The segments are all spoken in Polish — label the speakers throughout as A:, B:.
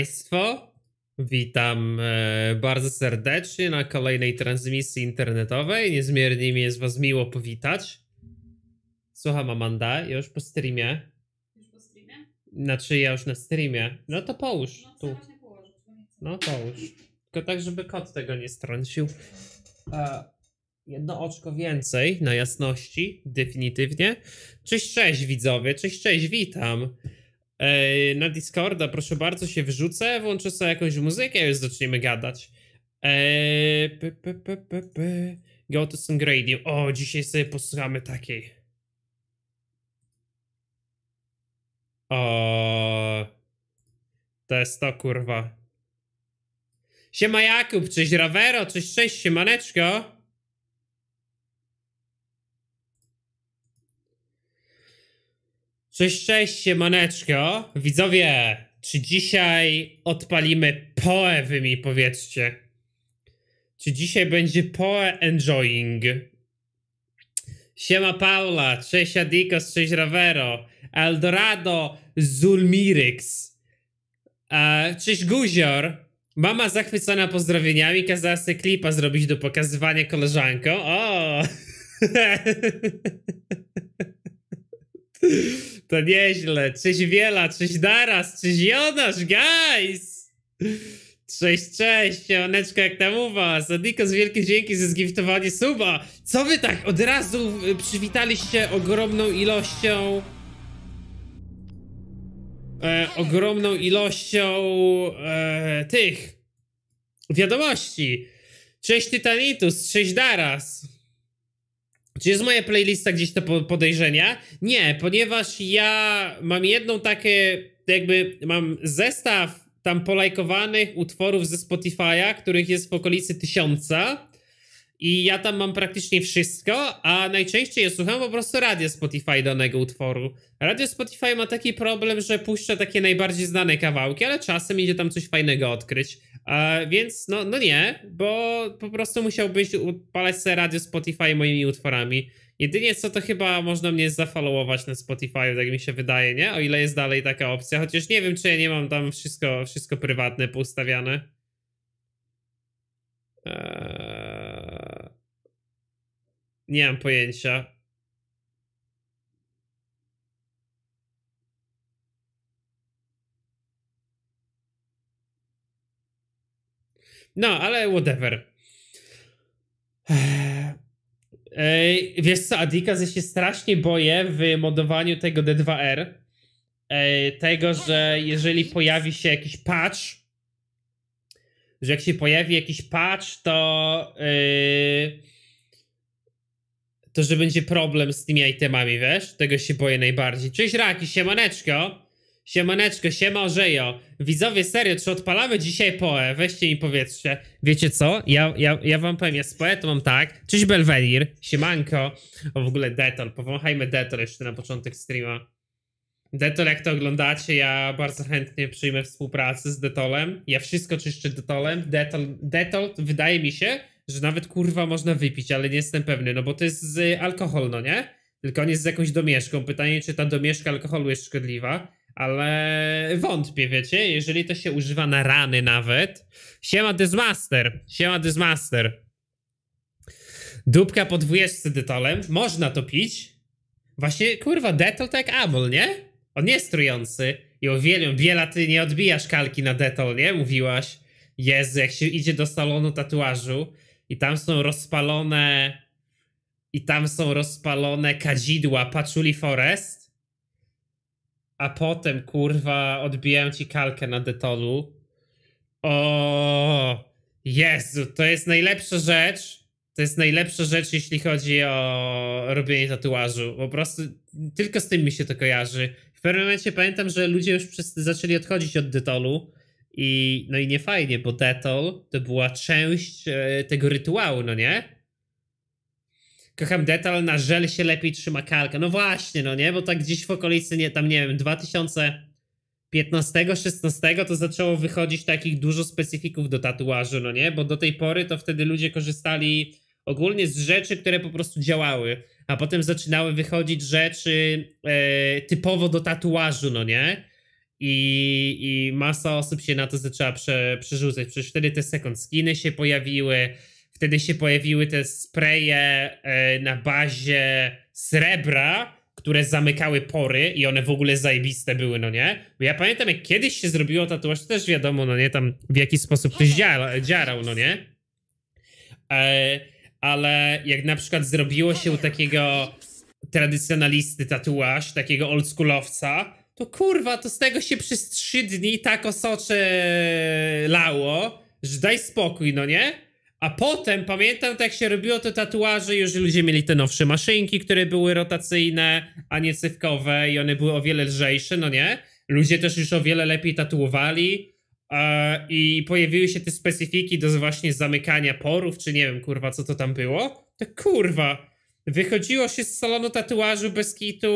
A: Państwo, witam e, bardzo serdecznie na kolejnej transmisji internetowej. Niezmiernie mi jest Was miło powitać. Słucham Amanda, już po streamie. Już po streamie? Znaczy ja już na streamie. No to połóż no, tu. no połóż. Tylko tak, żeby kot tego nie strącił. E, jedno oczko więcej na jasności, definitywnie. Cześć, cześć widzowie, cześć, cześć, witam na Discorda, proszę bardzo, się wrzucę, włączę sobie jakąś muzykę i już zaczniemy gadać. Go to some radio. O, dzisiaj sobie posłuchamy takiej. O, to jest to, kurwa. Siema Jakub, cześć Ravero, cześć, cześć, siemaneczko. Cześć, cześć, Maneczko. Widzowie, czy dzisiaj odpalimy poe, wy mi powiedzcie? Czy dzisiaj będzie poe enjoying? Siema Paula, cześć Adikos, cześć Ravero, Eldorado, Zulmirix, e, cześć Guzior. Mama zachwycona pozdrowieniami kazała sobie klipa zrobić do pokazywania koleżankom. O! To nieźle. Cześć Wiela, cześć Daras, cześć Jonasz, guys! Cześć, cześć, Sioneczka, jak tam u was? Adikos, wielkie dzięki za zgiftowanie suba! Co wy tak od razu y, przywitaliście ogromną ilością... E, ogromną ilością e, tych wiadomości. Cześć Titanitus, cześć Daras. Czy jest moja playlista gdzieś te podejrzenia? Nie, ponieważ ja mam jedną takie, jakby mam zestaw tam polajkowanych utworów ze Spotify'a, których jest w okolicy tysiąca. I ja tam mam praktycznie wszystko, a najczęściej ja słucham po prostu radio Spotify danego utworu. Radio Spotify ma taki problem, że puszcza takie najbardziej znane kawałki, ale czasem idzie tam coś fajnego odkryć. E, więc no, no nie, bo po prostu musiałbyś upalać sobie radio Spotify moimi utworami. Jedynie co to chyba można mnie zafollowować na Spotify, tak mi się wydaje, nie? O ile jest dalej taka opcja, chociaż nie wiem, czy ja nie mam tam wszystko, wszystko prywatne poustawiane. Eee... Nie mam pojęcia. No, ale whatever. Eee, ej, wiesz co, Adikaz, ja się strasznie boję w modowaniu tego D2R. Ej, eee, tego, że jeżeli pojawi się jakiś patch, że jak się pojawi jakiś patch, to yy, to, że będzie problem z tymi itemami, wiesz? Tego się boję najbardziej. Cześć Raki, siemaneczko! Siemaneczko, siema Orzejo. Widzowie, serio, czy odpalamy dzisiaj poe? Weźcie mi powietrze. Wiecie co? Ja, ja, ja wam powiem, ja z poetą mam tak. Cześć Belvedir? siemanko. O, w ogóle Detol, powąchajmy Detol jeszcze na początek streama. Detol, jak to oglądacie, ja bardzo chętnie przyjmę współpracę z Detolem. Ja wszystko czyszczę Detolem. Detol, Detol wydaje mi się, że nawet kurwa można wypić, ale nie jestem pewny, no bo to jest z alkohol, no nie? Tylko on jest z jakąś domieszką. Pytanie, czy ta domieszka alkoholu jest szkodliwa ale wątpię, wiecie, jeżeli to się używa na rany nawet. Siema Dysmaster, siema Dysmaster. Dubka po dwójeczce detolem, można to pić. Właśnie, kurwa, detol tak amol, nie? On jest trujący. I uwielbiam, Biela, ty nie odbijasz kalki na detol, nie? Mówiłaś. Jezu, jak się idzie do salonu tatuażu i tam są rozpalone... I tam są rozpalone kadzidła Patchouli Forest, a potem kurwa odbijają ci kalkę na detolu. O Jezu, to jest najlepsza rzecz. To jest najlepsza rzecz, jeśli chodzi o robienie tatuażu. Po prostu tylko z tym mi się to kojarzy. W pewnym momencie pamiętam, że ludzie już wszyscy zaczęli odchodzić od detolu. I no i nie fajnie, bo detol to była część e, tego rytuału, no nie? Kocham detal, na żel się lepiej trzyma kalka. No właśnie, no nie, bo tak gdzieś w okolicy, nie, tam nie wiem, 2015, 16 to zaczęło wychodzić takich dużo specyfików do tatuażu, no nie, bo do tej pory to wtedy ludzie korzystali ogólnie z rzeczy, które po prostu działały, a potem zaczynały wychodzić rzeczy e, typowo do tatuażu, no nie? I, I masa osób się na to zaczęła prze, przerzucać. Przecież wtedy te second skiny się pojawiły, Wtedy się pojawiły te spreje e, na bazie srebra, które zamykały pory i one w ogóle zajebiste były, no nie? Bo ja pamiętam, jak kiedyś się zrobiło tatuaż, to też wiadomo, no nie, tam w jaki sposób ktoś dziara, dziarał, no nie? E, ale jak na przykład zrobiło się u takiego tradycjonalisty tatuaż, takiego oldschoolowca, to kurwa, to z tego się przez trzy dni tak osocze lało, że daj spokój, no nie? A potem pamiętam, tak się robiło te tatuaże, już ludzie mieli te nowsze maszynki, które były rotacyjne, a nie cyfkowe i one były o wiele lżejsze, no nie? Ludzie też już o wiele lepiej tatuowali e, i pojawiły się te specyfiki do właśnie zamykania porów, czy nie wiem, kurwa, co to tam było. To kurwa, Wychodziło się z salonu tatuażu bez kitu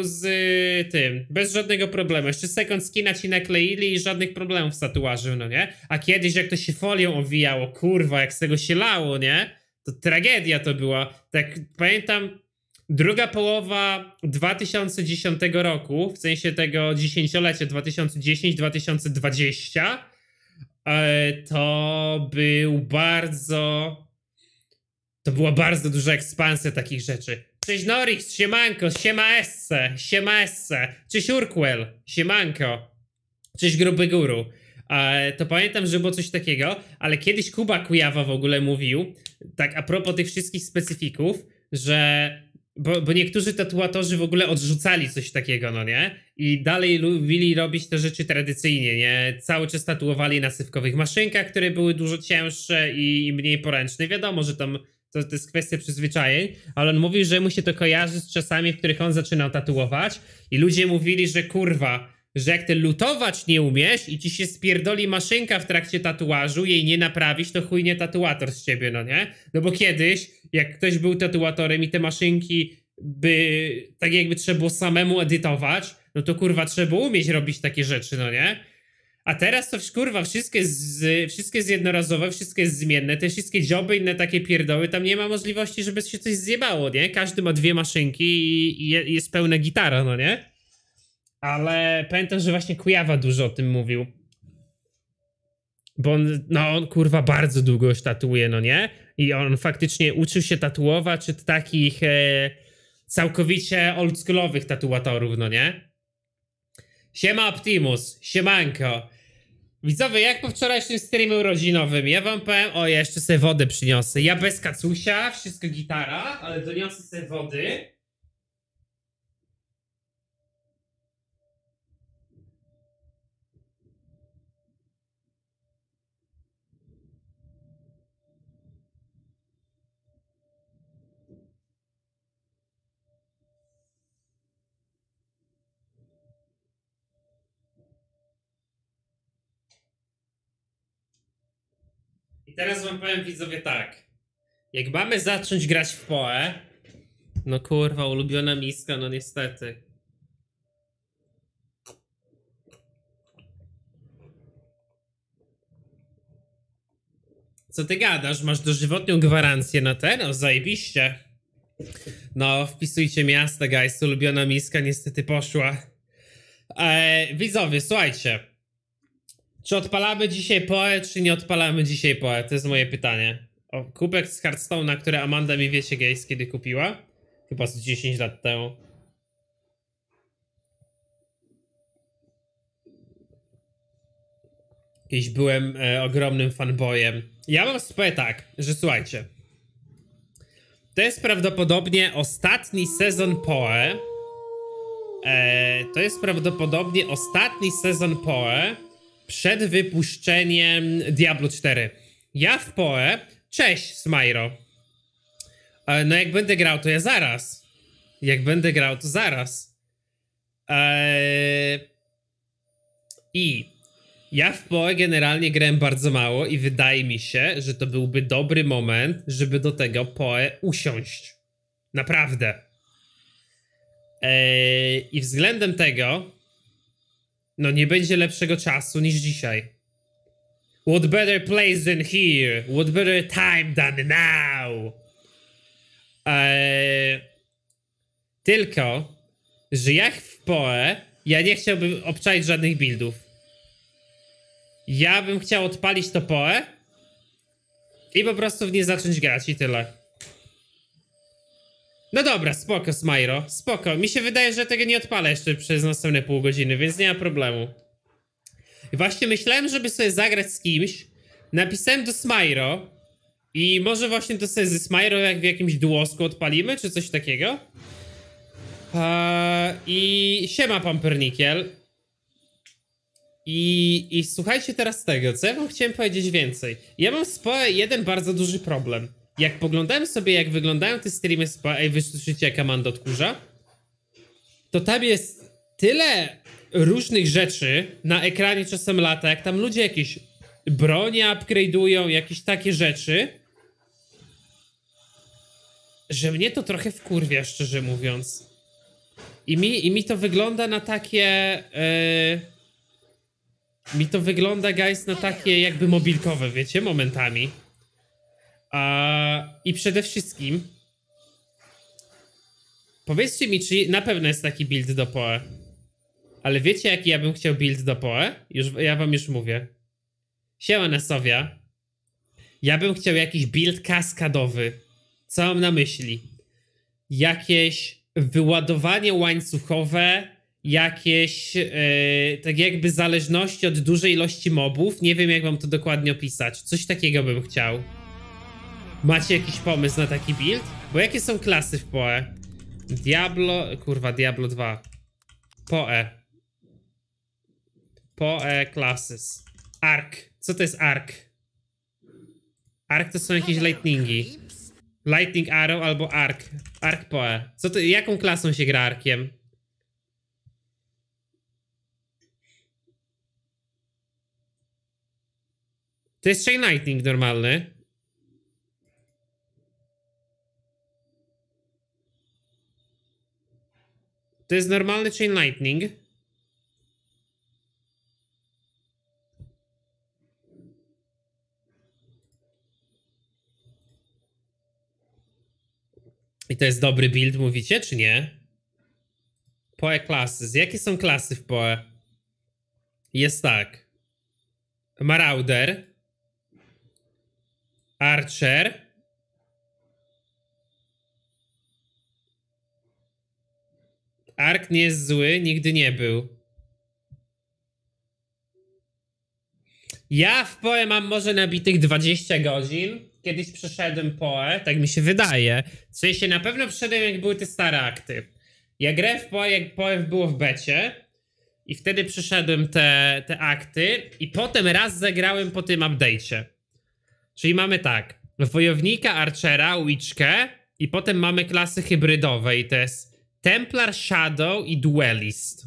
A: z y, tym, bez żadnego problemu. Jeszcze sekund skina ci nakleili i żadnych problemów z tatuażem, no nie? A kiedyś jak to się folią owijało, kurwa, jak z tego się lało, nie? To tragedia to była. Tak pamiętam, druga połowa 2010 roku, w sensie tego dziesięciolecia 2010-2020, e, to był bardzo to była bardzo duża ekspansja takich rzeczy. Cześć Norris, siemanko, siema Esse, siema Esse. Cześć Urquell, siemanko. Cześć Gruby Guru. E, to pamiętam, że było coś takiego, ale kiedyś Kuba Kujawa w ogóle mówił, tak a propos tych wszystkich specyfików, że bo, bo niektórzy tatuatorzy w ogóle odrzucali coś takiego, no nie? I dalej lubili robić te rzeczy tradycyjnie, nie? Cały czas tatuowali na syfkowych maszynkach, które były dużo cięższe i, i mniej poręczne. Wiadomo, że tam to, to jest kwestia przyzwyczajeń, ale on mówi, że mu się to kojarzy z czasami, w których on zaczynał tatuować i ludzie mówili, że kurwa, że jak ty lutować nie umiesz i ci się spierdoli maszynka w trakcie tatuażu, jej nie naprawisz, to chujnie tatuator z ciebie, no nie? No bo kiedyś, jak ktoś był tatuatorem i te maszynki by, tak jakby trzeba było samemu edytować, no to kurwa trzeba umieć robić takie rzeczy, no nie? A teraz to kurwa, wszystkie z wszystkie jest jednorazowe, wszystkie jest zmienne, te wszystkie dzioby, inne takie pierdoły, tam nie ma możliwości, żeby się coś zjebało, nie? Każdy ma dwie maszynki i, i jest pełna gitara, no nie? Ale pamiętam, że właśnie Kujawa dużo o tym mówił. Bo on, no on kurwa bardzo długo już tatuuje, no nie? I on faktycznie uczył się tatuować od takich e, całkowicie oldschoolowych tatuatorów, no nie? Siema Optimus, siemanko. Widzowie, jak po wczorajszym streamie urodzinowym, ja wam powiem, o ja jeszcze sobie wodę przyniosę. Ja bez kacusia, wszystko gitara, ale doniosę sobie wody. I teraz wam powiem widzowie tak. Jak mamy zacząć grać w Poe, no kurwa, ulubiona miska, no niestety. Co ty gadasz? Masz dożywotnią gwarancję na ten? O, zajebiście. No, wpisujcie miasta, guys. Ulubiona miska niestety poszła. Eee, widzowie, słuchajcie. Czy odpalamy dzisiaj poe, czy nie odpalamy dzisiaj poe? To jest moje pytanie. O, kubek z na które Amanda mi wiecie gejs kiedy kupiła. Chyba z 10 lat temu. Kiedyś byłem e, ogromnym fanboyem. Ja mam spę tak, że słuchajcie. To jest prawdopodobnie ostatni sezon Poe. E, to jest prawdopodobnie ostatni sezon Poe przed wypuszczeniem Diablo 4. Ja w Poe, cześć Smajro. E, no jak będę grał, to ja zaraz. Jak będę grał, to zaraz. Eee... I ja w Poe generalnie grałem bardzo mało i wydaje mi się, że to byłby dobry moment, żeby do tego Poe usiąść. Naprawdę. Eee... I względem tego no nie będzie lepszego czasu niż dzisiaj. What better place than here? What better time than now? Eee, tylko, że jak w Poe, ja nie chciałbym obczaić żadnych buildów. Ja bym chciał odpalić to Poe i po prostu w nie zacząć grać i tyle. No dobra, spoko, Smairo, spoko. Mi się wydaje, że tego nie odpalę jeszcze przez następne pół godziny, więc nie ma problemu. I właśnie myślałem, żeby sobie zagrać z kimś. Napisałem do Smairo i może właśnie to sobie ze Smairo jak w jakimś dłosku odpalimy, czy coś takiego. Eee, I siema, Pampernikiel. I, I słuchajcie teraz tego, co ja wam chciałem powiedzieć więcej. Ja mam e jeden bardzo duży problem jak poglądałem sobie, jak wyglądają te streamy z wyszycia Kamando Odkurza, to tam jest tyle różnych rzeczy na ekranie czasem lata, jak tam ludzie jakieś bronie upgrade'ują, jakieś takie rzeczy, że mnie to trochę wkurwia, szczerze mówiąc. I mi, i mi to wygląda na takie... Yy, mi to wygląda, guys, na takie jakby mobilkowe, wiecie, momentami. I przede wszystkim powiedzcie mi, czy na pewno jest taki build do Poe. Ale wiecie, jaki ja bym chciał build do Poe? Już, ja wam już mówię. Siema Sowia. Ja bym chciał jakiś build kaskadowy. Co mam na myśli? Jakieś wyładowanie łańcuchowe, jakieś yy, tak jakby zależności od dużej ilości mobów. Nie wiem, jak wam to dokładnie opisać. Coś takiego bym chciał. Macie jakiś pomysł na taki build? Bo jakie są klasy w PoE? Diablo... Kurwa, Diablo 2. PoE. PoE classes. Ark. Co to jest Ark? Ark to są jakieś lightningi. Lightning Arrow albo Ark. Ark Poe. Co to, jaką klasą się gra Arkiem? To jest Chain Lightning normalny. To jest normalny Chain Lightning. I to jest dobry build, mówicie, czy nie? Poe klasy. Jakie są klasy w Poe? Jest tak. Marauder. Archer. Ark nie jest zły, nigdy nie był. Ja w PoE mam może nabitych 20 godzin. Kiedyś przeszedłem PoE, tak mi się wydaje. W sensie na pewno przeszedłem jak były te stare akty. Ja grę w PoE, jak PoE było w becie. I wtedy przeszedłem te, te akty. I potem raz zagrałem po tym update'cie. Czyli mamy tak. Wojownika, Archera, Witchkę. I potem mamy klasy hybrydowe i to jest Templar Shadow i Duelist.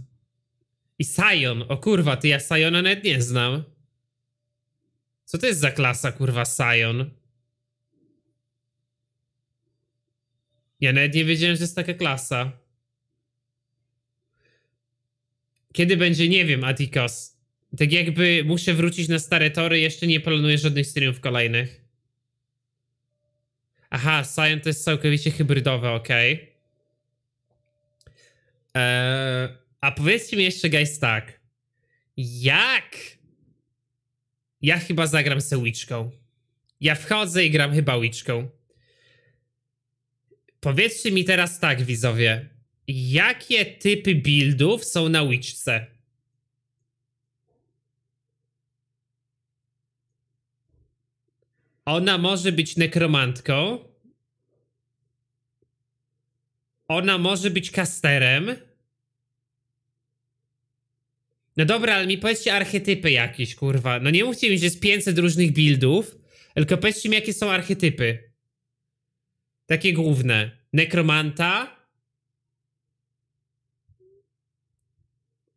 A: I Sion. O kurwa, ty ja Siona nawet nie znam. Co to jest za klasa, kurwa, Sion? Ja nawet nie wiedziałem, że jest taka klasa. Kiedy będzie, nie wiem, Atikos. Tak jakby muszę wrócić na stare tory, jeszcze nie planuję żadnych streamów kolejnych. Aha, Sion to jest całkowicie hybrydowe, okej. Okay. Eee, a powiedzcie mi jeszcze, guys, tak. Jak? Ja chyba zagram se łyczką. Ja wchodzę i gram chyba łyczką. Powiedzcie mi teraz tak, widzowie. Jakie typy buildów są na łyczce? Ona może być nekromantką. Ona może być kasterem. No dobra, ale mi powiedzcie archetypy jakieś, kurwa. No nie mówcie mi, że jest 500 różnych buildów, tylko powiedzcie mi, jakie są archetypy. Takie główne. Nekromanta.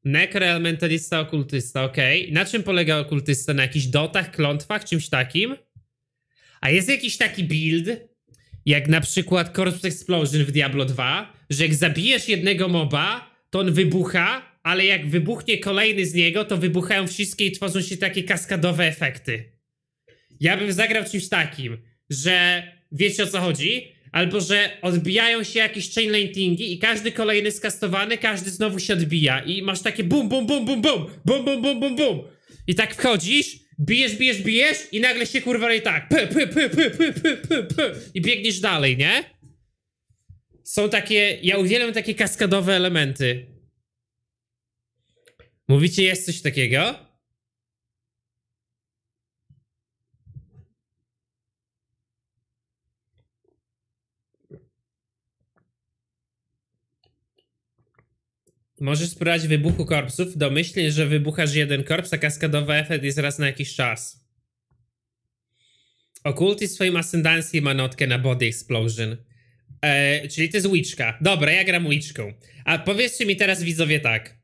A: Nekroelementalista, okultysta, okej. Okay. Na czym polega okultysta? Na jakichś dotach, klątwach, czymś takim? A jest jakiś taki build, jak na przykład Corpse Explosion w Diablo 2, że jak zabijesz jednego moba, to on wybucha ale jak wybuchnie kolejny z niego, to wybuchają wszystkie i tworzą się takie kaskadowe efekty. Ja bym zagrał czymś takim, że wiecie o co chodzi, albo że odbijają się jakieś chainlightingi i każdy kolejny skastowany, każdy znowu się odbija i masz takie bum, bum, bum, bum, bum, bum, bum, bum, bum, bum. I tak wchodzisz, bijesz, bijesz, bijesz i nagle się kurwa i tak py, py, py, py, py, py, py, py, i biegniesz dalej, nie? Są takie, ja uwielbiam takie kaskadowe elementy. Mówicie, jest coś takiego? Możesz spróbować wybuchu korpsów. Domyślnie, że wybuchasz jeden korps, a kaskadowy efekt jest raz na jakiś czas. Okulty w swoim ascendancji ma notkę na body explosion. Eee, czyli to jest witchka. Dobra, ja gram witchką. A powiedzcie mi teraz widzowie tak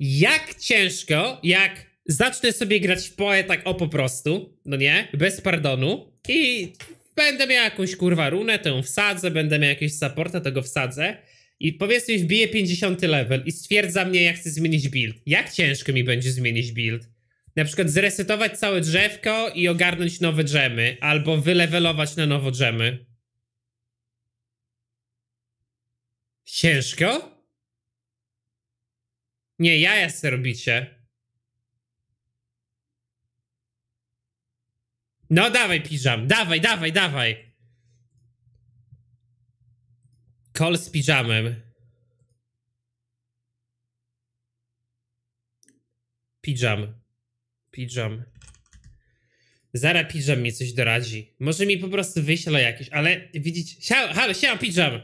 A: jak ciężko, jak zacznę sobie grać w poe tak o po prostu, no nie, bez pardonu i będę miał jakąś kurwa runę, tę wsadzę, będę miał jakieś supporta, tego go wsadzę i powiedzmy wbiję 50 level i stwierdza mnie, jak chcę zmienić build. Jak ciężko mi będzie zmienić build? Na przykład zresetować całe drzewko i ogarnąć nowe drzemy, albo wylewelować na nowo drzemy. Ciężko? Nie, jaja se robicie. No dawaj piżam, dawaj, dawaj, dawaj. Kol z piżamem. Pijam. Pijam. Zara pijam mi coś doradzi. Może mi po prostu wyśle jakieś, ale widzicie... Siał, halo, siał, pijam.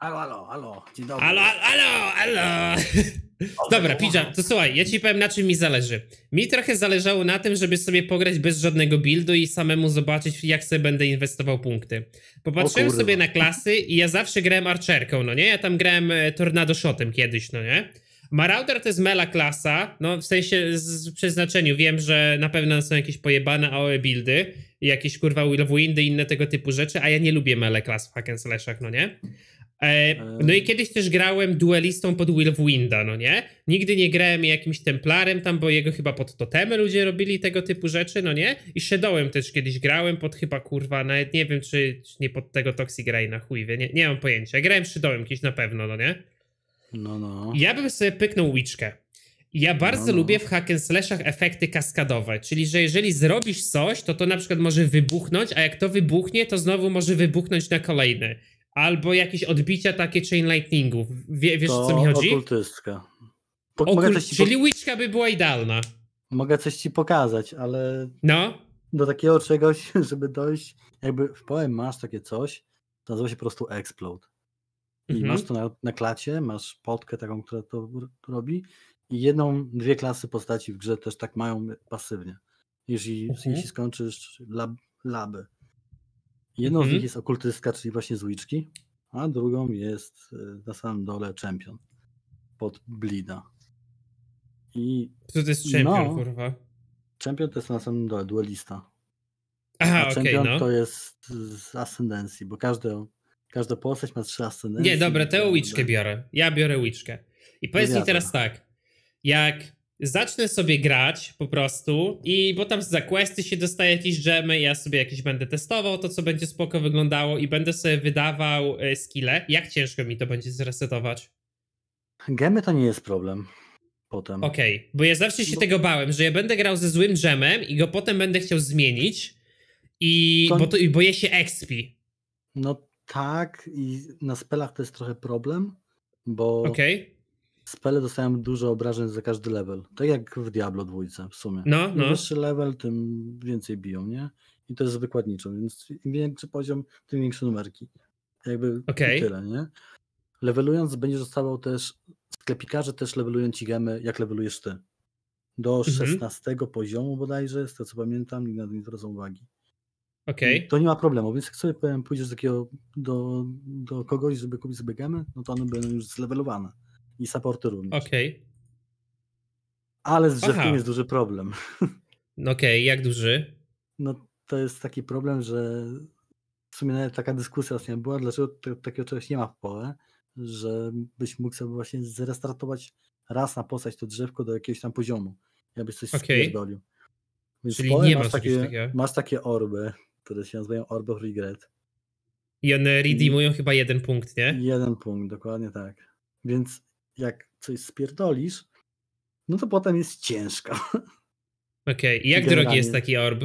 B: Halo, halo, halo, dzień dobry. Halo, halo, halo.
A: Dobra, Pijan, to słuchaj, ja ci powiem na czym mi zależy. Mi trochę zależało na tym, żeby sobie pograć bez żadnego buildu i samemu zobaczyć, jak sobie będę inwestował punkty. Popatrzyłem sobie na klasy i ja zawsze grałem archerką, no nie? Ja tam grałem e, Tornado Shotem kiedyś, no nie? Marauder to jest mela klasa, no w sensie z przeznaczeniu wiem, że na pewno są jakieś pojebane AOE buildy, jakieś kurwa windy i inne tego typu rzeczy, a ja nie lubię mele klas w hack no nie? E, no i kiedyś też grałem duelistą pod Will of Winda, no nie? Nigdy nie grałem jakimś templarem tam, bo jego chyba pod totemy ludzie robili tego typu rzeczy, no nie? I Shadowem też kiedyś grałem pod chyba kurwa, nawet nie wiem czy, czy nie pod tego Toxic na chuj, nie, nie mam pojęcia. Grałem Shadowem kiedyś na pewno, no nie?
B: No, no. Ja
A: bym sobie pyknął Witchkę. Ja bardzo no, no. lubię w hack efekty kaskadowe, czyli że jeżeli zrobisz coś, to to na przykład może wybuchnąć, a jak to wybuchnie, to znowu może wybuchnąć na kolejny albo jakieś odbicia takie chain lightningów. Wie, wiesz to o co mi chodzi?
B: Okultystka.
A: Po, Okul... Czyli
B: łyczka by była idealna. Mogę coś ci pokazać, ale no? do takiego czegoś, żeby dojść, jakby w poem masz takie coś, to nazywa się po prostu explode. I mhm. masz to na, na, klacie, masz podkę taką, która to robi i jedną, dwie klasy postaci w grze też tak mają pasywnie. Jeśli, mhm. jeśli skończysz lab, laby, Jedną mhm. z nich jest okultystka, czyli właśnie z Witchki, a drugą jest y, na samym dole Champion pod Blida. I Co to jest Champion, no, kurwa? Champion to jest na samym dole, duelista. Aha, a Champion okay, no. to jest z ascendencji, bo każdy, każda postać ma trzy ascendencje. Nie, dobra, tę łyczkę biorę.
A: Ja biorę łyczkę. I powiedz mi teraz tak, jak zacznę sobie grać po prostu i bo tam za questy się dostaje jakieś dżemy, ja sobie jakieś będę testował to, co będzie spoko wyglądało i będę sobie wydawał e, skille. Jak ciężko mi to będzie zresetować?
B: Gemy to nie jest problem. Potem. Okej, okay,
A: bo ja zawsze się bo... No. tego bałem, że ja będę grał ze złym dżemem i go
B: potem będę chciał zmienić i to... bo to, i boję się expi. No tak i na spelach to jest trochę problem, bo okay spele dostają dużo obrażeń za każdy level. Tak jak w Diablo dwójce w sumie. No, Im no. Im wyższy level, tym więcej biją, nie? I to jest wykładniczo, więc im większy poziom, tym większe numerki. Jakby okay. tyle, nie? Levelując będziesz dostawał też, sklepikarze też levelują ci gemy, jak levelujesz ty. Do 16 mhm. poziomu bodajże, z tego co pamiętam, nigdy na to nie zwracam uwagi. Okay. To nie ma problemu, więc jak sobie powiem, pójdziesz do, takiego, do, do kogoś, żeby kupić sobie gemy, no to one będą już zlevelowane i supporty również. Okej. Okay. Ale z drzewkiem Aha. jest duży problem. No okej, okay, jak duży? No to jest taki problem, że w sumie nawet taka dyskusja właśnie była, dlaczego takiego czegoś nie ma w pole, że byś mógł sobie właśnie zrestartować raz na postać to drzewko do jakiegoś tam poziomu, jakbyś coś okay. spierdolił. Więc Czyli nie masz, takie, masz takie orby, które się nazywają Orb of Regret. I one redeemują I... chyba jeden punkt, nie? Jeden punkt, dokładnie tak. Więc jak coś spierdolisz, no to potem jest ciężka. Okej, okay. i jak drogi jest taki orb?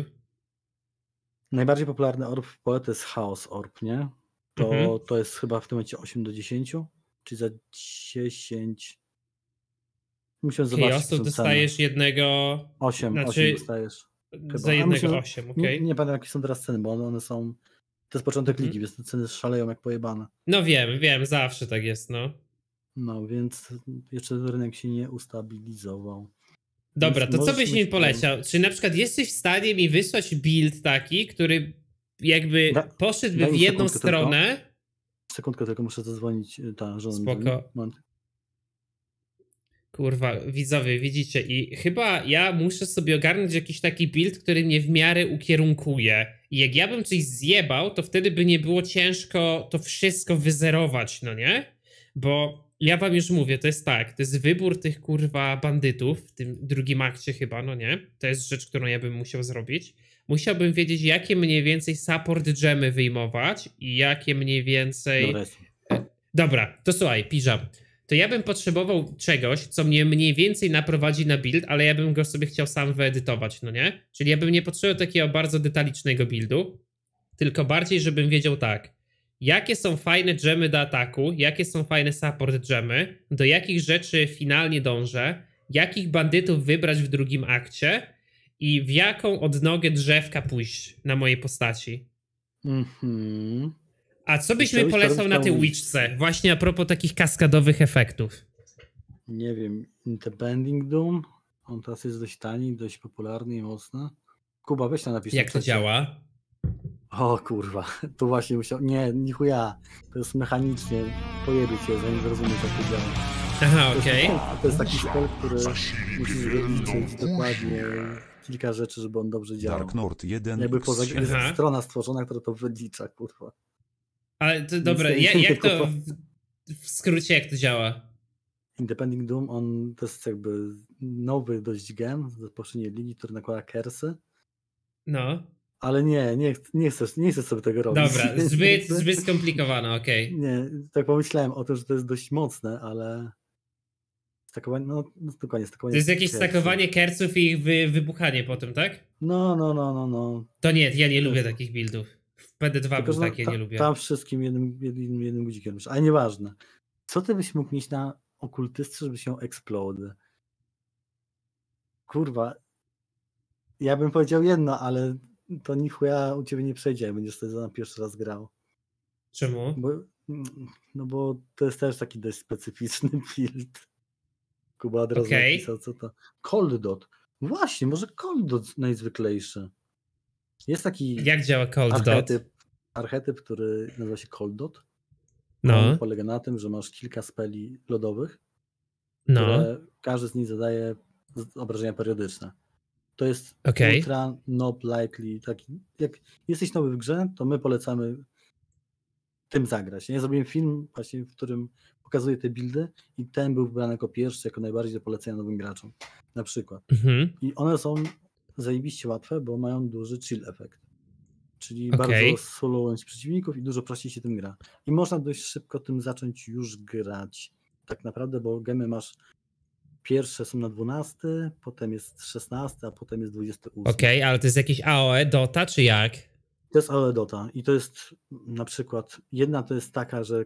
B: Najbardziej popularny orb w pole to jest Chaos Orb, nie? To, mhm. to jest chyba w tym momencie 8 do 10, czy za 10. Musiałem zobaczyć. Chaos to dostajesz
A: ceny. jednego. 8, znaczy... 8 dostajesz. Chyba. Za jednego myślę, 8, okej. Okay. Nie,
B: nie pamiętam jakie są teraz ceny, bo one, one są. To jest początek mhm. ligi, więc te ceny szaleją jak pojebane. No wiem, wiem, zawsze tak jest, no. No więc jeszcze rynek się nie ustabilizował. Dobra, więc to co byś mi poleciał?
A: Czy na przykład jesteś w stanie mi wysłać build taki, który jakby da, poszedłby w jedną stronę?
B: Tylko. Sekundkę tylko muszę zadzwonić y, ta żona. Spoko. Moment.
A: Kurwa, widzowie, widzicie i chyba ja muszę sobie ogarnąć jakiś taki build, który mnie w miarę ukierunkuje. I jak ja bym coś zjebał, to wtedy by nie było ciężko to wszystko wyzerować, no nie? Bo ja wam już mówię, to jest tak, to jest wybór tych kurwa bandytów w tym drugim akcie chyba, no nie? To jest rzecz, którą ja bym musiał zrobić. Musiałbym wiedzieć, jakie mniej więcej support dżemy wyjmować i jakie mniej więcej... Dobra, e, to słuchaj, piżam. To ja bym potrzebował czegoś, co mnie mniej więcej naprowadzi na build, ale ja bym go sobie chciał sam wyedytować, no nie? Czyli ja bym nie potrzebował takiego bardzo detalicznego buildu, tylko bardziej, żebym wiedział tak jakie są fajne dżemy do ataku, jakie są fajne support dżemy, do jakich rzeczy finalnie dążę, jakich bandytów wybrać w drugim akcie i w jaką odnogę drzewka pójść na mojej postaci. Mhm. A co byś mi polecał na tej witchce? Właśnie a propos takich kaskadowych efektów.
B: Nie wiem, The Bending Doom. On teraz jest dość tani, dość popularny i mocny. Kuba, weź to napisz. Jak to działa? O kurwa, tu właśnie musiał. Nie, nichuja. To jest mechanicznie. Pojebie się, zanim zrozumiesz, jak to działa.
A: Aha, okej. Okay.
B: To jest taki spell, który musisz wyliczyć no dokładnie kilka rzeczy, żeby on dobrze działał. Dark Nord 1 Jakby poza jest stroną strona stworzona, która to wylicza, kurwa.
A: Ale to dobre, ja, jak to
B: w, skrócie jak to działa? Independent Doom, on to jest jakby nowy dość gen z poprzedniej linii, który nakłada kersy. No. Ale nie, nie, nie, chcesz, nie chcesz sobie tego robić. Dobra, zbyt, zbyt skomplikowane, okej. Okay. Nie, tak pomyślałem o tym, że to jest dość mocne, ale stakowanie, no, no dokładnie, stakowanie. To jest jakieś kierców. stakowanie
A: kerców i ich wy, wybuchanie potem, tak? No, no, no,
B: no, no. To nie, ja nie lubię takich buildów. W PD2 Tylko, był takie, nie lubię. Tam wszystkim jednym, jednym, jednym guzikiem, ale nieważne. Co ty byś mógł mieć na okultystce, żeby się eksplody? Kurwa, ja bym powiedział jedno, ale to ja u ciebie nie przejdzie, będziesz wtedy na pierwszy raz grał. Czemu? Bo, mm, no bo to jest też taki dość specyficzny build. Kuba od razu okay. napisał, co to. Cold Dot. Właśnie, może Cold Dot najzwyklejszy. Jest taki.
A: Jak działa Cold archetyp,
B: Dot? Archetyp, który nazywa się Cold Dot. No. Polega na tym, że masz kilka speli lodowych. No. Które każdy z nich zadaje obrażenia periodyczne. To jest okay. ultra nob likely. Tak, jak jesteś nowy w grze, to my polecamy tym zagrać. Ja zrobiłem film właśnie, w którym pokazuję te buildy i ten był wybrany jako pierwszy, jako najbardziej do polecenia nowym graczom na przykład. Mhm. I one są zajebiście łatwe, bo mają duży chill efekt. Czyli okay. bardzo solować przeciwników i dużo prościej się tym gra. I można dość szybko tym zacząć już grać. Tak naprawdę, bo gemy masz Pierwsze są na 12, potem jest 16, a potem jest 28. Okej,
A: okay, ale to jest jakiś AOE Dota, czy jak?
B: To jest AOE Dota i to jest na przykład, jedna to jest taka, że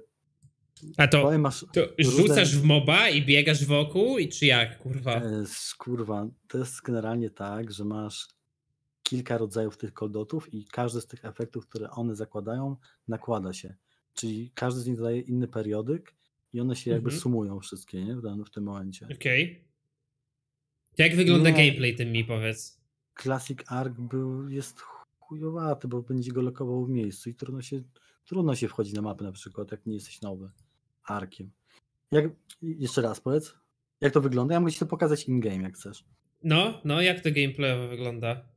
B: a to, to rzucasz w moba i biegasz wokół, i czy jak, kurwa? E, kurwa, to jest generalnie tak, że masz kilka rodzajów tych koldotów i każdy z tych efektów, które one zakładają, nakłada się. Czyli każdy z nich daje inny periodyk i one się jakby mhm. sumują wszystkie, nie? W, danym, w tym momencie. Okej. Okay. Jak wygląda no, gameplay ten mi powiedz? Classic Arc był, jest chujowaty, bo będzie go lokował w miejscu i trudno się, trudno się wchodzi na mapę na przykład, jak nie jesteś nowy arkiem. Jak, jeszcze raz powiedz, jak to wygląda? Ja mogę ci to pokazać in-game, jak chcesz.
A: No, no, jak to gameplayowo wygląda?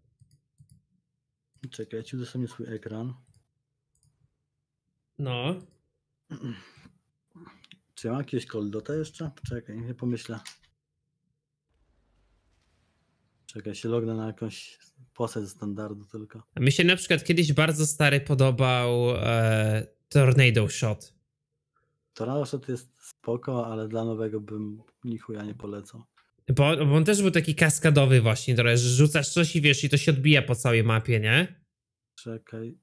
B: Czekaj, ja ci swój ekran. No. Czy mam jakiegoś koldota jeszcze? Czekaj, nie pomyślę. Czekaj, się lognę na jakąś postać standardu tylko.
A: Mi się na przykład kiedyś bardzo stary podobał e, Tornado Shot.
B: Tornado Shot jest spoko, ale dla nowego bym nichuja nie polecał.
A: Bo, bo on też był taki kaskadowy właśnie trochę, że rzucasz coś i wiesz, i to się odbija po całej mapie, nie?
B: Czekaj.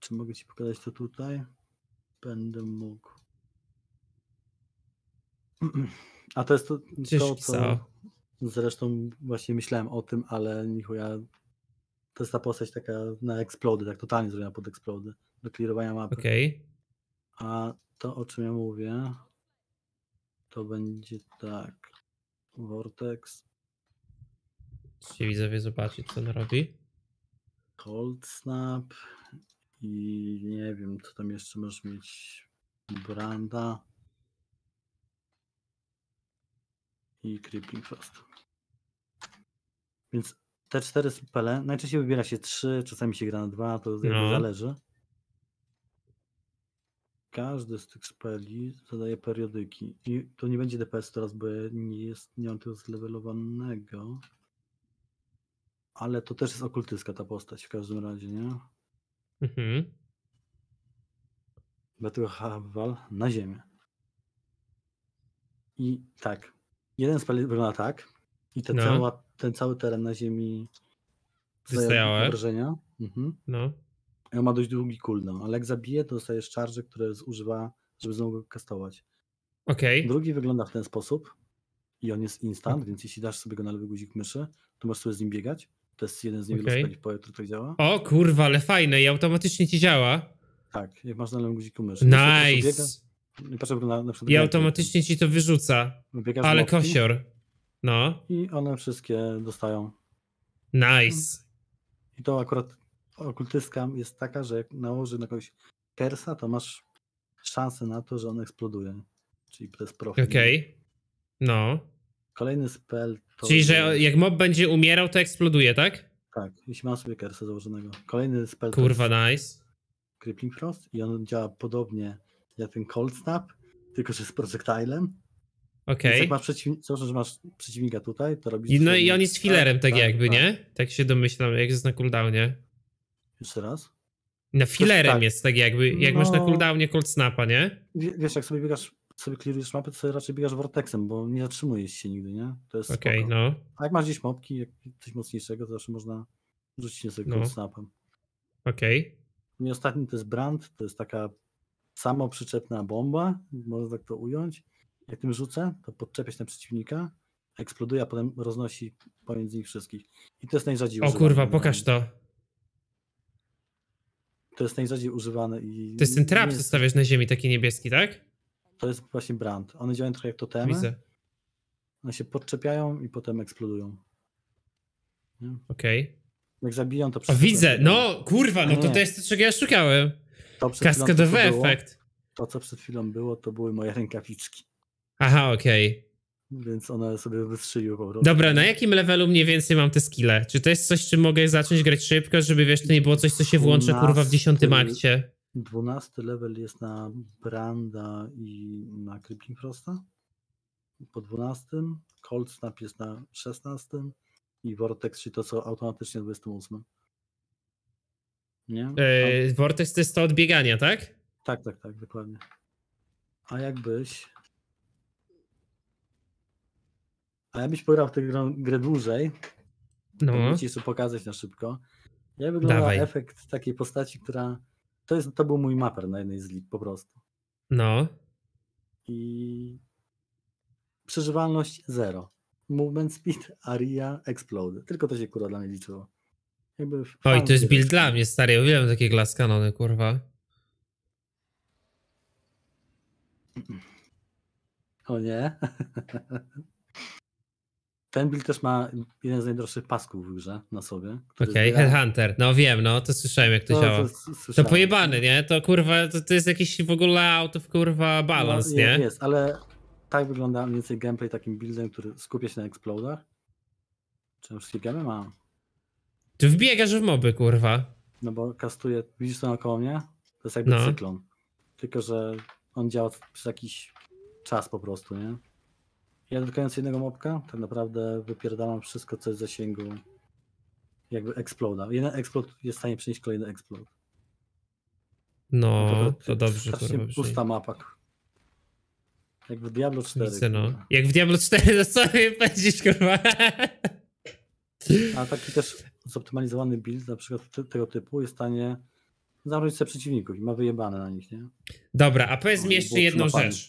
B: Czy mogę ci pokazać to tutaj? będę mógł. A to jest to, to co zresztą właśnie myślałem o tym, ale ja to jest ta postać taka na eksplody, tak totalnie zrobiona pod eksplody, do clearowania mapy. Okej. Okay. A to o czym ja mówię, to będzie tak. Vortex. Ci widzowie
A: zobaczyć co on robi.
B: Cold snap i nie wiem, co tam jeszcze możesz mieć. Branda. I Creeping Fast. Więc te cztery spele, najczęściej wybiera się trzy, czasami się gra na dwa, to no. zależy. Każdy z tych speli zadaje periodyki. I to nie będzie DPS teraz, bo nie, jest, nie mam tego zlevelowanego. Ale to też jest okultyska ta postać w każdym razie, nie? Mhm. Betruchawal na ziemię. I tak. Jeden z wygląda tak, I no. cała, ten cały teren na ziemi zadaje obrażenia. Mhm. No. I on ma dość długi cooldown, ale jak zabije, to dostajesz charge, które zużywa, żeby znowu kastować. Okay. Drugi wygląda w ten sposób i on jest instant, więc jeśli dasz sobie go na lewy guzik myszy, to możesz sobie z nim biegać. To jest jeden z niewielu okay. spędzi tak działa. O kurwa,
A: ale fajne i automatycznie ci działa.
B: Tak, jak masz na lewym guziku mysz. Nice. I, patrzę, na, na I automatycznie
A: ci to wyrzuca. Biegasz
B: ale kosior. No. I one wszystkie dostają. Nice. I to akurat okultystka jest taka, że jak nałoży na kogoś kersa, to masz szansę na to, że on eksploduje. Czyli to jest profil. Okej. Okay. No. Kolejny spell to... Czyli,
A: że jak mob będzie umierał, to eksploduje,
B: tak? Tak, jeśli mam sobie kersa założonego. Kolejny spell Kurwa, to nice. Crippling Frost i on działa podobnie jak ten Cold Snap, tylko że z projektilem. Okej. Okay. Jak co, że masz przeciwnika tutaj, to robisz... I, no i on jest tak, filerem, tak, tak jakby, tak. nie?
A: Tak się domyślam, jak jest na cooldownie. Jeszcze raz? No filerem znaczy, tak. jest tak jakby, jak no... masz na no. cooldownie Cold Snapa, nie?
B: W, wiesz, jak sobie biegasz sobie klirujesz mapy, to sobie raczej biegasz vortexem, bo nie zatrzymujesz się nigdy, nie? To jest Okej, okay, no. A jak masz gdzieś mopki, jak coś mocniejszego, to zawsze można rzucić się sobie no. snapem. Okej. Okay. No i ostatni to jest brand, to jest taka samoprzyczepna bomba, można tak to ująć. Jak tym rzucę, to podczepię się na przeciwnika, eksploduje, a potem roznosi pomiędzy nich wszystkich. I to jest najrzadziej O kurwa, pokaż to. To jest najrzadziej używane
C: i... To jest ten trap, jest... co
B: stawiasz na ziemi, taki niebieski, tak? To jest właśnie brand. One działają trochę jak totemy. Widzę. One się podczepiają i potem eksplodują. Okej. Okay. Jak zabiją, to przecież. Widzę, no kurwa, no to to jest
A: to, czego ja szukałem. Kaskadowy efekt.
B: To, co przed chwilą było, to były moje rękawiczki. Aha, okej. Okay. Więc one sobie wystrzeliły po prostu. Dobra, na
A: jakim levelu mniej więcej mam te skille? Czy to jest coś, czym mogę zacząć grać szybko, żeby wiesz, to nie było coś, co się włączy kurwa w dziesiątym akcie?
B: 12 level jest na Branda i na Creeping Frosta. Po 12 Cold Snap jest na 16 i Vortex, czyli to co automatycznie 28.
C: Nie?
A: Yy, Vortex to jest to odbiegania,
B: tak? Tak, tak, tak, dokładnie. A jakbyś. A jakbyś pograł w tę grę, grę dłużej, no. to ci pokazać na szybko. Jak wygląda Dawaj. efekt takiej postaci, która to, jest, to był mój maper na jednej z lip po prostu. No. I przeżywalność zero. Movement speed, aria, explode. Tylko to się kurwa dla mnie liczyło. Jakby Oj, to jest build
A: dla mnie, stary. Uwielbiam takie glass kanony, kurwa.
B: O nie. Ten build też ma jeden z najdroższych pasków w grze na sobie. Okej, okay, Headhunter.
A: No wiem, no to słyszałem jak to, no, to działa. To, to, pojebany, nie? To kurwa, to, to jest jakiś w ogóle out of kurwa balans, no, nie? Jest, jest,
B: ale tak wygląda mniej więcej gameplay takim buildem, który skupia się na explodach. Czy już wszystkie gemy mam?
A: Ty wbiegasz w moby, kurwa.
B: No bo kastuje, widzisz to naokoło mnie? To jest jakby no. cyklon. Tylko, że on działa przez jakiś czas po prostu, nie? Ja dotykając jednego mopka, tak naprawdę wypierdalam wszystko, co jest w zasięgu jakby explode. Jeden explode jest w stanie przynieść kolejny explode.
A: No, no to, to dobrze. pusta
B: mapa. Jak w Diablo 4. Widzę, no. Jak w Diablo 4, to co mi powiedzieć, kurwa? A taki też zoptymalizowany build, na przykład tego typu, jest w stanie zamrozić sobie przeciwników i ma wyjebane na nich, nie?
A: Dobra, a powiedz no mi jeszcze jedną rzecz.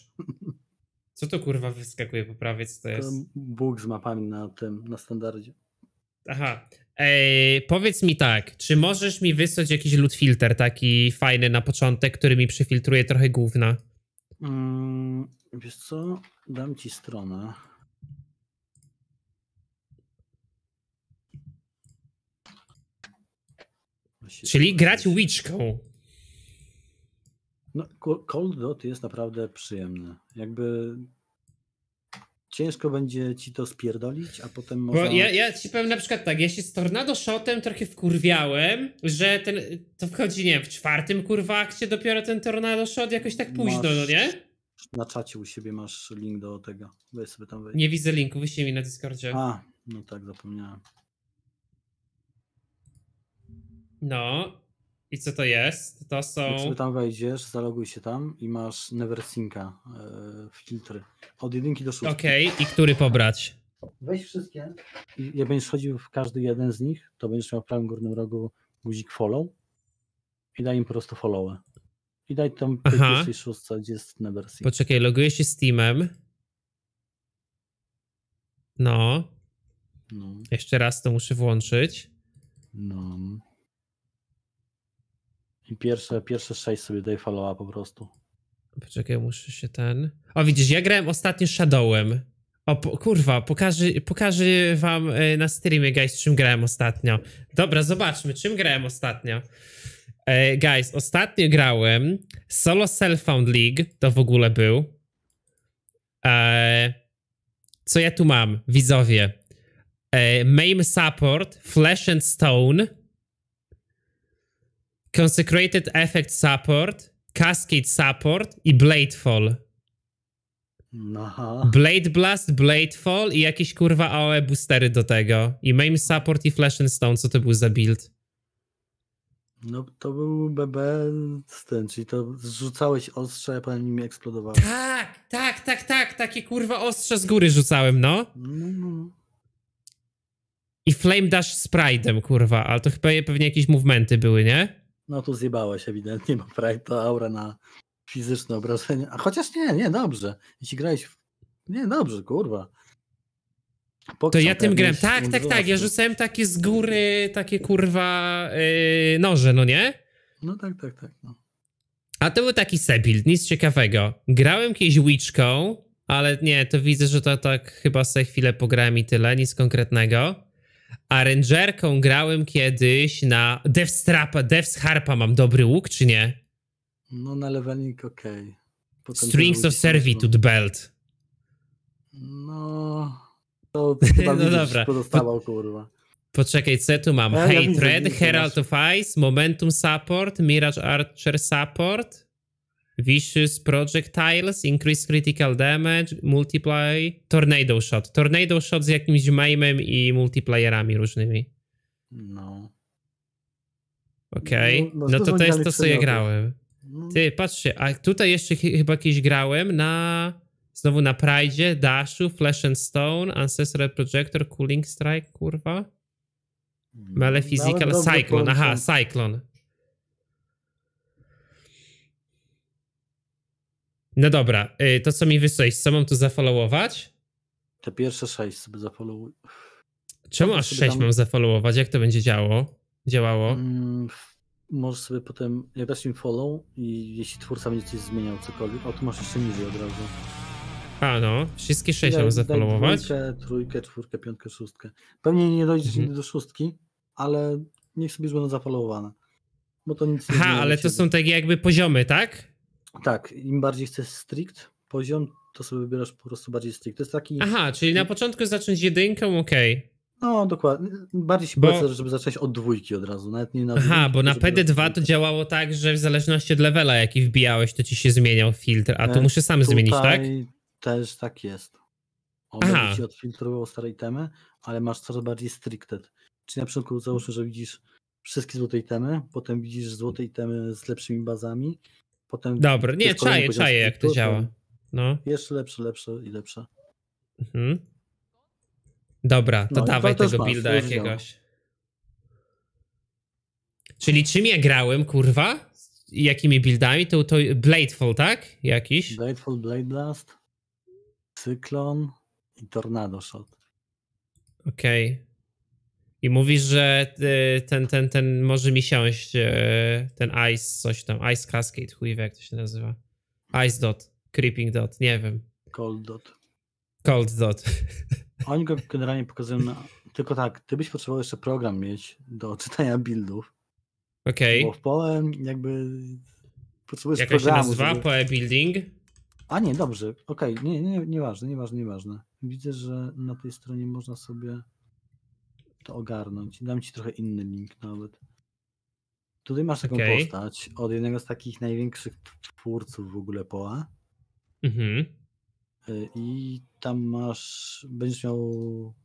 B: Co to kurwa wyskakuje po prawej, co to jest? To Bóg z mapami na tym, na standardzie. Aha.
A: Ej, powiedz mi tak, czy możesz mi wysłać jakiś loot filter taki fajny na początek, który mi przefiltruje trochę główna?
B: Mm, wiesz co, dam ci stronę.
A: Czyli grać witchką.
B: No, Cold Dot jest naprawdę przyjemny. Jakby ciężko będzie ci to spierdolić, a potem można... Bo ja,
A: ja ci powiem na przykład tak, ja się z Tornado Shotem trochę wkurwiałem, że ten, to wchodzi, nie wiem, w czwartym kurwa akcie dopiero ten Tornado Shot jakoś tak późno, no masz, no nie?
B: Na czacie u siebie masz link do tego, weź sobie tam Nie widzę linku,
A: wyślij mi na Discordzie. A,
B: no tak, zapomniałem.
A: No, i co to jest? To są. Jak tam
B: wejdziesz, zaloguj się tam i masz Neversinka yy, filtry. Od jedynki do szóstki. Okej, okay. i który pobrać? Weź wszystkie. I jak będziesz wchodził w każdy jeden z nich, to będziesz miał w prawym górnym rogu guzik follow i daj im po prostu followę. I daj tam pierwszy pierwszej szóstce, gdzie jest Neversink. Poczekaj,
A: logujesz się Steamem. No. no. Jeszcze raz to muszę włączyć.
B: No pierwsze, pierwsze sześć sobie daj followa po prostu.
A: Poczekaj, muszę się ten... O, widzisz, ja grałem ostatnio Shadowem. O, po, kurwa, pokażę, pokażę wam e, na streamie, guys, czym grałem ostatnio. Dobra, zobaczmy, czym grałem ostatnio. E, guys, ostatnio grałem Solo Self-Found League, to w ogóle był. E, co ja tu mam, widzowie? E, MAME Support, Flesh and Stone, Consecrated Effect Support, Cascade Support i Bladefall. Aha. Blade Blast, Bladefall i jakieś kurwa AOE boostery do tego. I Main Support i Flash and Stone. Co to był za build?
B: No to był BB z czyli to zrzucałeś ostrze, a pan nimi eksplodowałeś.
A: Tak, tak, tak, tak, takie kurwa ostrze z góry
B: rzucałem, no. No, no. no. I Flame Dash z
A: kurwa, ale to chyba pewnie jakieś movementy były, nie?
B: No tu zjebałeś ewidentnie, bo Pride to aura na fizyczne obrażenia. A chociaż nie, nie, dobrze. Jeśli grałeś w... Nie, dobrze, kurwa. Pokrzą to ja tym grałem. Tak, tak, tak. Ja rzucałem
A: takie z góry, takie kurwa yy, noże, no nie? No tak, tak, tak. No. A to był taki sebil, nic ciekawego. Grałem kiedyś Witchką, ale nie, to widzę, że to tak chyba sobie chwilę pograłem i tyle, nic konkretnego. A rangerką grałem kiedyś na Death's Trapa, Death's Harpa. Mam dobry łuk, czy nie?
B: No na leveling okej. Strings of Servitude Belt. No... To chyba no dobra. pozostawał, po, kurwa.
A: Poczekaj, co tu mam? Ja, Hatred, ja Herald of Ice, Momentum Support, Mirage Archer Support. Vicious Projectiles, Increase Critical Damage, Multiply, Tornado Shot. Tornado Shot z jakimś maimem i multiplayerami różnymi. No. Okej, okay. No, no, no, to to jest to, co ja grałem. No. Ty, patrzcie, a tutaj jeszcze chyba jakieś grałem na... Znowu na Pride, Dashu, Flash and Stone, Ancestral Projector, Cooling Strike, kurwa. No, Male Physical, Cyclone, aha, Cyclone. No dobra, y, to co mi wysłałeś, co mam tu zafollowować?
B: Te pierwsze sześć sobie zafollowuj. Czemu aż sześć dam... mam
A: zafollowować? Jak to będzie działo? działało?
B: Mm, możesz sobie potem, ja dać im follow i jeśli twórca będzie coś zmieniał cokolwiek, O, tu masz jeszcze niżej od razu.
A: A no, wszystkie sześć daj, mam zafollowować?
B: Dwójkę, trójkę, czwórkę, piątkę, szóstkę. Pewnie nie dojdziesz mhm. do szóstki, ale niech sobie już będą zafollowowane. Bo to nic nie Ha, ale to są takie jakby poziomy, tak? Tak, im bardziej chcesz strict poziom, to sobie wybierasz po prostu bardziej strict. To jest taki... Aha,
A: czyli na początku zacząć jedynką, okej. Okay.
B: No, dokładnie. Bardziej się bo... żeby zacząć od dwójki od razu, nawet nie na dwójki, Aha, bo na PD2
A: to działało tak, że w zależności od levela, jaki wbijałeś, to ci się zmieniał filtr, a tu e, muszę sam Tutaj zmienić, tak?
B: też tak jest. On Aha. ci odfiltrowało starej temy, ale masz coraz bardziej stricted. Czyli na początku załóżmy, że widzisz wszystkie złote temy, potem widzisz złote temy z lepszymi bazami, Potem Dobra, nie, czaję, czaję jak to działa. No. Jeszcze lepsze, lepsze i lepsze.
A: Mhm. Dobra, to no, dawaj to tego masz, builda jakiegoś. Czyli czym ja grałem, kurwa? jakimi buildami? To, to Bladefall, tak?
B: Jakiś? Bladefall, Blade Blast, Cyklon i Tornado Shot.
A: Okej. Okay. I mówisz, że y, ten, ten, ten może mi siąść, y, ten Ice, coś tam, Ice Cascade, chuj wie jak to się nazywa. Ice Dot, Creeping Dot, nie wiem.
B: Cold Dot.
A: Cold Dot.
B: Oni go generalnie pokazują na... Tylko tak, ty byś potrzebował jeszcze program mieć do czytania buildów. Okej. Okay. Bo w Poem jakby potrzebujesz Jaka programu. Jak się nazywa? Żeby... Poe Building? A nie, dobrze, okej, okay. nie, nie, nieważne, nieważne, nieważne. Widzę, że na tej stronie można sobie to ogarnąć. Dam ci trochę inny link nawet. Tutaj masz taką okay. postać od jednego z takich największych twórców w ogóle POA. Mhm. Y, I tam masz, będziesz miał,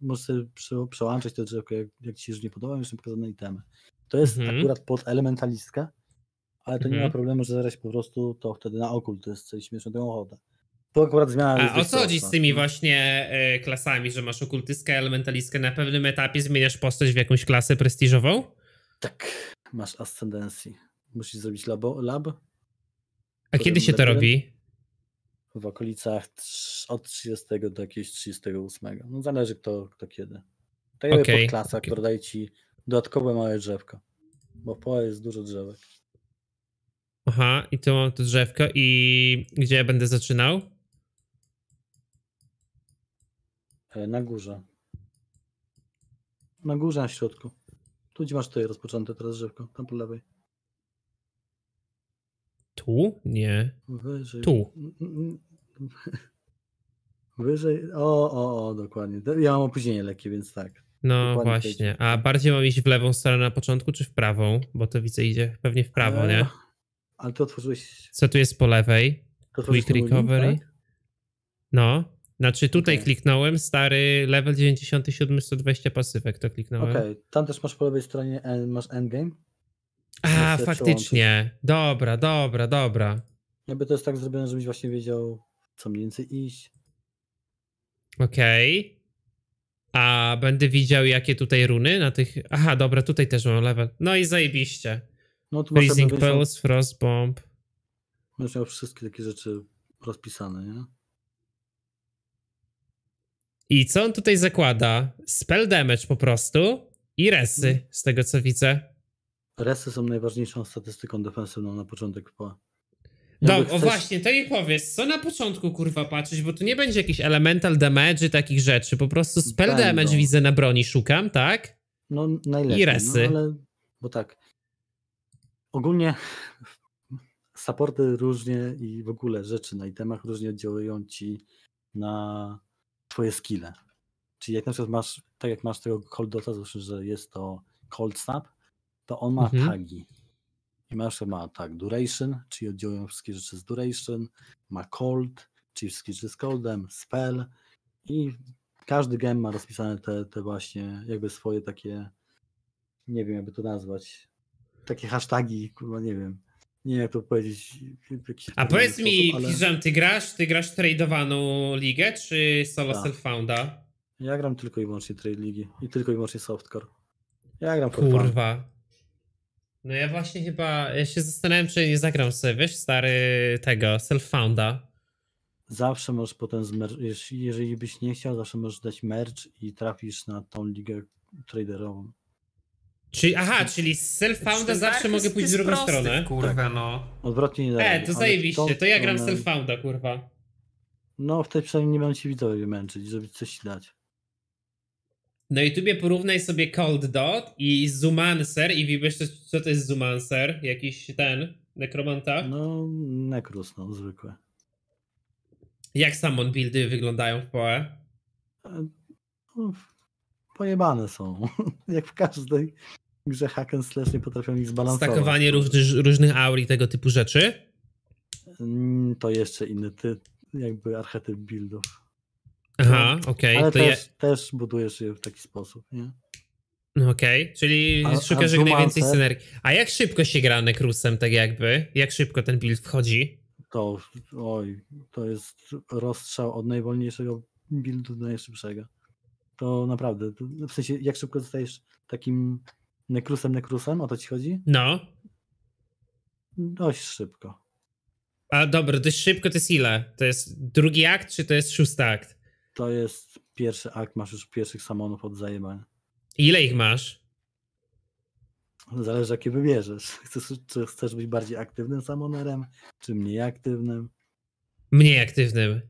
B: możesz sobie przełączać to drzewko, jak, jak ci się już nie podoba, już są pokazane itemy. To jest mhm. akurat pod elementalistkę, ale to mhm. nie ma mhm. problemu, że zaraz po prostu to wtedy na okult to jest coś śmiesznego ochotę. To akurat zmiana. A o co chodzi z tymi
A: właśnie e, klasami, że masz okultystkę, elementalistkę? Na pewnym etapie zmieniasz postać w jakąś klasę prestiżową?
B: Tak, masz ascendencji. Musisz zrobić labo, lab. A kiedy się to robi? W okolicach od 30 do jakiegoś 38. No zależy kto, kto kiedy. Tak jakby okay. podklasa, okay. która daje ci dodatkowe małe drzewko. Bo w jest dużo drzewek.
A: Aha, i tu mam to drzewko i gdzie ja będę zaczynał?
B: E, na górze. Na górze, na środku. Tu gdzie masz tutaj rozpoczęte teraz drzewko, tam po lewej. Tu? Nie. Wyżej. Tu. Wyżej. O, o, o, dokładnie. Ja mam opóźnienie lekkie, więc tak. No dokładnie właśnie.
A: A bardziej mam iść w lewą stronę na początku, czy w prawą? Bo to widzę idzie pewnie w prawo, eee, nie?
B: Ale ty otworzyłeś.
A: Co tu jest po lewej? Quick recovery. Tak? No. Znaczy tutaj okay. kliknąłem, stary level 97, 120 pasywek to kliknąłem. Okej,
B: okay. tam też masz po lewej stronie, masz endgame. A, faktycznie.
A: Przełączy. Dobra, dobra, dobra.
B: Jakby to jest tak zrobione, żebyś właśnie wiedział, co mniej więcej iść.
A: Okej. Okay. A będę widział, jakie tutaj runy na tych... Aha, dobra, tutaj też mam level. No i zajebiście. No, tu Freezing Pulse, Frost Bomb.
B: Będziesz miał wszystkie takie rzeczy rozpisane, nie?
A: I co on tutaj zakłada? Spell damage po prostu i resy, mhm.
B: z tego co widzę. Resy są najważniejszą statystyką defensywną na początek po. No, chcesz... właśnie,
A: to i powiedz, co na początku kurwa patrzeć, bo tu nie będzie jakiś elemental damage takich rzeczy, po prostu spell Będą. damage widzę na broni, szukam, tak?
B: No najlepiej, I no, resy. No, ale, bo tak, ogólnie supporty różnie i w ogóle rzeczy na itemach różnie oddziałują ci na twoje skille. Czyli jak na przykład masz, tak jak masz tego coldota, zawsze, że jest to cold snap, to on ma mhm. tagi. I masz, ma tak, duration, czyli oddziałują wszystkie rzeczy z duration, ma cold, czyli wszystkie rzeczy z coldem, spell i każdy gem ma rozpisane te, te właśnie jakby swoje takie, nie wiem jakby to nazwać, takie hashtagi, kurwa nie wiem, nie jak to powiedzieć. A powiedz mi, ale... Piżam,
A: ty grasz, ty grasz tradowaną ligę, czy solo tak.
B: self-founda? Ja gram tylko i wyłącznie trade ligi i tylko i wyłącznie softcore.
A: Ja gram
D: Kurwa.
B: No ja
A: właśnie chyba, ja się zastanawiam, czy nie zagram sobie, wiesz, stary tego, self-founda.
B: Zawsze możesz potem, jeżeli byś nie chciał, zawsze możesz dać merch i trafisz na tą ligę traderową. Czyli, aha, znaczy, czyli z self-founda zawsze mogę pójść w drugą prosty, stronę. Tak. Kurwa, no. Odwrotnie nie da. E, to zajebiście, to ja gram stronę...
A: self-founda, kurwa.
B: No, w tej przynajmniej nie będę się widzowie męczyć, żeby coś dać.
A: Na YouTubie porównaj sobie Cold Dot i Zumancer i wiesz, co to jest Zumancer? Jakiś ten, nekromanta? No,
B: nekrus, no, zwykłe. Jak summon buildy wyglądają w PoE? E, no, pojebane są, jak w każdej że hack and slash nie potrafią ich zbalansować. Stakowanie różnych, różnych
A: aur i tego typu rzeczy?
B: Mm, to jeszcze inny ty, jakby archetyp buildów.
A: Aha, no. okej. Okay, Ale też,
B: je... też budujesz je w taki sposób, nie?
A: No okej, okay, czyli a, szukasz jak najwięcej synergii. A jak szybko się gra Nekrusem, tak jakby? Jak szybko ten build wchodzi?
B: To, oj, to jest rozstrzał od najwolniejszego buildu do najszybszego. To naprawdę, to, w sensie jak szybko zostajesz takim Nekrusem, Nekrusem, o to ci chodzi? No. Dość szybko.
A: A dobra, dość szybko to jest ile? To jest drugi akt, czy to jest szósty akt?
B: To jest pierwszy akt, masz już pierwszych samonów od zajebań.
A: Ile ich masz?
B: Zależy jakie wybierzesz. Chcesz, czy chcesz być bardziej aktywnym samonerem, czy mniej aktywnym?
A: Mniej aktywnym.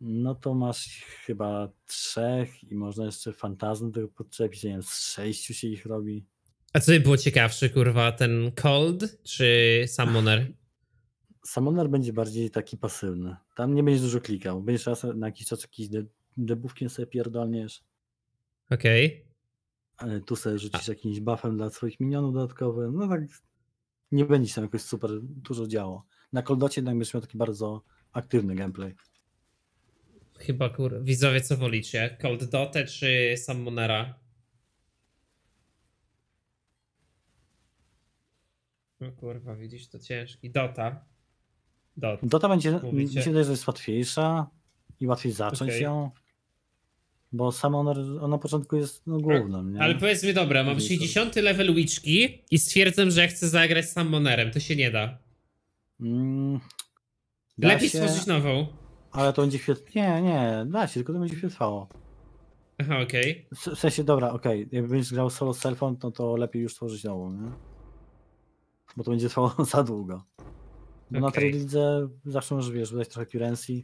B: No to masz chyba trzech i można jeszcze fantazm tylko podczepić, nie wiem, z sześciu się ich robi. A
A: co by było ciekawsze, kurwa, ten Cold czy Summoner?
B: Summoner będzie bardziej taki pasywny. Tam nie będziesz dużo klikał. Będziesz raz na jakiś czas jakiś de debówkiem sobie pierdolniesz. Okej. Okay. Tu sobie rzucisz A. jakimś buffem dla swoich minionów dodatkowych. No tak nie będzie się tam jakoś super dużo działo. Na Coldocie jednak będziesz miał taki bardzo aktywny gameplay.
A: Chyba kur... Widzowie co wolicie? Cold Dotę czy Summonera? kurwa, widzisz, to ciężki. Dota.
B: Dota, Dota będzie, Mówicie? mi się że jest łatwiejsza i łatwiej zacząć Okej. ją. Bo sama ona, ona na początku jest no, głównym, nie? Ale powiedzmy, dobra, mam 60
A: level witchki i stwierdzam, że chcę zagrać z Summonerem. To się nie da.
B: Mm,
A: da Lepiej się, stworzyć
B: nową. Ale to będzie chwilę... Nie, nie, da się, tylko to będzie chwilę trwało.
A: Aha, okej.
B: W sensie, dobra, okej, jak będziesz grał solo z telefon, no to lepiej już stworzyć nową, nie? bo to będzie trwało za długo. Bo okay. na tej lidze zawsze już, wiesz, wydać trochę currency,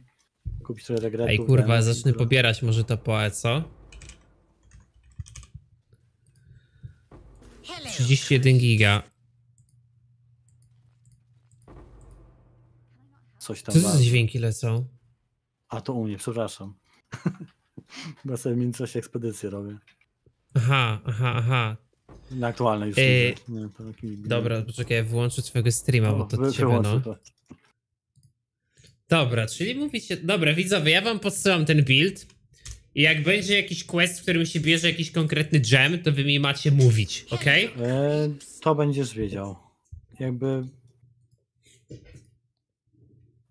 B: kupić trochę regretów. Ej, kurwa, ten, zacznę który... pobierać
A: może to po e, co? 31 giga.
B: Coś tam Co to za dźwięki lecą? A to u mnie, przepraszam. Bo ja sobie w międzyczasie ekspedycję robię. Aha, aha, aha. Na aktualne już. E, nie, dobra, poczekaj,
A: włączę twojego streama, o, bo to wy, no. no. Dobra, czyli mówicie... Dobra, widzowie, ja wam podsyłam ten build i jak będzie jakiś quest, w którym się bierze jakiś konkretny gem, to wy mi macie mówić, ok? Eee,
B: to będziesz wiedział. Jakby...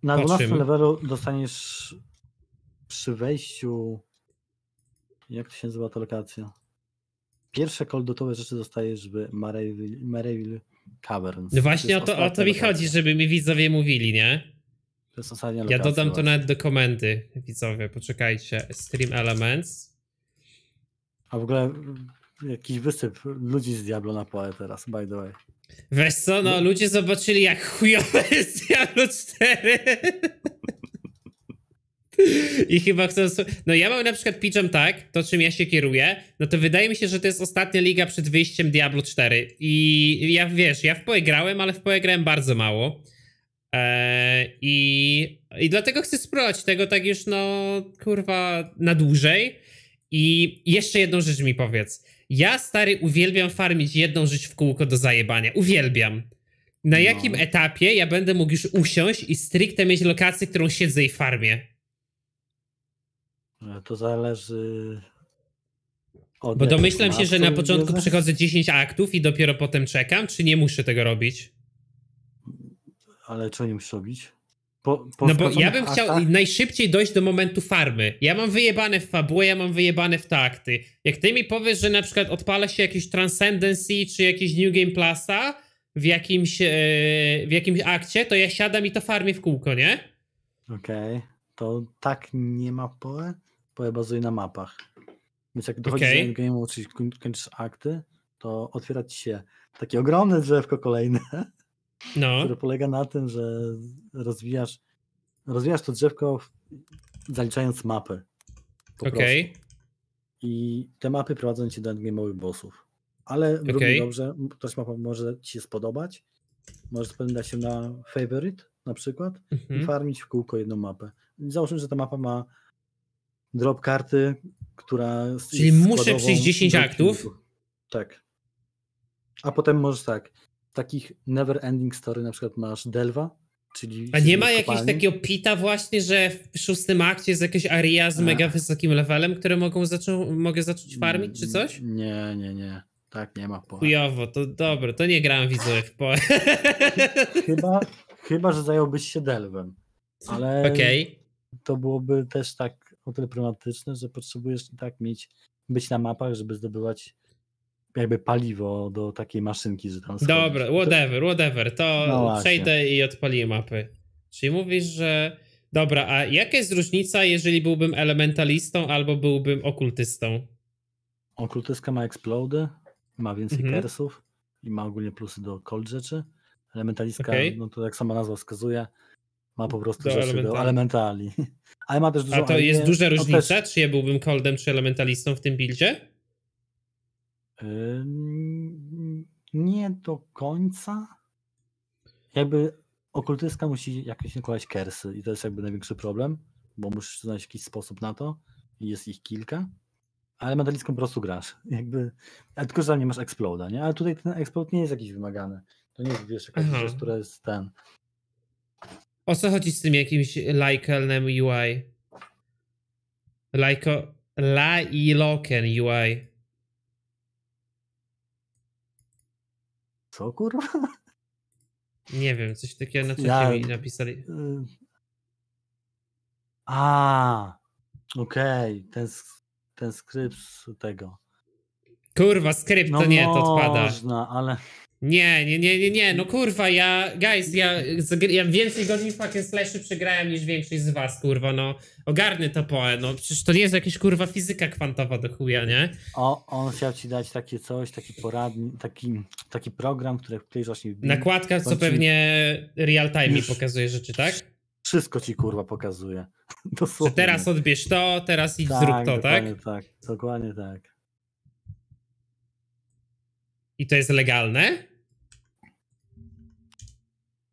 B: Na 12 levelu dostaniesz przy wejściu... Jak to się nazywa ta lokacja? pierwsze koldotowe rzeczy dostajesz w Maryville, Maryville Caverns. No właśnie to o to, o to mi chodzi,
A: żeby mi widzowie mówili, nie?
B: To jest ostatnia lokacja. Ja dodam to nawet
A: do komendy, widzowie, poczekajcie. Stream
B: Elements. A w ogóle mm, jakiś wysyp ludzi z Diablo na pole teraz, by the way.
A: Weź co, no, no. ludzie zobaczyli jak chujowe jest Diablo 4. I chyba chcę. No ja mam na przykład pitchem tak, to czym ja się kieruję, no to wydaje mi się, że to jest ostatnia liga przed wyjściem Diablo 4. I ja wiesz, ja w PoE grałem, ale w PoE grałem bardzo mało. Eee, i, I dlatego chcę spróbować tego tak już, no kurwa, na dłużej. I jeszcze jedną rzecz mi powiedz. Ja stary uwielbiam farmić jedną rzecz w kółko do zajebania. Uwielbiam. Na no. jakim etapie ja będę mógł już usiąść i stricte mieć lokację, którą siedzę i farmię?
B: To zależy. Od Bo domyślam się, że na początku bierzesz? przychodzę
A: 10 aktów i dopiero potem czekam, czy nie muszę tego robić?
B: Ale co nie musisz robić? Po, po no bo ja bym aktach? chciał
A: najszybciej dojść do momentu farmy. Ja mam wyjebane w fabułę, ja mam wyjebane w takty. Jak ty mi powiesz, że na przykład odpala się jakiś Transcendency czy jakiś New Game Plusa w jakimś, yy, w jakimś akcie, to ja siadam i to
B: farmię w kółko, nie? Okej, okay. to tak nie ma pole? bo bazuje na mapach. Więc jak dochodzisz okay. do endgame'u, czyli kończysz akty, to otwiera ci się takie ogromne drzewko kolejne, no. które polega na tym, że rozwijasz, rozwijasz to drzewko zaliczając mapy. Okej. Okay. I te mapy prowadzą cię do endgame'owych bossów. Ale okay. dobrze, ktoś mapa może ci się spodobać, może spędzać się na favorite na przykład mm -hmm. i mhm. farmić w kółko jedną mapę. Załóżmy, że ta mapa ma drop karty, która. Czyli muszę przyjść 10 aktów. Tak. A potem możesz tak. Takich never ending story na przykład masz Delva, czyli. A nie ma jakiegoś takiego
A: pita właśnie, że w szóstym akcie jest jakaś aria z A. mega wysokim levelem,
B: które mogą zaczą-
A: mogę zacząć mm, farmić czy coś?
B: Nie, nie, nie. Tak, nie ma. Po. Chujowo,
A: to dobre, to nie gram widzowych po.
B: Chyba, chyba, że zająłbyś się Delwem. Ale okay. to byłoby też tak o tyle problematyczne, że potrzebujesz i tak mieć, być na mapach, żeby zdobywać jakby paliwo do takiej maszynki, że tam schodzisz. Dobra, whatever,
A: whatever, to no przejdę i odpalię mapy. Czyli mówisz, że dobra, a jaka jest różnica, jeżeli byłbym elementalistą albo
B: byłbym okultystą? Okultystka ma explode, ma więcej mhm. kersów i ma ogólnie plusy do cold rzeczy. Elementalistka, okay. no to jak sama nazwa wskazuje, ma po prostu do rzeczy elementali. do elementali. Ale ma też dużo. A to jest duża różnica, też... czy ja byłbym
A: koldem, czy elementalistą w tym bildzie?
B: nie do końca. Jakby okultystka musi jakoś nakładać kersy i to jest jakby największy problem, bo musisz znaleźć jakiś sposób na to i jest ich kilka. Ale metaliską po prostu grasz. Jakby, tylko, że tam nie masz exploda, nie? Ale tutaj ten explode nie jest jakiś wymagany. To nie jest, wiesz, jakaś rzecz, która jest ten.
A: O co chodzi z tym jakimś likeelnem UI? Lajko... Lailoken UI. Co kurwa? Nie wiem, coś takiego na czacie mi napisali.
B: Y, a, okej, okay. ten, ten skrypt tego.
A: Kurwa, skrypt to nie, to odpada. No
B: można, ale.
A: Nie, nie, nie, nie, nie, no kurwa, ja, guys, ja, ja więcej godzin fucking slashy przegrałem niż większość z was, kurwa, no, ogarny to poe, no, przecież to nie jest jakaś, kurwa, fizyka kwantowa do chuja, nie?
B: O, on chciał ci dać takie coś, taki poradnik, taki, taki program, który wkleisz właśnie Nakładka, co pewnie
A: real time mi pokazuje rzeczy,
B: tak? Wszystko ci, kurwa, pokazuje.
A: Dosłownie. Że teraz odbierz to, teraz idź tak, zrób to, tak? Dokładnie
B: tak, dokładnie tak. I to jest
A: legalne?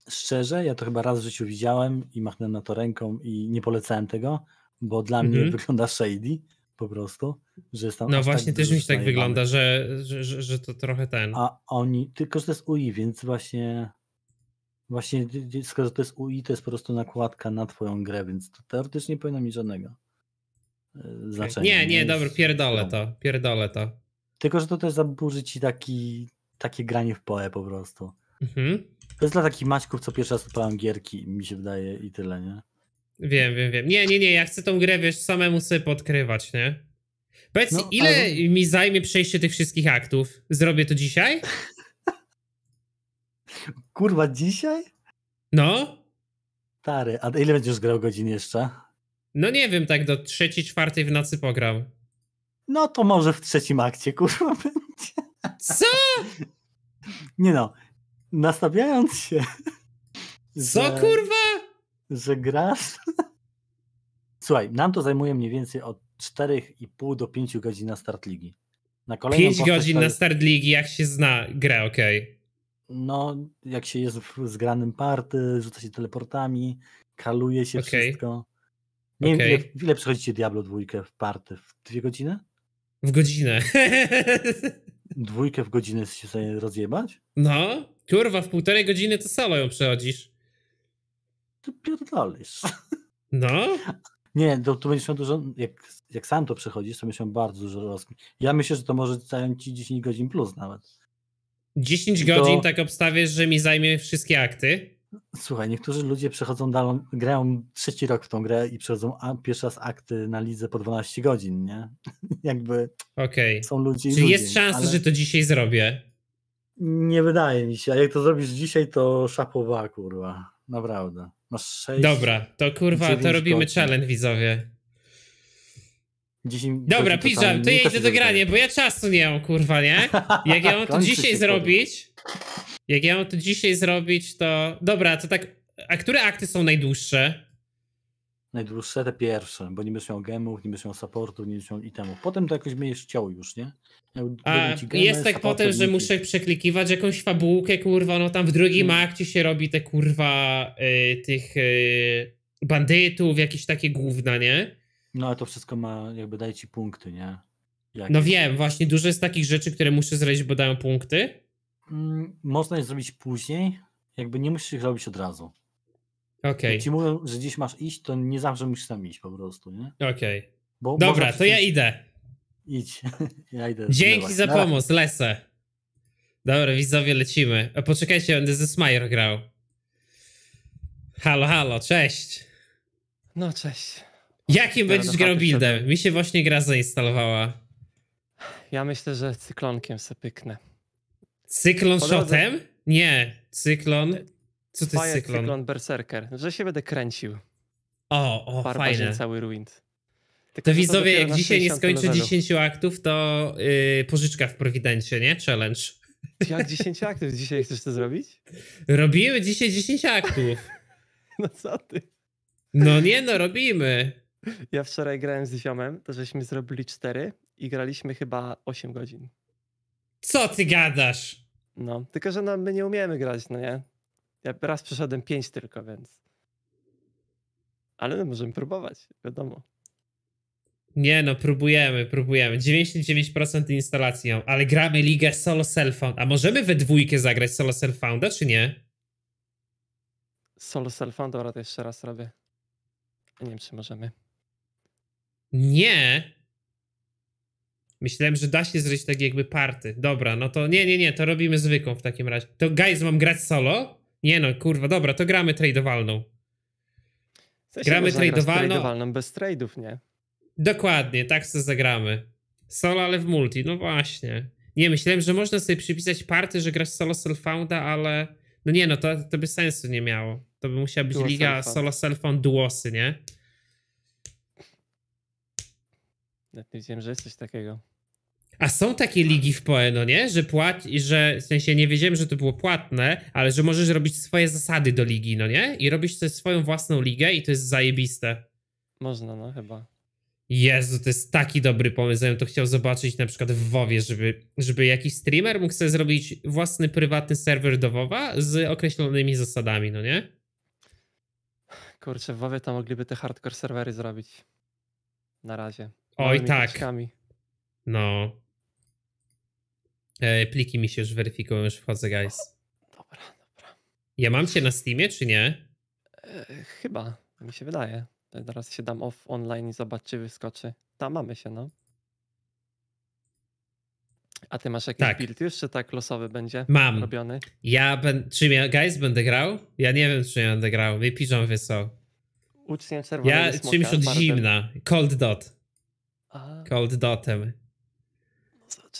B: Szczerze, ja to chyba raz w życiu widziałem i machnę na to ręką i nie polecałem tego, bo dla mm -hmm. mnie mhm. wygląda shady po prostu, że jest tam. No tak właśnie, tak też mi się tak wygląda,
A: że, że, że, że to trochę ten. A
B: oni, tylko że to jest UI, więc właśnie. Właśnie, skoro to jest UI, to jest po prostu nakładka na twoją grę, więc to teoretycznie powinno mieć żadnego e, znaczenia. Nie, nie, nie dobra,
A: pierdolę to, pierdolę to.
B: Tylko, że to też zaburzy ci taki, takie granie w poe po prostu. Mhm. To jest dla takich maćków, co pierwszy raz odpalam gierki, mi się wydaje, i tyle, nie?
A: Wiem, wiem, wiem. Nie, nie, nie, ja chcę tą grę, wiesz, samemu sobie podkrywać, nie? Powiedz, no, ile ale... No- mi zajmie przejście tych wszystkich aktów? Zrobię to dzisiaj? Kurwa, dzisiaj?
B: No. Stary, a ile będziesz grał godzin jeszcze?
A: No nie wiem, tak do trzeciej, czwartej w nocy
B: pogram. No to może w trzecim akcie, kurwa, będzie. Co? Nie no, nastawiając się. Co, że,
C: kurwa?
B: Że grasz. Słuchaj, nam to zajmuje mniej więcej od 4,5 do 5 godzin na start ligi. Na 5 godzin na start ligi, jak się zna grę, okej. Okay. No, jak się jest w zgranym party, rzuca się teleportami, kaluje się okay. wszystko. Nie okay. wiem, ile, ile przychodzicie Diablo dwójkę w party? W dwie godziny? W godzinę. Dwójkę w godzinę się w rozjebać?
A: No, kurwa, w półtorej godziny to solo ją przechodzisz.
B: Ty pierdolisz. No. Nie, to, to będziesz miał dużo, jak, jak sam to przechodzisz, to będziesz miał bardzo dużo rozkmin. Ja myślę, że to może zająć ci 10 godzin plus nawet. 10 to... godzin
A: tak obstawiasz, że mi zajmie wszystkie akty?
B: Słuchaj, niektórzy ludzie przechodzą dalą, grają trzeci rok w tą grę i przechodzą a, pierwszy raz akty na lidze po 12 godzin, nie? Jakby
A: okay. są ludzie Czy jest szansa, ale... że to dzisiaj zrobię?
B: Nie wydaje mi się, a jak to zrobisz dzisiaj, to szapowa, kurwa. Naprawdę. Masz 6. Dobra, to kurwa, to robimy godzin.
A: challenge, widzowie. 10 Dobra, piżam, to ja idę do grania, bo ja czasu nie mam, kurwa, nie? Jak ja mam to dzisiaj zrobić. Powiem. Jak ja mam to dzisiaj zrobić, to. Dobra, to tak. A które akty są najdłuższe?
B: Najdłuższe te pierwsze, bo nie będziesz miał gemów, nie będziesz miał supportów, nie będziesz miał itemów. Potem to jakoś będziesz chciał już, nie? A gemy, jest tak potem, że muszę
A: przeklikiwać jakąś fabułkę, kurwa, no tam w drugim hmm. akcie się robi te kurwa y, tych y, bandytów, jakieś takie główna, nie?
B: No ale to wszystko ma, jakby daje ci punkty, nie? No wiem,
A: właśnie dużo jest takich rzeczy, które muszę zrobić, bo dają punkty.
B: Mm, można je zrobić później, jakby nie musisz ich robić od razu. Okej. Okay. Ci mówią, że dziś masz iść, to nie zawsze musisz tam iść po prostu, nie? Okej. Okay. Dobra, to ja idę. Idź. ja idę. Dzięki za pomoc,
A: lesę. Dobra, widzowie, lecimy. A poczekajcie, będę ze Smajer grał. Halo, halo, cześć.
D: No, cześć.
A: Jakim będziesz grał buildem? Mi się właśnie gra zainstalowała. Ja myślę, że cyklonkiem sobie pyknę.
D: Cyklon shotem?
A: Nie, cyklon. Co to jest cyklon? Cyklon Berserker, no, że
D: się będę kręcił.
A: O, o, fajnie. fajne.
D: cały ruined.
A: Tylko to widzowie, jak dzisiaj nie skończę 10 aktów, to yy, pożyczka w Prowidencie, nie? Challenge.
D: Jak 10 aktów dzisiaj chcesz to zrobić? Robimy dzisiaj 10 aktów. No co ty? No nie, no robimy. Ja wczoraj grałem z ziomem, to żeśmy zrobili 4 i graliśmy chyba 8 godzin.
A: Co ty gadasz?
D: No, tylko że no, my nie umiemy grać, no nie? Ja raz przeszedłem pięć tylko, więc. Ale my możemy próbować, wiadomo.
A: Nie no, próbujemy, próbujemy. 99% instalacji ją, ale gramy ligę solo self-found. A możemy we dwójkę zagrać solo self-founda, czy nie? Solo self-found, dobra, to jeszcze raz robię. Nie wiem, czy możemy. Nie, Myślałem, że da się zrobić tak jakby party. Dobra, no to nie, nie, nie, to robimy zwykłą w takim razie. To guys, mam grać solo? Nie no, kurwa, dobra, to gramy tradowalną. W gramy tradowalną.
D: tradowalną bez tradeów, nie?
A: Dokładnie, tak sobie zagramy. Solo, ale w multi, no właśnie. Nie, myślałem, że można sobie przypisać party, że grasz solo self-founda, ale... No nie, no to, to by sensu nie miało. To by musiała być duo liga self solo self-found duosy, nie?
D: Nawet nie wiedziałem, że jest coś takiego.
A: A są takie ligi w PoE, no nie? Że płaci, że w sensie nie wiedziałem, że to było płatne, ale że możesz robić swoje zasady do ligi, no nie? I robisz też swoją własną ligę i to jest zajebiste. Można, no chyba. Jezu, to jest taki dobry pomysł. Ja bym to chciał zobaczyć na przykład w WoWie, żeby, żeby jakiś streamer mógł sobie zrobić własny prywatny serwer do WoWa z określonymi zasadami, no nie?
D: Kurczę, w WoWie to mogliby te
A: hardcore serwery zrobić. Na razie. Oj, tak. No. E, pliki mi się już weryfikują, już wchodzę, guys. dobra, dobra. Ja mam cię na Steamie, czy nie?
C: E,
D: chyba, mi się wydaje. Teraz się dam off online i zobacz, czy wyskoczy. Tam mamy się, no. A ty masz jakiś tak. build już, czy tak losowy będzie
A: Mam. robiony? Ja ben, czy ja, guys będę grał? Ja nie wiem, czy ja będę grał. Mnie piżam wysoko.
D: Uczniem czerwonego Ja smoka, czymś od zimna.
A: Cold dot. A... Cold Dotem.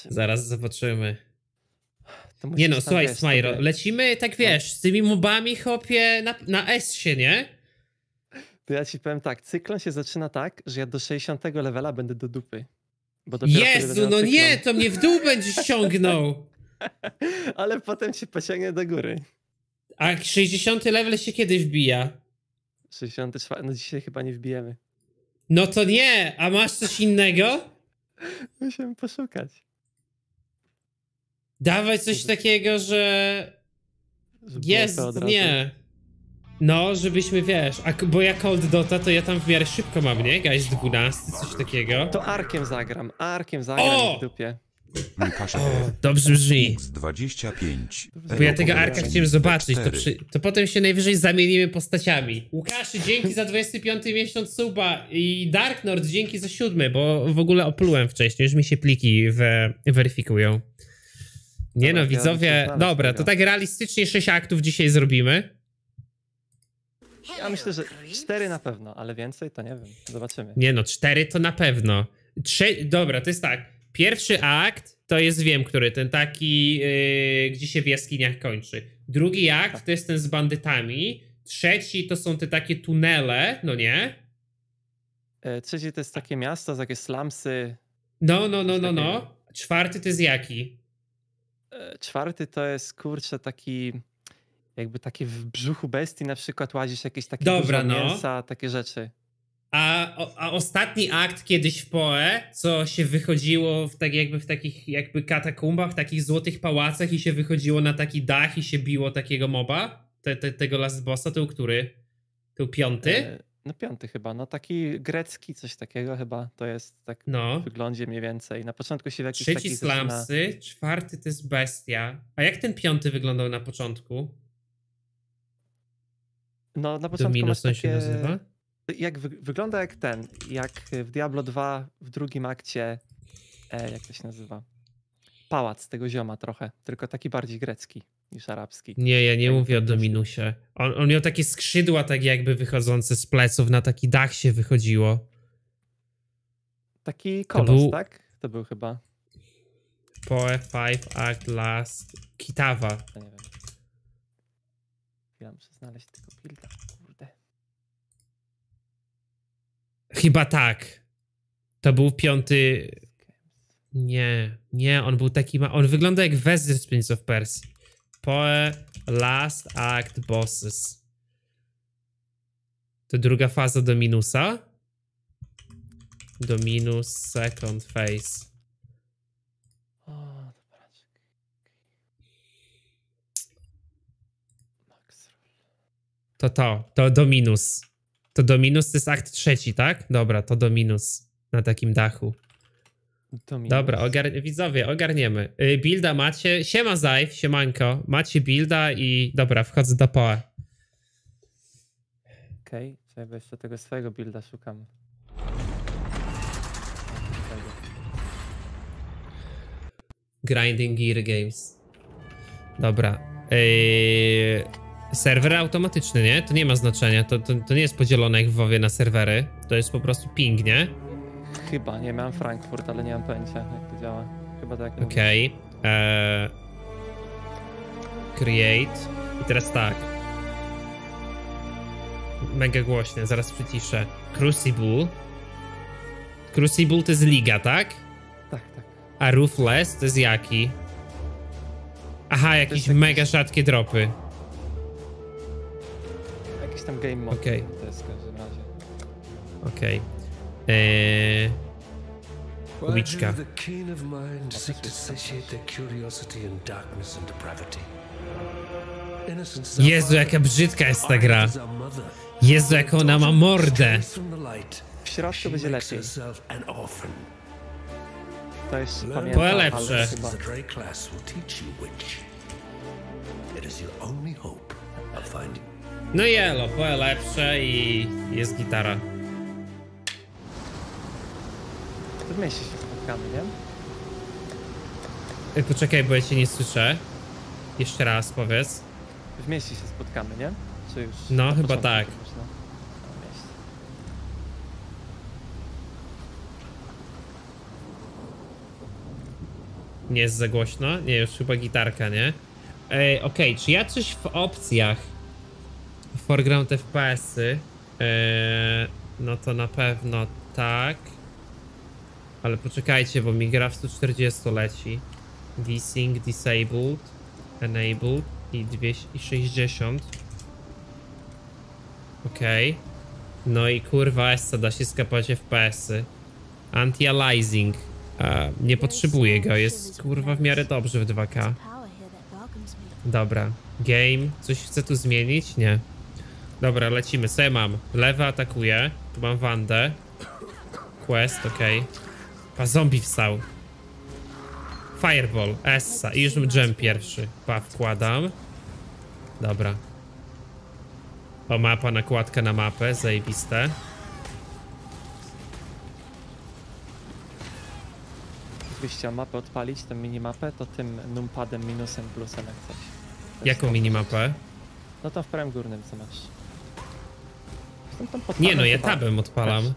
A: Zaraz zobaczymy. nie no, słuchaj, Smajro, lecimy, tak no. wiesz, z tymi mobami, chopie, na, na S się, nie?
D: To ja ci powiem tak, cyklon się zaczyna tak, że ja do 60 levela będę do dupy. Bo Jezu, no cyklon. nie, to mnie w dół będziesz ściągnął.
A: Ale potem się pociągnie do góry. A 60 level się kiedy wbija? 64, no dzisiaj chyba nie wbijemy. No to nie, a masz coś innego?
D: Musiałem poszukać.
A: Dawaj coś takiego, że... Jest, nie. No, żebyśmy, wiesz, a, bo ja Cold Dota, to ja tam w miarę szybko mam, nie? Guys 12, coś takiego. To Arkiem zagram, Arkiem zagram o! w dupie. Dobrze brzmi. 25. Bo ja tego Arka chciałem zobaczyć, to, przy, to potem się najwyżej zamienimy postaciami. Łukaszy, dzięki za 25 miesiąc suba i Darknord, dzięki za 7, bo w ogóle oplułem wcześniej, już mi się pliki we, weryfikują. Nie no, tak, Dobra, no, widzowie, ja dobra, to tak realistycznie 6 aktów dzisiaj zrobimy. Ja myślę, że 4 na pewno, ale więcej to nie wiem, zobaczymy. Nie no, 4 to na pewno. Trze dobra, to jest tak. Pierwszy akt to jest, wiem, który, ten taki, yy, gdzie się w jaskiniach kończy. Drugi akt tak. to jest ten z bandytami. Trzeci to są te takie tunele, no nie? E,
D: trzeci to jest takie miasto, takie slumsy.
A: No, no, no, no, no. Czwarty to jest jaki?
D: E, czwarty to jest, kurczę, taki jakby taki w brzuchu bestii na przykład łazisz jakieś takie Dobra, no. mięsa, takie rzeczy.
A: A, a ostatni akt kiedyś w Poe, co się wychodziło w tak jakby w takich jakby katakumbach, takich złotych pałacach i się wychodziło na taki dach i się biło takiego moba, te, te, tego Last Bossa, to był który? To był piąty? E,
D: no piąty chyba, no taki grecki coś takiego chyba, to jest tak no. w wyglądzie mniej więcej. Na początku się w jakiś Trzeci taki slamsy,
A: czwarty to jest bestia. A jak ten piąty wyglądał na początku? No na początku Domino, masz takie... się nazywa?
D: jak wy, wygląda jak ten, jak e, w Diablo 2 w drugim akcie, e, jak to się nazywa? Pałac tego zioma trochę, tylko taki bardziej grecki niż arabski.
A: Nie, ja nie tak mówię o Dominusie. On, on, miał takie skrzydła, tak jakby wychodzące z pleców, na taki dach się wychodziło. Taki kolos, był... tak? To był chyba. Poe 5 Act Last Kitawa. Ja nie wiem.
D: Ja muszę znaleźć tego builda.
A: Chyba tak. To był piąty. Nie, nie, on był taki. Ma... On wygląda jak West z Prince of Persia. Poe Last Act Bosses. To druga faza do minusa. Do minus second phase. To to, to do minus. To Dominus to jest akt trzeci, tak? Dobra, to Dominus na takim dachu. Dominus. Dobra, widzowie, ogarniemy. Yy, builda macie. Siema Zajf, siemanko. Macie builda i dobra, wchodzę do poe.
D: Okej, okay, trzeba jeszcze tego swojego builda szukam.
A: Grinding Gear Games. Dobra. Yy serwer automatyczny, nie? To nie ma znaczenia. To, to, to nie jest podzielone jak w WoWie na serwery. To jest po prostu ping, nie?
D: Chyba, nie miałem Frankfurt, ale nie mam pojęcia jak to działa. Chyba tak. Okej.
A: Okay. Eee... Create. I teraz tak. Mega głośne, zaraz przyciszę. Crucible. Crucible to jest liga, tak? Tak, tak. A Ruthless to jest jaki? Aha, jakieś mega jakiś... rzadkie dropy jestem game mode. Okej.
E: Okay. To jest w każdym razie.
A: Okej. Okay. Eee... Kubiczka.
E: Jezu, jaka brzydka jest ta gra. Jezu, jak ona ma mordę. W środku będzie lepiej.
A: To jest pamiętam, ale lepsze. Chyba.
E: It is your only hope of finding
A: no i elo, lepsze i jest gitara. W tym mieście
D: się spotkamy, nie?
A: Ej, Poczekaj, bo ja cię nie słyszę. Jeszcze raz powiedz.
D: W mieście się spotkamy, nie? Czy już? No, chyba tak. No?
A: Nie jest za głośno? Nie, już chyba gitarka, nie? Ej, okej, czy ja coś w opcjach foreground FPS-y. Eee, no to na pewno tak. Ale poczekajcie, bo mi gra w 140 leci. Vsync disabled, enabled i 260. Ok. Okay. No i kurwa essa da się skapać FPS-y. Anti-aliasing. E, nie potrzebuję go, jest kurwa w miarę dobrze w 2K. Dobra. Game. Coś chcę tu zmienić? Nie. Dobra, lecimy. Co ja mam? Lewa atakuje. Tu mam Wandę. Quest, okej. Okay. Pa, zombie wstał. Fireball, Essa i już jump pierwszy. Pa, wkładam. Dobra. O, mapa, nakładka na mapę, zajebiste.
D: Jakbyś chciał mapę odpalić, tę minimapę, to tym numpadem minusem plusem jak
A: coś. Jaką minimapę?
D: No to w prawym górnym co masz tam Nie no, ja tabem odpalam.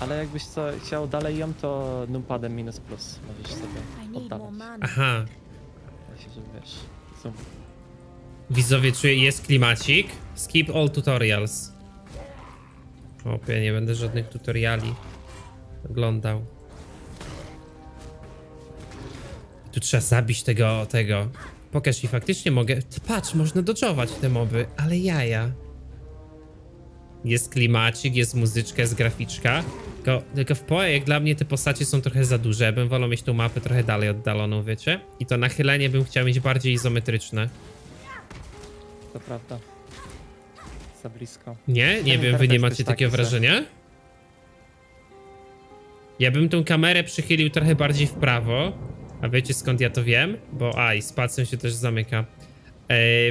D: Ale jakbyś co, chciał dalej ją, to numpadem minus plus możesz sobie oddalać. Aha. wiesz,
A: Widzowie, czuję, jest klimacik. Skip all tutorials. Opie, nie będę żadnych tutoriali oglądał. Tu trzeba zabić tego, tego. Pokaż i faktycznie mogę... Patrz, można doczować te moby, ale jaja. Jest klimacik, jest muzyczka, jest graficzka. Tylko, tylko w PoE jak dla mnie te postacie są trochę za duże. Ja bym wolał mieć tą mapę trochę dalej oddaloną, wiecie? I to nachylenie bym chciał mieć bardziej izometryczne.
D: To prawda. Za blisko. Nie? Nie
A: wiem, wy nie macie takiego taki wrażenia? Ja bym tą kamerę przychylił trochę bardziej w prawo. A wiecie skąd ja to wiem? Bo a, i spacją się też zamyka.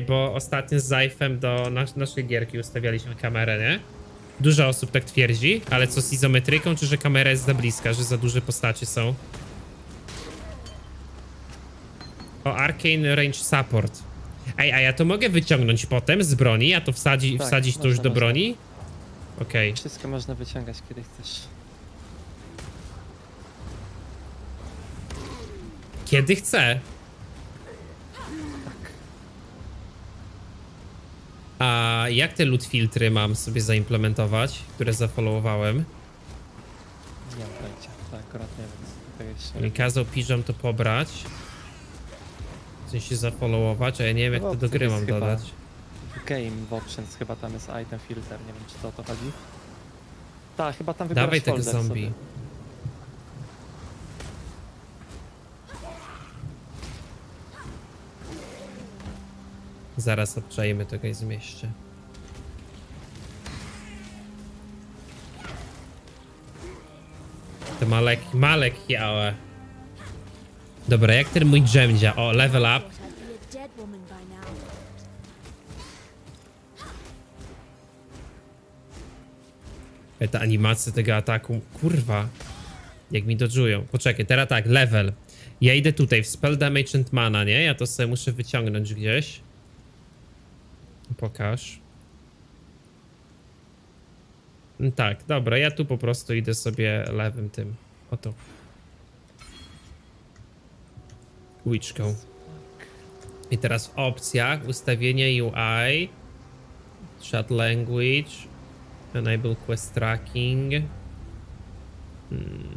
A: Bo ostatnio z Zajfem do nas naszej gierki ustawialiśmy kamerę, nie? Dużo osób tak twierdzi, ale co z izometryką, czy że kamera jest za bliska, że za duże postacie są? O, Arcane Range Support. Ej, a ja to mogę wyciągnąć potem z broni? Ja to wsadzi, tak, wsadzić można, to już do broni? Okej. Okay. Wszystko można wyciągać, kiedy chcesz. Kiedy chcę. A jak te loot filtry mam sobie zaimplementować, które zafollowowałem?
D: Nie mam pojęcia, tak, akurat nie wiem. jeszcze... Kazał
A: piżam to pobrać. W sensie zafollowować, a ja nie wiem jak no, to do gry mam dodać.
D: Game w options chyba tam jest item filter, nie wiem czy to o to chodzi. Tak, chyba tam wybierasz Dawaj tego zombie. Sobie.
A: Zaraz odczajemy tego i zmieście. To malek, malek ma lekki, Dobra, jak ten mój dżemdzia? O, level up. E, te animacje tego ataku, kurwa. Jak mi dodżują. Poczekaj, teraz tak, level. Ja idę tutaj w spell damage and mana, nie? Ja to sobie muszę wyciągnąć gdzieś. Pokaż. Mm, tak, dobra, ja tu po prostu idę sobie lewym tym. Oto. Łyczką. I teraz w opcjach ustawienie UI. Chat language. Enable quest tracking. Hmm.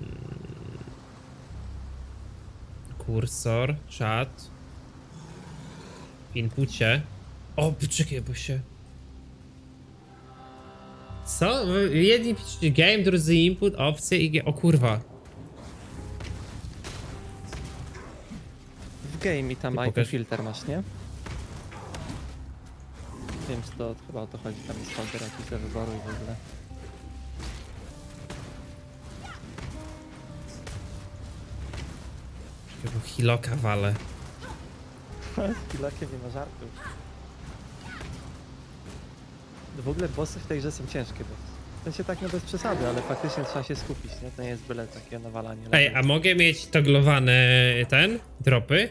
A: Kursor, chat. W inputcie o, poczekaj, bo się... Co? Jedni piszcie game, drudzy input, opcje i... O kurwa. W game i tam Nie IP filter masz, nie? Wiem, że to chyba o to chodzi, tam jest filter jakiś do wyboru i w ogóle. Czekaj, bo Hiloka wale.
C: Z
D: nie ma żartów. W ogóle bossy w tej grze są ciężkie bo W się tak, no bez przesady, ale faktycznie trzeba się skupić, nie? To nie jest byle takie nawalanie. Ej,
A: a mogę mieć toglowane y, ten, dropy?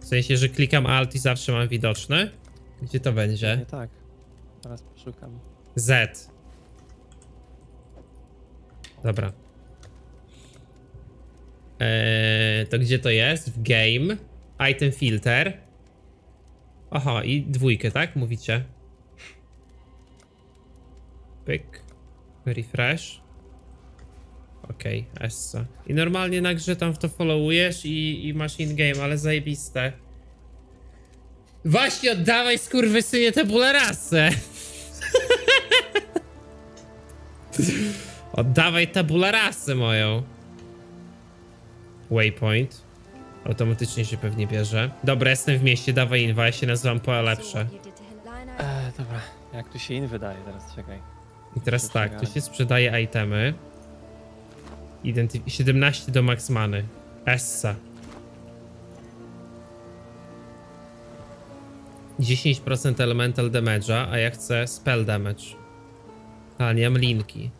A: W sensie, że klikam alt i zawsze mam widoczne? Gdzie to będzie? Nie,
D: tak. Teraz poszukam.
A: Z. Dobra. Eee, to gdzie to jest? W game. Item filter. Aha, i dwójkę, tak? Mówicie? Pyk. Refresh. Okej, okay, essa. I normalnie na grze tam w to followujesz i, i masz in-game, ale zajebiste. Właśnie oddawaj skurwysynie te bulerasy! Oddawaj tabula moją. Waypoint. Automatycznie się pewnie bierze. Dobra, jestem w mieście, dawaj inwa, ja się nazywam po Lepsze.
D: E, dobra, jak tu się in wydaje teraz, czekaj.
A: I teraz tak, tu się sprzedaje itemy. Identyf 17 do Maxmany. Essa. 10% elemental damage'a, a ja chcę spell damage. A nie mam linki.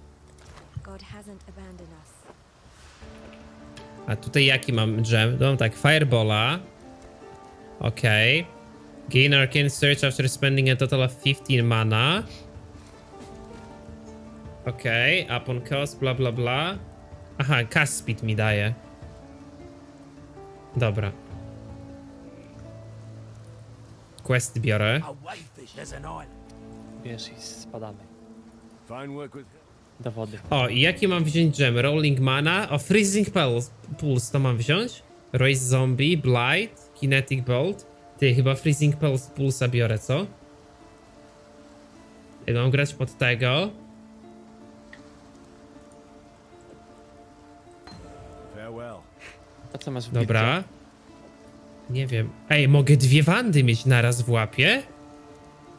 A: A tutaj jaki mam drzem? No mam tak, Firebola. Okej. Okay. Gain Arcane Search after spending a total of 15 mana. Okej, okay, upon chaos, bla bla bla. Aha, Caspit mi daje. Dobra. Quest biorę.
E: Wiesz i spadamy.
A: Do wody. O, i jaki mam wziąć dżem? Rolling Mana? O, Freezing Pulse, pulse to mam wziąć? Raise Zombie, Blight, Kinetic Bolt. Ty, chyba Freezing Pulse, Pulsa biorę, co? Idą mam grać pod tego. A co masz w Dobra. Nie wiem. Ej, mogę dwie wandy mieć naraz w łapie?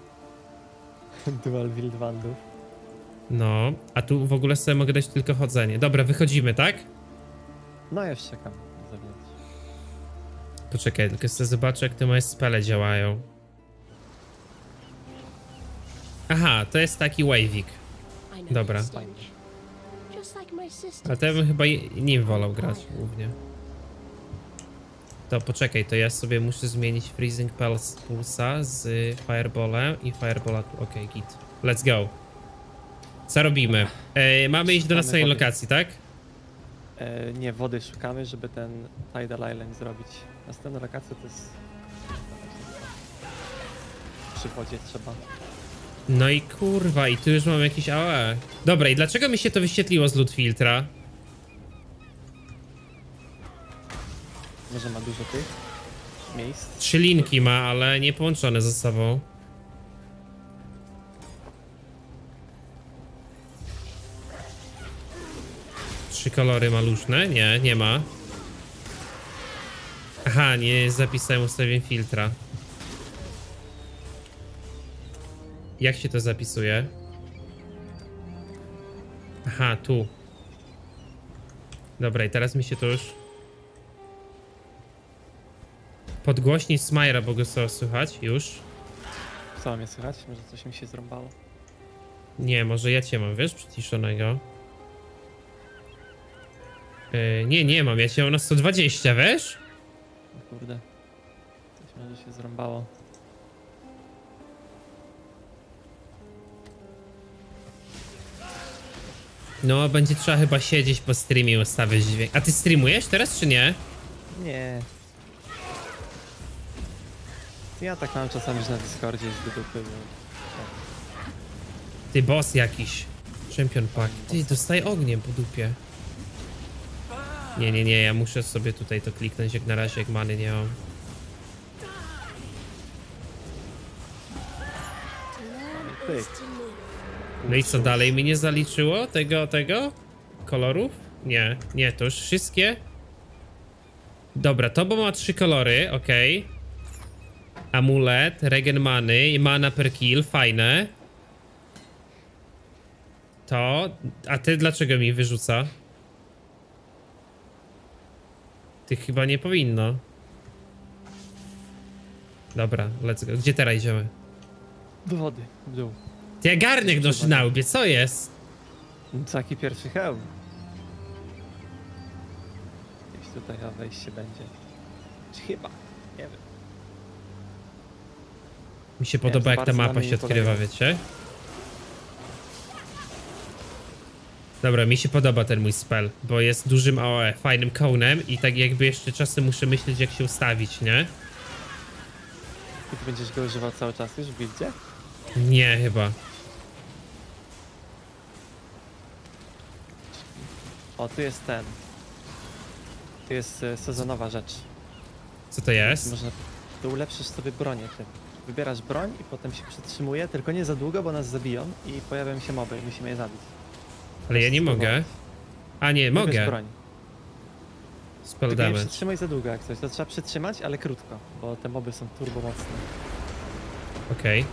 A: Dual wild wandów. No, a tu w ogóle sobie mogę dać tylko chodzenie. Dobra, wychodzimy, tak?
D: No, ja już czekam.
A: Poczekaj, tylko sobie zobaczę, jak te moje spele działają. Aha, to jest taki wavik. Dobra. A bym chyba nim wolał grać głównie. To poczekaj, to ja sobie muszę zmienić Freezing Pulse Pulsa z Fireballem i Firebola tu. Okej, okay, git. Let's go. Co robimy? E, mamy iść do następnej lokacji, tak?
D: E, nie, wody szukamy, żeby ten Tidal Island zrobić. Następna lokacja to jest... Przy wodzie trzeba.
A: No i kurwa, i tu już mam jakieś AOE. Dobra, i dlaczego mi się to wyświetliło z Loot Filtra?
D: Może ma dużo tych miejsc?
A: Trzy linki ma, ale nie połączone ze sobą. Trzy kolory ma luźne, Nie, nie ma. Aha, nie zapisałem ustawień filtra. Jak się to zapisuje? Aha, tu. Dobra, i teraz mi się to już podgłośnić Smajra, bo go słychać już.
D: Co mnie słychać? Może coś mi się zrąbało.
A: Nie, może ja cię mam, wiesz, przyciszonego. Yy, nie, nie mam, ja cię mam na 120, wiesz?
D: O kurde. Coś może się zrąbało.
A: No, będzie trzeba chyba siedzieć po streamie i ustawić dźwięk. A ty streamujesz teraz, czy nie?
D: Nie, ja tak mam czasami, na Discordzie z do dupy.
A: Ty boss jakiś. Champion pack. Ty, dostaj ogniem po dupie. Nie, nie, nie, ja muszę sobie tutaj to kliknąć jak na razie, jak many nie mam. No i co dalej? Mi nie zaliczyło tego, tego? Kolorów? Nie, nie, to już wszystkie? Dobra, to bo ma trzy kolory, okej. Okay. Amulet, regen many, mana per kill, fajne. To... A ty dlaczego mi wyrzuca? Tych chyba nie powinno. Dobra, let's go. Gdzie teraz idziemy?
D: Do wody, w dół. Ty ja garnek nosi na
A: łbie, co jest? Taki pierwszy hełm.
D: Gdzieś tutaj wejść wejście będzie. Chyba.
A: Mi się podoba, jak ta mapa się odkrywa, wiecie? Dobra, mi się podoba ten mój spell, bo jest dużym AOE, fajnym konem i tak jakby jeszcze czasem muszę myśleć, jak się ustawić, nie?
D: I ty będziesz go używał cały czas już w buildzie?
A: Nie, chyba.
D: O, tu jest ten. Tu jest e, sezonowa rzecz.
A: Co to jest? Można...
D: Tu ulepszysz sobie bronię tym wybierasz broń i potem się przytrzymuje, tylko nie za długo, bo nas zabiją i pojawią się moby i musimy je zabić.
A: Ale ja nie mogę. A nie, Wybierz mogę. broń. Spell Tylko nie
D: damage. za długo jak coś, to trzeba przytrzymać, ale krótko, bo te moby są turbo mocne. Okej.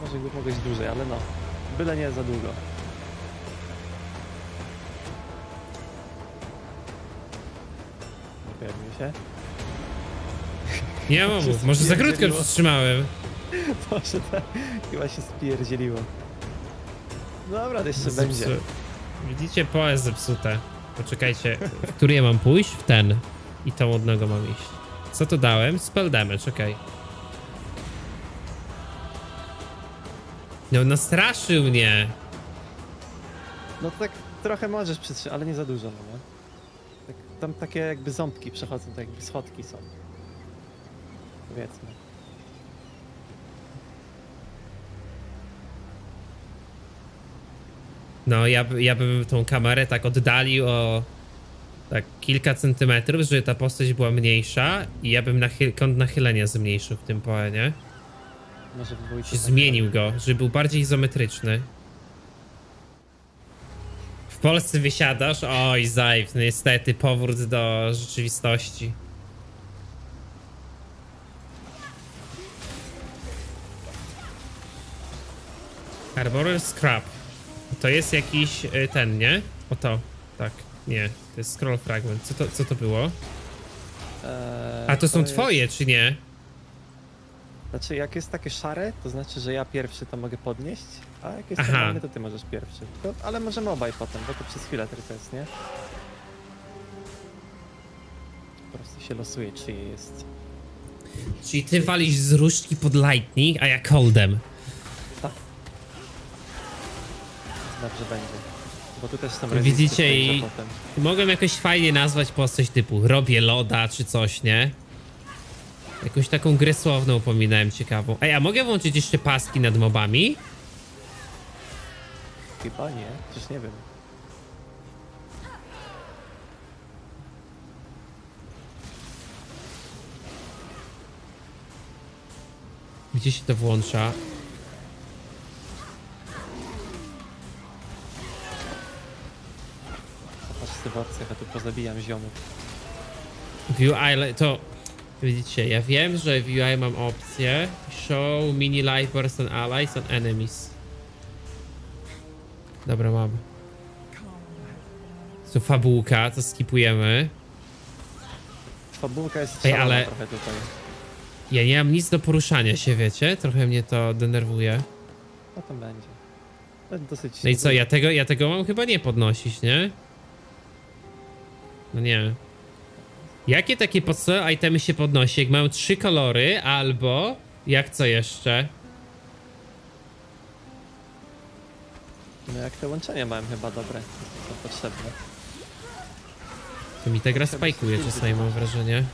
D: Może jakby mogłeś dłużej, ale no, byle nie za długo. Pojawił się.
A: Nie mam, może za krótko przytrzymałem.
D: Może tak, chyba się spierdzieliło. Dobra, to jeszcze Zepsu... będzie.
A: Widzicie, PO zepsute. Poczekajcie, w który mam pójść? W ten. I tą odnego mam iść. Co to dałem? Spell damage, okej. Okay. No, nastraszył mnie.
D: No tak trochę możesz przytrzymać, ale nie za dużo, no nie? Tak, tam takie jakby ząbki przechodzą, tak jakby schodki są powiedzmy.
A: No, ja, ja bym tą kamerę tak oddalił o tak kilka centymetrów, żeby ta postać była mniejsza i ja bym kąt nachylenia zmniejszył w tym poenie. Może by Zmienił go, żeby był bardziej izometryczny. W Polsce wysiadasz? Oj, zajw, no niestety, powrót do rzeczywistości. Arboreal Scrap. To jest jakiś y, ten, nie? Oto, Tak. Nie. To jest scroll fragment. Co to, co to było? Eee, A to, to są jest... twoje, czy
C: nie?
D: Znaczy, jak jest takie szare, to znaczy, że ja pierwszy to mogę podnieść, a jak jest Aha. to ty możesz pierwszy. To, ale możemy obaj potem, bo to przez chwilę tylko jest, nie? Po prostu się losuje, czyje jest.
A: Czyli ty walisz z różdżki pod lightning, a ja coldem.
D: Dobrze będzie. Bo tu też są Widzicie i
A: mogłem jakoś fajnie nazwać postać typu robię loda czy coś, nie? Jakąś taką grę słowną pominąłem ciekawą. Ej, a mogę włączyć jeszcze paski nad mobami?
D: Chyba nie, przecież nie wiem.
A: Gdzie się to włącza?
D: w sytuacjach, a tu pozabijam ziomów.
A: UI, to widzicie, ja wiem, że w UI mam opcję Show mini life bars allies and enemies. Dobra, mam. To fabułka, to skipujemy.
D: Fabułka jest Ej, ale trochę tutaj.
A: Ja nie mam nic do poruszania się, wiecie? Trochę mnie to denerwuje.
D: No to będzie. To dosyć... No i co, ja
A: tego, ja tego mam chyba nie podnosić, nie? No nie wiem. Jakie takie podstawowe itemy się podnosi? Jak mają trzy kolory, albo... Jak co jeszcze?
D: No jak te łączenia mają chyba dobre, to potrzebne.
A: To mi ta gra spajkuje czasami, mam wrażenie.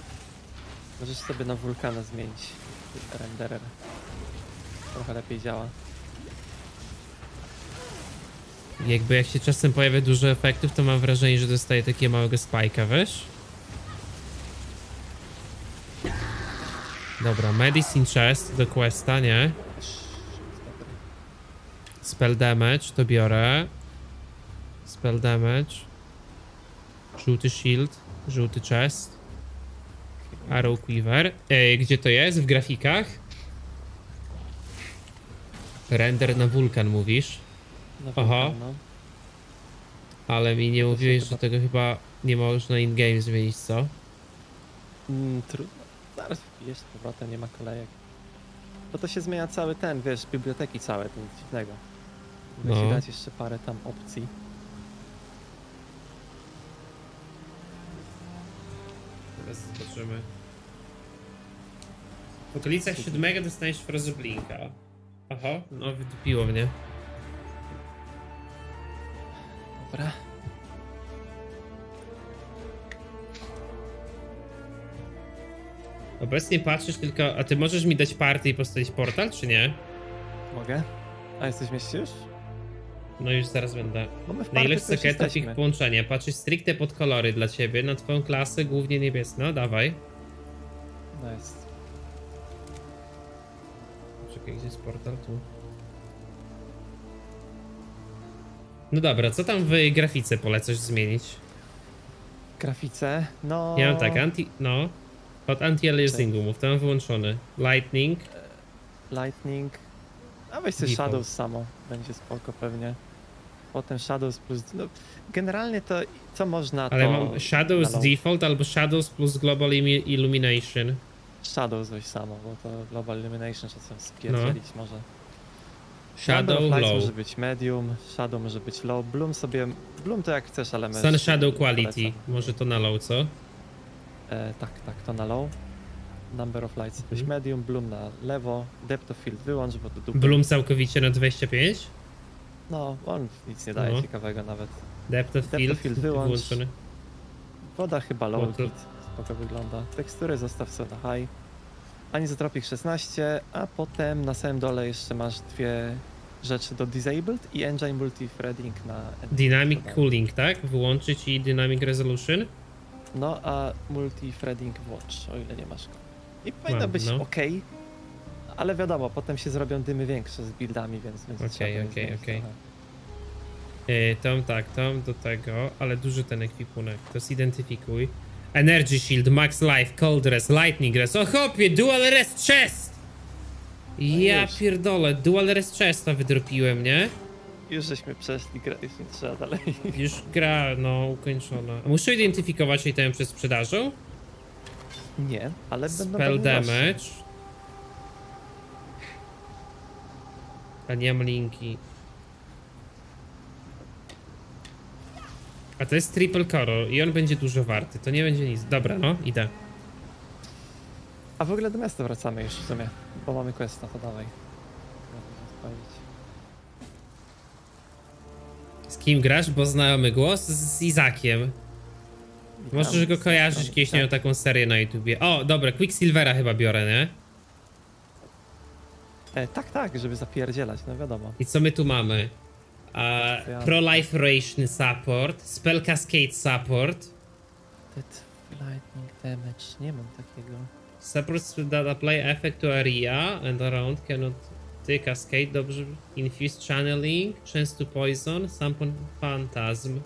D: Możesz sobie na wulkana zmienić renderer. Trochę lepiej działa.
A: Jakby jak się czasem pojawia dużo efektów, to mam wrażenie, że dostaję takiego małego spajka, wiesz? Dobra, medicine chest do questa, nie? Spell damage, to biorę. Spell damage. Żółty shield, żółty chest. Arrow quiver. Ej, gdzie to jest? W grafikach? Render na wulkan mówisz? Na Aha. No. Ale mi nie mówiłeś, że tego chyba nie można in-game zmienić, co?
D: Mm, trudno. Zaraz jest powrotem, nie ma kolejek. Bo no to się zmienia cały ten, wiesz, biblioteki całe, to nic dziwnego. Musi no. dać jeszcze parę tam opcji.
A: Teraz zobaczymy. W okolicach siódmego dostaniesz frozob linka. Aha, no wydupiło mnie. Dobra. Obecnie patrzysz tylko, a ty możesz mi dać party i postawić portal, czy nie? Mogę. A jesteś mieście No już zaraz będę. No na ilość sekretów ich połączenie. Patrzysz stricte pod kolory dla ciebie, na twoją klasę, głównie niebieską. No, dawaj. Nice. Czekaj, gdzie jest portal? Tu. No dobra, co tam w grafice polecasz zmienić? Grafice?
D: No... Ja mam tak,
A: anti... no. Od anti-aliasingu mów, to mam wyłączony. Lightning. Lightning.
D: A weź sobie Shadows samo, będzie spoko pewnie. Potem Shadows plus... No, generalnie to co można
A: Ale mam Shadows Default albo Shadows plus Global Illumination. Shadows weź samo, bo to Global Illumination czasem no. spierdzielić no. może. Shadow, Number Low. może
D: być medium, Shadow może być low, Bloom sobie, Bloom to jak chcesz, ale... Sun Shadow Quality, polecam. może to na low, co? E, tak, tak, to na low. Number of Lights mhm. być medium, Bloom na lewo, Depth of Field wyłącz, bo to dupy. Bloom
A: całkowicie na 25? No, on nic nie daje no.
D: ciekawego nawet.
A: Depth of, Depth field, of field wyłącz. Włączony.
D: Woda chyba low, spoko wygląda. Tekstury zostaw sobie na high ani 16, a potem na samym dole jeszcze masz dwie rzeczy do disabled i engine multithreading na...
A: Dynamic na cooling, tak? Wyłączyć i dynamic
D: resolution? No, a multithreading włącz, o ile nie masz go. I powinno Mam, być no. ok, ale wiadomo, potem się zrobią dymy większe z buildami, więc... Okej,
A: okej, okej. Y, tom tak, tom do tego, ale duży ten ekwipunek, to zidentyfikuj. Energy Shield, Max Life, Cold Rest, Lightning Rest. O chopie, Dual Rest Chest! Ja pierdolę, Dual Rest Chesta wydropiłem, nie?
D: Już przez przeszli grę, już nie trzeba dalej.
A: Już gra, no, ukończona. Muszę identyfikować item przez sprzedażą? Nie, ale będę Spell damage. A nie mam linki. A to jest triple coral i on będzie dużo warty. To nie będzie nic. Dobra, no, idę. A w ogóle do miasta wracamy już w sumie, bo mamy questa, to dawaj. Z kim grasz? Bo znajomy głos? Z Izakiem. Może, że go kojarzysz, kiedyś tak. miał taką serię na YouTubie. O, dobra, Quicksilvera chyba biorę, nie?
D: E, tak, tak, żeby zapierdzielać, no wiadomo. I co my tu
A: mamy? Uh, Proliferation Support, Spell Cascade Support. That Lightning Damage, nie mam takiego. Supports that apply effect to area and around cannot ty Cascade, dobrze. Infuse Channeling, Chance to Poison, Sampon Phantasm.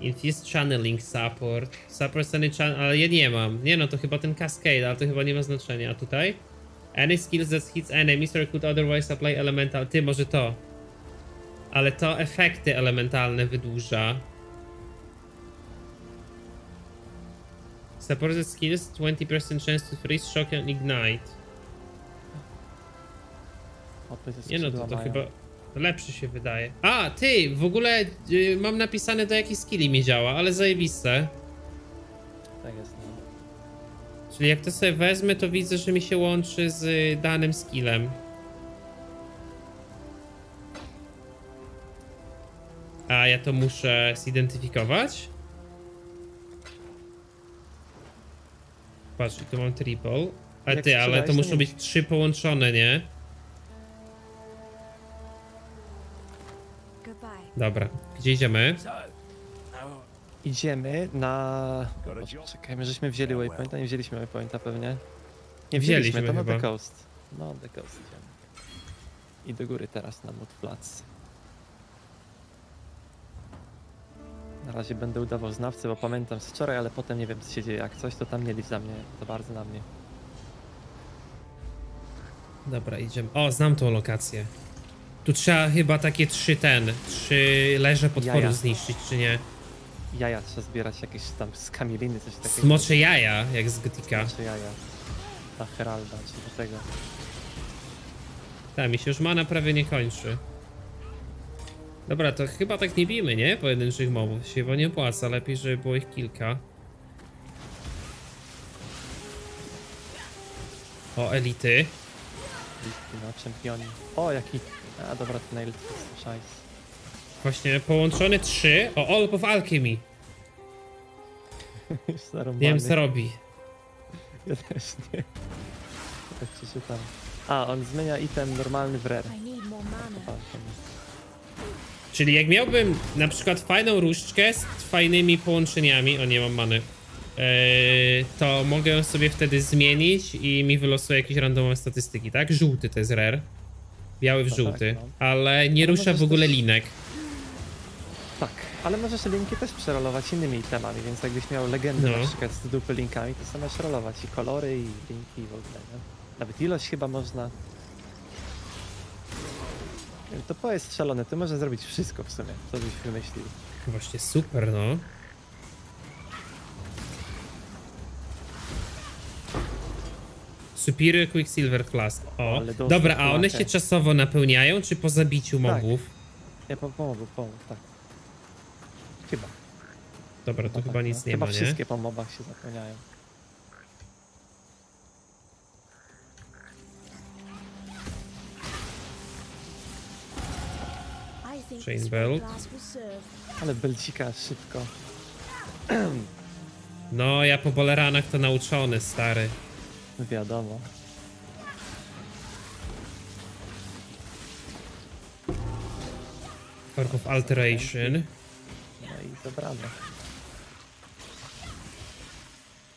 A: Infuse Channeling Support. Support any channel, ale ja nie mam. Nie no, to chyba ten Cascade, ale to chyba nie ma znaczenia. A tutaj? Any skills that hits enemies or could otherwise apply elemental... Ty, może to. Ale to efekty elementalne wydłuża. Supported skills 20% chance to freeze, shock and ignite. Nie no, to, to chyba lepszy się wydaje. A, ty, w ogóle y, mam napisane do jakiej skilli mi działa, ale zajebiste. Tak jest. Czyli jak to sobie wezmę, to widzę, że mi się łączy z y, danym skillem. A ja to muszę zidentyfikować? Patrz, tu mam triple. A ty, ale to muszą być trzy połączone, nie?
C: Dobra, gdzie idziemy?
D: idziemy na... O, czekajmy, żeśmy wzięli waypointa, nie wzięliśmy waypointa pewnie. Nie wzięliśmy, wzięliśmy to na The Coast. No, The Coast idziemy. I do góry teraz na Mud Plac. Na razie będę udawał znawcę, bo pamiętam z wczoraj, ale potem nie wiem co się dzieje. Jak coś, to tam nie licz za mnie, to bardzo na mnie.
A: Dobra, idziemy. O, znam tą lokację. Tu trzeba chyba takie trzy ten, trzy leże potworu zniszczyć,
D: czy nie? jaja trzeba zbierać, jakieś tam skamieliny, coś takiego. Smocze jaja,
A: jak z Gotika. Smocze jaja. Ta Heralda, czy do tego. Tak, mi się już mana prawie nie kończy. Dobra, to chyba tak nie bijmy, nie? Pojedynczych mobów się bo nie opłaca. Lepiej, żeby było ich kilka. O, elity. Elity,
D: no, czempioni. O, jaki... A, dobra, ten elity, szajs.
A: Właśnie połączony 3 o Olp of Alchemy. Nie wiem co robi. Ja też nie. Jak ci się tam... A, on zmienia item normalny w rare. Czyli jak miałbym na przykład fajną różdżkę z fajnymi połączeniami, o nie mam many, yy, to mogę ją sobie wtedy zmienić i mi wylosuje jakieś randomowe statystyki, tak? Żółty to jest rare. Biały w no tak, żółty, no. ale nie rusza w ogóle linek.
D: Tak, ale możesz linki też przerolować innymi itemami, więc jakbyś miał legendę no. na przykład z dupy linkami, to sobie możesz rolować i kolory, i linki, i w ogóle, nie? Nawet ilość chyba można. To po jest szalone, ty możesz zrobić wszystko w sumie,
A: co byś wymyślił. Właśnie super, no. Superior Quicksilver Class. O, dobra, a one się czasowo napełniają, czy po zabiciu tak. mobów? Tak. Ja po, mobów, po tak. Dobra, tu no chyba tak, nic no. nie chyba ma, nie? wszystkie
D: po mobach się zachłaniają. Chain belt. Ale belcika szybko.
A: No, ja po boleranach to nauczony, stary. No wiadomo. work of Alteration. No i
D: zabrano.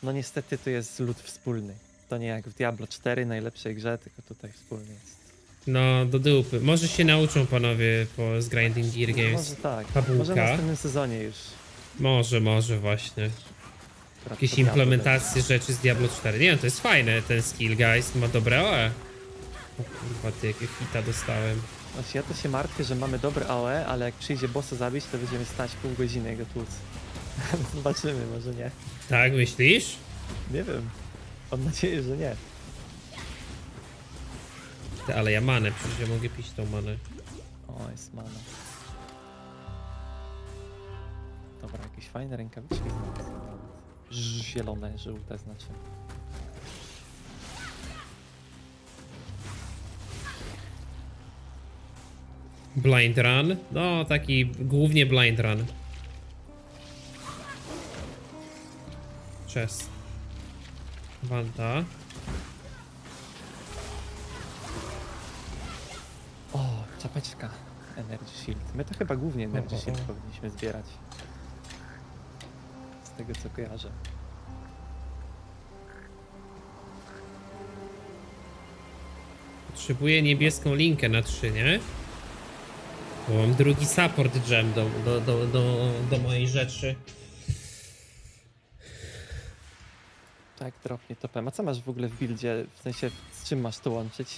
D: No niestety tu jest lód wspólny. To nie jak w Diablo 4, najlepszej grze, tylko tutaj wspólny
A: jest. No, do dupy. Może się nauczą panowie po z Grinding no Gear Games. No, może
D: tak. Fabułka. Może w następnym sezonie już.
A: Może, może właśnie. Jakieś implementacje rzeczy z Diablo 4. Nie wiem, no, to jest fajne, ten skill, guys. Ma dobre OE. O kurwa, ty, jakie hita dostałem.
D: Właśnie znaczy, ja to się martwię, że mamy dobre AOE, ale jak przyjdzie bossa zabić, to będziemy stać pół godziny jego tłuc. Zobaczymy, może nie.
A: Tak, myślisz? Nie wiem. Mam nadzieję, że nie. Ty, Ale ja manę, przecież ja mogę pić tą manę. O, jest mana.
D: Dobra, jakieś fajne rękawiczki
A: Zielone,
D: żółte znaczy.
A: Blind run? No, taki głównie blind run. przez Wanda.
D: O, czapeczka Energy Shield. My to chyba głównie Energy Shield o, o, powinniśmy zbierać. Z tego co kojarzę.
A: Potrzebuję niebieską linkę na 3, nie? Bo mam drugi support dżem do, do, do, do, do mojej rzeczy.
D: Tak, dropnie topem. A co masz w ogóle w buildzie? W sensie, z czym masz to łączyć?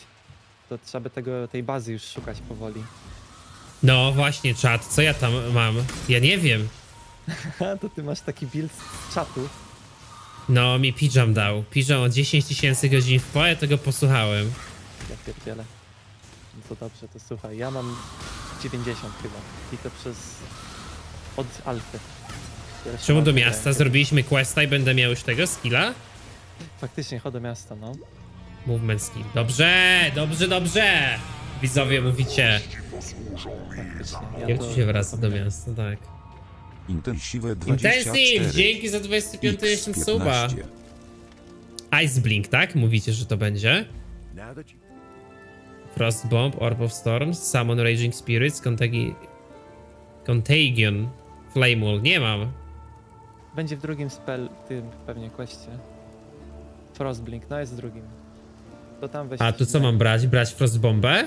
D: To trzeba by tego, tej bazy już szukać powoli.
A: No właśnie, czat, co ja tam mam? Ja nie wiem.
D: to ty masz taki build z czatu.
A: No, mi Pijam dał. Pijam o 10 tysięcy godzin w poe, tego posłuchałem. Ja
D: pierdzielę. No to dobrze, to słuchaj, ja mam 90 chyba. I to przez... od alfy. Czemu do miasta? Zrobiliśmy
A: questa i będę miał już tego skilla? Faktycznie, chodzę miasta, no. Movement skill. Dobrze, dobrze, dobrze! Widzowie, mówicie. Jak tu się wraca do miasta, tak. Intensive 24. Dzięki za 25 jeszcze suba. Ice Blink, tak? Mówicie, że to będzie? Frost Bomb, Orb of Storm, Summon Raging Spirits, Contagi... Contagion, Flame Wall. Nie mam.
D: Będzie w drugim spell, tym pewnie, kwestie. Frostblink, no jest drugim. To tam weź. A tu co mam
A: brać? Brać Frostbombę?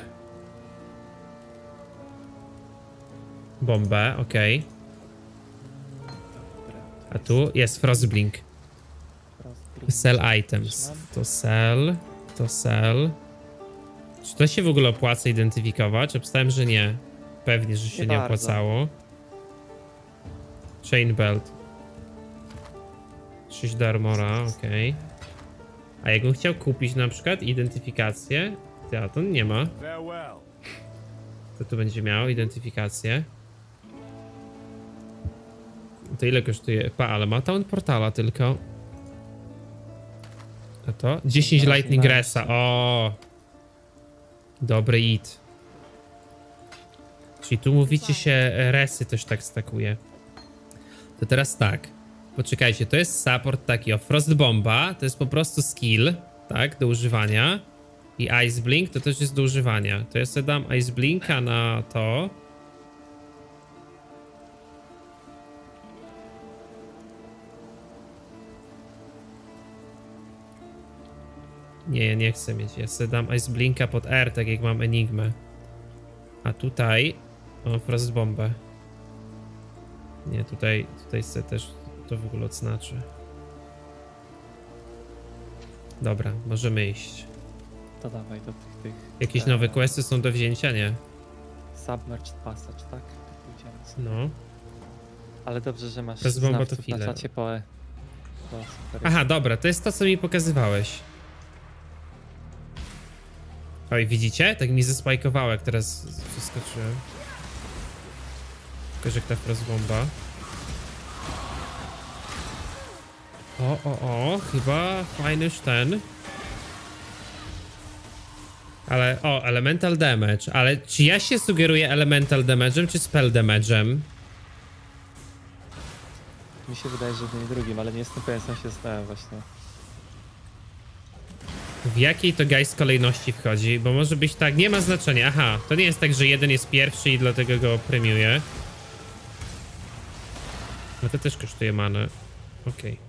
A: Bombę, okej. Okay. A tu jest Frostblink. Sell items. To sell, to sell. Czy to się w ogóle opłaca identyfikować? Obstałem, że nie. Pewnie, że się nie, nie opłacało. Chain belt. 6 do armora, okej. Okay. A jakbym chciał kupić na przykład identyfikację, to, to nie ma. To tu będzie miał identyfikację. To ile kosztuje? Pa, ale ma to on portala tylko. A to?
C: 10 Lightning no,
A: O! Dobry it. Czyli tu mówicie tak. się resy też tak stakuje. To teraz tak. Poczekajcie, to jest support taki o Frostbomba, to jest po prostu skill, tak, do używania. I Ice Blink to też jest do używania. To ja sobie dam Ice Blinka na to. Nie, ja nie chcę mieć. Ja sobie dam Ice Blinka pod R, tak jak mam Enigmę. A tutaj mam Frostbombę. Nie, tutaj, tutaj sobie też to w ogóle odznaczy. Dobra, możemy iść.
D: To dawaj do tych, tych...
A: Jakieś te... nowe questy są do wzięcia, nie?
D: Submerged Passage, tak? No. Ale dobrze, że masz Bez to na czacie poe. Aha,
A: dobra, to jest to, co mi pokazywałeś. Oj, widzicie? Tak mi zespajkowało, jak teraz przeskoczyłem. Tylko, że ta wprost bomba. O, o, o, chyba fajnyż ten. Ale, o, elemental damage. Ale czy ja się sugeruję elemental damage'em, czy spell damage'em?
D: Mi się wydaje, że w tym drugim, ale nie jestem pewien, co się stałem właśnie.
A: W jakiej to guys kolejności wchodzi? Bo może być tak, nie ma znaczenia. Aha, to nie jest tak, że jeden jest pierwszy i dlatego go premiuję. No to też kosztuje manę.
C: Okej. Okay.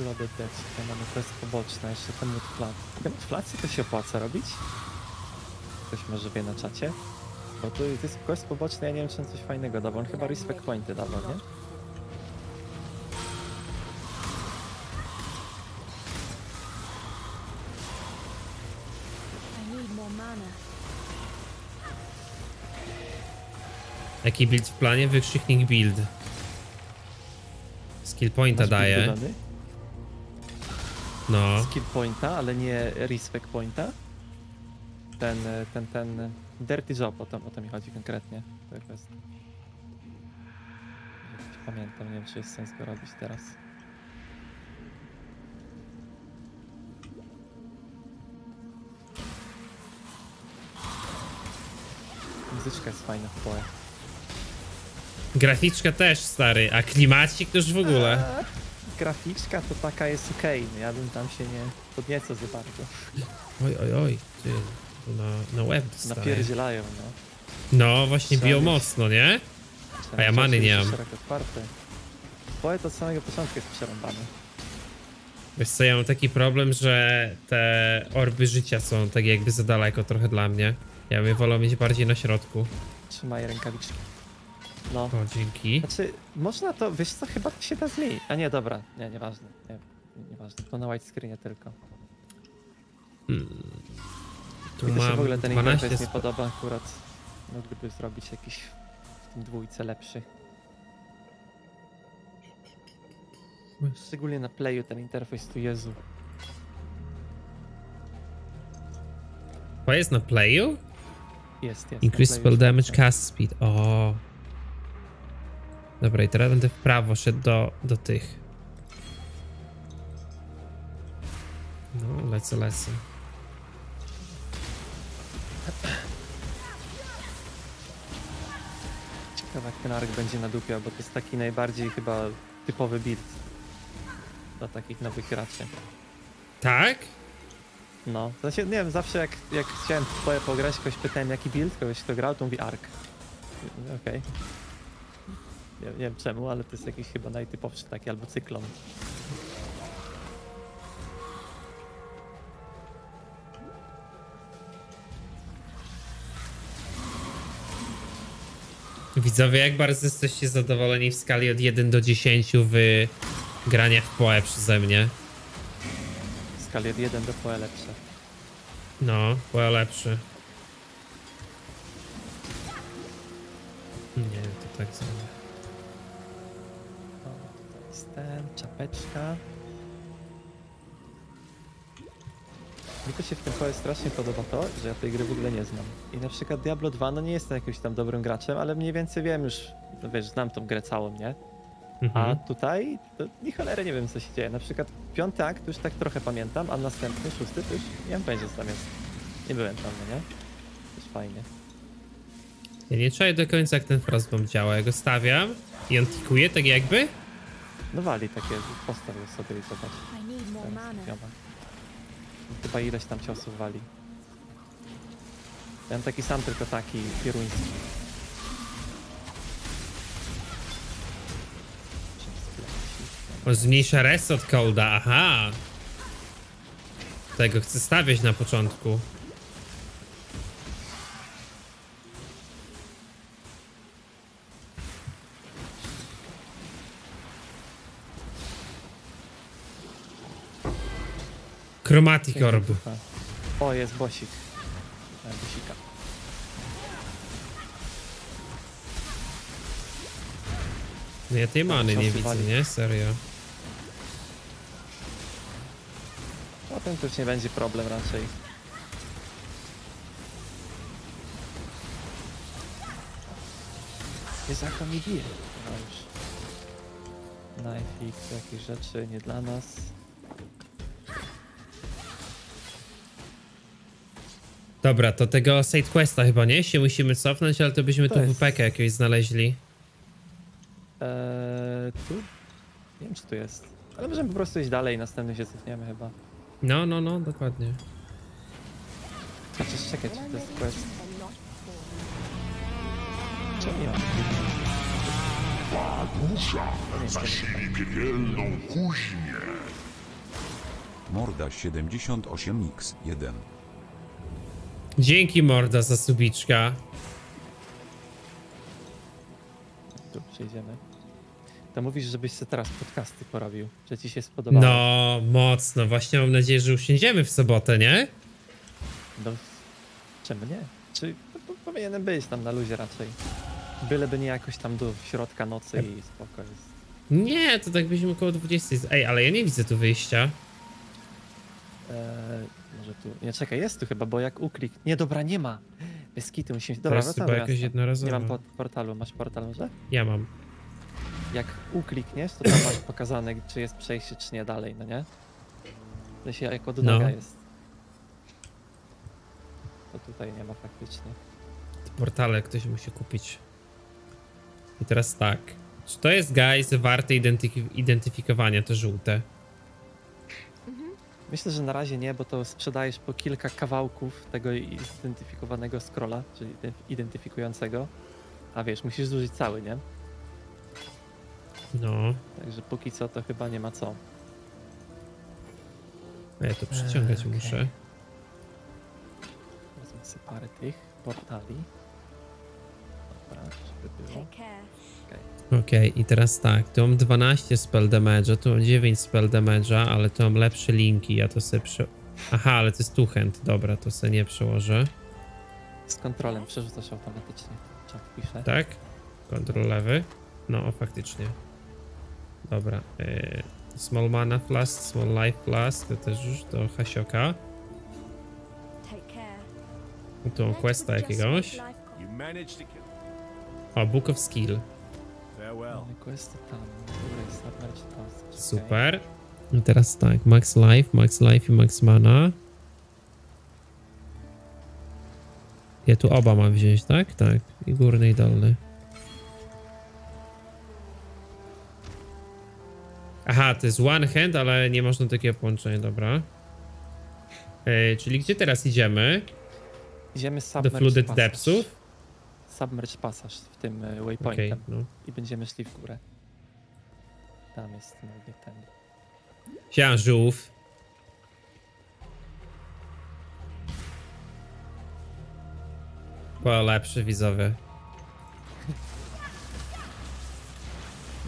D: Tyle detekcji, mamy quest poboczne, jeszcze ten mutflacji. Mutflacji to się opłaca robić? Ktoś może wie na czacie? Bo tu jest quest poboczny, ja nie wiem czy on coś fajnego dawał, on chyba respect pointy dawał, no nie?
A: Jaki build w planie? Wykrzyknik build. Skill pointa daje no.
D: skill pointa, ale nie respect pointa. Ten, e, ten, ten e, dirty job, o to, o to mi chodzi konkretnie. To jest... Pamiętam, nie wiem czy jest sens go robić teraz. Muzyczka jest fajna
A: w pole. Graficzka też, stary, a klimacik to już w ogóle
D: graficzka to taka jest okej, okay. No ja bym tam się nie podniecał za bardzo.
A: Oj, oj, oj, ty, na, na web dostaje. Napierdzielają, no. No, właśnie Trzeba biją mocno, nie? A ja many nie mam.
D: Poet od samego początku jest przerąbany.
A: Wiesz co, ja mam taki problem, że te orby życia są tak jakby za daleko trochę dla mnie. Ja bym wolał mieć bardziej na środku.
D: Trzymaj rękawiczki. No. O, dzięki. Znaczy, można to, wiesz co, chyba się da zmienić. A nie, dobra, nie, nieważne. Nie, nieważne, to na widescreenie tylko.
C: Hmm. Tu Mi to się w ogóle ten interfejs nie
D: podoba akurat. No gdyby zrobić jakiś w tym dwójce lepszy. Szczególnie na playu ten interfejs tu Jezu.
A: To jest na playu?
D: Jest, jest. Increase spell
A: damage, cast speed. O. Oh. Dobra, i teraz będę w prawo szedł do, do tych. No, lecę, lecę.
D: Ciekawe jak ten ark będzie nadupiał, bo to jest taki najbardziej chyba typowy build dla takich nowych graczy. Tak? No, znaczy, nie wiem, zawsze jak, jak chciałem twoje pograć, kogoś pytałem jaki build, kogoś kto grał, to mówi ark. Okej. Okay. Nie, nie, wiem czemu, ale to jest jakiś chyba najtypowszy taki, albo cyklon.
A: Widzowie, jak bardzo jesteście zadowoleni w skali od 1 do 10 w graniach POE przeze mnie?
D: W skali od 1 do POE lepsze.
A: No, POE lepszy. Nie, to tak samo.
D: czapeczka. Mi się w tym kole strasznie podoba to, że ja tej gry w ogóle nie znam. I na przykład Diablo 2, no nie jestem jakimś tam dobrym graczem, ale mniej więcej wiem już, no wiesz, znam tą grę całą, nie? Mhm. A tutaj, to nie cholery nie wiem co się dzieje. Na przykład piąty akt już tak trochę pamiętam, a następny, szósty to już nie wiem będzie co tam jest. Nie byłem tam, no nie? jest fajnie.
A: Ja nie czuję do końca jak ten frostbomb działa. Ja go stawiam i on tikuje tak jakby, no wali takie, postaw je sobie i
C: zobacz.
A: Chyba ileś tam
D: ciosów wali. mam taki sam, tylko taki pieruński.
A: Zmniejsza res od Colda, aha! Tego chcę stawiać na początku. Chromatic Orb.
D: O, jest bosik. Bosika.
A: No ja tej many nie widzę, nie? Serio.
D: Potem ten też nie będzie problem raczej. Jest Jak mi bije. No już. Knife jakieś rzeczy nie dla nas.
A: Dobra, to tego sidequesta chyba nie? Się musimy cofnąć, ale to byśmy to tu jest... WPK znaleźli.
D: Eee, tu? Nie wiem, czy tu jest. Ale możemy po prostu iść dalej, następny się cofniemy chyba.
A: No, no, no, dokładnie. Przecież czekaj, czy to jest quest.
E: Czemu ja? mam? Bagusza zasili piekielną
A: kuźnię. Morda 78x1 Dzięki morda za subiczka.
D: Tu przejdziemy. To mówisz, żebyś sobie teraz podcasty porobił, że ci się spodobało.
A: No, mocno. Właśnie mam nadzieję, że usiądziemy w sobotę, nie? No, czemu nie?
D: Czy no, powinienem być tam na luzie raczej. Byleby nie jakoś tam do środka nocy i spoko jest.
A: Nie, to tak byśmy około 20. Ej, ale ja nie widzę tu wyjścia.
D: Eee może tu... Nie, czekaj, jest tu chyba, bo jak uklik... Nie, dobra, nie ma. Bez musimy... Dobra, jest no chyba jakaś Nie mam portalu. Masz portal może? Ja mam. Jak uklikniesz, to tam masz pokazane, czy jest przejście, czy nie dalej, no nie? To się jako do no. jest. To tutaj nie ma faktycznie.
A: Te portale ktoś musi kupić. I teraz tak. Czy to jest, guys, warte identyfikowania, to żółte?
D: Myślę, że na razie nie, bo to sprzedajesz po kilka kawałków tego zidentyfikowanego scrolla, czyli identyfikującego. A wiesz, musisz zużyć cały, nie? No. Także póki co to chyba nie ma co.
A: No ja to przyciągać e, okay. muszę.
D: Wezmę sobie parę tych portali.
C: Dobra, żeby było.
A: Okej, okay, i teraz tak, tu mam 12 spell damage'a, tu mam 9 spell damage'a, ale tu mam lepsze linki, ja to sobie prze... Aha, ale to jest tu hand, dobra, to sobie nie przełożę.
D: Z kontrolem przerzucasz automatycznie, czat pisze.
A: Tak? Kontrol lewy? No, o, faktycznie. Dobra, yy, small mana flask, small life flask, to też już do Hasioka. Tu mam questa jakiegoś. O, Book of Skill. Super. I teraz tak, max life, max life i max mana. Ja tu oba mam wziąć, tak? Tak. I górny i dolny. Aha, to jest one hand, ale nie można takiego połączenia, dobra. E, czyli gdzie teraz idziemy?
D: Idziemy submerge Do Flooded Depsów? submerge pasaż w tym e, waypointem okay, no. i będziemy szli w górę. Tam jest ten. ten.
A: Sian żółw. Po lepszy widzowy.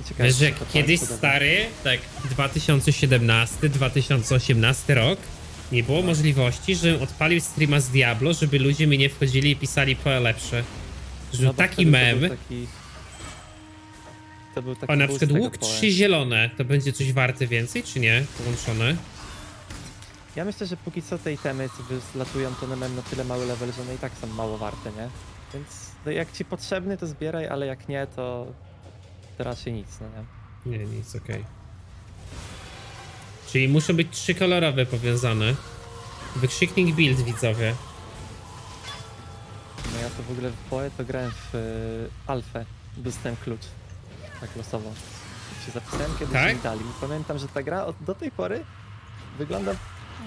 A: Ciekawe, Wiesz, że kiedyś stary, tak 2017-2018 rok, nie było możliwości, żebym odpalił streama z Diablo, żeby ludzie mi nie wchodzili i pisali po lepsze że no taki mem... To
D: taki... To był taki A na przykład łuk 3
A: zielone, to będzie coś warte więcej, czy nie? Połączone?
D: Ja myślę, że póki co te itemy, co wylatują, to one mem na tyle mały level, że one i tak są mało warte, nie? Więc no jak ci potrzebny, to zbieraj, ale jak nie, to, to raczej nic, no nie?
A: Nie, nic, okej. Okay. Czyli muszą być trzy kolorowe powiązane. Wykrzyknik build, widzowie
D: to w ogóle w PoE to grałem w y, Alfę. Dostałem klucz. Tak losowo. Się zapisałem kiedyś Tak? w Italii. Pamiętam, że ta gra od, do tej pory wygląda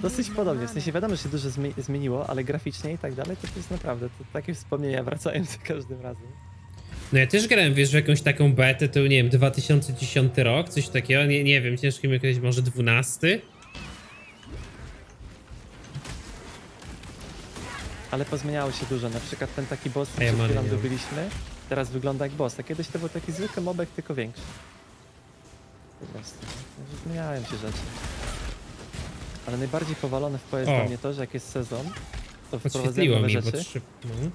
D: dosyć podobnie. W sensie wiadomo, że się dużo zmi zmieniło, ale graficznie i tak dalej to jest naprawdę, to takie wspomnienia wracają za każdym razem.
A: No ja też grałem, wiesz, w jakąś taką betę, to nie wiem, 2010 rok, coś takiego, nie, nie wiem, ciężko mi określić, może 12?
D: ale pozmieniało się dużo. Na przykład ten taki boss, który tam przed dobyliśmy, teraz wygląda jak boss, a kiedyś to był taki zwykły mobek, tylko większy. Po prostu. No, zmieniają się rzeczy. Ale najbardziej powalone w PO dla mnie to, że jak jest sezon, to wprowadzają nowe rzeczy. Mhm.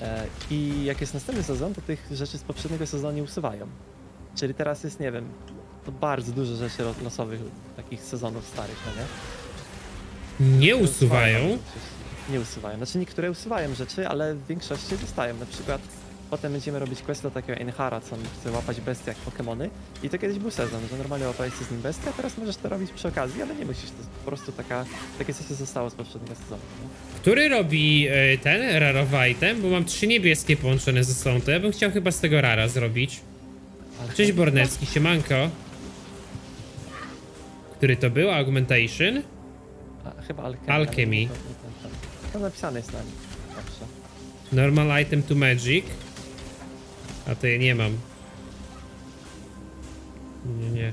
D: E, I jak jest następny sezon, to tych rzeczy z poprzedniego sezonu nie usuwają. Czyli teraz jest, nie wiem, to bardzo dużo rzeczy losowych takich sezonów starych, no nie?
A: Nie usuwają?
D: nie usuwają. Znaczy niektóre usuwają rzeczy, ale w większości zostają. Na przykład potem będziemy robić quest do takiego Enhara, co on chce łapać bestie jak Pokémony. I to kiedyś był sezon, że normalnie łapałeś z nim bestie, a teraz możesz to robić przy okazji, ale nie musisz. To jest po prostu taka, takie coś się zostało z poprzedniego
A: sezonu. Nie? Który robi y, ten rarowy item? Bo mam trzy niebieskie połączone ze sobą, to ja bym chciał chyba z tego rara zrobić. Ale... Cześć Bornecki, siemanko. Który to był? Augmentation? A, chyba Alchemy. Alchemy.
D: Tam napisane jest na nim. Zawsze.
A: Normal item to magic. A to ja nie mam. Nie, nie.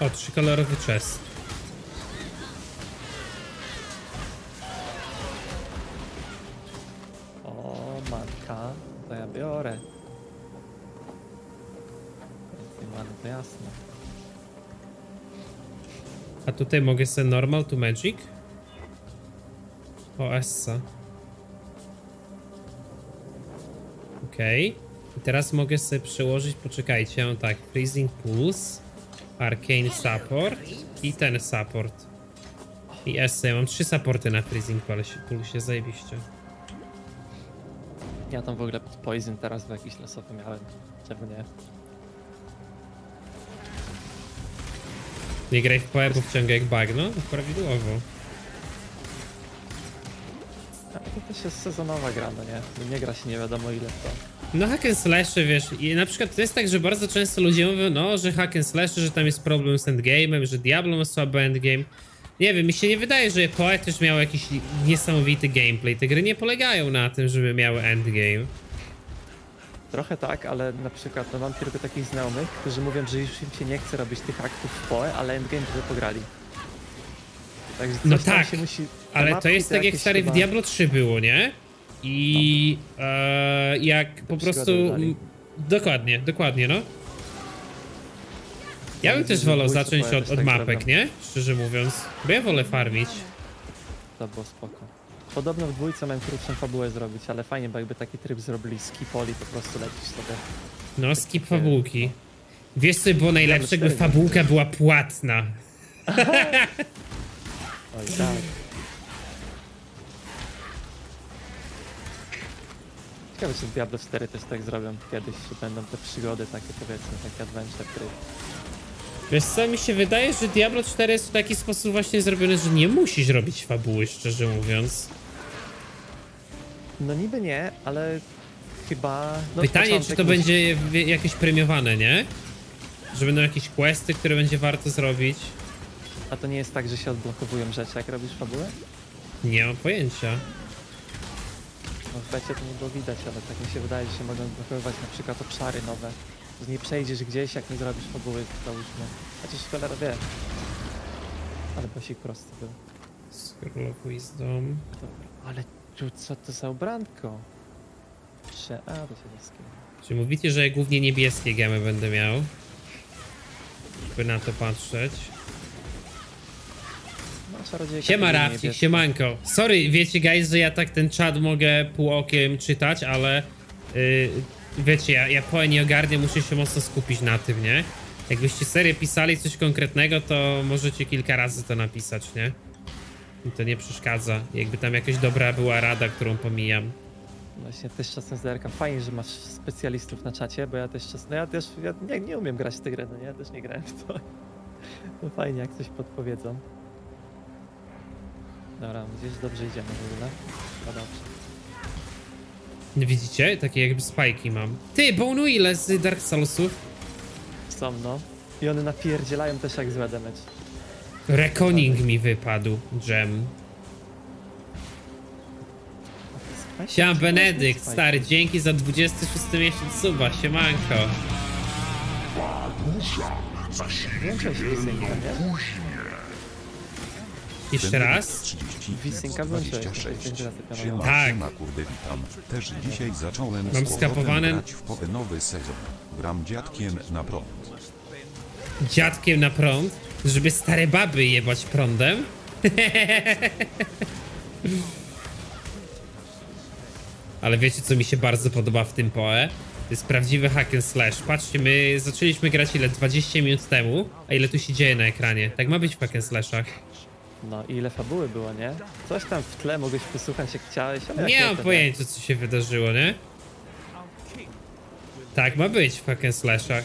A: O, trzykolorowy chest.
D: O, ja biorę to jasne.
A: A tutaj mogę sobie normal to magic? O, Essa. Okej. Okay. I teraz mogę sobie przełożyć, poczekajcie, mam tak, Freezing Pulse, Arcane Support i ten support. I Essa, ja mam trzy supporty na Freezing Pulse, zajebiście. Ja tam
D: w ogóle Poison teraz w jakiś losowy miałem, czemu nie?
A: Nie graj w PoE, bo wciąga jak bagno? Prawidłowo.
D: Ale tak, to też jest sezonowa gra, no nie? No nie gra się nie wiadomo ile to.
A: No hack and slasher, wiesz, i na przykład to jest tak, że bardzo często ludzie mówią, no, że hack and slasher, że tam jest problem z endgame'em, że Diablo ma słaby endgame. Nie wiem, mi się nie wydaje, że PoE też miał jakiś niesamowity gameplay. Te gry nie polegają na tym, żeby miały endgame.
D: Trochę tak, ale na przykład no, mam kilku takich znajomych, którzy mówią, że już im się nie chce robić tych aktów w PoE, ale endgame to pograli.
A: Także no tak, musi... ale to jest tak jak stary chyba... w Diablo 3 było, nie? I no. e, jak po prostu... Dali. Dokładnie, dokładnie, no. Ja bym też wolał zacząć od, od tak, mapek, nie? Szczerze mówiąc. Bo ja wolę farmić. To no było spoko.
D: Podobno w dwójce mają krótszą fabułę zrobić, ale fajnie, bo jakby taki tryb zrobili skipoli, po prostu lecisz sobie.
A: No, skip takie... fabułki. No. Wiesz co by było najlepsze, gdyby fabułka była płatna.
C: Oj, tak.
D: Ciekawe, czy Diablo 4 też tak zrobią kiedyś, czy będą te przygody takie, powiedzmy,
A: takie adventure tryb. Wiesz co, mi się wydaje, że Diablo 4 jest w taki sposób właśnie zrobione, że nie musisz robić fabuły, szczerze mówiąc. No
D: niby nie, ale chyba... No Pytanie, czy to będzie
A: jakieś premiowane, nie? Że będą jakieś questy, które będzie warto zrobić. A to nie jest tak, że się odblokowują rzeczy, jak robisz fabułę? Nie mam pojęcia. No
D: w becie to nie było widać, ale tak mi się wydaje, że się mogą odblokowywać na przykład obszary nowe. Że nie przejdziesz gdzieś, jak nie zrobisz fabuły, załóżmy. Chociaż cholera wie. Ale pasik prosty był. Scrollow wisdom. Dobra, ale Ciu, co to za ubranko? Prze... A, to
A: Czy mówicie, że głównie niebieskie gemy będę miał? By na to patrzeć. No, Siema Rafcik, siemanko. Sorry, wiecie guys, że ja tak ten czad mogę półokiem czytać, ale... Yy, wiecie, ja, ja poe nie ogarnię, muszę się mocno skupić na tym, nie? Jakbyście serię pisali coś konkretnego, to możecie kilka razy to napisać, nie? mi to nie przeszkadza. Jakby tam jakaś dobra była rada, którą pomijam.
D: Właśnie też czasem zerkam. Fajnie, że masz specjalistów na czacie, bo ja też czasem. No ja też ja nie, nie umiem grać w tę grę, no nie? ja też nie grałem w to. No fajnie, jak coś podpowiedzą. Dobra, gdzieś dobrze idziemy w ogóle. No
C: dobrze.
A: Widzicie? Takie jakby spajki mam. Ty, Bone ile z Dark Soulsów?
D: Są, no. I one napierdzielają też jak złe damage.
A: Reconing mi wypadł, dżem. Siam Benedykt, stary, dzięki za 26 miesiąc suba, siemanko. Włączał
C: Jeszcze raz? Wisynka włączyłeś, Tak.
E: kurde, witam. Też dzisiaj zacząłem Mam z powrotem skapowane- w nowy sezon. Gram dziadkiem na
A: prąd. Dziadkiem na prąd? Żeby stare baby jebać prądem? Ale wiecie co mi się bardzo podoba w tym PoE? To jest prawdziwy hack and slash. Patrzcie, my zaczęliśmy grać ile? 20 minut temu, a ile tu się dzieje na ekranie. Tak ma być w hack and slashach.
D: No i ile fabuły było, nie? Coś tam w tle mogłeś wysłuchać jak chciałeś, ale... Nie mam pojęcia
A: co się wydarzyło, nie? Tak ma być w hack and slashach.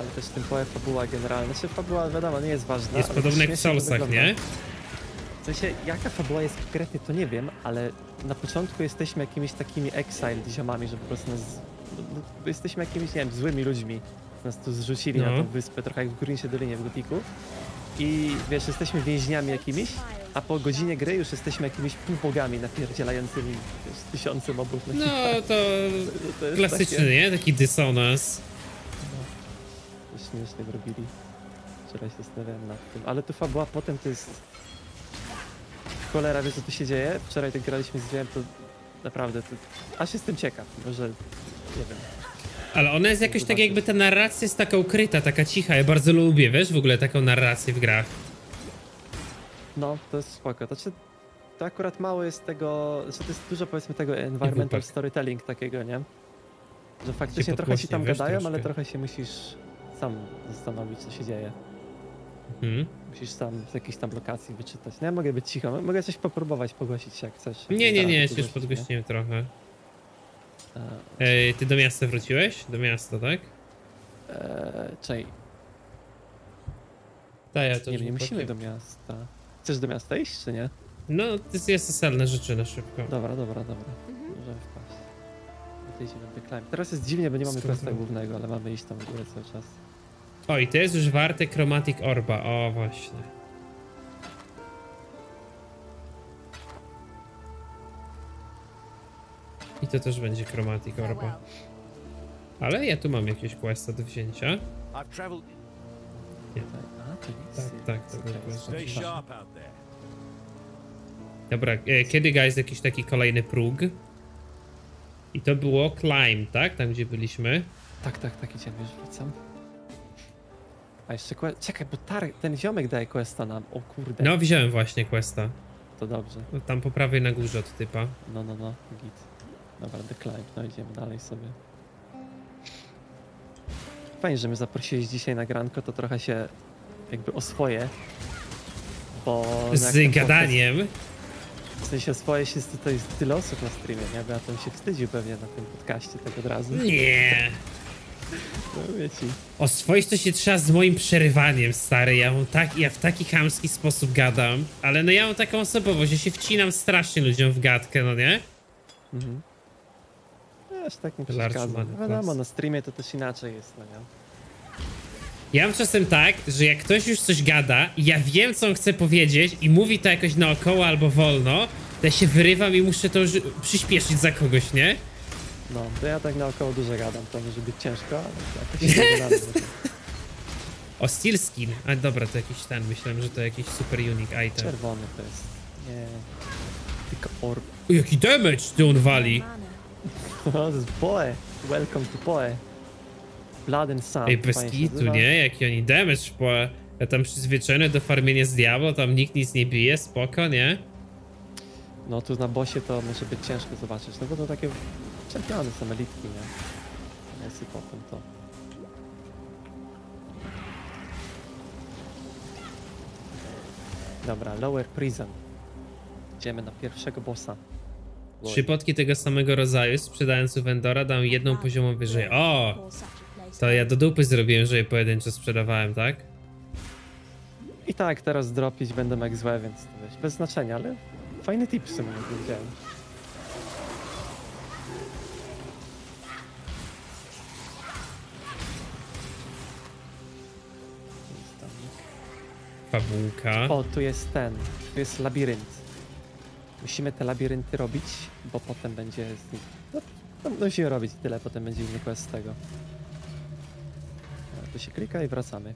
D: Ale też tym poe fabuła generalna. Znaczy fabuła wiadomo, nie jest ważna. Jest podobna jak w Soulsach, nie? W sensie, jaka fabuła jest konkretnie, to nie wiem, ale na początku jesteśmy jakimiś takimi exile ziomami, że po prostu nas... No, no, jesteśmy jakimiś, nie wiem, złymi ludźmi. Nas tu zrzucili no. na tą wyspę, trochę jak w Górniczej Dolinie w Gotiku. I wiesz, jesteśmy więźniami jakimiś, a po godzinie gry już jesteśmy jakimiś półbogami napierdzielającymi wiesz, tysiące mobów na No, to,
A: to, to klasyczny, takie... nie? Taki dysonans
D: nic nie robili. Wczoraj się zastanawiałem nad tym. Ale tu fabuła potem to jest... Cholera wie co tu się dzieje. Wczoraj tak graliśmy z dziełem, to naprawdę... To... Aż jestem ciekaw, może... Nie wiem.
A: Ale ona jest jakoś tak jakby ta narracja jest taka ukryta, taka cicha. Ja bardzo lubię, wiesz, w ogóle taką narrację w grach. No, to jest spoko. To, znaczy,
D: to akurat mało jest tego, że znaczy, to jest dużo powiedzmy tego environmental storytelling takiego, nie? Że faktycznie trochę ci tam gadają, troszkę. ale trochę się musisz sam zastanowić, co się dzieje. Mhm. Musisz sam z jakiejś tam lokacji wyczytać. No ja mogę być cicho, mogę coś popróbować pogłosić jak coś. Nie, nie, nie, się już podgłośniłem
A: trochę. A... Ej, ty do miasta wróciłeś? Do miasta, tak? Eee, czej. Da, ja
D: to nie, nie musimy do miasta. Chcesz do miasta iść, czy nie? No, to jest celne rzeczy na szybko. Dobra, dobra, dobra. Mhm. Możemy wpaść. Teraz jest dziwnie, bo nie mamy Skąd? głównego, ale mamy iść tam w górę cały czas.
A: O, i to jest już warte Chromatic Orba. O, właśnie. I to też będzie Chromatic oh, Orba. Ale ja tu mam jakieś questa do wzięcia. Nie. Tak, tak, tak to Dobra, e, kiedy guys jakiś taki kolejny próg? I to było climb, tak? Tam gdzie byliśmy. Tak, tak, tak, idziemy, już wracam. A jeszcze quest... Czekaj, bo tar... ten ziomek
D: daje questa nam, o kurde. No
A: wziąłem właśnie questa. To dobrze. No, tam po prawej na górze od typa. No, no, no, git. Dobra, climb. no idziemy dalej sobie.
D: Fajnie, że my zaprosiłeś dzisiaj na granko, to trochę się jakby oswoję. Bo... Z gadaniem. W sensie oswoje się tutaj tyle osób na streamie, nie? Bo ja tam się wstydził pewnie na tym podcaście tak od razu. Nie.
A: No, o wiecie. to się trzeba z moim przerywaniem, stary. Ja, mam tak, ja w taki chamski sposób gadam, ale no ja mam taką osobowość, ja się wcinam strasznie ludziom w gadkę, no nie?
C: Mhm.
D: Ja aż
A: tak nie przeszkadza. No,
D: na streamie to też inaczej jest, no nie?
A: Ja mam czasem tak, że jak ktoś już coś gada i ja wiem, co on chce powiedzieć i mówi to jakoś naokoło albo wolno, to ja się wyrywam i muszę to już przyspieszyć za kogoś, nie?
D: No, to ja tak naokoło dużo gadam, to może być ciężko, ale jakoś się
A: O, Steel Skin. A dobra, to jakiś ten, myślałem, że to jakiś super unique item. Czerwony to jest. Nie. Tylko orb. jaki damage ty on wali!
D: to jest Poe. Welcome to Poe.
A: Blood and
C: Sun. Ej, bez kitu, nie?
A: Jaki oni damage Poe. Ja tam przyzwyczajony do farmienia z Diablo, tam nikt nic nie bije, spoko, nie? No tu na bosie to może być ciężko zobaczyć,
D: no bo to takie Czempiony są elitki, nie? Ja sobie potem to. Dobra, Lower Prison. Idziemy na pierwszego bossa.
A: Lower. Trzy tego samego rodzaju, sprzedając u Vendora, dam jedną poziomą wyżej. O! To ja do dupy zrobiłem, że je pojedynczo sprzedawałem, tak?
D: I tak, teraz dropić będę jak złe, więc to wiesz, bez znaczenia, ale fajny tip w sumie, widziałem. O, tu jest ten. Tu jest labirynt. Musimy te labirynty robić, bo potem będzie z nich... No, no musimy robić tyle, potem będzie znikłe z tego. E, tu się klika i wracamy.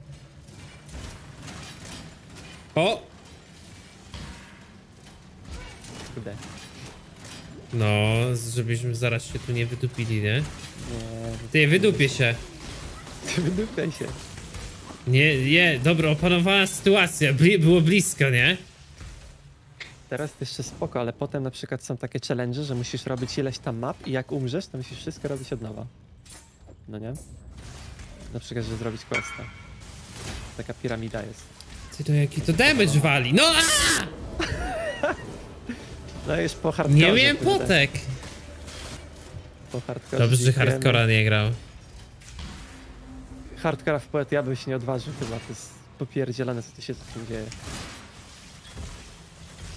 D: O! Kurde.
A: No, żebyśmy zaraz się tu nie wydupili, nie? Nie. Ty, wydupię się! Wydupię się. Nie, nie, dobra, opanowała sytuacja, Bli było blisko, nie? Teraz to jeszcze spoko, ale potem na przykład są
D: takie challenge, że musisz robić ileś tam map i jak umrzesz, to musisz wszystko robić od nowa. No nie? Na przykład, żeby zrobić questa. Taka piramida jest.
A: Ty to jaki to damage wali, no aaa! No już po hardcore. Nie miałem potek! Po hardcore. Dobrze, że hardcora nie grał
D: hardcraft poety ja bym się nie odważył chyba, to jest popierdzielane co ty się z tym dzieje.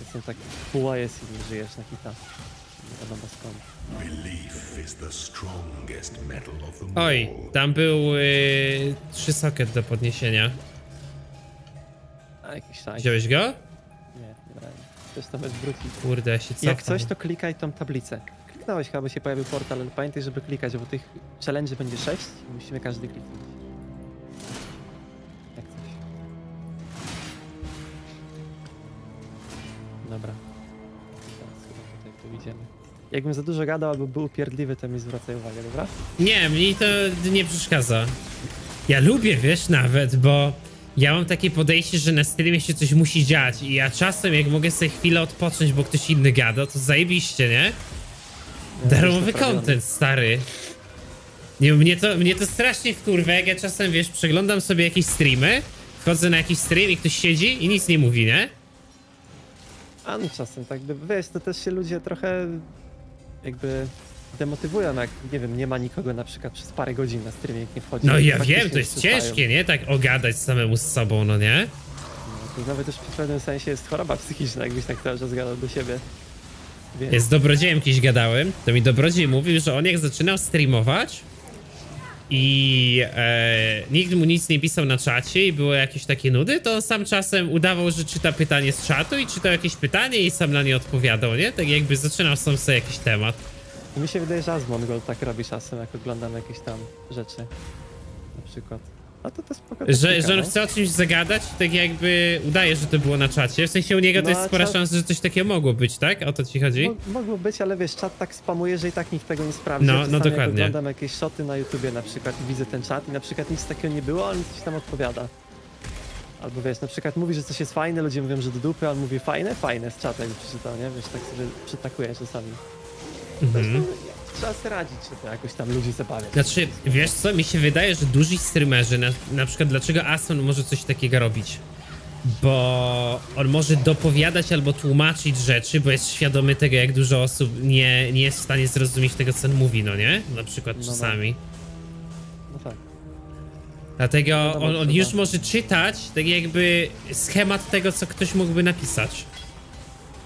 D: Jestem tak puła jest i nie żyjesz na hita.
E: Nie wiadomo skąd.
A: Oj, tam był yy, trzy soket do podniesienia.
D: A jakiś tam.
C: Wziąłeś go? Nie, nie
D: To jest nawet wróci. Kurde, się cofam. Jak coś, to klikaj tą tablicę. Kliknąłeś chyba, by się pojawił portal, ale pamiętaj, żeby klikać, bo tych challenge będzie sześć i musimy każdy kliknąć. Dobra. Teraz chyba tutaj widzimy. Jakbym za dużo gadał albo był upierdliwy, to mi zwracaj uwagę, dobra?
A: Nie, mi to nie przeszkadza. Ja lubię, wiesz, nawet, bo ja mam takie podejście, że na streamie się coś musi dziać i ja czasem, jak mogę sobie chwilę odpocząć, bo ktoś inny gada, to zajebiście, nie? Ja Darmowy content, stary. Nie, mnie to, mnie to strasznie wkurwa, jak ja czasem, wiesz, przeglądam sobie jakieś streamy, wchodzę na jakiś stream i ktoś siedzi i nic nie mówi, nie?
D: fan no czasem, tak by, wiesz, to też się ludzie trochę jakby demotywują, jak, nie wiem, nie ma nikogo na przykład przez parę godzin na streamie, jak nie wchodzi. No ja wiem, to jest ciężkie,
A: nie? Tak ogadać samemu z sobą, no nie?
D: No, to nawet też w pewnym sensie jest choroba psychiczna, jakbyś tak cały czas gadał do siebie. Jest Z
A: dobrodziejem kiedyś gadałem, to mi dobrodziej mówił, że on jak zaczynał streamować, i e, nikt mu nic nie pisał na czacie i były jakieś takie nudy, to sam czasem udawał, że czyta pytanie z czatu i czytał jakieś pytanie i sam na nie odpowiadał, nie? Tak jakby zaczynał sam sobie jakiś temat.
D: Mi się wydaje, że Azmon go tak robi czasem, jak oglądam jakieś tam rzeczy.
A: Na przykład. A to, to spoko. Że, że on no. chce o czymś zagadać, tak jakby udaje, że to było na czacie. W sensie u niego to jest spora szansa, że coś takiego mogło być, tak? O to ci chodzi? mogło
D: być, ale wiesz, czat tak spamuje, że i tak nikt tego nie sprawdzi. No, no dokładnie. Ja dokładnie. oglądam jakieś shoty na YouTubie na przykład i widzę ten czat i na przykład nic takiego nie było, ale coś tam odpowiada. Albo wiesz, na przykład mówi, że coś jest fajne, ludzie mówią, że do dupy, a on mówi fajne, fajne z czatem przeczytał, nie? Wiesz, tak sobie przytakuje czasami. Mhm. Zresztą Mhm trzeba sobie radzić, że to jakoś tam ludzi zabawiać.
A: Znaczy, wiesz co, mi się wydaje, że duży streamerzy, na, na przykład dlaczego Ason może coś takiego robić? Bo on może dopowiadać albo tłumaczyć rzeczy, bo jest świadomy tego, jak dużo osób nie, nie jest w stanie zrozumieć tego, co on mówi, no nie? Na przykład no, no. czasami. No tak. Dlatego on, on już może czytać, tak jakby schemat tego, co ktoś mógłby napisać.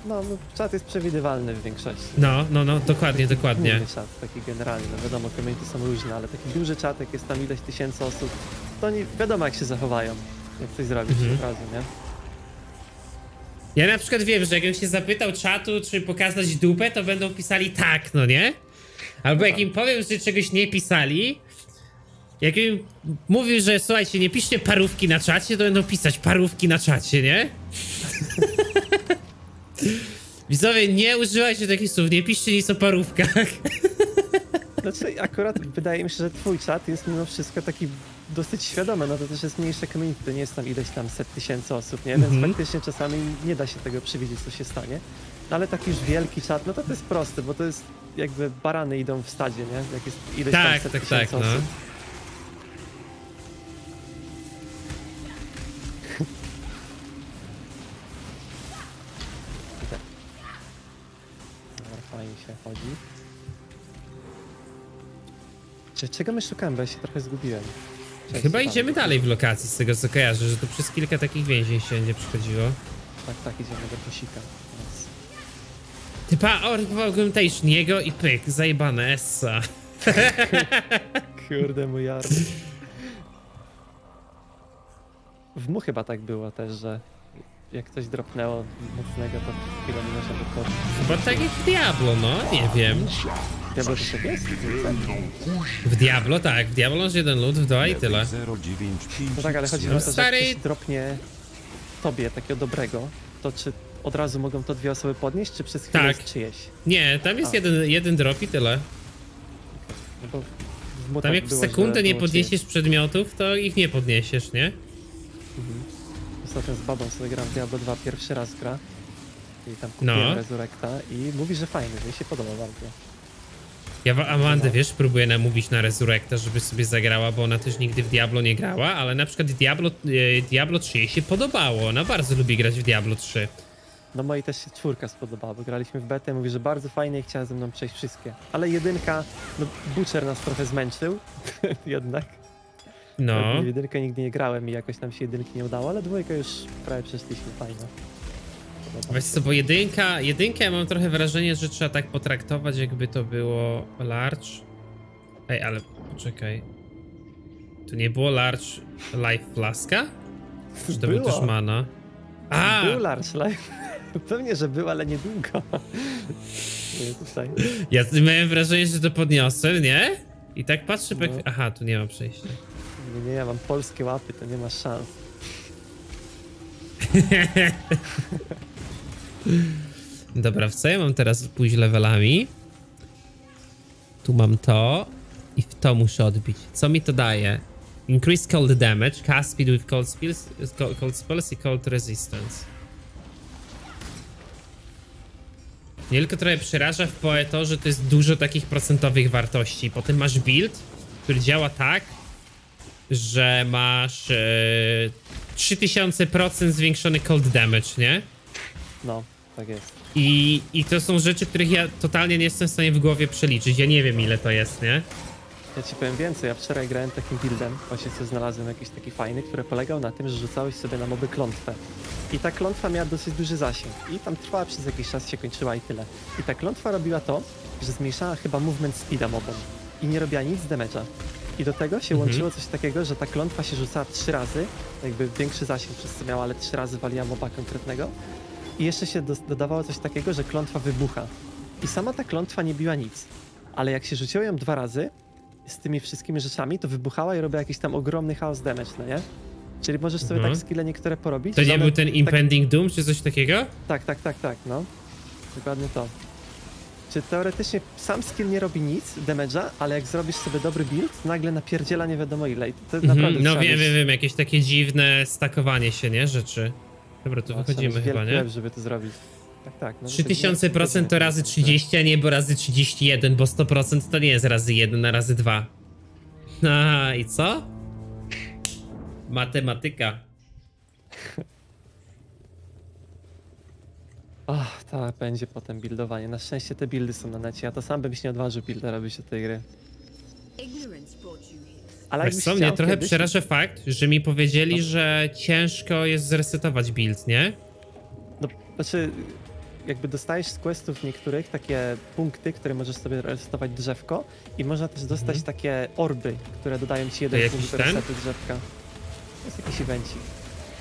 D: No, no, czat jest przewidywalny w większości.
A: No, no, no, dokładnie, taki dokładnie.
D: czat, taki generalny, no wiadomo, community są różne, ale taki duży jak jest tam ileś tysięcy osób, to nie wiadomo jak się zachowają, jak coś zrobić mhm. od razu, nie?
A: Ja na przykład wiem, że jakbym się zapytał czatu, czy pokazać dupę, to będą pisali tak, no nie? Albo no. jak tak. im powiem, że czegoś nie pisali, jak im mówił, że słuchajcie, nie piszcie parówki na czacie, to będą pisać parówki na czacie, nie? Widzowie, nie używajcie takich słów, nie piszcie nic o parówkach.
D: Znaczy, akurat wydaje mi się, że twój czat jest mimo wszystko taki dosyć świadomy, no to też jest mniejsze community, nie jest tam ileś tam set tysięcy osób, nie? Więc mm -hmm. faktycznie czasami nie da się tego przewidzieć, co się stanie. No ale taki już wielki czat, no to to jest proste, bo to jest jakby barany idą w stadzie, nie? Jak jest ileś tak, tam set tak, tysięcy tak, no. osób. No. chodzi. czego my szukamy, bo ja się trochę zgubiłem. Cześć, Chyba tam. idziemy
A: dalej w lokacji, z tego co kojarzę, że tu przez kilka takich więzień się będzie przychodziło. Tak, tak, idziemy do kosika. Teraz. Typa augmentationiego i pyk, zajebane essa. Kurde mój
D: arm. W mu chyba tak było też, że jak coś dropnęło mocnego, to chwilę nie można wychodzić. Bo tak jak w Diablo,
A: no, nie wiem. Diablo to sobie jest? Tak. W Diablo tak, w Diablo jest jeden lód, w dwa i tyle. No tak, ale chodzi o to, że Stary...
D: ktoś dropnie tobie takiego dobrego, to czy od razu mogą to dwie osoby podnieść, czy przez chwilę tak. czyjeś? Nie, tam jest
A: jeden, jeden drop i tyle. No tam jak w sekundę nie podniesiesz przedmiotów, to ich nie podniesiesz, nie? ostatnio z babą
D: sobie gra w Diablo 2, pierwszy raz gra. I tam kupiłem no. Resurrecta i mówi, że fajny, że jej się podoba bardzo.
A: Ja Amandę, wiesz, próbuję namówić na Resurrecta, żeby sobie zagrała, bo ona też nigdy w Diablo nie grała, ale na przykład Diablo, e, Diablo 3 jej się podobało. Ona bardzo lubi grać w Diablo 3.
D: No mojej też się czwórka spodobała, bo graliśmy w betę, mówi, że bardzo fajnie i chciała ze mną przejść wszystkie. Ale jedynka, no Butcher nas trochę zmęczył, jednak. No. Tak, w jedynkę nigdy nie grałem i jakoś nam się jedynki nie udało, ale dwójkę już prawie przeszliśmy, fajnie.
A: Wiesz co, bo jedynka, jedynkę ja mam trochę wrażenie, że trzeba tak potraktować, jakby to było large. Ej, ale poczekaj. To nie było large life flaska? Czy to było. był też mana? A! Był
D: large life. Pewnie, że był, ale niedługo.
A: Tutaj. Ja miałem wrażenie, że to podniosłem, nie? I tak patrzę, no. Aha, tu nie ma przejścia.
D: Nie, nie, ja mam polskie łapy, to nie ma szans.
A: Dobra, w co ja mam teraz pójść levelami? Tu mam to i w to muszę odbić. Co mi to daje? Increase cold damage, cast speed with cold spells, cold spells i cold resistance. Nie tylko trochę przeraża w poe że to jest dużo takich procentowych wartości. Potem masz build, który działa tak, że masz e, 3000% zwiększony cold damage, nie? No, tak jest. I, I to są rzeczy, których ja totalnie nie jestem w stanie w głowie przeliczyć. Ja nie wiem ile to jest, nie?
D: Ja ci powiem więcej, ja wczoraj grałem takim buildem, właśnie sobie znalazłem jakiś taki fajny, który polegał na tym, że rzucałeś sobie na moby klątwę. I ta klątwa miała dosyć duży zasięg i tam trwała przez jakiś czas, się kończyła i tyle. I ta klątwa robiła to, że zmniejszała chyba movement speeda mobom i nie robiła nic z damage'a. I do tego się mhm. łączyło coś takiego, że ta klątwa się rzucała trzy razy, jakby większy zasięg przez co miała, ale trzy razy waliła moba konkretnego. I jeszcze się do dodawało coś takiego, że klątwa wybucha. I sama ta klątwa nie biła nic, ale jak się rzuciło ją dwa razy z tymi wszystkimi rzeczami, to wybuchała i robiła jakiś tam ogromny chaos damage, no nie? Czyli możesz sobie tak mhm. tak skille niektóre porobić. To nie był ten
A: tak... Impending Doom czy coś takiego? Tak, tak, tak, tak, no. Dokładnie to.
D: Czy teoretycznie sam skill nie robi nic, damage'a, ale jak zrobisz sobie dobry build, nagle napierdziela nie wiadomo ile. I to mm -hmm. naprawdę No wiem, wiem,
A: wiem, jakieś takie dziwne stakowanie się, nie? Rzeczy. Dobra, tu no, wychodzimy chyba, nie? Lep, żeby to zrobić. Tak, tak. No 3000% to razy 30, a nie bo razy 31, bo 100% to nie jest razy 1, a razy 2. Aha, i co? Matematyka.
D: Ach, tak, będzie potem buildowanie. Na szczęście te buildy są na necie. Ja to sam bym się nie odważył builda robić do tej gry.
A: Ale Wiesz co, mnie trochę kiedyś... przeraża fakt, że mi powiedzieli, no. że ciężko jest zresetować build, nie?
D: No, znaczy, jakby dostajesz z questów niektórych takie punkty, które możesz sobie resetować drzewko i można też dostać mhm. takie orby, które dodają ci jeden punkt resetu drzewka. To jest jakiś evencik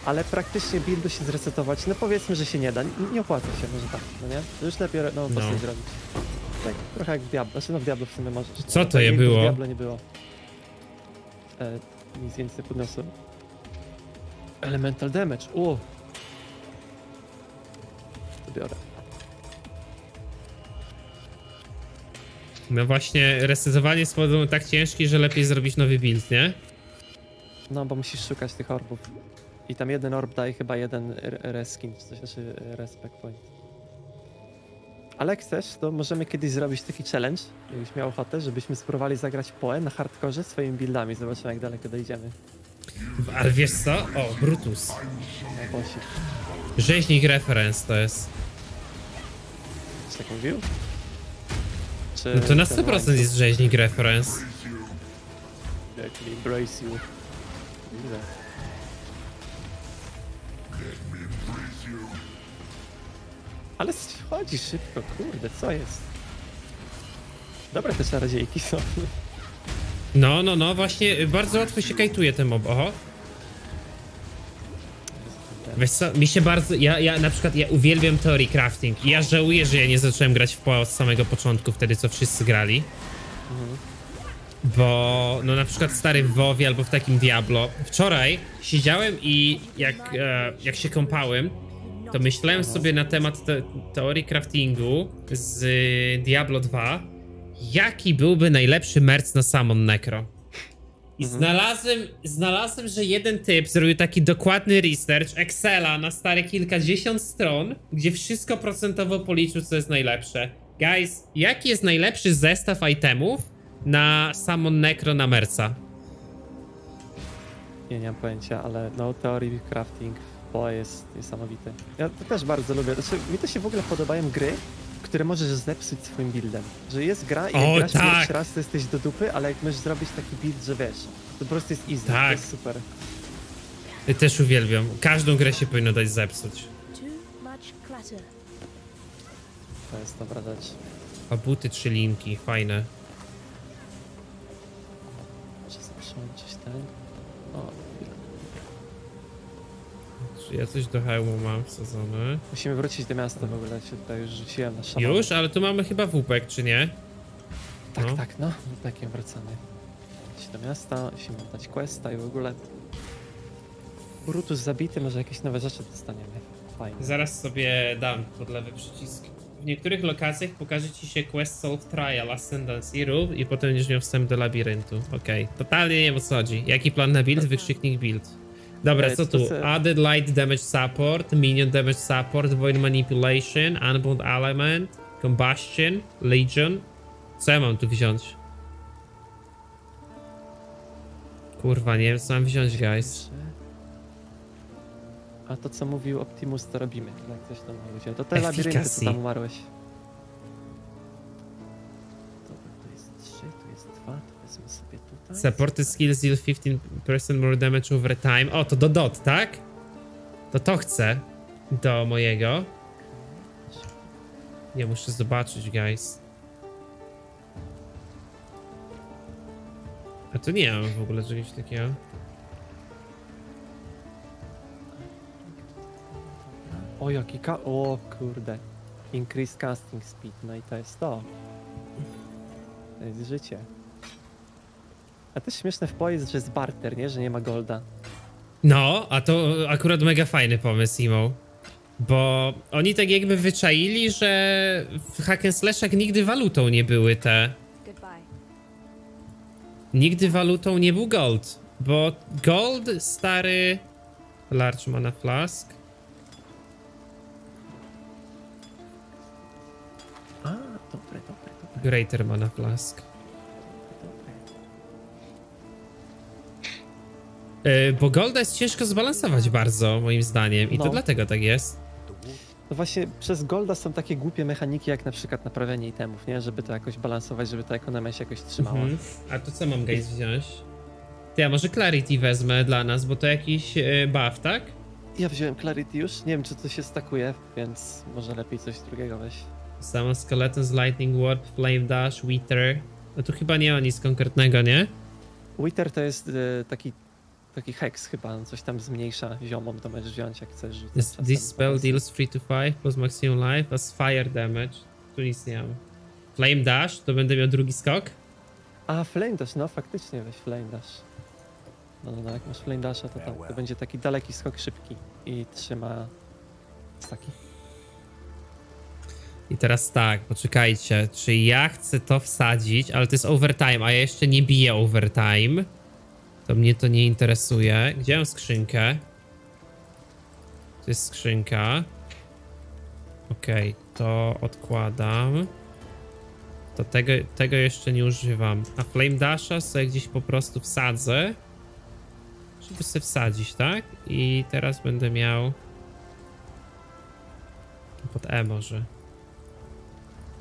D: ale praktycznie buildu się zresetować, no powiedzmy, że się nie da, nie, nie opłaca się może tak, no nie? Zresztą już lepiej no, po no. zrobić. Tak, trochę jak w Diablo, znaczy no w Diablo w sumie może. Co no, to je było? W Diablo nie było. E, nic więcej podniosłem. Elemental damage, u.
A: To biorę. No właśnie, resetowanie jest tak ciężki, że lepiej zrobić nowy build, nie?
D: No, bo musisz szukać tych orbów. I tam jeden orb daje chyba jeden reskin, czy coś, znaczy respect point. Ale chcesz, to możemy kiedyś zrobić taki challenge, jakbyś miał ochotę, żebyśmy spróbowali zagrać poe na hardkorze swoimi buildami. Zobaczymy, jak daleko dojdziemy.
A: Ale wiesz co? O, Brutus. Osi. Rzeźnik reference to jest.
D: Czy tak mówił? Czy no to na 100% line... jest rzeźnik reference. Exactly, brace you. Ale chodzi szybko, kurde, co jest? Dobra te czarodziejki są.
A: No, no, no, właśnie y, bardzo łatwo się kajtuje ten mob, oho. Wiesz co, mi się bardzo, ja, ja na przykład, ja uwielbiam teorii crafting ja żałuję, że ja nie zacząłem grać w PoE od samego początku, wtedy co wszyscy grali. Mhm. Bo, no na przykład stary w WoWie albo w takim Diablo, wczoraj siedziałem i jak, e, jak się kąpałem, to myślałem sobie na temat te teorii craftingu z y, Diablo 2, jaki byłby najlepszy merc na Samon Necro. I mhm. znalazłem, znalazłem, że jeden typ zrobił taki dokładny research Excela na stare kilkadziesiąt stron, gdzie wszystko procentowo policzył, co jest najlepsze. Guys, jaki jest najlepszy zestaw itemów na Samon Necro na merca?
D: Nie, nie mam pojęcia, ale no teorii crafting PoE jest niesamowity. Ja to też bardzo lubię. Znaczy, mi to się w ogóle podobają gry, które możesz zepsuć swoim buildem. Że jest gra i jak się grasz tak. raz, to jesteś do dupy, ale jak możesz zrobić taki build, że wiesz, to po prostu jest easy, tak. to jest super.
A: Ja też uwielbiam. Każdą grę się powinno dać zepsuć. To jest dobra A buty trzy linki, fajne.
D: Może zaprząć
A: ja coś do hełmu
D: mam wsadzone? Musimy wrócić do miasta w ogóle, się tutaj już rzuciłem na szamana. Już?
A: Ale tu mamy chyba wupek, czy nie? Tak, no. tak, no. Wupekiem wracamy.
D: Iść do miasta, musimy
A: oddać questa i w ogóle...
D: Brutus zabity, może jakieś nowe rzeczy dostaniemy.
A: Fajnie. Zaraz sobie dam pod lewy przycisk. W niektórych lokacjach pokaże ci się quest Soul Trial, Ascendance i Rub i potem będziesz miał wstęp do labiryntu. Okej, okay. totalnie nie wiem o co chodzi. Jaki plan na build? Wykrzyknik build. Dobra, co tu? Added Light Damage Support, Minion Damage Support, Void Manipulation, Unbound Element, Combustion, Legion. Co ja mam tu wziąć? Kurwa, nie wiem co mam wziąć, guys.
D: A to co mówił Optimus, to robimy. Jak coś tam mówił. To te labirynty, co tam umarłeś.
A: Supported skills deal 15% more damage over time. O, to do dot, tak? To to chcę do mojego. Nie, muszę zobaczyć, guys. A tu nie mam w ogóle czegoś takiego.
D: O, jaki ka... O, kurde. increase casting speed, no i to jest to. To jest życie. A to śmieszne w PoE że jest barter, nie? Że nie ma golda.
A: No, a to akurat mega fajny pomysł, Imo. Bo oni tak jakby wyczaili, że w hack nigdy walutą nie były te... Nigdy walutą nie był gold. Bo gold, stary... Large mana flask. A, dobre, dobre, dobre. Greater mana flask. E, bo Golda jest ciężko zbalansować bardzo, moim zdaniem, i no. to dlatego tak jest.
D: No właśnie przez Golda są takie głupie mechaniki, jak na przykład naprawianie itemów, nie? Żeby to jakoś balansować, żeby ta ekonomia się jakoś trzymała. Mhm.
A: A to co mam guys wziąć? To ja może Clarity wezmę dla nas, bo to jakiś e, buff, tak?
D: Ja wziąłem Clarity już, nie wiem czy to się stakuje, więc może lepiej coś drugiego weź.
A: Skeleton z Lightning Warp, Flame Dash, Wither. No tu chyba nie ma nic konkretnego, nie?
D: Wither to jest y, taki Taki hex chyba, no coś tam zmniejsza ziomom, to możesz wziąć jak chcesz rzucać. This,
A: this spell deals 3 to 5 plus maximum life plus fire damage. Tu nic nie mam. Flame dash, to będę miał drugi skok.
D: A, flame dash, no faktycznie weź flame dash. No, no, no jak masz flame dasha, to tak, to będzie taki daleki skok szybki i trzyma
A: taki I teraz tak, poczekajcie, czy ja chcę to wsadzić, ale to jest overtime, a ja jeszcze nie biję overtime. To mnie to nie interesuje. Gdzie mam skrzynkę. To jest skrzynka. Okej, okay, to odkładam. To tego, tego jeszcze nie używam. A Flame Dasha sobie gdzieś po prostu wsadzę. Żeby sobie wsadzić, tak? I teraz będę miał... Pod E może.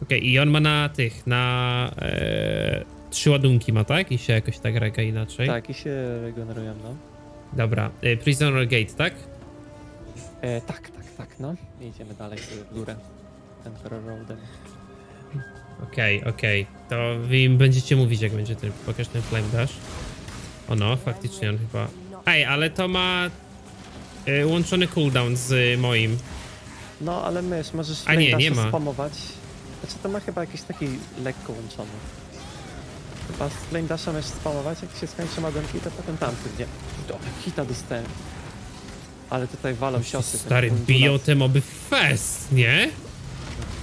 A: Okej, okay, i on ma na tych, na... E, trzy ładunki ma, tak? I się jakoś tak rega inaczej. Tak, i się regenerują, no. Dobra, e, Prisoner Gate, tak? E, tak,
D: tak, tak, no. Idziemy dalej w górę. ten Roadem.
A: Okej, okay, okej. Okay. To wy im będziecie mówić, jak będzie ten, pokaż ten Flame Dash. Ono, faktycznie on chyba... Ej, ale to ma y, łączony cooldown z y, moim. No, ale mysz, możesz A nie, nie ma. spamować. Znaczy to ma chyba jakiś taki
D: lekko łączony. Chyba z Flame Dasha spamować, jak się skończy Magonki, to potem tamty nie. Dobra, hita dostałem. Ale tutaj walą siostry. Tak stary, biją
A: te moby fest, nie?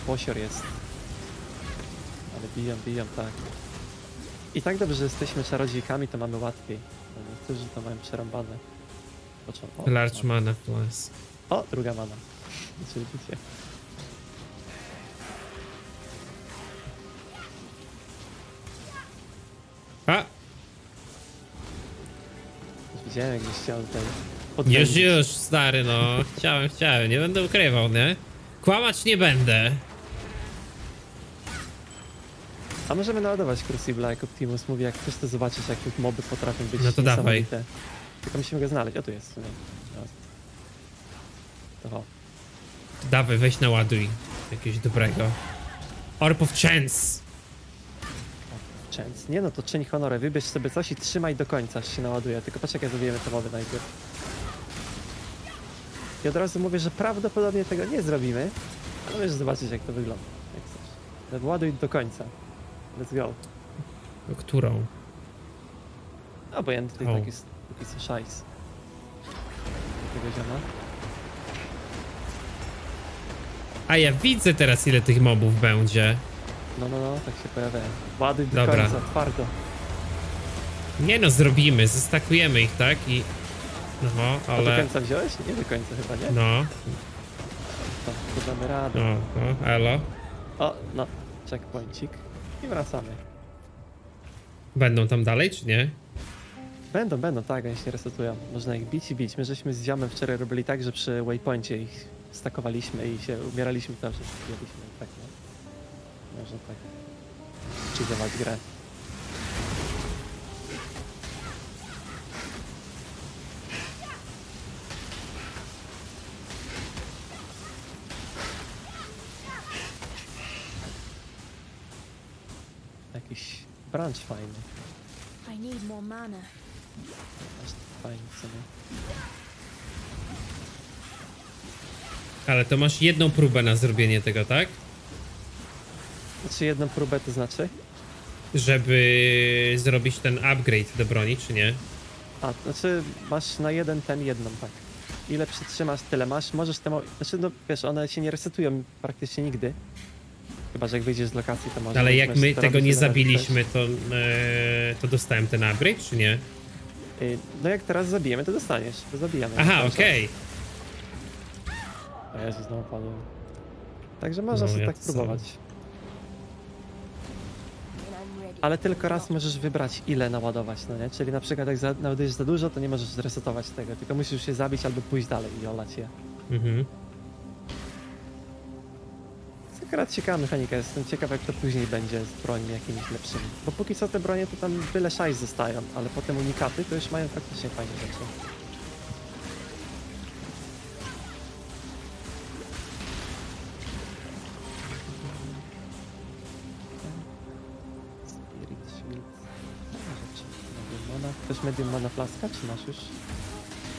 D: Posior jest. Ale biją, biją, tak. I tak dobrze, że jesteśmy czarodziejkami, to mamy łatwiej. No, niektórzy to mają przerąbane. O, Large mana plus. O, druga mana. Ha! Widziałem jak chciał tutaj
A: Już, już, stary, no. Chciałem, chciałem. Nie będę ukrywał, nie? Kłamać nie będę.
D: A możemy naładować Crucible, jak Optimus mówi, jak chcesz to zobaczyć, jak te moby potrafią być No to dawaj. niesamowite. Tylko musimy go znaleźć. O, tu jest. w sumie. To ho.
A: Dawaj, weź naładuj. Jakiegoś dobrego. Orb of Chance.
D: Część, nie? No to czyń honorę, wybierz sobie coś i trzymaj do końca, aż się naładuje. Tylko patrz poczekaj, zrobimy to wody najpierw. I od razu mówię, że prawdopodobnie tego nie zrobimy, ale możesz zobaczyć, jak to wygląda. Jak chcesz. Ładuj do końca. Let's go. No, którą? tutaj oh. taki, taki szajs. Tego zioma.
A: A ja widzę teraz, ile tych mobów będzie.
D: No, no, no, tak się pojawiają. Ładuj do Dobra. końca, twardo.
A: Nie no, zrobimy, zestakujemy ich, tak? I... No, ale... A do końca
D: wziąłeś? Nie do końca chyba, nie? No. To, to damy radę. No, no, elo. O, no, checkpointik. I wracamy.
A: Będą tam dalej, czy nie?
D: Będą, będą, tak, oni się resetują. Można ich bić i bić. My żeśmy z Ziomem wczoraj robili tak, że przy waypointie ich stakowaliśmy i się umieraliśmy tam, że zbieraliśmy. Tak, no. Może tak cheatować grę. Jakiś branch fajny.
C: I need more mana.
A: Ale to masz jedną próbę na zrobienie tego, tak? Znaczy jedną próbę to znaczy? Żeby zrobić ten upgrade do broni, czy nie?
D: A, znaczy masz na jeden ten jedną, tak. Ile przytrzymasz, tyle masz. Możesz temu. Znaczy, no wiesz, one się nie resetują praktycznie nigdy. Chyba, że jak wyjdziesz z lokacji, to może. Ale jak my tego nie zabiliśmy,
A: to, e, to dostałem ten upgrade, czy nie?
D: Y, no jak teraz zabijemy, to dostaniesz. To zabijamy. Aha, okej. Okay. Jezu, znowu padłem. Także można no, sobie ja tak próbować. Sam ale tylko raz możesz wybrać, ile naładować, no nie? Czyli na przykład jak nałudujesz naładujesz za dużo, to nie możesz zresetować tego, tylko musisz się zabić albo pójść dalej i olać je. Mhm. Akurat ciekawa mechanika, jestem ciekaw jak to później będzie z broni jakimiś lepszymi. Bo póki co te bronie to tam byle szajs zostają, ale potem unikaty to już mają faktycznie fajne rzeczy. też medium mana
A: flaska, czy masz już?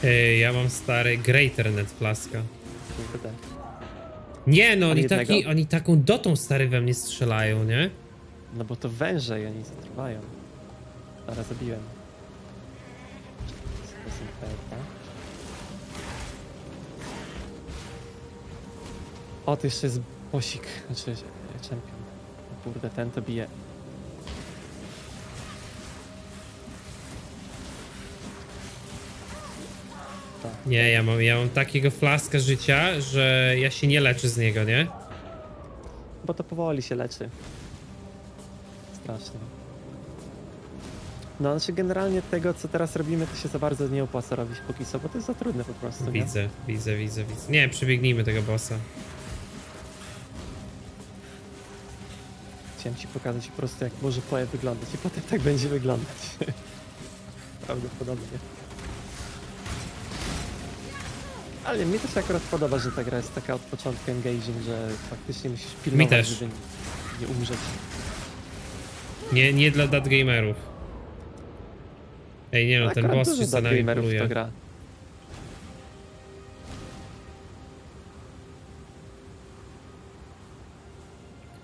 A: Ej, ja mam stary Greater Net flaska. Kurde. Nie no, oni, taki, oni taką dotą stary we mnie strzelają, nie? No bo to węże i oni zatruwają. Zaraz zabiłem.
D: O, to jeszcze jest bosik, znaczy champion. Kurde, ten
A: to bije Nie, ja mam, ja mam takiego flaska życia, że ja się nie leczę z niego, nie?
D: Bo to powoli się leczy. Strasznie. No, znaczy generalnie tego, co teraz robimy, to się za bardzo nie opłaca robić póki co, bo to jest za trudne po prostu, nie? Widzę,
A: widzę, widzę, widzę. Nie, przebiegnijmy tego bossa.
D: Chciałem ci pokazać po prostu, jak może poje wyglądać i potem tak będzie wyglądać.
B: Prawdopodobnie.
D: Ale mi też akurat podoba, że ta gra jest taka od początku engaging, że faktycznie musisz pilnować, Mi też. żeby nie umrzeć.
A: Nie, nie dla dat gamerów. Ej, nie no, ten boss się za nami to gra.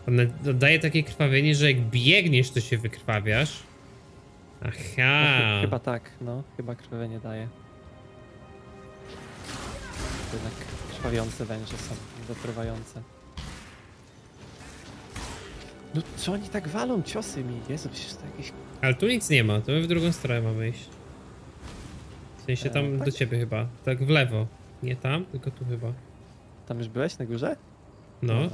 A: On daje takie krwawienie, że jak biegniesz, to się wykrwawiasz. Aha. No, chyba
D: tak, no. Chyba krwawienie daje. To jednak krwawiące
A: węże są, zatruwające.
D: No co oni tak walą ciosy mi? Jezu, przecież to jakieś...
A: Ale tu nic nie ma, to my w drugą stronę mamy iść.
D: W sensie e, tam tak? do
A: ciebie chyba, tak w lewo. Nie tam, tylko tu chyba. Tam już byłeś na górze? No. no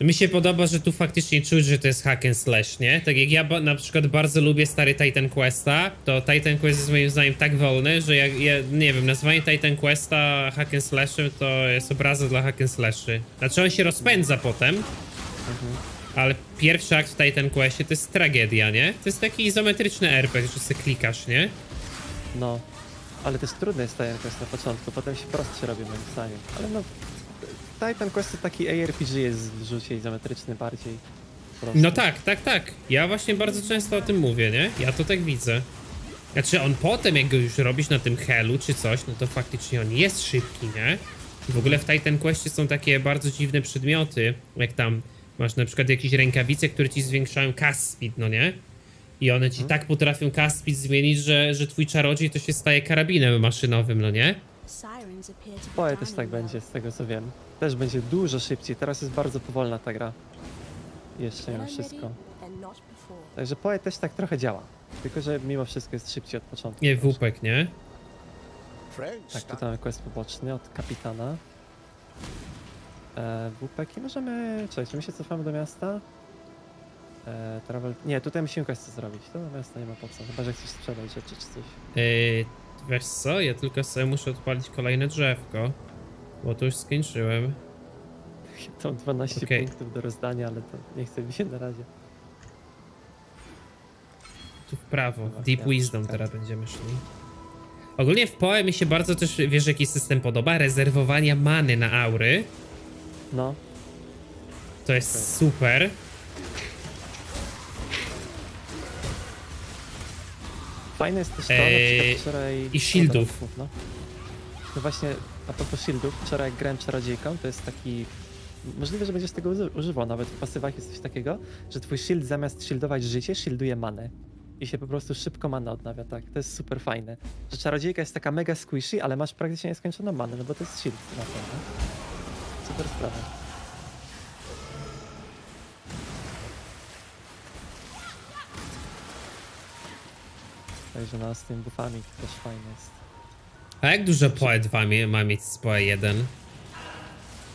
A: Mi się podoba, że tu faktycznie czuć, że to jest hack and slash, nie? Tak jak ja na przykład bardzo lubię stary Titan Questa, to Titan Quest jest moim zdaniem tak wolny, że jak, ja, nie wiem, nazwanie Titan Questa hack and slashem to jest obraza dla hack and slashy. Znaczy on się rozpędza potem, mhm. ale pierwszy akt w Titan Questie to jest tragedia, nie? To jest taki izometryczny RPG, że sobie klikasz, nie? No, ale to jest trudne jest Titan Quest na początku, potem się prostsze robi moim zdaniem, ale no...
D: Titan Quest to taki ARPG jest w rzucie izometryczny bardziej. No
A: tak, tak, tak. Ja właśnie bardzo często o tym mówię, nie? Ja to tak widzę. Znaczy on potem, jak go już robisz na tym helu czy coś, no to faktycznie on jest szybki, nie? W ogóle w Titan Questie są takie bardzo dziwne przedmioty, jak tam masz na przykład jakieś rękawice, które ci zwiększają cast speed, no nie? I one ci hmm. tak potrafią cast speed zmienić, że, że twój czarodziej to się staje karabinem maszynowym, no nie?
D: Poje też tak będzie, z tego co wiem. Też będzie dużo szybciej, teraz jest bardzo powolna ta gra. Jeszcze nie wszystko. Także Poe też tak trochę działa. Tylko, że mimo wszystko jest szybciej od początku. Nie,
A: wupek, nie?
C: Tak, tutaj
D: mamy quest poboczny od kapitana. E, wupek i możemy... Cześć, czy my się cofamy do miasta? E, travel... Nie, tutaj musimy quest zrobić. To do miasta nie ma po co. Chyba, że chcesz sprzedać rzeczy czy coś.
A: Eee, Wiesz co, ja tylko sobie muszę odpalić kolejne drzewko, bo to już skończyłem.
D: Tam 12 okay. punktów do rozdania, ale to nie chcę mi się na razie.
A: Tu w prawo, no, Deep ja Wisdom tak. teraz będziemy szli. Ogólnie w Poe mi się bardzo też, wiesz jaki system podoba? Rezerwowania many na aury. No. To jest okay. super.
D: Fajne jest też to, eee, wczoraj... I shieldów. No, no właśnie, a propos shieldów, wczoraj jak grałem czarodziejką, to jest taki... Możliwe, że będziesz tego używał, nawet w pasywach jest coś takiego, że twój shield zamiast shieldować życie, shielduje manę. I się po prostu szybko mana odnawia, tak. To jest super fajne. Że czarodziejka jest taka mega squishy, ale masz praktycznie nieskończoną manę, no bo to jest shield na pewno. Super sprawa. Także na no, z tym buffami to też fajne jest.
A: A jak dużo 2 e ma mieć z PoE 1?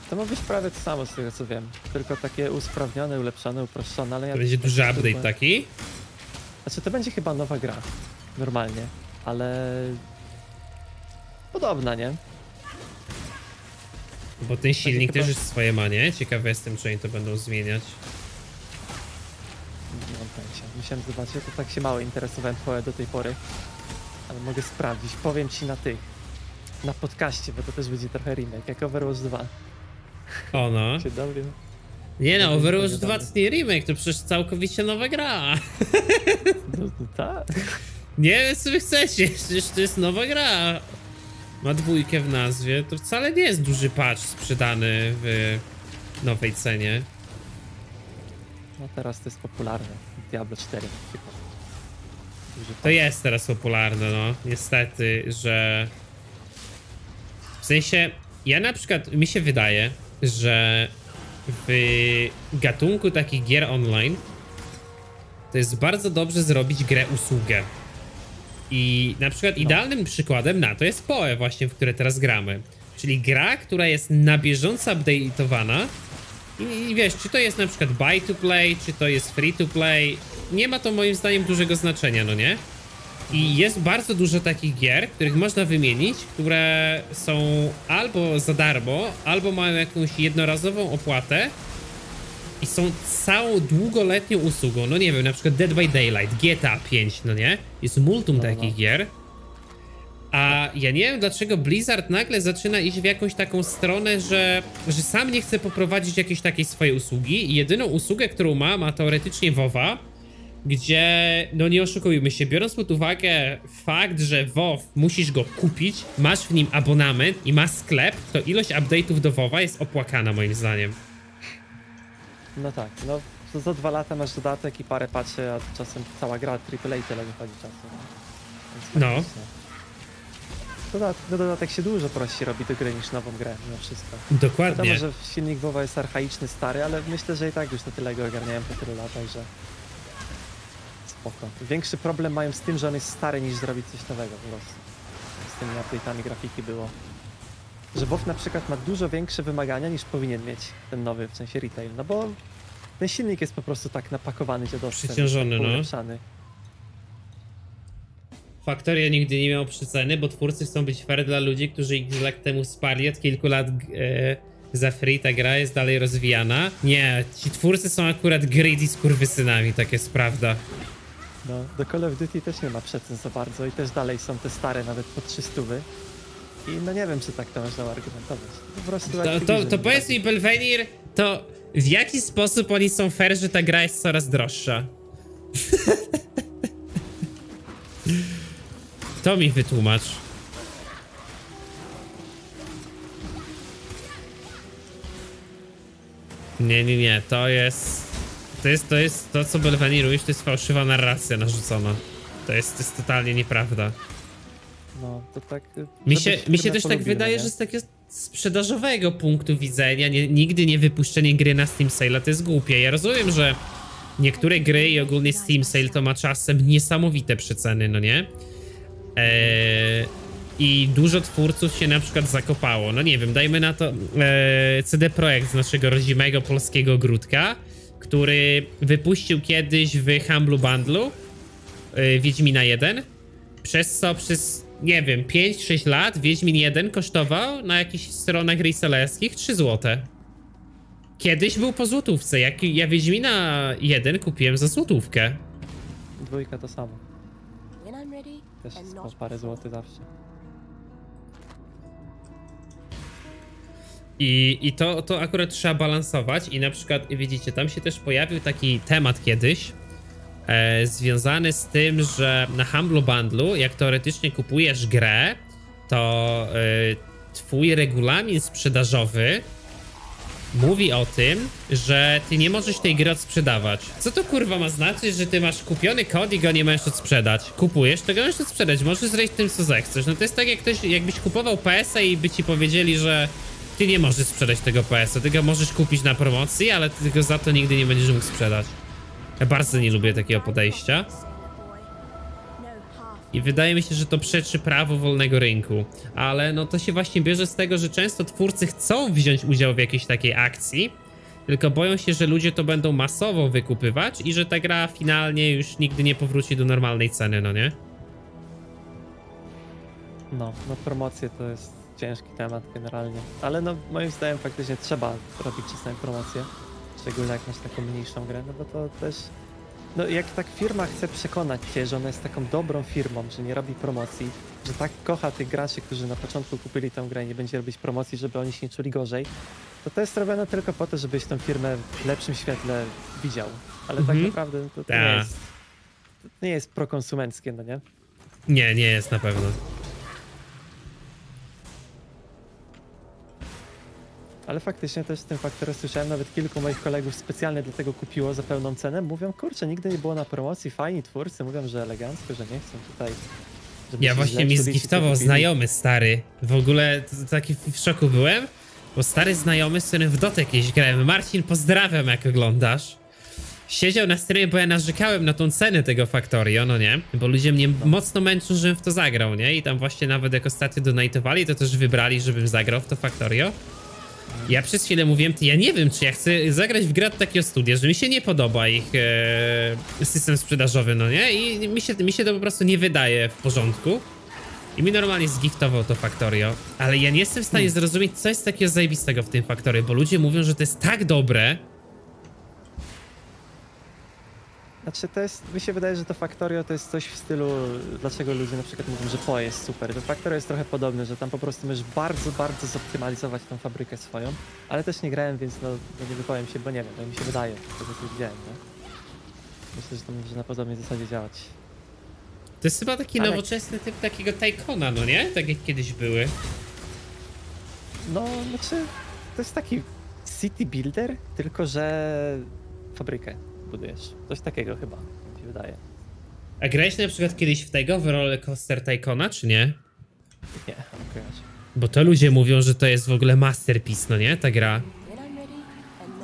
D: To ma być prawie to samo z tego co wiem. Tylko takie usprawnione, ulepszone, uproszczone, ale ja... To
A: będzie tak duży update próbuję.
D: taki? Znaczy to będzie chyba nowa gra. Normalnie. Ale... Podobna, nie?
A: Bo ten silnik też jest swoje ma, nie? Ciekawy jestem, czy oni to będą zmieniać
D: chciałem zobaczyć, to tak się mało interesowałem POE do tej pory. Ale mogę sprawdzić, powiem ci na tych, na podcaście, bo to też będzie trochę remake, jak Overwatch 2.
A: O no. Cię Nie no, Overwatch 2 to nie remake, to przecież całkowicie nowa gra. No, no tak. Nie wiem, co wy chcecie, przecież to jest nowa gra. Ma dwójkę w nazwie, to wcale nie jest duży patch sprzedany w nowej cenie. No teraz to jest
D: popularne. Diablo 4 na przykład.
A: To jest teraz popularne, no. Niestety, że... W sensie, ja na przykład, mi się wydaje, że w gatunku takich gier online to jest bardzo dobrze zrobić grę usługę. I na przykład no. idealnym przykładem na to jest PoE właśnie, w które teraz gramy. Czyli gra, która jest na bieżąco update'owana i, I, wiesz, czy to jest na przykład buy to play, czy to jest free to play, nie ma to moim zdaniem dużego znaczenia, no nie? I jest bardzo dużo takich gier, których można wymienić, które są albo za darmo, albo mają jakąś jednorazową opłatę i są całą długoletnią usługą. No nie wiem, na przykład Dead by Daylight, GTA 5, no nie? Jest multum no, no. takich no. gier a ja nie wiem, dlaczego Blizzard nagle zaczyna iść w jakąś taką stronę, że, że sam nie chce poprowadzić jakiejś takiej swojej usługi. I jedyną usługę, którą ma, ma teoretycznie WoWa, gdzie, no nie oszukujmy się, biorąc pod uwagę fakt, że WoW musisz go kupić, masz w nim abonament i masz sklep, to ilość update'ów do WoWa jest opłakana moim zdaniem.
D: No tak, no za dwa lata masz dodatek i parę patrzy, a czasem cała gra AAA tyle wychodzi czasem. No.
A: Więc no. Faktycznie
D: dodat na dodatek się dużo prosi robi do gry niż nową grę mimo wszystko. Dokładnie. Wiadomo, że silnik WoWa jest archaiczny, stary, ale myślę, że i tak już na tyle go ogarniałem po tylu latach, że spoko. Większy problem mają z tym, że on jest stary niż zrobić coś nowego po prostu. Z tymi update'ami grafiki było. Że WoW na przykład ma dużo większe wymagania niż powinien mieć ten nowy, w sensie retail, no bo ten silnik jest po prostu tak napakowany
A: dziadowcem. Przyciążony, no. Ulepszany. Factorio nigdy nie miał przyceny, bo twórcy chcą być fair dla ludzi, którzy ich lat temu sparli od kilku lat e, za free, ta gra jest dalej rozwijana. Nie, ci twórcy są akurat greedy z kurwysynami, tak jest prawda.
D: No, do Call of Duty też nie ma przecen za bardzo i też dalej są te
A: stare, nawet po 300 -wy. I no nie wiem, czy tak to można argumentować. Po prostu to, to, to powiedz mi, Belvenir, to w jaki sposób oni są fair, że ta gra jest coraz droższa? To mi wytłumacz. Nie, nie, nie, to jest... To jest, to jest, to co Belwanirujesz, to jest fałszywa narracja narzucona. To jest, to jest totalnie nieprawda. No, to tak... Y, mi się, mi się też tak no wydaje, nie? że z takiego sprzedażowego punktu widzenia nie, nigdy nie wypuszczenie gry na Steam Sale to jest głupie. Ja rozumiem, że niektóre gry i ogólnie Steam Sale to ma czasem niesamowite przeceny, no nie? Eee, I dużo twórców się na przykład zakopało. No nie wiem, dajmy na to eee, CD Projekt z naszego rodzimego polskiego grudka, który wypuścił kiedyś w Humble Bundlu eee, Wiedźmina 1, przez co przez, nie wiem, 5-6 lat Wiedźmin 1 kosztował na jakichś stronach resellerskich 3 złote. Kiedyś był po złotówce, jak ja Wiedźmina 1 kupiłem za złotówkę. Dwójka to samo. Też po parę złotych zawsze. I, i to, to akurat trzeba balansować i na przykład, widzicie, tam się też pojawił taki temat kiedyś, e, związany z tym, że na Humble Bundlu, jak teoretycznie kupujesz grę, to e, twój regulamin sprzedażowy mówi o tym, że ty nie możesz tej gry odsprzedawać. Co to kurwa ma znaczyć, że ty masz kupiony kod i go nie możesz odsprzedać? Kupujesz, to go możesz odsprzedać, możesz zrobić tym, co zechcesz. No to jest tak, jak ktoś, jakbyś kupował PS-a i by ci powiedzieli, że ty nie możesz sprzedać tego PS-a, ty go możesz kupić na promocji, ale ty go za to nigdy nie będziesz mógł sprzedać. Ja bardzo nie lubię takiego podejścia. I wydaje mi się, że to przeczy prawo wolnego rynku. Ale no to się właśnie bierze z tego, że często twórcy chcą wziąć udział w jakiejś takiej akcji, tylko boją się, że ludzie to będą masowo wykupywać i że ta gra finalnie już nigdy nie powróci do normalnej ceny, no nie?
D: No, no promocje to jest ciężki temat generalnie, ale no moim zdaniem faktycznie trzeba robić czasem promocje, szczególnie jak masz taką mniejszą grę, no bo to też no jak tak firma chce przekonać cię, że ona jest taką dobrą firmą, że nie robi promocji, że tak kocha tych graczy, którzy na początku kupili tę grę i nie będzie robić promocji, żeby oni się nie czuli gorzej, to to jest robione tylko po to, żebyś tą firmę w lepszym świetle widział. Ale tak mhm. tak naprawdę to, to tak. nie jest, to nie jest prokonsumenckie, no nie?
A: Nie, nie jest na pewno.
D: Ale faktycznie też ten faktorem słyszałem, nawet kilku moich kolegów specjalnie dlatego kupiło za pełną cenę. Mówią, kurczę, nigdy nie było na promocji, fajni twórcy, mówią, że elegancko, że nie chcą tutaj... Ja właśnie mi zgiftował znajomy
A: stary. W ogóle taki w szoku byłem, bo stary znajomy, z którym w dotek kiedyś grałem, Marcin, pozdrawiam jak oglądasz. Siedział na streamie, bo ja narzekałem na tą cenę tego Factorio, no nie? Bo ludzie mnie no. mocno męczą, żebym w to zagrał, nie? I tam właśnie nawet jak ostatnio donatowali, to też wybrali, żebym zagrał w to Factorio. Ja przez chwilę mówiłem, ty, ja nie wiem, czy ja chcę zagrać w grę od takiego studia, że mi się nie podoba ich e, system sprzedażowy, no nie? I mi się, mi się to po prostu nie wydaje w porządku. I mi normalnie zgiftował to Factorio, ale ja nie jestem w stanie hmm. zrozumieć, co jest takiego zajebistego w tym Factorio, bo ludzie mówią, że to jest tak dobre,
D: Znaczy to jest, mi się wydaje, że to Factorio to jest coś w stylu, dlaczego ludzie na przykład mówią, że PO jest super. To Factorio jest trochę podobne, że tam po prostu możesz bardzo, bardzo zoptymalizować tą fabrykę swoją, ale też nie grałem, więc no, no nie wypowiem się, bo nie wiem, no mi się wydaje, to co widziałem, nie?
A: Myślę, że to może na podobnej zasadzie działać. To jest chyba taki ale... nowoczesny typ takiego Tycona, no nie? Tak jak kiedyś były. No, znaczy, to
D: jest taki city builder, tylko że fabrykę budujesz.
A: Coś takiego chyba, mi się wydaje. A grałeś na przykład kiedyś w tego, w Roller Coaster Tycona, czy nie? Nie, okej. Bo to ludzie mówią, że to jest w ogóle masterpiece, no nie? Ta gra.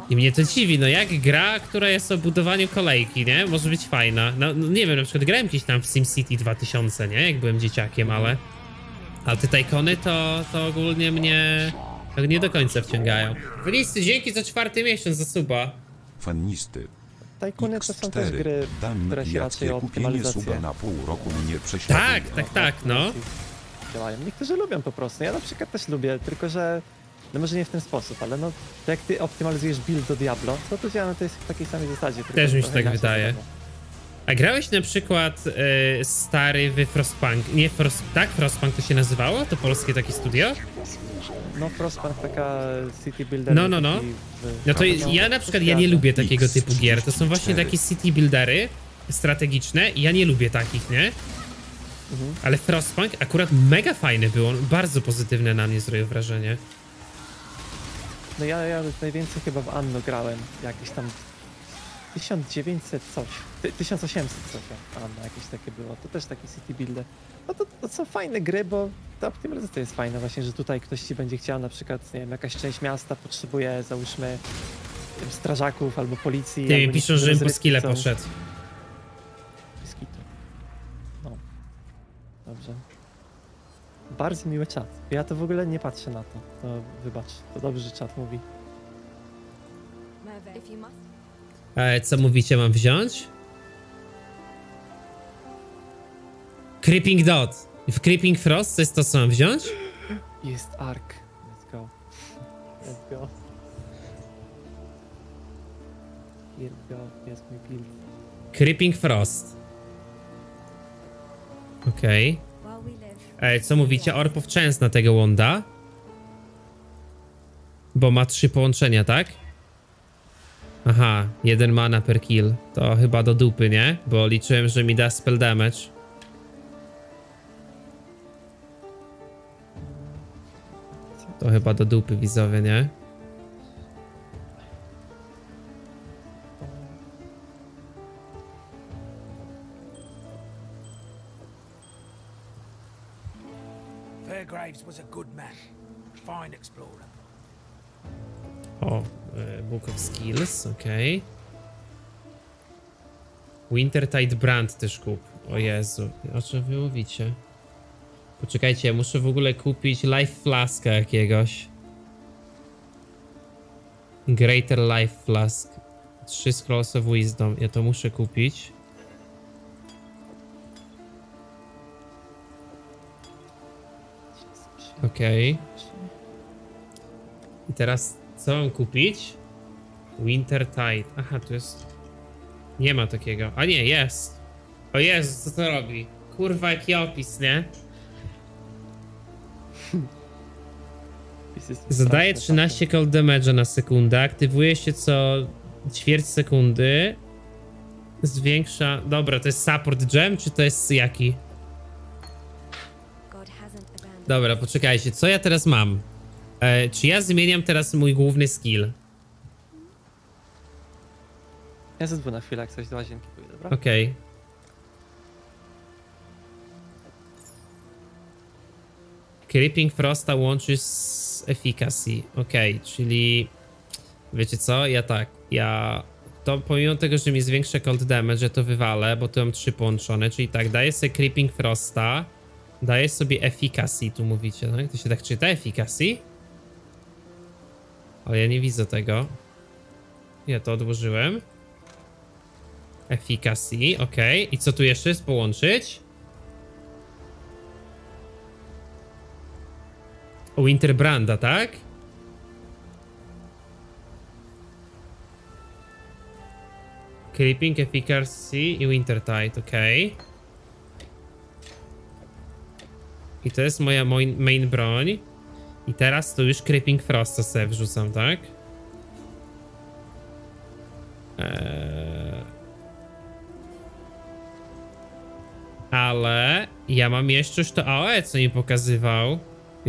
A: I mnie to dziwi, no jak gra, która jest o budowaniu kolejki, nie? Może być fajna. No, no nie wiem, na przykład grałem gdzieś tam w SimCity 2000, nie? Jak byłem dzieciakiem, ale... Ale te tajkony to, to ogólnie mnie... Tak nie do końca wciągają. Listy, dzięki za czwarty miesiąc, za suba. Fanisty. Tajkuny to są też gry,
D: Dan które się raczej o
A: na pół roku prześladuje. Tak, tak, tak, no.
D: Działają. Niektórzy lubią po prostu. Ja na przykład też lubię, tylko że... No może nie w ten sposób, ale no jak ty optymalizujesz build do Diablo, to no to działa To jest w takiej samej zasadzie. Też mi się tak wydaje.
A: A grałeś na przykład y, stary w Frostpunk, nie Frost, tak? Frostpunk to się nazywało? To polskie takie studio?
D: No Frostpunk taka city
C: builder. No, no, no. No to ja na przykład ja nie lubię takiego typu gier. To są właśnie takie
A: city buildery strategiczne i ja nie lubię takich, nie? Mhm. Ale Frostpunk akurat mega fajny był, on bardzo pozytywne na mnie zrobił wrażenie.
D: No ja, ja najwięcej chyba w Anno grałem, jakieś tam 1900 coś, 1800 coś Anno jakieś takie było, to też taki city builder. No to, to są fajne gry, bo to w to jest fajne właśnie, że tutaj ktoś ci będzie chciał na przykład, nie wiem, jakaś część miasta potrzebuje, załóżmy, wiem, strażaków albo policji. Ty mi piszą, że im po skille poszedł.
C: Biskito. No.
D: Dobrze. Bardzo miły czat. Ja to w ogóle nie patrzę na to. No, wybacz, to dobrze, że czat
A: mówi. E, co mówicie, mam wziąć? Creeping Dot. W Creeping Frost coś to, co mam wziąć? Jest Ark.
D: Let's go. Let's go. Here we go. Jest mój build.
A: Creeping Frost. Okej.
C: Okay.
A: Ej, co mówicie? Orpów częst na tego Wonda. Bo ma trzy połączenia, tak? Aha, jeden mana per kill. To chyba do dupy, nie? Bo liczyłem, że mi da spell damage. To chyba do dupy widzowie, nie?
E: Fairgraves was a good man, fine explorer.
A: O, e, Book of Skills, okej. Okay. Wintertide Brand też kup. O Jezu, o czym wy mówicie? Poczekajcie, muszę w ogóle kupić Life Flaska jakiegoś. Greater Life Flask. 3 Scrolls of Wisdom. Ja to muszę kupić. Okej. Okay. I teraz co mam kupić? Winter Tide. Aha, tu jest... Nie ma takiego. A nie, jest. O Jezu, co to robi? Kurwa, jaki opis, nie? Zadaje 13 cold damage na sekundę, aktywuje się co ćwierć sekundy. Zwiększa... Dobra, to jest support gem, czy to jest jaki? Dobra, poczekajcie, co ja teraz mam? E, czy ja zmieniam teraz mój główny skill?
D: Ja ze na chwilę, jak coś do łazienki
A: pójdę, dobra? Okej. Okay. Creeping Frosta łączy z Efficacy. ok, czyli... Wiecie co? Ja tak, ja... To pomimo tego, że mi zwiększę cold damage, ja to wywalę, bo tu mam trzy połączone, czyli tak, daję sobie Creeping Frosta, daję sobie Efficacy, tu mówicie, no? To się tak czyta, Efficacy? Ale ja nie widzę tego. Ja to odłożyłem. Efficacy, ok. I co tu jeszcze jest połączyć? O Winterbranda, tak? Creeping, Efficacy i Wintertide, Tight, ok? I to jest moja main, main broń. I teraz to już Creeping Frosta sobie wrzucam, tak? Eee... Ale ja mam jeszcze już to AOE, co mi pokazywał.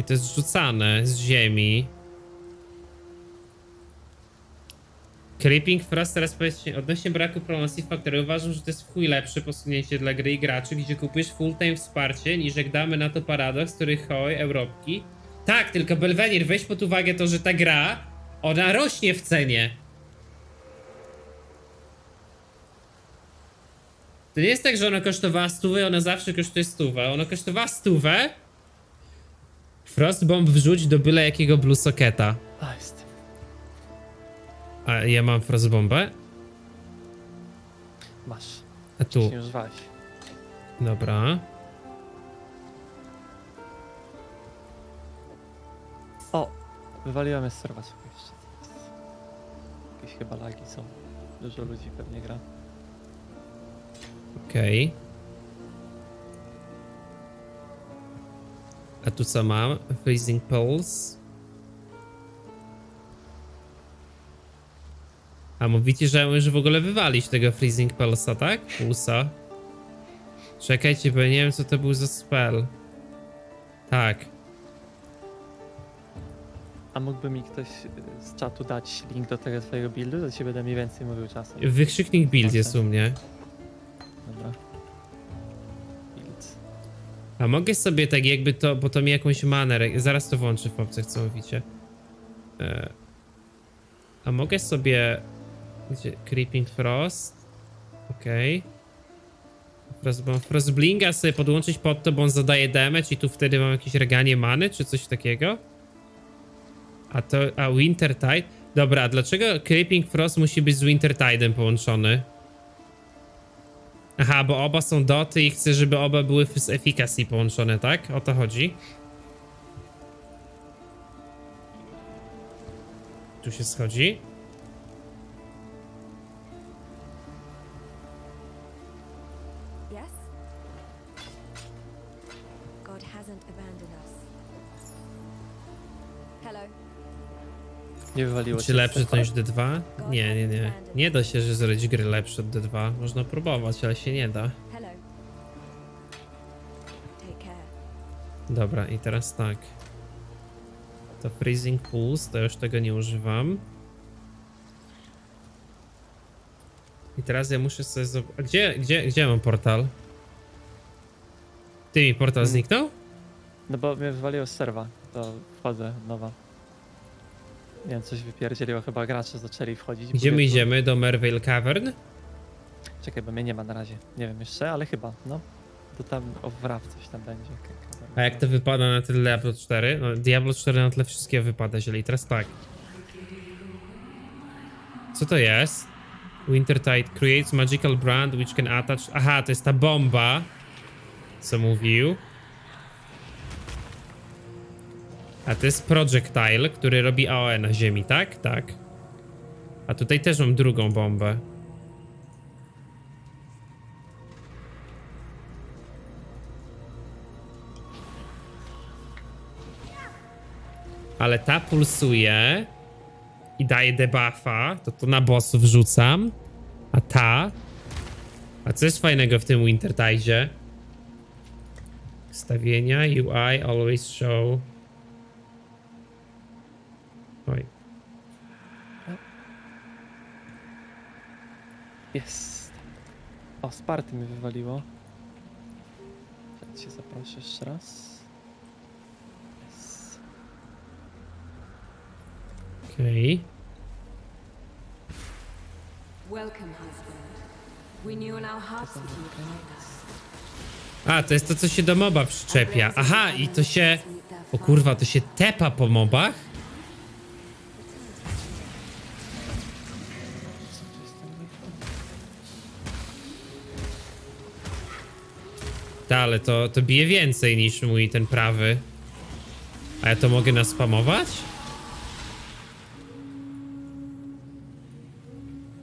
A: I to jest rzucane z ziemi. Creeping Frost teraz powiedzcie, odnośnie braku promocji w uważam, że to jest chuj lepsze posunięcie dla gry i graczy, gdzie kupujesz full-time wsparcie, niż jak damy na to paradoks, który hoj, Europki. Tak, tylko Belwenir, weź pod uwagę to, że ta gra, ona rośnie w cenie. To nie jest tak, że ona kosztowała stówę i ona zawsze kosztuje stówę. Ona kosztowała stówę, Frostbomb wrzuć do byle jakiego blue socketa. A ja mam frostbombę?
D: Masz. A tu. Dobra. O! Wywaliłem jest serwa jeszcze. Jakieś chyba lagi są. Dużo ludzi pewnie gra.
A: Okej. Okay. A tu co mam? Freezing Pulse. A mówicie, że już w ogóle wywalić tego Freezing Pulse'a, tak? Pulsa. Czekajcie, bo nie wiem co to był za spell. Tak.
D: A mógłby mi ktoś y, z czatu dać link do tego swojego buildu? Do ciebie będę mniej więcej mówił czasem. Wykrzyknik build tak, jest tak. u
A: mnie. Dobra. A mogę sobie tak jakby to, bo to mi jakąś manę, zaraz to włączę w opcjach co mówicie. a mogę sobie... Gdzie? Creeping Frost. Okej. Okay. frost blinga sobie podłączyć pod to, bo on zadaje damage i tu wtedy mam jakieś reganie many, czy coś takiego. A to... A winter tide? Dobra, a dlaczego Creeping Frost musi być z winter Tide'em połączony? Aha, bo oba są doty i chcę, żeby oba były z efficacy połączone, tak? O to chodzi. Tu się schodzi. Nie wywaliło Czy lepszy to niż D2? Nie, nie, nie. Nie da się że zrobić gry lepsze od D2. Można próbować, ale się nie da. Dobra, i teraz tak. To Freezing Pulse, to już tego nie używam. I teraz ja muszę sobie zobaczyć. Gdzie, gdzie, gdzie mam portal? Ty mi portal hmm. zniknął?
D: No bo mnie wywaliło z serwa, to wchodzę nowa. Nie wiem, coś wypierdzieliło, chyba gracze zaczęli wchodzić. Gdzie my
A: idziemy? Do Mervale Cavern? Czekaj,
D: bo mnie nie ma na razie. Nie wiem jeszcze, ale chyba, no. To tam owraw coś tam będzie.
A: A jak to wypada na tyle Diablo 4? No, Diablo 4 na tle wszystkie wypada, jeżeli teraz tak. Co to jest? Wintertide creates magical brand which can attach... Aha, to jest ta bomba, co mówił. A to jest projectile, który robi AOE na ziemi, tak? Tak. A tutaj też mam drugą bombę. Ale ta pulsuje i daje debuffa, to to na bossów wrzucam. A ta... A co jest fajnego w tym Wintertide? Stawienia, UI, always show
D: Jest. O, sparty mi wywaliło. Teraz się zaproszę jeszcze raz. Jest.
C: Okej. Okay. Welcome, husband. We knew
B: our would find us.
A: A, to jest to, co się do moba przyczepia. Aha, i to się... O kurwa, to się tepa po mobach? ale to, to bije więcej niż mój ten prawy. A ja to mogę naspamować?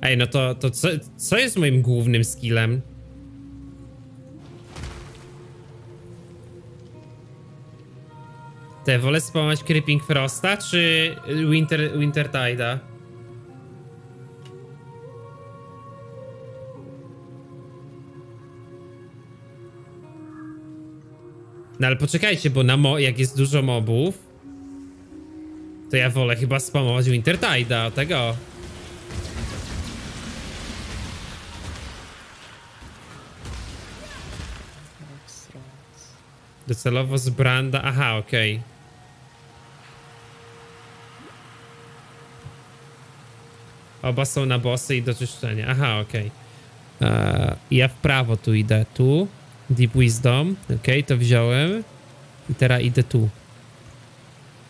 A: Ej, no to, to co, co jest moim głównym skillem? Te, wolę spamować Creeping Frosta czy Winter, Wintertide'a? No ale poczekajcie, bo na mo jak jest dużo mobów, to ja wolę chyba spamować Wintertide'a, tego. Docelowo z Branda, aha, okej. Okay. Oba są na bossy i do czyszczenia. Aha, okej. Okay. Eee, ja w prawo tu idę, tu. Deep Wisdom. ok, to wziąłem. I teraz idę tu.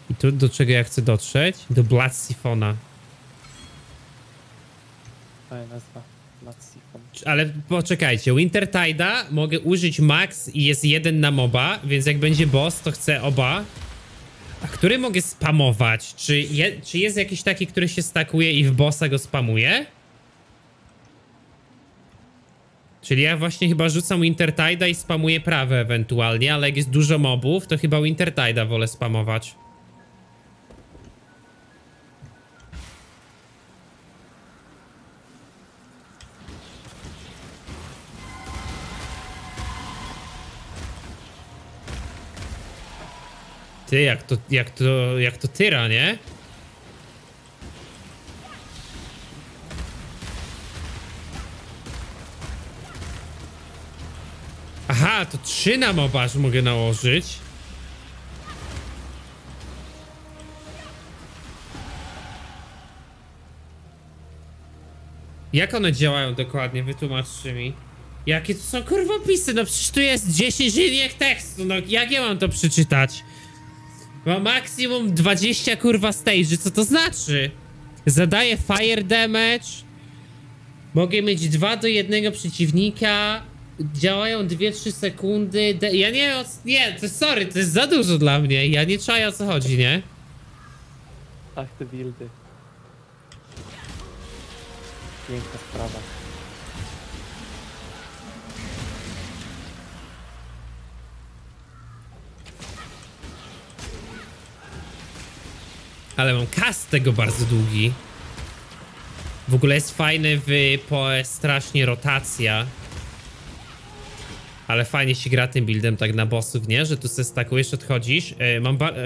A: I tu do czego ja chcę dotrzeć? Do Blood Siphona.
D: nazwa. Blood
A: Ale poczekajcie, Wintertide'a mogę użyć max i jest jeden na moba, więc jak będzie boss, to chcę oba. A który mogę spamować? Czy, je, czy jest jakiś taki, który się stakuje i w bossa go spamuje? Czyli ja właśnie chyba rzucam Wintertide'a i spamuję prawe ewentualnie, ale jak jest dużo mobów, to chyba Wintertide'a wolę spamować. Ty, jak to, jak to, jak to tyra, nie? Aha, to trzy na mobaż mogę nałożyć. Jak one działają dokładnie? Wytłumaczcie mi. Jakie to są kurwa pisy? No przecież tu jest 10 linijek tekstu. No jak ja mam to przeczytać? Ma maksimum 20 kurwa stage. Co to znaczy? Zadaję fire damage. Mogę mieć 2 do jednego przeciwnika działają 2-3 sekundy. De ja nie, nie, to sorry, to jest za dużo dla mnie. Ja nie trzeba, o co chodzi, nie? Ach, tak, te buildy.
D: Piękna sprawa.
A: Ale mam kas tego bardzo długi. W ogóle jest fajny w POE strasznie rotacja ale fajnie się gra tym buildem tak na bossów, nie? Że tu se stakujesz, odchodzisz. E, mam e,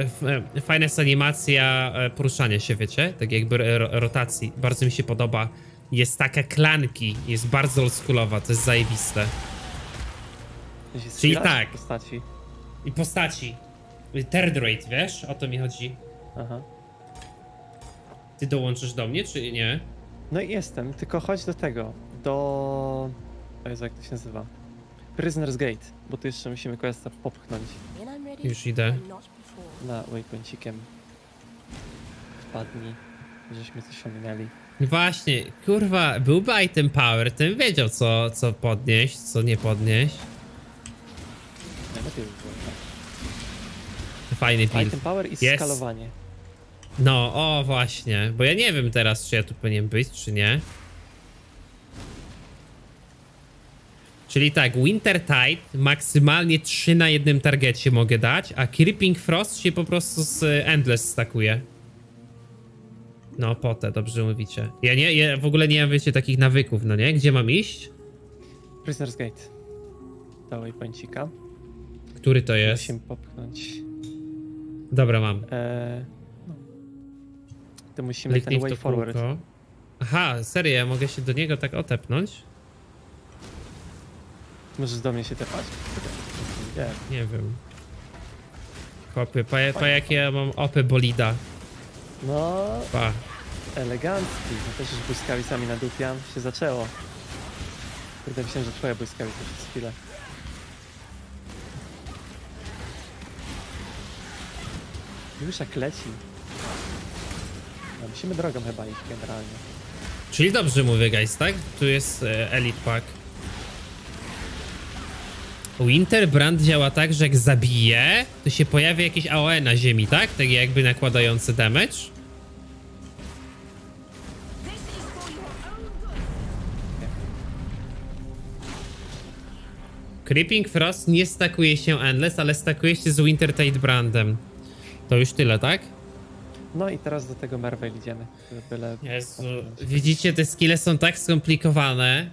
A: e, fajna jest animacja poruszania się, wiecie? Tak jakby ro rotacji. Bardzo mi się podoba. Jest taka klanki, jest bardzo oldschoolowa, to jest zajebiste. Czyli tak. Postaci. I postaci. Third rate, wiesz? O to mi chodzi. Aha. Ty dołączysz do mnie, czy nie?
D: No jestem, tylko chodź do tego, do... O Jezu, jak to się nazywa? Prisoner's Gate, bo tu jeszcze musimy questa popchnąć. Już idę. Na waypointikiem. Wpadnij, żeśmy coś ominęli.
A: No właśnie, kurwa, byłby item power, ten wiedział co, co podnieść, co nie podnieść. Tak. Fajny build. Item power
D: i yes. skalowanie.
A: No, o właśnie, bo ja nie wiem teraz, czy ja tu powinien być, czy nie. Czyli tak, Winter Tide maksymalnie 3 na jednym targecie mogę dać, a Creeping Frost się po prostu z e, Endless stakuje. No, potę, dobrze mówicie. Ja nie, ja w ogóle nie mam, wiecie, takich nawyków, no nie? Gdzie mam iść?
D: Prisoner's Gate. Dawaj Pęcika.
A: Który to jest? Musimy popchnąć. Dobra, mam. Eee, To musimy Leknij ten way forward. Aha, serio, ja mogę się do niego tak otepnąć?
D: Możesz do mnie się tepać. Nie.
A: Nie wiem. Chłopy, pa, pa jakie ja mam opy bolida.
D: No, Pa. elegancki. No też już błyskawicami nadupiam. Się zaczęło. Kurde, myślałem, że twoja błyskawica przez chwilę. Już jak leci. No, musimy drogą
A: chyba iść generalnie. Czyli dobrze mówię, guys, tak? Tu jest e, Elite Pack. Brand działa tak, że jak zabije, to się pojawia jakieś AOE na ziemi, tak? Takie jakby nakładające damage. Creeping Frost nie stakuje się Endless, ale stakuje się z Tate Brandem. To już tyle, tak?
D: No i teraz do tego Marvel idziemy.
A: Byle... Jezu, widzicie, te skille są tak skomplikowane.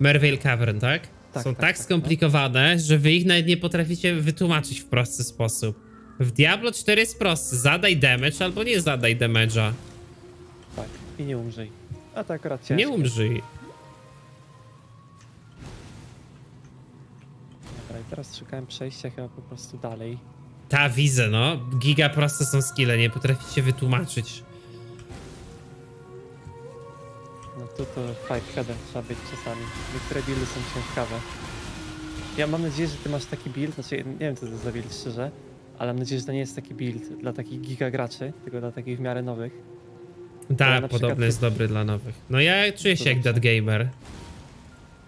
A: Marvel Cavern, tak? Tak, Są tak, tak, tak no. skomplikowane, no. że wy ich nawet nie potraficie wytłumaczyć w prosty sposób. W Diablo 4 jest prosty. Zadaj damage albo nie zadaj damage'a.
D: Tak, i nie umrzyj. A tak racja. Nie umrzyj. Dobra, i teraz szukałem przejścia chyba po prostu dalej.
A: Ta, widzę, no. Giga proste są skille, nie potraficie wytłumaczyć.
D: to to five header trzeba być czasami. Niektóre buildy są ciężkawe. Ja mam nadzieję, że ty masz taki build, znaczy nie wiem co to za build szczerze, ale mam nadzieję, że to nie jest taki build dla takich giga graczy, tylko dla takich w miarę nowych.
A: Tak, podobny jest dobry dla nowych. No ja czuję się jak dead gamer.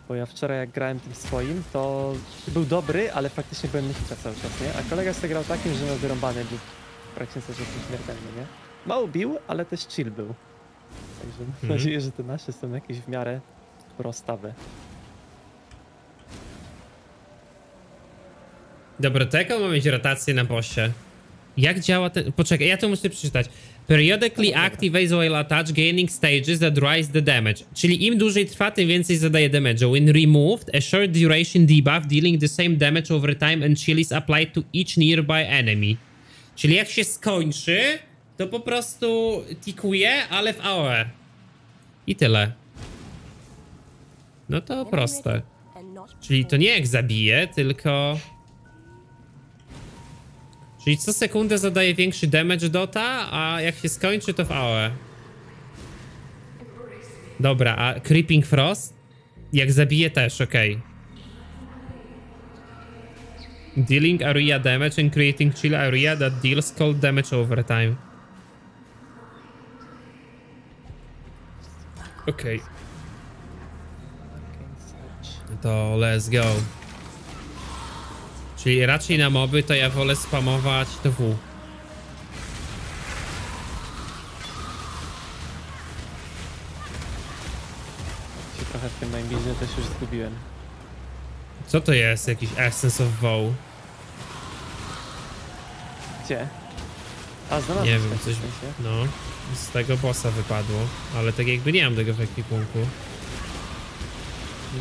D: Bo ja wczoraj jak grałem tym swoim, to był dobry, ale faktycznie byłem niechcia cały czas, nie? A kolega z tego grał takim, że miał wyrąbany był praktycznie coś śmiertelny, nie? Mało bił, ale też chill był. Także mam mhm. nadzieję, że te nasze są jakieś w miarę rozstawy.
A: Dobra, to jaką ma mieć rotację na bosie. Jak działa ten... Poczekaj, ja to muszę przeczytać. Periodically no activates while attached, gaining stages that rise the damage. Czyli im dłużej trwa, tym więcej zadaje damage. When removed, a short duration debuff dealing the same damage over time and chill is applied to each nearby enemy. Czyli jak się skończy, to po prostu tikuje, ale w AOE. I tyle. No to proste. Czyli to nie jak zabije, tylko... Czyli co sekundę zadaje większy damage dota, a jak się skończy to w AOE. Dobra, a Creeping Frost? Jak zabije też, ok. Dealing area damage and creating chill area that deals cold damage over time. Okej. Okay. No to let's go. Czyli raczej na moby to ja wolę spamować to W.
D: Się trochę w tym mindbiznie też już zgubiłem.
A: Co to jest? Jakiś Essence of Woe?
D: Gdzie? A, znalazłem Nie wiem, coś... W sensie. No
A: z tego bossa wypadło, ale tak jakby nie mam tego w ekwipunku.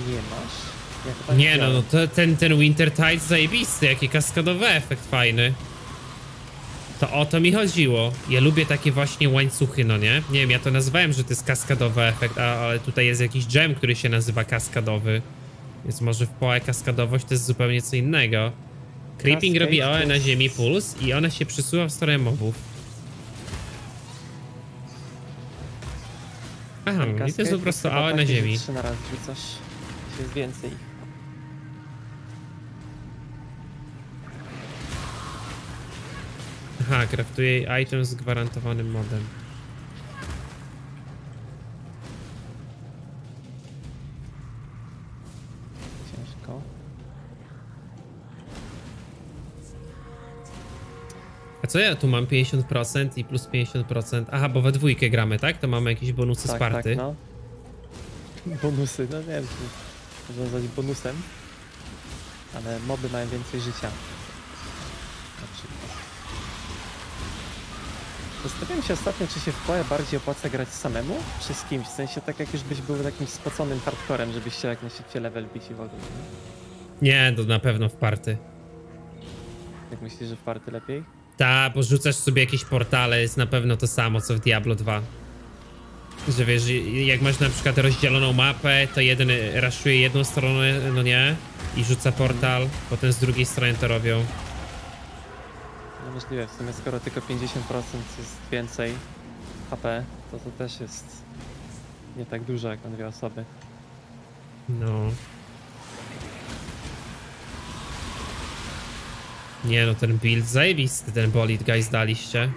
D: Nie masz? Ja nie no,
A: no ten, ten Winter Tide zajebisty, jaki kaskadowy efekt fajny. To o to mi chodziło. Ja lubię takie właśnie łańcuchy, no nie? Nie wiem, ja to nazywałem, że to jest kaskadowy efekt, a, ale tutaj jest jakiś dżem, który się nazywa kaskadowy. Więc może w poe kaskadowość to jest zupełnie co innego. Creeping robi OE na ziemi puls i ona się przesuwa w stronę mobów. Aha, i to jest po prostu ała na ziemi. Trzy
D: na raz czy coś Jest więcej.
A: Aha, kraftuję item z gwarantowanym modem. A co ja tu mam? 50% i plus 50%. Aha, bo we dwójkę gramy, tak? To mamy jakieś bonusy tak, sparty. Tak, no.
D: Bonusy, no wiem, można nazwać bonusem. Ale moby mają więcej życia. Zastanawiam się ostatnio, czy się w PoE bardziej opłaca grać samemu, czy z kimś. W sensie tak jak już byś był takim spoconym hardcorem, żebyś chciał jak najszybciej level bić i w ogóle.
A: Nie, to na pewno w party.
D: Jak myślisz, że w party lepiej?
A: Ta, bo rzucasz sobie jakieś portale, jest na pewno to samo co w Diablo 2. Że wiesz, jak masz na przykład rozdzieloną mapę, to jeden raszuje jedną stronę, no nie? I rzuca portal, potem z drugiej strony to robią.
D: No możliwe, w sumie skoro tylko 50% jest więcej HP, to to też jest nie tak dużo jak na dwie osoby.
C: No.
A: Nie no, ten build zajebisty, ten bolid, guys, daliście.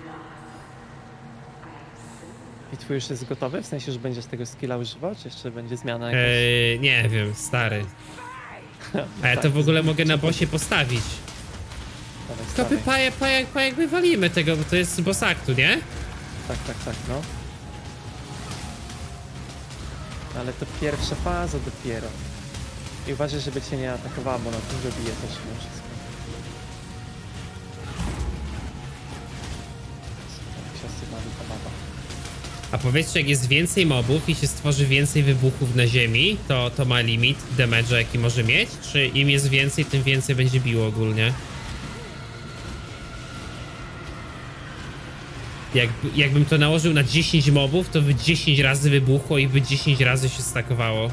D: I twój już jest gotowy? W sensie, że będziesz tego skilla używał, czy jeszcze będzie zmiana jakaś? Eee,
A: nie wiem, stary. A ja to w ogóle mogę na bosie postawić. Kopy paja, paja, paja jakby walimy tego, bo to jest boss tu, nie? Tak, tak, tak, no. Ale to pierwsza faza dopiero.
D: I uważaj, żeby cię nie atakowała, bo na dużo bije też mężczyzn. No,
A: A powiedzcie, jak jest więcej mobów i się stworzy więcej wybuchów na ziemi, to, to ma limit damage'a, jaki może mieć? Czy im jest więcej, tym więcej będzie biło ogólnie? Jak, jakbym to nałożył na 10 mobów, to by 10 razy wybuchło i by 10 razy się stakowało.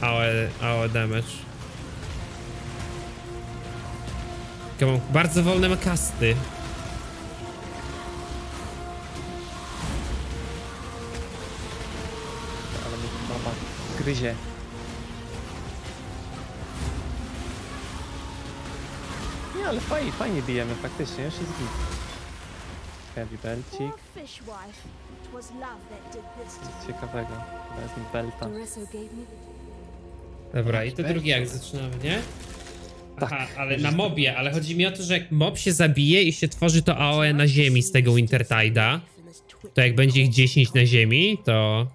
A: AOE, AOE damage. Tylko bardzo wolne kasty.
D: gryzie. Nie, ale fajnie, fajnie bijemy faktycznie, już jest git. Heavy belcik. Nic ciekawego. Bez mi belta.
A: Dobra, i to drugi jak zaczynamy, nie? Aha, tak, ale na mobie, ale chodzi mi o to, że jak mob się zabije i się tworzy to AOE na ziemi z tego Wintertide'a, to jak będzie ich 10 na ziemi, to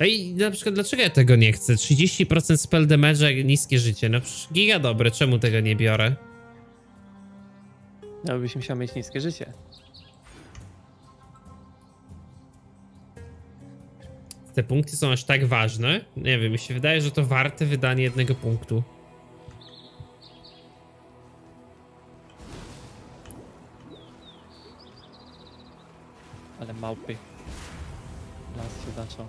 A: No i na przykład dlaczego ja tego nie chcę? 30% spell damage, niskie życie. No giga dobre, czemu tego nie biorę?
D: No byś musiał mieć niskie życie.
A: Te punkty są aż tak ważne? Nie wiem, mi się wydaje, że to warte wydanie jednego punktu. Ale małpy. Las się zaczął.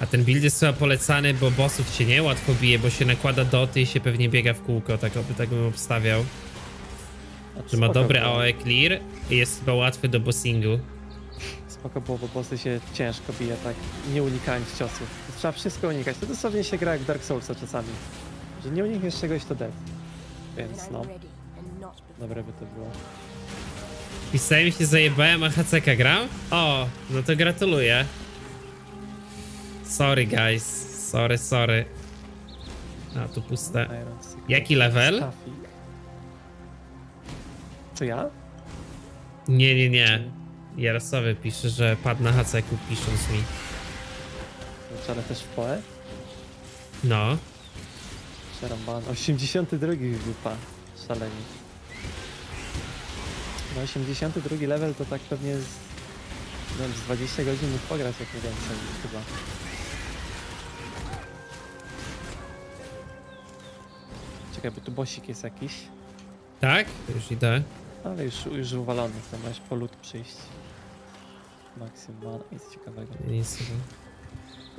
A: A ten build jest chyba polecany, bo bossów się niełatwo bije, bo się nakłada doty i się pewnie biega w kółko, tak, tak bym obstawiał. Znaczy, że ma dobre AOE clear i jest chyba łatwy do bossingu.
D: Spoko było, bo bossy się ciężko bije, tak, nie unikając ciosów. Trzeba wszystko unikać, to dosłownie się gra jak w Dark Soulsa czasami. Że nie unikniesz czegoś, to death. Więc no, dobre by to było.
A: Pisałem się zajebałem, a HCK gram? O, no to gratuluję. Sorry, guys. Sorry, sorry. A, tu puste. Jaki level? Czy ja? Nie, nie, nie. Jarosowy pisze, że padł na HCQ pisząc mi.
D: Ale no, też w POE? No. Przerąbany. 82 wypa. Szaleni. No 82 level to tak pewnie z, nie no, z 20 godzin mógł pograć jak nie więcej chyba. Czekaj, bo tu bosik jest jakiś.
A: Tak? Już idę.
D: Tak. Ale już, już uwalony, to masz po lód przyjść. Maksymalnie, nic ciekawego. Nic.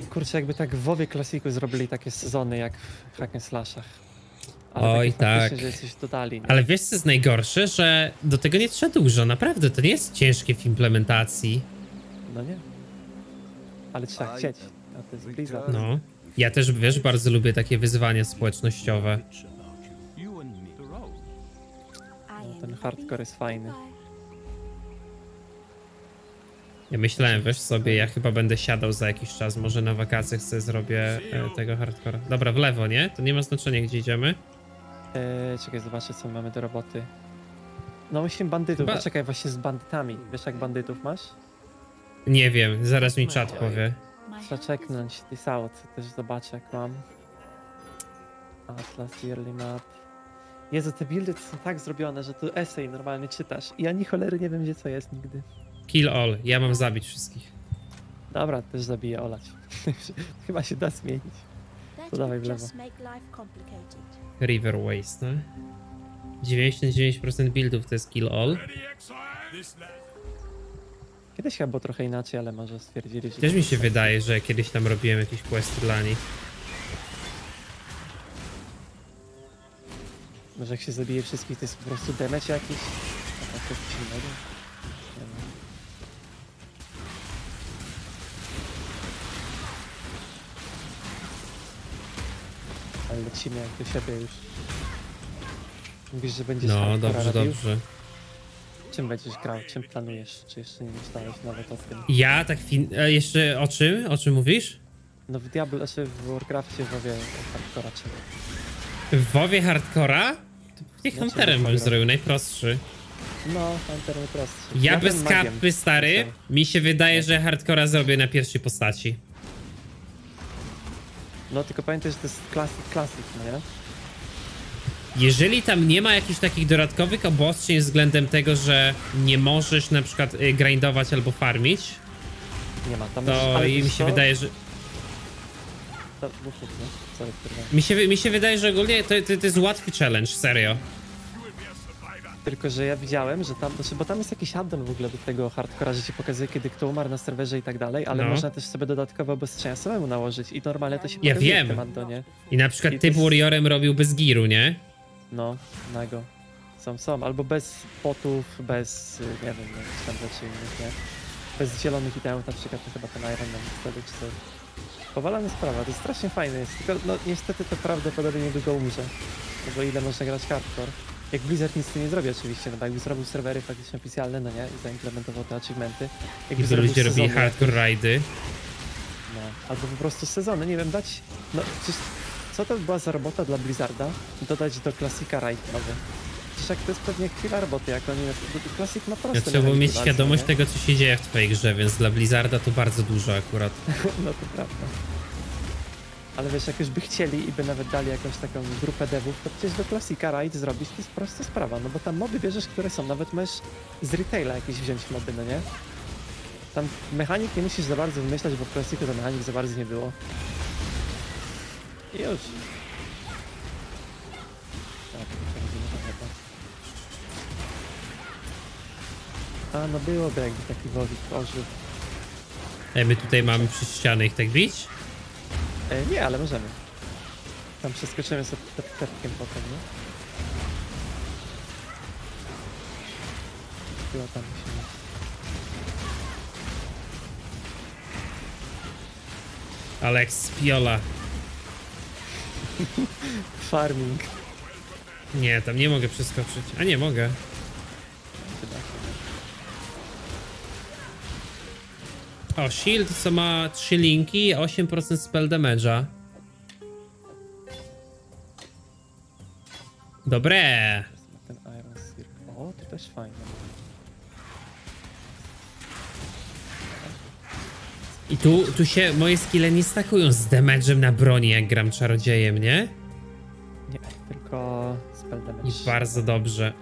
D: Kurczę, jakby tak w WoWie klasiku zrobili takie sezony jak w Hacken Slashach. Ale Oj, tak. Dodali, Ale wiesz, co jest
A: najgorsze, że do tego nie trzeba dużo. Naprawdę, to nie jest ciężkie w implementacji.
D: No nie. Ale trzeba chcieć. A to jest Blizzard. No.
A: Ja też, wiesz, bardzo lubię takie wyzwania społecznościowe.
D: Ten hardcore jest fajny.
A: Ja myślałem, wiesz sobie, ja chyba będę siadał za jakiś czas, może na wakacjach chcę zrobię e, tego hardcora. Dobra, w lewo, nie? To nie ma znaczenia, gdzie idziemy.
D: Eee, czekaj, zobaczę, co mamy do roboty. No musimy bandytów, chyba... czekaj, właśnie z bandytami. Wiesz, jak bandytów masz?
A: Nie wiem, zaraz mi czat powie.
D: Trzeba czeknąć, this też zobaczę, jak mam. Atlas Yearly Map. Jezu, te buildy są tak zrobione, że tu esej normalnie czytasz i ani cholery nie wiem, gdzie co jest nigdy.
A: Kill all, ja mam zabić wszystkich. Dobra, też zabiję olać.
D: Chyba się da zmienić.
C: To dawaj w lewo.
A: River Waste, no. 99% buildów to jest kill all. Kiedyś chyba było
D: trochę inaczej, ale może stwierdzili, że... Też mi się
A: wydaje, że kiedyś tam robiłem jakieś questy dla nich.
D: Może jak się zabije wszystkich, to jest po prostu damage jakiś? A tak coś Nie wiem. Ale lecimy jak do siebie już. Mówisz, że będziesz No, dobrze, dobrze. Czym będziesz grał? Czym planujesz? Czy jeszcze nie myślałeś nawet o tym?
A: Ja tak fin... e, jeszcze o czym? O czym mówisz? No w Diablo, czy znaczy w Warcraftie,
D: w WoWie, hardcora czy...
A: W WoWie hardcora? I Hunterem bym zrobił, najprostszy.
D: No, Hunter najprostszy. Ja, ja bez kapy, magiem. stary,
A: mi się wydaje, że hardcora zrobię na pierwszej postaci. No,
D: tylko pamiętaj, że to jest klasik, klasik, no nie?
A: Jeżeli tam nie ma jakichś takich dodatkowych obostrzeń względem tego, że nie możesz na przykład y, grindować albo farmić, nie ma. Tam to mi się wydaje, że... To, mi się, mi się wydaje, że ogólnie to, to, to jest łatwy challenge, serio.
D: Tylko, że ja widziałem, że tam, znaczy, bo tam jest jakiś addon w ogóle do tego hardcora, że ci pokazuje, kiedy kto umarł na serwerze i tak dalej, ale No. można też sobie dodatkowe obostrzenia samemu nałożyć i normalnie to się Ja pokazuje wiem. w tym addonie.
A: I na przykład I jest- Warriorem robił bez giru, nie? No, nago.
D: Są, są. Albo bez potów, bez, y, nie wiem, no, jakichś tam rzeczy innych, nie? Bez zielonych itemów, na przykład to chyba ten Iron Man wtedy, czy coś. Powalana sprawa, to strasznie fajne jest, tylko no niestety to prawdopodobnie niedługo umrze. No bo ile można grać hardcore? Jak Blizzard nic z tym nie zrobi oczywiście, no bo jakby zrobił serwery faktycznie oficjalne, no nie? I zaimplementował te achievementy. Jakby I ludzie robili hardcore rajdy. No, albo po prostu sezony, nie wiem, dać... No, przecież co to była za robota dla Blizzarda? Dodać do klasika rajd nowy. Leszek to jest pewnie chwila roboty, jak oni... Klasik ma proste... Ja trzeba mieć świadomość nie? tego,
A: co się dzieje w twojej grze, więc dla Blizzarda to bardzo dużo akurat. no to prawda.
D: Ale wiesz, jak już by chcieli i by nawet dali jakąś taką grupę devów, to przecież do klasika raid zrobić to jest prosta sprawa, no bo tam mody bierzesz, które są, nawet możesz z retaila jakieś wziąć mody, no nie? Tam mechanik nie musisz za bardzo wymyślać, bo w klasiku to mechanik za bardzo nie było. I już. A no byłoby jakby taki wozik ożył.
A: Ej, my tutaj mamy przy ściany ich tak bić?
D: E, nie, ale możemy. Tam przeskoczymy sobie tepkiem potem, nie?
A: Chyba tam musimy. Alex Piola. Farming. Nie, tam nie mogę przeskoczyć. A nie, mogę. Chyba. Tak. O, shield, co ma 3 linki, 8% spell damage'a. Dobre!
D: Ten Iron Circle. O, to też fajne.
A: I tu, tu się moje skille nie stakują z damage'em na broni, jak gram czarodziejem, nie? Nie, tylko spell damage. I bardzo dobrze.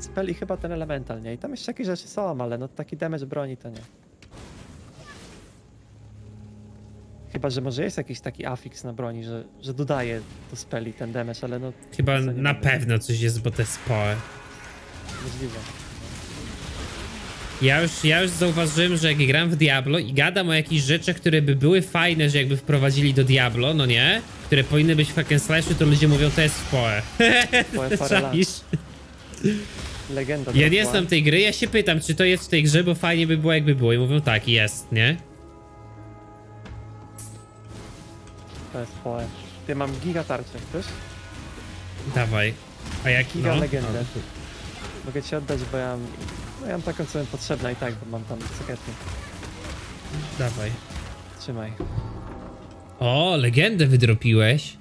D: Spell i chyba ten elemental, nie? I tam jeszcze jakieś rzeczy są, ale no taki damage broni to nie. Chyba, że może jest jakiś taki afiks na broni, że, że dodaje do speli ten damage, ale no...
A: Chyba na pewno coś jest, bo te spoe. Możliwe. Ja już, ja już zauważyłem, że jak gram w Diablo i gadam o jakichś rzeczach, które by były fajne, że jakby wprowadzili do Diablo, no nie? Które powinny być w hack slashu, to ludzie mówią, to jest spoe.
C: Czaisz?
D: Legenda. Ja nie znam
A: tej gry, ja się pytam, czy to jest w tej grze, bo fajnie by było jakby było i mówią tak, jest, nie?
D: To jest poe. Ty mam giga tarczę, chcesz?
A: Dawaj. A jaki? Giga No. legendę.
D: Mogę ci oddać, bo ja mam, no ja mam taką, co mi potrzebna i tak, bo mam tam sekretnie.
A: Dawaj. Trzymaj. O, legendę wydropiłeś.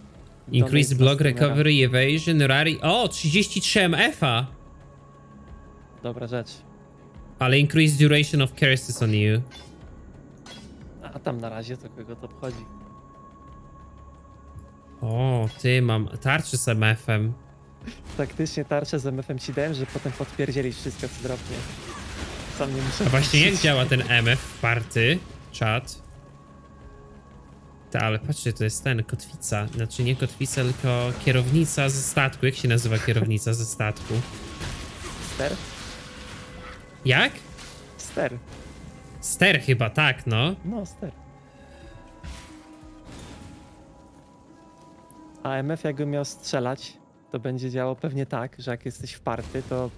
A: Increase block recovery evasion rarity. O, 33 MF-a. Dobra rzecz. Ale increase duration of curses on you.
D: A tam na razie to kogo to obchodzi.
A: O, ty mam tarczy z MF-em.
D: Taktycznie tarczę z MF-em ci dałem, że potem potwierdzili wszystko co drobnie. Sam nie muszę... A właśnie jak działa
A: ten MF party? chat. Ta, ale patrzcie, to jest ten, kotwica. Znaczy nie kotwica, tylko kierownica ze statku. Jak się nazywa kierownica ze statku? Ster? Jak? Ster. Ster chyba, tak, no. No, ster.
D: AMF jakbym miał strzelać, to będzie działało pewnie tak, że jak jesteś w party, to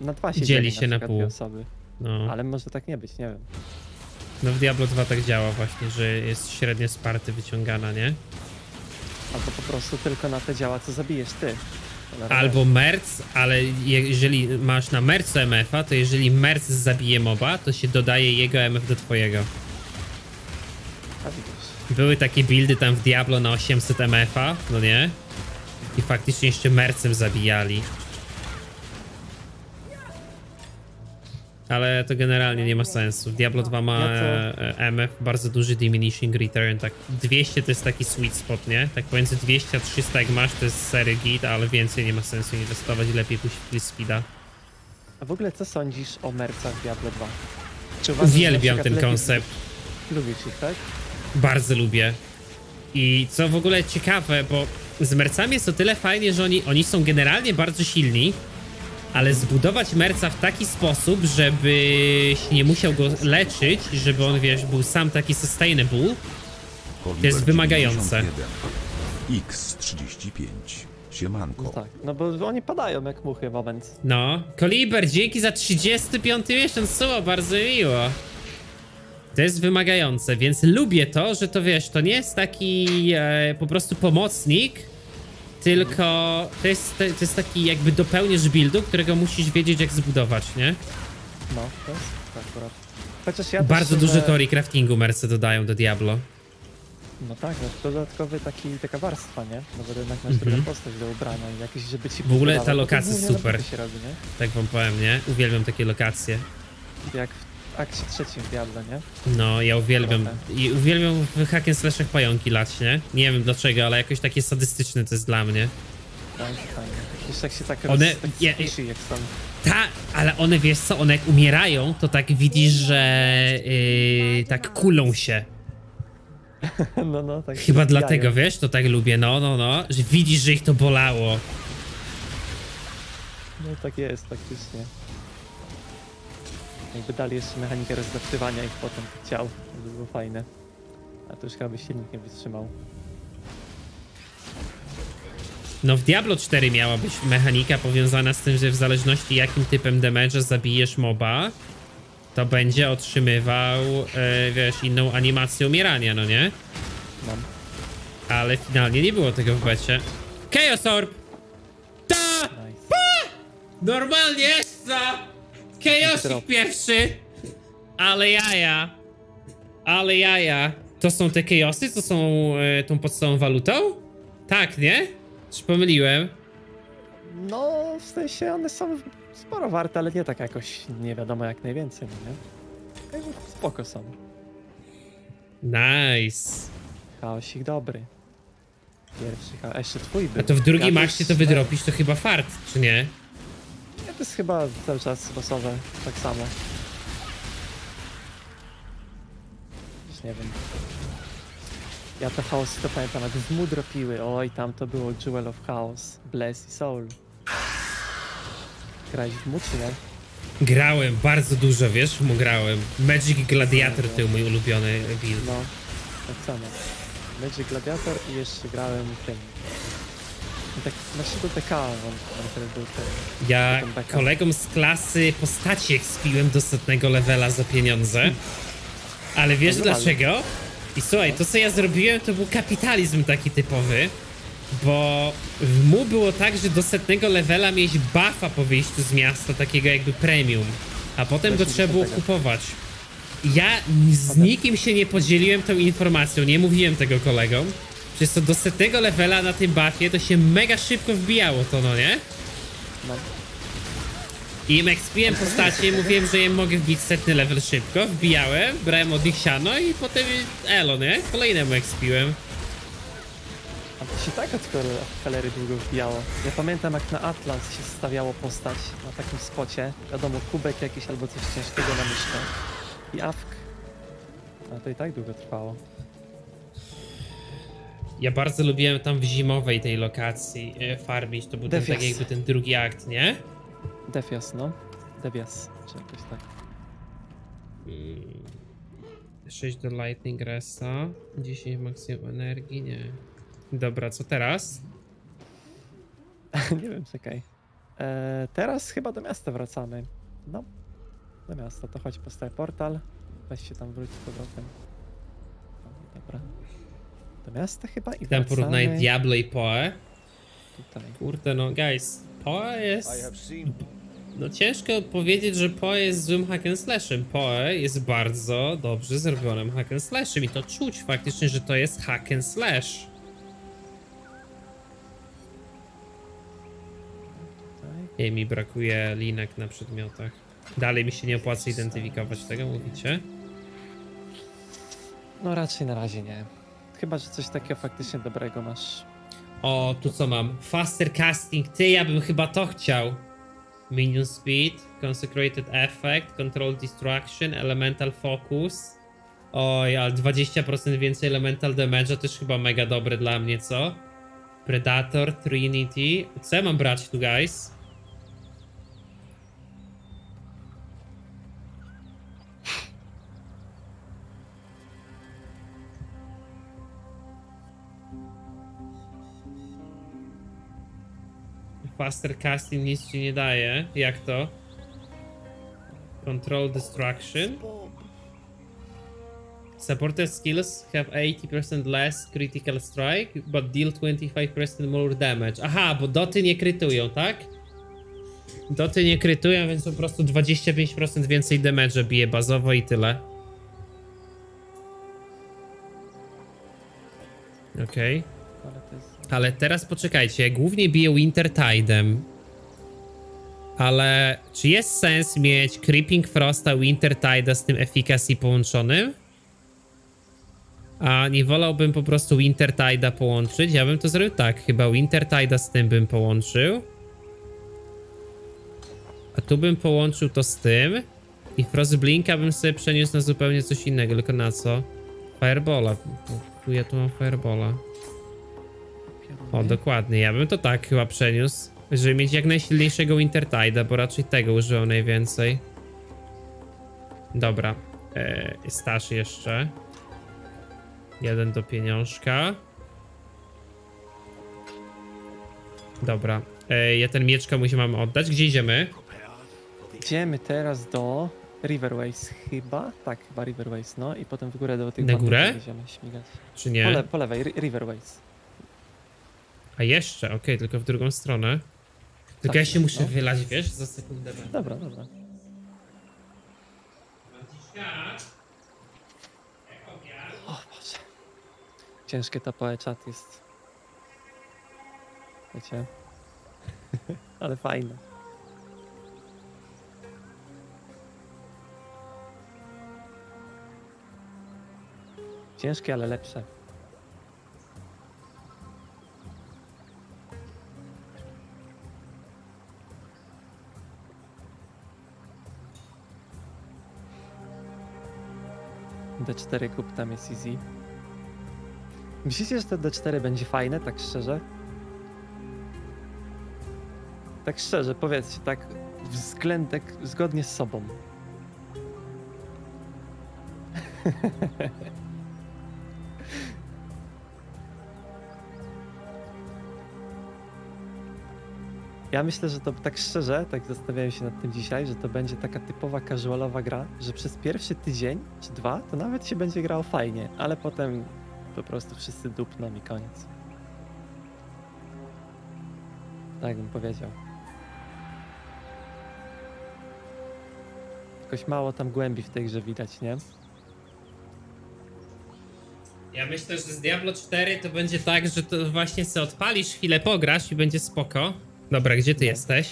D: na dwa się dzieli, dzieli się na, na pół osoby. No. Ale może tak nie być, nie wiem.
A: No w Diablo 2 tak działa właśnie, że jest średnio z party wyciągana, nie?
D: Albo po prostu tylko na te działa, co zabijesz ty. Albo
A: merc, ale jeżeli masz na mercu MF-a, to jeżeli merc zabije moba, to się dodaje jego MF do twojego. A widzę były takie buildy tam w Diablo na 800 MFA, no nie? I faktycznie jeszcze mercem zabijali. Ale to generalnie nie ma sensu. Diablo 2 ma e, MF, bardzo duży diminishing return, tak 200 to jest taki sweet spot, nie? Tak pomiędzy 200 a 300 jak masz to jest sery git, ale więcej nie ma sensu inwestować, lepiej pójść speeda.
D: A w ogóle co sądzisz o mercach Diablo 2? Uwielbiam ten koncept.
A: Lubisz ich, tak? bardzo lubię. I co w ogóle ciekawe, bo z mercami jest o tyle fajnie, że oni, oni są generalnie bardzo silni, ale zbudować merca w taki sposób, żebyś nie musiał go leczyć, żeby on, wiesz, był sam taki sustainable,
C: to jest wymagające.
A: X35.
E: Siemanko. No tak,
A: no bo oni padają jak muchy moment. No. Koliber, dzięki za 35 miesiąc, co bardzo miło. To jest wymagające, więc lubię to, że to wiesz, to nie jest taki e, po prostu pomocnik, tylko to jest, to jest taki jakby dopełniesz buildu, którego musisz wiedzieć jak zbudować, nie? No,
D: to jest tak akurat. Chociaż ja Bardzo dużo że... teorii
A: craftingu Merce dodają do Diablo.
D: No tak, to dodatkowy taki, taka warstwa, nie? No jednak masz mhm. drugą postać do ubrania i jakieś, żeby ci W ogóle ta no lokacja super. Robi,
A: tak wam powiem, nie? Uwielbiam takie lokacje.
D: Jak w akcie trzecim Diablo, nie?
A: No, ja uwielbiam, i uwielbiam w hack and slashach pająki lać, nie? Nie wiem dlaczego, ale jakoś takie sadystyczne to jest dla mnie.
D: Tak, tak one, roz, tak jak są.
A: Ta, ale one, wiesz co, one jak umierają, to tak widzisz, że yy, tak kulą się. No, no, tak Chyba dlatego, wiesz, to tak lubię, no, no, no, że widzisz, że ich to bolało.
D: No tak jest, faktycznie. Jakby dali jeszcze mechanikę rozdeptywania ich potem tych ciał, to by było fajne. A to już chyba by silnik nie wytrzymał.
A: No w Diablo 4 miała być mechanika powiązana z tym, że w zależności jakim typem damage'a zabijesz moba, to będzie otrzymywał, e, wiesz, inną animację umierania, no nie? Mam. No. Ale finalnie nie było tego w becie. Chaos Orb! Ta! Nice. Pa! Normalnie jest za! Chaosik pierwszy! Ale jaja. Ale jaja. To są te chaosy, co są e, tą podstawową walutą? Tak, nie? Czy pomyliłem?
D: No, w sensie one są sporo warte, ale nie tak jakoś nie wiadomo jak najwięcej, no nie? spoko są. Nice. Chaosik dobry.
A: Pierwszy chaos. Jeszcze twój był. A to w drugim akcie to wydropisz, to chyba fart, czy nie?
D: to jest chyba cały czas losowe, tak samo. Już nie wiem. Ja te chaosy to pamiętam, jak w dropiły. Oj, tam to było Jewel of Chaos, Bless i Soul. Grałeś w mu, nie?
A: Grałem bardzo dużo, wiesz, mu grałem. Magic Gladiator no, to był no. mój ulubiony build. No, tak samo.
D: Magic Gladiator i jeszcze grałem tym. Tak, naszego TK był ten.
A: Ja kolegom z klasy postaci ekspiłem do setnego levela za pieniądze. Ale wiesz no, dlaczego? I słuchaj, to co ja zrobiłem to był kapitalizm taki typowy. Bo w mu było tak, że do setnego levela mieć buffa po wyjściu z miasta, takiego jakby premium. A potem go trzeba było kupować. Ja z nikim się nie podzieliłem tą informacją, nie mówiłem tego kolegom. Przecież to do setnego levela na tym buffie to się mega szybko wbijało to, no nie? No. I im expiłem postacie mówiłem, że je mogę wbić setny level szybko, wbijałem, brałem od nich siano i potem elo, nie? Kolejnemu expiłem.
D: A to się tak od Felery długo wbijało. Ja pamiętam jak na Atlas się stawiało postać na takim spocie. Wiadomo, kubek jakiś albo coś ciężkiego na myszkę. I awk. A to i tak długo trwało.
A: Ja bardzo lubiłem tam w zimowej tej lokacji e, farmić, to był ten, tak jakby ten drugi akt, nie? Defias, no. defias, czy jakoś tak. Hmm. 6 do Lightning Resta, 10 maksimum energii, nie. Dobra, co teraz?
D: nie wiem, czekaj. Eee, teraz chyba do miasta wracamy. No, do miasta, to chodź po portal. Weź się tam wróć z
A: powrotem. Dobra. Do miasta chyba i Tam porównaj Diablo i Poe. Tutaj. Kurde no, guys, Poe jest... No ciężko powiedzieć, że Poe jest złym hack slashem. Poe jest bardzo dobrze zrobionym hack slashem i to czuć faktycznie, że to jest hack slash. Jej mi brakuje linek na przedmiotach. Dalej mi się nie opłaca identyfikować tego, mówicie?
D: No raczej na razie nie. Chyba, że coś takiego faktycznie dobrego masz.
A: O, tu co mam? Faster casting. Ty, ja bym chyba to chciał. Minion speed, consecrated effect, control destruction, elemental focus. Oj, ale 20% więcej elemental damage też chyba mega dobre dla mnie, co? Predator, Trinity. Co ja mam brać tu, guys? Faster casting nic ci nie daje. Jak to? Control Destruction. Supported skills have 80% less critical strike, but deal 25% more damage. Aha, bo doty nie krytują, tak? Doty nie krytują, więc po prostu 25% więcej damage bije bazowo i tyle. Okej. Okay. Tak, ale teraz poczekajcie, głównie biję Wintertidem. Ale czy jest sens mieć Creeping Frosta Wintertide'a z tym Efficacy połączonym? A nie wolałbym po prostu Wintertide'a połączyć? Ja bym to zrobił tak, chyba Wintertide'a z tym bym połączył. A tu bym połączył to z tym. I Frostblinka bym sobie przeniósł na zupełnie coś innego, tylko na co? Firebola. Tu ja tu mam Firebola. O, dokładnie. Ja bym to tak chyba przeniósł. Żeby mieć jak najsilniejszego Wintertide'a, bo raczej tego użyłem najwięcej. Dobra. Eee, staż jeszcze. Jeden do pieniążka. Dobra. Eee, ja ten mieczka komuś mam oddać. Gdzie idziemy?
D: Idziemy teraz do Riverways chyba. Tak, chyba Riverways, no. I potem w górę do tych... Na górę? Idziemy śmigać. Czy nie? Po, le po lewej, Riverways.
A: A jeszcze, okej, okay, tylko w drugą stronę. Tylko tak, ja się no. muszę wylać, wiesz, za sekundę. Dobra, dobra.
D: O Boże. Ciężkie tapoe czat jest. Wiecie? Ale fajne. Ciężkie, ale lepsze. D4 kup tam jest easy. Myślicie, że to D4 będzie fajne, tak szczerze? Tak szczerze, powiedzcie, tak względek zgodnie z sobą. Ja myślę, że to tak szczerze, tak zastanawiałem się nad tym dzisiaj, że to będzie taka typowa casualowa gra, że przez pierwszy tydzień czy dwa to nawet się będzie grało fajnie, ale potem po prostu wszyscy dupną i koniec. Tak bym powiedział. Jakoś mało tam głębi w tej grze widać, nie?
A: Ja myślę, że z Diablo 4 to będzie tak, że to właśnie se odpalisz chwilę, pograsz i będzie spoko. Dobra, gdzie ty no. jesteś?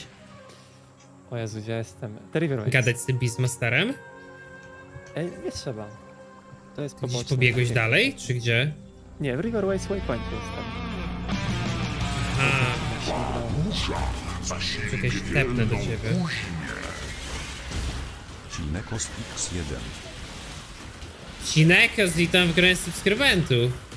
A: O Jezu, gdzie ja jestem? Terriver Gadać z tym Beastmasterem? Ej, nie trzeba. To jest poboczne. Gdzieś pobiegłeś nie. dalej, czy gdzie?
D: Nie, w Riverways Waypoint jestem.
E: Aha. Czekaj, tepnę do ciebie.
A: Cinecos X1 Cinekos, witam w gronie subskrybentów.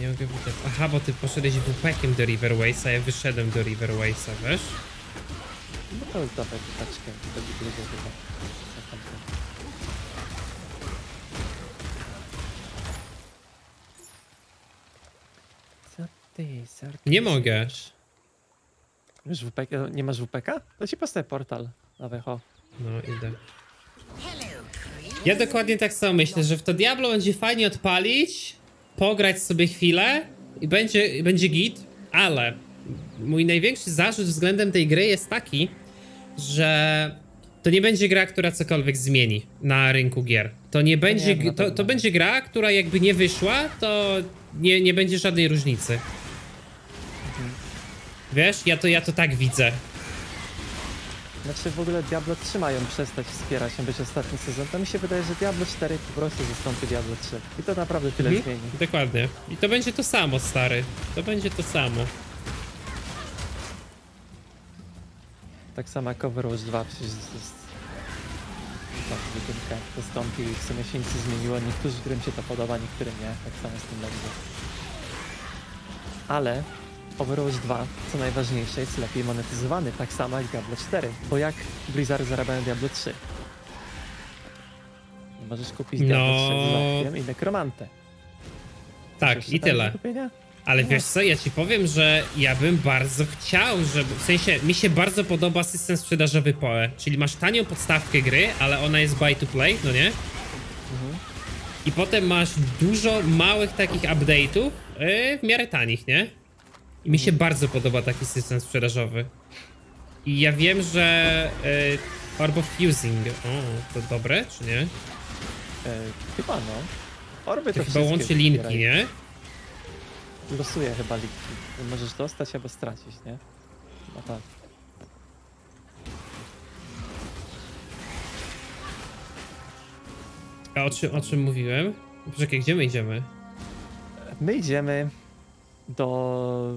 A: nie mogę Aha, bo ty poszedłeś wupekiem do Riverwaysa, ja wyszedłem do Riverwaysa, wiesz?
D: No to jest dawaj paczkę, to ty, chyba. Nie mogę. Wiesz, WP, e, nie masz WPK? To ci postaje portal. na ho.
A: No, idę. Ja dokładnie tak samo myślę, że w to Diablo będzie fajnie odpalić, pograć sobie chwilę i będzie, będzie git, ale mój największy zarzut względem tej gry jest taki, że to nie będzie gra, która cokolwiek zmieni na rynku gier. To nie będzie, nie, to, to będzie gra, która jakby nie wyszła, to nie, nie będzie żadnej różnicy. Mhm. Wiesz, ja to, ja to tak widzę.
D: Znaczy w ogóle Diablo 3 mają przestać wspierać, się no być ostatni sezon. To mi się wydaje, że Diablo 4 po prostu zastąpi Diablo 3. I to naprawdę tyle mhm. zmieni.
A: Dokładnie. I to będzie to samo, stary. To będzie to samo. Tak samo jak Overwatch 2 przecież
D: jest... Tak, zastąpi i w sumie się nic niektórzy zmieniło. Niektórym się to podoba, niektórym nie. Tak samo z tym będzie. Ale Overwatch 2, co najważniejsze, jest lepiej monetyzowany, tak samo jak Diablo 4, bo jak Blizzard
A: zarabiają Diablo 3? Możesz kupić no... Diablo
D: 3 z i Nekromantę.
A: Tak, i tyle. Ale no. wiesz co, ja ci powiem, że ja bym bardzo chciał, żeby... W sensie, mi się bardzo podoba system sprzedażowy POE, czyli masz tanią podstawkę gry, ale ona jest buy to play, no nie?
C: Mhm.
A: I potem masz dużo małych takich update'ów, yy, w miarę tanich, nie? I mi się bardzo podoba taki system sprzedażowy. I ja wiem, że y, Orb of Fusing, o, to dobre, czy nie? E, chyba no.
D: Orby to, to chyba łączy linki, nie? Losuje chyba linki. Możesz dostać albo stracić, nie? No tak.
A: A o czym, o czym mówiłem? Poczekaj, gdzie my idziemy? My idziemy do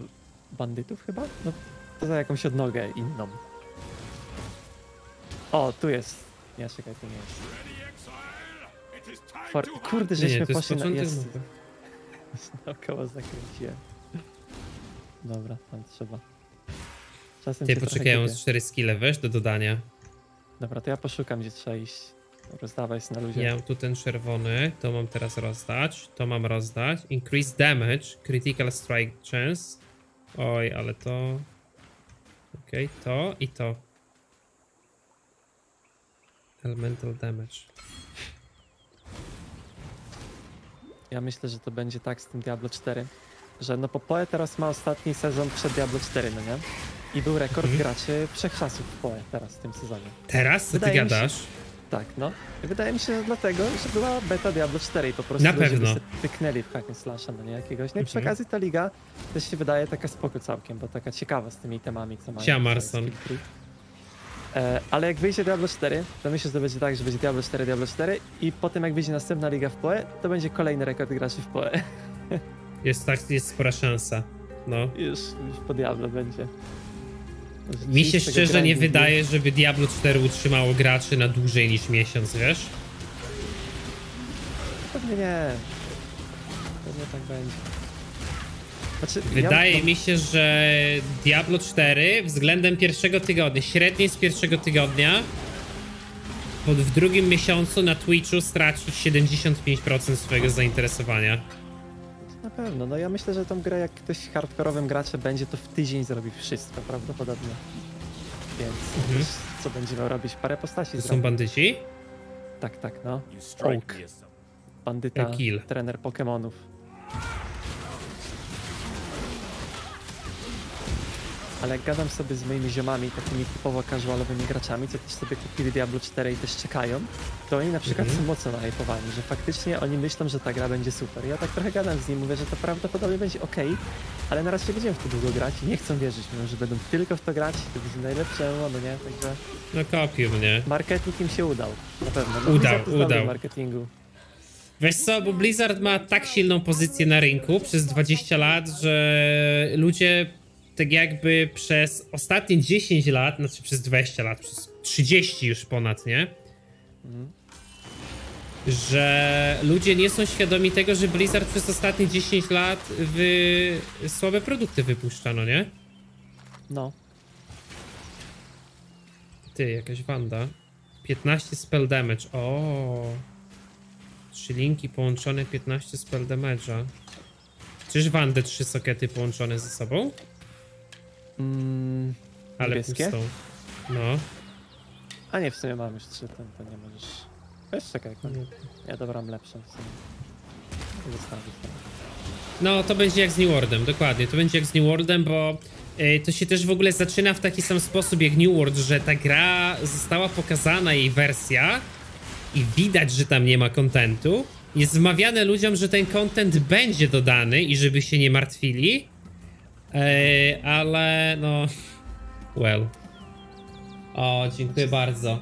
D: bandytów chyba? No to za jakąś odnogę inną. O, tu jest. Nie, czekaj, tu nie jest. For... Kurde, żeśmy poszli na... Jest... Naokoło zakręciłem. Dobra, tam trzeba. Czasem Ty poczekają z
A: 4 skille, weź do dodania.
D: Dobra, to ja poszukam, gdzie trzeba iść. Rozdawaj na ludzi. Ja mam
A: tu ten czerwony, to mam teraz rozdać, to mam rozdać. Increase damage, critical strike chance, Oj, ale to... Okej, okay, to i to. Elemental damage.
D: Ja myślę, że to będzie tak z tym Diablo 4, że no Poe teraz ma ostatni sezon przed Diablo 4, no nie? I był rekord mhm. graczy wszechczasów w Poe teraz w tym sezonie. Teraz?
A: Co ty gadasz? Się...
D: Tak, no. Wydaje mi się, że dlatego, że była beta Diablo 4 i po prostu Na pewno. tyknęli w hack slasha, no nie jakiegoś. No i przy mhm. okazji ta liga też się wydaje taka spoko całkiem, bo taka ciekawa z tymi temami, co mają. Siamarson. E, ale jak wyjdzie Diablo 4, to myślę, że to będzie tak, że będzie Diablo 4, Diablo 4 i potem jak wyjdzie następna liga w PoE, to będzie
A: kolejny rekord graczy w PoE. Jest tak, jest spora szansa. No. Już, już po Diablo będzie. Mi się szczerze nie wydaje, żeby Diablo 4 utrzymało graczy na dłużej niż miesiąc, wiesz?
D: Pewnie nie. Pewnie tak będzie.
A: Znaczy, Wydaje ja... mi się, że Diablo 4 względem pierwszego tygodnia, średniej z pierwszego tygodnia, w drugim miesiącu na Twitchu straci 75% swojego zainteresowania.
D: Na pewno, no ja myślę, że tą grę jak ktoś hardkorowym graczem będzie, to w tydzień zrobi wszystko prawdopodobnie. Więc mhm. co będziemy robić? Parę postaci To są bandyci? Tak, tak, no. Oak. Bandyta, trener Pokémonów. ale jak gadam sobie z moimi ziomami, takimi typowo casualowymi graczami, co też sobie kupili Diablo 4 i też czekają, to oni na przykład mm -hmm. są mocno nahypowani, że faktycznie oni myślą, że ta gra będzie super. Ja tak trochę gadam z nimi, mówię, że to prawdopodobnie będzie ok, ale na razie będziemy w to długo grać i nie chcą wierzyć, mówią, że będą tylko w to grać, to będzie najlepsze, no nie, także...
A: No kopił mnie. Marketing im się udał, na pewno. No, udał, udał.
D: marketingu.
A: Wiesz co, bo Blizzard ma tak silną pozycję na rynku przez 20 lat, że ludzie tak jakby przez ostatnie 10 lat, znaczy przez 20 lat, przez 30 już ponad, nie? Mhm. Że ludzie nie są świadomi tego, że Blizzard przez ostatnie 10 lat wy... słabe produkty wypuszczano, nie? No. Ty, jakaś Wanda. 15 spell damage. O. Trzy linki połączone 15 spell damage'a. Czyż Wandę trzy sokety połączone ze sobą?
C: Mm, Ale niebieskie? pustą. No.
D: A nie, w sumie mam już trzy, ten, to nie możesz... Weź czekaj, nie. ja dobram lepszą w sumie.
A: No, to będzie jak z New Worldem, dokładnie. To będzie jak z New Worldem, bo y, to się też w ogóle zaczyna w taki sam sposób jak New World, że ta gra została pokazana, jej wersja i widać, że tam nie ma kontentu. Jest wmawiane ludziom, że ten kontent będzie dodany i żeby się nie martwili, Ej, ale no... Well. O, dziękuję bardzo.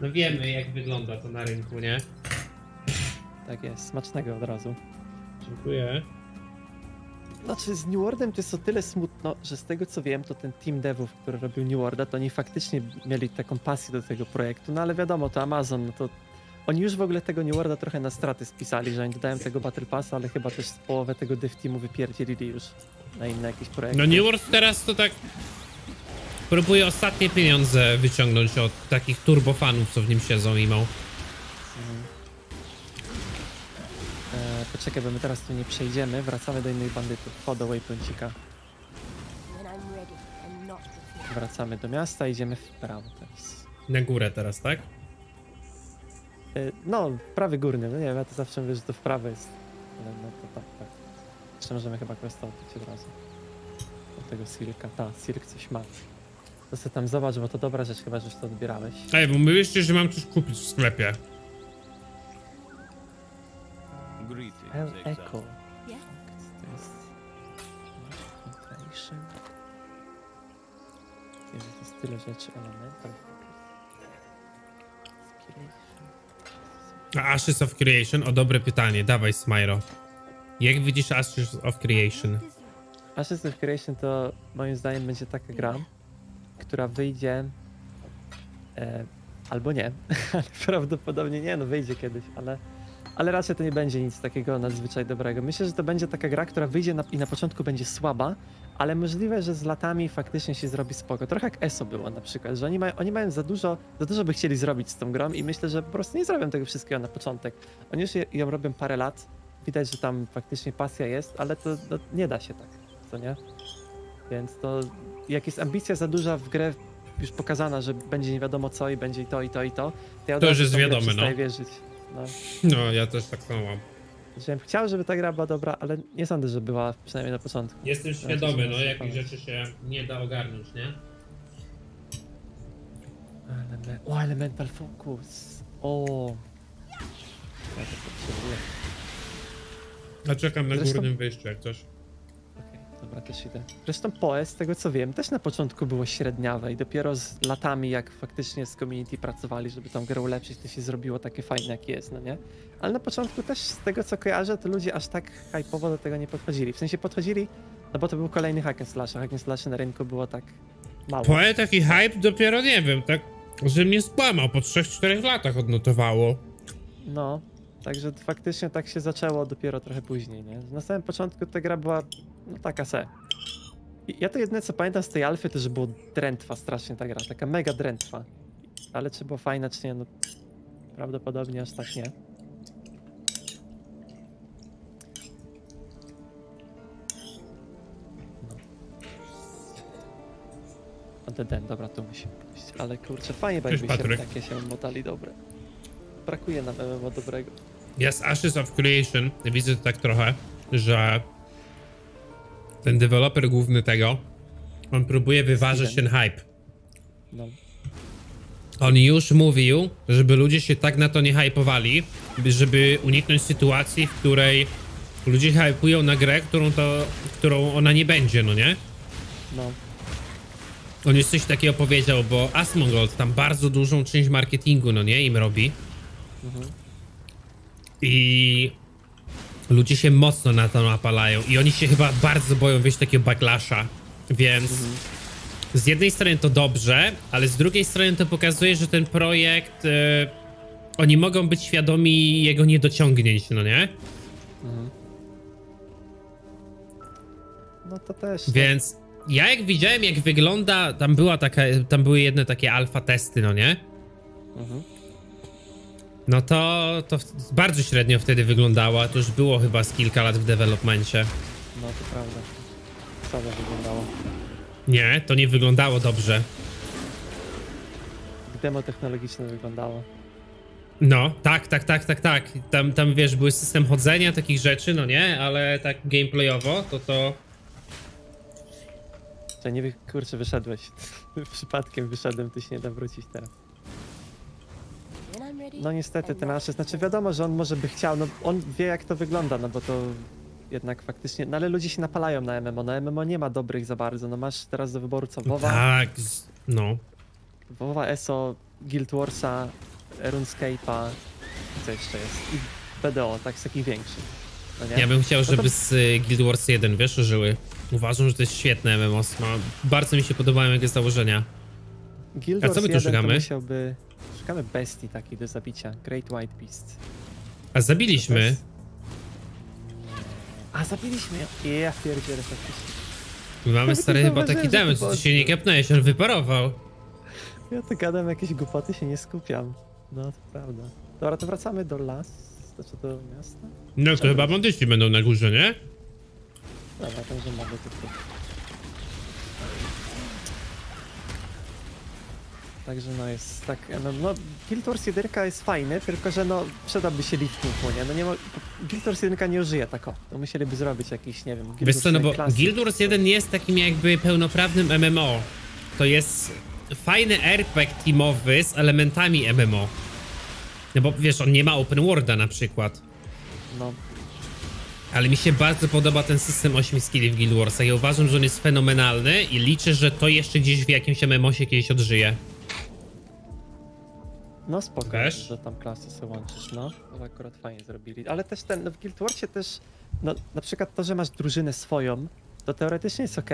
A: No wiemy jak wygląda to na rynku, nie? Tak
D: jest, smacznego od razu. Dziękuję. Znaczy z New Worldem to jest o tyle smutno, że z tego co wiem, to ten team devów, który robił New Worlda, to oni faktycznie mieli taką pasję do tego projektu, no ale wiadomo, to Amazon, no to oni już w ogóle tego New Worlda trochę na straty spisali, że nie dodałem tego Battle Passa, ale chyba też połowę tego Div Teamu wypierdzielili już na inne jakieś projekty. No New
A: World teraz to tak próbuje ostatnie pieniądze wyciągnąć od takich turbofanów, co w nim siedzą i e,
D: poczekaj, bo my teraz tu nie przejdziemy, wracamy do innych bandytów, po do waypointika. Wracamy do miasta, idziemy w prawo teraz.
A: Na górę teraz, tak?
D: E, no, prawy górny, no nie wiem, ja to zawsze mówię, że to w prawej jest. Ale no to tak, tak. Jeszcze możemy chyba questa odbić od razu. Do tego Silka, ta, Silk coś ma. To sobie tam zobacz, bo to dobra rzecz chyba, że to odbierałeś.
A: Ej, bo mówiliście, że mam coś kupić w sklepie.
B: El Echo. Yeah.
C: To jest...
D: To jest tyle rzeczy elementów.
A: A Ashes of Creation? O, dobre pytanie. Dawaj, Smyro. Jak widzisz Ashes of Creation?
D: Ashes of Creation to moim zdaniem będzie taka gra, która wyjdzie e, albo nie, prawdopodobnie nie, no wyjdzie kiedyś, ale, ale raczej to nie będzie nic takiego nadzwyczaj dobrego. Myślę, że to będzie taka gra, która wyjdzie na, i na początku będzie słaba, ale możliwe, że z latami faktycznie się zrobi spoko. Trochę jak ESO było na przykład, że oni, mają, oni mają za dużo, za dużo by chcieli zrobić z tą grą i myślę, że po prostu nie zrobią tego wszystkiego na początek. Oni już ją robią parę lat, widać, że tam faktycznie pasja jest, ale to no, nie da się tak, co nie? Więc to jak jest ambicja za duża w grę już pokazana, że będzie nie wiadomo co i będzie i to i to i to, to ja już jest wiadomo, no. wierzyć. No.
A: no, ja też tak
D: samo mam. Znaczy, chciałem, chciał, żeby ta gra była dobra, ale nie sądzę, że była przynajmniej na początku. Jestem świadomy, no jakich
A: rzeczy się nie da ogarnąć, nie?
D: Element... O, Elemental Focus!
A: O! Ja to potrzebuję.
D: Ja no, czekam na Zresztą... górnym
A: wyjściu, jak coś.
D: Okej, okay, dobra, też idę. Zresztą POE, z tego co wiem, też na początku było średniawe i dopiero z latami, jak faktycznie z community pracowali, żeby tą grę ulepszyć, to się zrobiło takie fajne, jak jest, no nie? ale na początku też z tego co kojarzę, to ludzie aż tak hypowo do tego nie podchodzili. W sensie podchodzili, no bo to był kolejny hack and slash, a hack and slash na rynku było tak mało. Powiem
A: taki hype dopiero nie wiem, tak, że mnie spłamał po 3-4 latach odnotowało.
D: No, także faktycznie tak się zaczęło dopiero trochę później, nie? Na samym początku ta gra była, no taka se. ja to jedyne co pamiętam z tej alfy, to że było drętwa strasznie ta gra, taka mega drętwa. Ale czy było fajna, czy nie, no prawdopodobnie aż tak nie. ten, dobra, tu musimy pójść. Ale kurczę, fajnie by się Patryk. takie się modali dobre. Brakuje nam MMO dobrego.
A: Ja z Ashes of Creation widzę to tak trochę, że ten deweloper główny tego, on próbuje wyważyć ten hype. No. On już mówił, żeby ludzie się tak na to nie hypowali, żeby uniknąć sytuacji, w której ludzie hypują na grę, którą, to, którą ona nie będzie, no nie? No, on już coś takiego powiedział, bo Asmongold tam bardzo dużą część marketingu, no nie, im robi. Mhm. I ludzie się mocno na to napalają i oni się chyba bardzo boją, wiesz, takiego backlasha, więc mhm. z jednej strony to dobrze, ale z drugiej strony to pokazuje, że ten projekt, e, oni mogą być świadomi jego niedociągnięć, no nie? Mhm.
D: No to też. No.
A: Więc ja jak widziałem, jak wygląda, tam była taka, tam były jedne takie alfa testy, no nie? Mhm. No to, to bardzo średnio wtedy wyglądała, to już było chyba z kilka lat w developmencie.
D: No to prawda. Słabo
A: wyglądało. Nie, to nie wyglądało dobrze.
D: Demo technologiczne wyglądało.
A: No, tak, tak, tak, tak, tak. Tam, tam wiesz, był system chodzenia, takich rzeczy, no nie, ale tak gameplayowo, to to
D: jeszcze nie wiem, kurczę, wyszedłeś. Przypadkiem wyszedłem, ty się nie da wrócić teraz. No niestety, ten nasz, znaczy wiadomo, że on może by chciał, no on wie jak to wygląda, no bo to jednak faktycznie, no ale ludzie się napalają na MMO, na MMO nie ma dobrych za bardzo, no masz teraz do wyboru co WoWa. Tak, no. WoWa, ESO, Guild Warsa, RuneScape'a, co jeszcze jest? I BDO, tak z takich większych. No ja bym chciał, żeby no to... z
A: y, Guild Wars 1, wiesz, żyły Uważam, że to jest świetne MMO. bardzo mi się podobają jego założenia.
D: Guild Wars A co my tu szukamy? Musiałby... Szukamy bestii takiej do zabicia. Great White Beast.
A: A zabiliśmy.
D: A zabiliśmy ją. Ja pierdzielę faktycznie.
A: My mamy stary chyba taki damage, ty się nie kapnęłeś, on wyparował.
D: Ja to gadam jakieś głupoty, się nie skupiam. No, to prawda. Dobra, to wracamy do las, znaczy do miasta. No, to chyba
A: bandyci będą na górze, nie?
D: Dobra, to że mogę tylko. Także no jest tak, no, no Guild Wars 1 jest fajny, tylko że no przydałby się lift mu, nie? No nie ma, Guild Wars 1 nie ożyje tak o, to no musieliby zrobić jakiś, nie wiem, Guild Wiesz no bo klasy. Guild
A: Wars 1 jest takim jakby pełnoprawnym MMO. To jest fajny RPG teamowy z elementami MMO. No bo wiesz, on nie ma open worlda na przykład. No ale mi się bardzo podoba ten system 8 skilli w Guild Warsa. Ja uważam, że on jest fenomenalny i liczę, że to jeszcze gdzieś w jakimś MMOsie kiedyś odżyje.
D: No spoko, że tam klasy sobie łączysz, no. To akurat fajnie zrobili. Ale też ten, no w Guild Warsie też, no na przykład to, że masz drużynę swoją, to teoretycznie jest ok,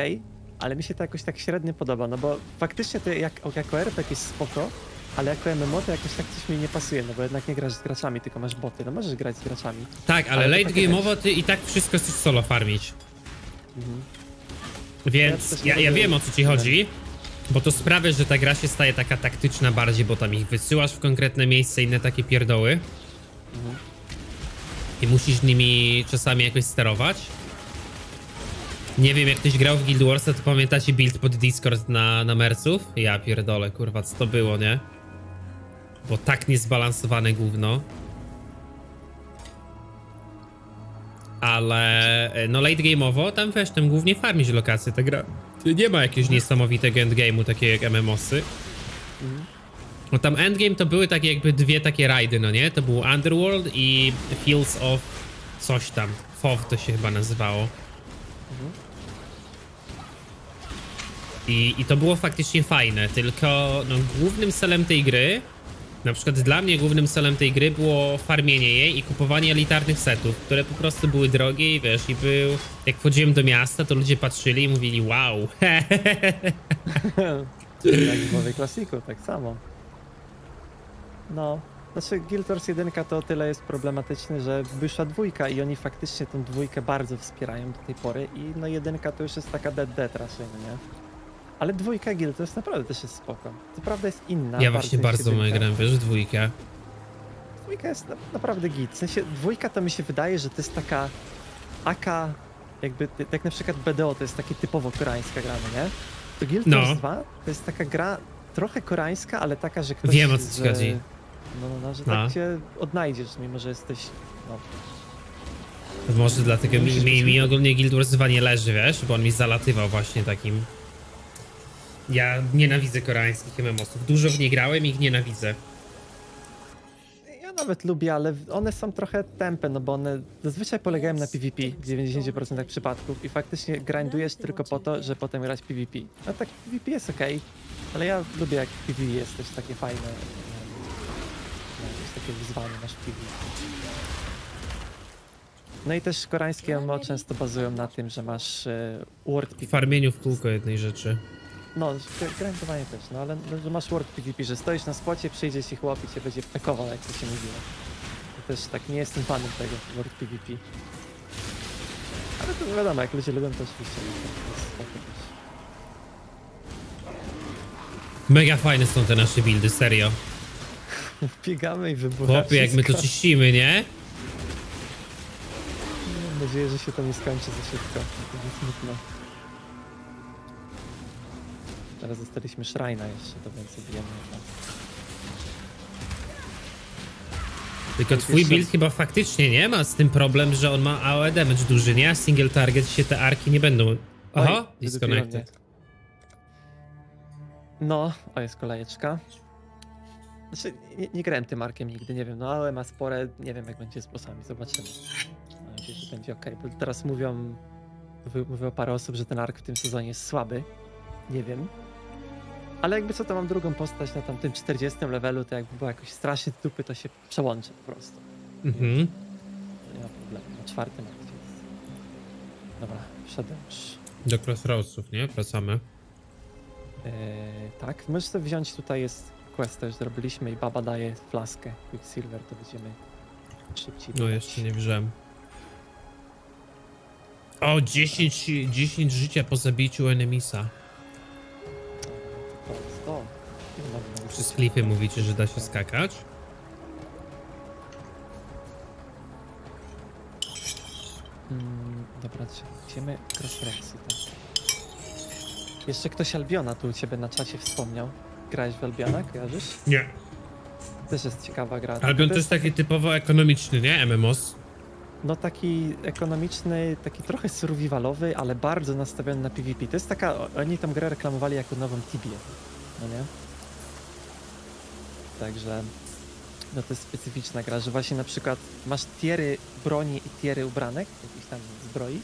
D: ale mi się to jakoś tak średnio podoba, no bo faktycznie to jak, jako RPG jest spoko, ale jako MMO to jakoś tak coś mi nie pasuje, no bo jednak nie grasz z graczami, tylko masz boty, no możesz grać z graczami.
A: Tak, ale, ale late game'owo ty i tak wszystko chcesz solo farmić. Mhm. Więc ja, ja, ja wiem o co ci chodzi, bo to sprawia, że ta gra się staje taka taktyczna bardziej, bo tam ich wysyłasz w konkretne miejsce, inne takie pierdoły. Mhm. I musisz nimi czasami jakoś sterować. Nie wiem, jak ktoś grał w Guild Wars, to pamiętacie build pod Discord na, na Merców? Ja pierdolę, kurwa, co to było, nie? Bo tak niezbalansowane gówno. Ale e, no late game'owo tam wiesz, tam głównie farmisz lokacje, ta gra nie ma jakiegoś niesamowitego endgame'u, takiego jak MMOsy. No tam endgame to były takie jakby dwie takie rajdy, no nie? To był Underworld i Fields of coś tam. FOV to się chyba nazywało. I, I to było faktycznie fajne, tylko no, głównym celem tej gry na przykład dla mnie głównym celem tej gry było farmienie jej i kupowanie elitarnych setów, które po prostu były drogie i wiesz, i był... Jak wchodziłem do miasta, to ludzie patrzyli i mówili wow.
D: Jak w mowie klasiku, tak samo. No, znaczy Guild Wars 1 to o tyle jest problematyczny, że wyszła dwójka i oni faktycznie tą dwójkę bardzo wspierają do tej pory i no jedynka to już jest taka dead dead raczej, no nie? Ale dwójka gild to jest naprawdę też jest spoko. To prawda jest inna. Ja właśnie bardzo moje grę,
A: wiesz, dwójkę.
D: Dwójka jest na, naprawdę git. W sensie dwójka to mi się wydaje, że to jest taka AK, jakby tak na przykład BDO to jest takie typowo koreańska gra, no nie? To Guild no. Wars 2 to jest taka gra trochę koreańska, ale taka, że
C: ktoś... Wiem o co ci chodzi.
D: No, no, no, że no. tak się odnajdziesz, mimo że jesteś... No.
A: Może dlatego mi, mi, mi ogólnie Guild Wars 2 nie leży, wiesz, bo on mi zalatywał właśnie takim ja nienawidzę koreańskich MMOsów. Dużo w nie grałem i ich nienawidzę.
D: Ja nawet lubię, ale one są trochę tempe, no bo one zazwyczaj polegają na PvP w 90% przypadków i faktycznie grindujesz tylko po to, że potem grać PvP. No tak, PvP jest ok, ale ja lubię jak PVP jest też takie fajne. Jest takie wyzwanie nasz PVP. No i też koreańskie MMO często bazują na tym, że masz y, word PvP.
A: Farmieniu w kółko jednej rzeczy.
D: No, krę- też, no ale no, że masz World PvP, że stoisz na spocie, przyjdzie ci chłop i cię będzie pekował, jak to się mówiło. To też tak nie jestem fanem tego World PvP. Ale to wiadomo, jak ludzie lubią, to oczywiście. No,
A: Mega fajne są te nasze buildy, serio.
B: Biegamy i wybuchamy. Chłopie, jak my to
A: czyścimy, nie?
D: Mam nadzieję, że się to nie skończy za szybko. To będzie smutne. Teraz dostaliśmy szrajna, jeszcze, to więcej bijemy.
A: Tylko twój build chyba faktycznie nie ma z tym problem, że on ma AOE damage duży, nie? single target się te arki nie będą... Aha, Oj, disconnected.
D: No, o jest kolejeczka. Znaczy, nie, nie grałem tym markiem nigdy, nie wiem, no ale ma spore, nie wiem jak będzie z bossami, zobaczymy. Mam nadzieję, że będzie ok, bo teraz mówią, mówią parę osób, że ten ark w tym sezonie jest słaby. Nie wiem, ale jakby co, to mam drugą postać na tamtym 40 levelu, to jakby było jakoś strasznie dupy, to się przełączę po prostu. Mhm. nie ma problemu, na czwartym jest. Dobra, wszedłem już.
A: Do Crossroadsów, nie? Wracamy.
D: Yy, tak, możesz sobie wziąć, tutaj jest quest też zrobiliśmy i baba daje flaskę Quicksilver, to będziemy szybciej. No jeszcze
A: nie wziąłem. O, 10, 10 życia po zabiciu Enemisa to. Czy klify mówicie, że da się skakać?
D: Mm, dobra, idziemy crossrexy, tak. Jeszcze ktoś Albiona tu u ciebie na czasie wspomniał. Grałeś w Albiona, kojarzysz? Nie. Też jest ciekawa gra. Albion to jest
A: taki typowo ekonomiczny, nie? MMOs.
D: No taki ekonomiczny, taki trochę survivalowy, ale bardzo nastawiony na PvP. To jest taka, oni tam grę reklamowali jako nową Tibię no nie? Także no to jest specyficzna gra, że właśnie na przykład masz tiery broni i tiery ubranek, jakichś tam zbroi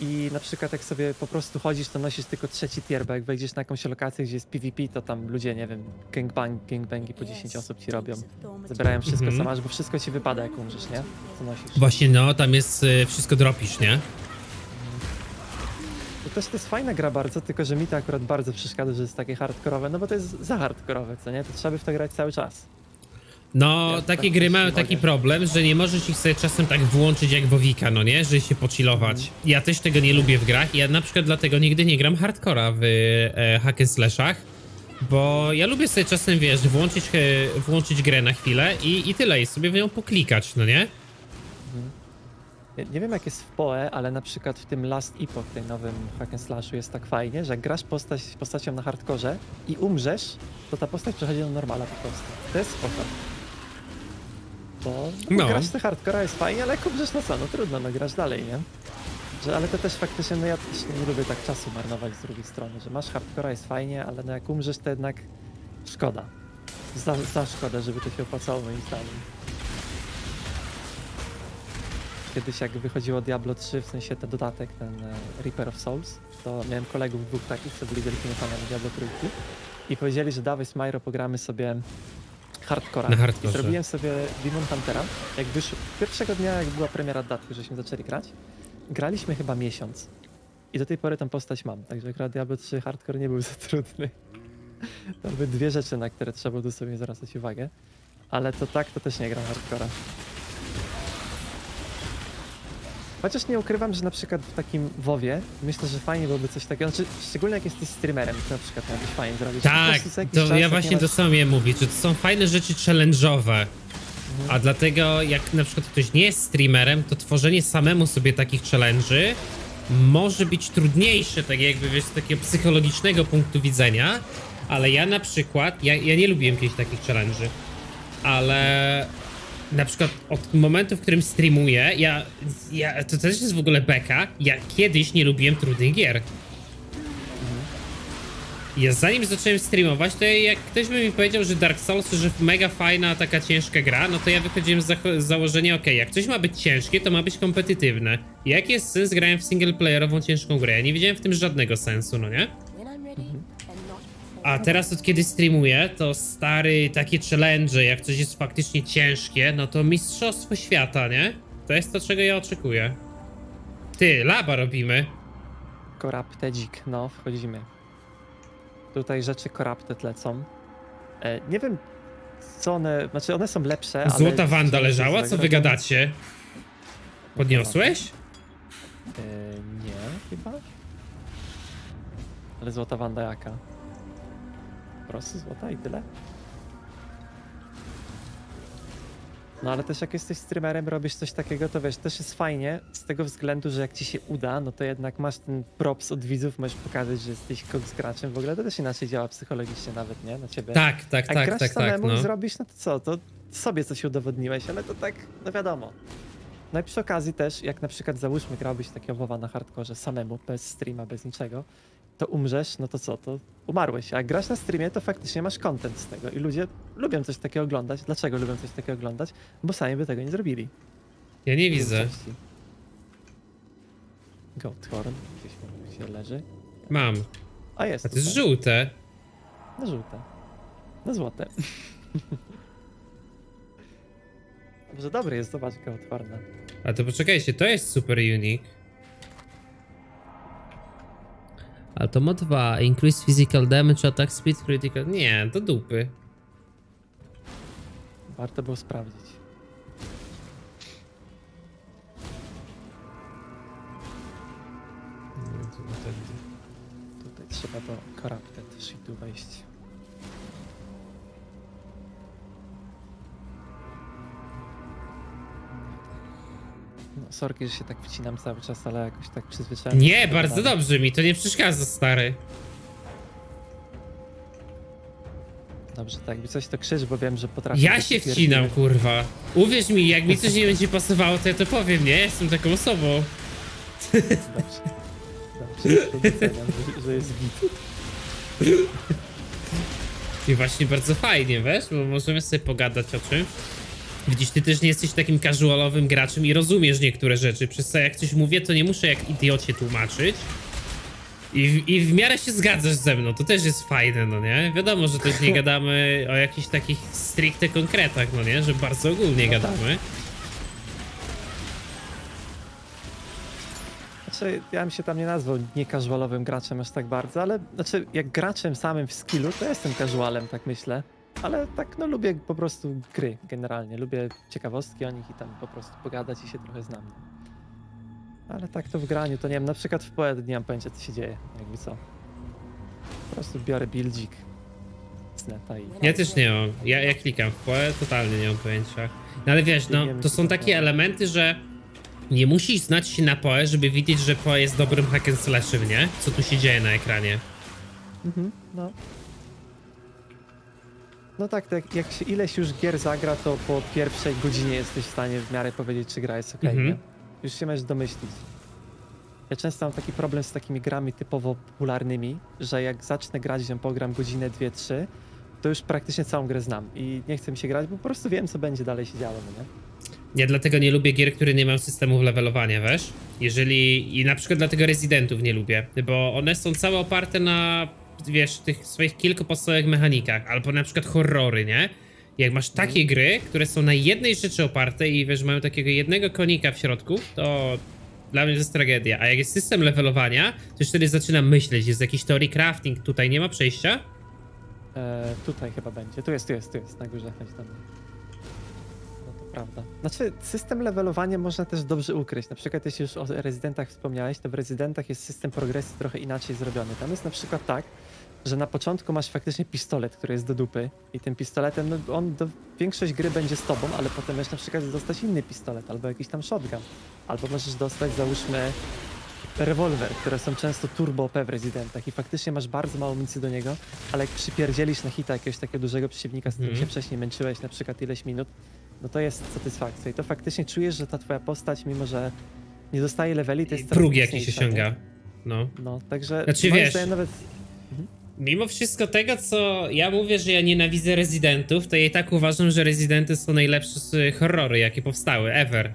D: i na przykład jak sobie po prostu chodzisz, to nosisz tylko trzeci tier, bo jak wejdziesz na jakąś lokację, gdzie jest PvP, to tam ludzie, nie wiem, gangbang, gangbangi po 10 osób ci robią. Zabierają wszystko, mm co mhm. masz, bo wszystko ci wypada, jak umrzesz, nie? Co nosisz.
A: Właśnie, no, tam jest, y, wszystko dropisz, nie?
D: to no też to jest fajna gra bardzo, tylko że mi to akurat bardzo przeszkadza, że jest takie hardkorowe, no bo to jest za hardkorowe, co nie? To trzeba by w to grać cały czas.
A: No, ja takie tak gry mają taki problem, że nie możesz ich sobie czasem tak włączyć jak Wowika, no nie? Żeby się pocilować. Mm. Ja też tego nie lubię w grach i ja na przykład dlatego nigdy nie gram hardcora w e, hack and slashach, bo ja lubię sobie czasem, wiesz, włączyć, e, włączyć grę na chwilę i, i tyle, i sobie w nią poklikać, no nie?
D: Nie, wiem jak jest w PoE, ale na przykład w tym Last Epoch, tej nowym hack and slashu jest tak fajnie, że jak grasz postać, postacią na hardkorze i umrzesz, to ta postać przechodzi do normala po prostu. To jest spoko. Bo no. grasz te hardcora jest fajnie, ale jak umrzesz, no co, no trudno, no grasz dalej, nie? Że, ale to też faktycznie, no ja też nie lubię tak czasu marnować z drugiej strony, że masz hardcora jest fajnie, ale no jak umrzesz, to jednak szkoda. Za, za szkoda, żeby to się opłacało moim zdaniem kiedyś jak wychodziło Diablo 3, w sensie ten dodatek, ten e, Reaper of Souls, to miałem kolegów dwóch takich, co byli wielkimi fanami Diablo 3 i powiedzieli, że dawaj Smyro pogramy sobie hardcora. Na hardcore. I zrobiłem sobie Demon Huntera. Jak wyszło, pierwszego dnia, jak była premiera daty, żeśmy zaczęli grać, graliśmy chyba miesiąc. I do tej pory tam postać mam, także akurat Diablo 3 hardcore nie był za trudny. To były dwie rzeczy, na które trzeba było sobie zwracać uwagę. Ale to tak, to też nie gram hardcora. Chociaż nie ukrywam, że na przykład w takim WoWie myślę, że fajnie byłoby coś takiego, znaczy szczególnie jak jesteś streamerem, to na przykład miałbyś fajnie zrobić. Tak, to ja właśnie to
A: samo je mówić, że to są fajne rzeczy challenge'owe. Mhm. A dlatego jak na przykład ktoś nie jest streamerem, to tworzenie samemu sobie takich challenge'y może być trudniejsze, tak jakby wiesz, z takiego psychologicznego punktu widzenia, ale ja na przykład, ja, ja nie lubiłem kiedyś takich challenge'y, ale na przykład od momentu, w którym streamuję, ja, ja to też jest w ogóle beka, ja kiedyś nie lubiłem trudnych gier. Ja zanim zacząłem streamować, to jak ktoś by mi powiedział, że Dark Souls, że mega fajna, taka ciężka gra, no to ja wychodziłem z, z założenia, ok, jak coś ma być ciężkie, to ma być kompetytywne. Jaki jest sens grając w singleplayerową ciężką grę? Ja nie widziałem w tym żadnego sensu, no nie? A teraz od kiedy streamuję, to stary takie challenge, jak coś jest faktycznie ciężkie, no to mistrzostwo świata, nie? To jest to, czego ja oczekuję. Ty, laba robimy.
D: dzik, no, wchodzimy. Tutaj rzeczy korapte lecą. E, nie wiem, co one, znaczy one są lepsze, Złota ale... wanda leżała? Co wy gadacie?
A: Podniosłeś? E,
D: nie, chyba. Ale złota wanda jaka? prostu złota i tyle. No ale też jak jesteś streamerem, robisz coś takiego, to wiesz, też jest fajnie z tego względu, że jak ci się uda, no to jednak masz ten props od widzów, możesz pokazać, że jesteś graczem. W ogóle to też inaczej działa psychologicznie nawet, nie? Na ciebie. Tak, tak, tak tak, grasz tak, tak samemu tak, no. zrobisz, no to co, to sobie coś udowodniłeś, ale to tak, no wiadomo. No i przy okazji też, jak na przykład załóżmy grałbyś takie WoWa na hardkorze samemu, bez streama, bez niczego, to umrzesz, no to co, to umarłeś. A jak grasz na streamie, to faktycznie masz content z tego i ludzie lubią coś takiego oglądać. Dlaczego lubią coś takiego oglądać? Bo sami by tego nie zrobili.
A: Ja nie widzę.
D: Goathorn gdzieś się leży.
A: Mam. A jest. A to jest żółte.
D: No żółte. No złote. Może dobry jest, zobaczyć Goathorna.
A: A to poczekajcie, to jest super unique. Ale to ma 2. Increase physical damage, attack speed, critical... Nie, to dupy. Warto było sprawdzić.
D: Tutaj trzeba do corrupted shitu wejść. No, sorki, że się tak wcinam cały czas, ale jakoś tak przyzwyczaiłem. Nie, bardzo dalej. dobrze mi, to nie przeszkadza, stary. Dobrze, tak jakby coś
A: to krzyż, bo wiem, że potrafię... Ja się wcinam, kurwa. Uwierz mi, jak mi coś nie będzie pasowało, to ja to powiem, nie? Jestem taką osobą. Dobrze. Dobrze, to doceniam, że, że jest git. I właśnie bardzo fajnie, wiesz? Bo możemy sobie pogadać o czymś. Widzisz, ty też nie jesteś takim casualowym graczem i rozumiesz niektóre rzeczy, przez co jak coś mówię, to nie muszę jak idiocie tłumaczyć. I w, I w miarę się zgadzasz ze mną, to też jest fajne, no nie? Wiadomo, że też nie gadamy o jakichś takich stricte konkretach, no nie? Że bardzo ogólnie no tak. gadamy.
D: Znaczy, ja bym się tam nie nazwał nie graczem aż tak bardzo, ale znaczy, jak graczem samym w skillu, to jestem casualem, tak myślę ale tak no lubię po prostu gry generalnie. Lubię ciekawostki o nich i tam po prostu pogadać i się trochę znam. Ale tak to w graniu, to nie wiem, na przykład w PoE nie mam pojęcia co się dzieje, jakby co. Po prostu biorę buildzik z neta i... Ja też
A: nie mam, ja, ja klikam w PoE totalnie nie mam pojęcia. No ale wiesz, no to są takie elementy, że nie musisz znać się na poe, żeby widzieć, że poe jest dobrym hack and slashem, nie? Co tu się dzieje na ekranie.
C: Mhm, no.
D: No tak, tak jak się ileś już gier zagra, to po pierwszej godzinie jesteś w stanie w miarę powiedzieć, czy gra jest okej, mm -hmm. Już się możesz domyślić. Ja często mam taki problem z takimi grami typowo popularnymi, że jak zacznę grać, ją pogram godzinę, dwie, trzy, to już praktycznie całą grę znam i nie chcę mi się grać, bo po prostu wiem, co będzie dalej się działo, no nie?
A: Ja dlatego nie lubię gier, które nie mają systemów levelowania, wiesz? Jeżeli... i na przykład dlatego Residentów nie lubię, bo one są całe oparte na wiesz, tych swoich kilku podstawowych mechanikach, albo na przykład horrory, nie? Jak masz takie mhm. gry, które są na jednej rzeczy oparte i wiesz, mają takiego jednego konika w środku, to dla mnie to jest tragedia. A jak jest system levelowania, to już wtedy zaczynam myśleć, jest jakiś teorii crafting, tutaj nie ma przejścia?
D: Eee, tutaj chyba będzie, tu jest, tu jest, tu jest, na górze, chodź do prawda. Znaczy, system levelowania można też dobrze ukryć. Na przykład, jeśli już o rezydentach wspomniałeś, to w rezydentach jest system progresji trochę inaczej zrobiony. Tam jest na przykład tak, że na początku masz faktycznie pistolet, który jest do dupy i tym pistoletem, no, on do, większość gry będzie z tobą, ale potem możesz na przykład dostać inny pistolet albo jakiś tam shotgun. Albo możesz dostać, załóżmy, rewolwer, które są często turbo OP w rezydentach i faktycznie masz bardzo mało amunicji do niego, ale jak przypierdzielisz na hita jakiegoś takiego dużego przeciwnika, z którym mm. się wcześniej męczyłeś na przykład ileś minut, no to jest satysfakcja. I to faktycznie czujesz, że ta twoja postać,
A: mimo że nie dostaje leveli, to jest... Próg jakiś osiąga. No. no, także... Znaczy wiesz... Nawet... Mhm. Mimo wszystko tego, co ja mówię, że ja nienawidzę rezydentów, to ja i tak uważam, że rezydenty są najlepsze horrory, jakie powstały, ever.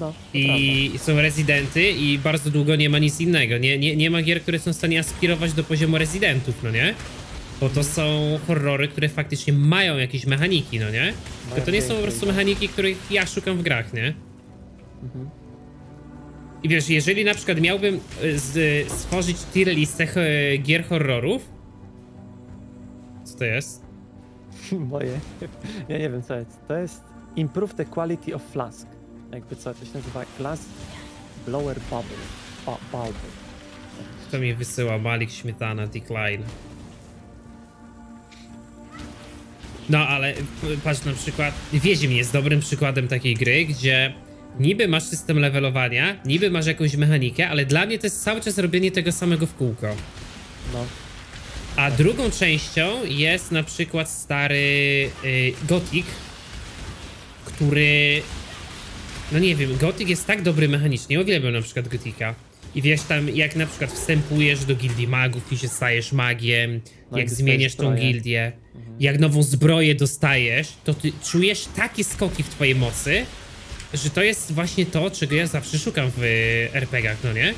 C: No, I
A: prawda. są rezydenty i bardzo długo nie ma nic innego. Nie, nie, nie ma gier, które są w stanie aspirować do poziomu rezydentów, no nie? Bo to są horrory, które faktycznie mają jakieś mechaniki, no nie? Tylko to nie są po prostu mechaniki, których ja szukam w grach, nie? Mhm. I wiesz, jeżeli na przykład miałbym e, z, stworzyć tier listę e, gier horrorów... Co to jest? Moje.
D: Ja nie wiem co jest. To jest Improve the Quality of Flask. Jakby co, to się nazywa Flask Blower Bubble. O, bubble.
A: To mi wysyła Malik Śmietana Decline. No ale patrz na przykład, Wiedźmin jest dobrym przykładem takiej gry, gdzie niby masz system levelowania, niby masz jakąś mechanikę, ale dla mnie to jest cały czas robienie tego samego w kółko. No. A drugą częścią jest na przykład stary y, Gothic, który... No nie wiem, Gothic jest tak dobry mechanicznie, o na przykład Gothica. I wiesz tam, jak na przykład wstępujesz do gildii magów i się stajesz magiem, no jak zmieniasz tą zbroję. gildię, mhm. jak nową zbroję dostajesz, to ty czujesz takie skoki w twojej mocy, że to jest właśnie to, czego ja zawsze szukam w RPGach, no nie?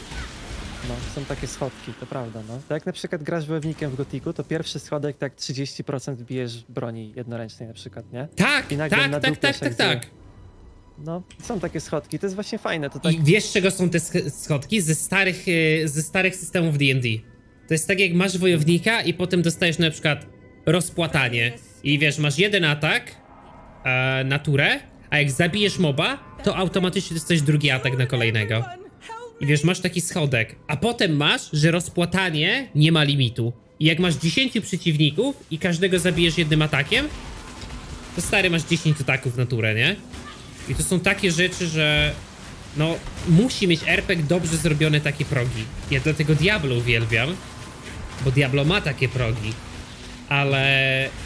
A: No, są takie schodki, to prawda, no.
D: To jak na przykład grasz wojownikiem w Gotiku, to pierwszy schodek tak 30% bijesz broni
A: jednoręcznej na przykład, nie? Tak, tak tak, tak, tak, tak, tak, tak, tak. No, są takie schodki, to jest właśnie fajne. To tak... I wiesz, czego są te schodki? Ze starych, e, ze starych systemów D&D. To jest tak, jak masz wojownika i potem dostajesz na przykład rozpłatanie. I wiesz, masz jeden atak e, na turę, a jak zabijesz moba, to automatycznie dostajesz drugi atak na kolejnego. I wiesz, masz taki schodek. A potem masz, że rozpłatanie nie ma limitu. I jak masz 10 przeciwników i każdego zabijesz jednym atakiem, to stary masz 10 ataków na turę, nie? I to są takie rzeczy, że no musi mieć RPG dobrze zrobione takie progi. Ja dlatego Diablo uwielbiam, bo Diablo ma takie progi, ale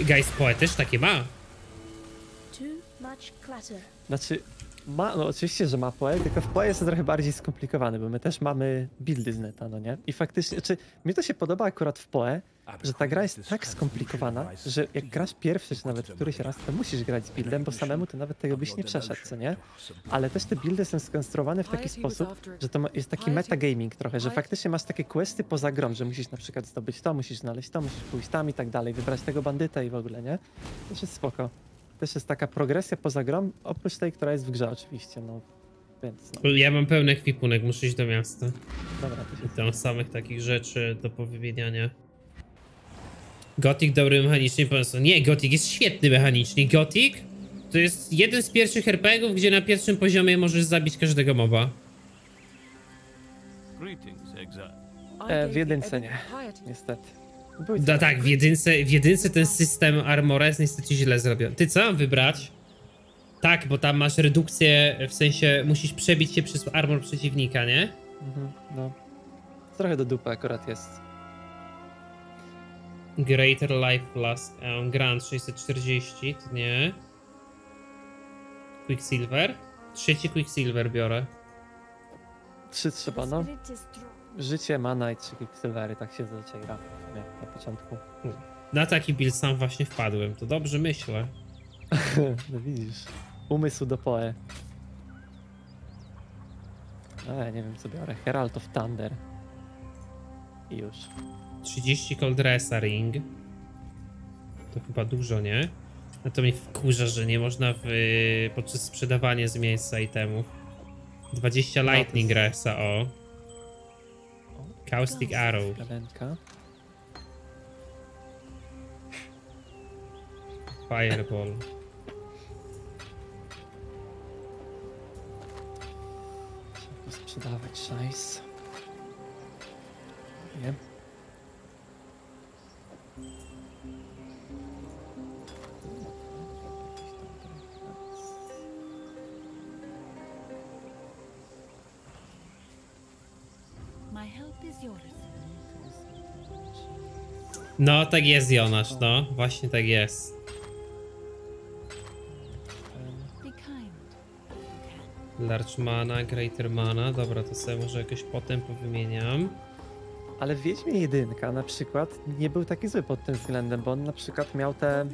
A: Guys Poe też takie ma. Znaczy, ma, no oczywiście, że ma
D: PoE, tylko w PoE jest to trochę bardziej skomplikowane, bo my też mamy buildy z neta, no nie? I faktycznie, czy mi to się podoba akurat w PoE, że ta gra jest tak skomplikowana, że jak grasz pierwszy czy nawet któryś raz, to musisz grać z buildem, bo samemu to nawet tego byś nie przeszedł, co nie? Ale też te buildy są skonstruowane w taki sposób, że to jest taki metagaming trochę, że faktycznie masz takie questy poza grą, że musisz na przykład zdobyć to, musisz znaleźć to, musisz pójść tam i tak dalej, wybrać tego bandyta i w ogóle, nie? To jest spoko. Też jest taka progresja poza grą, oprócz tej, która jest w grze oczywiście, no.
A: Więc, no. Ja mam pełny ekwipunek, muszę iść do miasta. Dobra, to się... I tam samych takich rzeczy do powymieniania. Gothic dobry mechanicznie, po prostu Nie, Gothic jest świetny mechanicznie. Gothic to jest jeden z pierwszych RPGów, gdzie na pierwszym poziomie możesz zabić każdego mowa.
C: E, w jedynce nie, niestety.
A: No tak, w jedynce, w jedynce ten system armora jest niestety źle zrobiony. Ty co mam wybrać? Tak, bo tam masz redukcję, w sensie musisz przebić się przez armor przeciwnika, nie? Mhm, no.
D: Trochę do dupy akurat jest.
A: Greater Life Plus um, Grand 640, to nie. Quicksilver? Trzeci Quicksilver
D: biorę. Trzy trzeba, no. Życie, mana i trzy Quicksilvery, tak się zaciera
A: na początku. Hmm. Na taki build sam właśnie wpadłem, to dobrze myślę. no widzisz, umysł do poe. Ale nie wiem co biorę, Herald of Thunder. I już. 30 Coldressa Ring. To chyba dużo, nie? A to mnie wkurza, że nie można w, podczas sprzedawania z miejsca itemów. 20 no, Lightning Ressa, o. Caustic Arrow. Fireball.
D: Trzeba sprzedawać szajs. nie
A: No, tak jest, Jonasz, no. Właśnie tak jest. Larchmana, mana, greater mana. Dobra, to sobie może jakoś potem powymieniam. Ale w Wiedźmie
D: jedynka na przykład nie był taki zły pod tym względem, bo on na przykład miał te...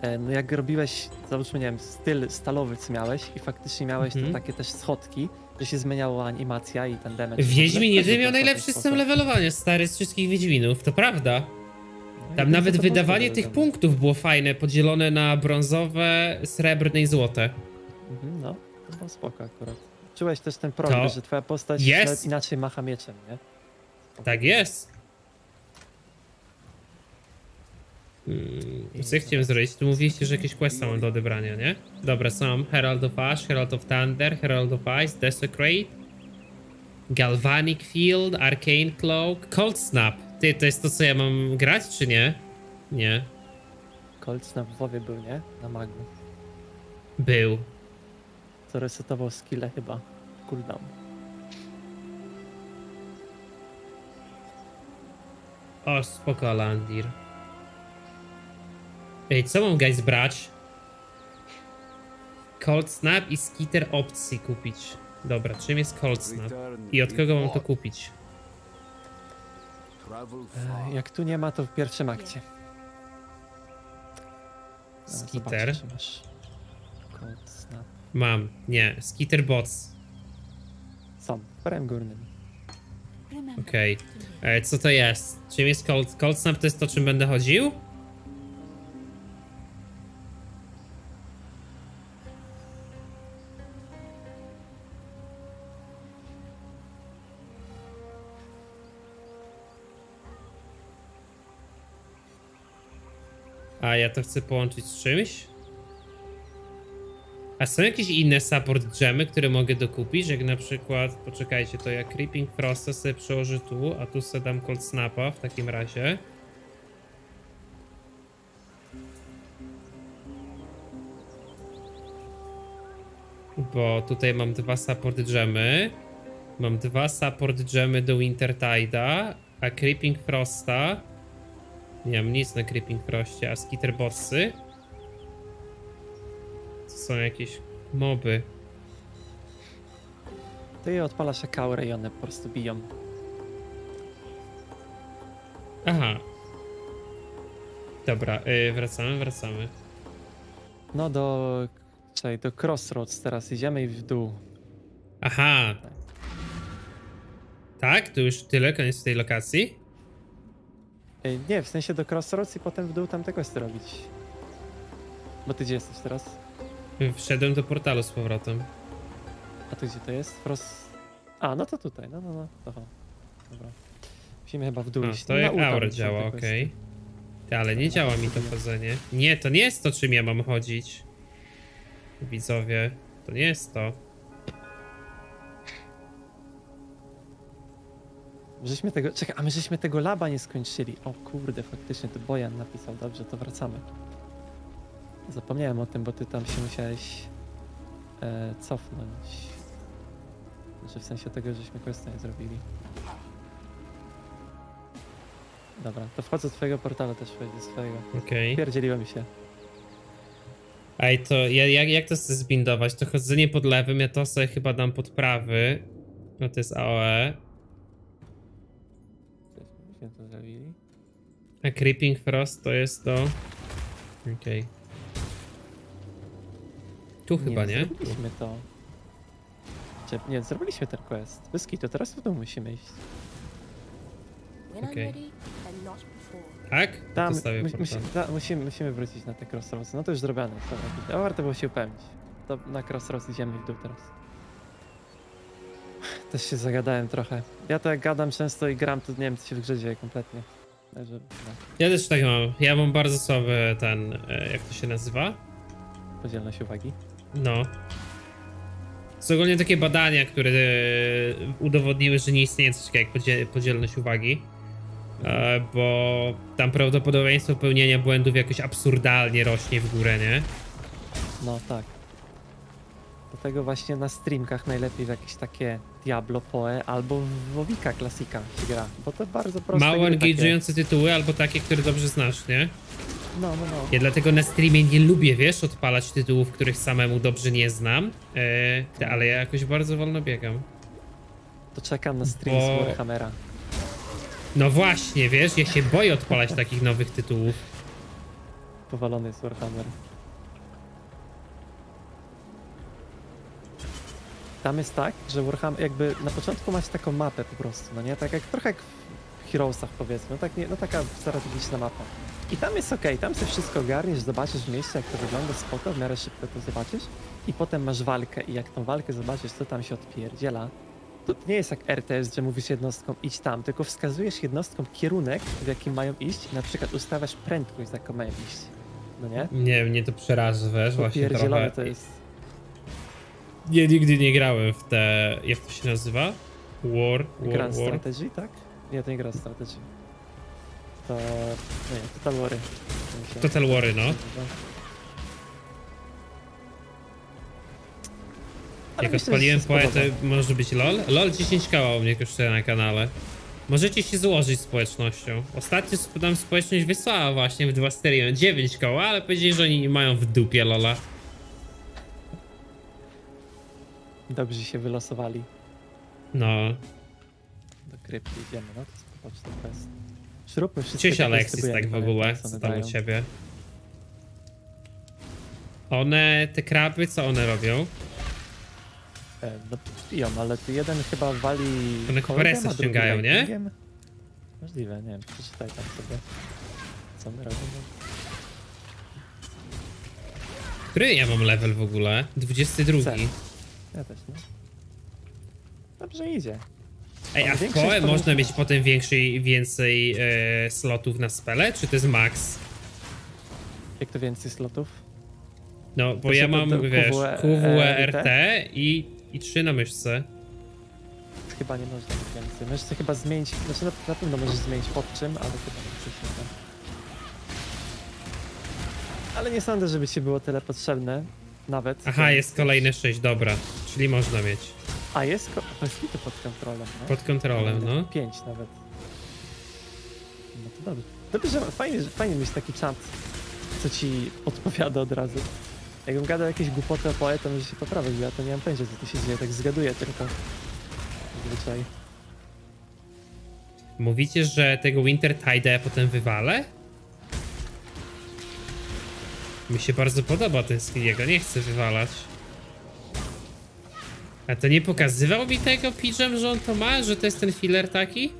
D: E, no jak robiłeś, załóżmy, nie wiem, styl stalowy, co miałeś i faktycznie miałeś mhm. te takie też schodki, że się zmieniała
A: animacja i ten damage. Wiedźmin jedyny miał najlepszy system levelowania, stary, z wszystkich Wiedźminów, to prawda. No Tam nawet wydawanie tych punktów było fajne, podzielone na brązowe, srebrne i złote. Mhm, no, to było spoko akurat.
D: Czułeś też ten problem, to że twoja postać jest. inaczej macha mieczem, nie? Spoko. Tak
A: jest. Hmm, co ja chciałem zrobić? Tu mówiliście, że jakieś questy mam do odebrania, nie? Dobra, są Herald of Ash, Herald of Thunder, Herald of Ice, Desecrate, Galvanic Field, Arcane Cloak, Cold Snap. Ty, to jest to, co ja mam grać, czy nie? Nie. Cold Snap w
D: WoWie był, nie? Na magu.
A: Był. To resetował skille chyba. Cooldown. O, spoko, Landir. Ej, co mam guys brać? Cold Snap i Skitter opcji kupić. Dobra, czym jest Cold Snap? I od kogo mam to kupić?
D: jak tu nie ma, to w pierwszym akcie.
A: E, Skitter. Mam, nie. Skitter Bots. Są, w górnym. Okej. Okay. E, co to jest? Czym jest Cold, Cold Snap? To jest to, czym będę chodził? A ja to chcę połączyć z czymś? A są jakieś inne support jamy, które mogę dokupić? Jak na przykład, poczekajcie, to ja Creeping Frosta sobie przełożę tu, a tu sobie dam Cold Snapa w takim razie. Bo tutaj mam dwa support jamy. Mam dwa support jamy do Wintertide'a, a Creeping Frosta. Nie mam nic na Creeping Froście, a skitterbossy? To są jakieś moby.
D: To je odpala się i one po prostu biją.
A: Aha. Dobra, yy, wracamy, wracamy.
D: No do... Czekaj, do Crossroads teraz idziemy i w dół.
A: Aha. Tak? To już tyle, koniec tej lokacji? nie, w sensie do Crossroads i potem w dół tam tego zrobić. Bo ty gdzie jesteś teraz? Wszedłem do portalu z powrotem. A to gdzie to jest? Roz...
D: A, no to tutaj, no, no, no. Aha. Dobra.
A: Musimy chyba w dół A, iść. to jak aura działa, okej. Ale nie działa mi to chodzenie. Nie, to nie jest to, czym ja mam chodzić. Widzowie, to nie jest to.
D: Żeśmy tego, czekaj, a my żeśmy tego laba nie skończyli. O kurde, faktycznie, to Bojan napisał, dobrze, to wracamy. Zapomniałem o tym, bo ty tam się musiałeś e, cofnąć. Znaczy w sensie tego, żeśmy questa nie zrobili. Dobra, to wchodzę do twojego portalu też, wejdę swojego. Okej. Okay. Pierdzieliłem się.
A: Ej, to ja, jak, jak to chcę zbindować? To chodzenie pod lewym, ja to sobie chyba dam pod prawy. No to jest AOE. A Creeping Frost to jest to... Okej. Okay. Tu chyba, nie? Zrobiliśmy
D: to. Nie, zrobiliśmy ten quest. Wyski, to teraz w dół musimy iść.
C: Okay.
A: Tak? Tam, my, musi,
D: musimy, musimy wrócić na te crossroads. No to już zrobione. To, warto było się upewnić. To na crossroads idziemy w dół teraz.
A: Też się zagadałem trochę.
D: Ja to jak gadam często i gram, to nie wiem co się w grze kompletnie. No.
A: Ja też tak mam. Ja mam bardzo słaby ten, e, jak to się nazywa? Podzielność uwagi. No. ogólnie takie badania, które e, udowodniły, że nie istnieje coś takiego jak podzielność uwagi. E, bo tam prawdopodobieństwo popełnienia błędów jakoś absurdalnie rośnie w górę, nie?
D: No tak tego właśnie na streamkach najlepiej w jakieś takie Diablo Poe albo w Wowika klasika się gra, bo to bardzo proste Mało engage'ujące
A: tytuły albo takie, które dobrze znasz, nie? No, no, no. Ja dlatego na streamie nie lubię, wiesz, odpalać tytułów, których samemu dobrze nie znam, yy, ale ja jakoś bardzo wolno biegam.
D: To czekam na stream bo... z Warhammera.
A: No właśnie, wiesz, ja się boję odpalać takich nowych tytułów. Powalony jest Warhammer. tam
D: jest tak, że Warhammer jakby na początku masz taką mapę po prostu, no nie? Tak jak trochę jak w Heroesach powiedzmy, no, tak nie, no taka strategiczna mapa. I tam jest ok, tam sobie wszystko ogarniesz, zobaczysz miejsce, jak to wygląda spoko, w miarę szybko to zobaczysz i potem masz walkę i jak tą walkę zobaczysz, to tam się odpierdziela, to nie jest jak RTS, że mówisz jednostkom idź tam, tylko wskazujesz jednostkom kierunek, w jakim mają iść i na przykład ustawiasz prędkość, za jaką mają iść, no nie?
C: Nie,
A: mnie to przeraża, wiesz, właśnie trochę. to jest nie, nigdy nie grałem w te. Jak to się nazywa? War. War, Grand War.
D: Strategy, tak? Nie, to nie gra Strategy. To. Nie, Total War. Total War, no.
A: Ale Jak odpaliłem poetę, może być LOL? LOL 10 kała u mnie kosztuje na kanale. Możecie się złożyć z społecznością. Ostatnio nam społeczność wysłała właśnie w dwa stereo 9 koła, ale powiedzieli, że oni nie mają w dupie LOLa. dobrze się
D: wylosowali. No. Do krypty idziemy, no to spokojnie to jest.
A: Szrupy wszystkie. Cześć Aleksis, tak w ogóle, co tam dają. u ciebie? One, te kraby, co one robią? E, no
D: piją, ale ty jeden chyba wali... One koresy ściągają, nie? Możliwe, nie wiem, przeczytaj tam sobie, co my robimy.
A: Który ja mam level w ogóle? 22. Cel.
C: Ja
D: też nie. Dobrze idzie. Ej, a w koe można mieć
A: potem większej, więcej e, slotów na spele? Czy to jest max? Jak to więcej slotów? No, bo to ja mam, do, wiesz, QWERT e i, i 3 na myszce. Chyba nie można mieć więcej. Myszce chyba zmienić, znaczy na, na pewno możesz zmienić
D: pod czym, ale chyba nie przyszło. Ale nie sądzę, żeby się było tyle potrzebne. Nawet.
A: Aha, jest kolejne 6, dobra. Czyli można mieć.
D: A jest, ko- to
A: jest pod kontrolą, no. Pod kontrolem, no. 5 nawet.
D: No to dobrze. Dobrze, że fajnie, że fajnie mieć taki czat, co ci odpowiada od razu. Jakbym gadał jakieś głupoty o to mi się bo ja to nie mam pojęcia, co to się dzieje, tak zgaduję
A: tylko. Zwyczaj. Mówicie, że tego Winter Wintertide potem wywalę? Mi się bardzo podoba ten skin, go nie chcę wywalać. A to nie pokazywał mi tego Pidżem, że on to ma? Że to jest ten filler taki?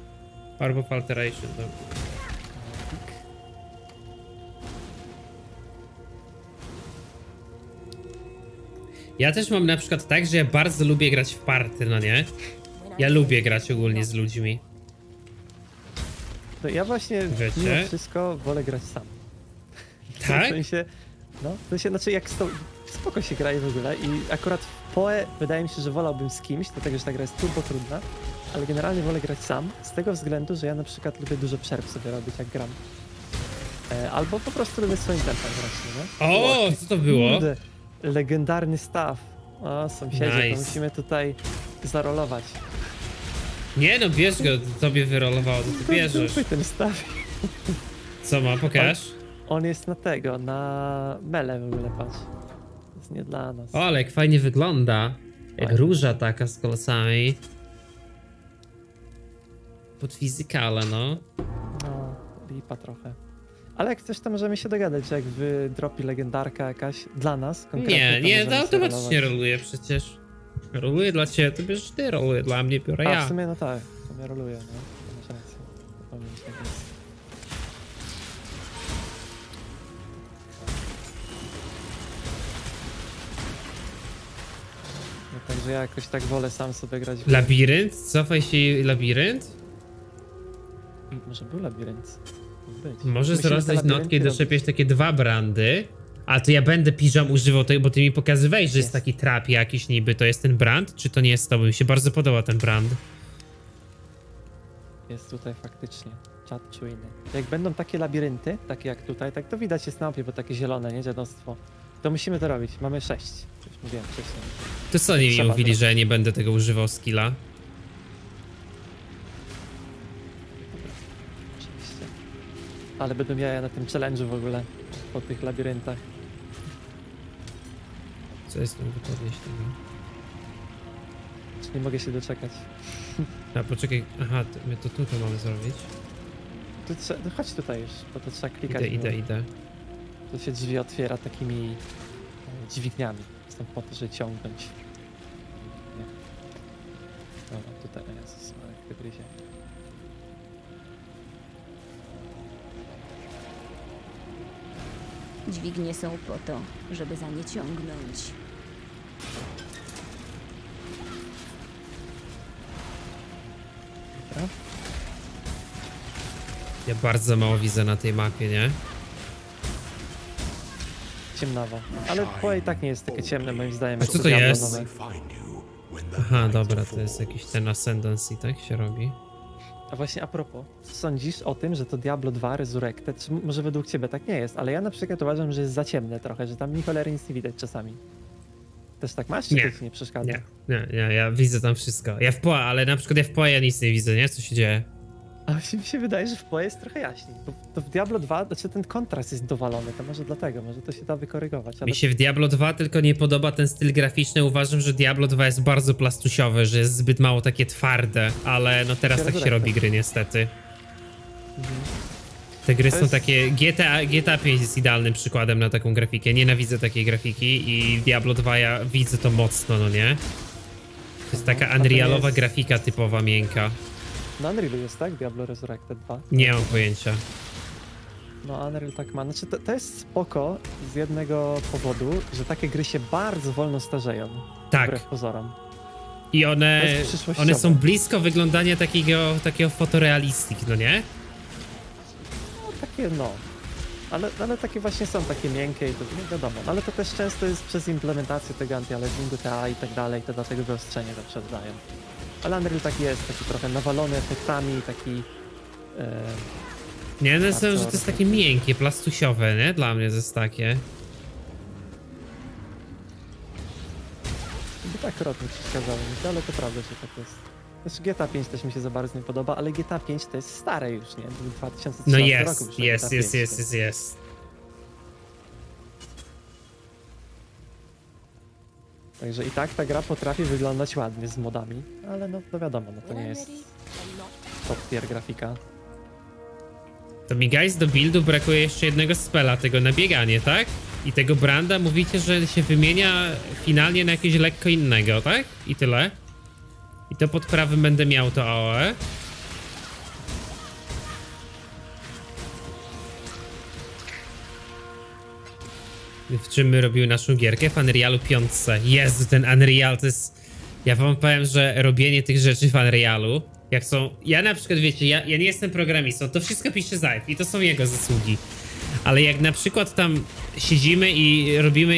A: Albo Alteration, dobra. Ja też mam na przykład tak, że ja bardzo lubię grać w party, no nie? Ja lubię grać ogólnie z ludźmi.
D: No ja właśnie Wiecie? mimo wszystko wolę grać sam. Tak? W sensie no, to się, znaczy jak z tą spoko się gra i w ogóle i akurat w Poe wydaje mi się, że wolałbym z kimś, dlatego że ta gra jest turbo trudna, ale generalnie wolę grać sam, z tego względu, że ja na przykład lubię dużo przerw sobie robić jak gram. E, albo po prostu lubię swoim tempem grać, no nie? O, o co to było? Ludy, legendarny staw. O, sąsiedzie, nice. to musimy tutaj
A: zarolować. Nie no, bierz go, tobie wyrolowało, to ty bierzesz. ten staw. Co ma, pokaż.
D: On jest na tego, na mele wylepać. To jest nie dla nas.
A: O, ale jak fajnie wygląda. Jak róża taka z kolosami. Pod fizykale, no. No, lipa trochę.
D: Ale jak chcesz, to możemy się dogadać, jak wydropi legendarka
A: jakaś dla nas
D: konkretnie. Nie, to nie, to automatycznie
A: roluje przecież. Roluje dla ciebie, to bierzesz ty, roluje dla mnie, biorę A, ja. w sumie no tak,
D: to mnie roluje, no. Także ja jakoś tak wolę sam sobie grać. W...
A: Labirynt? Cofaj się labirynt?
D: Może był labirynt. Może Możesz notki i doczepiać
A: takie dwa brandy. A to ja będę piżam używał tego, bo ty mi pokazywałeś, że jest, jest taki trap jakiś niby. To jest ten brand? Czy to nie jest to? Bo mi się bardzo podoba ten brand.
D: Jest tutaj faktycznie. Czat czujny. Jak będą takie labirynty, takie jak tutaj, tak to widać jest na opie, bo takie zielone, nie dziadostwo. To musimy to robić. Mamy sześć. Wiem, co jest.
A: To co oni mi Trzeba mówili, że nie będę tego używał skilla?
D: Oczywiście. Ale będę miała na tym challenge'u w ogóle, po tych labiryntach.
A: Co jest mogę podnieść tego?
D: Czy Nie mogę się doczekać.
A: A poczekaj, aha, to, my to tutaj mamy zrobić.
D: Tu chodź tutaj już, bo to trzeba klikać. Idę, idę, idę. To się drzwi otwiera takimi e, dźwigniami jestem po to, żeby ciągnąć. Nie. Dobra, tutaj jest jak gryzie.
A: Dźwignie są po
C: to, żeby za nie ciągnąć.
A: Ja bardzo mało widzę na tej mapie, nie?
D: ciemnawa. Ale tła i tak nie jest takie ciemne moim zdaniem. A co to
C: jest?
A: Aha, dobra, to jest jakiś ten Ascendancy, tak się robi.
D: A właśnie a propos, co sądzisz o tym, że to Diablo 2 Resurrected, czy może według ciebie tak nie jest, ale ja na przykład uważam, że jest za ciemne trochę, że tam ni cholery nic nie widać czasami. Też tak masz, czy nie. nie przeszkadza? Nie,
A: nie, nie, ja widzę tam wszystko. Ja w POA, ale na przykład ja w POA ja nic nie widzę, nie? Co się dzieje?
D: Ale mi się wydaje, że w play e jest trochę jaśniej. Bo to w Diablo 2, znaczy ten kontrast jest dowalony, to może dlatego, może to się da wykorygować. Ale... Mi się
A: w Diablo 2 tylko nie podoba ten styl graficzny. Uważam, że Diablo 2 jest bardzo plastusiowy, że jest zbyt mało takie twarde, ale no teraz się tak się robi gry niestety.
B: Mhm. Te gry jest... są
A: takie... GTA, GTA 5 jest idealnym przykładem na taką grafikę. Nienawidzę takiej grafiki i Diablo 2 ja widzę to mocno, no nie? To jest mhm. taka unrealowa jest... grafika typowa, miękka.
D: Na Unreal jest, tak? Diablo Resurrected 2? Nie mam pojęcia. No, Unreal tak ma. Znaczy, to, to jest spoko z jednego powodu, że takie gry się bardzo wolno starzeją. Tak. Wbrew pozorom.
A: I one, one są blisko wyglądania takiego, takiego fotorealistyki, no nie?
D: No, takie no. Ale, ale takie właśnie są, takie miękkie i to nie no, wiadomo. No, ale to też często jest przez implementację tego anti-alagingu, TA i tak dalej, to dlatego wyostrzenie zawsze dają. Ale Unreal taki jest, taki trochę nawalony efektami, taki... E, nie, no że to jest takie
A: miękkie, plastusiowe, nie? Dla mnie to jest takie.
D: By tak rok mi przeszkadzało, ale to prawda, że tak jest. Znaczy GTA 5 też mi się za bardzo nie podoba, ale GTA 5 to jest stare już, nie? 2013 no jest, roku jest, jest, jest, jest, jest, jest. Także i tak ta gra potrafi wyglądać ładnie z
A: modami, ale no to no wiadomo, no to nie jest top tier grafika. To mi guys do buildu brakuje jeszcze jednego spela, tego nabieganie, tak? I tego branda mówicie, że się wymienia finalnie na jakiegoś lekko innego, tak? I tyle. I to pod prawym będę miał to AOE. w czym my robiły naszą gierkę, w Unrealu 5. Jezu, ten Unreal to jest... Ja wam powiem, że robienie tych rzeczy w Unrealu, jak są... Ja na przykład, wiecie, ja, ja nie jestem programistą, to wszystko pisze Zajf i to są jego zasługi. Ale jak na przykład tam siedzimy i robimy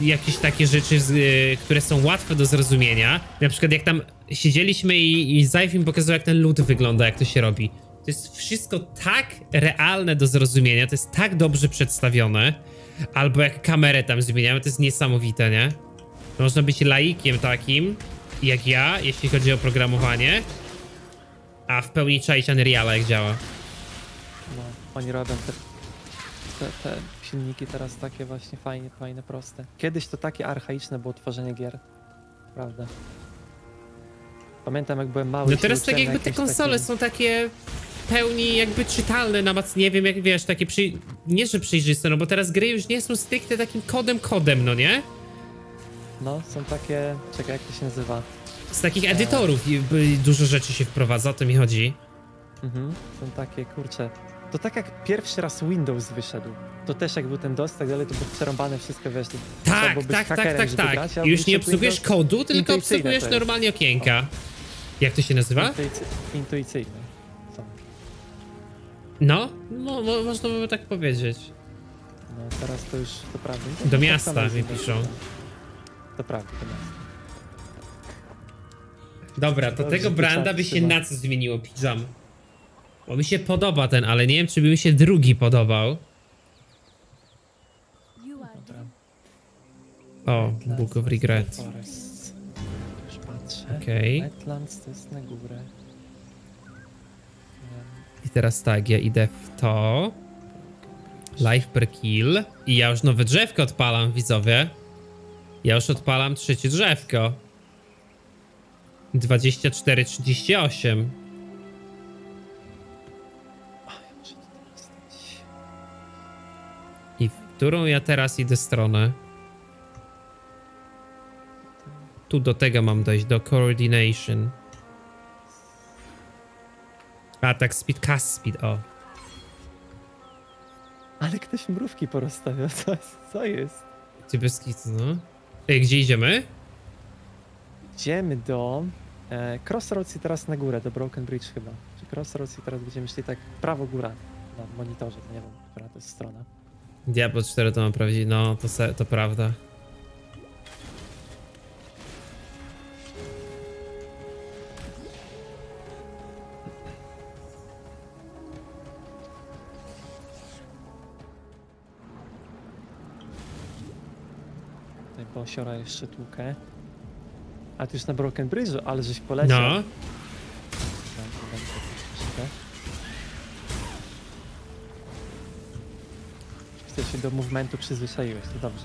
A: jakieś takie rzeczy, y, które są łatwe do zrozumienia, na przykład jak tam siedzieliśmy i, i Zajf im pokazał, jak ten lód wygląda, jak to się robi. To jest wszystko tak realne do zrozumienia, to jest tak dobrze przedstawione, Albo jak kamerę tam zmieniamy, to jest niesamowite, nie? można być laikiem takim, jak ja, jeśli chodzi o programowanie, a w pełni czaić Unreal'a, jak działa.
D: No, oni robią te, te, te silniki teraz takie właśnie fajne, fajne, proste. Kiedyś to takie archaiczne było tworzenie gier, prawda?
A: Pamiętam jak byłem mały. No teraz tak jakby te konsole są takie pełni jakby czytalne, nawet nie wiem, jak wiesz, takie przy... Nie, że przejrzyste, no bo teraz gry już nie są stricte takim kodem kodem, no nie?
D: No, są takie... Czekaj, jak to się nazywa? Z takich edytorów
A: i dużo rzeczy się wprowadza, o to mi chodzi. Mhm, są takie,
D: kurcze. To tak jak pierwszy raz Windows wyszedł, to też jak był ten DOS tak dalej, to było przerąbane
A: wszystko, wiesz. Tak,
D: tak, tak, tak, tak. Już nie obsługujesz Windows? kodu, tylko obsługujesz normalnie
A: okienka. O. Jak to się nazywa? Intuicyjne. No, no można by tak powiedzieć. No teraz to już to prawda. do miasta mi piszą. To prawda, miasta. Dobra, to tego branda tak, by się na co zmieniło pijam. Bo mi się podoba ten, ale nie wiem czy by mi się drugi podobał. O, Book of Regret.
D: Okej. Okay. to jest na górę.
A: I teraz tak, ja idę w to. Life per kill. I ja już nowe drzewko odpalam, widzowie. Ja już odpalam trzecie drzewko. 24, 38. I w którą ja teraz idę stronę? Tu do tego mam dojść, do coordination. Atak speed, cast speed, o.
D: Ale ktoś mrówki porozstawia, co, co jest?
A: Ty bez no. Ej, gdzie idziemy? Idziemy do
D: e, Crossroads i teraz na górę, do Broken Bridge chyba. Czy Crossroads i teraz będziemy szli tak prawo góra na monitorze, nie wiem, która to jest strona.
A: Diablo 4 to mam prawdziwe, no to, se, to prawda.
D: to osiora jeszcze tłukę. A ty już na Broken Bridge, ale żeś poleciał. No. Dam, dam się do movementu przyzwyczaiłeś, to dobrze.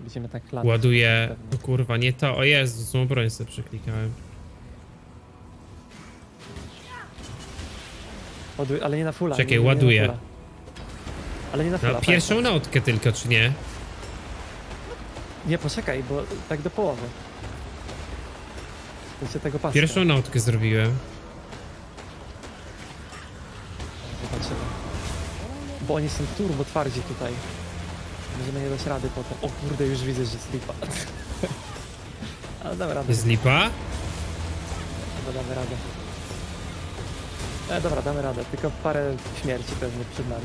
D: Będziemy tak latać. Ładuję.
A: No kurwa, nie to. O Jezu, złą broń sobie przeklikałem.
D: Ładuj, ale nie na fulla. Czekaj, nie, nie ładuję. na fulla. Ale nie na fulla. No, pierwszą
A: tak. nautkę tylko, czy nie?
D: Nie, poczekaj, bo tak do połowy. tego Pierwszą
A: nautkę zrobiłem.
D: Zobaczymy. Bo oni są turbo twardzi tutaj. Będziemy nie dać rady potem. O kurde, już widzę, że slipa. Ale damy radę. Jest Chyba damy radę. E, dobra, damy radę, tylko parę śmierci pewnie przed nami.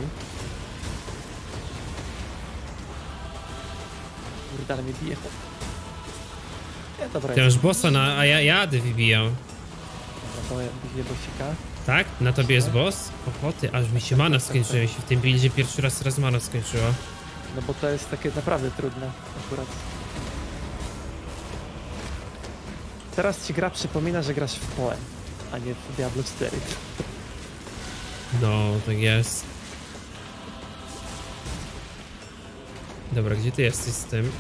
D: Kurde, ale mnie bije. Ja dobra. Ty masz
A: bossa, na, a ja jady wybijam.
D: Dobra, to ja biję bossika.
A: Tak? Na tobie jest boss? Ochoty, aż mi się tak, mana tak, tak, skończyła się w tym buildzie pierwszy raz raz mana skończyła.
D: No bo to jest takie naprawdę trudne akurat. Teraz ci gra przypomina, że grasz w Poem, a nie w Diablo 4.
A: No, tak jest. Dobra, gdzie ty jesteś z tym?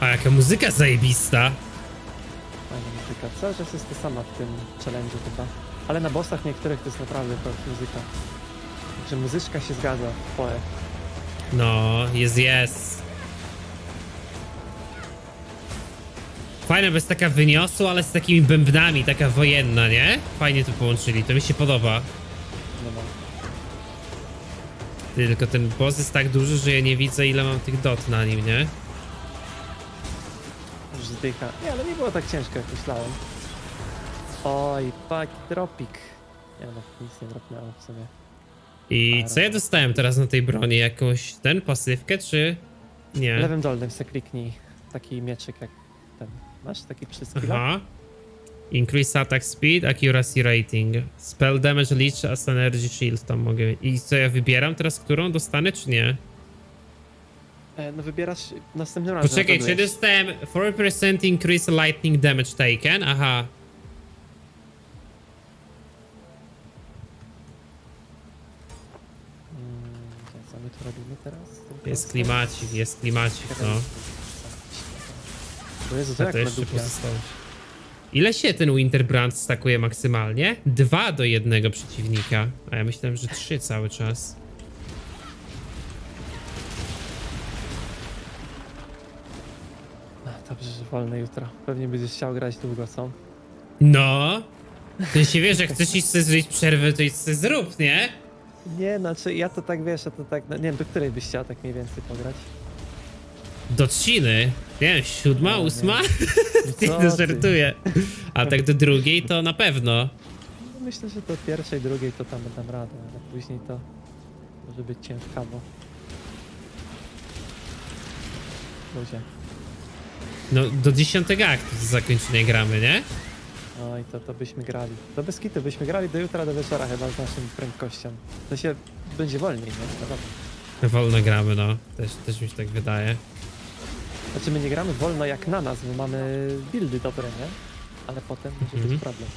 A: A jaka muzyka zajebista!
D: Fajna muzyka. Cały czas jest sama w tym challenge'u chyba. Ale na bossach niektórych to jest naprawdę prof muzyka. Także muzyczka się zgadza w poe.
A: No, jest, jest. Fajne, bo jest taka wyniosła, ale z takimi bębnami, taka wojenna, nie? Fajnie to połączyli, to mi się podoba. Ty, no tylko ten boss jest tak duży, że ja nie widzę ile mam tych dot na nim, nie?
D: Zdycha. Nie, ale nie było tak ciężko jak myślałem. Oj, pak dropik. Ja no, nic nie dropnęło w sobie.
A: I co ja dostałem teraz na tej broni? Jakąś ten pasywkę, czy... Nie. Lewym
D: dolnym se kliknij. Taki mieczyk jak Masz
A: taki Aha. Increase attack speed, accuracy rating. Spell damage leech as energy shield tam mogę... I co, ja wybieram teraz, którą dostanę, czy nie?
D: E, no wybierasz następny raz. Poczekaj, no czy
A: dostałem 4% increase lightning damage taken? Aha.
D: Mm, co my tu robimy teraz?
A: Jest klimacik, jest klimacik, no.
D: Jezu, to, to jeszcze
A: pozostałeś. Ile się ten Winterbrand stakuje maksymalnie? Dwa do jednego przeciwnika. A ja myślałem, że trzy cały czas.
D: Dobrze, że wolne jutro.
A: Pewnie będziesz chciał grać długo, co? No! Ty się wiesz, jak chcesz iść zrobić przerwę, to idź zrób, nie?
D: Nie, znaczy ja to tak wiesz, a to tak... No, nie wiem, do której byś chciał tak mniej więcej pograć?
A: Do trzciny? Nie wiem, siódma, no, ósma? Nie no żartuję. A tak do drugiej to na pewno.
D: No, myślę, że do pierwszej, drugiej to tam będę radę, ale później to może być bo. Ludzie.
A: No, do dziesiątego aktu do zakończenia gramy, nie?
D: No i to, to byśmy grali. Do Beskitu byśmy grali do jutra, do wieczora chyba z naszym prędkością. To się będzie wolniej, nie?
A: No, Wolno gramy, no. Też, też mi się tak wydaje.
D: Znaczy my nie gramy wolno jak na nas, bo mamy buildy dobre, nie? Ale potem będzie mhm. być problem.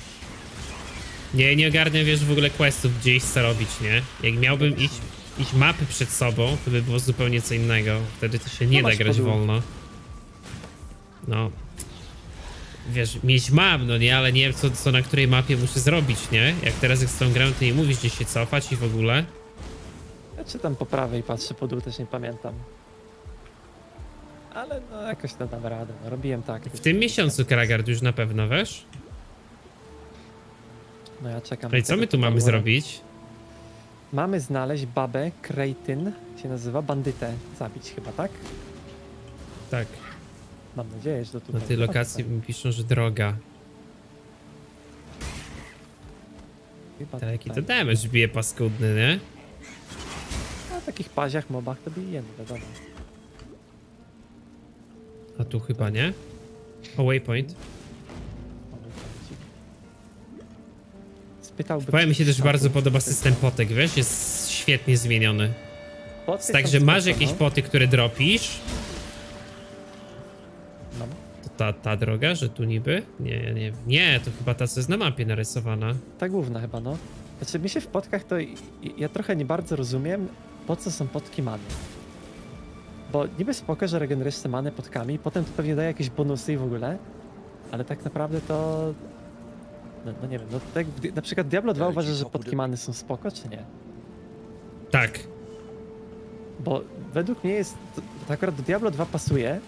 A: Nie, nie ogarniam wiesz w ogóle questów, gdzieś co robić, nie? Jak miałbym no iść, iść mapy przed sobą, to by było zupełnie co innego. Wtedy to się nie no da grać wolno. No. Wiesz, mieć mam, no nie, ale nie wiem co, co na której mapie muszę zrobić, nie? Jak teraz jak z tą grą, to nie mówisz gdzie się cofać i w ogóle. Ja czy tam po prawej patrzę, po dół też nie pamiętam
D: ale no jakoś to dam radę, no robiłem tak. W tym
A: miesiącu Kragard już na pewno, wiesz? No ja czekam. No i co my tu mamy zrobić?
D: Mamy znaleźć babę, Krejtyn, się nazywa, bandytę zabić chyba, tak? Tak. Mam nadzieję, że to tutaj... Na tej lokacji
A: mi piszą, że droga. Chyba tak, jaki to damage bije paskudny, nie?
D: Na takich paziach, mobach to bije, no wiadomo.
A: A tu chyba nie? O, waypoint. Spytałby... Powiem mi się też bardzo podoba system potek, wiesz? Jest świetnie zmieniony. Także masz no. jakieś poty, które dropisz. No. To ta, ta droga, że tu niby? Nie, nie, nie, to chyba ta, co jest na mapie narysowana. Ta główna chyba, no.
D: Znaczy, mi się w potkach to... Ja trochę nie bardzo rozumiem, po co są potki mamy. Bo niby spoko, że regenerujesz te many podkami, potem to pewnie daje jakieś bonusy i w ogóle, ale tak naprawdę to... No, no nie wiem, no tak, na przykład Diablo 2 uważa, że podki many są spoko, czy nie? Tak. Bo według mnie jest, to, akurat do Diablo 2 pasuje,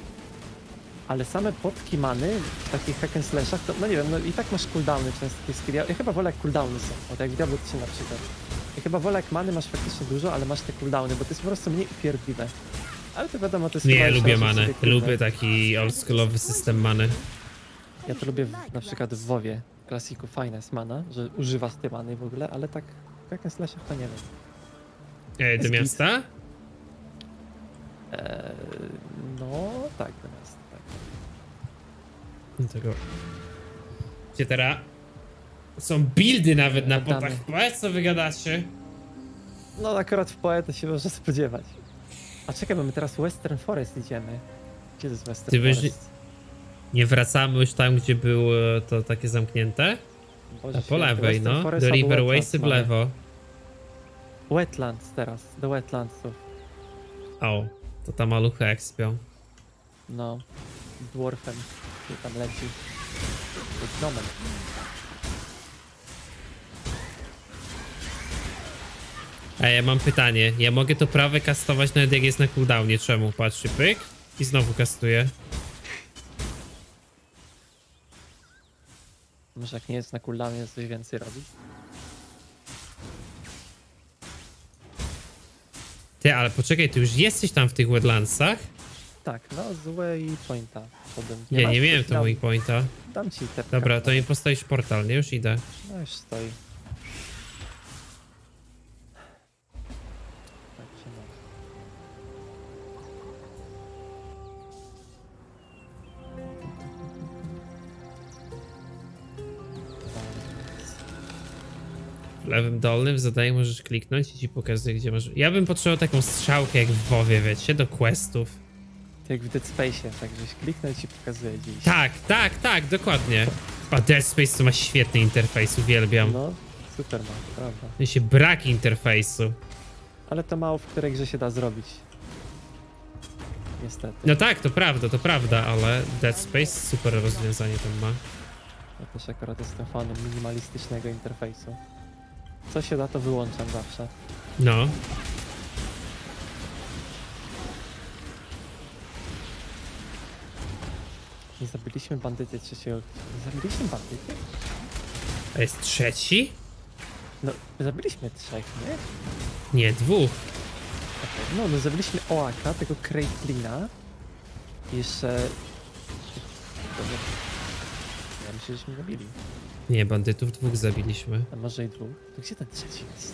D: ale same podki many w takich hack and slashach, to, no nie wiem, no i tak masz cooldowny często takie skilly. Ja, ja chyba wolę jak cooldowny są, o, tak jak w Diablo 3 na przykład. Ja chyba wolę jak many masz faktycznie dużo, ale masz te cooldowny, bo to jest po prostu mniej upierdliwe. Ale to wiadomo, to jest... Nie, lubię manę. Lubię
A: taki oldschoolowy system many.
D: Ja to lubię w, na przykład w WoWie. Klasiku fajna jest mana, że używa tej many w ogóle, ale tak w tak na slashach to nie wiem. Ej, do miasta?
A: Eee, no, tak, do miasta, tak. No tego... Gdzie teraz? Są buildy nawet na potach. Patrz co wygadacie. No akurat w poetę się można spodziewać. A czekaj,
D: bo my teraz Western Forest idziemy. Gdzie to jest Western Ty Forest? Byś...
A: Nie wracamy już tam, gdzie było to takie zamknięte? Boże A po lewej, Western no. Forest, The Riverways w lewo.
D: Wetlands teraz, do Wetlandsów.
A: O, to ta malucha jak spią.
D: No, z dwarfem, który tam leci. Jest domem.
A: A ja mam pytanie. Ja mogę to prawe kastować nawet jak jest na cooldownie. Czemu? Patrzcie, pyk. I znowu kastuję.
D: Może jak nie jest na cooldownie, coś więcej robi?
A: Ty, ale poczekaj, ty już jesteś tam w tych Wetlandsach?
D: Tak, no złe i pointa. Nie, nie, nie miałem to mój
A: pointa. Dam ci te. Dobra, to mi postawisz portal, nie? Już idę.
D: No już stoi.
C: lewym
A: dolnym w zadaniu możesz kliknąć i ci pokazuje, gdzie masz... Ja bym potrzebował taką strzałkę jak w WoWie, wiecie, do questów.
D: Tak jak w Dead Space, tak, żeś kliknął i ci pokazuje gdzieś.
A: Tak, tak, tak, dokładnie. A Dead Space to ma świetny interfejs, uwielbiam. No,
D: super ma, prawda.
A: W się brak interfejsu.
D: Ale to mało w której grze się da zrobić. Niestety.
A: No tak, to prawda, to prawda, ale Dead Space super rozwiązanie tam ma.
D: Ja też akurat jestem fanem minimalistycznego interfejsu. Co się da, to wyłączam zawsze. No. Nie zabiliśmy bandyty trzeciego. Zabiliśmy bandyty? A jest trzeci? No, zabiliśmy trzech, nie? Nie, dwóch. No, no zabiliśmy Oaka, tego Kraitlina. Jeszcze... Ja myślę, żeśmy zabili.
A: Nie, bandytów dwóch zabiliśmy.
D: A może i dwóch? To gdzie ten
C: trzeci jest?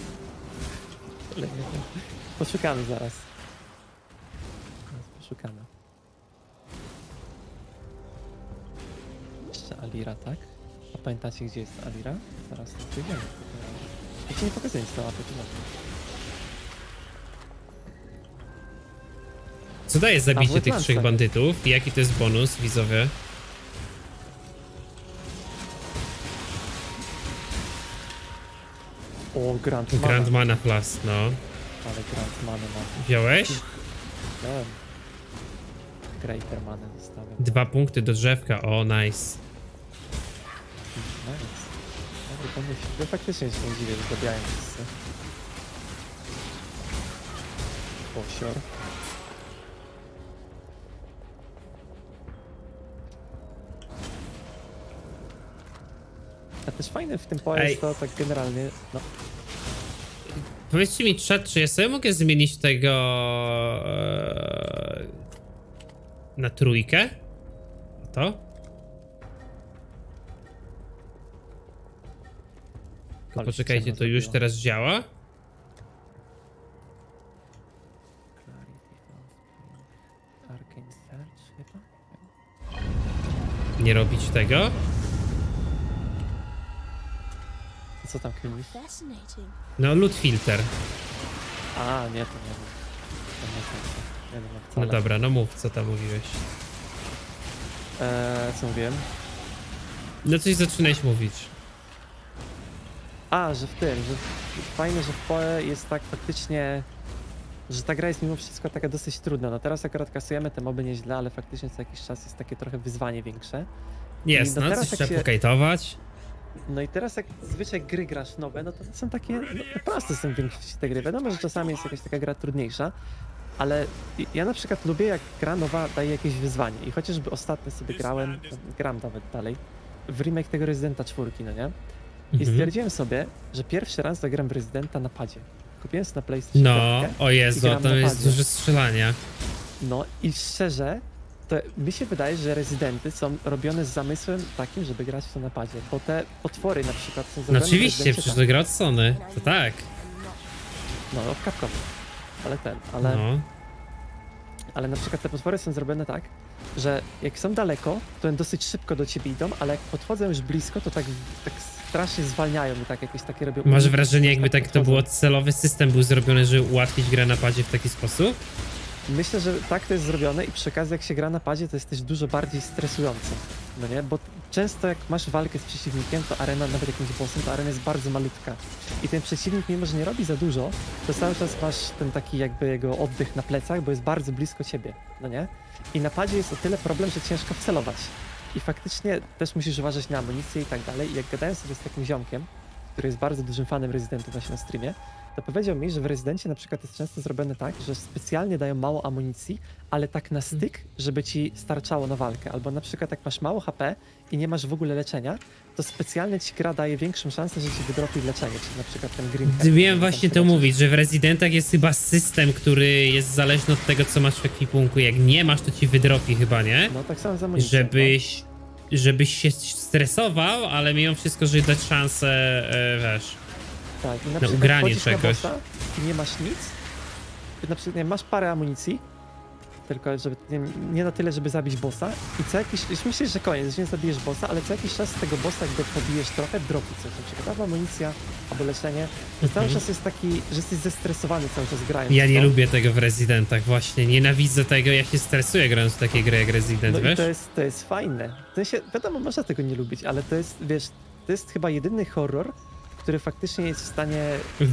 D: Poszukamy zaraz. Poszukamy. Jeszcze Alira, tak? A pamiętacie gdzie jest Alira? Zaraz to przyjdziemy. Ja ci nie pokazuję nic na to?
A: Co daje zabicie tych trzech bandytów? Jaki to jest bonus, widzowie? O,
D: Grand Mana. Grand
A: Mana Plus, no.
D: Ale Grand Mana ma. Wziąłeś? Wziąłem. Greater Mana
A: zostawiam. Dwa punkty do drzewka, o, nice. Nice.
D: Dobry pomysł. Ja faktycznie się nie dziwię, że zabiałem miejsce. Posior. A też fajne w tym POE to tak generalnie, no.
A: Powiedzcie mi, chat, czy ja sobie mogę zmienić tego e, na trójkę? To? Tylko poczekajcie, to już teraz działa? Nie robić tego? Co tam Kremlin? No, loot filter.
D: A, nie, to nie wiem. To nie wiem no
A: wcale. No dobra, no mów, co tam mówiłeś.
D: Eee, co mówiłem?
A: No coś zaczynałeś mówić.
D: A, że w tym, że fajnie, że w PoE jest tak faktycznie, że ta gra jest mimo wszystko taka dosyć trudna. No teraz akurat kasujemy te moby nieźle, ale faktycznie co jakiś czas jest takie trochę wyzwanie większe. Jest, no, no teraz, coś trzeba się... pokajtować. No i teraz jak zwykle gry grasz nowe, no to są takie no, proste są w większości te gry. Wiadomo, że czasami jest jakaś taka gra trudniejsza, ale ja na przykład lubię jak gra nowa daje jakieś wyzwanie i chociażby ostatnio sobie grałem, gram nawet dalej, w remake tego Rezydenta 4, no nie? I mhm. stwierdziłem sobie, że pierwszy raz zagram w Rezydenta na padzie. Kupiłem na PlayStation No, o Jezu, to jest
A: dużo strzelania.
D: No i szczerze, to mi się wydaje, że rezydenty są robione z zamysłem takim, żeby grać w to napadzie, bo te potwory na przykład są zrobione... No oczywiście, przecież to
A: gra od Sony, to tak. No, w Capcom, ale ten, ale... No.
D: Ale na przykład te potwory są zrobione tak, że jak są daleko, to dosyć szybko do ciebie idą, ale jak podchodzą już blisko, to tak, tak strasznie zwalniają i tak jakieś takie robią... Masz wrażenie,
A: jakby tak, tak, tak to było celowy system był zrobiony, żeby ułatwić grę na padzie w taki sposób? myślę,
D: że tak to jest zrobione i przy okazji jak się gra na padzie, to jest też dużo bardziej stresujące. No nie? Bo często jak masz walkę z przeciwnikiem, to arena, nawet jakimś bossem, to arena jest bardzo malutka. I ten przeciwnik, mimo że nie robi za dużo, to cały czas masz ten taki jakby jego oddech na plecach, bo jest bardzo blisko ciebie, no nie? I na padzie jest o tyle problem, że ciężko wcelować. I faktycznie też musisz uważać na amunicję i tak dalej. I jak gadałem sobie z takim ziomkiem, który jest bardzo dużym fanem rezydentów właśnie na streamie, to powiedział mi, że w rezydencie na przykład jest często zrobione tak, że specjalnie dają mało amunicji, ale tak na styk, mhm. żeby ci starczało na walkę. Albo na przykład jak masz mało HP i nie masz w ogóle leczenia, to specjalnie ci gra daje większą szansę, że ci wydropi leczenie, czyli na przykład ten
A: green. Hack, Miałem właśnie to mówić, że w rezydentach jest chyba system, który jest zależny od tego, co masz w ekwipunku. Jak nie masz, to ci wydropi chyba, nie? No tak samo z amunicją. Żebyś, no. żebyś się stresował, ale mimo wszystko, żeby dać szansę, e, wiesz tak. I na no, czegoś. Na bossa
D: i nie masz nic. Na przykład, nie, masz parę amunicji, tylko żeby, nie, nie, na tyle, żeby zabić bossa i co jakiś, już myślisz, że koniec, że nie zabijesz bossa, ale co jakiś czas z tego bossa, gdy pobijesz trochę, dropi coś, na przykład albo amunicja, albo leczenie, to cały mhm. czas jest taki, że jesteś zestresowany cały czas grając. Ja nie to. Tak?
A: lubię tego w Residentach właśnie, nienawidzę tego, ja się stresuję grając w takie gry jak Resident, no wiesz? I to
D: jest, to jest fajne, w sensie, wiadomo, można tego nie lubić, ale to jest, wiesz, to jest chyba jedyny horror, który faktycznie jest w stanie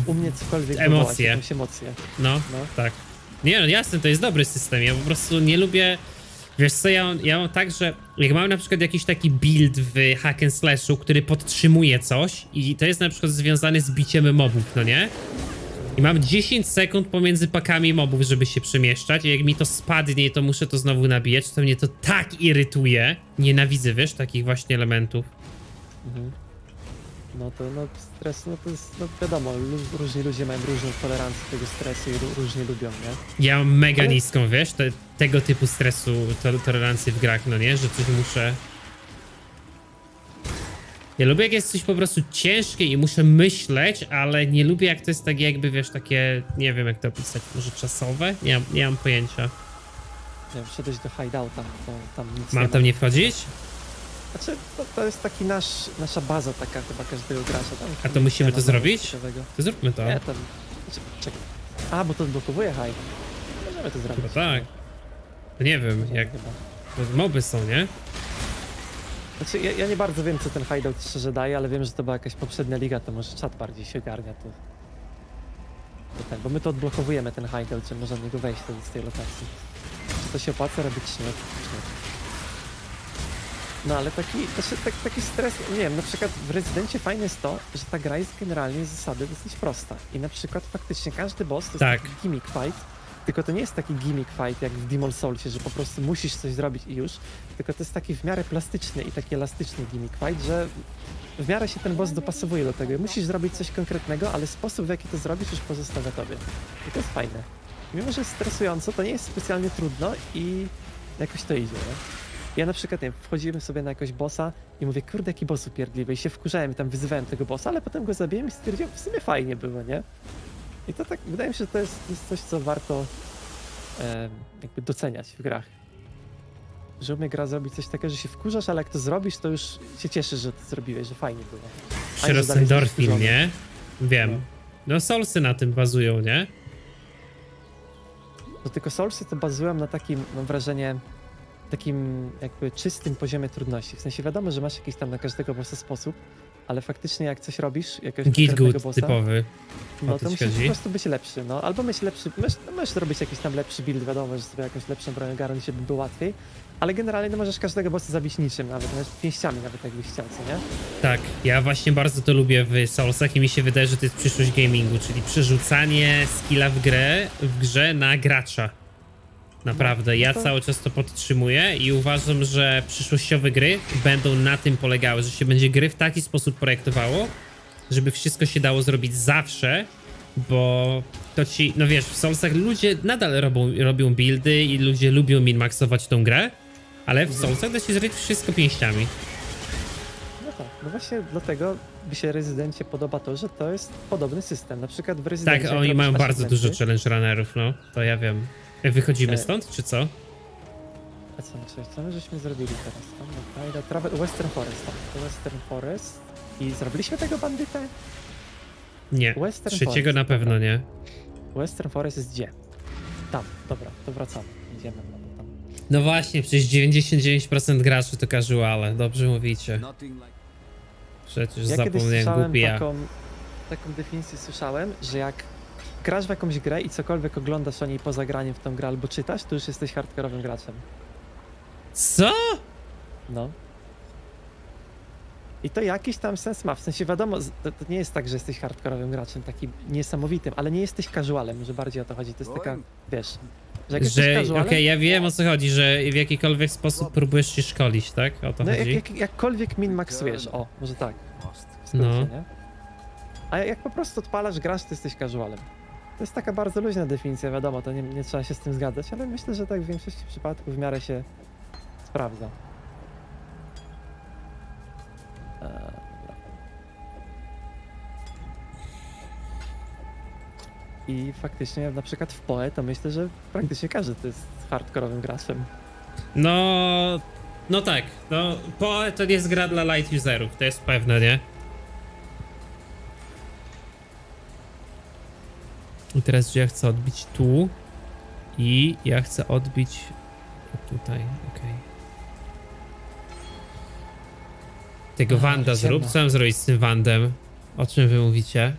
D: u mnie cokolwiek emocje. Wywołać, emocje.
A: No, no, tak. Nie no, jasne, to jest dobry system. Ja po prostu nie lubię... Wiesz co, ja, ja mam tak, że jak mam na przykład jakiś taki build w hack and slashu, który podtrzymuje coś i to jest na przykład związane z biciem mobów, no nie? I mam 10 sekund pomiędzy pakami mobów, żeby się przemieszczać. I jak mi to spadnie, to muszę to znowu nabijać. To mnie to tak irytuje. Nienawidzę, wiesz, takich właśnie elementów.
C: Mhm.
D: No to no, stres, no to jest, no wiadomo, różni ludzie mają różną tolerancję tego stresu i różni różnie lubią, nie? Ja mam mega Ale- niską,
A: wiesz, te, tego typu stresu, to, tolerancję w grach, no nie, że coś muszę... Ja lubię, jak jest coś po prostu ciężkie i muszę myśleć, ale nie lubię, jak to jest takie jakby, wiesz, takie, nie wiem, jak to opisać, może czasowe? Nie, mam- nie mam pojęcia.
D: Nie wszedłeś do hideouta, bo tam nic nie Mam tam nie wchodzić? Znaczy, to, to jest taki nasz, nasza baza taka chyba każdego gracza. Tam, A to musimy to zrobić? To zróbmy to. Nie, tam, znaczy, czekaj. A, bo to odblokowuje haj. Możemy to zrobić.
A: No tak. Nie wiem, Możemy jak... Chyba. Moby są, nie?
D: Znaczy, ja, ja, nie bardzo wiem, co ten hideout szczerze daje, ale wiem, że to była jakaś poprzednia liga, to może czat bardziej się ogarnia to. to ten, tak, bo my to odblokowujemy, ten hideout, czy możemy go wejść do, z tej lokacji. Czy to się opłaca robić, czy nie? Czy nie? No ale taki, znaczy, tak, taki stres, nie wiem, na przykład w Rezydencie fajne jest to, że ta gra jest generalnie z zasady dosyć prosta. I na przykład faktycznie każdy boss to jest tak. taki gimmick fight, tylko to nie jest taki gimmick fight jak w Demon Soulsie, że po prostu musisz coś zrobić i już, tylko to jest taki w miarę plastyczny i taki elastyczny gimmick fight, że w miarę się ten boss dopasowuje do tego. Musisz zrobić coś konkretnego, ale sposób w jaki to zrobisz już pozostawia tobie. I to jest fajne. Mimo, że jest stresująco, to nie jest specjalnie trudno i jakoś to idzie, nie? Ja na przykład, nie wiem, wchodzimy sobie na jakiegoś bossa i mówię, kurde, jaki boss upierdliwy. I się wkurzałem i tam wyzywałem tego bossa, ale potem go zabiłem i stwierdziłem, w sumie fajnie było, nie? I to tak, wydaje mi się, że to jest, jest coś, co warto e, jakby doceniać w grach. Że umie gra zrobić coś takiego, że się wkurzasz, ale jak to zrobisz, to już się cieszysz, że to zrobiłeś, że fajnie było. Przyrost endorfin,
A: nie? Wiem. No. no solsy na tym bazują, nie?
D: No tylko solsy, to bazują na takim, mam wrażenie, takim jakby czystym poziomie trudności. W sensie wiadomo, że masz jakiś tam na każdego bossa sposób, ale faktycznie jak coś robisz, jakiegoś Git good bossa, typowy. No to musisz chodzi? po prostu być lepszy, no. Albo mieć lepszy, możesz, no, możesz zrobić jakiś tam lepszy build, wiadomo, że sobie jakąś lepszą broń ogarnąć, żeby było łatwiej, ale generalnie no, możesz każdego bossa zabić niczym, nawet, nawet pięściami, nawet jakbyś chciał, co nie?
A: Tak, ja właśnie bardzo to lubię w Soulsach i mi się wydaje, że to jest przyszłość gamingu, czyli przerzucanie skilla w grę, w grze na gracza Naprawdę, ja no cały czas to podtrzymuję i uważam, że przyszłościowe gry będą na tym polegały, że się będzie gry w taki sposób projektowało, żeby wszystko się dało zrobić zawsze, bo to ci, no wiesz, w Soulsach ludzie nadal robią, robią buildy i ludzie lubią minmaxować tą grę, ale w mhm. Soulsach da się zrobić wszystko pięściami.
D: No tak, no właśnie dlatego mi się Rezydencie podoba to, że to jest podobny system, na przykład w tak, Rezydencie... Tak, oni mają bardzo dużo
A: challenge runnerów, no, to ja wiem. Wychodzimy e, stąd, czy co?
D: A co my, co my żeśmy zrobili teraz? Western Forest,
A: tak? Western Forest. I zrobiliśmy
D: tego bandytę?
A: Nie, Western trzeciego Forest, na pewno dobra. nie.
D: Western Forest jest gdzie? Tam, dobra, to wracamy. Idziemy no, tam.
A: No właśnie, przecież 99% graczy to ale dobrze mówicie. Przecież ja zapomniałem głupia. Taką,
D: taką definicję słyszałem, że jak grasz w jakąś grę i cokolwiek oglądasz o niej poza graniem w tą grę albo czytasz, to już jesteś hardkorowym graczem. Co? No. I to jakiś tam sens ma. W sensie wiadomo, to, to nie jest tak, że jesteś hardkorowym graczem takim niesamowitym, ale nie jesteś casualem, może bardziej o to chodzi. To jest taka, wiesz, że jak że, casualem... okay,
A: ja wiem o co chodzi, że w jakikolwiek sposób próbujesz się szkolić, tak? O to no, chodzi? Jak,
D: jak, jakkolwiek min-maxujesz, o, może tak.
C: Skrócie, no. Nie?
D: A jak po prostu odpalasz, grasz, to jesteś casualem. To jest taka bardzo luźna definicja, wiadomo, to nie, nie trzeba się z tym zgadzać, ale myślę, że tak w większości przypadków w miarę się sprawdza. E, I faktycznie na przykład w POE to myślę, że praktycznie każdy to jest hardkorowym graczem.
A: No, no tak, no POE to nie jest gra dla light userów, to jest pewne, nie? I teraz gdzie ja chcę odbić? Tu. I ja chcę odbić tutaj, okej. Okay. Tego Wanda zrób. Co mam zrobić z tym Wandem? O czym wy mówicie?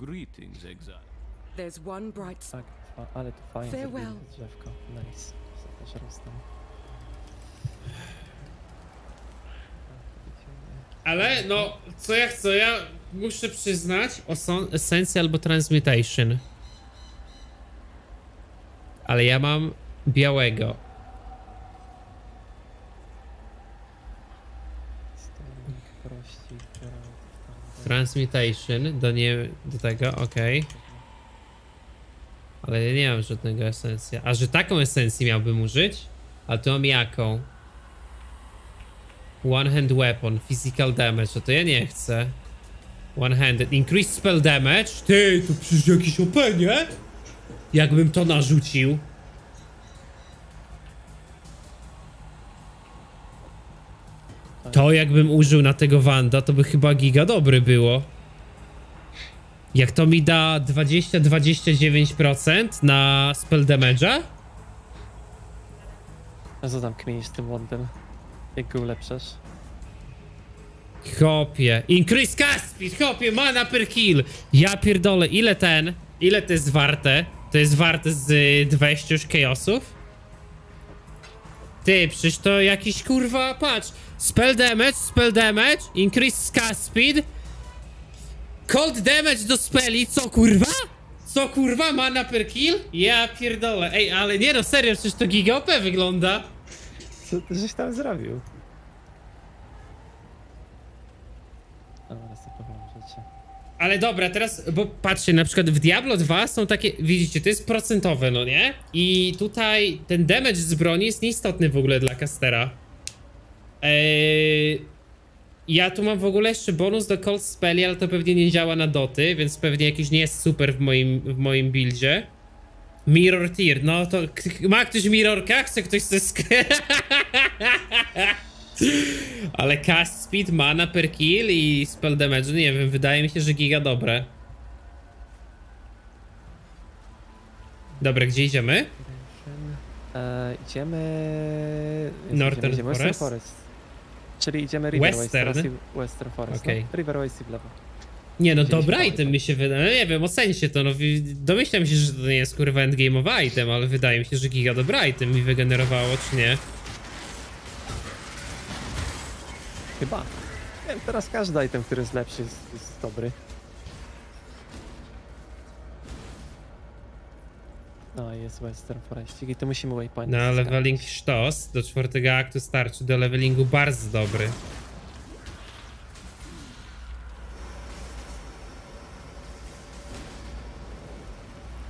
E: Greetings, exile.
C: There's one bright spot.
E: Tak,
D: ale Farewell.
A: Ale no, co ja, co, ja muszę przyznać, esencja albo Transmutation. Ale ja mam białego. Transmutation do nie... do tego, ok. Ale ja nie mam żadnego esencja. A że taką esencję miałbym użyć? A tu mam jaką? One hand weapon, physical damage, a to ja nie chcę. One handed, increased spell damage. Ty, to przecież jakiś OP, nie? Jakbym to narzucił. To jakbym użył na tego Wanda, to by chyba giga dobry było. Jak to mi da 20-29% na spell damage'a? A co tam kminisz z tym Wandem? Jak go ulepszasz? Chopie. Increase cast speed, chopie, mana per kill. Ja pierdolę, ile ten, ile to jest warte? To jest warte z 20 y, już chaosów? Ty, przecież to jakiś kurwa, patrz. Spell damage, spell damage, increase cast speed. Cold damage do speli, co kurwa? Co kurwa, mana per kill? Ja pierdolę. Ej, ale nie no, serio, przecież to giga OP wygląda. Co ty żeś tam
D: zrobił? Dobra, sobie się.
A: Ale dobra, teraz, bo patrzcie, na przykład w Diablo 2 są takie, widzicie, to jest procentowe, no nie? I tutaj ten damage z broni jest nieistotny w ogóle dla castera. Eee, ja tu mam w ogóle jeszcze bonus do Cold Spelli, ale to pewnie nie działa na doty, więc pewnie jakiś nie jest super w moim, w moim buildzie. Mirror tier, no to ma ktoś mirrorka? Chce ktoś Ale cast speed, mana per kill i spell damage, nie wiem, wydaje mi się, że giga dobre. Dobra, gdzie idziemy?
D: E, idziemy... Northern idziemy, Forest? Western Forest. Czyli idziemy River Western, Western Forest. Okay. No? w lewo.
A: Nie no, dobra item mi się wydaje, no nie wiem, się to, no domyślam się, że to nie jest kurwa endgame'owa item, ale wydaje mi się, że giga dobra item mi wygenerowało, czy nie? Chyba.
D: Nie wiem, teraz każdy item, który jest lepszy jest, jest dobry. No jest Western Forestik i to musimy waypoint. No,
A: leveling sztos do czwartego aktu starczy, do levelingu bardzo dobry.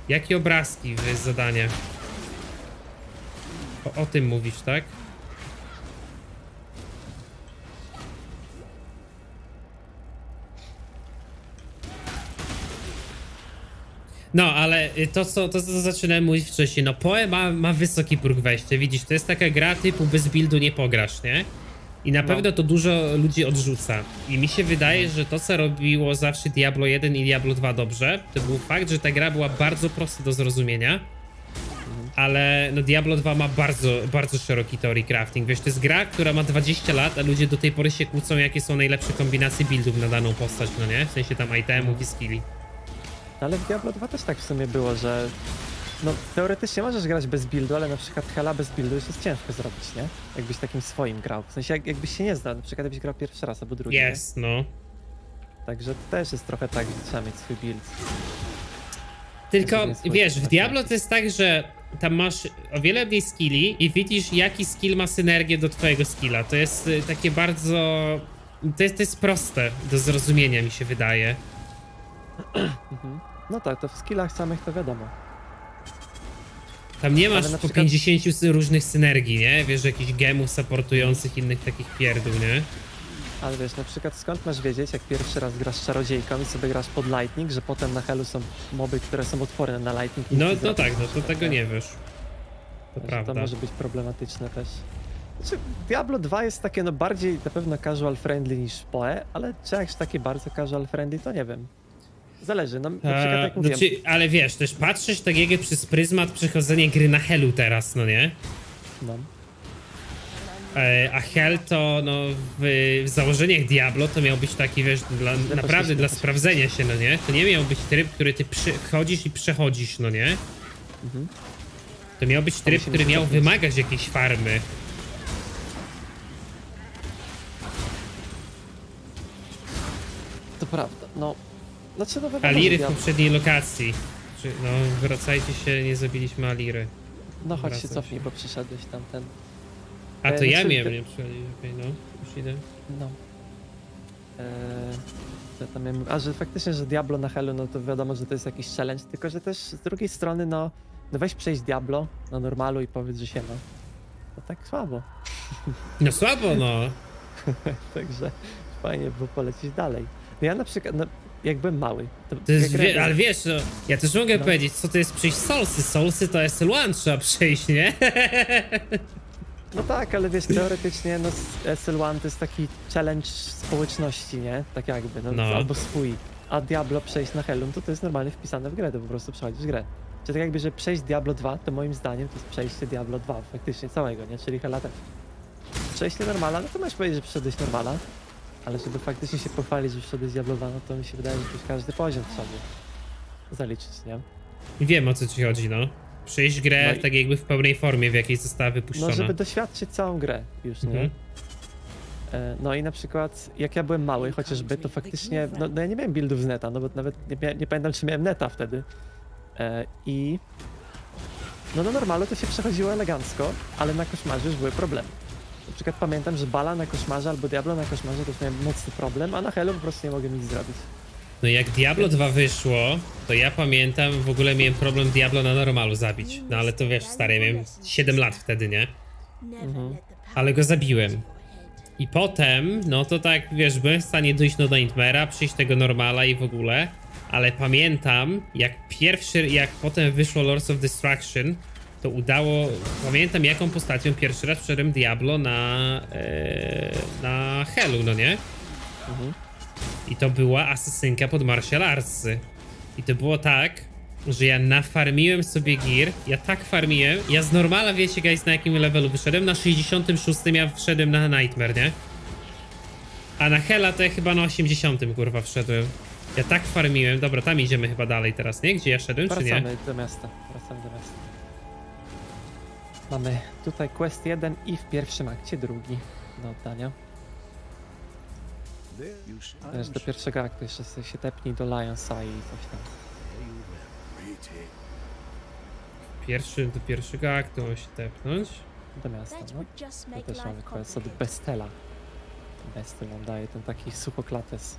A: Jakie obrazki jest zadanie? O, o tym mówisz, tak? No, ale y, to co, to, co zaczynałem mówić wcześniej, no Poe ma, ma wysoki próg wejścia, widzisz, to jest taka gra typu bez buildu nie pograsz, nie? I na no. pewno to dużo ludzi odrzuca. I mi się wydaje, mhm. że to, co robiło zawsze Diablo 1 i Diablo 2 dobrze, to był fakt, że ta gra była bardzo prosta do zrozumienia. Mhm. Ale no Diablo 2 ma bardzo, bardzo szeroki teorii crafting. Wiesz, to jest gra, która ma 20 lat, a ludzie do tej pory się kłócą, jakie są najlepsze kombinacje buildów na daną postać, no nie? W sensie tam itemów i skilli.
D: Ale w Diablo 2 też tak w sumie było, że no, teoretycznie możesz grać bez buildu, ale na przykład Hela bez buildu już jest ciężko zrobić, nie? Jakbyś takim swoim grał. W sensie jak, jakbyś się nie znał, na przykład jakbyś grał pierwszy raz albo drugi. Jest, no. Także też
A: jest trochę tak, że trzeba mieć swój build. Tylko wiesz, w Diablo to jest tak, że tam masz o wiele mniej skilli i widzisz, jaki skill ma synergię do twojego skilla. To jest y, takie bardzo. To jest, to jest proste do zrozumienia, mi się wydaje.
D: Mhm. No tak, to w skillach samych to wiadomo.
A: Tam nie masz po 50 różnych synergii, nie? Wiesz, jakichś gemów supportujących innych takich pierdół, nie?
D: Ale wiesz, na przykład skąd masz wiedzieć, jak pierwszy raz grasz czarodziejką i sobie grasz pod lightning, że potem na helu są moby, które są odporne na lightning. No, no tak, no to tego nie wiesz. To, wiesz, to może być problematyczne też. Znaczy, Diablo 2 jest takie no bardziej na pewno casual friendly niż PoE, ale czy jakieś takie bardzo casual friendly, to nie wiem.
A: Zależy, no, na przykład eee, jak no mówiłem. Znaczy, ale wiesz, też patrzysz tak jak przez pryzmat przechodzenie gry na Helu teraz, no nie? No. E, a Hel to, no, w, w, założeniach Diablo to miał być taki, wiesz, dla, naprawdę dla sprawdzenia się, no nie? To nie miał być tryb, który ty przychodzisz i przechodzisz, no nie? Mhm. To miał być tryb, który miał wymagać jakiejś farmy.
D: To prawda, no znaczy, no Aliry w poprzedniej
A: lokacji. Czy- No, wracajcie się, nie zabiliśmy Aliry. No chodź się cofnij,
D: bo przyszedłeś tamten. A to E, ja znaczy, miałem, te- nie przynajmniej. Okej, no, już
A: idę.
C: No.
D: Eee, co tam ja A że faktycznie, że Diablo na Helu, no to wiadomo, że to jest jakiś challenge, tylko że też z drugiej strony, no, no weź przejść Diablo na normalu i powiedz, że się ma. To tak słabo.
A: No słabo, no.
D: Także fajnie było polecić dalej. No ja na przykład, no,
A: jak byłem mały. Jest, wie, ale wiesz, no, ja też mogę no. powiedzieć, co to jest przejść Solsy. Solsy to jest SL1 trzeba przejść, nie?
D: No tak, ale wiesz, teoretycznie no, SL1 to jest taki challenge społeczności, nie? Tak jakby, no, no. albo swój. A Diablo przejść na Hellum to to jest normalnie wpisane w grę, to po prostu przechodzisz grę. Czyli tak jakby, że przejść Diablo 2, to moim zdaniem to jest przejście Diablo 2 faktycznie całego, nie? Czyli Hela też. Przejście normala, no to masz powiedzieć, że przeszedłeś normala, ale żeby faktycznie się pochwalić, że wtedy zjablowano, to mi się wydaje, że każdy poziom sobie zaliczyć, nie?
A: Wiem o co ci chodzi, no. Przyjść grę no i... tak jakby w pełnej formie, w jakiej została wypuszczona. No, żeby
D: doświadczyć całą grę już, nie? Mhm. E, no i na przykład, jak ja byłem mały chociażby, to faktycznie, no, no ja nie miałem buildów z neta, no bo nawet nie, nie pamiętam, czy miałem neta wtedy. E, I... No no normalnie to się przechodziło elegancko, ale na koszmarze już były problemy przykład pamiętam, że bala na koszmarze albo Diablo na koszmarze też miałem mocny problem, a na helu po prostu nie mogę nic zrobić.
A: No jak Diablo 2 wyszło, to ja pamiętam, w ogóle miałem problem Diablo na normalu zabić. No ale to wiesz, stary, miałem 7 lat wtedy, nie? Mhm. Ale go zabiłem. I potem, no to tak, wiesz, byłem w stanie dojść no do Nightmare'a, przyjść tego normala i w ogóle. Ale pamiętam, jak pierwszy, jak potem wyszło Lords of Destruction, to udało. Pamiętam jaką postacią pierwszy raz wszedłem Diablo na, e, na Helu, no nie? Mhm. I to była asesynka pod martial artsy. I to było tak, że ja nafarmiłem sobie gear, ja tak farmiłem, ja z normala wiecie guys na jakim levelu wyszedłem, na 66 ja wszedłem na Nightmare, nie? A na Hela to ja chyba na 80 kurwa wszedłem. Ja tak farmiłem, dobra tam idziemy chyba dalej teraz, nie? Gdzie ja szedłem, Wracamy czy nie? Wracamy
D: do miasta, wracamy do miasta. Mamy tutaj quest jeden i w pierwszym akcie drugi do oddania. Też do pierwszego aktu jeszcze sobie się tepnij do Lionsa i coś tam. Pierwszy do pierwszego aktu się tepnąć. Do miasta, no. To też mamy quest od Bestela. Bestel nam daje ten taki suchoklates.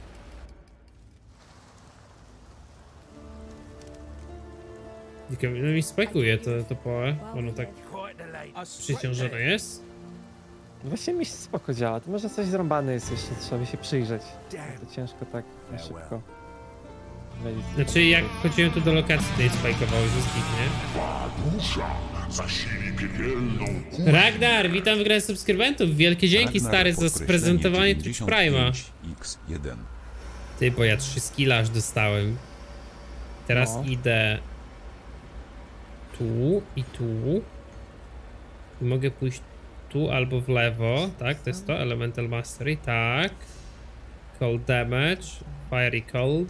A: No mi spakuje to, to pole, ono tak Przyciążona jest? No właśnie mi się
D: spoko działa. To może coś zrąbany jest jeszcze, trzeba by się przyjrzeć. To ciężko tak, tak na szybko.
A: Znaczy, jak chodziłem tu do lokacji, tej spajkowały ze nie? Badusza Ragnar, witam w grę subskrybentów. Wielkie dzięki, stary, za sprezentowanie Twitch Prime'a. X1. Ty, bo ja trzy skill aż dostałem. Teraz No. idę tu i tu. Mogę pójść tu albo w lewo, tak? To jest to, Elemental Mastery, tak. Cold Damage, Fiery Cold,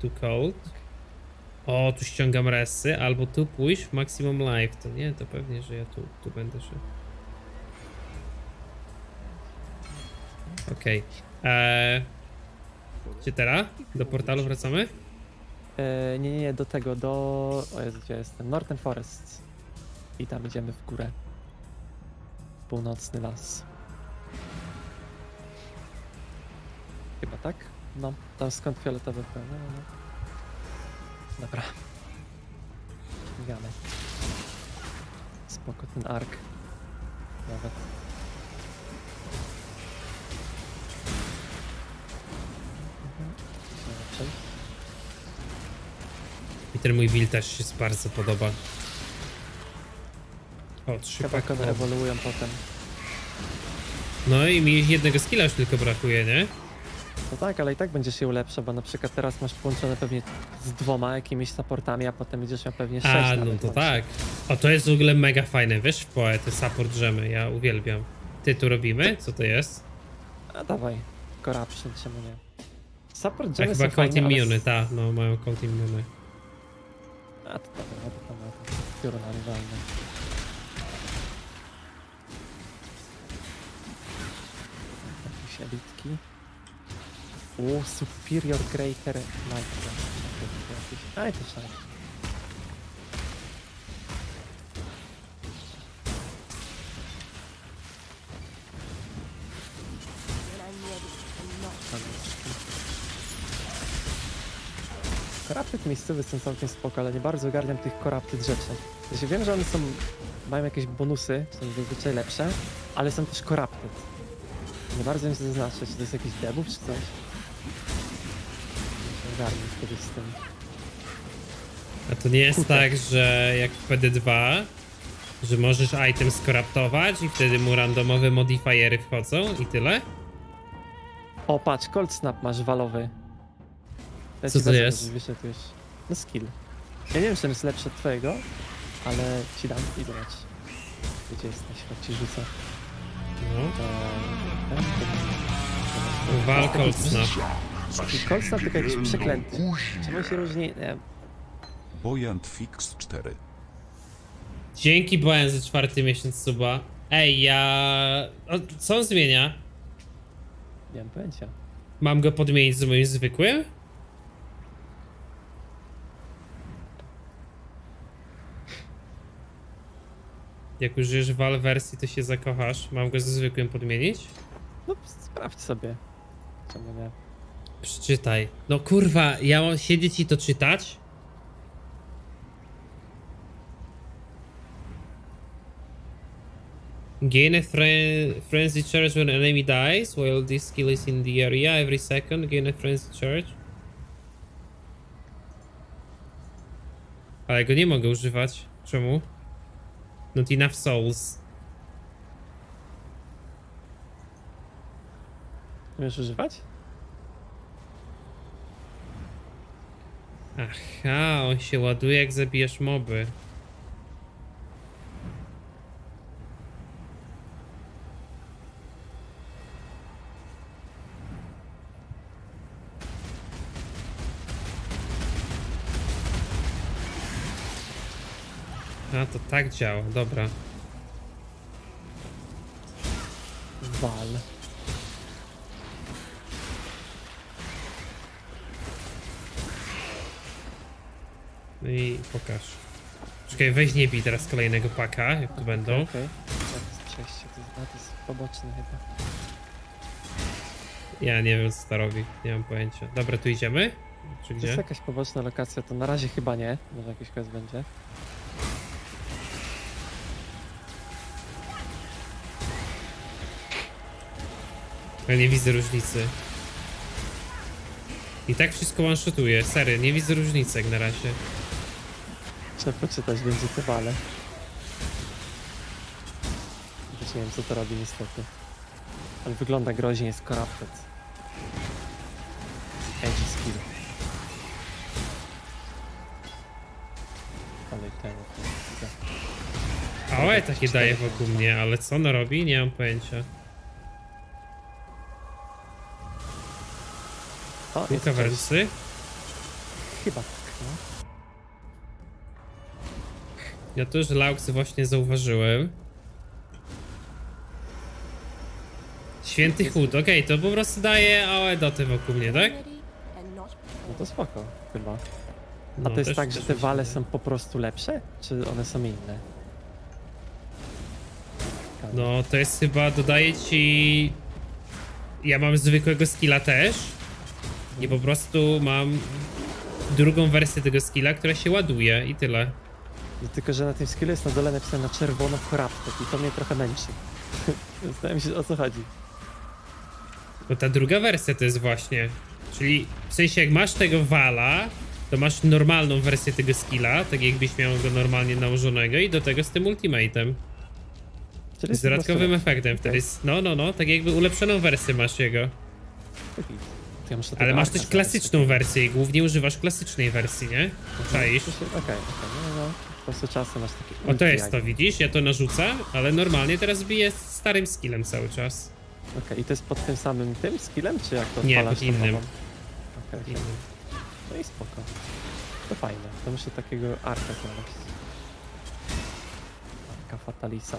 A: tu Cold. O, tu ściągam resy, albo tu pójść w Maximum Life, to nie, to pewnie, że ja tu, tu będę się... Okej. Okay. Eee, teraz?
D: Do portalu wracamy? Eee, nie, nie, nie, do tego, do... O Jezu, gdzie jestem? Northern Forest. I tam idziemy w górę północny las. Chyba tak? No, tam skąd fioletowy pełno, no, no. Dobra. Śmigamy. Spoko ten ark. Nawet. Mhm.
A: I ten mój wil też się bardzo podoba.
D: O, trzy ewoluują potem.
A: No i mi jednego skilla już tylko brakuje, nie?
D: No tak, ale i tak będziesz się ulepszał, bo na przykład teraz masz połączone pewnie z dwoma jakimiś supportami, a potem będziesz miał pewnie sześć. A, no to tak.
A: O, to jest w ogóle mega fajne, wiesz, w poety support drzemy, ja uwielbiam. Ty tu robimy? Co to jest? A dawaj, corruption, czemu nie?
D: Support Tak, drzemy chyba są immuny,
A: ale tak, no mają Cold immuny.
D: A to dobra, to tam ma pióro narywalne. jakieś elitki. O, Superior Greater Nightmare. A i też Nightmare. Koraptyt miejscowy są całkiem spoko, ale nie bardzo ogarniam tych korapty rzeczy. Ja wiem, że one są, mają jakieś bonusy, są zazwyczaj lepsze, ale są też korapty nie bardzo mi się zaznaczyć, czy to jest jakiś debuff czy coś.
A: Ogarnę kiedyś z tym. A to nie jest tak, że jak w PD2, że możesz item skoraptować i wtedy mu randomowe modifiery wchodzą i tyle?
D: O, patrz, cold snap masz walowy. Ja Co to jest? Wyszedł No skill. Ja nie wiem, czy ten jest lepszy od twojego, ale ci dam i zobacz. Gdzie jesteś, chodź ci rzucę. No,
E: tak. Walka Kolcna. Tak. Taki Kolcna tylko jakiś przeklęty. Czemu
A: się różni... E, Bojant Fix 4. Dzięki Bojan za czwarty miesiąc suba. Ej, ja... co on zmienia? Nie mam pojęcia. Mam go podmienić z moim zwykłym? Jak użyjesz wal wersji, to się zakochasz. Mam go ze zwykłym podmienić? No, sprawdź sobie. Czemu nie? Przeczytaj. No kurwa, ja mam siedzieć i to czytać? Gain a frenzy charge when an enemy dies. While this skill is in the area, every second gain a frenzy charge. Ale go nie mogę używać. Czemu? Not enough souls. Wiesz używać? Aha, on się ładuje jak zabijesz moby. A, to tak działa, dobra. Wal. No i pokaż. Czekaj, weź nie bij teraz kolejnego paka, jak tu będą. Okej, okay,
D: tak, okay. to jest przejście, to jest, poboczne chyba.
A: Ja nie wiem co to robi, nie mam pojęcia. Dobra, tu idziemy? Czy gdzie? To jest
D: jakaś poboczna lokacja, to na razie chyba nie. Może jakiś quest będzie.
A: Ale nie widzę różnicy. I tak wszystko one-shotuje, sery, nie widzę różnicy jak na razie.
D: Trzeba poczytać między te bale. nie wiem co to robi niestety. Ale wygląda groźnie, jest korapet. Edge skill.
C: Ale ten,
A: ten, A Ałe takie daje wokół mnie, ale co on robi? Nie mam pojęcia.
C: O, jest wersy?
A: Chyba tak, no. Ja też Laux właśnie zauważyłem. Święty chód, okej, okay, to po prostu daje do doty wokół mnie, tak? No to spoko, chyba.
D: A no, to jest tak, że te wale są po prostu lepsze? Czy one są
A: inne? No, to jest chyba, dodaje ci... Ja mam zwykłego skilla też. I po prostu mam drugą wersję tego skilla, która się ładuje i tyle. tylko, że na
D: tym skillu jest na dole napisane na czerwono crafted i to mnie trochę męczy. Zastanawiam się o co chodzi.
A: No ta druga wersja to jest właśnie. Czyli w sensie jak masz tego wala, to masz normalną wersję tego skilla, tak jakbyś miał go normalnie nałożonego i do tego z tym ultimatem. Czyli z dodatkowym efektem wtedy. Okay. No, no, no, tak jakby ulepszoną wersję masz jego. Ale masz też klasyczną wersję i głównie używasz klasycznej wersji, nie? Czaisz? Okej, okej, no, no, no. Po prostu czasem masz takie... O, to jest to, widzisz? Ja to narzucę, ale normalnie teraz biję starym skillem cały czas. Okej, okay, i to jest pod tym samym tym skillem, czy jak to Nie, pod innym. Okej, okay,
D: No i spoko. To fajne, to muszę takiego arka znaleźć.
A: Arka Fatalisa.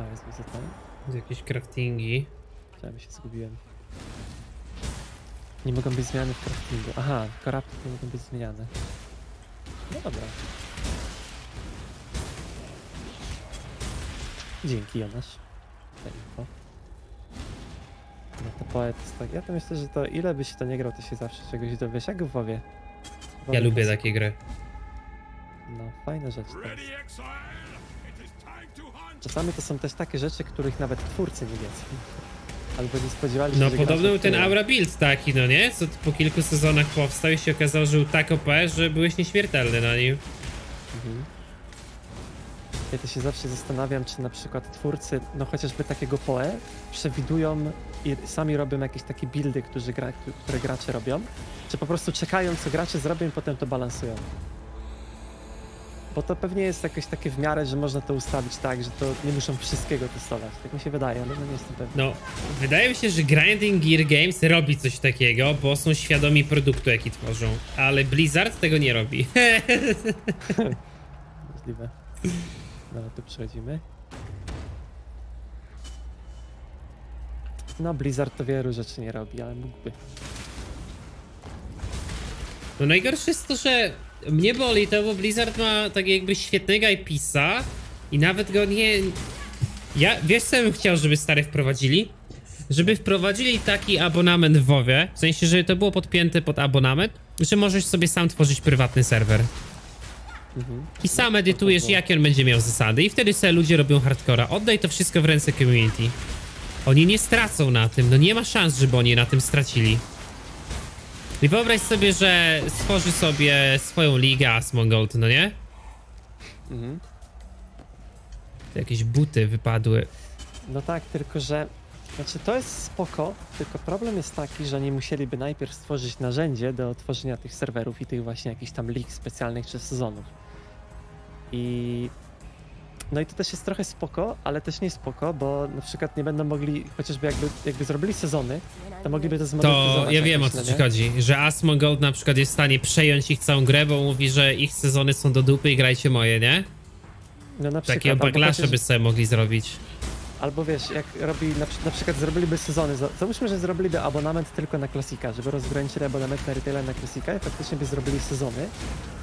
A: A, jest mi Jakieś craftingi. Chciałem się zgubiłem.
D: Nie mogą być zmiany w craftingu. Aha, korapty nie mogą być zmieniane. No dobra. Dzięki Jonasz. Za info. No to poet jest tak. Ja to myślę, że to ile byś to nie grał, to się zawsze czegoś dowiesz.
A: Jak w WoWie. Ja lubię takie gry.
D: No, fajne rzeczy. Czasami to są też takie rzeczy, których nawet twórcy nie wiedzą. Albo nie spodziewali się, No podobno był ten Aura
A: Build taki, no nie? Co po kilku sezonach powstał i się okazało, że był tak OP, że byłeś nieśmiertelny na nim. Mhm. Ja to się zawsze zastanawiam, czy na przykład twórcy, no chociażby takiego PoE,
D: przewidują i sami robią jakieś takie buildy, które gracze robią, czy po prostu czekają, co gracze zrobią i potem to balansują. Bo to pewnie jest jakieś takie w miarę, że można to ustawić tak, że to nie muszą wszystkiego testować. Tak mi się wydaje, ale no nie jestem pewien.
A: No, wydaje mi się, że Grinding Gear Games robi coś takiego, bo są świadomi produktu, jaki tworzą. Ale Blizzard tego nie robi.
C: Możliwe.
D: No, tu przechodzimy.
A: No, Blizzard to wielu rzeczy nie robi, ale mógłby. No najgorsze jest to, że mnie boli to, bo Blizzard ma tak jakby świetnego IP-sa i nawet go nie... Ja, wiesz co bym chciał, żeby stary wprowadzili? Żeby wprowadzili taki abonament w WoWie, w sensie, żeby to było podpięte pod abonament, że możesz sobie sam tworzyć prywatny serwer. Mhm. I sam edytujesz, no jakie on będzie miał zasady i wtedy sobie ludzie robią hardcora. Oddaj to wszystko w ręce community. Oni nie stracą na tym, no nie ma szans, żeby oni na tym stracili. I wyobraź sobie, że stworzy sobie swoją ligę Asmongold, no nie? Mhm. Jakieś buty wypadły.
D: No tak, tylko że... Znaczy to jest spoko, tylko problem jest taki, że nie musieliby najpierw stworzyć narzędzie do tworzenia tych serwerów i tych właśnie jakichś tam lig specjalnych czy sezonów. I no i to też jest trochę spoko, ale też nie spoko, bo na przykład nie będą mogli, chociażby jakby, jakby zrobili sezony, to mogliby to zmodyfikować. To ja wiem o no co ci chodzi,
A: że Asmongold na przykład jest w stanie przejąć ich całą grę, bo mówi, że ich sezony są do dupy i grajcie moje, nie?
D: No na przykład. Takie backlasze by
A: sobie mogli zrobić.
D: Albo wiesz, jak robi, na, na przykład zrobiliby sezony, załóżmy, że zrobiliby abonament tylko na klasika, żeby rozgraniczyli abonament na retaila na klasika i faktycznie by zrobili sezony,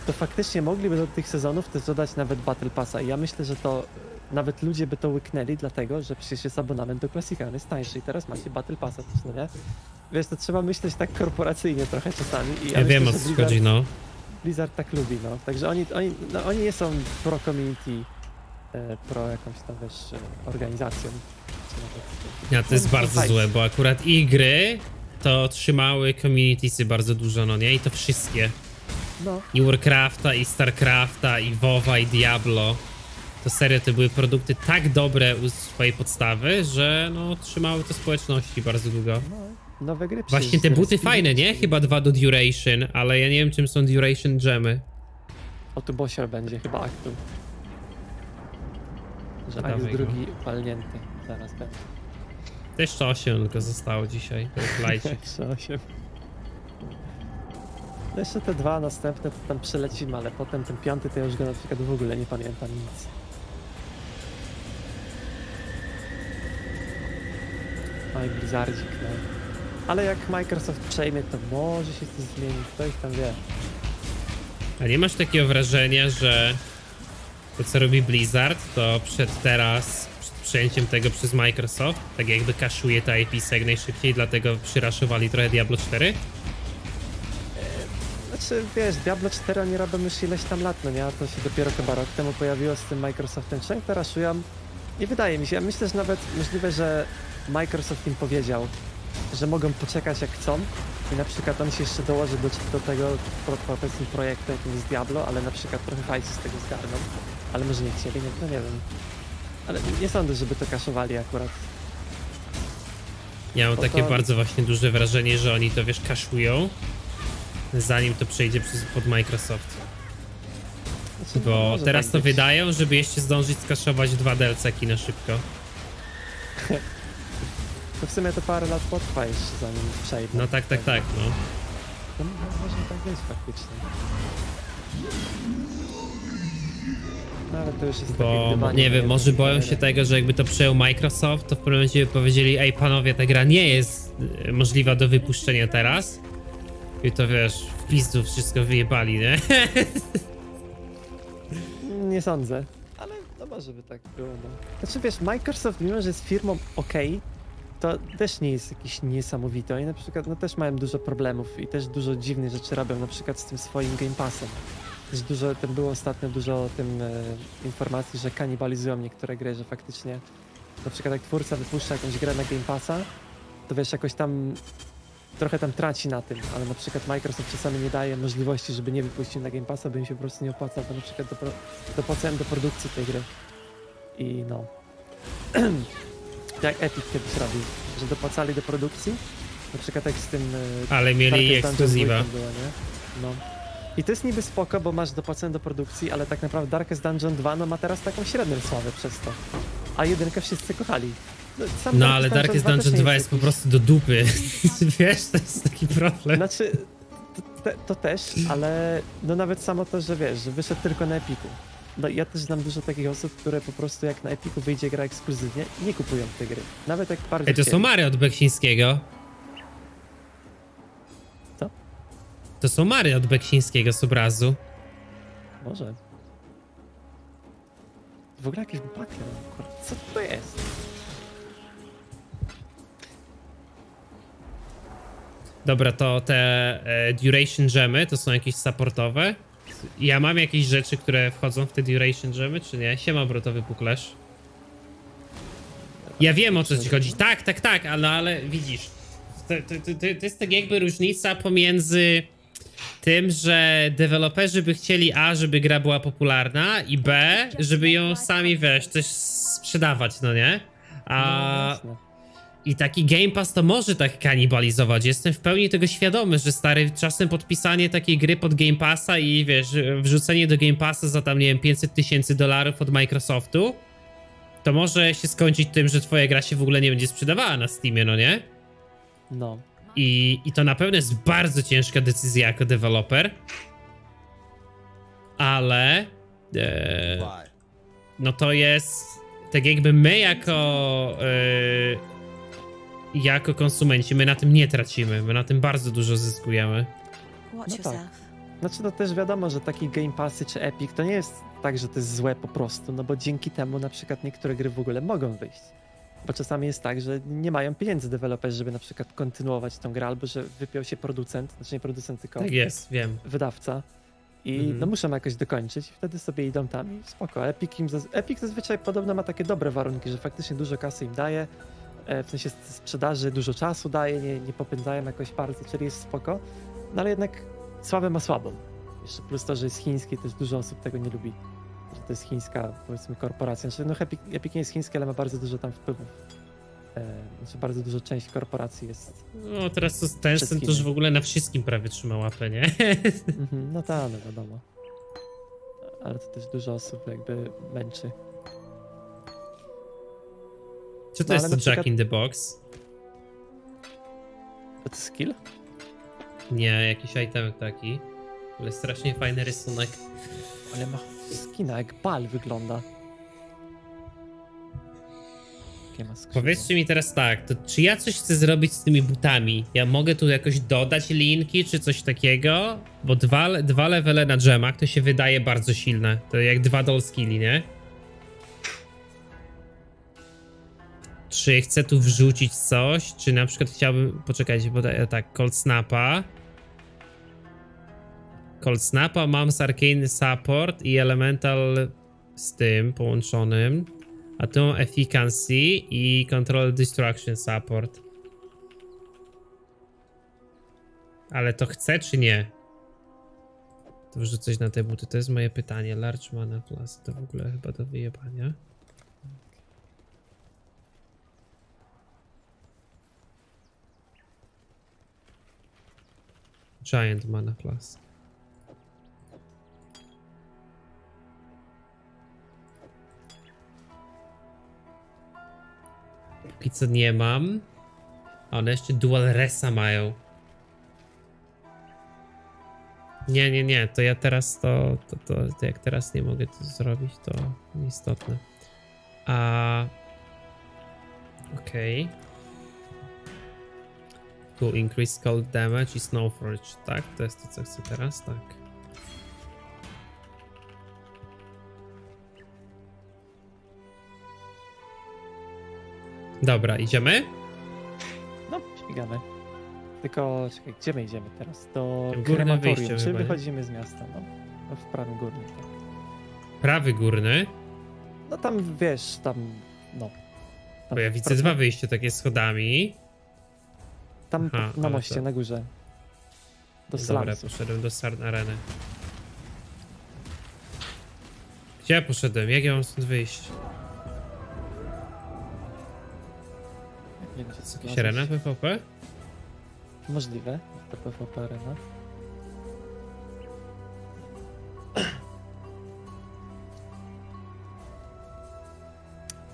D: to faktycznie mogliby do tych sezonów też dodać nawet Battle Passa i ja myślę, że to e, nawet ludzie by to łyknęli, dlatego że przecież jest abonament do klasika, on jest tańszy i teraz macie Battle Passa też, no nie? Wiesz, to trzeba myśleć tak korporacyjnie trochę czasami. I ja, ja wiem o co chodzi, no. Blizzard tak lubi, no. Także oni, oni, no, oni nie są pro community E, pro jakąś tam wiesz, organizacją.
A: Ja to jest no, bardzo złe, bo akurat i gry to otrzymały communitiesy bardzo dużo, no nie? I to wszystkie. No. I Warcrafta, i Starcrafta, i WoWa, i Diablo. To serio, to były produkty tak dobre u swojej podstawy, że no trzymały to społeczności bardzo długo. No,
D: nowe gry Właśnie te buty fajne,
A: nie? Chyba dwa do Duration, ale ja nie wiem czym są Duration Dżemy.
D: O tu Bosia będzie chyba aktu.
A: Że A już tak, drugi
D: go. palnięty. Zaraz będzie.
A: To jeszcze 8 tylko zostało dzisiaj. Jeszcze 8.
D: No jeszcze te dwa następne to tam przelecimy, ale potem ten piąty to ja już go na przykład w ogóle nie pamiętam nic.
A: Oj, no blizardzik, no.
D: Ale jak Microsoft przejmie, to może się coś zmienić, ktoś tam wie.
A: A nie masz takiego wrażenia, że to co robi Blizzard, to przed teraz, przed przejęciem tego przez Microsoft, tak jakby kaszuje ta IPs jak najszybciej, dlatego przyraszowali trochę Diablo 4. E,
D: znaczy, wiesz, Diablo 4 oni robią już ileś tam lat, no nie? A to się dopiero chyba rok temu pojawiło z tym Microsoftem. Teraz raszują. Nie wydaje mi się, ja myślę, że nawet możliwe, że Microsoft im powiedział, że mogą poczekać jak chcą i na przykład on się jeszcze dołoży do, do tego pro, projektu jakim jest Diablo, ale na przykład trochę hajsy z tego zgarną. Ale może nie chcieli, no nie wiem. Ale nie sądzę, żeby to kasowali akurat.
A: Miałem Bo takie to... bardzo właśnie duże wrażenie, że oni to wiesz, kaszują, zanim to przejdzie przez, pod Microsoft. Znaczy, Bo no, teraz tak to być. wydają, żeby jeszcze zdążyć skaszować dwa DLC-ki na szybko.
D: to w sumie to parę lat potrwa jeszcze zanim przejdę. No tak, tak, tak, no. No, no, no może tak jest faktycznie. No ale
A: to już jest Bo nie no, wiem, może boją się no. tego, że jakby to przejął Microsoft, to w pewnym momencie by powiedzieli, ej panowie, ta gra nie jest y, możliwa do wypuszczenia teraz. I to wiesz, w pizdu wszystko wyjebali, nie?
D: Nie sądzę, ale no może by tak było, no. Znaczy wiesz, Microsoft mimo, że jest firmą ok, to też nie jest niesamowity. niesamowite. Oni na przykład no, też mają dużo problemów i też dużo dziwnych rzeczy robią, na przykład z tym swoim Game Passem też dużo, tam było ostatnio dużo o tym e, informacji, że kanibalizują niektóre gry, że faktycznie na przykład jak twórca wypuszcza jakąś grę na Game Passa, to wiesz, jakoś tam trochę tam traci na tym, ale na przykład Microsoft czasami nie daje możliwości, żeby nie wypuścił na Game Passa, by im się po prostu nie opłacał, bo na przykład do, do produkcji tej gry. I no. jak Epic kiedyś robił, że dopłacali do produkcji, na przykład jak z tym... E, ale mieli ekskluzywa. nie? No. I to jest niby spoko, bo masz dopłacone do produkcji, ale tak naprawdę Darkest Dungeon 2 no, ma teraz taką średnią sławę przez to. A jedynkę wszyscy kochali. No, no ale Darkest Dungeon 2, Dungeon 2 jest, jest
A: po prostu do dupy. Wiesz, to jest taki problem. Znaczy, to,
D: to, też, ale no nawet samo to, że wiesz, że wyszedł tylko na Epiku. No ja też znam dużo takich osób, które po prostu jak na Epiku wyjdzie gra ekskluzywnie, nie kupują tej gry. Nawet jak bardziej... Ej, to są
A: Mario od Beksińskiego. To są Mary od Beksińskiego z obrazu.
D: Może. W ogóle jakieś no kurde, co to jest?
A: Dobra, to te e, duration gemy to są jakieś supportowe. Ja mam jakieś rzeczy, które wchodzą w te duration gemy, czy nie? Siema, brotowy puklerz. Ja wiem o co ci chodzi. Tak, tak, tak, ale, ale widzisz. To, to, to, to jest tak jakby różnica pomiędzy tym, że deweloperzy by chcieli A, żeby gra była popularna i B, żeby ją sami, wiesz, coś sprzedawać, no nie? A... No, I taki Game Pass to może tak kanibalizować. Jestem w pełni tego świadomy, że stary, czasem podpisanie takiej gry pod Game Passa i wiesz, wrzucenie do Game Passa za tam, nie wiem, 500 tysięcy dolarów od Microsoftu, to może się skończyć tym, że twoja gra się w ogóle nie będzie sprzedawała na Steamie, no nie? No. I, I to na pewno jest bardzo ciężka decyzja jako deweloper, ale e, no to jest tak jakby my jako e, jako konsumenci, my na tym nie tracimy, my na tym bardzo dużo zyskujemy.
C: No
D: tak. Znaczy to no też wiadomo, że takie Game Passy czy Epic to nie jest tak, że to jest złe po prostu, no bo dzięki temu na przykład niektóre gry w ogóle mogą wyjść. Bo czasami jest tak, że nie mają pieniędzy deweloperzy, żeby na przykład kontynuować tą grę, albo że wypiął się producent, znaczy nie producent, tylko tak jest, wiem. wydawca. I mm. no muszą jakoś dokończyć, wtedy sobie idą tam i spoko. Epic, im zaz- Epic zazwyczaj podobno ma takie dobre warunki, że faktycznie dużo kasy im daje, e, w sensie sprzedaży dużo czasu daje, nie, nie popędzają jakoś bardzo, czyli jest spoko. No ale jednak słabe ma słabą. Jeszcze plus to, że jest chiński, też dużo osób tego nie lubi to jest chińska, powiedzmy, korporacja. Znaczy, no Epic, Epic nie jest chińskie, ale ma bardzo dużo tam wpływów. E, znaczy, bardzo
A: duża część korporacji jest. No, teraz to Tencent to już w ogóle na wszystkim prawie trzyma łapę, nie?
D: Mhm, no tak, no wiadomo. Ale to też dużo osób jakby męczy. Czy to no, jest to przykład... Jack in the
A: Box? To jest skill? Nie, jakiś item taki. Ale strasznie fajny rysunek. Ale ma skina, jak bal wygląda. Powiedzcie mi teraz tak, to czy ja coś chcę zrobić z tymi butami? Ja mogę tu jakoś dodać linki czy coś takiego? Bo dwa, dwa levele na dżemach to się wydaje bardzo silne. To jak dwa dolskili, nie? Czy chcę tu wrzucić coś? Czy na przykład chciałbym... Poczekajcie, bo tak, cold snapa. Cold Snapa, mam Sarcane Support i Elemental z tym połączonym. A tu mam Efficacy i Control Destruction Support. Ale to chce czy nie? To coś na te buty, to jest moje pytanie. Large Mana Plus to w ogóle chyba do wyjebania. Giant Mana Plus. Póki co nie mam. A one jeszcze dual resa mają. Nie, nie, nie, to ja teraz to, to, to, to jak teraz nie mogę to zrobić, to istotne. A... Okej. Okay. Tu increase cold damage i snow forage. tak? To jest to, co chcę teraz, tak. Dobra, idziemy?
D: No, śmigamy. Tylko, czekaj, gdzie my idziemy teraz? Do krematorium, czy wychodzimy z miasta, no? no w prawy górny. Tak.
A: Prawy górny?
D: No tam, wiesz, tam, no.
A: Tam Bo ja widzę dwa wyjścia takie schodami.
D: Tam Aha, na moście, to... na górze.
A: Do Slamsu. Dobra, poszedłem do Sarn Areny. Gdzie ja poszedłem? Jak ja mam stąd wyjść?
D: Nie PvP? Możliwe, to PvP arena.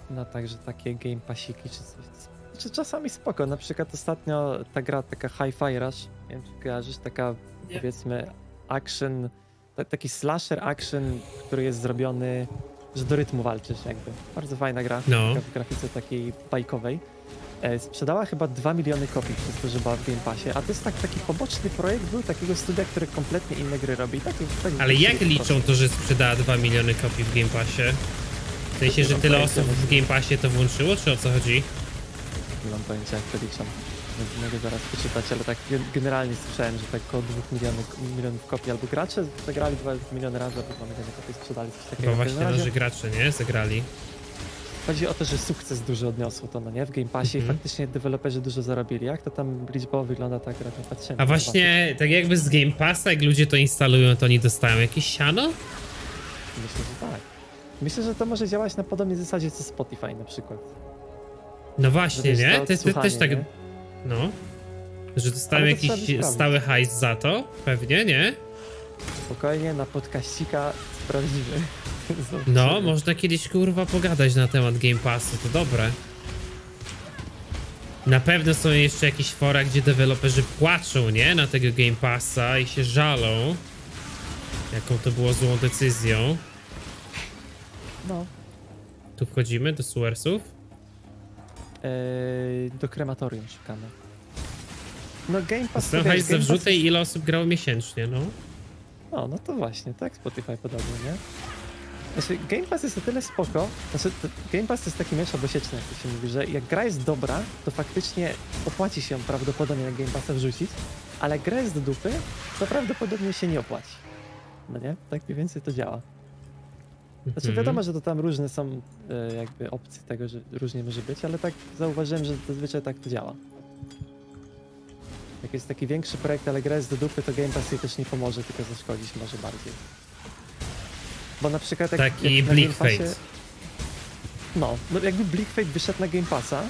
D: No także takie game pasiki czy coś. Czy czasami spoko, na przykład ostatnio ta gra taka Hi-Fi Rush, nie wiem czy kojarzysz, taka nie. powiedzmy action, taki slasher action, który jest zrobiony, że do rytmu walczysz jakby. Bardzo fajna gra, no. w grafice takiej bajkowej. E, sprzedała chyba 2 miliony kopii przez to, że była w Game Passie, a to jest tak, taki poboczny projekt był takiego studia, które kompletnie inne gry robi. Tak, tak, tak Ale jak liczą
A: to, że sprzedała 2 miliony kopii w Game Passie? W sensie, że tyle osób w Game Passie to włączyło, czy o co chodzi? Nie mam pojęcia,
D: jak to liczą. Mogę zaraz przeczytać, ale tak generalnie słyszałem, że tak około 2 milionów, milionów kopii albo gracze zagrali 2 miliony razy, albo 2 miliony kopii sprzedali coś takiego. No właśnie, no, że gracze,
A: nie? Zagrali.
D: Chodzi o to, że sukces dużo odniosło to, no nie? W Game Passie mm faktycznie deweloperzy dużo zarobili. Jak to tam liczbowo wygląda tak gra? Patrzymy. A właśnie,
A: tak jakby z Game Passa, jak ludzie to instalują, to oni dostają jakieś siano? Myślę, że tak. Myślę, że
D: to może działać na podobnej zasadzie co Spotify na przykład.
A: No właśnie, nie? To, też tak... Nie? No. Że dostają jakiś stały hajs za to? Pewnie, nie? Spokojnie, na podkaścika prawdziwy. No, można kiedyś kurwa pogadać na temat Game Passu, to dobre. Na pewno są jeszcze jakieś fora, gdzie deweloperzy płaczą, nie? Na tego Game Passa i się żalą. Jaką to było złą decyzją. No. Tu wchodzimy do Suersów? Eee, do krematorium szukamy. No Game Pass... Słuchaj, ze Pass... ile osób grało miesięcznie, no.
D: No, no to właśnie, tak Spotify podobnie, nie? Znaczy, Game Pass jest o tyle spoko, znaczy Game Pass jest taki miecz obosieczny, jak to się mówi, że jak gra jest dobra, to faktycznie opłaci się prawdopodobnie na Game Passa wrzucić, ale gra jest do dupy, to prawdopodobnie się nie opłaci. No nie? Tak mniej więcej to działa.
C: Znaczy mhm. wiadomo, że
D: to tam różne są e, jakby opcje tego, że różnie może być, ale tak zauważyłem, że zazwyczaj tak to działa. Jak jest taki większy projekt, ale gra jest do dupy, to Game Pass jej też nie pomoże, tylko zaszkodzić może bardziej. Bo na przykład jak, Taki jak Bleak Fate. No, no jakby Bleak Fate wyszedł na Game Passa,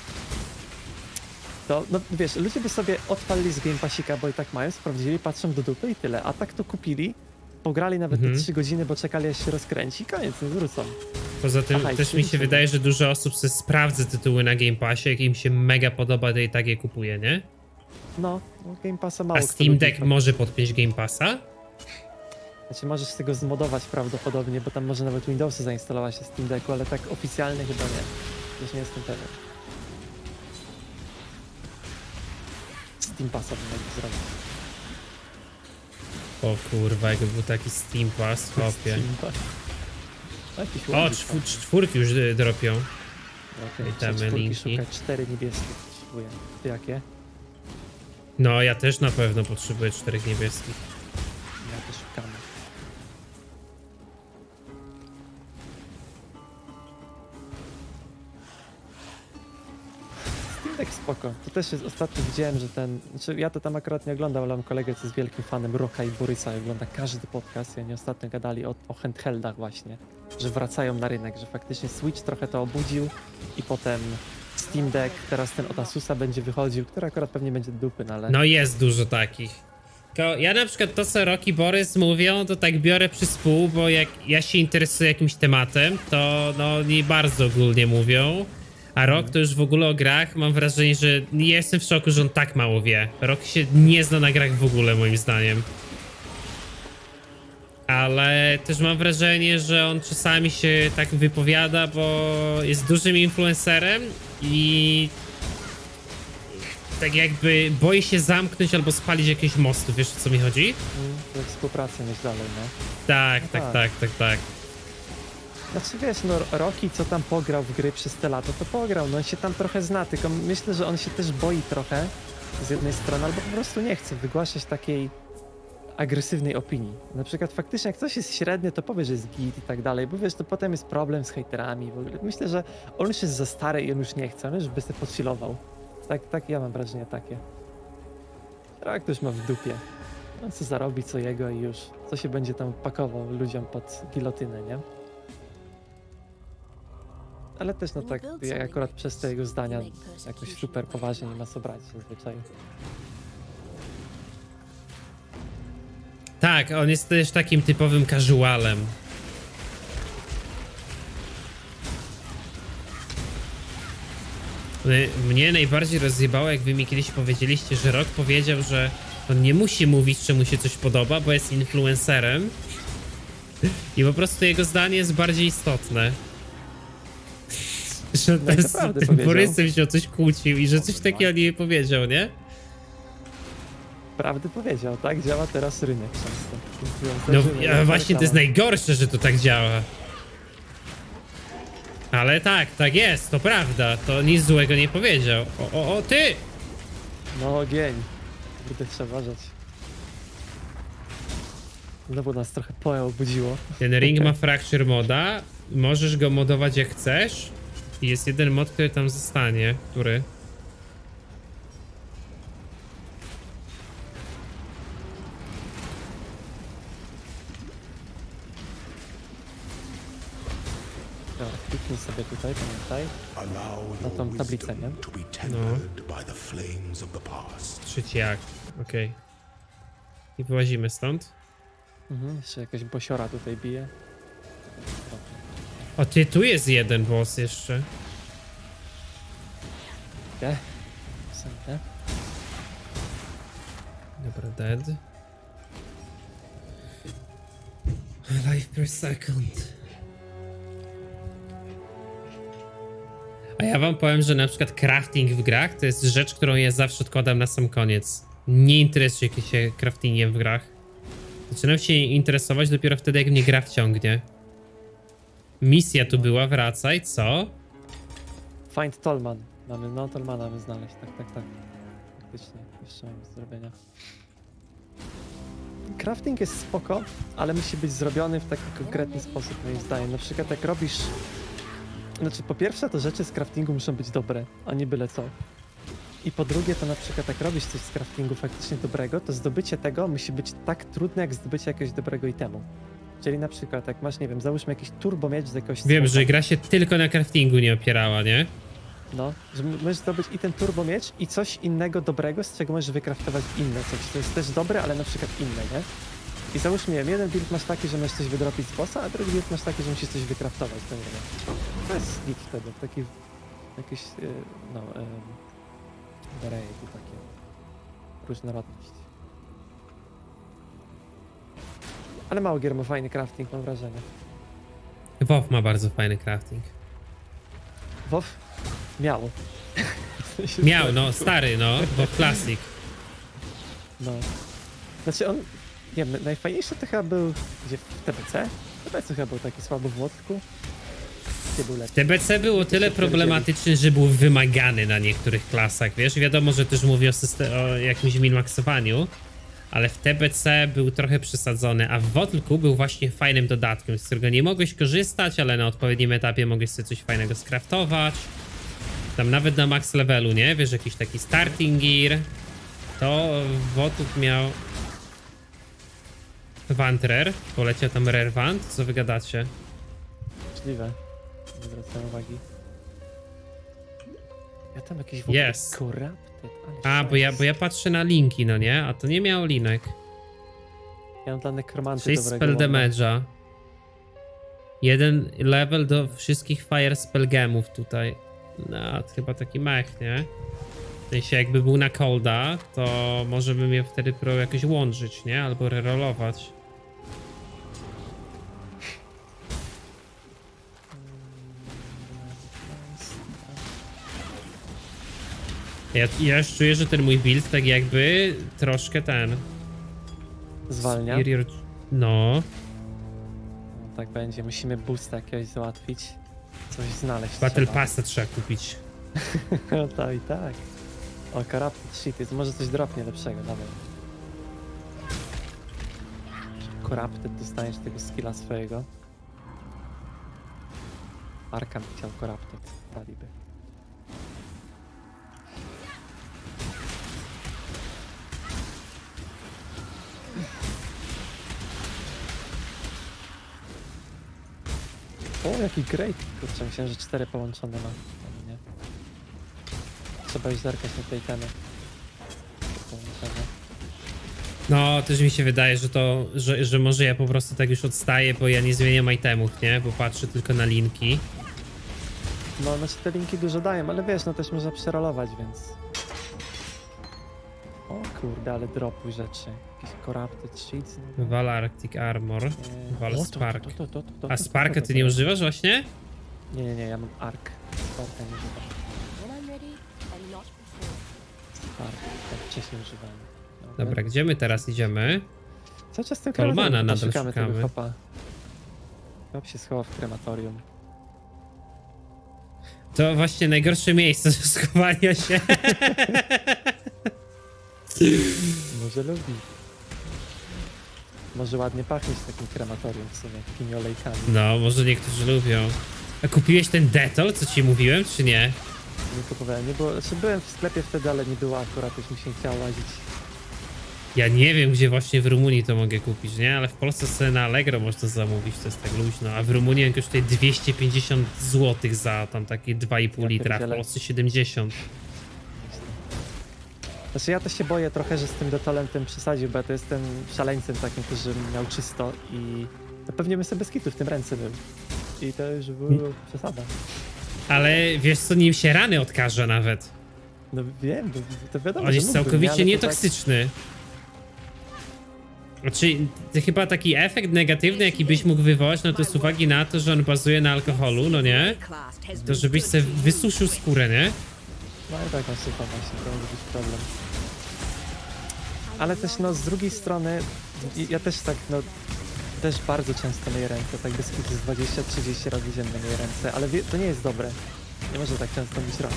D: to no wiesz, ludzie by sobie odpalili z Game Passika, bo i tak mają, sprawdzili, patrzą do dupy i tyle. A tak to kupili, pograli nawet te 3 mhm. godziny, bo czekali aż się rozkręci, koniec, nie no wrócą.
A: Poza tym Aha, też mi się wydaje, że dużo osób sobie sprawdza tytuły na Game Passie, jak im się mega podoba, to i tak je kupuje, nie?
D: No, no, Game Passa mało. A Steam Deck
A: może podpiąć Game Passa?
D: Znaczy możesz z tego zmodować prawdopodobnie, bo tam może nawet Windowsy zainstalować się Steam Decku, ale tak oficjalnie chyba nie. Już nie jestem pewien. Steam Passa bym mógł zrobił.
A: O kurwa, jakby był taki Steam Pass, chłopie. O, czw czwórki już y, dropią. Okay, Witamy linki.
D: Szuka cztery niebieskie. Jakie?
A: No, ja też na pewno potrzebuję czterech niebieskich. Ja też szukam.
D: Tak spoko. To też jest ostatnio widziałem, że ten. Znaczy ja to tam akurat nie oglądam, ale mam kolegę, co jest wielkim fanem Roka i Borysa i ogląda każdy podcast i oni ostatnio gadali o, o handheldach właśnie. Że wracają na rynek, że faktycznie Switch trochę to obudził i potem Steam Deck, teraz ten od Asusa będzie wychodził, który akurat pewnie będzie dupy, no ale... No jest
A: dużo takich. ja na przykład to, co Roki Borys mówią, to tak biorę przy spół, bo jak ja się interesuję jakimś tematem, to no oni bardzo ogólnie mówią. A Rok mhm. to już w ogóle o grach, mam wrażenie, że nie jestem w szoku, że on tak mało wie. Rok się nie zna na grach w ogóle, moim zdaniem ale też mam wrażenie, że on czasami się tak wypowiada, bo jest dużym influencerem i tak jakby boi się zamknąć albo spalić jakieś mosty, wiesz o co mi chodzi? Tak współpracę
D: mieć dalej, no.
A: Tak, no tak, tak, tak, tak, tak. Znaczy wiesz, no
D: Rocky co tam pograł w gry przez te lata, to pograł, no on się tam trochę zna, tylko myślę, że on się też boi trochę z jednej strony, albo po prostu nie chce wygłaszać takiej agresywnej opinii. Na przykład faktycznie jak coś jest średnie, to powiesz, że jest git i tak dalej, bo wiesz, to potem jest problem z hejterami w ogóle. Myślę, że on już jest za stary i on już nie chce, on już by sobie podsilował. Tak, tak ja mam wrażenie takie. Rak ktoś ma w dupie. On no, co zarobi, co jego i już. Co się będzie tam pakował ludziom pod gilotynę, nie? Ale też no tak, jak akurat przez te jego zdania jakoś super poważnie nie ma co brać zazwyczaj.
A: Tak, on jest też takim typowym casualem. Y, mnie najbardziej rozjebało, jak wy mi kiedyś powiedzieliście, że Rock powiedział, że on nie musi mówić, czy mu się coś podoba, bo jest influencerem. I po prostu jego zdanie jest bardziej istotne. No że no, ten z Borysem się o coś kłócił i że coś takiego nie
D: powiedział, nie? prawdę powiedział, tak działa teraz rynek często.
C: No ja e, właśnie to jest
A: najgorsze, że to tak działa. Ale tak, tak jest, to prawda, to nic złego nie powiedział. O, o, o, ty! No ogień, Będę trzeba uważać.
D: Znowu nas trochę poe obudziło.
A: Ten ring ma fracture moda, możesz go modować jak chcesz. I Jest jeden mod, który tam zostanie, który...
E: kliknij sobie tutaj, pamiętaj, na tą tablicę, nie? No.
A: Trzyciak, okej. Okay. I wyłazimy stąd. Mhm,
D: jeszcze jakaś bosiora tutaj bije.
A: O ty, tu jest jeden boss jeszcze. Te. Dobra, dead. Life per second. A ja wam powiem, że na przykład crafting w grach to jest rzecz, którą ja zawsze odkładam na sam koniec. Nie interesuję się craftingiem w grach. Zaczynam się interesować dopiero wtedy, jak mnie gra wciągnie. Misja tu była, wracaj, co?
D: Find Tolman. Mamy, no Tolmana mamy znaleźć, tak, tak, tak. Faktycznie, jeszcze mam do zrobienia. Crafting jest spoko, ale musi być zrobiony w taki konkretny sposób, moim zdaniem. Na przykład jak robisz znaczy, po pierwsze, to rzeczy z craftingu muszą być dobre, a nie byle co. I po drugie, to na przykład jak robisz coś z craftingu faktycznie dobrego, to zdobycie tego musi być tak trudne, jak zdobycie jakiegoś dobrego itemu. Czyli na przykład jak masz, nie wiem, załóżmy jakiś turbo miecz z jakiegoś... Wiem, że gra się
A: tylko na craftingu nie opierała, nie?
D: No, że możesz zdobyć i ten turbo miecz i coś innego dobrego, z czego możesz wykraftować inne coś, To jest też dobre, ale na przykład inne, nie? I załóżmy, jeden build masz taki, że masz coś wydropić z bossa, a drugi build masz taki, że musisz coś wykraftować nie niego. To jest slick wtedy, taki jakiś, e, no, yy, e, variety takie, różnorodność. Ale mało gier ma fajny crafting, mam wrażenie.
A: WoW ma bardzo fajny crafting.
D: WoW miał. Miał, no, stary, no, WoW Classic. No. Znaczy on nie najfajniejsze najfajniejszy to chyba był gdzie w TBC? W TBC chyba był taki słabo w Łotku. W TBC było tyle problematyczny,
A: że był wymagany na niektórych klasach, wiesz? Wiadomo, że też mówię o, system, o jakimś minmaxowaniu, ale w TBC był trochę przesadzony, a w Wotlku był właśnie fajnym dodatkiem, z którego nie mogłeś korzystać, ale na odpowiednim etapie mogłeś sobie coś fajnego skraftować. Tam nawet na max levelu, nie? Wiesz, jakiś taki starting gear. To Wotlk miał... Vant Rare. Poleciał tam Rare Vant? Co wygadacie?
D: Możliwe. Nie zwracam uwagi. Ja tam jakieś w ogóle Yes. corrupted,
A: ale A, bo ja, bo ja patrzę na linki, no nie? A to nie miał linek.
D: Ja mam dla nekromanty Czyli spell
A: damage'a. Jeden level do wszystkich fire spell gemów tutaj. No, to chyba taki mech, nie? W sensie jakby był na colda, to może bym je wtedy próbował jakoś łączyć, nie? Albo rerolować. Ja, ja już czuję, że ten mój build tak jakby troszkę ten... Zwalnia? Superior... No.
D: Tak będzie, musimy boost jakiegoś załatwić. Coś znaleźć Battle trzeba. Passa
A: trzeba kupić.
D: no tak i tak. O, Corrupted Shit jest, może coś dropnie lepszego, dawaj. Corrupted dostaniesz tego skilla swojego. Arkan chciał Corrupted, daliby. O, jaki great! Kurczę, myślałem, że cztery połączone ma. nie. Trzeba już zerkać na tej temy.
A: No, też mi się wydaje, że to, że, że może ja po prostu tak już odstaję, bo ja nie zmieniam itemów, nie? Bo patrzę tylko na linki.
D: No, znaczy te linki dużo dają, ale wiesz, no też można przerolować, więc... O kurde, ale dropuj rzeczy. Jakieś corrupted sheets.
A: Val Arctic Armor, Val e, Spark. A Sparka ty nie używasz właśnie? Nie, nie, nie, ja mam Ark. Sparka nie używam.
D: Spark, tak wcześniej używałem.
A: Dobra, gdzie my teraz idziemy? Cały czas tego Kolmana nadal szukamy. szukamy. się schował
D: w krematorium.
A: To właśnie najgorsze miejsce do schowania się.
D: Może lubi. Może ładnie pachnie z takim krematorium w sumie, takimi olejkami.
A: No, może niektórzy lubią. A kupiłeś ten detol, co ci mówiłem, czy nie?
D: Nie kupowałem, nie, bo znaczy byłem w sklepie wtedy, ale nie była akurat, już mi się chciało łazić.
A: Ja nie wiem, gdzie właśnie w Rumunii to mogę kupić, nie? Ale w Polsce sobie na Allegro można zamówić, to jest tak luźno. A w Rumunii jak już tutaj 250 zł za tam takie 2,5 litra, w Polsce 70.
D: Znaczy ja to się boję trochę, że z tym detalentem przesadził, bo ja to jestem szaleńcem takim, który miał czysto i no pewnie bym sobie bez w tym ręce był. I to już była mm. przesada.
A: Ale wiesz co, nim się rany odkaże nawet. No wiem, to wiadomo, On jest całkowicie nie, tak- nietoksyczny. Tak... Znaczy, chyba taki efekt negatywny, jaki byś mógł wywołać, no to z uwagi na to, że on bazuje na alkoholu, no nie? To żebyś sobie wysuszył skórę, nie?
D: No i taką właśnie, właśnie, to może być problem ale też no z drugiej strony, ja też tak no, też bardzo często myję ręce, tak bez z 20-30 razy dziennie myję ręce, ale wie, to nie jest dobre. Nie może tak często być rąk.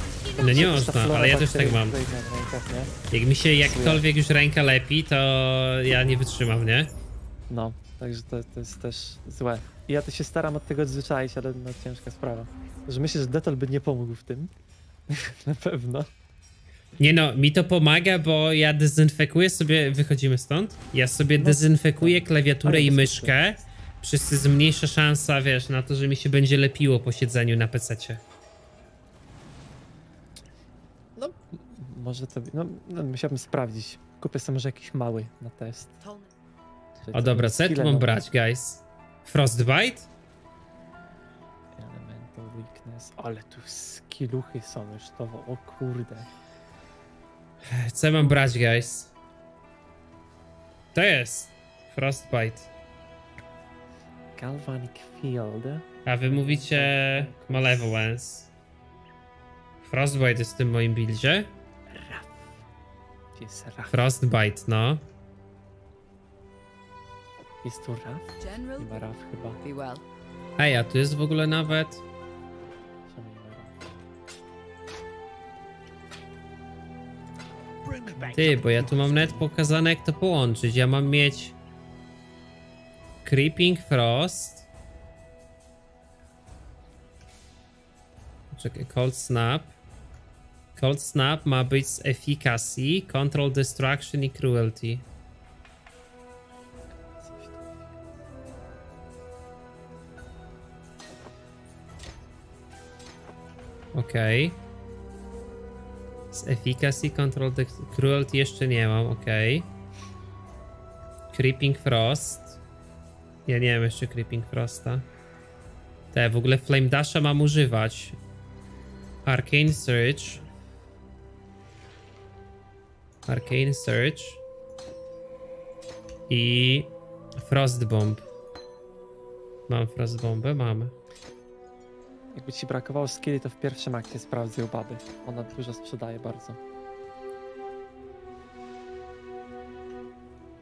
D: No nie można, ale ja też tak mam. Rękach,
A: jak mi się jakkolwiek już ręka lepi, to ja nie wytrzymam, nie? No, także to, to jest też złe.
D: I ja to się staram od tego odzwyczaić, ale no ciężka sprawa. Że myślę, że detal by nie pomógł w tym. Na pewno.
A: Nie no, mi to pomaga, bo ja dezynfekuję sobie, wychodzimy stąd, ja sobie no. dezynfekuję tak. klawiaturę i myszkę, wszyscy zmniejsza szansa, wiesz, na to, że mi się będzie lepiło po siedzeniu na pececie.
D: No, może to, no, no musiałbym sprawdzić. Kupię sobie może jakiś mały na test. O dobra, co mam no. brać,
A: guys? Frostbite?
D: Elemental weakness, ale tu skilluchy są już, to, o kurde.
A: Co mam brać, guys? To jest Frostbite. Galvanic Field. A wy mówicie Malevolence. Frostbite jest w tym moim buildzie? Jest Raf. Frostbite, no. Jest tu Raf?
C: General? Chyba Raf, chyba.
A: Ej, a tu jest w ogóle nawet... Ty, bo ja tu mam net pokazane jak to połączyć. Ja mam mieć Creeping Frost. Czekaj, Cold Snap. Cold Snap ma być z Efficacy, Control Destruction i Cruelty. Okej. Okay. Z Efficacy Control the Cruelty jeszcze nie mam, ok. Creeping Frost. Ja nie mam jeszcze Creeping Frosta. Te, w ogóle Flame Dasha mam używać. Arcane Search. Arcane Search. I Frost Bomb. Mam Frost Bombę? mamy. Jakby
D: ci brakowało skilli, to w pierwszym akcie sprawdzę Ona dużo sprzedaje bardzo.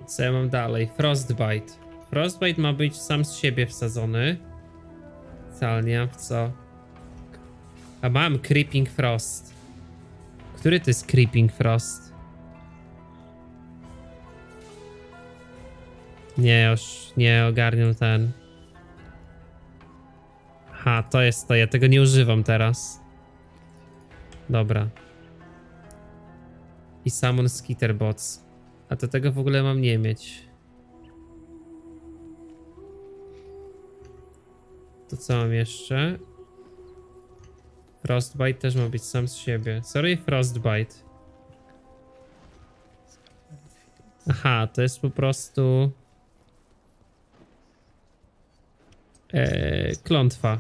A: Co ja mam dalej? Frostbite. Frostbite ma być sam z siebie wsadzony. Wcale w co. A mam Creeping Frost. Który to jest Creeping Frost? Nie, już nie ogarnił ten. Aha, to jest to. Ja tego nie używam teraz. Dobra. I Summon Skitterbots. A to tego w ogóle mam nie mieć. To co mam jeszcze? Frostbite też ma być sam z siebie. Sorry, Frostbite. Aha, to jest po prostu... Eee, klątwa.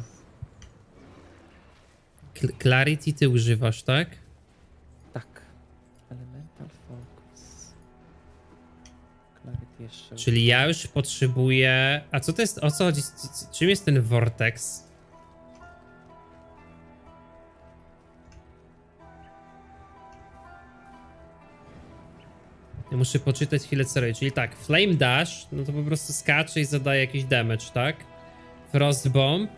A: Clarity ty używasz, tak? Tak.
D: Elemental Focus. Clarity jeszcze. Czyli ja
A: już potrzebuję. A co to jest? O co chodzi? Czym jest ten Vortex? Ja muszę poczytać chwilę cery. Czyli tak, Flame Dash, no to po prostu skacze i zadaje jakiś damage, tak? Frost Bomb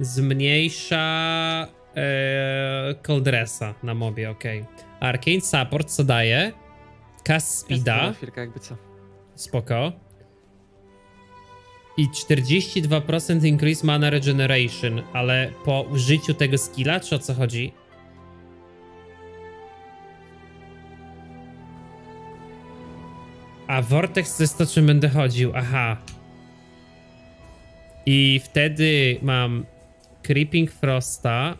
A: zmniejsza e, eee, Coldressa na mobie, okej. Okay. Arcane Support, co daje? Cast Speeda. Chwilkę, jakby co. Spoko. I 42% increase mana regeneration, ale po użyciu tego skilla, czy o co chodzi? A Vortex to jest to, czym będę chodził, aha. I wtedy mam Creeping Frosta,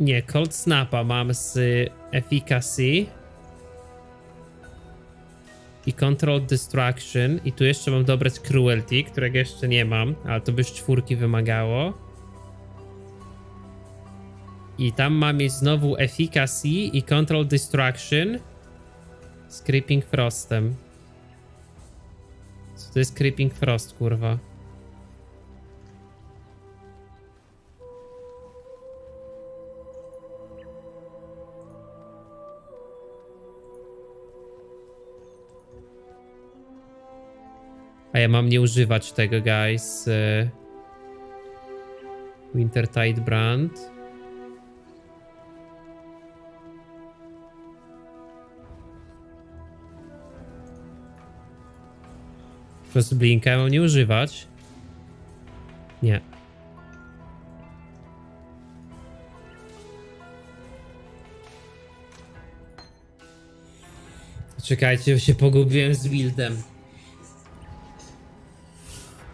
A: Nie, Cold Snapa mam z Efficacy. I Control Destruction. I tu jeszcze mam dobrać Cruelty, którego jeszcze nie mam, ale to by już czwórki wymagało. I tam mam jest znowu Efficacy i Control Destruction z Creeping Frostem. Co to jest Creeping Frost, kurwa? ja mam nie używać tego, guys. E, Winter Tide Brand. Przez Blinka mam nie używać. Nie. Czekajcie, się pogubiłem z buildem.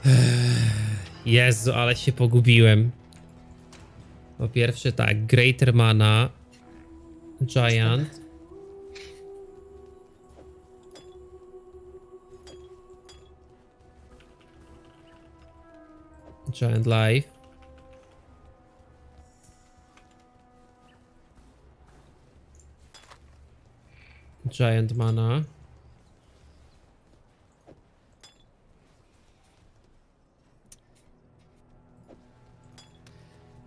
A: Eee, Jezu, ale się pogubiłem. Po pierwsze tak, Greater Mana, Giant. Giant Life. Giant Mana.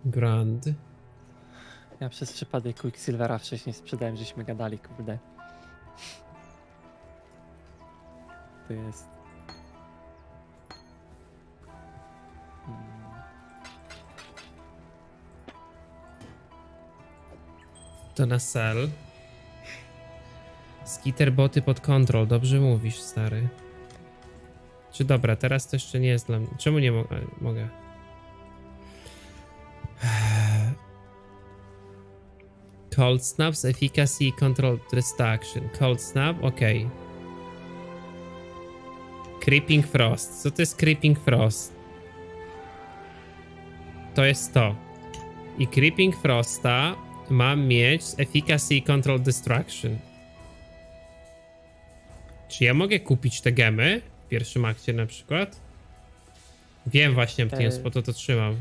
A: Grand.
D: Ja przez przypadek Quicksilvera wcześniej sprzedałem, żeśmy gadali, kurde. To jest...
A: To na sal. Skitter boty pod kontrol, dobrze mówisz, stary. Czy dobra, teraz to jeszcze nie jest dla mnie. Czemu nie mo e, mogę? Cold Snaps, Efficacy, Control, Destruction. Cold Snap, ok. Creeping Frost. Co to jest Creeping Frost? To jest to. I Creeping Frosta mam mieć z Efficacy Control Destruction. Czy ja mogę kupić te gemy? W pierwszym akcie na przykład? Wiem właśnie, Te... po to to trzymam.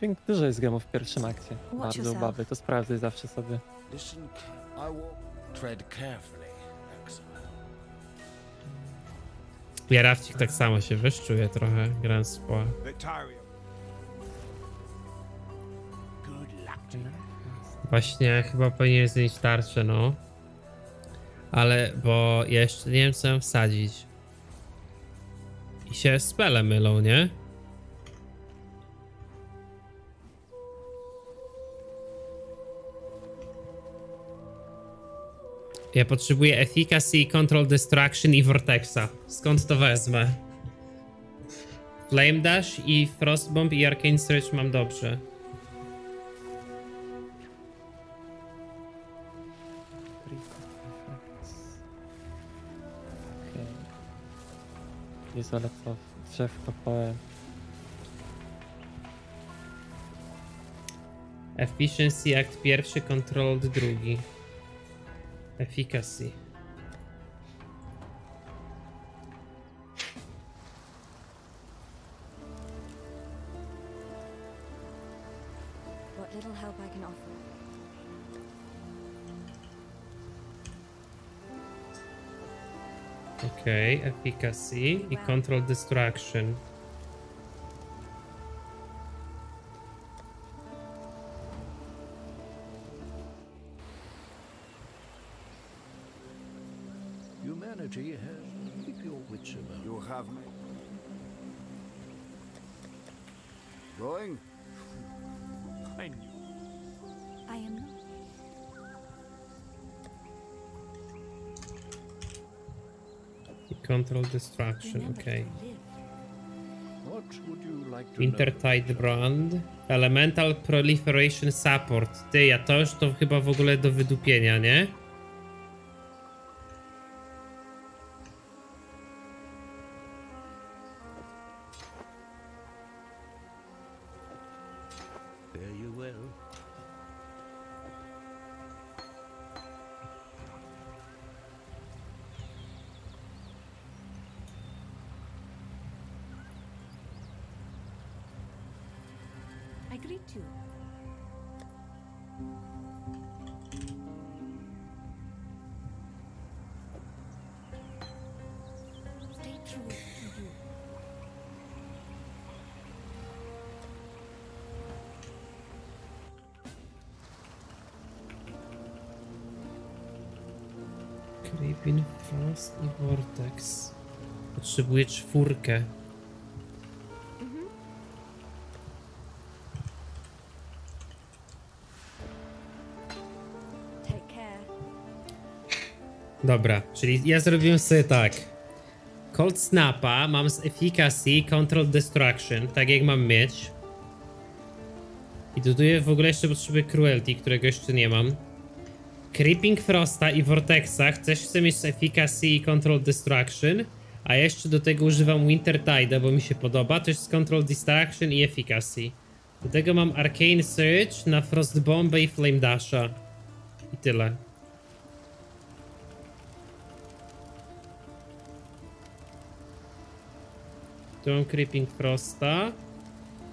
D: Fink, dużo jest gemów w pierwszym akcie. Bardzo obawy, to sprawdzaj zawsze
E: sobie.
A: Jarawcik tak samo się wyszczuje trochę, grając po... Właśnie chyba powinien zmienić tarczę, no. Ale, bo jeszcze nie wiem co ją wsadzić. I się spele mylą, nie? Ja potrzebuję Efficacy, Control Destruction i Vortexa. Skąd to wezmę? Flame Dash i Frostbomb i Arcane Search mam dobrze. Jest ale co? trzech kopałem. Efficiency Act pierwszy, Controlled drugi. Efficacy.
E: What little help I can offer.
A: Okay, efficacy. He control destruction. Control Destruction, okej.
C: Okay. Wintertide
A: Brand. Elemental Proliferation Support. Ty, ja to już to chyba w ogóle do wydupienia, nie? potrzebuję czwórkę. Dobra, czyli ja zrobiłem sobie tak. Cold Snapa mam z Efficacy Control Destruction, tak jak mam mieć. I dodaję w ogóle jeszcze potrzebuję Cruelty, którego jeszcze nie mam. Creeping Frosta i Vortexa chcesz chcę mieć Efficacy i Control Destruction. A jeszcze do tego używam Winter Tide, bo mi się podoba. To jest Control Distraction i Efficacy. Do tego mam Arcane Search na Frostbombę i Flame Dasha. I tyle. Tu mam Creeping Frosta.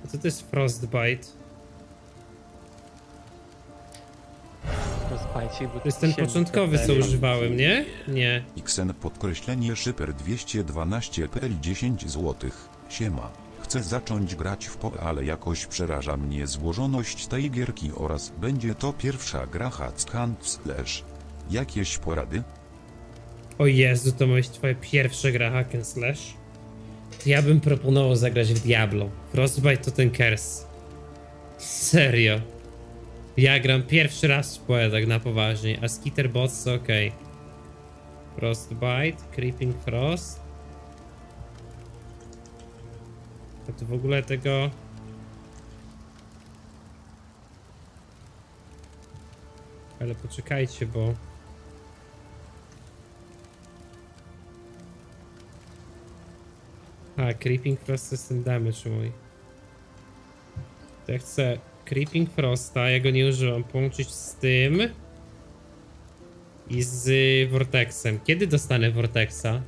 A: A co to jest Frostbite? trzeci, bo To jest
D: ten początkowy, co używałem,
A: nie?
E: Nie. Xen podkreślenie szyper 212 PL 10 zł. Siema. Chcę zacząć grać w PO, ale jakoś przeraża mnie złożoność tej gierki oraz będzie to pierwsza gra Hackant Slash. Jakieś porady?
A: O Jezu, to moje być twoja gra hack and slash. To ja bym proponował zagrać w Diablo. Rozbaj to ten kers. Serio. Ja gram pierwszy raz w PoE, tak na poważnie, a Skitter boss, ok. Frostbite, Creeping Frost. A tu w ogóle tego... Ale poczekajcie, bo... A, Creeping Frost jest ten damage mój. To ja chcę Creeping Frosta, ja go nie użyłam, połączyć z tym i z Vortexem. Kiedy dostanę Vortexa?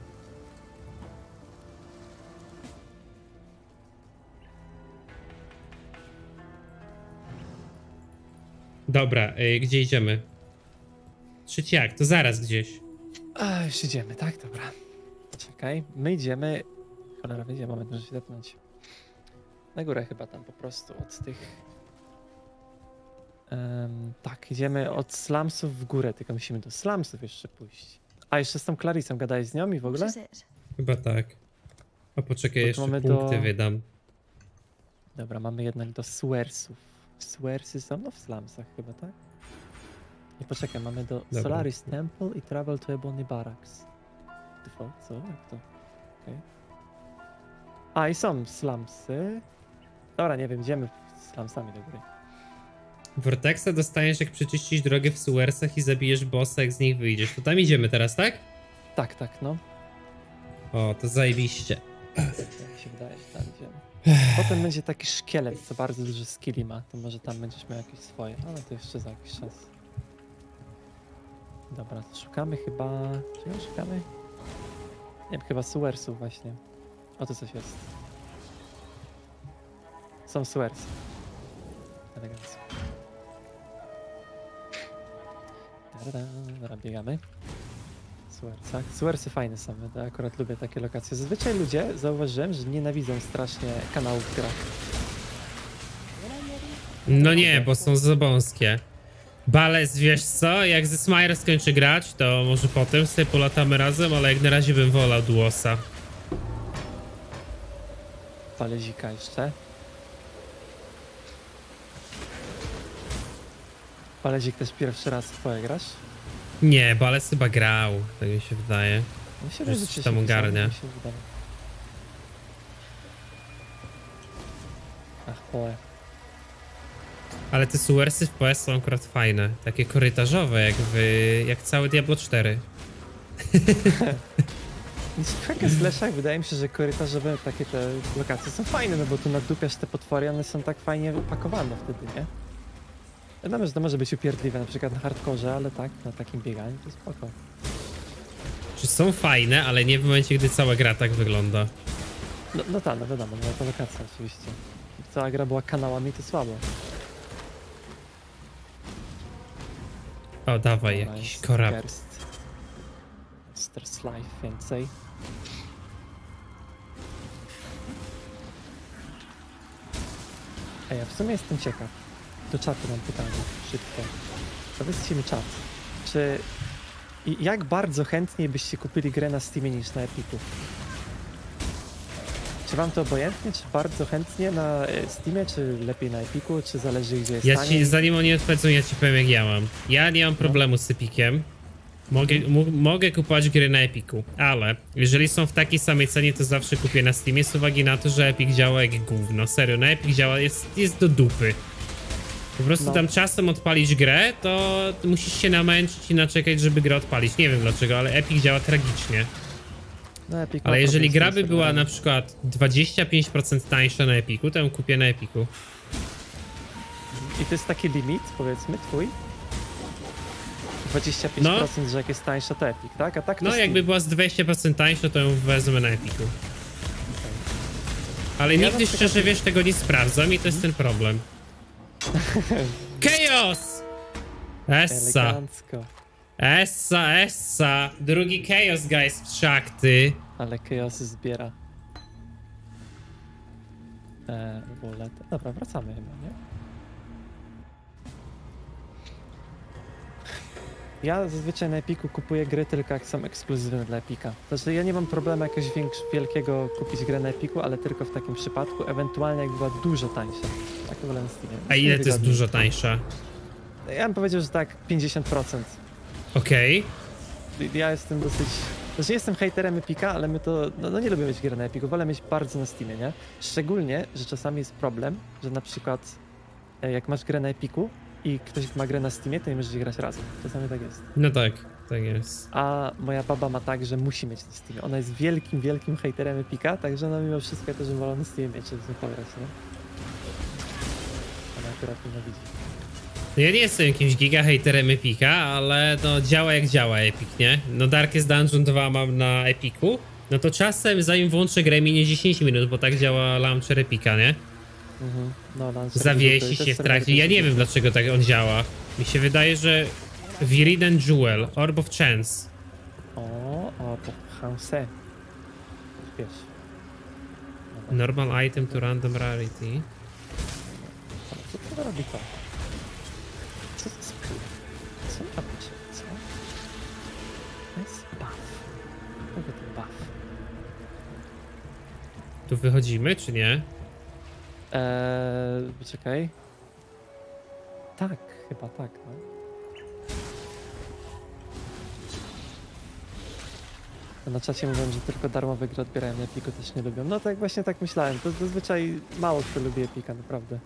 A: Dobra, y, gdzie idziemy? Trzeciak, to zaraz gdzieś.
D: A, już idziemy, tak? Dobra. Czekaj, my idziemy... Cholera, będzie moment, muszę się Na górę chyba tam po prostu, od tych Um, tak, idziemy od slumsów w górę, tylko musimy do slumsów jeszcze pójść. A jeszcze z tą Clarisą gadałeś z nią i
A: w ogóle? Chyba tak. A poczekaj, jeszcze mamy punkty do... wydam.
D: Dobra, mamy jednak do Swersów. Swersy są no w slumsach chyba, tak? Nie poczekaj, mamy do Dobra. Solaris Temple i Travel to Ebony Barracks. Dwa, co? Jak to? Okay. A i są slumsy. Dobra, nie wiem, idziemy z slumsami do góry.
A: Vortexa dostaniesz, jak przeczyścisz drogę w sewersach i zabijesz bossa, jak z nich wyjdziesz. To tam idziemy teraz, tak? Tak, tak, no. O, to zajebiście. Tak, się wydaje, że tam idziemy.
D: Potem będzie taki szkielet, co bardzo duży skilli ma, to może tam będziesz miał jakieś swoje, ale to jeszcze za jakiś czas. Dobra, to szukamy chyba... Czego szukamy? Nie wiem, chyba sewersów właśnie. O, to coś jest. Są sewersy. Elegancko dobra, biegamy. Suersa. Tak? Suersy fajne są, ja akurat lubię takie lokacje. Zazwyczaj ludzie, zauważyłem, że nienawidzą strasznie kanałów w grach.
A: No nie, bo są za Balez, Bales, wiesz co, jak ze Smire skończy grać, to może potem sobie polatamy razem, ale jak na razie bym wolał Duosa.
D: Palezika jeszcze. Balezik też pierwszy raz twoje grasz?
A: Nie, Bales chyba grał, tak mi się wydaje. No mi się wydaje, że tam ogarnia. Ach, poe. Ale te suersy w PS są akurat fajne. Takie korytarzowe, jak w, jak cały Diablo 4.
D: z slashach wydaje mi się, że korytarzowe takie te lokacje są fajne, no bo tu nadupiasz te potwory, one są tak fajnie wypakowane wtedy, nie? Wiadomo, że to może być upierdliwe na przykład na hardkorze, ale tak, na takim bieganiu to spoko.
A: Czy są fajne, ale nie w momencie, gdy cała gra tak wygląda.
D: No, no tak, no wiadomo, no to lokacja oczywiście. Cała gra była kanałami, to słabo.
A: O, dawaj, jakiś korab. Gerst.
D: Monsters Life więcej. Ej, ja w sumie jestem ciekaw do czatu mam pytanie, szybko. Powiedzcie mi czat, czy... i Jak bardzo chętnie byście kupili grę na Steamie niż na Epiku? Czy wam to obojętnie, czy bardzo chętnie na e, Steamie, czy lepiej na Epiku, czy zależy gdzie jest Ja ci,
A: zanim oni odpowiedzą, ja ci powiem jak ja mam. Ja nie mam no. problemu no. z Epikiem. Mogę, mogę kupować gry na Epiku, ale jeżeli są w takiej samej cenie, to zawsze kupię na Steamie z uwagi na to, że Epic działa jak gówno. Serio, na Epic działa, jest, jest do dupy. Po prostu no. tam czasem odpalić grę, to musisz się namęczyć i naczekać, żeby grę odpalić. Nie wiem dlaczego, ale Epic działa tragicznie.
D: No, Epic ale jeżeli gra by
A: była na przykład 25% tańsza na Epiku, to ją kupię na Epiku.
D: I to jest taki limit, powiedzmy, twój? 25%, no. że jak jest tańsza, to Epic, tak? A tak to No, jakby
A: była z 20% tańsza, to ją wezmę na Epiku. Ale ja nigdy szczerze, wiesz, tego nie sprawdzam i to jest ten problem. Chaos! Essa. Elegancko. Essa, Essa. Drugi Chaos guys, z szachty. Ale chaos zbiera. Eee,
D: Dobra, wracamy chyba, nie? Ja zazwyczaj na Epiku kupuję gry tylko jak są ekskluzywne dla Epika. Znaczy ja nie mam problemu jakiegoś wielkiego kupić grę na Epiku, ale tylko w takim przypadku, ewentualnie jak była dużo tańsza. Tak wolę na Steamie. A ile to jest dużo tańsza? Ja bym powiedział, że tak 50%. Okej. Okay. Ja jestem dosyć znaczy jestem haterem Epika, ale my to, no, no nie lubię mieć gier na Epiku, wolę mieć bardzo na Steamie, nie? Szczególnie, że czasami jest problem, że na przykład e, jak masz grę na Epiku, i ktoś ma grę na Steamie, to nie możecie grać razem. Czasami tak jest.
A: No tak, tak jest.
D: A moja baba ma tak, że musi mieć na Steamie. Ona jest wielkim, wielkim hejterem Epika, także ona mimo wszystko też że na Steamie mieć, żeby pograć, nie? Ona akurat nienawidzi.
A: No ja nie jestem jakimś giga hejterem Epika, ale no działa jak działa Epic, nie? No Darkest Dungeon 2 mam na Epiku, no to czasem zanim włączę grę minie 10 minut, bo tak działa launcher Epika, nie?
D: Mhm. No, Zawiesi się w Ja nie wiem
A: dlaczego tak on działa. Mi się wydaje, że Viriden Jewel, Orb of Chance. O, Orb of Chance. Wiesz. Normal item to random rarity.
D: Co to robi to? Co to jest Co robicie? Co? To jest buff. Mogę to buff.
A: Tu wychodzimy, czy nie?
D: Eee, czekaj. Tak, chyba tak, no. Na czacie mówią, że tylko darmowe gry odbierają, Epiku też nie lubią. No tak właśnie tak myślałem, to zazwyczaj mało kto lubi Epika, naprawdę.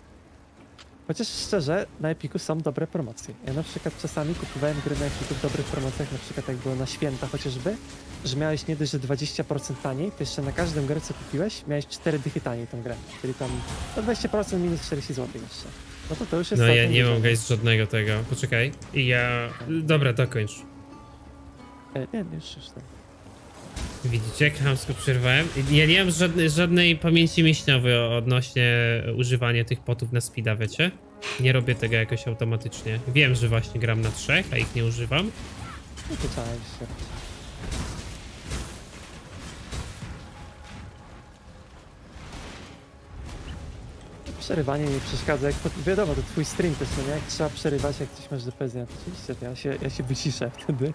D: Chociaż szczerze, na Epiku są dobre promocje. Ja na przykład czasami kupowałem gry na Epiku w dobrych promocjach, na przykład jak było na święta chociażby, że miałeś nie dość, że 20% taniej, to jeszcze na każdym grę, co kupiłeś, miałeś 4 dychy taniej tą grę. Czyli tam no 20% minus 40 zł jeszcze. No to to już jest No ja nie
A: mam guys żadnego tego. Poczekaj. I ja... Dobra, dokończ. E, nie, już, już tak. Widzicie, jak hamsko przerwałem? Ja nie mam żadnej, żadnej pamięci mięśniowej odnośnie używania tych potów na speeda, wiecie? Nie robię tego jakoś automatycznie. Wiem, że właśnie gram na trzech, a ich nie używam. No to się.
D: Przerywanie nie przeszkadza, jak to, wiadomo, to twój stream też, no nie? Jak trzeba przerywać, jak ktoś masz DPS, ja oczywiście, to ja się, ja się wyciszę wtedy.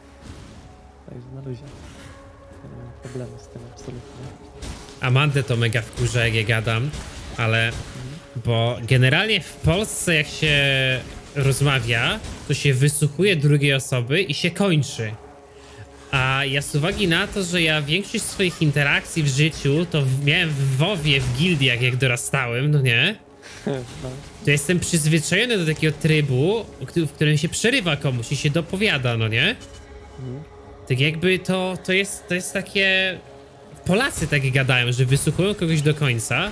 D: Także na luzie. Nie mam
A: problemu
B: z tym absolutnie.
A: Amandę to mega wkurza, jak je gadam, ale... Bo generalnie w Polsce, jak się rozmawia, to się wysłuchuje drugiej osoby i się kończy. A ja z uwagi na to, że ja większość swoich interakcji w życiu to miałem w WoWie, w gildiach, jak dorastałem, no nie? To jestem przyzwyczajony do takiego trybu, w którym się przerywa komuś i się dopowiada, no nie? Tak jakby to, to, jest, to jest takie... Polacy takie gadają, że wysłuchują kogoś do końca,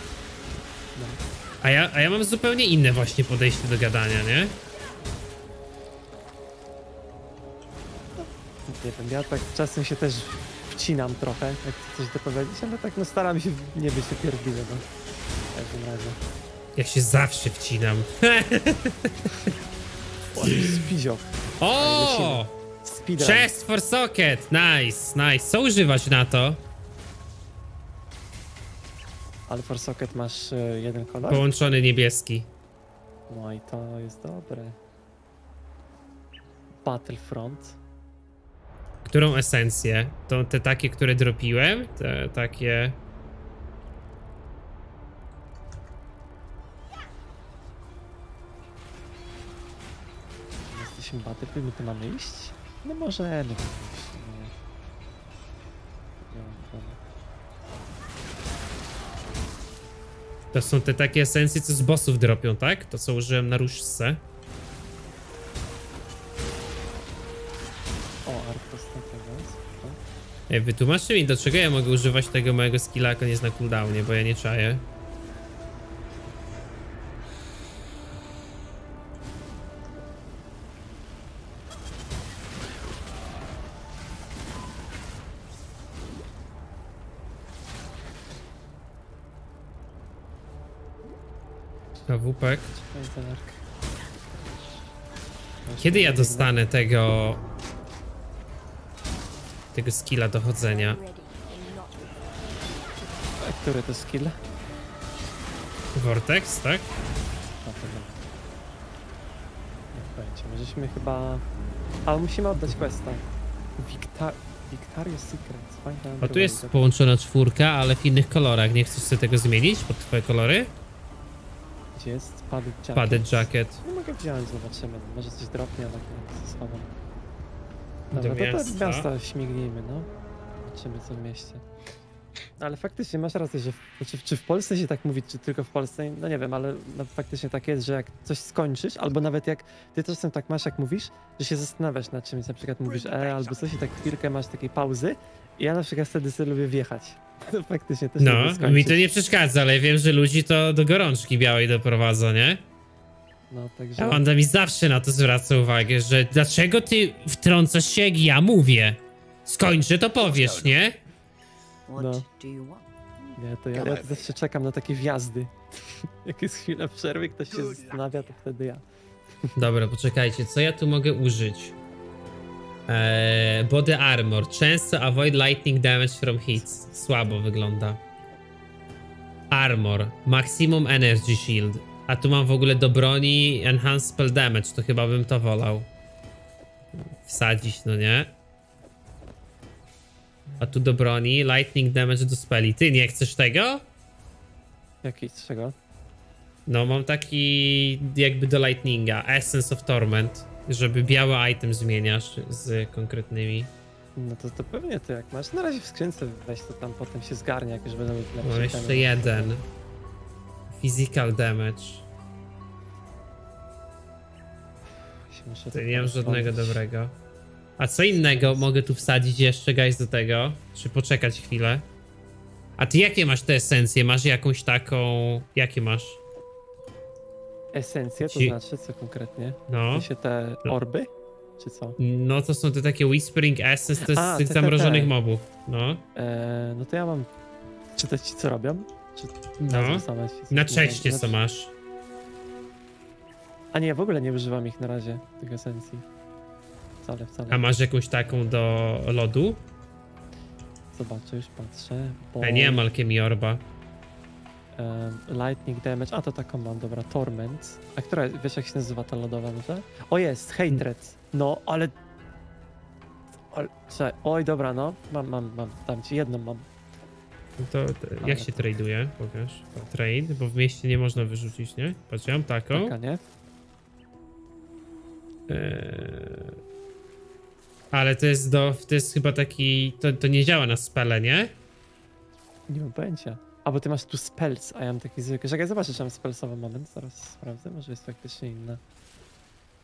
A: a ja, a ja mam zupełnie inne właśnie podejście do gadania, nie?
D: Nie wiem, ja tak czasem się też wcinam trochę, jak chcę coś dopowiedzieć, ale tak no staram się nie być pierdolony no, w każdym razie.
A: Ja się zawsze wcinam. Spizio. O! Chest for socket! Nice, nice. Co używać na to?
D: Ale for socket masz e, jeden kolor? Połączony
A: niebieski.
D: No i to jest dobre. Battlefront.
A: Którą esencję? To te takie, które dropiłem? Te takie... musimy baterii, my tu mamy iść? No tam nie. Nie To są te takie esencje, co z bossów dropią, tak? To, co użyłem na różce.
D: O, artystyczne jest. Tak?
A: Ej, wytłumaczcie mi, do czego ja mogę używać tego mojego skilla, jak on jest na cooldownie, bo ja nie czaję. Kiedy ja dostanę tego... tego skilla dochodzenia?
D: A który to skill?
A: Vortex,
D: tak? Będzie. pewno. chyba... Ale musimy oddać questa. Victor... Victoria's Secret. Fajna A tu jest
A: połączona czwórka, ale w innych kolorach. Nie chcesz sobie tego zmienić pod twoje kolory?
D: Gdzie jest padded jacket? Padded jacket. Nie mogę wziąć, zobaczymy. Może coś dropnie, ale tak ze sobą.
B: Dobra, do, do miasta. miasta
D: śmignijmy, no. Zobaczymy co w mieście. No, ale faktycznie masz rację, że w, czy, znaczy, czy, w Polsce się tak mówi, czy tylko w Polsce, no nie wiem, ale no, faktycznie tak jest, że jak coś skończysz, albo nawet jak ty czasem tak masz, jak mówisz, że się zastanawiasz nad czymś, na przykład mówisz e, albo coś i tak chwilkę masz takiej pauzy i ja na przykład wtedy sobie lubię wjechać. To faktycznie też
A: No, mi to nie przeszkadza, ale wiem, że ludzi to do gorączki białej doprowadza, nie?
C: No, także... Amanda
A: mi zawsze na to zwraca uwagę, że dlaczego ty wtrącasz się, jak ja mówię? Skończę, to powiesz, nie?
D: No. Nie, no. Ja, to ja, ja zawsze czekam na takie wjazdy. Jak jest chwila przerwy, ktoś się zastanawia, to wtedy ja.
A: Dobra, poczekajcie, co ja tu mogę użyć? Eee, body armor. Często avoid lightning damage from hits. Słabo wygląda. Armor. Maximum energy shield. A tu mam w ogóle do broni enhanced spell damage, to chyba bym to wolał. Wsadzić, no nie? A tu do broni. Lightning damage do speli. Ty nie chcesz tego? Jaki z czego? No mam taki jakby do lightninga. Essence of Torment. Żeby biały item zmieniasz z konkretnymi.
D: No to, to pewnie to jak masz. Na razie w skrzynce weź to tam, potem się zgarnie, jak już będą mieć lepsze. Mam no, jeszcze
A: jeden. Physical damage.
D: się muszę to nie mam żadnego dobrego.
A: A co innego mogę tu wsadzić jeszcze, guys, do tego? Czy poczekać chwilę? A ty jakie masz te esencje? Masz jakąś taką... Jakie masz?
D: Esencje? To Ci... znaczy co konkretnie? No. W sensie te no. orby? Czy co?
A: No to są te takie Whispering Essence, to jest A, z tych te, zamrożonych te. mobów. No.
D: Eee, no to ja mam Czy to ci co robią? Czy no. Same, na czeście co masz. A nie, w ogóle nie używam ich na razie, tych esencji wcale, wcale. A
A: masz jakąś taką do lodu? Zobaczę, już
D: patrzę, bo... E, nie ma
A: Alchemy Orba.
D: Um, lightning Damage, a to taką mam, dobra, Torment. A która, wiesz jak się nazywa ta lodowa może? O jest, Hatred. No, ale... ale... oj, dobra, no, mam, mam, mam, dam ci, jedną mam.
A: No to, to jak się traduje? Pokaż. Trade, bo w mieście nie można wyrzucić, nie? Patrzyłem taką. Taka, nie? Eee... Ale to jest do, to jest chyba taki, to, to nie działa na spelenie.
D: Nie mam pojęcia. A bo ty masz tu spells, a ja mam taki zwykły. Czekaj, zobaczę, czy mam spellsowy
A: moment. Zaraz sprawdzę, może jest faktycznie inna.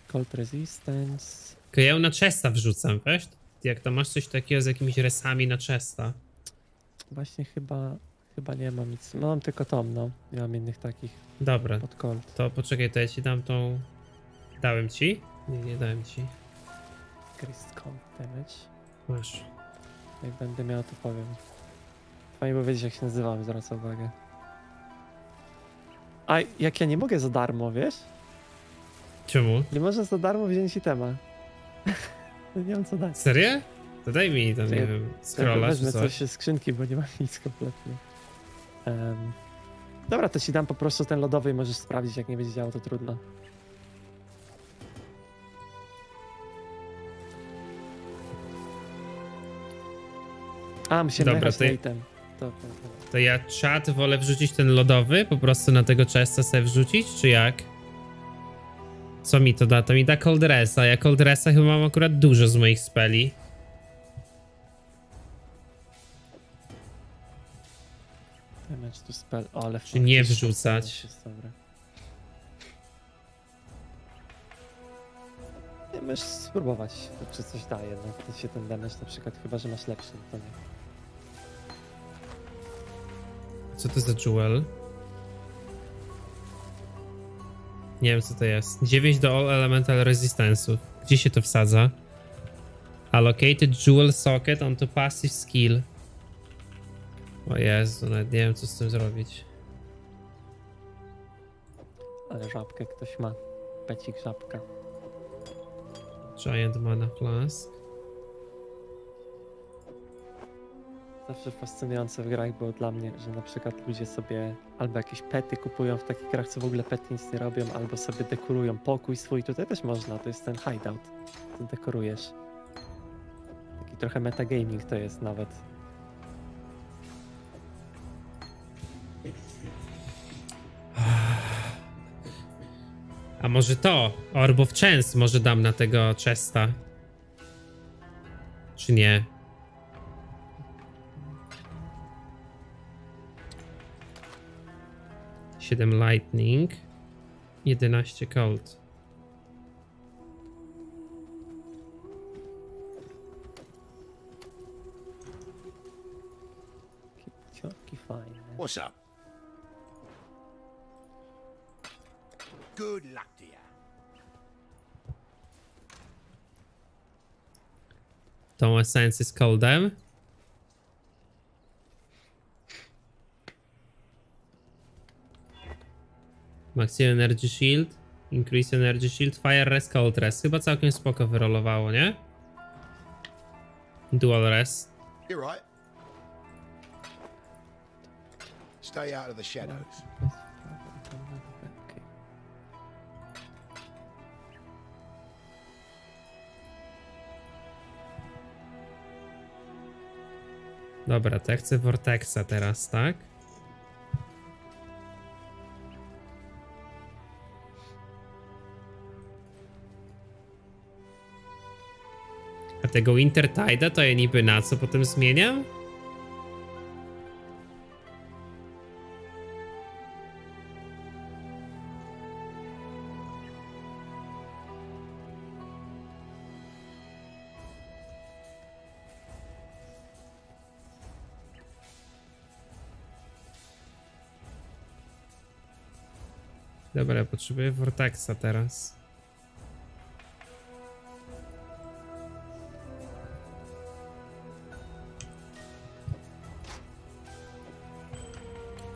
A: Cold resistance. Tylko ja ją na chesta wrzucam, wiesz? Jak to masz coś takiego z jakimiś resami na chesta.
D: Właśnie chyba, chyba nie mam nic. No, mam tylko tom, no. Nie mam innych takich.
A: Dobra. Pod cold. To poczekaj, to ja ci dam tą... Dałem ci? Nie, nie dałem ci gry skąd być?
D: Masz. Jak będę miał, to powiem. Fajnie, powiedzieć, jak się nazywamy, zwraca uwagę. A jak ja nie mogę za darmo, wiesz? Czemu? Nie można za darmo wziąć itema. No nie mam co dać. Serio?
A: To daj mi to. nie wiem, scrolla Wezmę coś.
D: coś z skrzynki, bo nie mam nic kompletnie. Um, dobra, to ci dam po prostu ten lodowy i możesz sprawdzić, jak nie będzie działo, to trudno. A, musimy Dobra, jechać to... Nate'em.
A: To ja czat wolę wrzucić ten lodowy, po prostu na tego chesta sobie wrzucić, czy jak? Co mi to da? To mi da Coldresa. Ja Cold chyba mam akurat dużo z moich speli.
D: Damage to spell, o, ale... Czy nie wrzucać. Nie, możesz spróbować, czy coś daje, no. Ty się ten damage na przykład, chyba, że masz lepszy, to nie.
A: Co to za jewel? Nie wiem, co to jest. 9 do All Elemental resistance. Gdzie się to wsadza? Allocated Jewel Socket on to Passive Skill. O Jezu, nawet nie wiem, co z tym zrobić.
D: Ale żabkę ktoś ma. Pecik żabka.
A: Giant Mana Flask.
D: zawsze fascynujące w grach było dla mnie, że na przykład ludzie sobie albo jakieś pety kupują w takich grach, co w ogóle pety nic nie robią, albo sobie dekorują pokój swój. Tutaj też można, to jest ten hideout, co dekorujesz. Taki trochę metagaming to jest nawet.
A: A może to? Orb of Chance może dam na tego Chesta. Czy nie? 7 Lightning, 11 Cold.
E: What's up? Good luck to you.
A: Tą z Coldem. Maximum Energy Shield, Increase Energy Shield, Fire Res, Cold Res. Chyba całkiem spoko wyrolowało, nie? Dual Res.
E: You're right. Stay out of the shadows.
A: Dobra, to ja chcę Vortexa teraz, tak? tego Wintertide'a to ja niby na co potem zmieniam? Dobra, potrzebuję Vortexa teraz.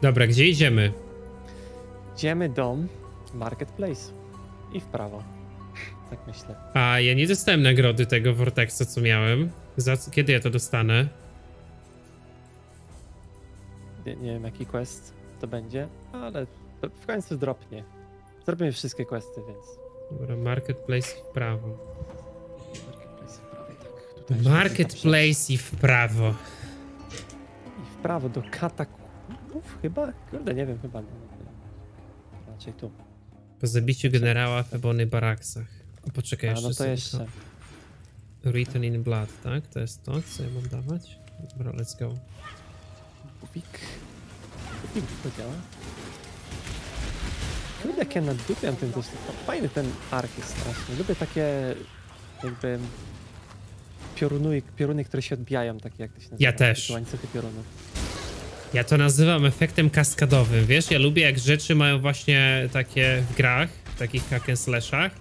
A: Dobra, gdzie idziemy? Idziemy do
D: Marketplace i w prawo. Tak myślę.
A: A ja nie dostałem nagrody tego Vortexa, co miałem. Za, kiedy ja to dostanę?
D: Nie, nie wiem, jaki quest to będzie, ale w końcu dropnie. Zrobimy wszystkie questy, więc.
A: Dobra, marketplace w prawo. Marketplace w prawo, tak. Tutaj marketplace i w prawo. I w prawo do katakumb. Uf, chyba,
D: kurde, nie wiem, chyba Raczej tu.
A: Po zabiciu generała w Ebony Baraksach. O, poczekaj A, jeszcze. no to jeszcze. Written in Blood, tak? To jest to, co ja mam dawać? Dobra, let's go.
D: Bubik. Bubik to działa. Kurde, jak ja ten tym Fajny ten ark jest straszny. Lubię takie jakby pioruny, pioruny które się odbijają, takie jak to się nazywa. Ja też. Łańcuchy piorunów.
A: Ja to nazywam efektem kaskadowym, wiesz? Ja lubię jak rzeczy mają właśnie takie w grach, w takich hack and slashach,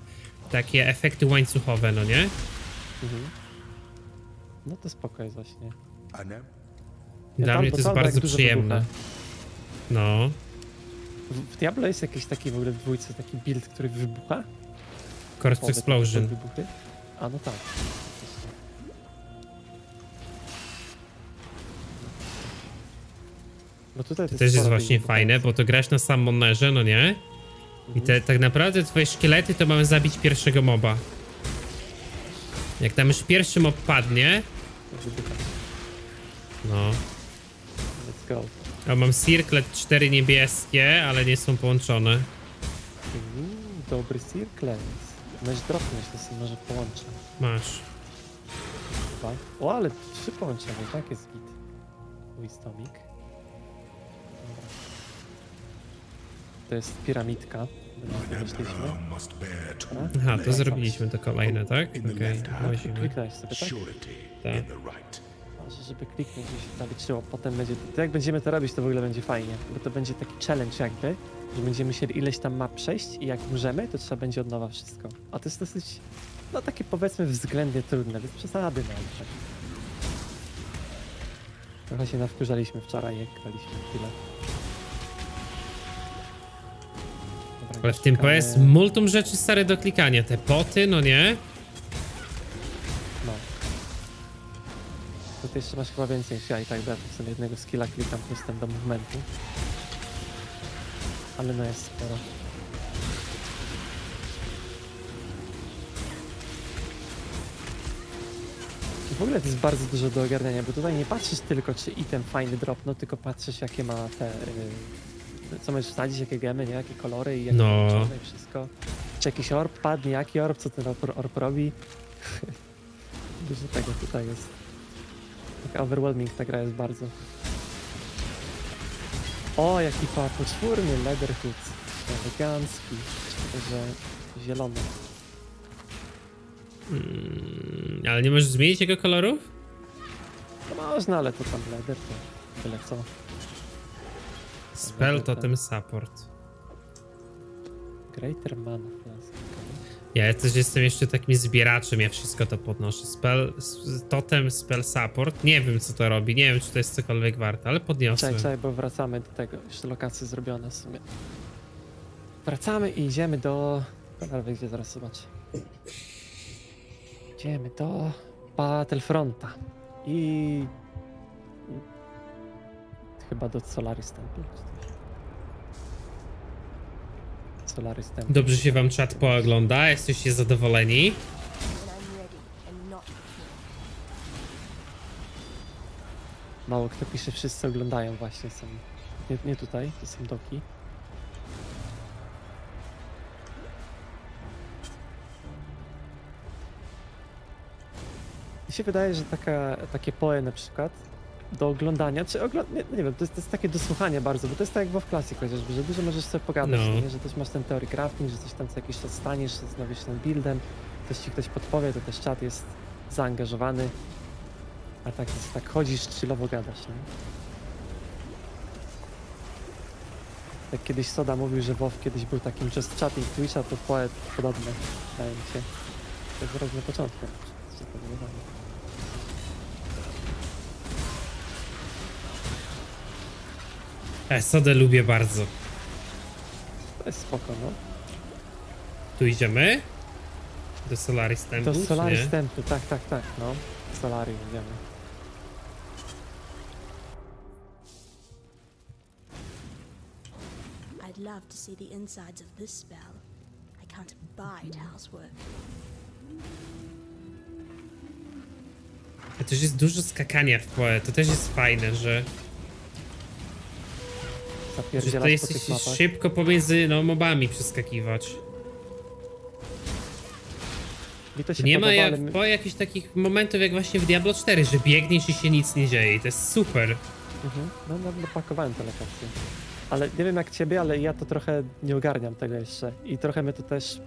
A: takie efekty łańcuchowe, no nie?
D: Mhm. No to spokoj właśnie. A nie? Dla ja mnie to, jest bardzo przyjemne. No. W, w Diablo jest jakiś taki w ogóle w dwójce, taki build, który wybucha?
A: Corpse Explosion. A no tak. tutaj to też jest właśnie fajne, bo to grasz na summonerze, no nie? I te, mhm. tak naprawdę twoje szkielety to mamy zabić pierwszego moba. Jak tam już pierwszy mob padnie... No. Let's go. Ja mam circlet cztery niebieskie, ale nie są połączone.
D: Uuu, dobry circlet. Masz dropnąć, to sobie może połączę. Masz. Dwa. O, ale trzy połączone, tak jest git. Wistomik. to jest piramidka.
C: Aha, to zrobiliśmy to kolejne, tak? Okej, okay,
A: Kliknąłeś
D: sobie, tak? Może, tak. znaczy, żeby kliknąć, żeby się naliczyło, Potem będzie... To jak będziemy to robić, to w ogóle będzie fajnie, bo to będzie taki challenge jakby, że będziemy musieli ileś tam map przejść i jak umrzemy, to trzeba będzie od nowa wszystko. A to jest dosyć, no takie powiedzmy względnie trudne, więc przesady na tak. Trochę się nawkurzaliśmy
A: wczoraj, jak graliśmy chwilę. Ale w tym PS jest multum rzeczy stare do klikania. Te poty, no nie? No.
D: Tutaj jeszcze masz chyba więcej niż ja i tak, bo ja jednego skilla klikam plus ten do momentu. Ale no jest sporo. w ogóle to jest bardzo dużo do ogarniania, bo tutaj nie patrzysz tylko czy item fajny drop, no tylko patrzysz jakie ma te... Yy co możesz wsadzić, jakie gemy, nie? jakie kolory i jakie no. Czarne, i wszystko. Czy jakiś orb padnie, jaki orb, co ten orb, orb robi. Dużo tego tutaj jest. Tak overwhelming ta gra jest bardzo. O, jaki pa, poczwórny Leatherhood. Elegancki. Że zielony.
A: Mm, ale nie możesz zmienić jego kolorów?
D: No można, ale to tam leather to byle co. Spell to support. Greater mana flask.
A: Ja też jestem jeszcze takim zbieraczem, ja wszystko to podnoszę. Spell, totem, spell support. Nie wiem co to robi, nie wiem czy to jest cokolwiek warte, ale podniosłem. Czekaj,
D: czekaj, bo wracamy do tego. Jeszcze lokacje zrobione w sumie. Wracamy i idziemy do... Prawie gdzie zaraz zobaczę. Idziemy do Battlefronta. I... Chyba do Solaris Temple. Solaris Temple. Dobrze się
A: wam czat poogląda, jesteście zadowoleni. Mało kto pisze, wszyscy
D: oglądają właśnie są. Nie, nie tutaj, to są doki. Mi się wydaje, że taka, takie poe na przykład do oglądania, czy ogląd... nie, nie wiem, to jest, to jest, takie do słuchania bardzo, bo to jest tak jak w klasie, Classic chociażby, że dużo możesz sobie pogadać, no. nie? że też masz ten teory crafting, że coś tam co jakiś czas staniesz, zastanowisz się buildem, coś ci ktoś podpowie, to też czat jest zaangażowany, a tak, tak chodzisz, chillowo gadasz, nie? Jak kiedyś Soda mówił, że WoW kiedyś był takim just i Twitcha, to poet podobne, wydaje mi się. To jest na początku,
A: E, sodę lubię bardzo. To jest spoko, no. Tu idziemy? Do Solaris Temple, Do Solaris Temple,
D: tak, tak, tak, no. Solarium idziemy.
C: I'd love to see the insides of this spell. I can't abide housework.
A: E, to też jest dużo skakania w poe. To też jest fajne, że że to jest szybko pomiędzy no, mobami przeskakiwać. Mi to się nie podoba, ma jak, ale... po jakichś takich momentów jak właśnie w Diablo 4, że biegniesz i się nic nie dzieje to jest super.
D: Mhm. No, no, no, pakowałem te lokacje. Ale nie wiem jak ciebie, ale ja to trochę nie ogarniam tego jeszcze. I trochę mnie to też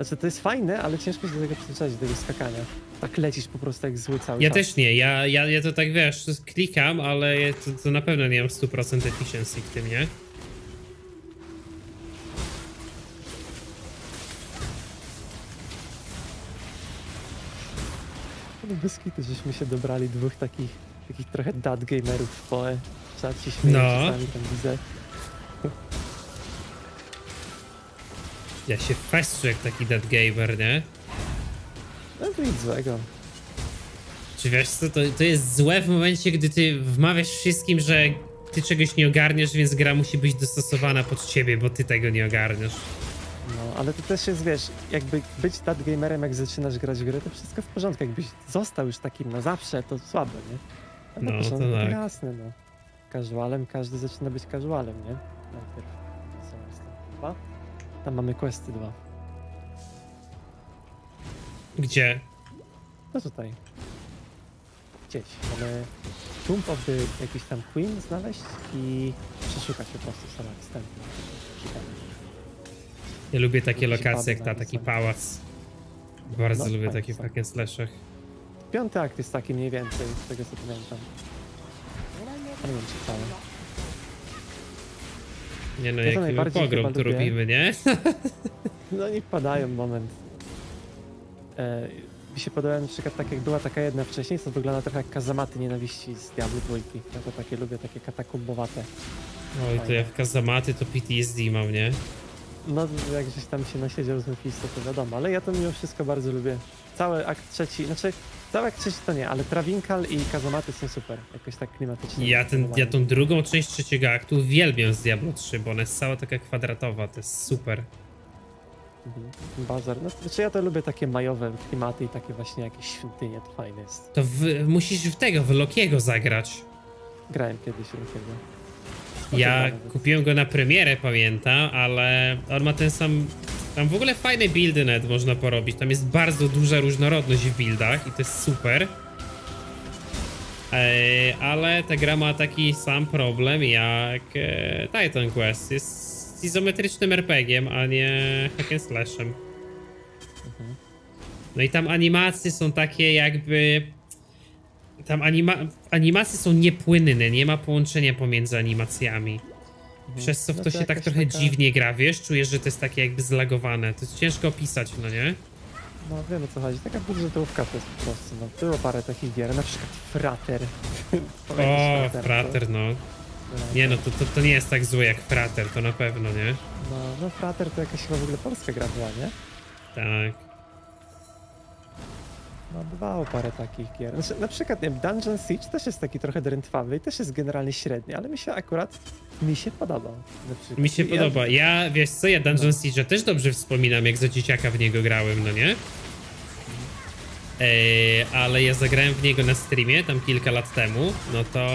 D: znaczy, to jest fajne, ale ciężko się do tego przyzwyczaić, do tego skakania. Tak lecisz po prostu jak zły cały ja czas. Ja też
A: nie, ja, ja, ja to tak wiesz, klikam, ale to, to na pewno nie mam 100% efficiency w tym, nie?
D: No kitu, żeśmy się dobrali dwóch takich, takich trochę dad gamerów w poe. Trzeba się śmieje no. czasami tam
A: widzę. Ja się festrzę jak taki dead gamer, nie? No to nic złego. Czy wiesz co, to, to jest złe w momencie, gdy ty wmawiasz wszystkim, że ty czegoś nie ogarniesz, więc gra musi być dostosowana pod ciebie, bo ty tego nie ogarniasz.
D: No, ale to też jest, wiesz, jakby być dat gamerem, jak zaczynasz grać w grę, to wszystko w porządku. Jakbyś został już takim na no zawsze, to słabo, nie? A no, to tak. Jasne, no. Casualem każdy zaczyna być casualem, nie? Najpierw. Chyba. Tam mamy questy dwa. Gdzie? No tutaj. Gdzieś. Mamy Tomb of the jakiś tam Queen znaleźć i przeszukać po prostu sama wstępna.
A: Ja lubię takie lokacje jak na taki sami. pałac. Bardzo no, lubię tak, takie tak. slashach.
D: Piąty akt jest taki mniej więcej, z tego co pamiętam. Nie wiem czy cały.
A: Nie no, ja jaki pogrom tu robimy, nie?
D: No nie padają, moment. E, mi się podoba na przykład tak jak była taka jedna wcześniej, co wygląda trochę jak kazamaty nienawiści z Diablo 2. Ja to takie lubię, takie katakumbowate.
A: Oj, to jak kazamaty to PTSD mam, nie? No,
D: jak gdzieś tam się nasiedział z Mephisto, to wiadomo, ale ja to mimo wszystko bardzo lubię. Cały akt trzeci, znaczy Całek trzeci to nie, ale Trawinkal i Kazamaty są super. Jakoś tak klimatycznie. Ja, ten, ja tą
A: drugą część trzeciego aktu uwielbiam z Diablo 3, bo ona jest cała taka kwadratowa, to jest super.
D: Mhm. Bazar. No, znaczy ja to lubię takie majowe klimaty i takie właśnie jakieś
A: świątynie, to
D: fajne jest.
A: To w, musisz w tego, w Lokiego zagrać. Grałem kiedyś Lokiego. Ja kupiłem go na premierę, pamiętam, ale on ma ten sam tam w ogóle fajne buildy net można porobić. Tam jest bardzo duża różnorodność w buildach i to jest super. Eee, ale ta gra ma taki sam problem jak e, Titan Quest. Jest izometrycznym RPG-iem, a nie hack and slashem. Mhm. No i tam animacje są takie jakby... Tam anima animacje są niepłynne, nie ma połączenia pomiędzy animacjami. Mhm. Przez co w no to, to się tak trochę taka... dziwnie gra, wiesz? Czujesz, że to jest takie jakby zlagowane. To jest ciężko opisać, no nie?
D: No wiem o co chodzi. Taka budżetówka to jest po prostu. No, było parę takich gier, na przykład Frater. o, Frater,
A: no. no. Nie no, to, to, to, nie jest tak złe jak Frater, to na pewno, nie?
D: No, no Frater to jakaś chyba w ogóle polska gra była, nie? Tak. No dwa parę takich gier. Znaczy, na przykład, nie wiem, Dungeon Siege też jest taki trochę drętwawy i też jest generalnie średni, ale mi się akurat, mi się podoba.
A: Mi się ja... podoba. Ja, wiesz co, ja no. Dungeon no. Siege też dobrze wspominam, jak za dzieciaka w niego grałem, no nie? E, ale ja zagrałem w niego na streamie tam kilka lat temu, no to...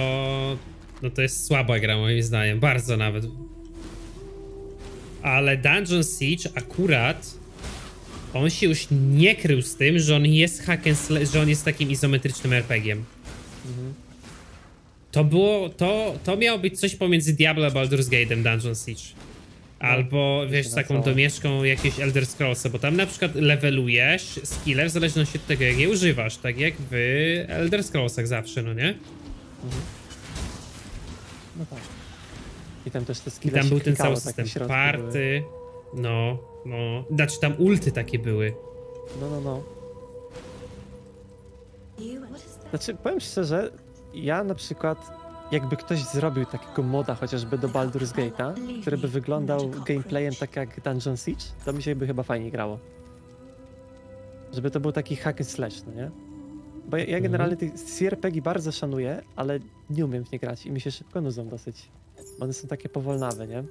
A: No to jest słaba gra moim zdaniem, bardzo nawet. Ale Dungeon Siege akurat on się już nie krył z tym, że on jest hack że on jest takim izometrycznym RPG-iem. Mhm. To było, to, to miało być coś pomiędzy Diablo a Baldur's Gate'em Dungeon Siege. No. Albo, no, wiesz, taką domieszką jakieś Elder Scrolls'a, bo tam na przykład levelujesz skille w zależności od tego, jak je używasz, tak jak w Elder Scrolls'ach zawsze, no nie? Mhm. No tak. I tam też te skille I tam był ten cały tak system tak party, no. No, znaczy tam ulty takie były.
D: No, no, no. Znaczy, powiem szczerze, ja na przykład, jakby ktoś zrobił takiego moda chociażby do Baldur's Gate'a, który by wyglądał gameplayem tak jak Dungeon Siege, to mi się by chyba fajnie grało. Żeby to był taki hack and slash, no nie? Bo ja, ja mhm. generalnie tych CRPG bardzo szanuję, ale nie umiem w nie grać i mi się szybko nudzą dosyć. One są takie powolnawe, nie?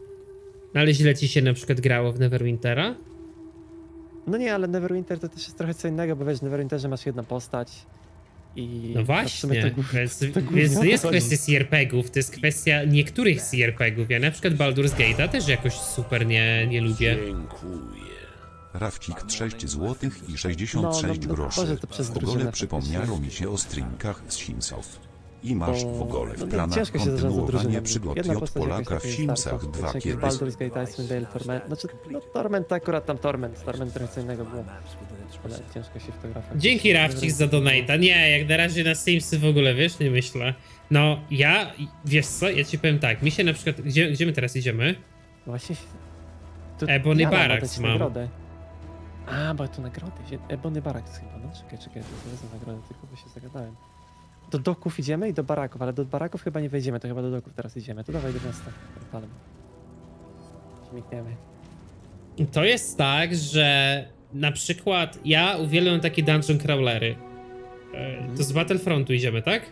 A: ale źle ci się na przykład grało w Neverwintera? No
D: nie, ale Neverwinter to też jest trochę co innego, bo wiesz, w Neverwinterze masz jedną postać
A: i... No właśnie, to, to jest kwestia CRPGów, to jest kwestia niektórych CRPGów. Ja na przykład Baldur's Gate'a też jakoś super nie, nie lubię.
E: Dziękuję. Rafcik 6 zł i 66 no, no, no, groszy. Ogóle przypomniało mi się o stringach z Simsów i masz w ogóle w planach ciężko się kontynuowanie przygód Jedna J. Polaka w Simsach 2 kiedyś.
D: Torment, znaczy no, Torment to akurat tam Torment, Torment tradycyjnego było. Ale ciężko się w to Dzięki Rafcik za
A: donata. Nie, jak na razie na Simsy w ogóle, wiesz, nie myślę. No, ja, wiesz co, ja ci powiem tak, mi się na przykład, gdzie, gdzie my teraz idziemy? Właśnie się... Tu, Ebony ja Barracks mam. Nagrodę.
D: A, bo tu nagrody, Ebony Barracks chyba, no czekaj, czekaj, to jest nagrodę, tylko bo się zagadałem. Do doków idziemy i do baraków, ale do baraków chyba nie wejdziemy, to chyba do doków teraz
A: idziemy. To dawaj do miasta, palem. Śmigniemy. To jest tak, że na przykład ja uwielbiam takie dungeon crawlery. E, to z Battlefrontu idziemy, tak?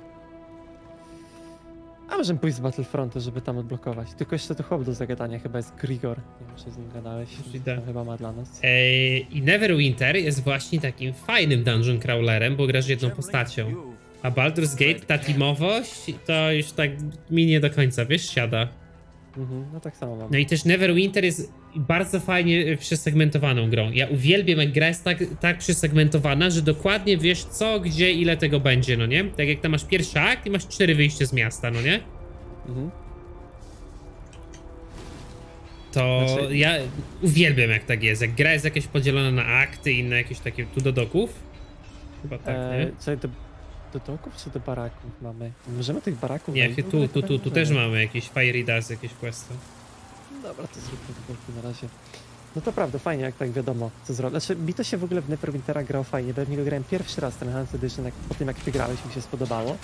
A: A możemy pójść z
D: Battlefrontu, żeby tam odblokować. Tylko jeszcze to chłop do zagadania chyba jest Grigor. Nie wiem, czy z nim gadałeś. To
A: chyba ma dla nas. Ej, I Neverwinter jest właśnie takim fajnym dungeon crawlerem, bo grasz jedną postacią. A Baldur's Gate, ta teamowość, to już tak mi nie do końca, wiesz, siada.
D: Mhm, no tak samo mam. No i
A: też Neverwinter jest bardzo fajnie przesegmentowaną grą. Ja uwielbiam, jak gra jest tak, tak przesegmentowana, że dokładnie wiesz co, gdzie, ile tego będzie, no nie? Tak jak tam masz pierwszy akt i masz cztery wyjście z miasta, no nie? Mhm. To znaczy... ja uwielbiam, jak tak jest. Jak gra jest jakieś podzielona na akty i na jakieś takie tu do doków. Chyba tak, eee,
D: nie? to do doków czy do baraków mamy? Możemy tych baraków... Nie, tu, tu, tu, tu, też mamy
A: jakieś fiery dars, jakieś questy. Dobra, to zróbmy do doku na razie. No to prawda,
D: fajnie, jak tak wiadomo, co zrobić. Znaczy, mi to się w ogóle w Neverwintera grał fajnie, bo ja go grałem pierwszy raz ten Hans Edition, jak, po tym jak ty grałeś, mi się spodobało.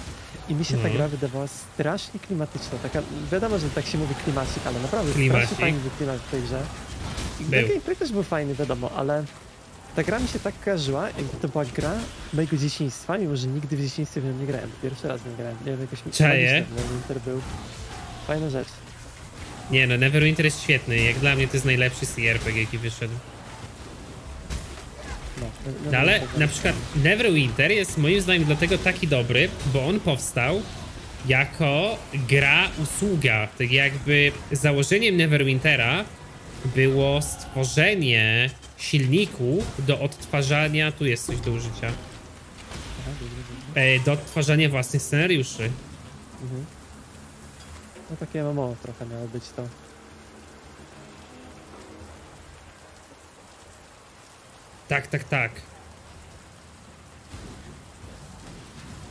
D: I mi się ta mhm. gra wydawała strasznie klimatyczna, taka, wiadomo, że tak się mówi klimacik, ale naprawdę klimacik. strasznie fajny był klimat w tej grze. I też był fajny, wiadomo, ale ta gra mi się tak kojarzyła, jakby to była gra mojego dzieciństwa, mimo że nigdy w dzieciństwie w nią nie grałem. Pierwszy raz w nią grałem. Nie wiem, jakoś mi Czeje. Neverwinter był.
A: Fajna rzecz. Nie no, Neverwinter jest świetny. Jak dla mnie to jest najlepszy CRPG, jaki wyszedł.
D: No, no, no, no ale no, no, na przykład
A: Neverwinter jest moim zdaniem dlatego taki dobry, bo on powstał jako gra usługa. Tak jakby założeniem Neverwintera było stworzenie silniku do odtwarzania. Tu jest coś do użycia. E, do odtwarzania własnych scenariuszy. Mhm.
D: No takie MMO trochę miało być to.
A: Tak, tak, tak.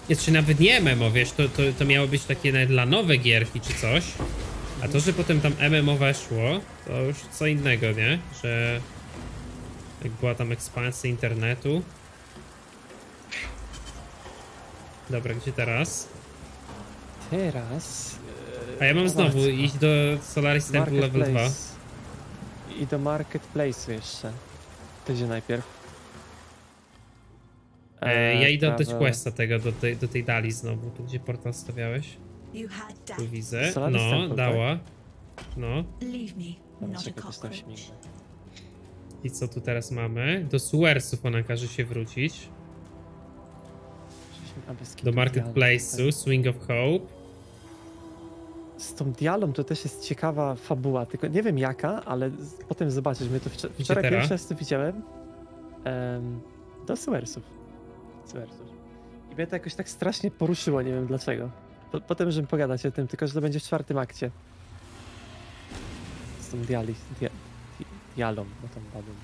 A: Jeszcze nawet nie MMO, wiesz, to, to, to miało być takie nawet dla nowe gierki czy coś to, że potem tam MMO weszło, to już co innego, nie? Że jak była tam ekspansja internetu. Dobra, gdzie teraz? Teraz... A ja mam e, znowu iść do Solaris Temple level 2.
D: I do Marketplace
A: jeszcze. To najpierw. E, ja idę e, oddać questa tego do tej, do tej dali znowu, tu gdzie portal stawiałeś. Tu widzę. No, tak? dała. No. I co tu teraz mamy? Do Suersów ona każe się wrócić. Do Marketplace'u, Swing of Hope. Z
D: tą dialą to też jest ciekawa fabuła, tylko nie wiem jaka, ale potem zobaczysz. My to wczor- wczoraj pierwszy raz to widziałem. do Suersów. Suersów. I mnie to jakoś tak strasznie poruszyło, nie wiem dlaczego. Po, potem żebym pogadać o tym, tylko że to będzie w czwartym akcie. Z tym diali, di, dialom no tam
A: badem.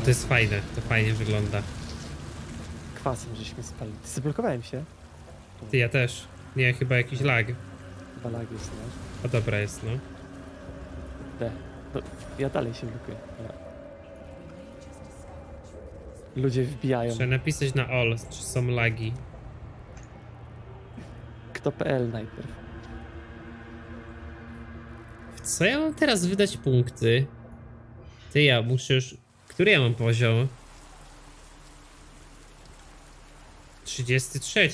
A: O, to jest fajne, to fajnie wygląda. Kwasem żeśmy spali. Ty
D: zablokowałem się.
A: Ty, ja też. Nie, chyba jakiś lag. Chyba lag jest, no. A dobra jest, no.
D: D. No, ja dalej się blokuję. Ludzie
A: wbijają. Trzeba napisać na all, czy są lagi. PL najpierw. W co ja mam teraz wydać punkty? Ty ja muszę już... Który ja mam poziom? 33.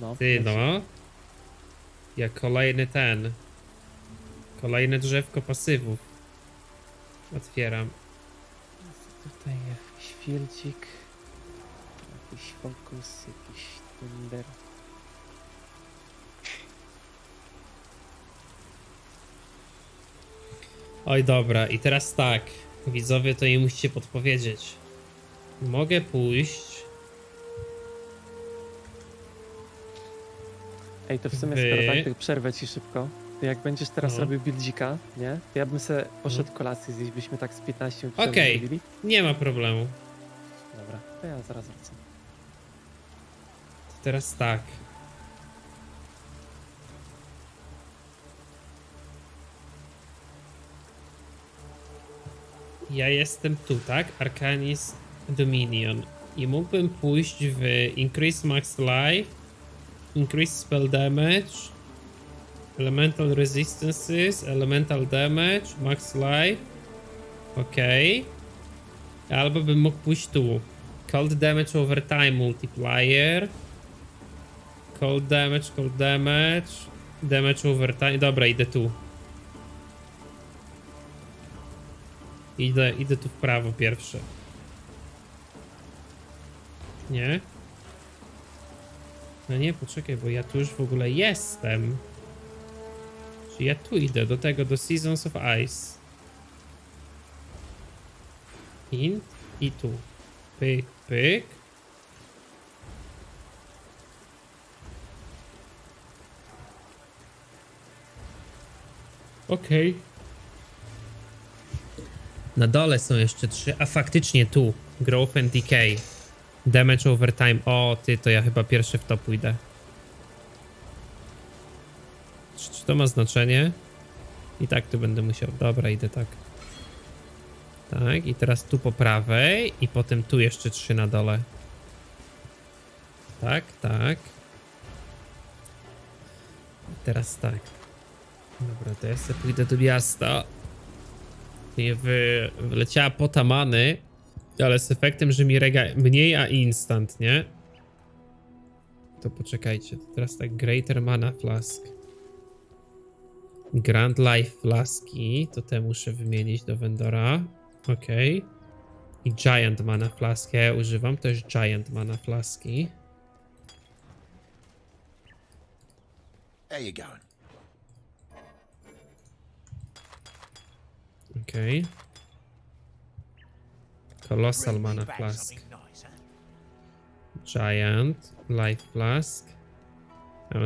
C: No, Ty no.
A: Ja kolejny ten. Kolejne drzewko pasywów. Otwieram.
C: Tutaj jakiś
D: filcik. Jakiś fokus, jakiś Tinder.
A: Oj, dobra, i teraz tak. Widzowie, to jej musicie podpowiedzieć. Mogę pójść.
D: Ej, to w sumie skoro tak, przerwę ci szybko. To jak będziesz teraz no. robił buildzika, nie? To ja bym sobie no. poszedł kolację zjeść, byśmy tak z 15 minut Okej, okay.
A: nie ma problemu. Dobra, to ja zaraz wrócę. Teraz tak. Ja jestem tu, tak? Arcanis Dominion. I mógłbym pójść w Increase Max Life, Increase Spell Damage, Elemental Resistances, Elemental Damage, Max Life. Ok. Okay. Albo bym mógł pójść tu. Cold Damage Over Time Multiplier. Cold damage, cold damage. Damage over time. Dobra, idę tu. Idę, idę tu w prawo pierwsze. Nie? No nie, poczekaj, bo ja tu już w ogóle jestem. Czy ja tu idę, do tego, do Seasons of Ice. In, i tu. Pyk, pyk. Okej. Okay. Na dole są jeszcze trzy, a faktycznie tu. Growth and Decay. Damage over time. O, ty, to ja chyba pierwszy w to pójdę. Czy, czy to ma znaczenie? I tak tu będę musiał. Dobra, idę tak. Tak, i teraz tu po prawej i potem tu jeszcze trzy na dole. Tak, tak. Teraz tak. Dobra, to ja sobie pójdę do miasta. Nie wy... wyleciała potamany, ale z efektem, że mi rega mniej, a instant, nie? To poczekajcie, to teraz tak Greater Mana Flask. Grand Life Flaski, to te muszę wymienić do vendora. Okej. Okay. I Giant Mana Flask, ja używam też Giant Mana Flaski. There you going. Okej. Okay. Colossal Mana Flask. Giant Life Flask.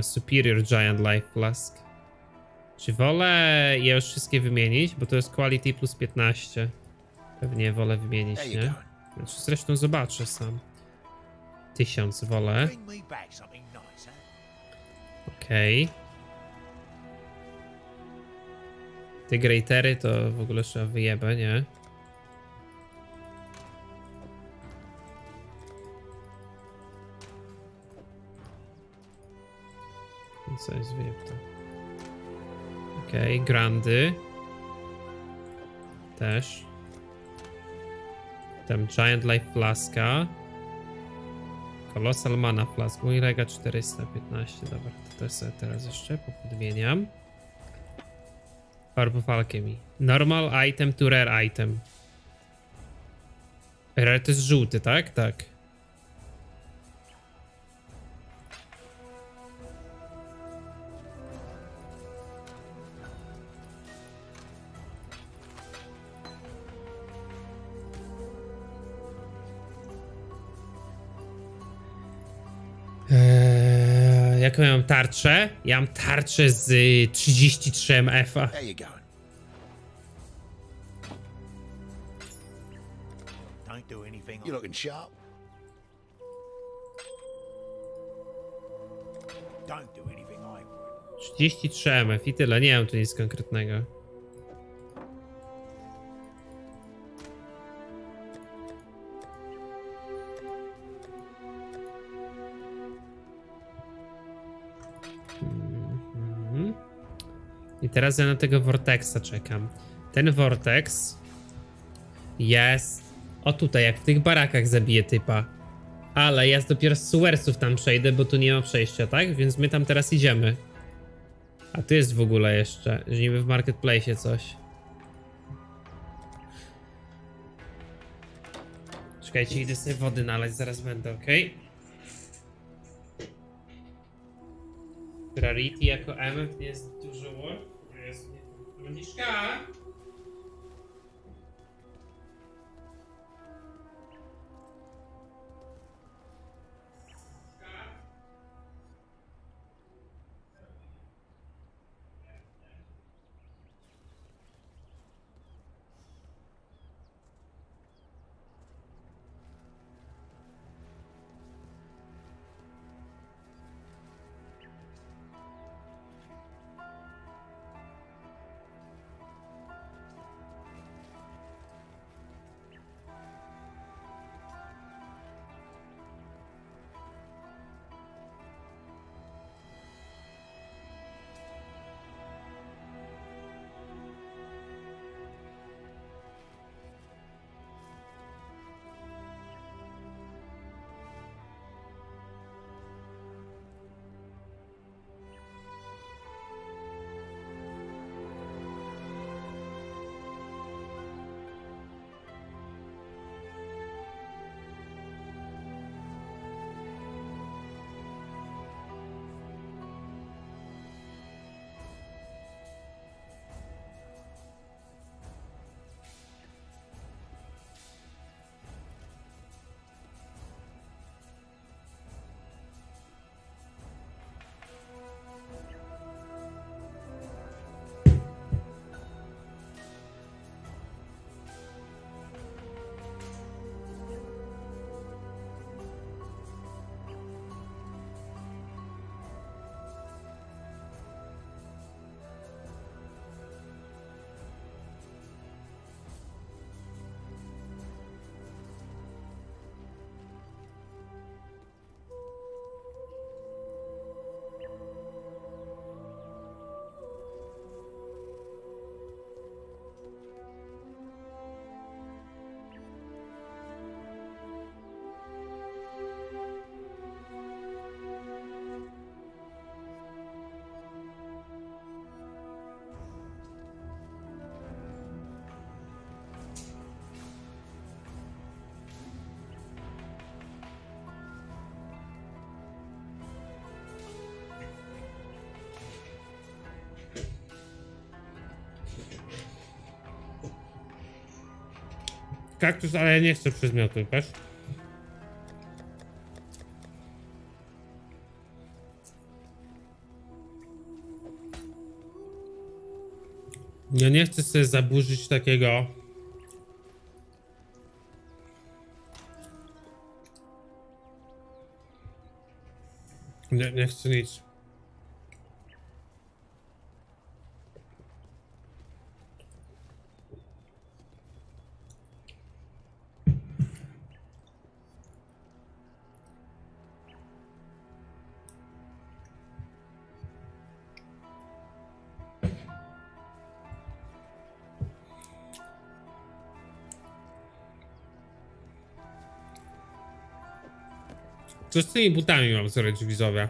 A: Superior Giant Life Flask. Czy wolę je już wszystkie wymienić? Bo to jest quality plus 15. Pewnie wolę wymienić, nie? Znaczy, zresztą zobaczę sam.
C: Tysiąc wolę.
A: Okej. Okay. Te greatery to w ogóle trzeba wyjebać, nie? Co jest wyjebta? Okej, okay, grandy. Też. Tam Giant Life Flaska. Colossal Mana Flask. Mój Rega 415. Dobra, to też sobie teraz jeszcze podmieniam. Farbów Alchemy. Normal item to rare item. Rare to jest żółty, tak? Tak. jaką mam tarczę? Ja mam tarczę z y, 33 MF-a.
E: You looking sharp? Don't do anything I
A: would. 33 MF i tyle, nie mam tu nic konkretnego. I teraz ja na tego Vortexa czekam. Ten Vortex jest... O tutaj, jak w tych barakach zabiję typa. Ale ja dopiero z Suersów tam przejdę, bo tu nie ma przejścia, tak? Więc my tam teraz idziemy. A tu jest w ogóle jeszcze, że niby w marketplace coś. Czekajcie, idę sobie wody nalać, zaraz będę, ok? Rarity jako MF nie jest dużo
C: sky.
A: kaktus, ale ja nie chcę przyzmiotu, Ja nie chcę sobie zaburzyć takiego... Nie, nie chcę nic. Co z tymi butami mam zrobić, widzowie?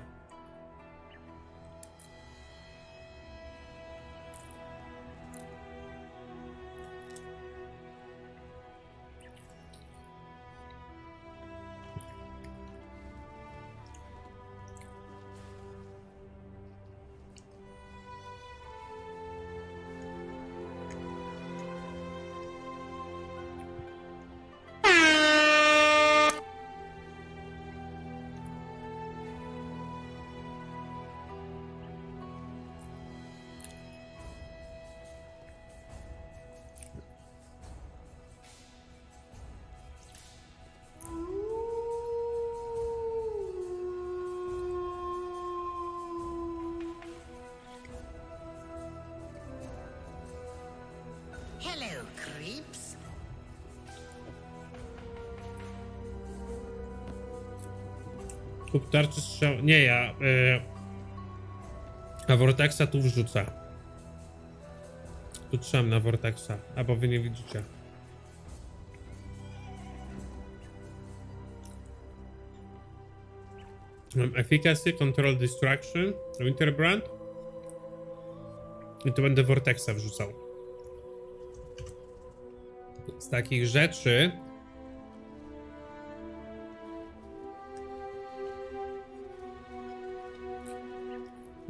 A: Tarczy strzał... Nie, ja... E, a Vortexa tu wrzuca. Tu trzymam na Vortexa, albo wy nie widzicie. Mam Efficacy, Control Destruction, Winterbrand. I tu będę Vortexa wrzucał. Z takich rzeczy,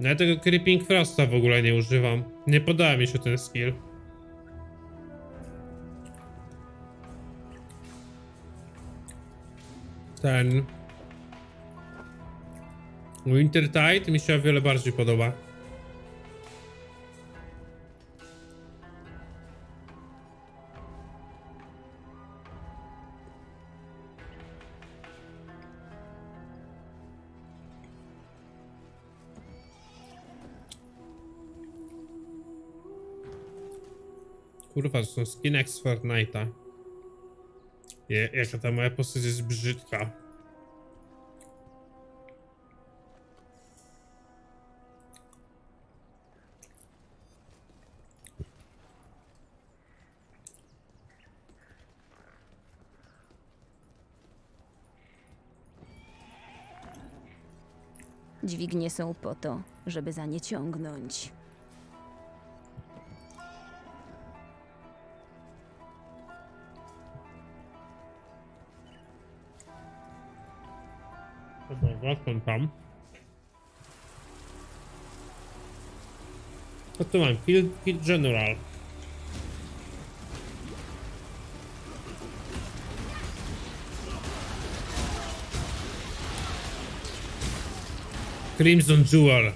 A: No ja tego Creeping Frosta w ogóle nie używam. Nie podałem mi się ten skill. Ten... winter Tide mi się o wiele bardziej podoba. kurwa, są skinek z Fortnite'a. Je, jaka ta moja postać jest brzydka.
B: Dźwignie są po to, żeby za nie ciągnąć.
A: Pam. Co tu mam? Field, Field General. Crimson Jewel.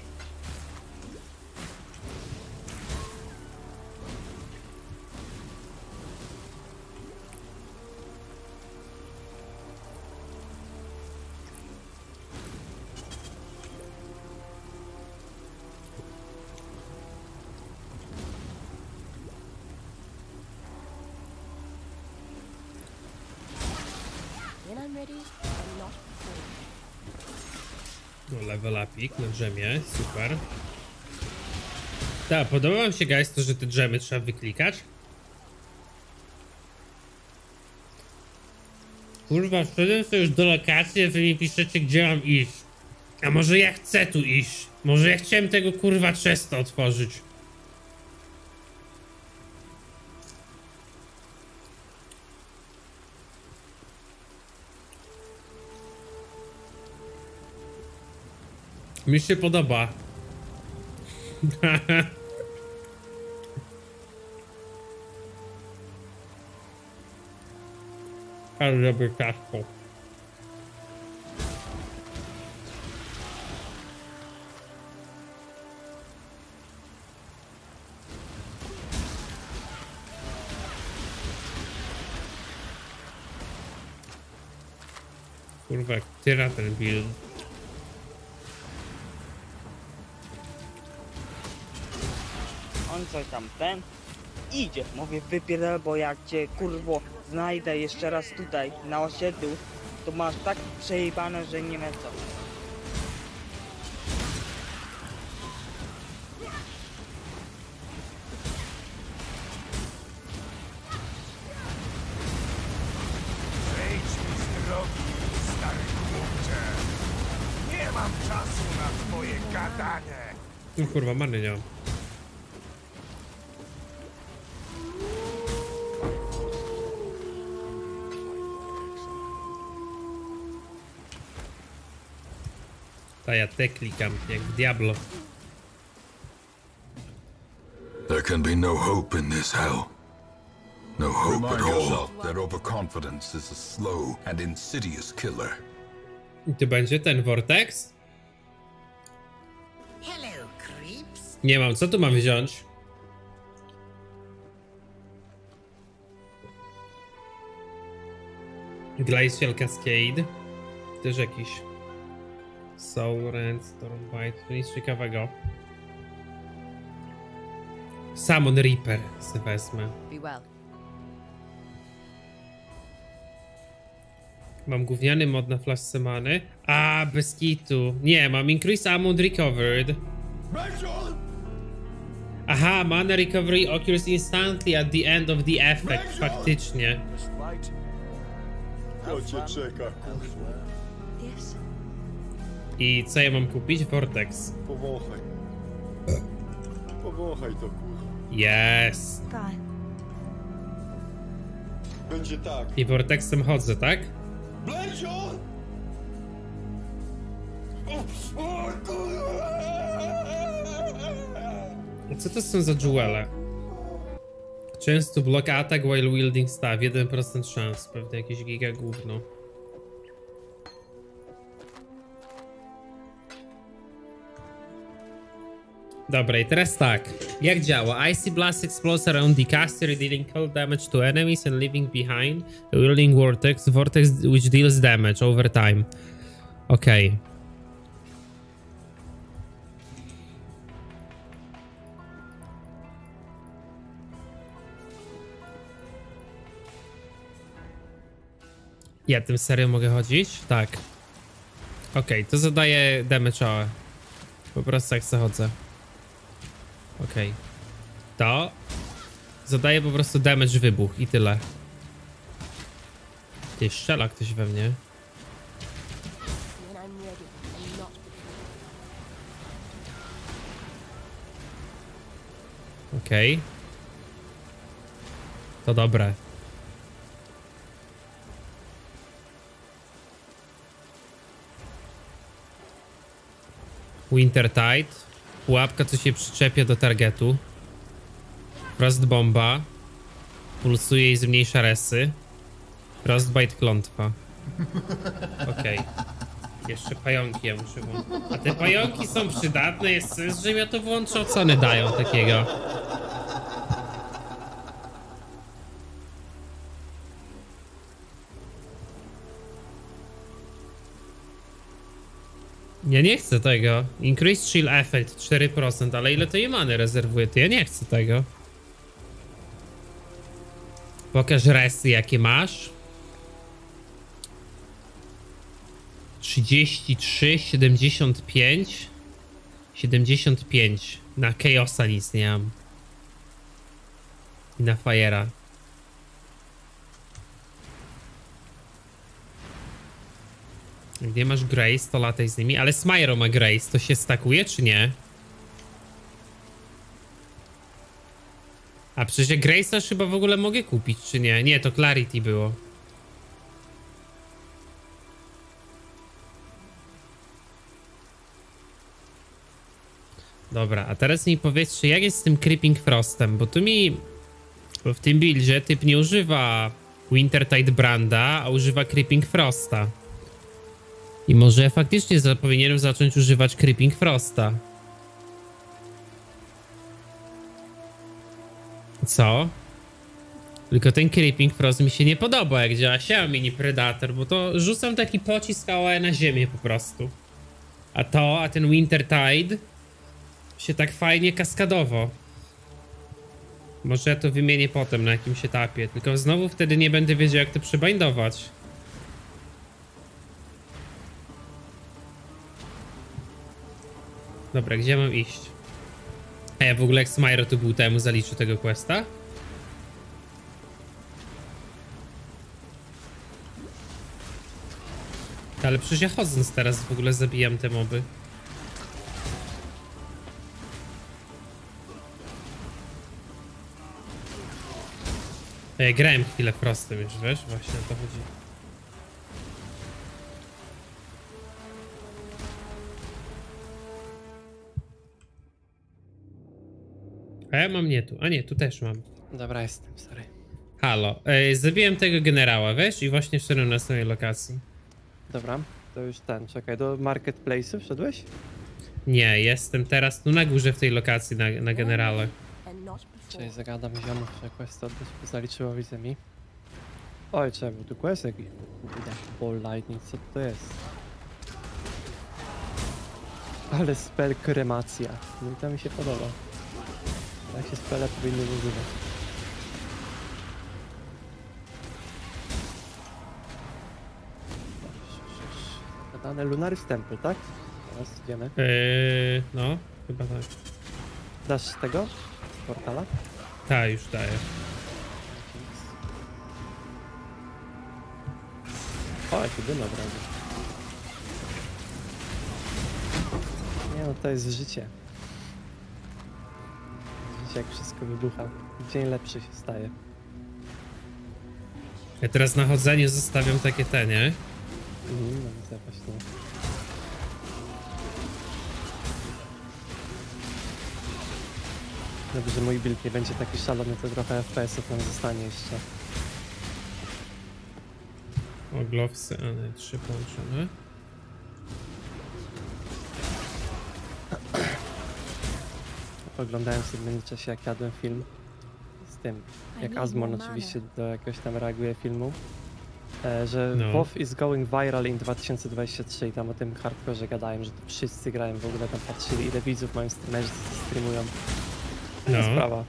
A: drzemie, super. Tak, podoba mi się, guys, to, że te drzemy trzeba wyklikać. Kurwa, wszedłem sobie już do lokacji, jeżeli wy mi piszecie, gdzie mam iść. A może ja chcę tu iść? Może ja chciałem tego kurwa często otworzyć. Mi se podoba. Każdy żeby ciasku. Kurwa, tyra ten build.
B: coś tam ten. Idzie, mówię wypierdol, bo jak cię kurwo znajdę jeszcze raz tutaj na osiedlu, to masz tak przejebane, że nie wiem co.
E: Wejdź mi z drogi, stary głupcze. Nie mam czasu na twoje
C: gadanie.
A: No kurwa, mam nie mam. ja te klikam, jak w Diablo.
E: There can be no hope in this hell. No hope Remind at all. that overconfidence is a slow and
A: insidious killer. I to będzie ten Vortex? Hello, creeps. Nie mam, co tu mam wziąć? Glacial Cascade. Też jakiś Soul Rand, Stormbite, to nic ciekawego. Salmon Reaper se wezmę. Mam gówniany mod na flaszce many. A, bez kitu. Nie, mam Increase Amount Recovered. Aha, mana recovery occurs instantly at the end of the effect, faktycznie.
E: Co cię czeka, kurwa.
A: I co ja mam kupić? Vortex.
B: Powąchaj. Powąchaj to, kurwa.
A: Yes.
C: Tak.
B: Będzie tak.
A: I Vortexem chodzę, tak?
C: Bledzio!
A: Co to są za dżuele? Chance to block attack while wielding staff. 1% szans. Pewnie jakieś giga gówno. Dobra, i teraz tak. Jak działa? Icy Blast explodes around the caster, dealing cold damage to enemies and leaving behind a whirling vortex, vortex which deals damage over time. Okej. Okay. Ja tym serio mogę chodzić? Tak. Okej, okay, to zadaje damage Po prostu jak zachodzę. Okej. Okay. To zadaje po prostu damage wybuch i tyle. Gdzieś strzela ktoś we mnie. Okej. Okay. To dobre. Wintertide. Pułapka, co się przyczepia do targetu. Frost bomba. Pulsuje i zmniejsza resy. Frostbite klątwa. Okej. Okay. Jeszcze pająki ja muszę włączyć.
C: A te pająki są
A: przydatne, jest sens, że ja to włączę. Co one dają takiego? Ja nie chcę tego. Increase shield effect 4%, ale ile to imany rezerwuje? To ja nie chcę tego. Pokaż resy jakie masz. 33, 75. 75. Na Chaosa nic nie mam. I na Fajera. Gdy masz Grace, to lataj z nimi. Ale Smyro ma Grace, to się stakuje czy nie? A przecież Grace'a chyba w ogóle mogę kupić, czy nie? Nie, to Clarity było. Dobra, a teraz mi powiedzcie, jak jest z tym Creeping Frostem, bo tu mi... Bo w tym buildzie typ nie używa Wintertide Branda, a używa Creeping Frosta. I może faktycznie powinienem zacząć używać Creeping Frosta. Co? Tylko ten Creeping Frost mi się nie podoba, jak działa się Mini Predator, bo to rzucam taki pocisk AOE na ziemię po prostu. A to, a ten Winter Tide się tak fajnie kaskadowo. Może ja to wymienię potem na jakimś etapie, tylko znowu wtedy nie będę wiedział jak to przebindować. Dobra, gdzie mam iść? A ja w ogóle jak Smyro tu był, temu zaliczył tego questa? Tak, ale przecież ja chodząc teraz w ogóle zabijam te moby. Ja grałem chwilę prostym już, wiesz? Właśnie o to chodzi. A ja mam nie tu. A nie, tu też mam. Dobra, jestem, sorry. Halo, Ej, zabiłem tego generała, wiesz? i właśnie wszedłem na swojej lokacji.
D: Dobra, to już ten, czekaj, do marketplace'u wszedłeś?
A: Nie, jestem teraz tu na górze w tej lokacji na, na generale.
D: Czyli zagadam ziomów, że quest odbyć, bo zaliczyło widzę mi. Oj, czemu tu quest jakiś. Ball lightning, co to jest? Ale spell kremacja. No i to mi się podoba. Tak się spele powinny używać. Zadane Lunary Temple, tak? Teraz idziemy.
A: Eee, no, chyba tak.
D: Dasz tego? Z Portala?
A: Tak, już daję. O, jaki dym naprawdę.
D: Nie no, to jest życie jak wszystko wybucha. Dzień lepszy się staje.
A: Ja teraz na chodzeniu zostawiam takie te, nie?
D: Nie mam no właśnie. Dobrze, że mój build nie będzie taki szalony, to trochę FPS-ów nam zostanie jeszcze.
A: O, glowsy, a nie, trzy połączone
D: oglądałem w tym czasie, jak jadłem film z tym, jak Azmon oczywiście do jakiegoś tam reaguje filmu, e, że no. WoW is going viral in 2023 i tam o tym że gadałem, że wszyscy grają, w ogóle tam patrzyli, ile widzów mają streamerzy, streamują. No. sprawa.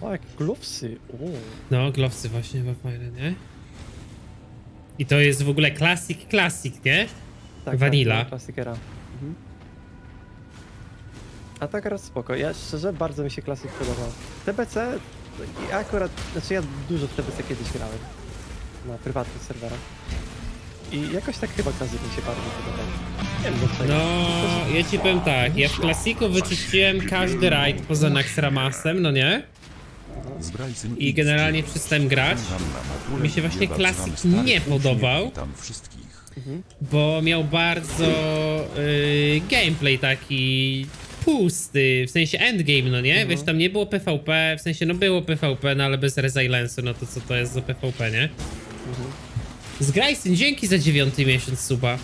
D: O, jak glovesy,
A: No, glovesy właśnie chyba fajne, nie? I to jest w ogóle klasik, klasik, nie? Tak, tak Vanilla. Tak,
D: a tak raz spoko. Ja szczerze bardzo mi się klasyk podobał. TBC akurat, znaczy ja dużo w TBC kiedyś grałem na prywatnych serwerach. I jakoś tak chyba klasyk mi się bardzo podobał. Nie
C: wiem No,
A: ja ci powiem tak, ja w klasiku wyczyściłem każdy rajd poza Naxramasem, no nie? I generalnie przestałem grać. Mi się właśnie klasik nie podobał. Bo miał bardzo y, gameplay taki pusty, w sensie endgame, no nie? Mhm. Wiesz, tam nie było PvP, w sensie no było PvP, no ale bez Resilience'u, no to co to jest za PvP, nie? Mhm. Zgrajsyn, dzięki za dziewiąty miesiąc suba.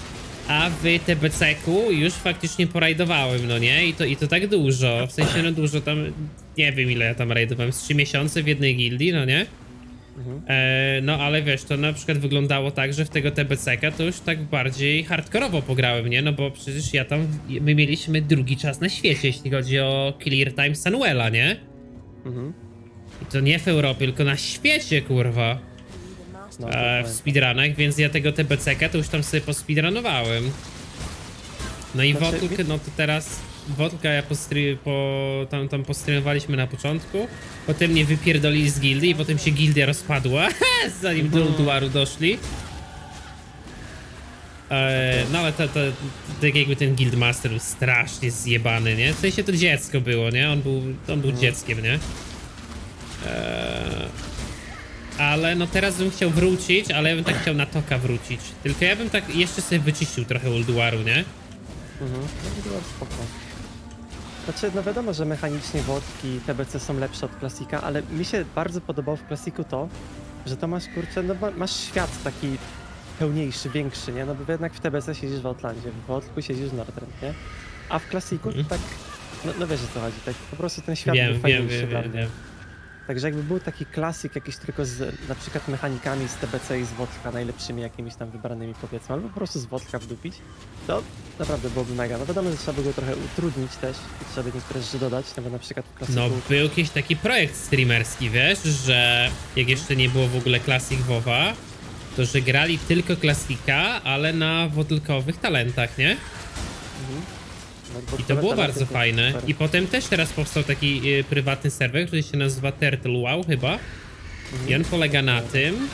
A: A w TBC-ku już faktycznie porajdowałem, no nie? I to, I to tak dużo, w sensie no dużo tam, nie wiem ile ja tam rajdowałem, z 3 miesiące w jednej gildii, no nie? E, no ale wiesz, to na przykład wyglądało tak, że w tego TBC-ka to już tak bardziej hardkorowo pograłem, nie? No bo przecież ja tam, my mieliśmy drugi czas na świecie, jeśli chodzi o Clear Time Sanuela, nie? Mhm. I to nie w Europie, tylko na świecie, kurwa. No, e, w speedrunach, więc ja tego TBC-ka to już tam sobie pospeedrunowałem. No i znaczy, Wotuk, no to teraz wodka ja postry, po, tam, tam postreamowaliśmy na początku, potem mnie wypierdolili z gildy i potem się gildia rozpadła, zanim do mhm. Luduaru doszli. Eee, no ale to, to, tak jakby ten guildmaster był strasznie zjebany, nie? W sensie to dziecko było, nie? On był, on był mhm. dzieckiem, nie? Eee, ale no teraz bym chciał wrócić, ale ja bym tak chciał na toka wrócić. Tylko ja bym tak jeszcze sobie wyciścił trochę Ulduaru, nie? Mhm, no, spoko.
D: Znaczy, no wiadomo, że mechanicznie wodki TBC są lepsze od klasika, ale mi się bardzo podobało w klasiku to, że to masz, kurczę, no masz świat taki pełniejszy, większy, nie? No bo jednak w TBC siedzisz w Outlandzie, w Outlandu siedzisz w Northrend, nie? A w klasiku mm. tak, no, no wiesz o co chodzi, tak po prostu ten świat wiem, był fajniejszy, wiem, wiem, wiem, wiem. Także jakby był taki klasyk jakiś tylko z na przykład mechanikami z TBC i z Wodka, najlepszymi jakimiś tam wybranymi powiedzmy, albo po prostu z Wodka wdupić, to naprawdę byłoby mega. No wiadomo, że trzeba by go trochę utrudnić też, trzeba by niektóre rzeczy dodać, no bo na przykład w klasyku... No
A: był jakiś taki projekt streamerski, wiesz, że jak mhm. jeszcze nie było w ogóle klasik WoWa, to że grali tylko klasika, ale na wodlkowych talentach, nie?
C: Mhm. Tak, I to było bardzo fajne. I
A: potem też teraz powstał taki y, prywatny serwer, który się nazywa Turtle Wow chyba. Mhm. I on polega na tym,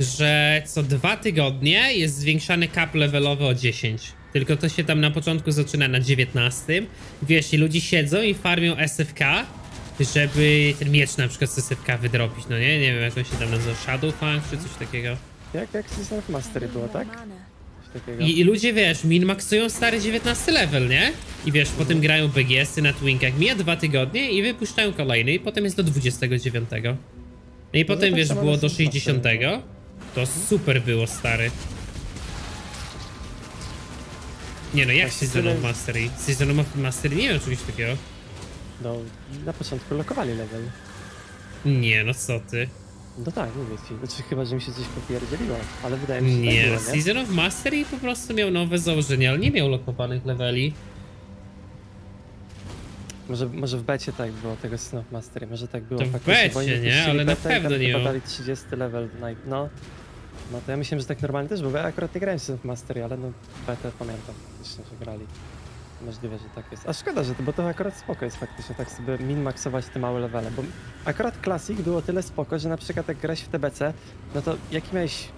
A: że co dwa tygodnie jest zwiększany cap levelowy o 10. Tylko to się tam na początku zaczyna na 19. Wiesz, i ludzie siedzą i farmią SFK, żeby ten miecz na przykład z SFK wydrobić, no nie? Nie wiem, jak on się tam nazywa, Shadowfang czy coś takiego.
D: Jak, jak Season of Mastery było, tak? takiego. I, I
A: ludzie, wiesz, min-maxują stary 19 level, nie? I wiesz, potem grają BGS-y na twinkach, mija dwa tygodnie i wypuszczają kolejny i potem jest do 29. No i no potem, wiesz, było do 60. To mhm. super było, stary. Nie no, jak tak, Season of Mastery? Season of Mastery nie wiem czegoś takiego.
D: No, na początku lokowali level.
A: Nie no, co ty.
D: No tak, mówię ci. Znaczy chyba, że mi się coś popierdzieliło, ale wydaje mi się, że tak nie, tak było, nie?
A: Season of Mastery po prostu miał nowe założenia, ale nie miał lokowanych leveli. Może, może w becie tak było tego Season of Mastery,
D: może tak było. To w Faktycznie, bo becie, nie? wypuścili Ale na pewno nie chyba miał. dali 30 level, naj- no. No to ja myślałem, że tak normalnie też, bo ja akurat nie grałem w Season of Mastery, ale no betę pamiętam, właśnie, że grali. Możliwe, że tak jest. A szkoda, że to, bo to akurat spoko jest faktycznie, tak sobie min-maxować te małe levele, bo akurat Classic było tyle spoko, że na przykład jak grałeś w TBC, no to jaki miałeś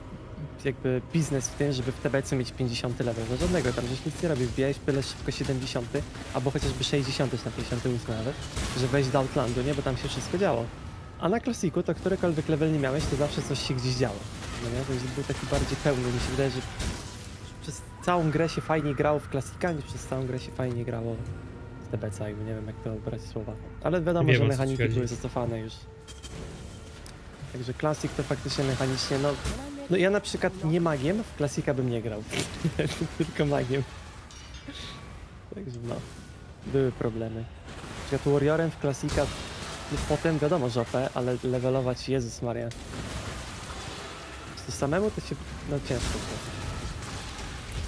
D: jakby biznes w tym, żeby w TBC mieć 50 level? No żadnego tam, żeś nic nie robił, wbijałeś tyle szybko 70, albo chociażby 60 na 58 nawet, że wejść do Outlandu, nie? Bo tam się wszystko działo. A na klasiku to którykolwiek level nie miałeś, to zawsze coś się gdzieś działo. No nie? To już był taki bardziej pełny, mi się wydaje, że całą grę się fajnie grało w klasikami, przez całą grę się fajnie grało z DBC, jakby nie wiem jak to brać słowa. Ale wiadomo, że mechaniki były zacofane już. Także klasik to faktycznie mechanicznie, no... No ja na przykład nie magiem w klasika bym nie grał. Tylko magiem. Także no. Były problemy. Na przykład Warriorem w klasika no, potem wiadomo, że OP, ale levelować Jezus Maria. Czy to samemu to się... no ciężko. Było.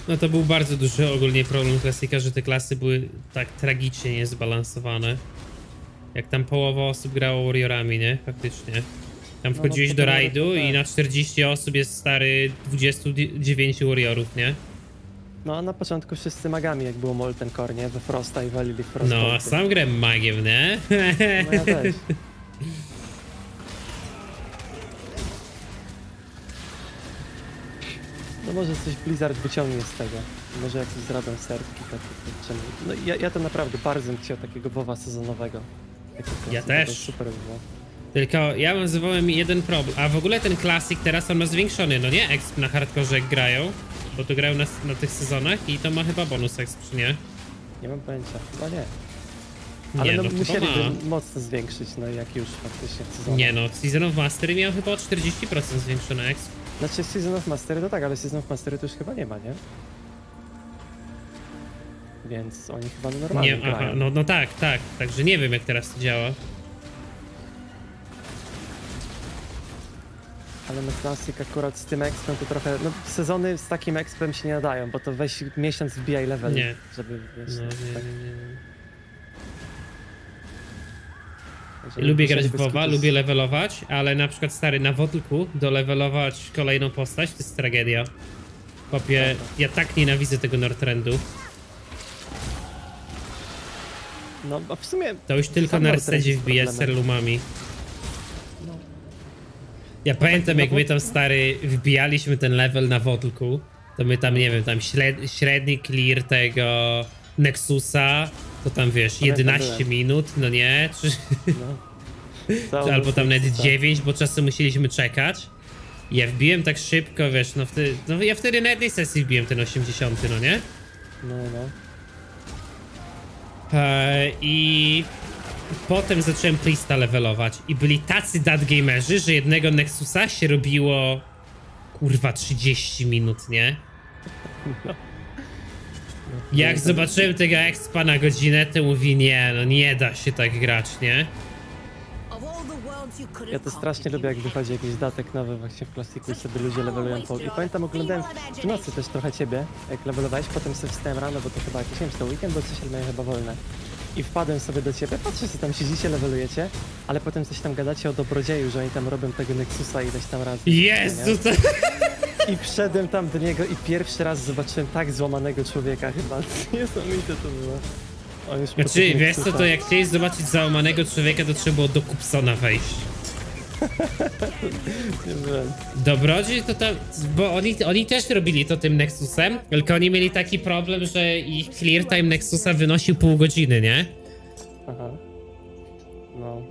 A: No to był bardzo duży ogólnie problem klasyka, że te klasy były tak tragicznie niezbalansowane. Jak tam połowa osób grało warriorami, nie? Faktycznie. Tam wchodziłeś no, no, do rajdu tak. i na 40 osób jest stary 29 warriorów, nie?
D: No a na początku wszyscy magami, jak było Molten Core, nie? We Frosta i walili Frosta. No, a sam
A: grę magiem, nie? No ja też.
D: No może coś Blizzard wyciągnie z tego. Może jakieś zrobią serki tak Czemu? No ja, ja to naprawdę bardzo bym chciał takiego WoWa sezonowego. ja też. Super
C: było.
A: Tylko ja nazywałem jeden problem. A w ogóle ten klasik teraz on ma zwiększony, no nie? Exp na hardkorze grają. Bo tu grają na, na tych sezonach i to ma chyba bonus exp, czy nie?
D: Nie mam pojęcia, chyba nie. Ale nie, no, no musieliby mocno zwiększyć, no jak już faktycznie w sezonach. Nie no,
A: Season of Mastery miał chyba o 40% zwiększony exp. Znaczy
D: Season of Mastery, no tak, ale Season of Mastery to już chyba nie ma, nie?
A: Więc oni chyba normalnie nie, grają. aha, no, no tak, tak, także nie wiem jak teraz to działa.
D: Ale na no Classic akurat z tym expem to trochę, no sezony z takim expem się nie nadają, bo to weź miesiąc wbijaj level, Nie. żeby
A: wiesz, No, nie, tak. nie, nie. nie. Lubię grać w WoWa, lubię levelować, ale na przykład stary na Wotlku dolevelować kolejną postać to jest tragedia. Popie, ja tak nienawidzę tego nortrendu.
D: No, a w sumie... To już tylko na wbija z serlumami.
A: No. Ja no pamiętam tak, jak no my tam stary wbijaliśmy ten level na Wotlku, to my tam, nie wiem, tam średni clear tego Nexusa, to tam wiesz, 11 minut, no nie? Czy...
C: No. Albo tam nawet 9,
A: bo czasem musieliśmy czekać. Ja wbiłem tak szybko, wiesz, no wtedy, no ja wtedy na jednej sesji wbiłem ten 80, no nie? No, no. E, I potem zacząłem Priesta levelować i byli tacy dad gamerzy, że jednego Nexusa się robiło kurwa 30 minut, nie?
C: No. Jak zobaczyłem
A: tego expa na godzinę, to mówi nie, no nie da się tak grać, nie?
C: Ja to strasznie
D: lubię, jak wychodzi jakiś datek nowy właśnie w klasiku i sobie ludzie levelują po... I pamiętam, oglądałem w nocy też trochę ciebie, jak levelowałeś, potem sobie wstałem rano, bo to chyba jakiś, nie wiem, czy to weekend, bo coś miałem chyba wolne. I wpadłem sobie do ciebie, patrzę, co tam siedzicie, levelujecie, ale potem coś tam gadacie o dobrodzieju, że oni tam robią tego Nexusa i coś tam raz. Jezu, to... I wszedłem tam do niego i pierwszy raz zobaczyłem tak złamanego człowieka chyba. Niesamowite to było. On już Znaczy, wiesz co, to jak
A: chcieliś zobaczyć załamanego człowieka, to trzeba było do Kupsona wejść. Nie Dobrodziej to tam, bo oni, oni też robili to tym Nexusem, tylko oni mieli taki problem, że ich clear time Nexusa wynosił pół godziny, nie? Aha. No.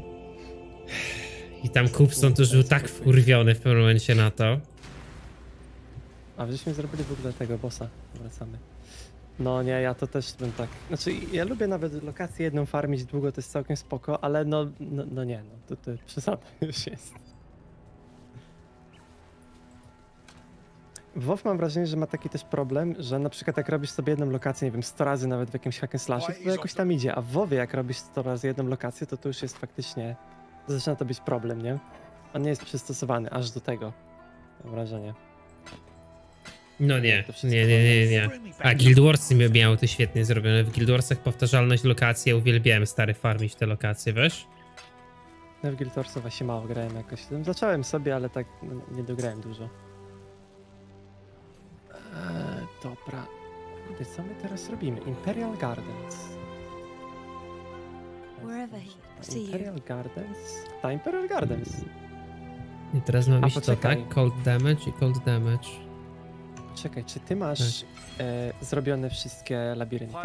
A: I tam Kupson też był tak wkurwiony w pewnym momencie na to.
D: A żeśmy zrobili w ogóle tego bossa. Wracamy. No nie, ja to też bym tak. Znaczy, ja lubię nawet lokację jedną farmić długo, to jest całkiem spoko, ale no, no, no nie, no to, to przesada już jest. WoW mam wrażenie, że ma taki też problem, że na przykład jak robisz sobie jedną lokację, nie wiem, 100 razy nawet w jakimś hack slashu, to jakoś tam idzie, a w WoWie jak robisz 100 razy jedną lokację, to to już jest faktycznie, to zaczyna to być problem, nie? On nie jest przystosowany aż do tego, mam wrażenie.
A: No nie, nie, nie, nie, nie. A Guild Warsy miały to świetnie zrobione. W Guild Warsach powtarzalność lokacji, ja uwielbiałem stary farmić te lokacje, wiesz?
D: Ja w Guild Warsa właśnie mało grałem jakoś. No, zacząłem sobie, ale tak no, nie dograłem dużo. Eee, dobra. Kurde, co my teraz robimy? Imperial Gardens. Imperial Gardens? Ta Imperial Gardens.
A: I teraz mamy iść to tak? Cold damage i cold damage.
D: Czekaj, czy ty masz e, zrobione wszystkie labirynty?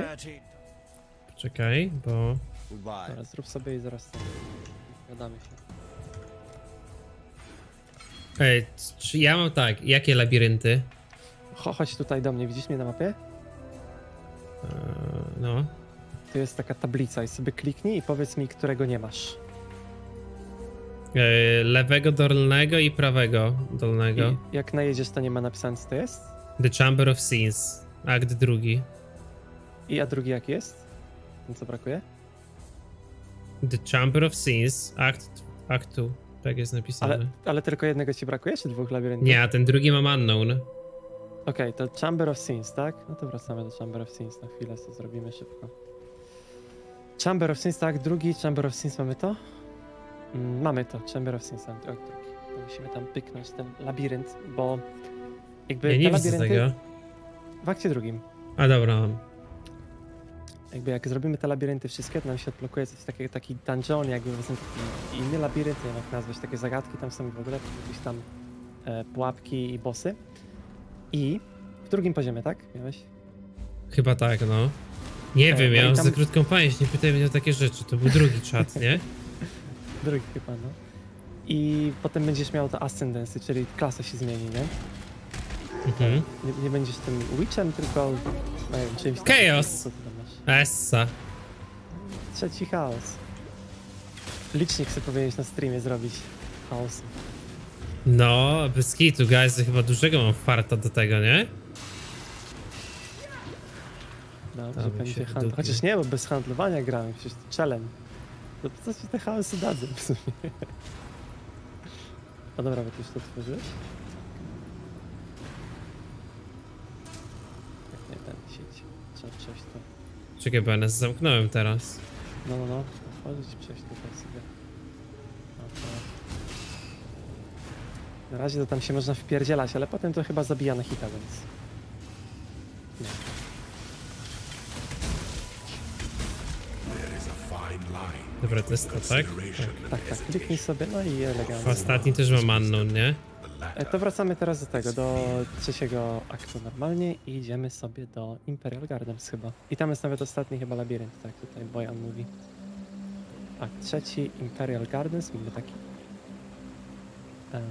A: Czekaj, bo... Dobra, zrób sobie i zaraz sobie. się. Ej, czy ja mam tak, jakie labirynty?
D: Cho, chodź tutaj do mnie, widzisz mnie na mapie?
A: Eee, no.
D: Tu jest taka tablica i sobie kliknij i powiedz mi, którego nie masz.
A: Eee, lewego dolnego i prawego dolnego. I
D: jak najedziesz, to nie ma napisane, co to jest?
A: The Chamber of Sins, akt drugi.
D: I a drugi jak jest? co brakuje?
A: The Chamber of Sins, akt, akt two. Tak jest napisane. Ale,
D: ale, tylko jednego ci brakuje, czy dwóch labiryntów? Nie, a ten drugi
A: mam unknown. Okej,
D: okay, to Chamber of Sins, tak? No to wracamy do Chamber of Sins na chwilę, co zrobimy szybko. Chamber of Sins, tak, drugi Chamber of Sins, mamy to? Mm, mamy to, Chamber of Sins, tak, drugi. Musimy tam pyknąć ten labirynt, bo jakby ja nie widzę tego. W akcie drugim. A dobra. Jakby jak zrobimy te labirynty wszystkie, to nam się odblokuje coś takiego, taki dungeon, jakby właśnie taki inny labirynt, nie wiem jak nazwać, takie zagadki tam są w ogóle, jakieś tam e, pułapki i bossy. I w drugim poziomie, tak? Miałeś?
A: Chyba tak, no. Nie e, wiem, no ja mam tam... za krótką pamięć, nie pytaj mnie o takie rzeczy, to był drugi czat, nie? drugi
D: chyba, no. I potem będziesz miał to ascendancy, czyli klasa się zmieni, nie? Mhm. Nie, nie będziesz tym witchem, tylko nie czymś... Chaos!
A: Essa.
D: Trzeci chaos. Licznie chcę powiedzieć na streamie zrobić chaos.
A: No, bez kitu, guys, chyba dużego mam farta do tego, nie?
D: Dobrze, Tam będzie Chociaż nie, bo bez handlowania gramy, przecież to challenge. No to co ci te chaosy dadzą w sumie? A no dobra, bo ty już to tworzysz? trzeba przejść to.
A: Czekaj, bo ja nas zamknąłem teraz.
D: No, no, no, trzeba wchodzić, przejść tutaj sobie. No to... Na razie to tam się można wpierdzielać, ale potem to chyba zabija na hita, więc... Nie.
A: Dobra, to jest to, tak? Tak, tak, tak,
D: kliknij sobie, no i elegancko. Ostatni też mam unknown, nie? E, to wracamy teraz do tego, do trzeciego aktu normalnie i idziemy sobie do Imperial Gardens chyba. I tam jest nawet ostatni chyba labirynt, tak tutaj Bojan mówi. Akt trzeci, Imperial Gardens, mamy taki... Um,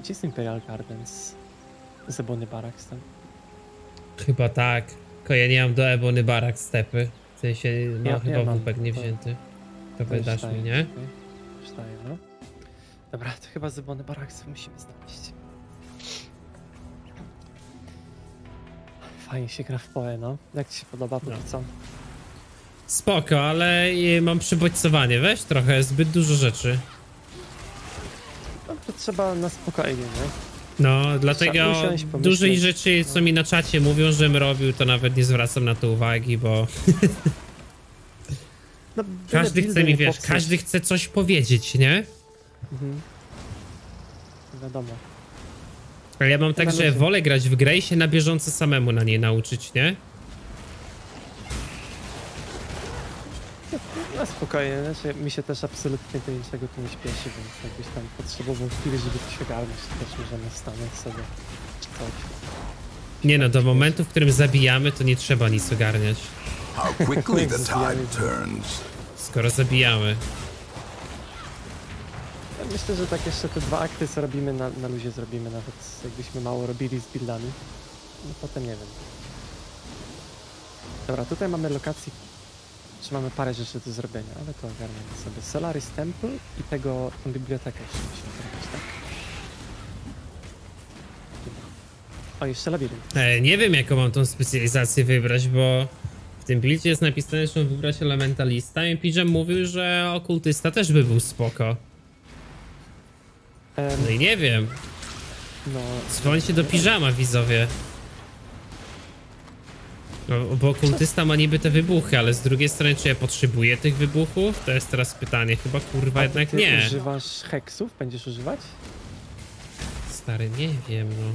D: gdzie jest Imperial Gardens? Ebony Barracks tam.
A: Chyba tak. Tylko ja nie mam do Ebony Baraks stepy. W sensie, no Ja- chyba w wóbek nie wzięty. To, to wydasz mi, tak, nie?
D: no. Dobra, to chyba zybony baraksy musimy znaleźć. Fajnie się gra w poe, no. Jak ci się podoba, no. polecam.
A: Spoko, ale y, mam przybodźcowanie. Weź trochę, zbyt dużo rzeczy.
D: No to trzeba na spokojnie, nie?
A: No, dlatego dużej rzeczy, co no. mi na czacie mówią, żebym robił, to nawet nie zwracam na to uwagi, bo No,
C: każdy chce mi, wiesz, każdy
A: chce coś powiedzieć, nie?
C: Mhm.
D: Wiadomo.
A: Ale ja mam tak, że wolę grać w grę i się na bieżąco samemu na niej nauczyć, nie?
D: No spokojnie, znaczy, mi się też absolutnie do niczego tu nie śpieszy, więc jakbyś tam potrzebował chwili, żeby to się garnąć, to też możemy stanąć sobie czy coś.
A: Nie no, do momentu, w którym zabijamy, to nie trzeba nic ogarniać.
C: How quickly the
A: turns. Skoro zabijamy.
E: Ja myślę, że tak
D: jeszcze te dwa akty zrobimy na, na luzie zrobimy, nawet jakbyśmy mało robili z buildami. No potem nie wiem. Dobra, tutaj mamy lokacji, Czy mamy parę rzeczy do zrobienia, ale to ogarniemy sobie. Solaris Temple i tego tą bibliotekę jeszcze musimy zrobić, tak? O, jeszcze labirynt.
A: E, nie wiem jaką mam tą specjalizację wybrać, bo w tym buildzie jest napisane, że wybrać elementalista i pijem, mówił, że okultysta też by był spoko. No i nie wiem. no, Dzwońcie do piżama, widzowie. No, bo okultysta ma niby te wybuchy, ale z drugiej strony, czy ja potrzebuję tych wybuchów? To jest teraz pytanie. Chyba kurwa a jednak ty nie.
D: używasz heksów? Będziesz używać?
A: Stary, nie wiem, no.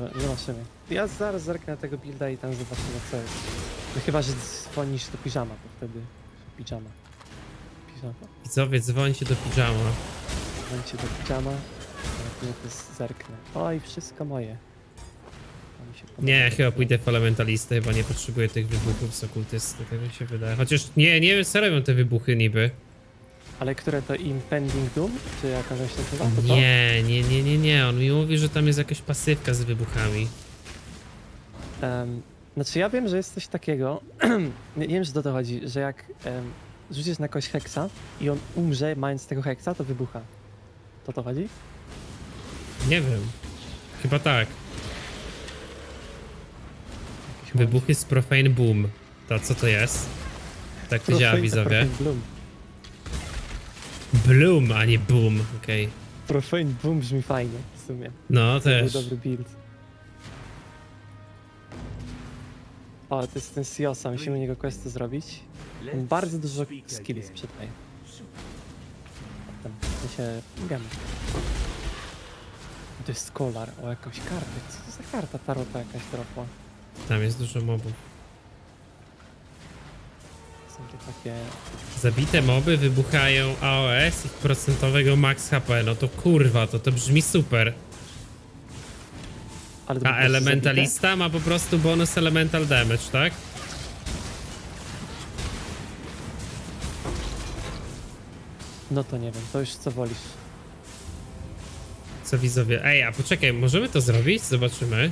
D: Dobra, zobaczymy. Ja zaraz zerknę na tego builda i tam zobaczę na co jest. No chyba, że dzwonisz do piżama, to wtedy piżama.
C: Piżama.
A: Widzowie, się do piżama.
D: się do piżama. Ja to zerknę. Oj, wszystko moje.
A: Nie, chyba pójdę w elementalistę, chyba nie potrzebuję tych wybuchów z okultysty, tak mi się wydaje. Chociaż nie, nie wiem co robią te wybuchy niby.
D: Ale które to Impending Doom? Czy jakaś
A: taka. Nie, nie, nie, nie, nie. On mi mówi, że tam jest jakaś pasywka z wybuchami.
D: Um, znaczy ja wiem, że jest coś takiego, nie, wiem, czy do to chodzi, że jak um, rzucisz na kogoś heksa i on umrze mając tego heksa, to wybucha. To to chodzi?
A: Nie wiem. Chyba tak. Wybuch jest profane boom. To co to jest? Tak to działa widzowie. Bloom. bloom, a nie boom, okej. Okay.
D: Profane boom brzmi fajnie w sumie. No to też. To był dobry build. O, to jest ten Siosa, musimy niego questy zrobić. Bardzo dużo skilli sprzedaje. Potem my się ubieramy. To jest kolar, o jakąś kartę. Co to za karta tarota jakaś dropła?
A: Tam jest dużo mobów.
D: Są te takie...
A: Zabite moby wybuchają AOS ich procentowego max HP. No to kurwa, to to brzmi super. Ale A elementalista ma po prostu bonus elemental damage, tak? No to nie wiem, to już co wolisz. Co widzowie? Ej, a poczekaj, możemy to zrobić? Zobaczymy.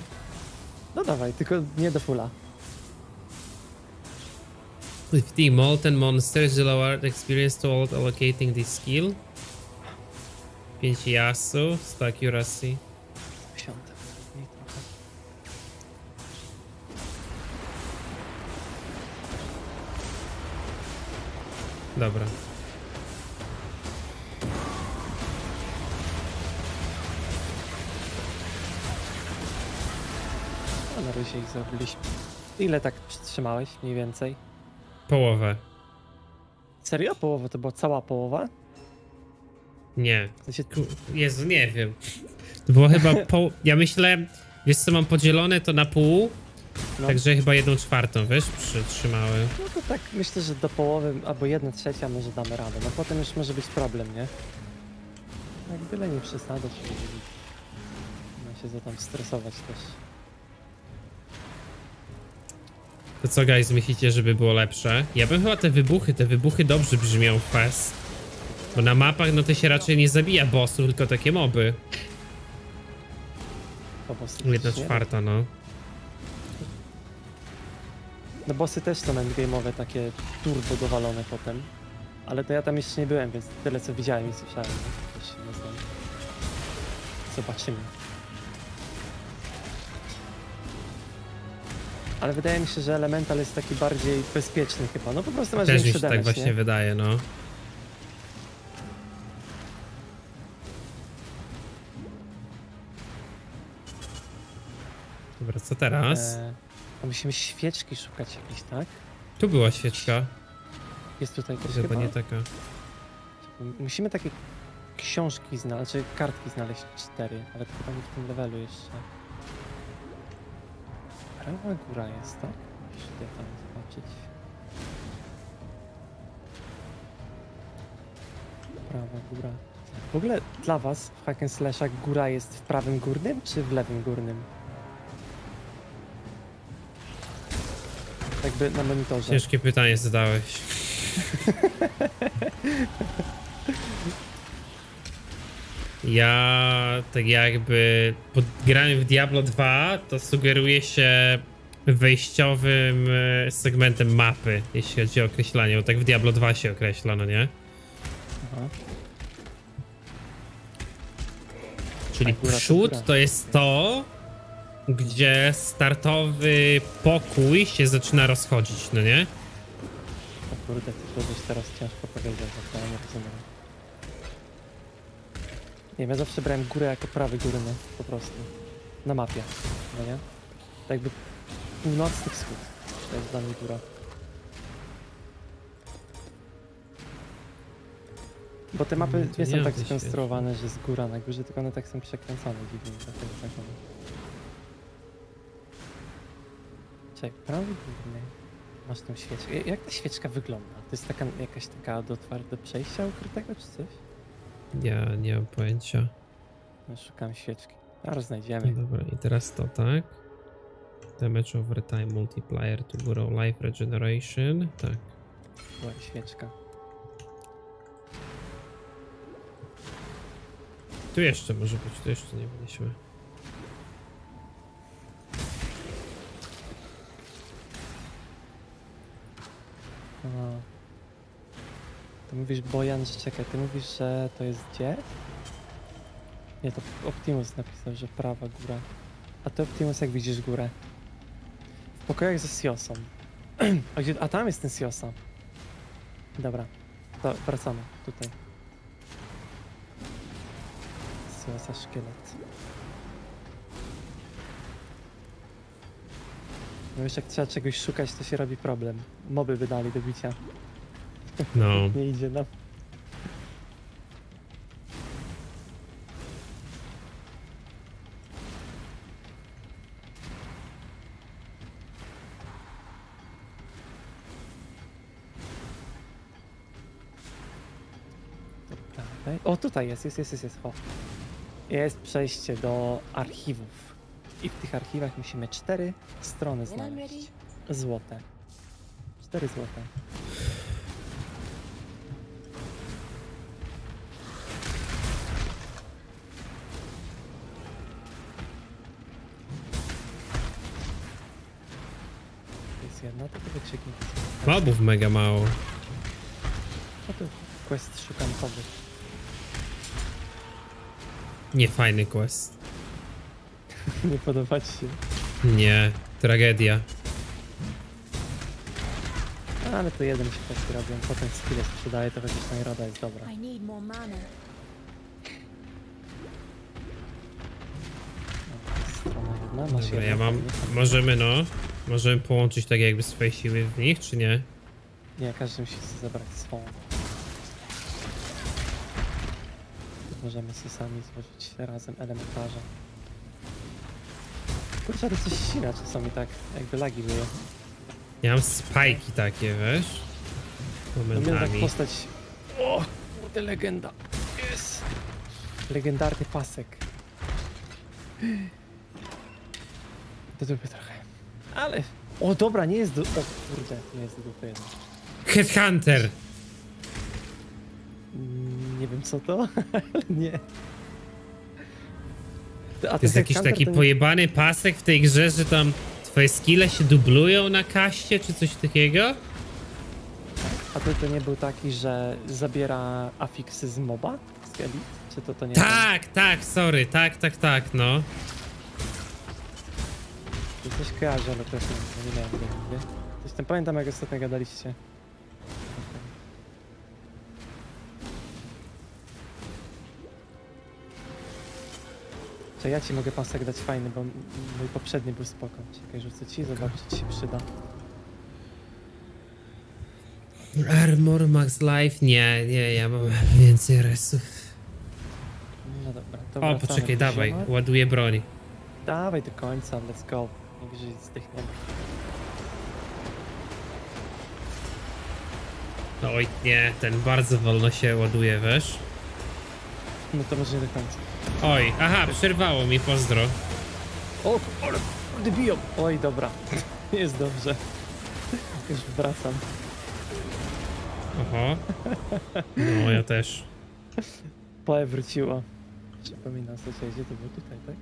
A: No dawaj, tylko nie do fulla. With the molten monsters will award experience to all allocating this skill. 5 jasu, stack accuracy. Dobra.
D: No, na razie ich zrobiliśmy. Ile tak trzymałeś mniej więcej? Połowę. Serio? Połowę? To była cała połowa?
A: Nie. W sensie... Jezu, nie wiem. To było chyba po... Ja myślę, wiesz co mam podzielone to na pół, no. Także chyba jedną czwartą, wiesz, przytrzymały. No
D: to tak myślę, że do połowy albo jedna trzecia może damy radę. No potem już może być problem, nie? Jak byle nie przesadzać, nie no się za tam stresować też.
A: To co, guys, myślicie, żeby było lepsze? Ja bym chyba te wybuchy, te wybuchy dobrze brzmią w PES. Bo na mapach, no to się raczej nie zabija bossów, tylko takie moby. Jedna czwarta, no.
D: No bossy też są endgame'owe, takie turbo dowalone potem. Ale to ja tam jeszcze nie byłem, więc tyle co widziałem i słyszałem. No, Zobaczymy. Ale wydaje mi się, że Elemental jest taki bardziej bezpieczny chyba. No po prostu masz Też większy mną. Tak damage, tak właśnie
A: wydaje, no. Dobra, co teraz? E,
D: Musimy świeczki szukać jakiejś, tak?
A: Tu była świeczka.
D: Jest tutaj też chyba. nie taka. Musimy takie książki znaleźć, czy kartki znaleźć cztery, ale chyba nie w tym levelu jeszcze. Prawa góra jest, tak? Muszę tam zobaczyć. Prawa góra. W ogóle dla was w Hack'n'Slashach góra jest w prawym górnym, czy w lewym górnym? jakby na monitorze. Ciężkie
A: pytanie zadałeś. Ja tak jakby pod graniem w Diablo 2 to sugeruje się wejściowym e, segmentem mapy, jeśli chodzi o określanie, bo tak w Diablo 2 się określa, no nie?
C: Aha.
D: Czyli przód to
A: jest to, gdzie startowy pokój się zaczyna rozchodzić, no nie?
D: O kurde, to już teraz ciężko powiedzieć, bo ja nie rozumiem. Nie wiem, ja zawsze brałem górę jako prawy górny, po prostu. Na mapie, no nie? Tak jakby północny wschód, to jest dla mnie góra. Bo te mapy nie, mm, nie są tak skonstruowane, że z góra na górze, tylko one tak są przekręcone dziwnie. Tak, tak, tak. Czekaj, tak prawdziwy. Masz tą świeczkę. Jak ta świeczka wygląda? To jest taka, jakaś taka do twarde przejścia ukrytego, czy coś?
A: Ja nie mam pojęcia.
D: No, szukam świeczki. A znajdziemy. No
A: dobra, i teraz to tak. Damage overtime multiplier to górą life regeneration. Tak. Była świeczka. Tu jeszcze może być, tu jeszcze nie byliśmy. Aha. No.
D: Ty mówisz Bojan, że czekaj, ty mówisz, że to jest gdzie? Nie, to Optimus napisał, że prawa góra. A ty Optimus jak widzisz górę? W pokojach ze Siosą. A, gdzie, a tam jest ten Siosa. Dobra, to wracamy tutaj. Siosa szkielet. No już jak trzeba czegoś szukać, to się robi problem moby wydali do bicia. No. Nie idzie nam. No. O, tutaj jest, jest, jest, jest, jest. O. Jest przejście do archiwów. I w tych archiwach musimy cztery strony znaleźć. Złote. 4 złote. Jest jedna, to
A: tylko mega mało. A no tu quest szukankowy. Nie fajny quest.
D: Nie podoba ci się.
A: Nie, tragedia.
D: No, ale tu jeden się tak robią, potem skillę sprzedaje, to chociaż nagroda jest dobra. No, masz Dobra, ja mam...
A: Możemy no... Możemy połączyć tak jakby swoje siły w nich, czy nie?
D: Nie, każdy musi sobie zabrać swą. Możemy
C: sobie sami złożyć razem elementarze. Kurczę, ale coś
D: ścina czasami tak, jakby lagi były.
A: Ja mam spajki takie, wiesz?
C: Momentami. Pamiętam postać... O, kurde, legenda. Jest! Legendarny pasek. To
D: zrobię trochę. Ale... O, dobra, nie jest do... O, kurde, nie jest do dupy.
A: Headhunter! Mm, nie
D: wiem co to, ale nie.
A: A to jest jakiś taki nie... pojebany pasek w tej grze, że tam Twoje skille się dublują na kaście, czy coś takiego?
D: A to, to nie był taki, że zabiera afiksy z moba? Z Elite? Czy to, to nie
A: Tak, tak, sorry, tak, tak, tak, no.
D: Coś kojarzę, ale też nie, nie miałem nie? Coś tam pamiętam, jak ostatnio gadaliście. To ja ci mogę pasek dać fajny, bo mój poprzedni był spoko. Czekaj, rzucę ci, zobacz, czy ci się przyda.
A: Armor, Max Life? Nie, nie, ja mam więcej resów. No dobra, to O, poczekaj, dawaj, ładuję broni.
D: Dawaj do końca, let's go. tych zdychniemy.
A: No oj, nie, ten bardzo wolno się ładuje, wiesz? No to może nie do końca. Oj, aha, przerwało mi, pozdro.
D: O, ale biją. Oj, dobra. Jest dobrze. Już wracam.
A: Oho. No, ja też.
D: Poe wróciła. Przypominam sobie, gdzie to było tutaj, tak?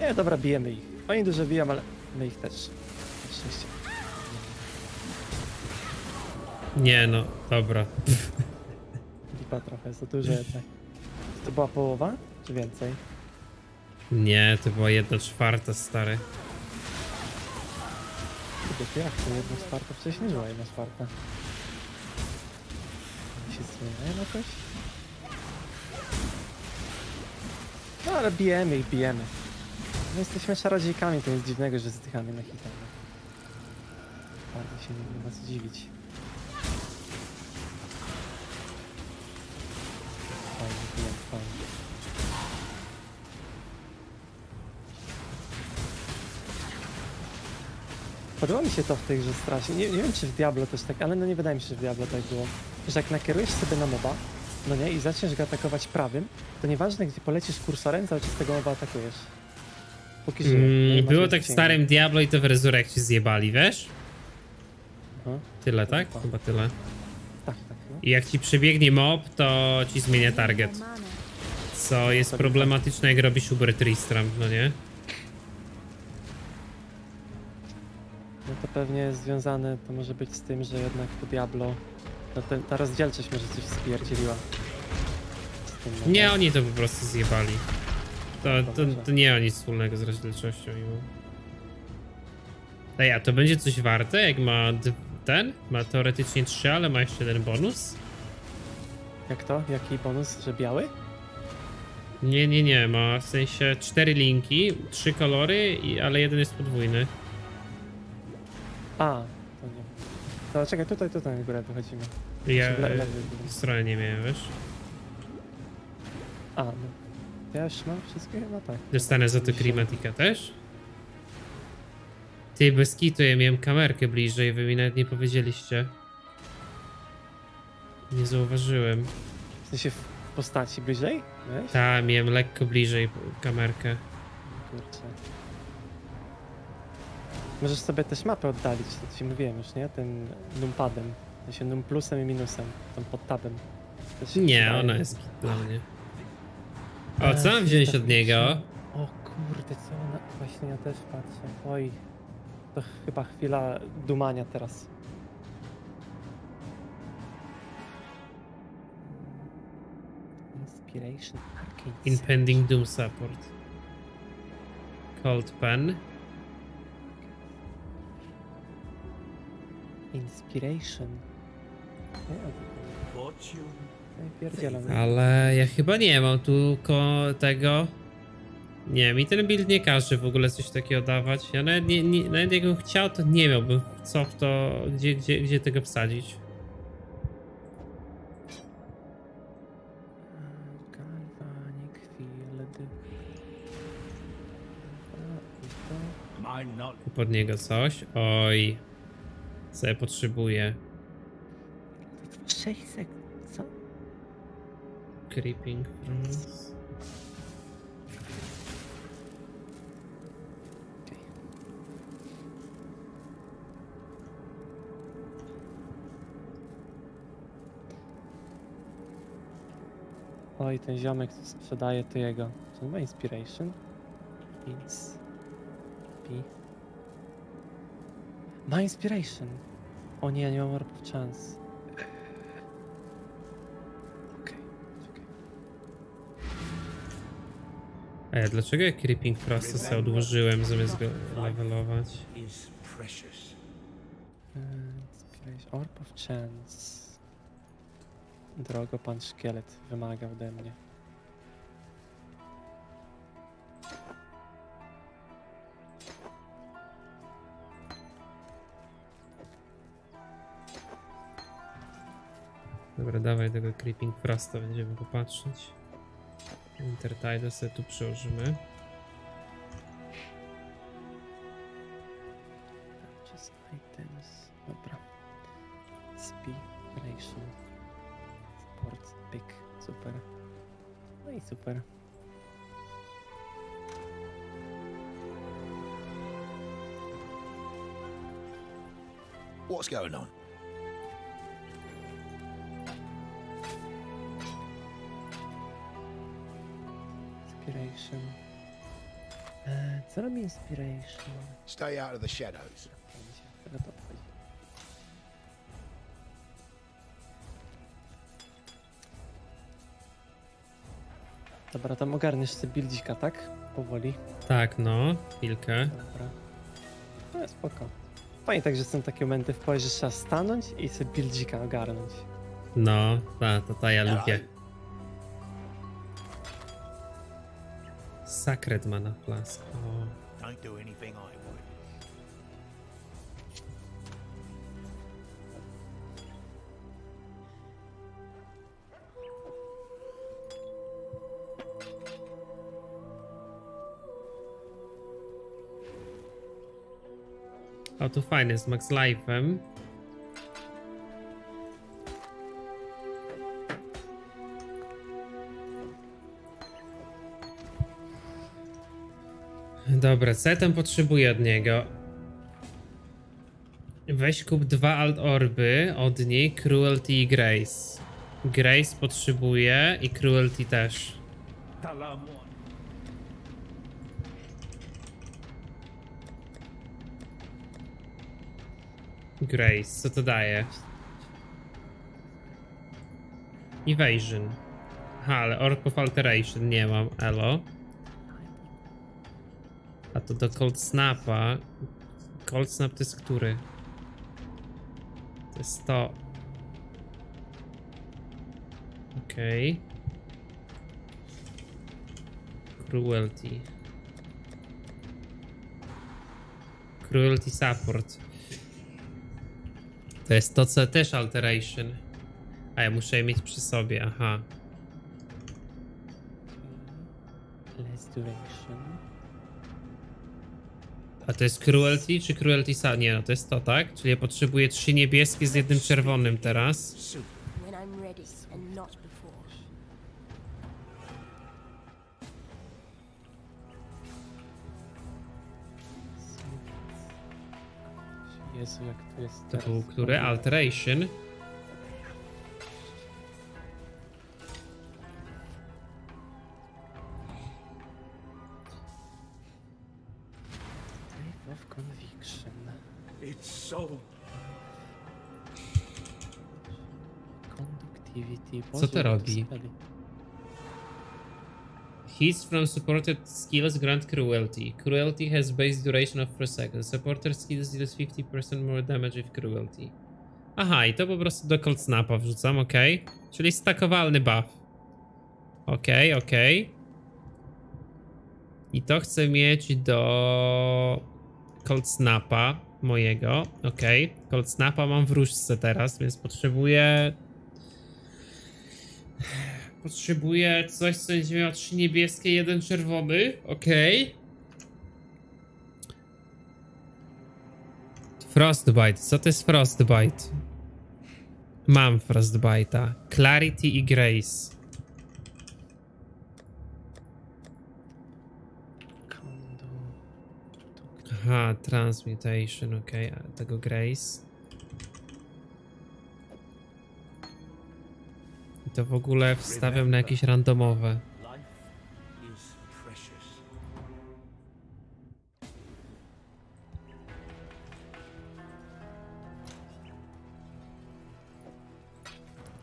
D: Nie, dobra, bijemy ich. Oni dużo biją, ale my ich też. Szczęście.
C: Nie
A: no, dobra.
D: Lipa trochę, za dużo jednak. To była połowa? czy więcej?
A: Nie, to była jedna czwarta, stary.
D: Kurde, jak to jedna czwarta? Wcześniej była jedna czwarta. I się zmieniają jakoś? No ale bijemy ich, bijemy. My jesteśmy szarodziejkami, to nic dziwnego, że zdychamy na hitach. Bardzo się nie, nie ma co dziwić. Fajnie, bijemy, fajnie. Podoba mi się to w tej grze strasznie. Nie, nie wiem czy w Diablo też tak, ale no nie wydaje mi się, że w Diablo tak było. Że jak nakierujesz sobie na moba, no nie, i zaczniesz go atakować prawym, to nieważne gdzie polecisz kursorem, cały czas tego moba atakujesz.
A: Póki Mm, było tak w starym Diablo i to w Resurrect zjebali, wiesz? Aha. Tyle, tak? Chyba tyle. Tak, tak. No. I jak ci przebiegnie mob, to ci zmienia target. Co jest problematyczne, jak robisz Uber Tristram, no nie?
D: to pewnie związane to może być z tym, że jednak po Diablo no ta rozdzielczość może coś spierdzieliła. Nie, oni to po
A: prostu zjebali. To, to, to nie ma nic wspólnego z rozdzielczością. Ej, a to będzie coś warte, jak ma ten? Ma teoretycznie 3, ale ma jeszcze jeden bonus?
D: Jak to? Jaki bonus? Że biały?
A: Nie, nie, nie. Ma w sensie 4 linki, 3 kolory, ale jeden jest podwójny.
D: A, to nie. To czekaj, tutaj, tutaj w górę wychodzimy.
A: Ja e, w le- nie miałem, wiesz? A, no.
D: Ja już mam wszystkie? No tak. Dostanę za to
A: klimatika też? Ty, bez kitu, ja miałem kamerkę bliżej, wy mi nawet nie powiedzieliście. Nie zauważyłem. W sensie w postaci bliżej? Weź. Ta, miałem lekko bliżej p- kamerkę.
D: No kurczę. Możesz sobie też mapę oddalić, to ci mówiłem już, nie? Tym numpadem. To się num plusem i minusem, tą pod tabem.
B: nie, ona jest dla mnie.
C: O, e, co mam wziąć od niego?
D: O kurde, co ona... Właśnie ja też patrzę. Oj, to chyba chwila dumania teraz.
A: Inspiration Impending Doom Support. Cold Pen.
D: Inspiration. Ale
A: ja chyba nie mam tu tego. Nie, mi ten build nie każe w ogóle coś takiego dawać. Ja nawet, nie, nie, nawet jakbym chciał, to nie miałbym co w to, gdzie, gdzie, gdzie tego wsadzić. Pod niego coś? Oj ja potrzebuję.
C: 6 sekund, co?
A: Creeping Frost.
D: Oj, ten ziomek co sprzedaje to jego. To ma inspiration? Pins. Pins. My inspiration. O nie, nie mam szans. Okej, okay,
A: okay. E, dlaczego ja Creeping Process odłożyłem zamiast go levelować?
C: E, Orb of Chance.
D: Drogo pan szkielet wymaga ode mnie.
A: Dobra, dawaj tego Creeping Frasta, będziemy popatrzeć. Intertide sobie tu przełożymy. Just items. Dobra. Speed,
D: relation, support, pick. Super. No i super.
E: What's going on?
D: inspiration. E, co robi inspiration?
E: Stay out of the shadows. Tego to Dobra,
D: tam ogarniesz sobie bildzika, tak? Powoli.
A: Tak, no, chwilkę. Dobra.
D: No, spoko. Fajnie no tak, że są takie momenty w pozie, że trzeba stanąć i sobie bildzika ogarnąć.
A: No, ta, ta, ta ja no. lubię. Sacred mana flask. O. Don't do tu fajne, z Max Life'em. Dobra, co ja tam potrzebuję od niego? Weź kup dwa alt orby od niej, Cruelty i Grace. Grace potrzebuje i Cruelty też. Grace, co to daje? Evasion. Aha, ale Orb of Alteration nie mam, elo. A to do Cold Snapa. Cold Snap to jest który? To jest to. Okej. Okay. Cruelty. Cruelty Support. To jest to, co też Alteration. A ja muszę je mieć przy sobie, aha.
D: Less Duration.
A: A to jest Cruelty czy Cruelty Sa? Nie, no to jest to, tak? Czyli ja potrzebuję trzy niebieskie z jednym czerwonym teraz. Jezu, jak to jest To był który? Alteration? to robi? Tak. Hits from supported skills grant cruelty. Cruelty has base duration of 4 seconds. Supporter skills deals 50% more damage with cruelty. Aha, i to po prostu do cold snapa wrzucam, ok. Czyli stakowalny buff. Ok, ok. I to chcę mieć do cold snapa mojego. Ok, cold snapa mam w różce teraz, więc potrzebuję Potrzebuję coś, co będzie miało trzy niebieskie, jeden czerwony. Okej. Okay. Frostbite. Co to jest Frostbite? Mam Frostbite'a. Clarity i Grace. Aha, Transmutation, okej. Okay. tego Grace. To w ogóle wstawiam na jakieś randomowe.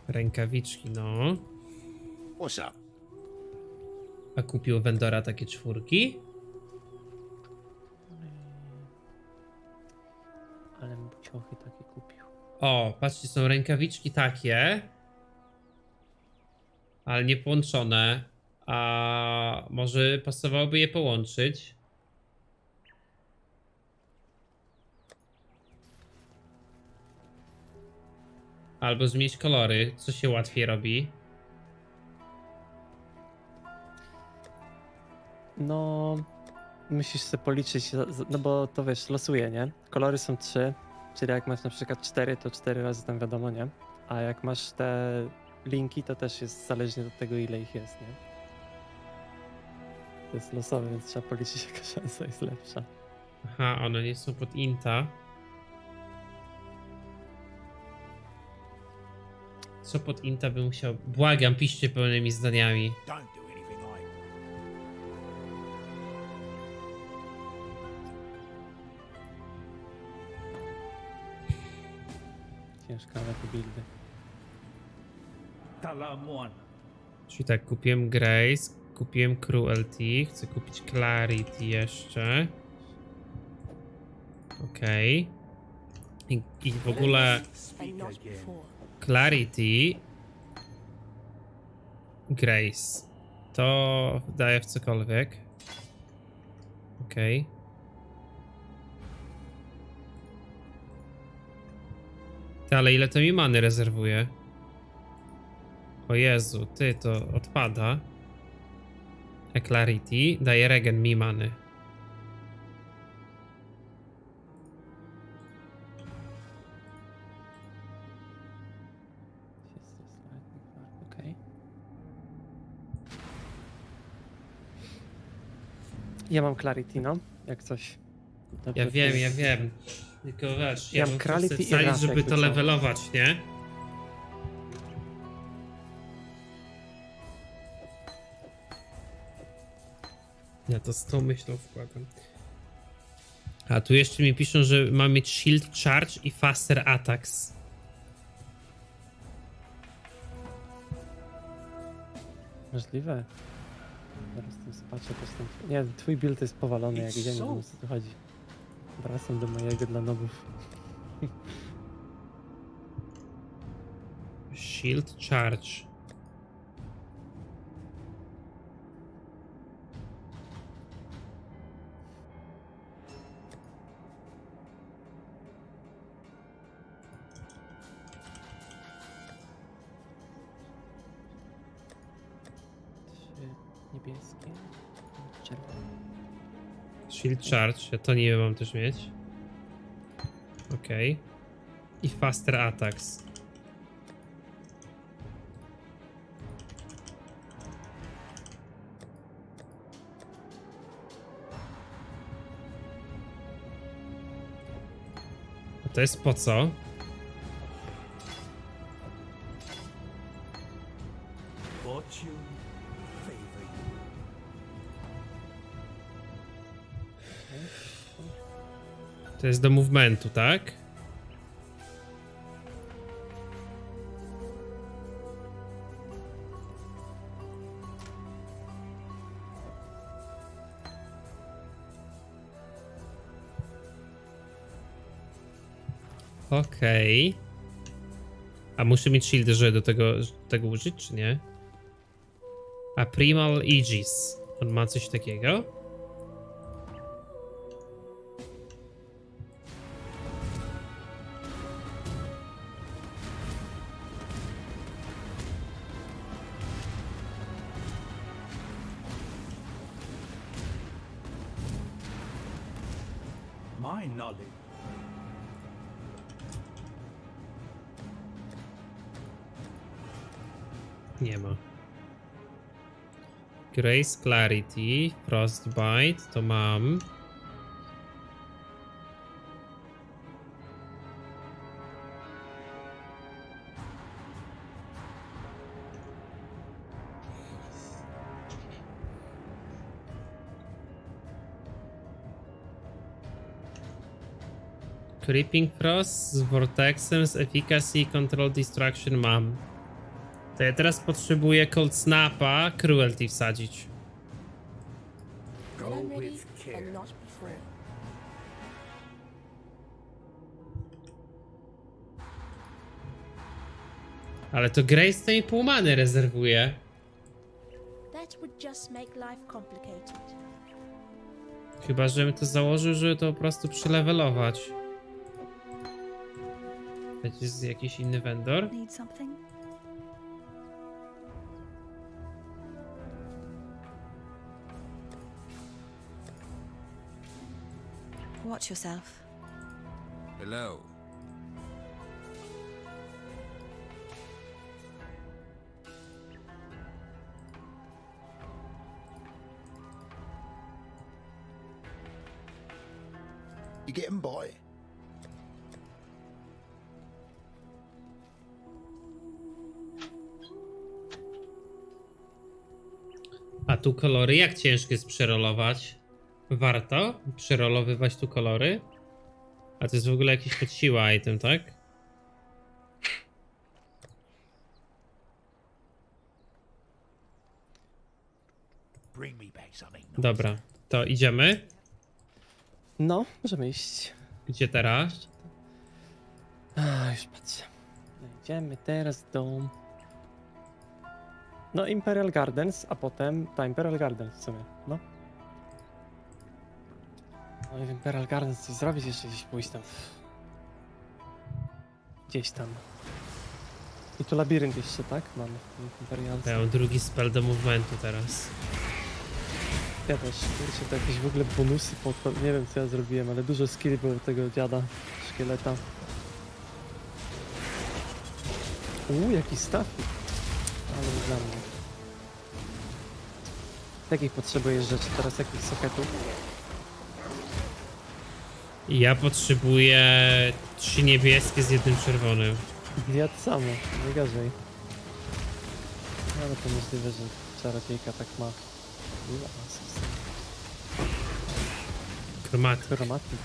A: Rękawiczki, no. A kupił Wendora takie czwórki? Ale mu ciochy takie kupił. O, patrzcie, są rękawiczki takie ale nie połączone. A może pasowałoby je połączyć? Albo zmienić kolory, co się łatwiej robi.
D: No, musisz sobie policzyć, no bo to wiesz, losuje, nie? Kolory są trzy, czyli jak masz na przykład cztery, to cztery razy tam wiadomo, nie? A jak masz te linki, to też jest zależnie od tego, ile ich jest, nie? To jest losowe, więc trzeba policzyć, jaka szansa jest lepsza.
A: Aha, one nie są pod inta. Co pod inta bym musiał... Błagam, piszcie pełnymi zdaniami.
D: Ciężka ale to buildy.
A: Czyli tak, kupiłem Grace, kupiłem Cruelty, chcę kupić Clarity jeszcze. Okej. Okay. I, I, w ogóle Clarity Grace to daje w cokolwiek. Okej. Okay. Ale ile to mi many rezerwuje? O Jezu, ty, to odpada. Eclarity daje regen mimany.
D: Ja mam Clarity, no, jak coś. Dobrze, ja wiem, ja wiem.
A: Tylko wiesz, ja, ja mam Clarity i żeby to levelować, nie? Ja to z tą myślą wkładam. A tu jeszcze mi piszą, że mam mieć shield charge i faster attacks. Możliwe.
D: Teraz tu zobaczę też tam... Nie, twój build jest powalony, jak ja o co tu chodzi. Wracam
A: do mojego dla nobów. Shield charge. Shield Charge, ja to nie mam też mieć. Okej. Okay. I Faster Attacks. A to jest po co? jest do movementu, tak? Okej. Okay. A muszę mieć shield, żeby do tego, tego użyć, czy nie? A Primal Aegis. On ma coś takiego? Race Clarity, Frostbite, to mam. Creeping Frost z Vortexem z Efficacy Control Destruction mam. To ja teraz potrzebuję Cold Snapa Cruelty wsadzić.
C: Go with care.
A: Ale to Grace tej półmany rezerwuje. Chyba, żebym to założył, żeby to po prostu To jest jakiś inny vendor? Need
C: Watch yourself.
E: Hello. him, boy.
A: A tu kolory jak ciężko jest przerolować? warto przerolowywać tu kolory? A to jest w ogóle jakiś pod siła item, tak? Dobra, to idziemy. No, możemy iść. Gdzie teraz?
D: A, już patrzę. Idziemy teraz do... No, Imperial Gardens, a potem... Ta, Imperial Gardens w sumie, no. No nie wiem, Peral Gardens coś zrobić jeszcze gdzieś pójść tam. Gdzieś tam. I tu labirynt jeszcze, tak? mam imperialny. Ja mam drugi
A: spell do movementu teraz.
D: Ja też, kurczę, to jakieś w ogóle bonusy po to, nie wiem co ja zrobiłem, ale dużo skilli było tego dziada, szkieleta. Uuu, jaki stafik. Ale dla mnie. Jakich potrzebujesz rzeczy teraz, jakich soketów?
A: Ja potrzebuję trzy niebieskie z jednym czerwonym.
D: Ja to samo, nie gorzej. Ale to możliwe, że czarodziejka tak ma. Ile asyst?
A: Chromatyk. Chromatyk.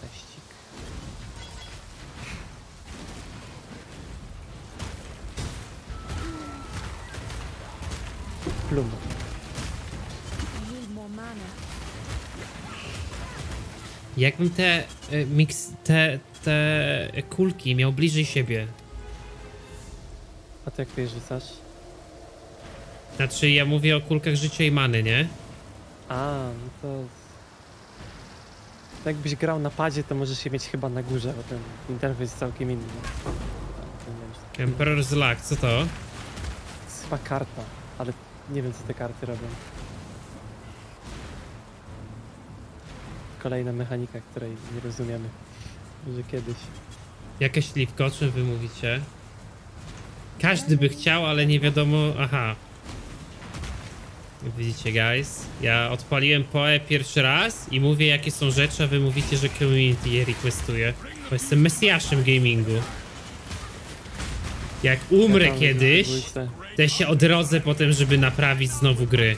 A: Teścik. Pluma. Jakbym te y, e, mix, te, te kulki miał bliżej siebie. A ty jak ty je rzucasz? Znaczy, ja mówię o kulkach życia i many, nie?
D: A, no to... to jakbyś grał na padzie, to możesz się mieć chyba na górze, bo ten interfejs jest całkiem inny.
A: Emperor's Luck, co to? To jest chyba karta, ale nie wiem co
D: te karty robią. kolejna
A: mechanika, której nie rozumiemy. Może kiedyś. Jakie śliwko, o czym wy mówicie? Każdy by chciał, ale nie wiadomo... Aha. Widzicie, guys? Ja odpaliłem PoE pierwszy raz i mówię, jakie są rzeczy, a wy mówicie, że community je requestuje. Bo jestem mesjaszem gamingu. Jak umrę kiedyś, to się odrodzę potem, żeby naprawić znowu gry.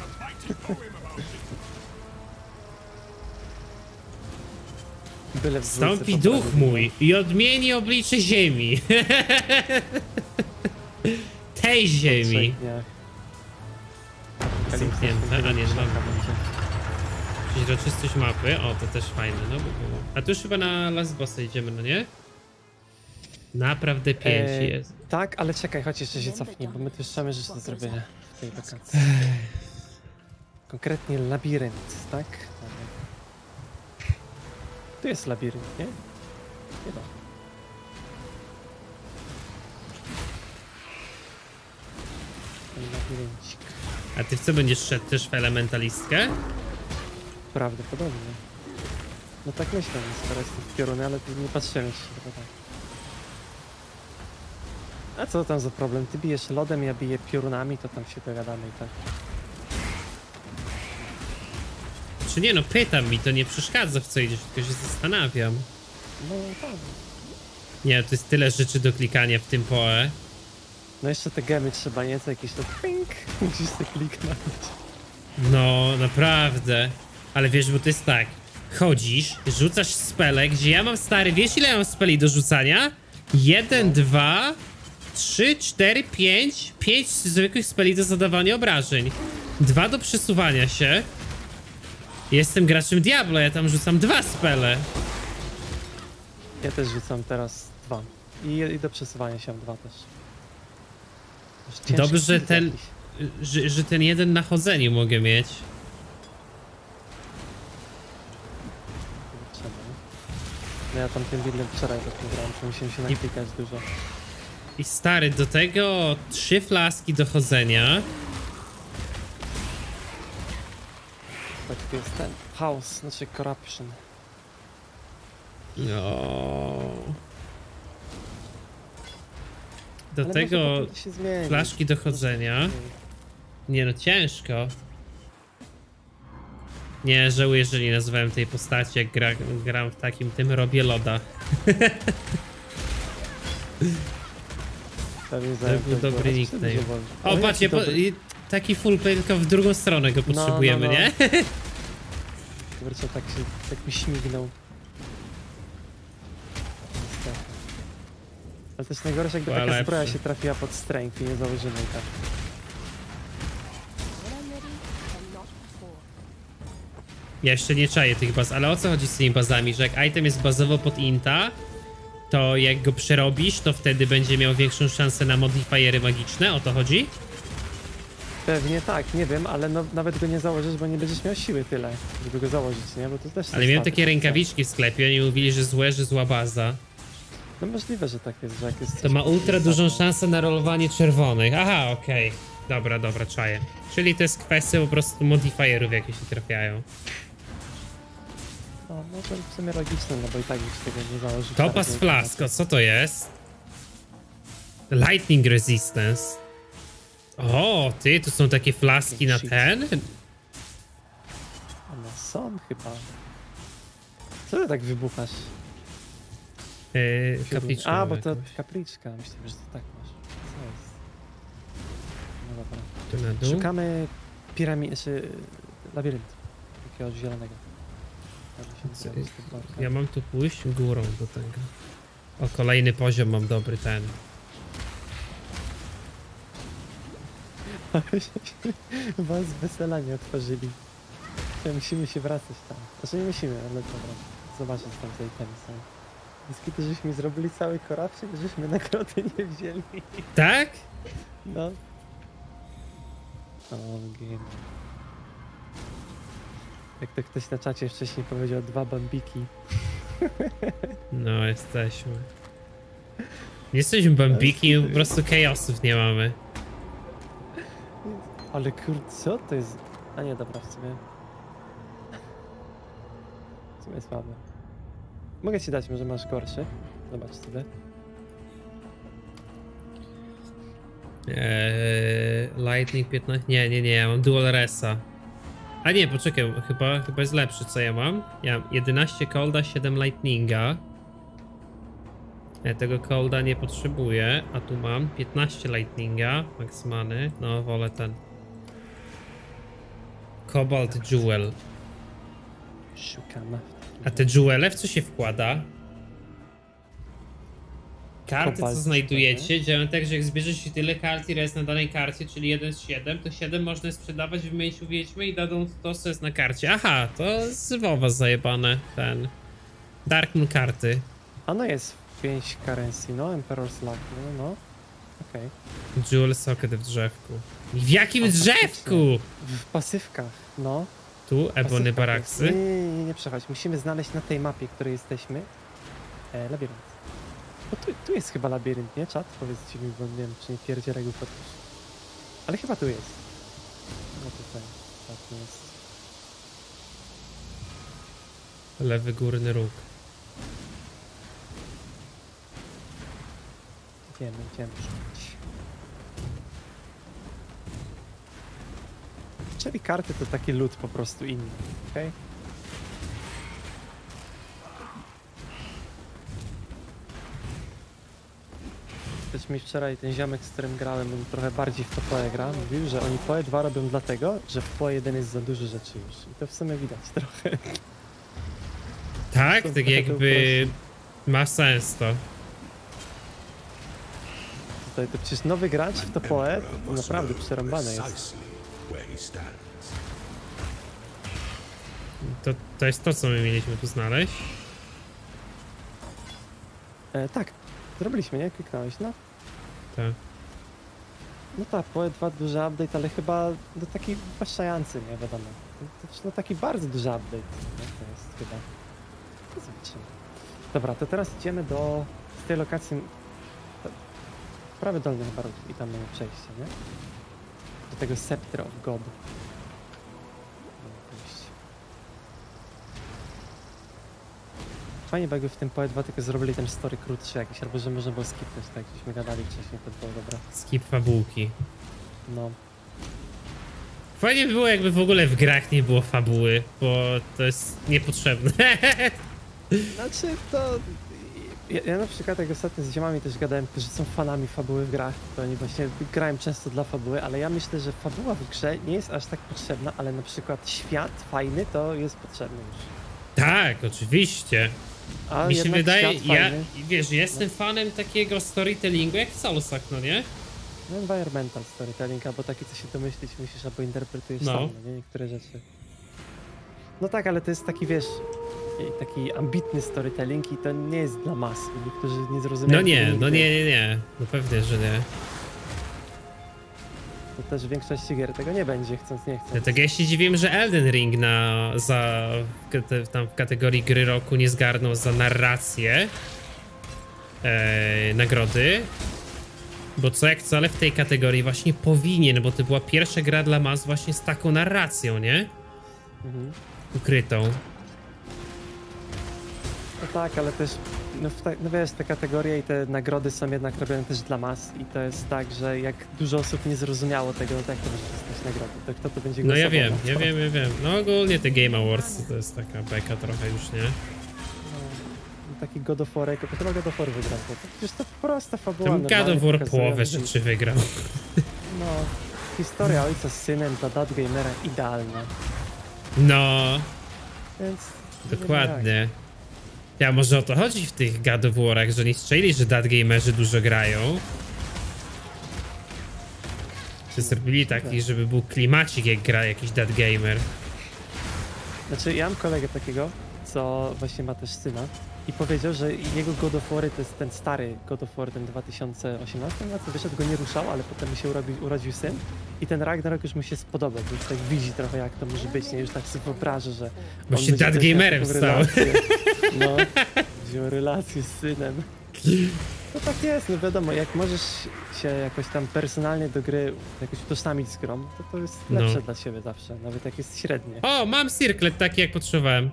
A: Byle w Stąpi duch mój i odmieni oblicze ziemi. Tej ziemi. Zamknięte, a nie, dobra. Jakieś roczystość mapy, o to też fajne, no było. A tu już chyba na Las Bossa idziemy, no nie? Naprawdę pięć eee, jest.
D: Tak, ale czekaj, chodź jeszcze się cofnij, bo my tu jeszcze mamy rzeczy do zrobienia w tej wakacji. Konkretnie labirynt, tak? Tu jest labirynt, nie? Chyba. Ten labiryncik.
A: A ty w co będziesz szedł też w elementalistkę? Prawdopodobnie.
D: No tak myślę, że teraz jestem w piorunie, ale nie patrzyłem jeszcze chyba tak. A co tam za problem? Ty bijesz lodem, ja biję piorunami, to tam się dogadamy i tak.
A: Czy nie, no pytam mi, to nie przeszkadza w co idziesz, tylko się zastanawiam. No tak. Nie, to jest tyle rzeczy do klikania w tym poe.
D: No jeszcze te gemy trzeba nieco jakieś to ping, musisz to kliknąć.
A: No, naprawdę. Ale wiesz, bo to jest tak. Chodzisz, rzucasz spele, gdzie ja mam stary, wiesz ile ja mam speli do rzucania? Jeden, no. dwa, trzy, cztery, pięć. Pięć zwykłych speli do zadawania obrażeń. Dwa do przesuwania się. Jestem graczem Diablo, ja tam rzucam dwa spele.
D: Ja też rzucam teraz dwa. I, i do przesuwania się dwa też.
A: Dobrze, że ten, że, że, ten jeden na chodzeniu mogę mieć.
D: No ja tam tym widlem wczoraj zapowiedziałem, że musiałem się naklikać I, dużo.
A: I stary, do tego trzy flaski do chodzenia.
D: tak to jest ten chaos, znaczy corruption.
C: No.
A: Do Ale tego flaszki dochodzenia. Nie no, ciężko. Nie, żałuję, że nie nazywałem tej postaci, jak gra, gram w takim tym robię loda.
D: To był dobry nickname. O, patrzcie, po,
A: taki full play, tylko w drugą
D: stronę go no, no, potrzebujemy, no, no, no.
A: nie? Dobra,
D: co tak, się, tak mi śmignął.
A: Ale też najgorsze, gdy taka sprawa zbroja się trafiła pod strength i nie założymy tak. Ja jeszcze nie czaję tych baz, ale o co chodzi z tymi bazami, że jak item jest bazowo pod inta, to jak go przerobisz, to wtedy będzie miał większą szansę na modifiery magiczne, o to chodzi?
D: Pewnie tak, nie wiem, ale no, nawet go nie założysz, bo nie będziesz miał siły tyle, żeby go założyć, nie? Bo to też Ale miałem takie rękawiczki
A: w sklepie, oni mówili, że złe, że zła baza. No możliwe, że tak jest, że jak jest... To ma ultra dużą szansę na rolowanie czerwonych. Aha, okej. Okay. Dobra, dobra, czaję. Czyli to jest kwestia po prostu modifierów, jakie się trafiają.
C: No, no to
D: w sumie logiczne, no bo i tak już tego nie założy. Topas Flasko,
A: co to jest? Lightning Resistance. O, ty, to są takie flaski na ten?
D: One są chyba. Co ty tak wybuchasz? Eee, kapliczka. A, bo to kapliczka. Myślałem, że to tak masz.
C: Co jest?
D: No dobra. na dół. Szukamy piramidy, czy znaczy, labirynt. Jakiegoś zielonego.
A: Ja mam tu pójść górą do tego. O, kolejny poziom mam dobry ten. Was
D: wesela nie otworzyli. musimy się wracać tam. Znaczy nie musimy, ale dobra. Zobaczyć tam za itemy są. Niski to żeśmy zrobili cały korabczyk, żeśmy nagrody nie wzięli. Tak? No. O, game. Jak to ktoś na czacie wcześniej powiedział, dwa bambiki.
A: No, jesteśmy. Nie jesteśmy bambiki, po prostu chaosów nie mamy. Ale kurde, co to
D: jest? A nie, dobra, w sumie... W sumie słabe. Mogę ci dać, może masz gorszy? Zobacz sobie.
A: Eee, Lightning 15. Nie, nie, nie, ja mam Dual Resa. A nie, poczekaj, chyba, chyba jest lepszy, co ja mam. Ja mam 11 Colda, 7 Lightninga. Ja tego Colda nie potrzebuję, a tu mam 15 Lightninga, Maxmany. No, wolę ten. Cobalt Jewel. Szukamy. A te jewele w co się wkłada? Karty, co znajdujecie, mhm. działają tak, że jak zbierze się tyle kart, ile jest na danej karcie, czyli 1 z 7, to 7 można sprzedawać, wymienić u wiedźmy i dadą to, co jest na karcie. Aha, to jest zajebane, ten... Darkmoon karty. Ano jest 5 currency, no, Emperor's Luck, no, no. Okej. Okay. Jewel socket w drzewku. W jakim drzewku?
D: W pasywkach, no.
A: Tu, Ebony Baraksy? Nie,
D: nie, nie, nie przechodź. Musimy znaleźć na tej mapie, której jesteśmy, e, labirynt. Bo tu, tu jest chyba labirynt, nie? Czat? Powiedzcie mi, bo nie wiem, czy nie pierdzielę go Ale chyba tu jest. No tutaj, tak jest.
A: Lewy górny
C: róg. Wiemy,
D: wiemy. Czyli karty to taki lód po prostu inny, okej? Okay? Ktoś mi wczoraj ten ziomek, z którym grałem, był trochę bardziej w to PoE gra, mówił, że oni PoE 2 robią dlatego, że w PoE 1 jest za dużo rzeczy już. I to w sumie widać trochę.
A: Tak, tak jakby ma sens to.
D: Tutaj to przecież nowy gracz w to PoE naprawdę przerąbane jest.
A: To, to jest to, co my mieliśmy tu znaleźć? E, tak, zrobiliśmy, nie? Kliknąłeś, no. Tak.
D: No tak, PoE2 duży update, ale chyba no taki wywłaszczający, nie wiadomo. To, to, no taki bardzo duży update, nie? To jest chyba. To no zobaczymy. Dobra, to teraz idziemy do z tej lokacji prawie dolny chyba i tam mamy przejście, nie? tego Scepter of God. Fajnie by jakby w tym Poe 2 tylko zrobili ten story krótszy jakiś, albo że można było skipnąć, tak żeśmy gadali wcześniej, to było dobra.
A: Skip fabułki. No. Fajnie by było jakby w ogóle w grach nie było fabuły, bo to jest niepotrzebne.
D: Znaczy to ja, ja, na przykład jak ostatnio z ziomami też gadałem, którzy są fanami fabuły w grach, to oni właśnie grają często dla fabuły, ale ja myślę, że fabuła w grze nie jest aż tak potrzebna, ale na przykład świat fajny to jest potrzebny już.
A: Tak, oczywiście. A Mi się wydaje, ja, wiesz, jestem no. fanem takiego storytellingu jak w Salsach, no nie?
D: No environmental storytelling, albo taki co się domyślić musisz, albo interpretujesz no. sam, no nie? Niektóre rzeczy. No tak, ale to jest taki, wiesz, taki ambitny storytelling i to nie jest dla mas, Niektórzy nie zrozumieją. No nie, no nie, nie,
A: nie. No pewnie, że nie.
D: To też w większości gier tego nie będzie, chcąc, nie chcąc.
A: Dlatego tak, ja się dziwiłem, że Elden Ring na, za, tam w kategorii gry roku nie zgarnął za narrację e, nagrody. Bo co jak co, ale w tej kategorii właśnie powinien, bo to była pierwsza gra dla mas właśnie z taką narracją, nie? Mhm. Ukrytą.
D: No tak, ale też, no, te, no wiesz, te kategorie i te nagrody są jednak robione też dla mas i to jest tak, że jak dużo osób nie zrozumiało tego, no to jak to będzie dostać nagrody, to kto to będzie No ja wiem, ja
A: wiem, ja wiem. No ogólnie te Game Awards to jest taka beka trochę już, nie? No,
D: taki God of War, jako chyba God of War wygrał. To jest to prosta fabuła. Tam God of
A: War połowę rzeczy wygrał.
D: No, historia ojca z synem dla Dad Gamera idealna. No. Więc...
A: Dokładnie. Ja może o to chodzi w tych God of Warach, że nie strzeli, że gamerzy dużo grają. Czy zrobili taki, tak. żeby był klimacik jak gra jakiś gamer.
D: Znaczy ja mam kolegę takiego, co właśnie ma też syna i powiedział, że jego God of War to jest ten stary God of War, ten 2018, na co wyszedł, go nie ruszał, ale potem mi się urobi, urodził syn i ten Ragnarok już mu się spodobał, bo już tak widzi trochę jak to może być, nie? Już tak sobie wyobraża, że... Bo się dad gamerem stał. No, wziął relację z synem. No tak jest, no wiadomo, jak możesz się jakoś tam personalnie do gry jakoś utożsamić z grą, to to jest no. lepsze no. dla siebie zawsze, nawet jak jest średnie. O, mam
A: circlet taki jak potrzebowałem.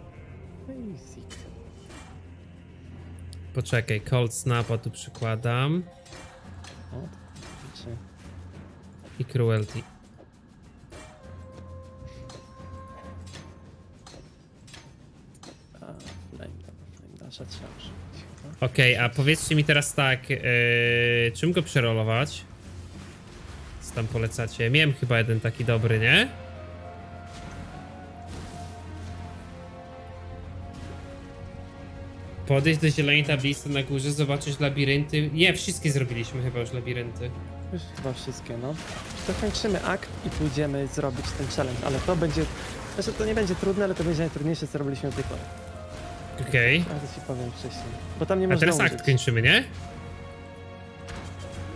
A: Poczekaj, cold snapa tu przykładam. I cruelty. Okej, okay, a powiedzcie mi teraz tak, yy, czym go przerolować? Co tam polecacie? Miałem chyba jeden taki dobry, nie? podejść do zielonej tablicy na górze, zobaczyć labirynty. Nie, wszystkie zrobiliśmy chyba już labirynty.
D: Już chyba wszystkie, no. kończymy akt i pójdziemy zrobić ten challenge, ale to będzie... Znaczy, to nie będzie trudne, ale to będzie najtrudniejsze, co robiliśmy do tej pory.
A: Okej. Okay. Ale ci powiem wcześniej, bo tam nie można A teraz użyć. akt kończymy, nie?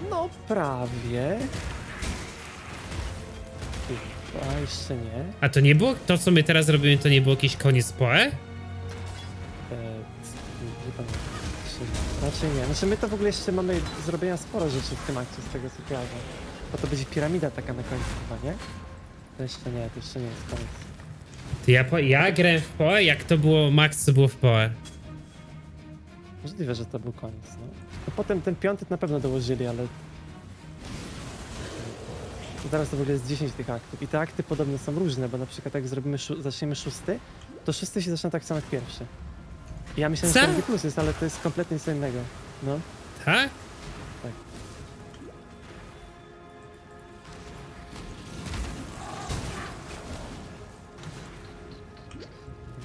D: No, prawie. A jeszcze nie.
A: A to nie było... To, co my teraz robimy, to nie było jakiś koniec POE? E,
C: gdzie
D: Raczej nie. Znaczy my to w ogóle jeszcze mamy do zrobienia sporo rzeczy w tym akcie, z tego co kojarzę. Bo to będzie piramida taka na końcu chyba, nie? To jeszcze nie, to jeszcze nie jest koniec.
A: ja, po, ja grałem w PoE, jak to było max, co było w PoE. Możliwe, że to był koniec, no.
D: no potem ten piąty na pewno dołożyli, ale... To teraz to w ogóle jest 10 tych aktów i te akty podobno są różne, bo na przykład jak zrobimy zaczniemy szósty, to szósty się zaczyna tak samo jak pierwszy. Ja myślałem, że plus jest, ale to jest kompletnie co innego. No. Tak? Tak.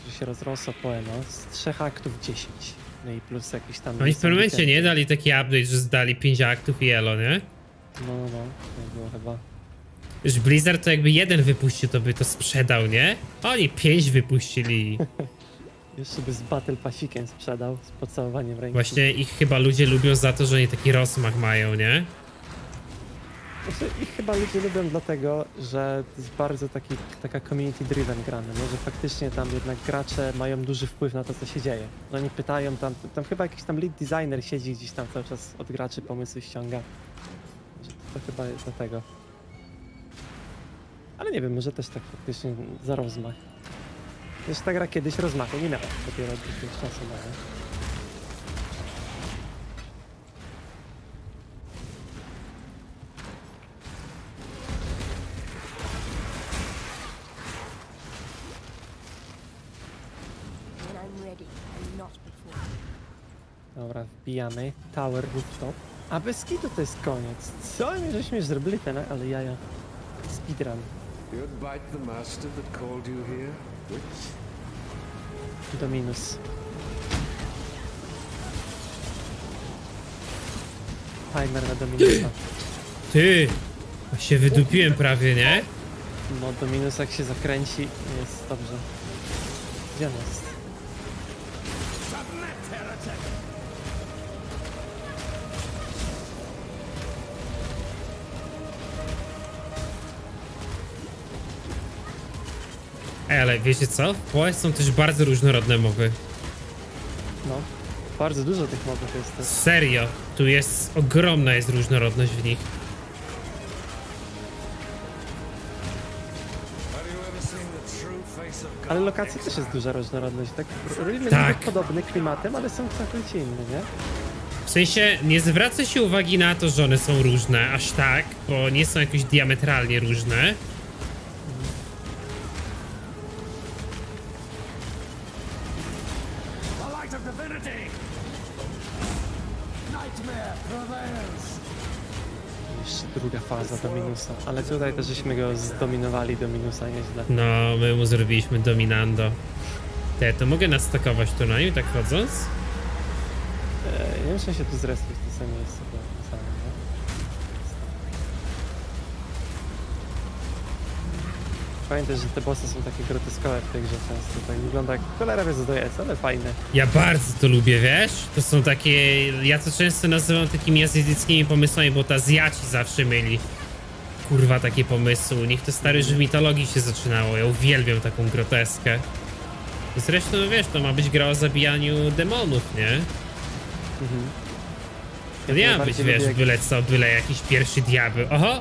D: Że się rozrosło poema z trzech aktów 10. No i plus jakiś tam... No i w pewnym momencie nie
A: dali taki update, że zdali 5 aktów i elo, nie?
D: No, no, tak było chyba.
A: Już Blizzard to jakby jeden wypuścił, to by to sprzedał, nie? Oni pięć wypuścili.
D: Już sobie z Battle Pasikiem sprzedał, z pocałowaniem ręki. Właśnie
A: ich chyba ludzie lubią za to, że oni taki rozmach mają, nie?
D: Znaczy, ich chyba ludzie lubią dlatego, że to jest bardzo taki, taka community driven grana, no że faktycznie tam jednak gracze mają duży wpływ na to, co się dzieje. No oni pytają tam, tam chyba jakiś tam lead designer siedzi gdzieś tam cały czas od graczy pomysły ściąga. Że znaczy, to, to chyba jest dlatego. Ale nie wiem, może też tak faktycznie za rozmach. Jeszcze ta gra kiedyś rozmachu nie miała dopiero 10 czasu mają. Dobra, wbijamy. Tower rooftop. A bez kitu to jest koniec. Co my żeśmy zrobili ten, ale jaja. Speedrun.
E: You bite the
C: master that called you here?
D: Do minus.
A: Timer na Dominusa. Ty! A się wydupiłem prawie, nie? No, Dominus jak
D: się zakręci, jest dobrze. Gdzie jest?
A: Ej, ale wiecie co? W Poe są też bardzo różnorodne mowy. No, bardzo dużo tych mowów jest też. Serio, tu jest ogromna jest różnorodność w nich. Ale lokacji też jest duża różnorodność, tak?
D: Robimy tak. podobny klimatem, ale są całkowicie inne, nie?
A: W sensie nie zwraca się uwagi na to, że one są różne aż tak, bo nie są jakoś diametralnie różne,
D: druga faza do minusa, ale tutaj też żeśmy go zdominowali do minusa nieźle.
A: No, my mu zrobiliśmy dominando. Te, to mogę na nim, tak chodząc?
D: Eee, nie muszę się tu zrespić w to samym jest. Pamiętaj, że te bossy są takie groteskowe w tej grze często. Tak wygląda jak cholera wie co to jest, ale fajne.
A: Ja bardzo to lubię, wiesz? To są takie... Ja to często nazywam takimi azjatyckimi pomysłami, bo ta Azjaci zawsze mieli kurwa takie pomysły. Niech to stary już mhm. mitologii się zaczynało. Ja uwielbiam taką groteskę. Zresztą wiesz, to ma być gra o zabijaniu demonów, nie? Mhm. Ja nie ma być, wiesz, jak... byle co, byle jakiś pierwszy diabeł. Oho!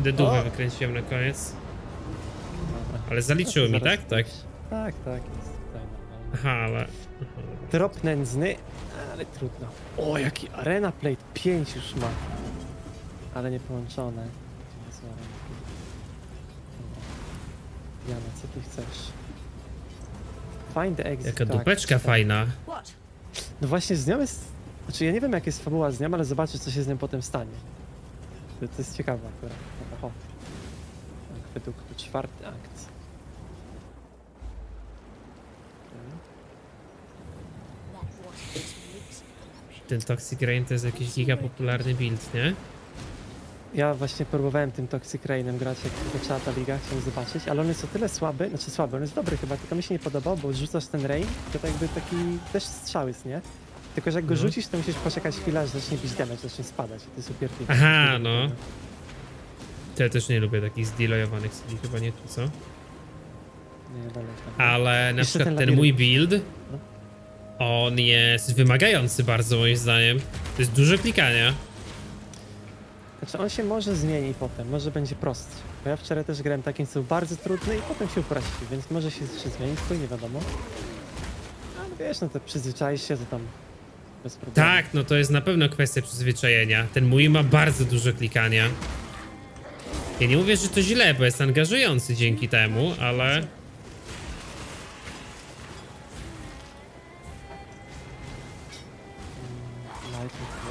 A: Deduwę wykręciłem na koniec. Ale zaliczył mi, tak? Tak, tak, tak. Jest tutaj normalnie. Aha, ale... Trop
D: nędzny, ale trudno. O, jaki Arena Plate 5 już ma. Ale nie połączone. Jana, co ty chcesz? Find the exit. Jaka track, dupeczka tak. fajna. No właśnie z nią jest... Znaczy ja nie wiem jak jest fabuła z nią, ale zobaczę co się z nią potem stanie. To, to jest ciekawe akurat. Oho. Według czwarty,
A: Ten Toxic Rain to jest jakiś giga popularny build, nie?
D: Ja właśnie próbowałem tym Toxic Rainem grać, jak zaczęła ta liga, chciałem zobaczyć, ale on jest o tyle słaby, znaczy słaby, on jest dobry chyba, tylko mi się nie podobał, bo rzucasz ten Rain, to jakby taki też strzał jest, nie? Tylko, że jak go no. rzucisz, to musisz poczekać chwilę, aż zacznie bić damage, zacznie spadać, to jest upierdliwe. Aha,
A: no. ja też nie lubię takich zdelojowanych sobie chyba nie tu, co?
C: Nie, dalej. Ale na Jeszcze przykład ten, ten mój build,
A: no. On jest wymagający bardzo moim zdaniem. To jest dużo klikania.
D: Znaczy on się może zmieni potem, może będzie prostszy. Bo ja wczoraj też grałem takim, co był bardzo trudny i potem się uprościł, więc może się jeszcze zmieni, tylko nie wiadomo. No, ale wiesz, no to przyzwyczaisz się, to tam
A: bez problemu. Tak, no to jest na pewno kwestia przyzwyczajenia. Ten mój ma bardzo dużo klikania. Ja nie mówię, że to źle, bo jest angażujący dzięki temu, ale...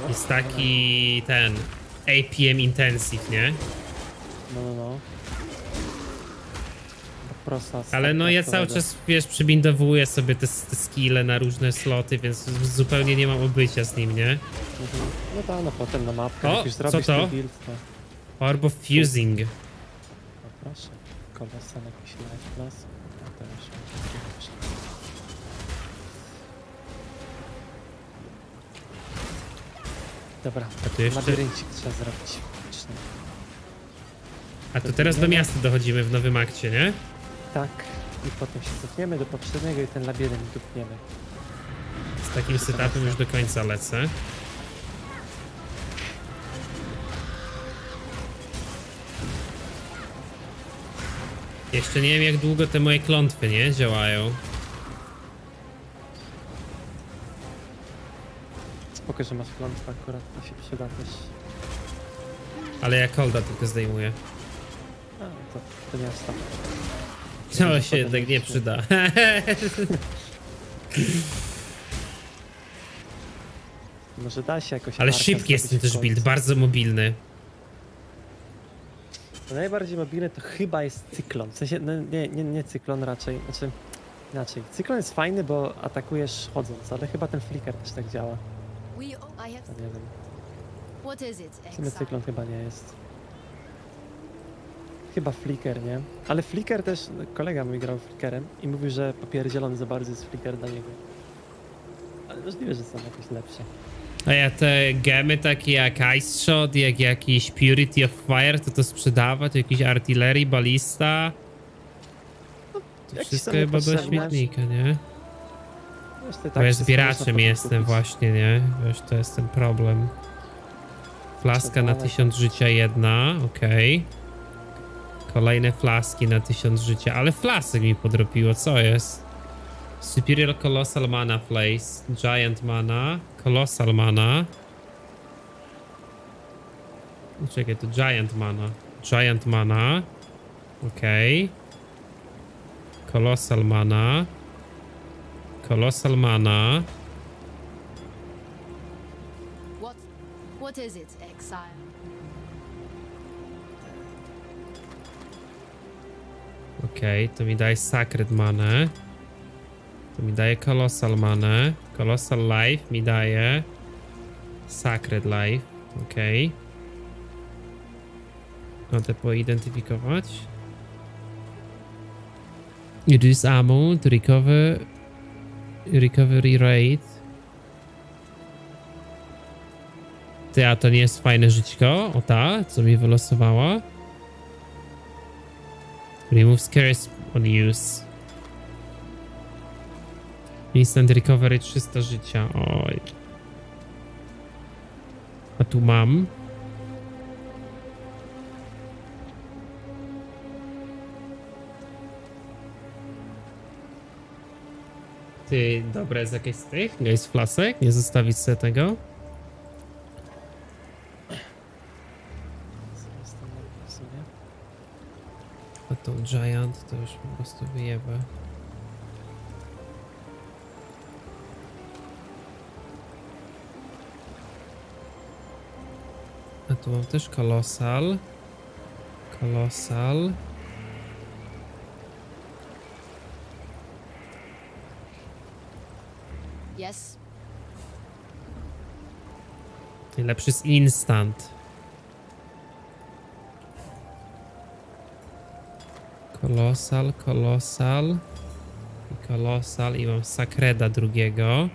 A: Jest taki ten APM Intensive, nie? No, no, no. Prosta, Ale no ja cały czas, wiesz, przybindowuję sobie te, te skille na różne sloty, więc zupełnie nie mam obycia z nim, nie?
D: Mhm. No tak, no potem na mapkę, o, co to? Build, to...
A: Orb of Fusing. No
D: proszę, kolosan jakiś live plus. Dobra, A tu jeszcze- labiryncik trzeba zrobić.
A: A to teraz do miasta dochodzimy w nowym akcie, nie?
D: Tak, i potem się cofniemy do poprzedniego i ten labirynt dupniemy.
A: Z takim setupem już do końca lecę. Jeszcze nie wiem jak długo te moje klątwy, nie? Działają. Spoko, że masz klątwę akurat, to się przyda też. Ale ja kolda tylko zdejmuję. A, to, to miasta. To tak. no, się jednak nie przyda.
D: Może da się jakoś... Ale szybki jest ten też build,
A: bardzo mobilny.
D: No, najbardziej mobilny to chyba jest cyklon. W sensie, no nie, nie, nie cyklon raczej, znaczy inaczej. Cyklon jest fajny, bo atakujesz chodząc, ale chyba ten flicker też tak działa.
C: Nie wiem. Co is cyklon chyba
D: nie jest. Chyba Flicker, nie? Ale Flicker też, kolega mój grał Flickerem i mówił, że papier zielony za bardzo jest Flicker dla niego. Ale możliwe, że są jakieś lepsze.
A: A ja te gemy takie jak Ice Shot, jak jakiś Purity of Fire, to to sprzedawać, jakiś Artillery, Balista.
D: No, to jak wszystko chyba do śmietnika, nie? Jest Bo tak zbieraczem jestem
A: właśnie, nie? Wiesz, to jest ten problem. Flaska na tysiąc życia jedna, okej. Okay. Kolejne flaski na tysiąc życia, ale flasek mi podrobiło, co jest? Superior Colossal Mana Place, Giant Mana, Colossal Mana. No, czekaj, to Giant Mana. Giant Mana. Okej. Okay. Colossal Mana. Kolosal mana.
C: What, what is it, exile?
A: Okej, okay, to mi daje Sacred Manę. To mi daje Colossal Manę. Colossal Life mi daje Sacred Life. Okej. Okay. Mogę poidentyfikować. Reduce ammo to recover recovery rate. Ty, a to nie jest fajne żyćko. O ta, co mi wylosowała. Remove scares on use. Instant recovery 300 życia. Oj. A tu mam. Ty, dobre z jakiejś z tych? Nie jest flasek? Nie zostawić sobie tego? A tą Giant to już po prostu wyjebę. A tu mam też kolosal. Kolosal. Yes. Najlepszy jest instant. Kolosal, kolosal. I kolosal i mam Sakreda drugiego.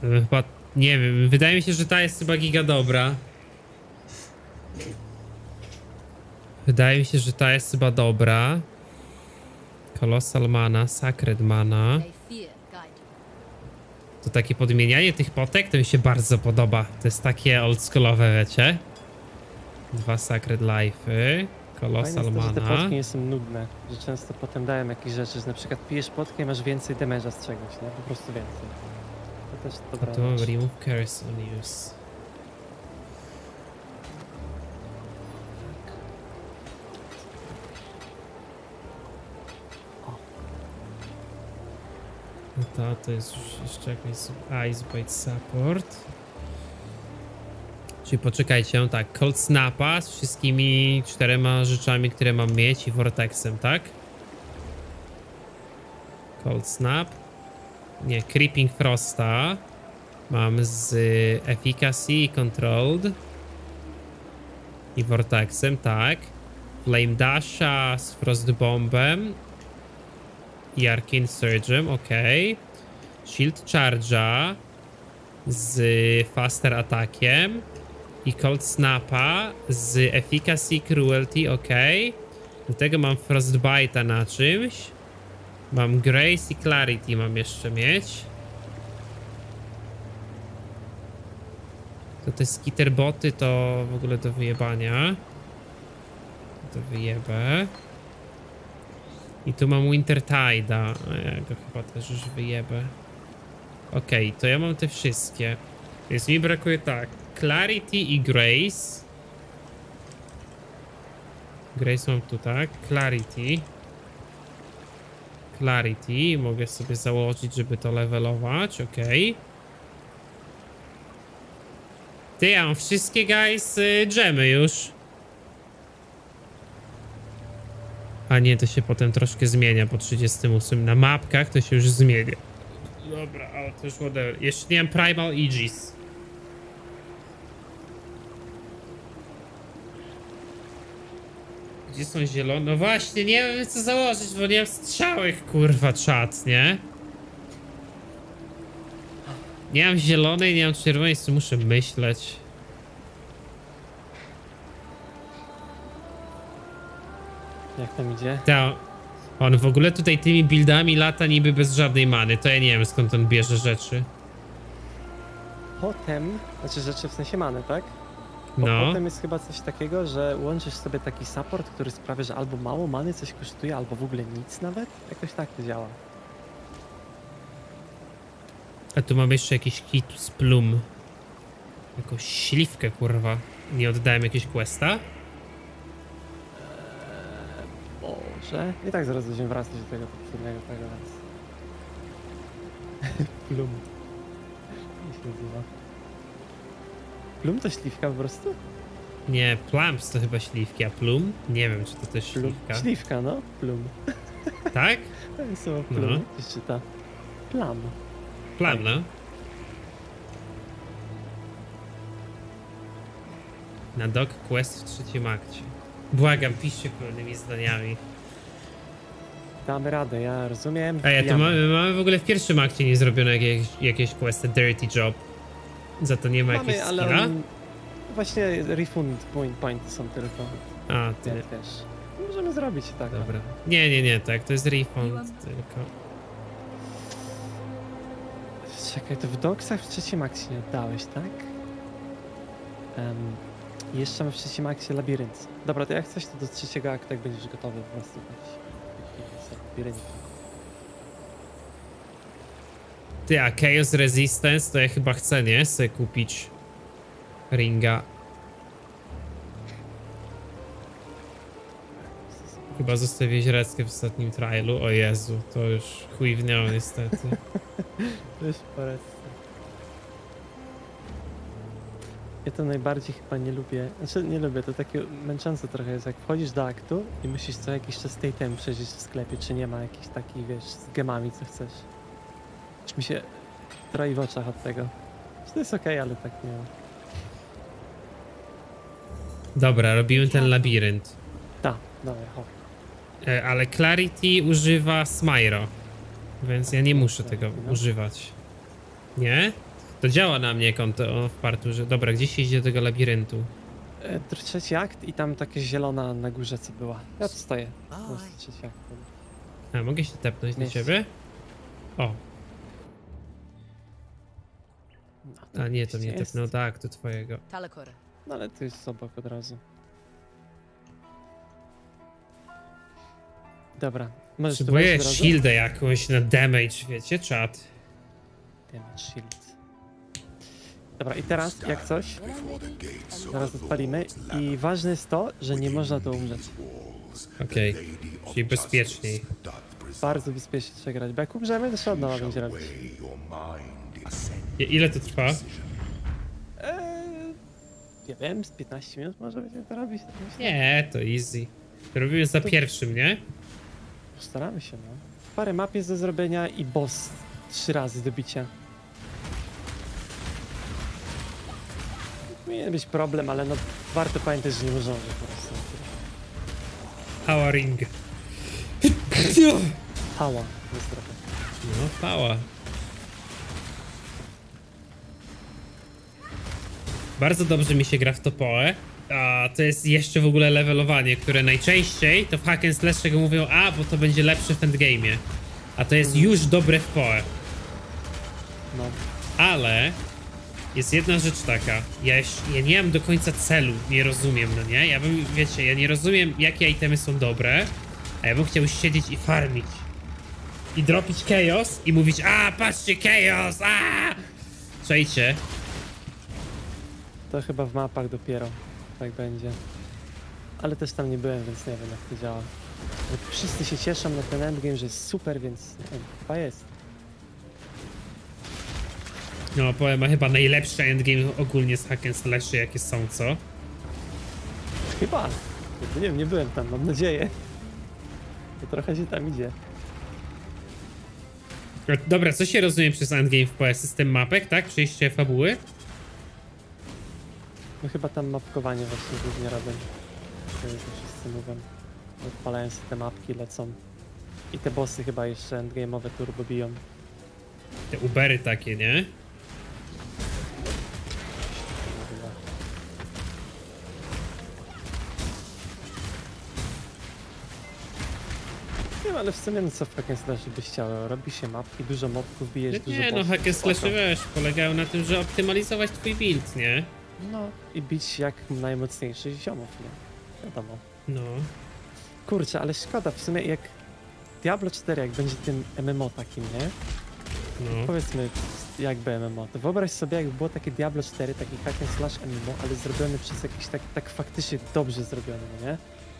A: Chyba, nie wiem, wydaje mi się, że ta jest chyba giga dobra. Wydaje mi się, że ta jest chyba dobra. Colossal Mana, Sacred Mana. To takie podmienianie tych potek to mi się bardzo podoba. To jest takie oldschoolowe, wiecie? Dwa Sacred Life'y. Colossal Fajne Mana. Jest to, te potki
D: nie są nudne, że często potem dają jakieś rzeczy, że na przykład pijesz potkę i masz więcej damage'a z czegoś, nie? Po prostu więcej. To też no dobra. To
A: remove curse on use. No ta to jest już jeszcze jakiś Icebite Support. Czyli poczekajcie, tak, Cold Snapa z wszystkimi czterema rzeczami, które mam mieć i Vortexem, tak? Cold Snap. Nie, Creeping Frosta. Mam z Efficacy Controlled. I Vortexem, tak. Flame Dasha z Frost Bombem i Arcane Surge'em, okej. Okay. Shield Charge'a z Faster Atakiem i Cold Snap'a z Efficacy, Cruelty, okej. Okay. Do tego mam Frostbite'a na czymś. Mam Grace i Clarity mam jeszcze mieć. To te skitterboty to w ogóle do wyjebania. To wyjebę. I tu mam Wintertide'a. Ja go chyba też już wyjebę. Okej, okay, to ja mam te wszystkie. Więc mi brakuje tak. Clarity i Grace. Grace mam tu, tak? Clarity. Clarity. Mogę sobie założyć, żeby to levelować. Okej. Okay. Ty, ja mam wszystkie guys y, dżemy już. A nie, to się potem troszkę zmienia po 38. Na mapkach to się już zmienia. Dobra, ale to już whatever. Jeszcze nie mam Primal Aegis. Gdzie są zielone? No właśnie, nie wiem co założyć, bo nie mam strzałek, kurwa, czat, nie? Nie mam zielonej, nie mam czerwonej, co muszę myśleć. Jak tam idzie? Ta, on w ogóle tutaj tymi buildami lata niby bez żadnej many. To ja nie wiem skąd on bierze rzeczy.
D: Potem, znaczy rzeczy w sensie many, tak? Bo no. potem jest chyba coś takiego, że łączysz sobie taki support, który sprawia, że albo mało many coś kosztuje, albo w ogóle nic nawet. Jakoś tak to działa.
A: A tu mam jeszcze jakiś kit z plum. Jakąś śliwkę, kurwa. Nie oddałem jakiegoś questa?
D: i tak zaraz będziemy wracać do tego poprzedniego tego, tak raz.
B: Plum. Jak
D: Plum to śliwka po prostu?
A: Nie, plums to chyba śliwki, a plum? Nie wiem, czy to też plum. śliwka. Śliwka, no. Plum. Tak? to jest słowo no. plum, no. się czyta. Plam. Plam, no. Na Dog Quest w trzecim akcie. Błagam, piszcie kolejnymi zdaniami.
D: Damy radę, ja rozumiem. A ja to mamy,
A: mamy w ogóle w pierwszym akcie nie zrobione jakieś, jakieś questy Dirty Job. Za to nie ma mamy, jakiegoś skilla? On,
D: właśnie refund point, point są tylko. A, ty. też. Możemy zrobić
A: tak. Dobra. Nie, nie, nie, tak, to jest refund tylko.
D: Czekaj, to w doksach w trzecim akcie nie oddałeś, tak? Um, jeszcze w trzecim akcie labirynt. Dobra, to jak chcesz, to do trzeciego akta będziesz gotowy po prostu.
A: Ty, a Chaos Resistance to ja chyba chcę, nie? Chcę kupić ringa. Chyba zostawię Reckę w ostatnim trialu. O Jezu, to już chuj w nią niestety.
D: to już Ja to najbardziej chyba nie lubię. Znaczy nie lubię, to takie męczące trochę jest, jak wchodzisz do aktu i musisz co jakiś czas tej tem przejść w sklepie, czy nie ma jakichś takich, wiesz, z gemami, co chcesz. Już mi się troi w oczach od tego. to jest okej, okay, ale tak nie
A: ma. Dobra, robimy ten labirynt. Tak, dobra, chodź. E, ale Clarity używa Smyro, więc ja nie muszę tak, tego używać. Nie? To działa na mnie konto w parturze. Dobra, gdzieś idzie do tego labiryntu.
D: E, trzeci akt i tam taka zielona na górze co była. Ja tu stoję.
A: trzeci akt. A, mogę się tepnąć do ciebie? O. No, A nie, to mnie tepnął do aktu twojego.
D: No ale ty jest obok od razu.
A: Dobra. Możesz Potrzebuję shieldę jakąś na damage, wiecie, czat. Damage shield. Dobra, i teraz jak coś, zaraz odpalimy
D: i ważne jest to, że nie można tu umrzeć. Okej, okay. czyli bezpieczniej. Bardzo bezpiecznie trzeba grać, bo jak
A: umrzemy, to się od nowa będzie robić. I ile to trwa? Eee,
D: nie wiem, z 15 minut może będziemy to robić. To tak
A: nie, to easy. To robimy za to... pierwszym, nie? Postaramy się, no.
D: Parę map jest do zrobienia i boss trzy razy do bicia. Powinien być problem, ale no warto pamiętać, że nie można po prostu.
A: Power ring. Pała, No, pała. Bardzo dobrze mi się gra w topoe. A to jest jeszcze w ogóle levelowanie, które najczęściej to w hack and slash czego mówią, a bo to będzie lepsze w endgame'ie. A to jest mhm. już dobre w poe. No. Ale jest jedna rzecz taka, ja, ja nie mam do końca celu, nie rozumiem, no nie? Ja bym, wiecie, ja nie rozumiem, jakie itemy są dobre, a ja bym chciał siedzieć i farmić. I dropić chaos i mówić, a patrzcie, chaos, a! Słuchajcie.
D: To chyba w mapach dopiero tak będzie. Ale też tam nie byłem, więc nie wiem jak
A: to działa. Wszyscy
D: się cieszą na ten endgame, że jest super, więc chyba
A: jest. No, powiem, a chyba najlepsze endgame ogólnie z hack and slashy, jakie są, co? Chyba. Nie wiem, nie byłem tam, mam nadzieję. To trochę się tam idzie. Dobra, co się rozumie przez endgame w PS? System mapek, tak? Przejście fabuły?
D: No chyba tam mapkowanie właśnie głównie robię. To jest wszyscy mówią. Odpalają sobie te mapki, lecą. I te bossy chyba jeszcze endgame'owe turbo
A: biją. Te Ubery takie, nie?
D: wiem, ale w sumie no co w Hackenslash byś chciał? Robi się mapki, dużo mobków, bijesz, no dużo nie, no bossów, hack wiesz,
A: polegają na tym, że optymalizować twój build,
D: nie? No, i bić jak najmocniejszych ziomów, nie? Wiadomo. No. Kurczę, ale szkoda, w sumie jak Diablo 4, jak będzie tym MMO takim, nie? No. Powiedzmy, jakby MMO, to wyobraź sobie, jakby było takie Diablo 4, taki hack slash MMO, ale zrobiony przez jakiś tak, tak faktycznie dobrze zrobiony, no nie?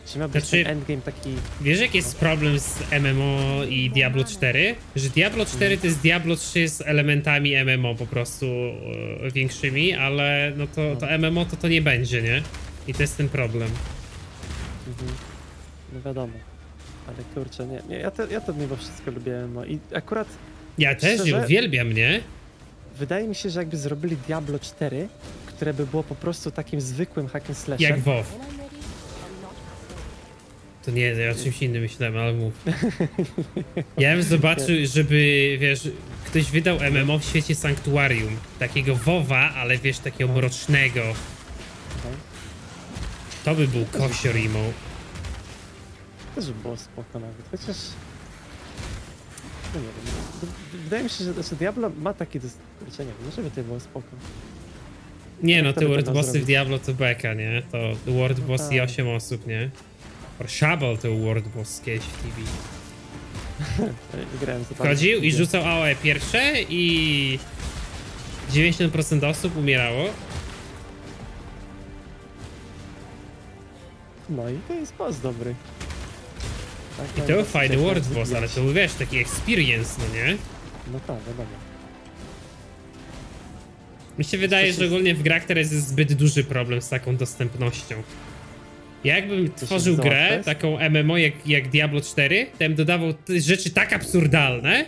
D: Czy ma
A: być znaczy, endgame taki... Wiesz jaki jest problem z MMO i Diablo 4? Że Diablo 4 mhm. to jest Diablo 3 z elementami MMO po prostu e, większymi, ale no to, no. to MMO to to nie będzie, nie? I to jest ten problem.
C: Mhm.
D: No wiadomo. Ale kurczę, nie. nie ja, to, ja to mimo wszystko lubię MMO i akurat...
A: Ja też nie, uwielbiam, nie?
D: Wydaje mi się, że jakby zrobili Diablo 4, które by było po prostu takim zwykłym hack and slashem. Jak WoW.
A: To nie, ja o czymś innym myślałem, ale mów. Ja bym zobaczył, żeby, wiesz, ktoś wydał MMO w świecie Sanktuarium. Takiego WoWa, ale wiesz, takiego mrocznego. To by był kosior imo. Też by było spoko nawet,
D: chociaż... No nie wiem, wydaje mi się, że, że znaczy Diablo ma takie doświadczenie, może no, by to było spoko. Nie no, te world bossy w
A: Diablo to beka, nie? To world no boss tak. i 8 osób, nie? Orszabal to World Boss kiedyś w TV.
D: Grałem i rzucał
A: AOE pierwsze i 90% osób umierało. No i to jest boss dobry.
C: Tak, I to tak, fajny tak, World Boss, tak, ale
A: to był, wiesz, taki experience, no nie? No tak, dobra. Mi się wydaje, że ogólnie w grach teraz jest zbyt duży problem z taką dostępnością. Ja jakbym tworzył grę, taką MMO jak, jak Diablo 4, to bym dodawał rzeczy tak absurdalne,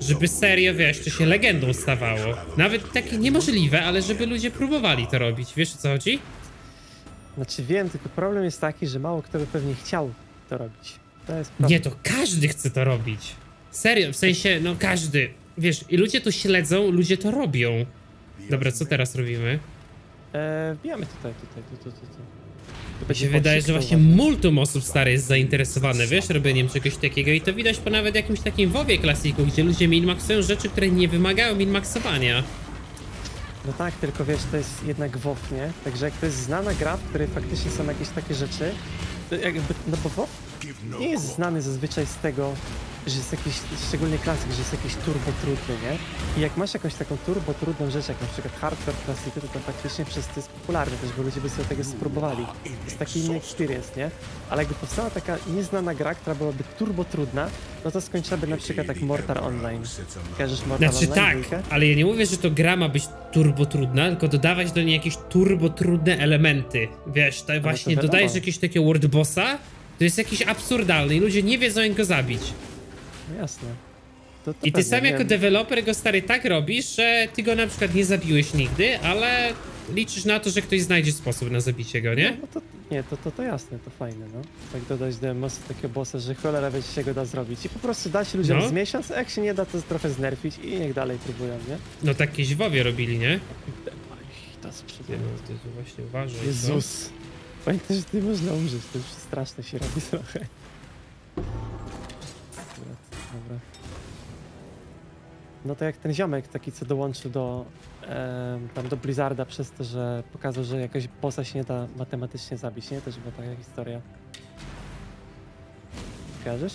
A: żeby serio, wiesz, to się legendą stawało. Nawet takie niemożliwe, ale żeby ludzie próbowali to robić. Wiesz o co chodzi?
D: Znaczy wiem, tylko problem jest taki, że mało kto by pewnie
A: chciał to robić. To jest problem. Nie, to każdy chce to robić. Serio, w sensie, no każdy. Wiesz, i ludzie to śledzą, ludzie to robią. Dobra, co teraz robimy?
D: Eee, wbijamy tutaj, tutaj, tutaj, tutaj. tutaj.
A: Mi się wydaje, że właśnie multum osób stary jest zainteresowane, wiesz, robieniem czegoś takiego i to widać po nawet jakimś takim WoWie klasiku, gdzie ludzie minmaxują rzeczy, które nie wymagają minmaxowania.
D: No tak, tylko wiesz, to jest jednak WoW, nie? Także jak to jest znana gra, w której faktycznie są jakieś takie rzeczy, to jakby, no bo WoW nie jest znany zazwyczaj z tego, że jest jakiś, szczególnie klasyk, że jest jakiś turbo trudny, nie? I jak masz jakąś taką turbo trudną rzecz, jak na przykład hardcore klasykę, to tam faktycznie przez to jest popularne też, bo ludzie by sobie tego spróbowali. Jest taki inny experience, nie? Ale jakby powstała taka nieznana gra, która byłaby turbo trudna, no to skończyłaby na przykład tak Mortar Online. Kojarzysz
A: Mortar znaczy, Online? Znaczy tak, ale ja nie mówię, że to gra ma być turbo trudna, tylko dodawać do niej jakieś turbo trudne elementy. Wiesz, tak właśnie dodajesz jakieś takie word bossa, to jest jakiś absurdalny i ludzie nie wiedzą jak go zabić. No jasne. To, to I ty sam jako wiem. deweloper go stary tak robisz, że ty go na przykład nie zabiłeś nigdy, ale liczysz na to, że ktoś znajdzie sposób na zabicie go, nie? No, no to,
D: nie, to, to, to jasne, to fajne, no. Tak dodać do mosy takiego bossa, że cholera wie, się go da zrobić. I po prostu dać ludziom no. z miesiąc, a jak się nie da, to trochę znerfić i niech dalej próbują, nie?
A: No takie kiedyś robili, nie? To sprzedaje. No, właśnie uważaj. Jezus! To. Pamiętaj, że ty można umrzeć, to już straszne
D: się robi trochę. Dobra. No to jak ten ziomek taki, co dołączył do, e, tam do Blizzarda przez to, że pokazał, że jakaś bossa się nie da matematycznie zabić, nie? Też była taka historia.
A: Kojarzysz?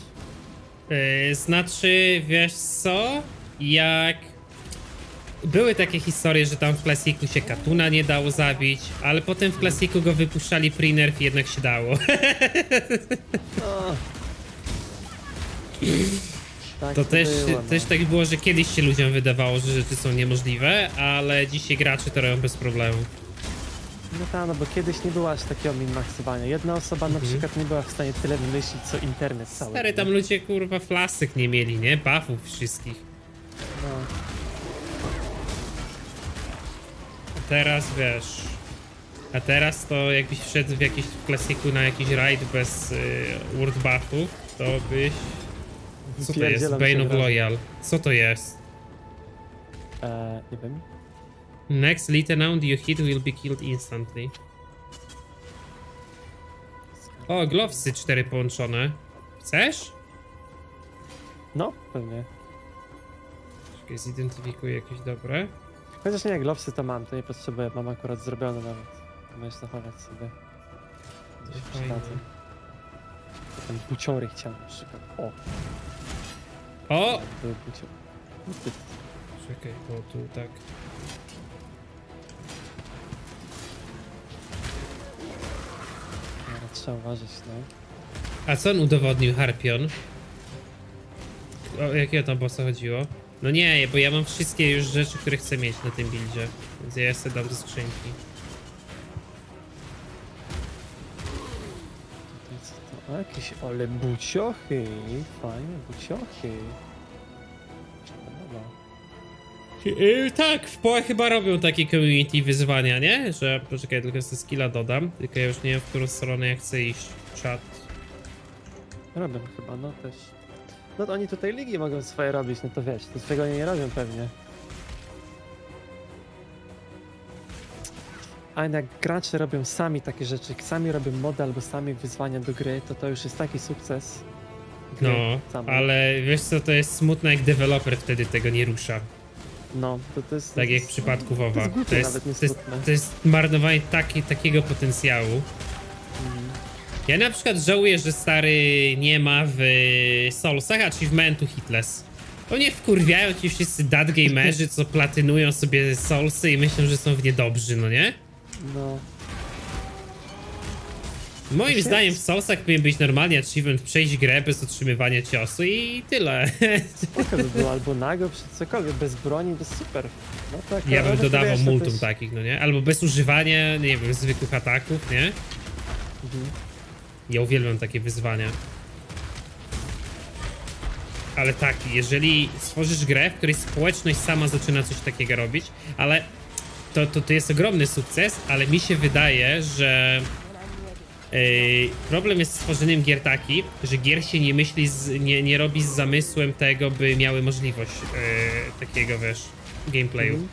A: Yy, znaczy, wiesz co? Jak... Były takie historie, że tam w klasiku się Katuna nie dało zabić, ale potem w klasiku go wypuszczali pre-nerf i jednak się dało.
C: Tak to też, było, no. też
A: tak było, że kiedyś się ludziom wydawało, że rzeczy są niemożliwe, ale dzisiaj gracze to robią bez problemu.
D: No tak, no bo kiedyś nie było aż takiego minmaksowania. Jedna osoba mhm. na przykład nie była w stanie tyle wymyślić, co internet cały. Stary, tam
A: ludzie kurwa flasyk nie mieli, nie? Buffów wszystkich. No. A teraz wiesz... A teraz to jakbyś wszedł w jakiś w klasiku na jakiś raid bez y, word buffów, to byś co to jest? Bane of Loyal. Co to jest? Eee, nie wiem. Next lieutenant you hit will be killed instantly. O, glovesy cztery połączone. Chcesz? No, pewnie. Czekaj, zidentyfikuję jakieś dobre.
D: Chociaż nie, glovesy to mam, to nie potrzebuję. Mam akurat zrobione nawet. To możesz zachować sobie. Gdzieś Ten buciory chciałem na przykład. O! O!
A: Czekaj, bo tu tak. Trzeba uważać, no. A co on udowodnił, Harpion? O jakiego tam bossa chodziło? No nie, bo ja mam wszystkie już rzeczy, które chcę mieć na tym buildzie. Więc ja sobie dam do skrzynki.
D: O, jakieś ale buciochy, fajne buciochy.
C: Dobra.
A: Yy, tak, w POE chyba robią takie community wyzwania, nie? Że, poczekaj, tylko ze skilla dodam, tylko ja już nie wiem, w którą stronę ja chcę iść, czat. Robią chyba, no też.
D: No to oni tutaj ligi mogą swoje robić, no to wiesz, to swego nie robią pewnie. a jednak gracze robią sami takie rzeczy, sami robią model, albo sami wyzwania do gry, to to już jest taki sukces.
C: No,
A: samej. ale wiesz co, to jest smutne, jak deweloper wtedy tego nie rusza. No, to, to jest... Tak jak w przypadku WoWa. To, to, jest, to, jest, to jest marnowanie taki, takiego potencjału. Mm. Ja na przykład żałuję, że stary nie ma w Soulsach achievementu hitless. To mnie wkurwiają ci wszyscy dadgamerzy, co platynują sobie Soulsy i myślą, że są w niedobrzy, no nie? No. Moim zdaniem w Soulsach powinien być normalnie achievement, przejść grę bez otrzymywania ciosu i tyle. Spoko by było, albo
D: nago przed cokolwiek, bez broni, bez super. No tak, ja bym dodawał multum
A: takich, no nie? Albo bez używania, nie wiem, zwykłych ataków, nie? Mhm. Ja uwielbiam takie wyzwania. Ale tak, jeżeli stworzysz grę, w której społeczność sama zaczyna coś takiego robić, ale to, to, to jest ogromny sukces, ale mi się wydaje, że Yy, problem jest z tworzeniem gier taki, że gier się nie myśli, z, nie, nie robi z zamysłem tego, by miały możliwość yy, takiego, wiesz, gameplayu. Mm.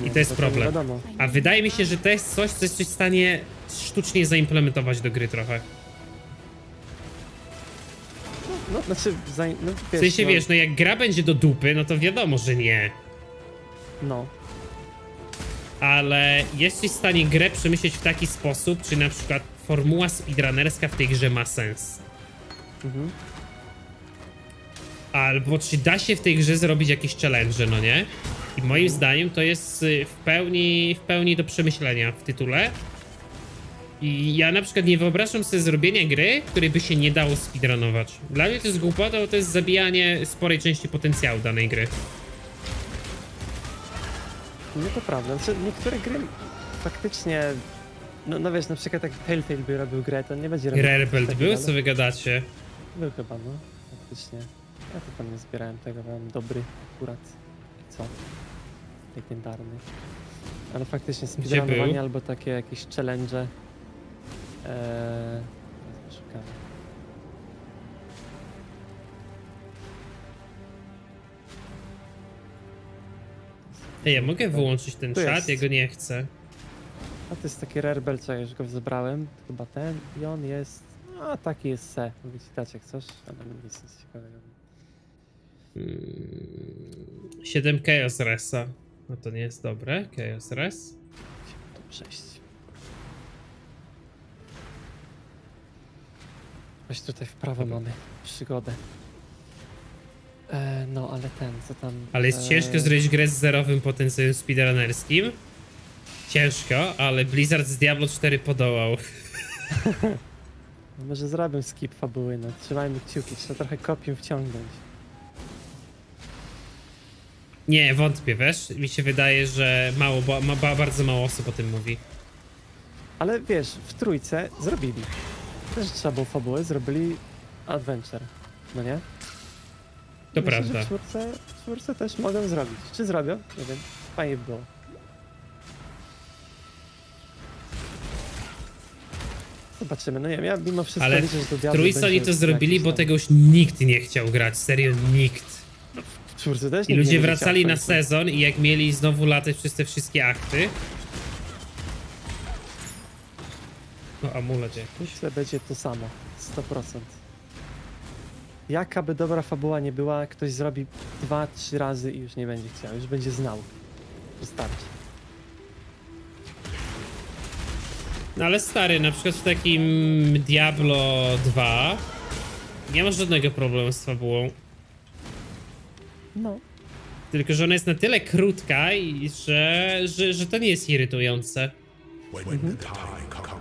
A: No I to jest no to problem. A wydaje mi się, że to jest coś, co jesteś w stanie sztucznie zaimplementować do gry trochę.
D: No, znaczy, no znaczy, za, no, wiesz, w sensie, no... wiesz, no
A: jak gra będzie do dupy, no to wiadomo, że nie. No, ale jesteś w stanie grę przemyśleć w taki sposób, czy na przykład formuła speedrunnerska w tej grze ma sens. Mhm. Albo czy da się w tej grze zrobić jakieś challenge, no nie? I moim zdaniem to jest y, w pełni, w pełni do przemyślenia w tytule. I ja na przykład nie wyobrażam sobie zrobienia gry, której by się nie dało speedrunować. Dla mnie to jest głupota, bo to jest zabijanie sporej części potencjału danej gry.
D: Nie no to prawda. Znaczy, niektóre gry faktycznie... No, no wiesz, na przykład jak Telltale by robił grę, to nie będzie robił... Rebel był? Co
A: wy gadacie?
D: Był chyba, no. Faktycznie. Ja to tam nie zbierałem tego, miałem dobry akurat. Co? Legendarny. Ale faktycznie speedrunowanie albo takie jakieś challenge. Eee, szukamy.
A: Ej, ja mogę wyłączyć ten tu czat? Ja nie chcę.
D: A to jest taki rerbel, co ja już go zebrałem, chyba ten, i on jest... A taki jest se. Mogę dać jak chcesz, ale nic, nic ciekawego.
A: Siedem 7 Chaos Resa. No to nie jest dobre, Chaos Res. Tu przejść.
D: Weź tutaj w prawo mamy przygodę. E, no, ale ten, co tam... Ale jest e... ciężko zrobić
A: grę z zerowym potencjałem speedrunnerskim. Ciężko, ale Blizzard z Diablo 4 podołał.
D: Może zrobię skip fabuły, no trzymajmy kciuki, trzeba trochę kopię wciągnąć.
A: Nie, wątpię, wiesz? Mi się wydaje, że mało, bo, ma, bardzo mało osób o tym mówi.
D: Ale wiesz, w trójce zrobili. Też trzeba było fabułę, zrobili adventure, no nie? To Myślę, prawda. W czwórce, czwórce też mogę zrobić. Czy zrobię? Nie wiem. Fajnie by było. Zobaczymy, no nie wiem, ja mimo wszystko Ale liczę, że to diablo trójce oni to zrobili, bo
A: tego już nikt nie chciał grać, serio nikt. No, w czwórce też I nikt ludzie wracali na sezon i jak mieli znowu latać przez te wszystkie akty... No amulet jakiś.
D: Myślę, będzie to samo, 100% jaka by dobra fabuła nie była, ktoś zrobi dwa,
A: trzy razy i już nie będzie chciał, już będzie znał. Wystarczy. No ale stary, na przykład w takim Diablo 2 nie masz żadnego problemu z fabułą. No. Tylko, że ona jest na tyle krótka, i że, że, że to nie jest irytujące. Mhm.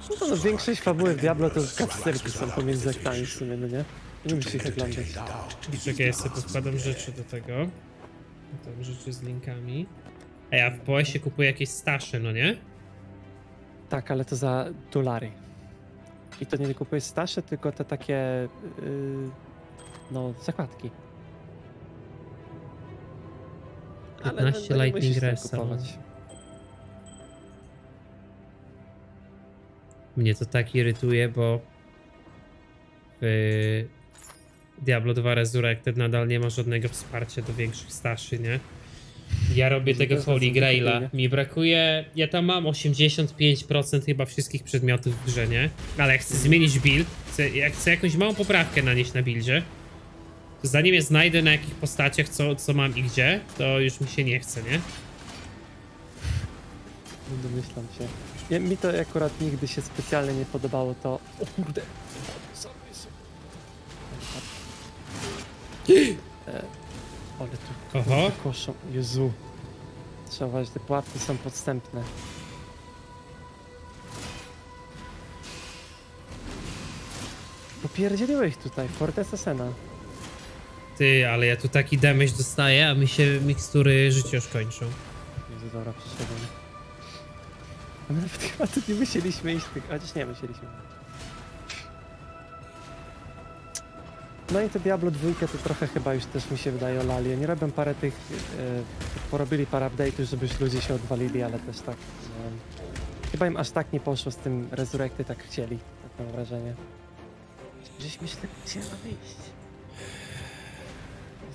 E: No to no,
D: większość fabuły w Diablo to cutscenki są pomiędzy aktami w sumie, no nie? Nie musisz Czekaj, ja sobie podkładam rzeczy
A: do tego. Tam rzeczy z linkami. A ja w pos kupuję jakieś stasze, no nie?
D: Tak, ale to za dolary. I to nie kupuję stasze, tylko te takie... Yy, no, zakładki. 15 ale, Lightning Ressa. No.
A: Mnie to tak irytuje, bo w Diablo 2 Resurrected nadal nie ma żadnego wsparcia do większych starszy, nie? Ja robię tego Holy Graila. Mi brakuje. Ja tam mam 85% chyba wszystkich przedmiotów w grze, nie? Ale jak chcę zmienić build, chcę, jak chcę jakąś małą poprawkę nanieść na buildzie. To zanim je znajdę na jakich postaciach, co, co mam i gdzie, to już mi się nie chce, nie? Domyślam się.
D: Ja, mi to akurat nigdy się specjalnie nie podobało, to... O kurde, E, ale tu Aha. koszą. Jezu. Trzeba uważać, te płatki są podstępne.
A: Popierdzieliłeś tutaj, Fortes Asena. Ty, ale ja tu taki damage dostaję, a mi się mikstury życie już kończą. Jezu, dobra, przyszedłem.
D: A my nawet chyba tu nie musieliśmy iść, chociaż nie musieliśmy. No i te Diablo 2 to trochę chyba już też mi się wydaje olali. nie robią parę tych, e, porobili parę update'ów, żeby już ludzie się odwalili, ale też tak, e, chyba im aż tak nie poszło z tym Resurrecty, tak chcieli, tak mam wrażenie.
C: Gdzieś myślę, gdzie ma wyjść?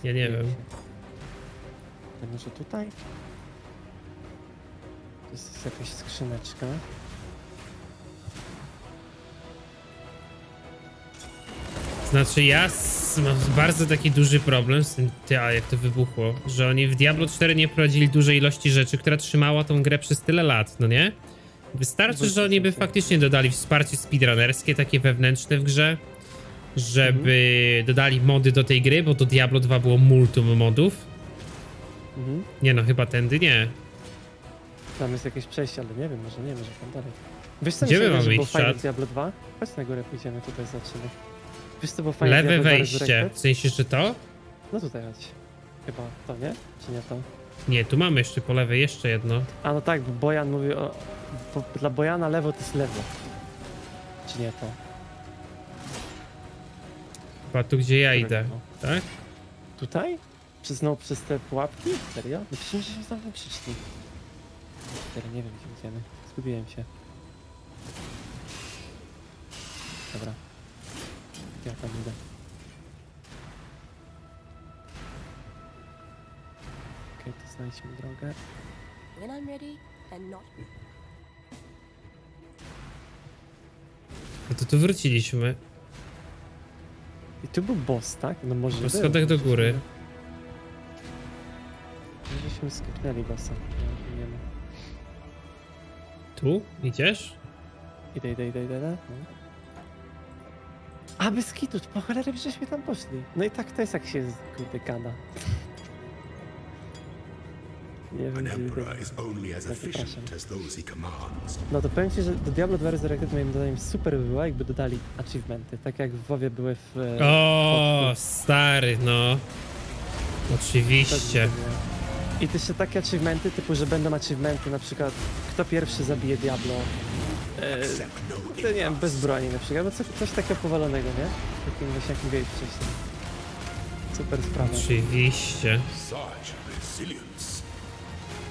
A: Ja nie wiem.
D: może tutaj? To jest jakaś skrzyneczka.
A: Znaczy ja mam bardzo taki duży problem z tym, ty, a jak to wybuchło, że oni w Diablo 4 nie wprowadzili dużej ilości rzeczy, która trzymała tą grę przez tyle lat, no nie? Wystarczy, że oni by faktycznie dodali wsparcie speedrunnerskie, takie wewnętrzne w grze, żeby mhm. dodali mody do tej gry, bo do Diablo 2 było multum modów. Mhm. Nie no, chyba tędy nie.
D: Tam jest jakieś przejście, ale nie wiem, może nie, może tam dalej. Wiesz co, Gdzie my mamy iść, Diablo 2? Chodź na górę, pójdziemy tutaj za
A: Wiesz co, bo fajnie Lewe wejście, w sensie, że to? No tutaj
D: chodź. Chyba to, nie? Czy nie to?
A: Nie, tu mamy jeszcze po lewej jeszcze jedno.
D: A no tak, bo Bojan mówi o... Bo dla Bojana lewo to jest lewo.
A: Czy nie to? Chyba tu, gdzie ja idę,
D: to? tak? Tutaj? Czy znowu przez te pułapki? Serio? No przecież się znowu przyszli. Teraz nie wiem, gdzie idziemy. Zgubiłem się. Dobra. Ja tam idę. Ok, to znajdźmy drogę.
C: When I'm ready and not.
A: No to tu wróciliśmy. I tu był boss, tak? No może Po schodach do góry.
D: się- Może się skipnęli bossa. nie wiem. Tu? Idziesz? Idę, idę, idę, idę, idę. No. A bez kitu, po cholerę żeśmy tam poszli. No i tak to jest jak się kurde gada.
E: Nie wiem, No to
D: powiem ci, że do Diablo 2 Resurrected moim zdaniem super by było, jakby dodali achievementy, tak jak w WoWie były w... E, o,
A: stary, no. Oczywiście.
D: I też takie achievementy, typu, że będą achievementy, na przykład kto pierwszy zabije Diablo,
E: E,
D: to nie wiem, bez broni na przykład, no coś, coś takiego powalonego, nie? Takim właśnie jak mówiłeś wcześniej. Super sprawa. Oczywiście.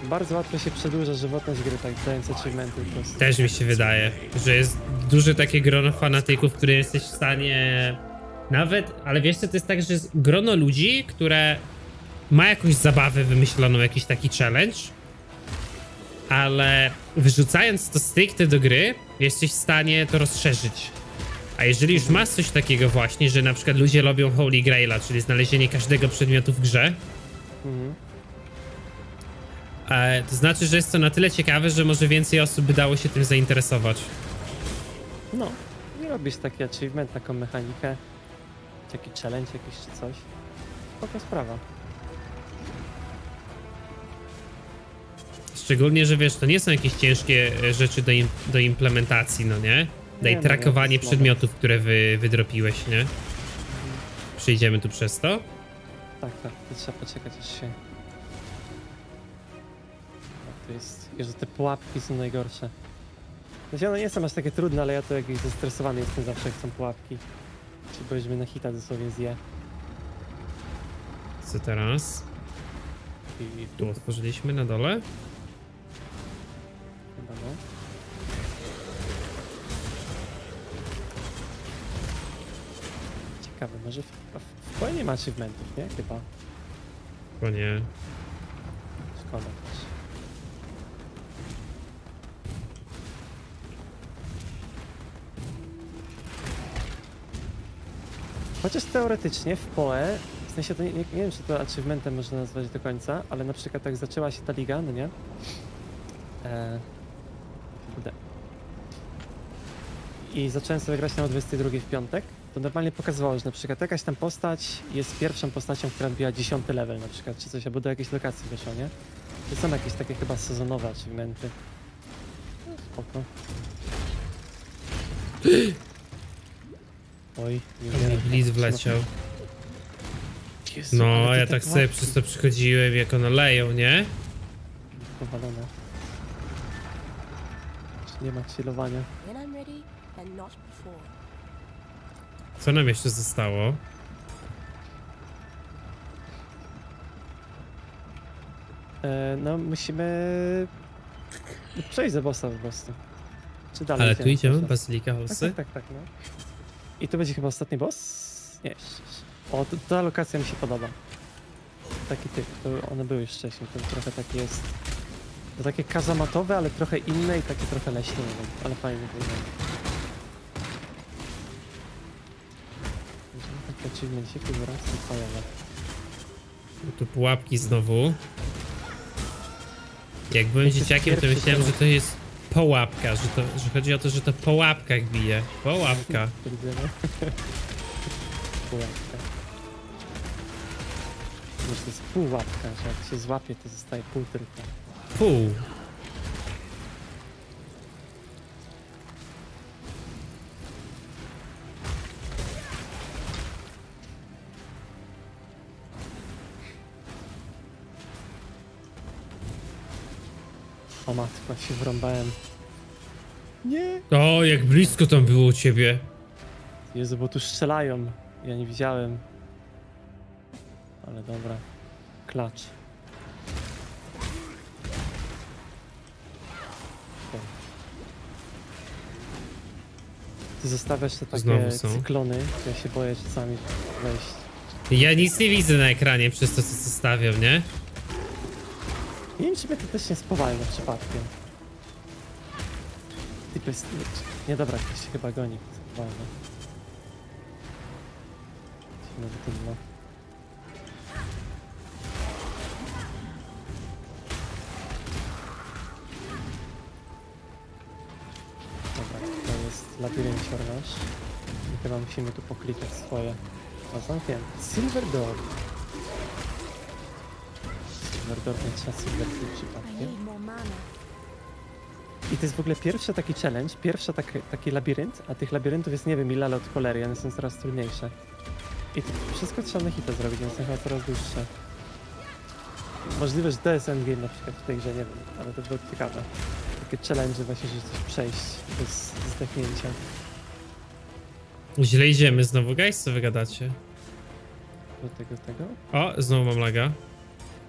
D: Bardzo łatwo się przedłuża żywotność gry, tak dając achievementy po
A: prostu. Też mi się wydaje, że jest duże takie grono fanatyków, które jesteś w stanie... Nawet, ale wiesz co, to jest tak, że jest grono ludzi, które ma jakąś zabawę wymyśloną, jakiś taki challenge, ale wyrzucając to stricte do gry, jesteś w stanie to rozszerzyć. A jeżeli już masz coś takiego właśnie, że na przykład ludzie lubią Holy Graila, czyli znalezienie każdego przedmiotu w grze, mhm. to znaczy, że jest to na tyle ciekawe, że może więcej osób by dało się tym zainteresować.
D: No, nie robisz taki achievement, taką mechanikę, taki challenge jakiś czy coś. Spoko sprawa.
A: Szczególnie, że wiesz, to nie są jakieś ciężkie e, rzeczy do, im, do implementacji, no nie? Daj no no, trakowanie no, przedmiotów, które wy, wydropiłeś, nie? Mhm. Przyjdziemy tu przez to?
D: Tak, tak, to trzeba poczekać aż się... To jest... Jezu, te pułapki są najgorsze. Znaczy one nie są aż takie trudne, ale ja to jakiś zestresowany jestem zawsze jak są pułapki. Czy powiedzmy na hita sobie zje.
A: Co teraz? I tu otworzyliśmy na dole?
C: Dobra, no.
D: Ciekawe, może w, w, w Koe nie ma achievementów, nie? Chyba.
A: Chyba nie. Szkoda też.
D: Chociaż teoretycznie w POE, w sensie to nie, nie, nie wiem, czy to achievementem można nazwać do końca, ale na przykład jak zaczęła się ta liga, no nie? E, i zacząłem sobie grać na 22 w piątek. To normalnie pokazywało, że na przykład jakaś tam postać jest pierwszą postacią, która biła 10 level na przykład, czy coś, albo do jakiejś lokacji wyszło, nie? To są jakieś takie chyba sezonowe achievementy. No, spoko.
A: Oj, nie Blitz wleciał. Jezu, no, ja tak, tak sobie przez to przychodziłem, jak one leją, nie? Powalone. Nie ma chillowania. Co nam jeszcze zostało?
D: E, no, musimy przejść za bossa po prostu. Czy dalej Ale tu idziemy, tak? Bazylika Tak, tak, tak, tak, no. I to będzie chyba ostatni boss? Nie. O, ta lokacja mi się podoba. Taki typ, one były już wcześniej, ten trochę taki jest to takie kazamatowe, ale trochę inne i takie trochę leśne, nie no, wiem, ale fajnie wygląda. Takie przeciwnie, się tu wyrasta
A: Tu pułapki znowu. Jak byłem Jesteś dzieciakiem, to myślałem, że to jest połapka, że, to, że chodzi o to, że to po łapkach bije. Połapka. No.
D: Pułapka. Może to jest pół łapka, że jak się złapie, to zostaje pół tylko pół. O matko, się wrąbałem.
A: Nie! O, jak blisko tam było u ciebie.
D: Jezu, bo tu strzelają. Ja nie widziałem. Ale dobra. Klacz. Ty zostawiasz te takie Znowu są. cyklony, ja się
A: boję czasami wejść. Ja nic nie widzę na ekranie przez to, co zostawiam, nie? Nie wiem, czy mnie to też nie spowalnia przypadkiem.
D: Ty bez... Nie, dobra, ktoś się chyba goni. Spowalnia. Dziwne, Dobra, to jest labirynciarność. I chyba musimy tu poklikać swoje. No zamknięte. Silver Door. Silver Door będzie na Silver Door przypadkiem. I to jest w ogóle pierwszy taki challenge, pierwszy taki, taki labirynt, a tych labiryntów jest nie wiem ile, ale od cholery, one są coraz trudniejsze. I to wszystko trzeba na hita zrobić, więc są chyba coraz dłuższe. Możliwe, że to jest endgame na przykład w tej grze, nie wiem, ale to było ciekawe takie challenge właśnie, żeby coś przejść bez zdechnięcia.
A: Źle idziemy znowu, guys, co wy Do tego, do tego. O, znowu mam laga.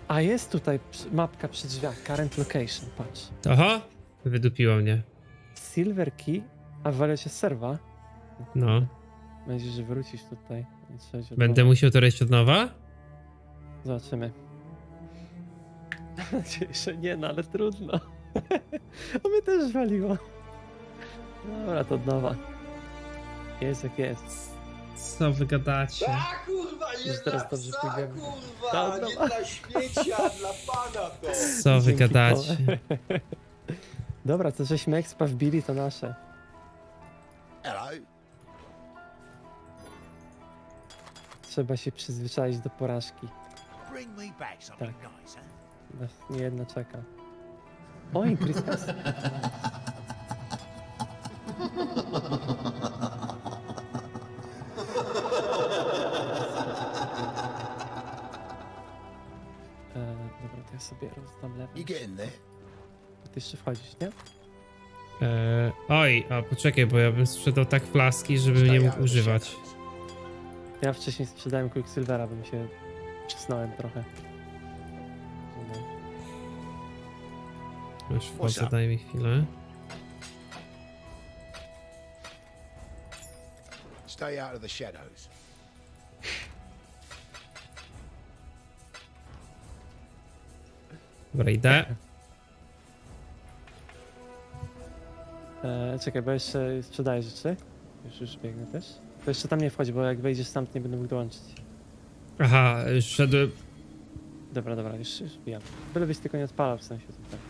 D: A jest tutaj mapka przy drzwiach, current location, patrz.
A: Aha, wydupiło mnie.
D: Silver key, a wywaliło się serwa. No. Będzie, że wrócisz tutaj. Będę musiał
A: to robić od nowa? Zobaczymy.
D: Mam nadzieję, że nie, no ale trudno. A mnie też waliło. Dobra, to od nowa. Jest jak jest. Co wy gadacie? A
C: kurwa, jedna Już teraz psa, kurwa, no, śmiecia, dla pana to. Co wy gadacie?
D: Dobra, to żeśmy expa wbili, to nasze. Trzeba się przyzwyczaić do porażki.
E: Bring me back tak.
D: nie jedna czeka. Oj, Chrystus. E, dobra, to ja sobie rozdam lewo. Ty jeszcze wchodzisz, nie?
A: E, oj, a poczekaj, bo ja bym sprzedał tak flaski, żebym nie mógł używać.
D: Ja wcześniej sprzedałem Quicksilvera, bo mi się przysnąłem trochę.
A: Już wchodzę, daj mi chwilę.
E: Stay out of the shadows.
A: Dobra, idę.
D: E, czekaj, bo jeszcze sprzedaję rzeczy. Już, już biegnę też. To jeszcze tam nie wchodzi, bo jak wejdziesz tam, to nie będę mógł dołączyć.
A: Aha, już szedłem.
D: Dobra, dobra, już, już bijam. Byle byś tylko nie odpalał w sensie tutaj.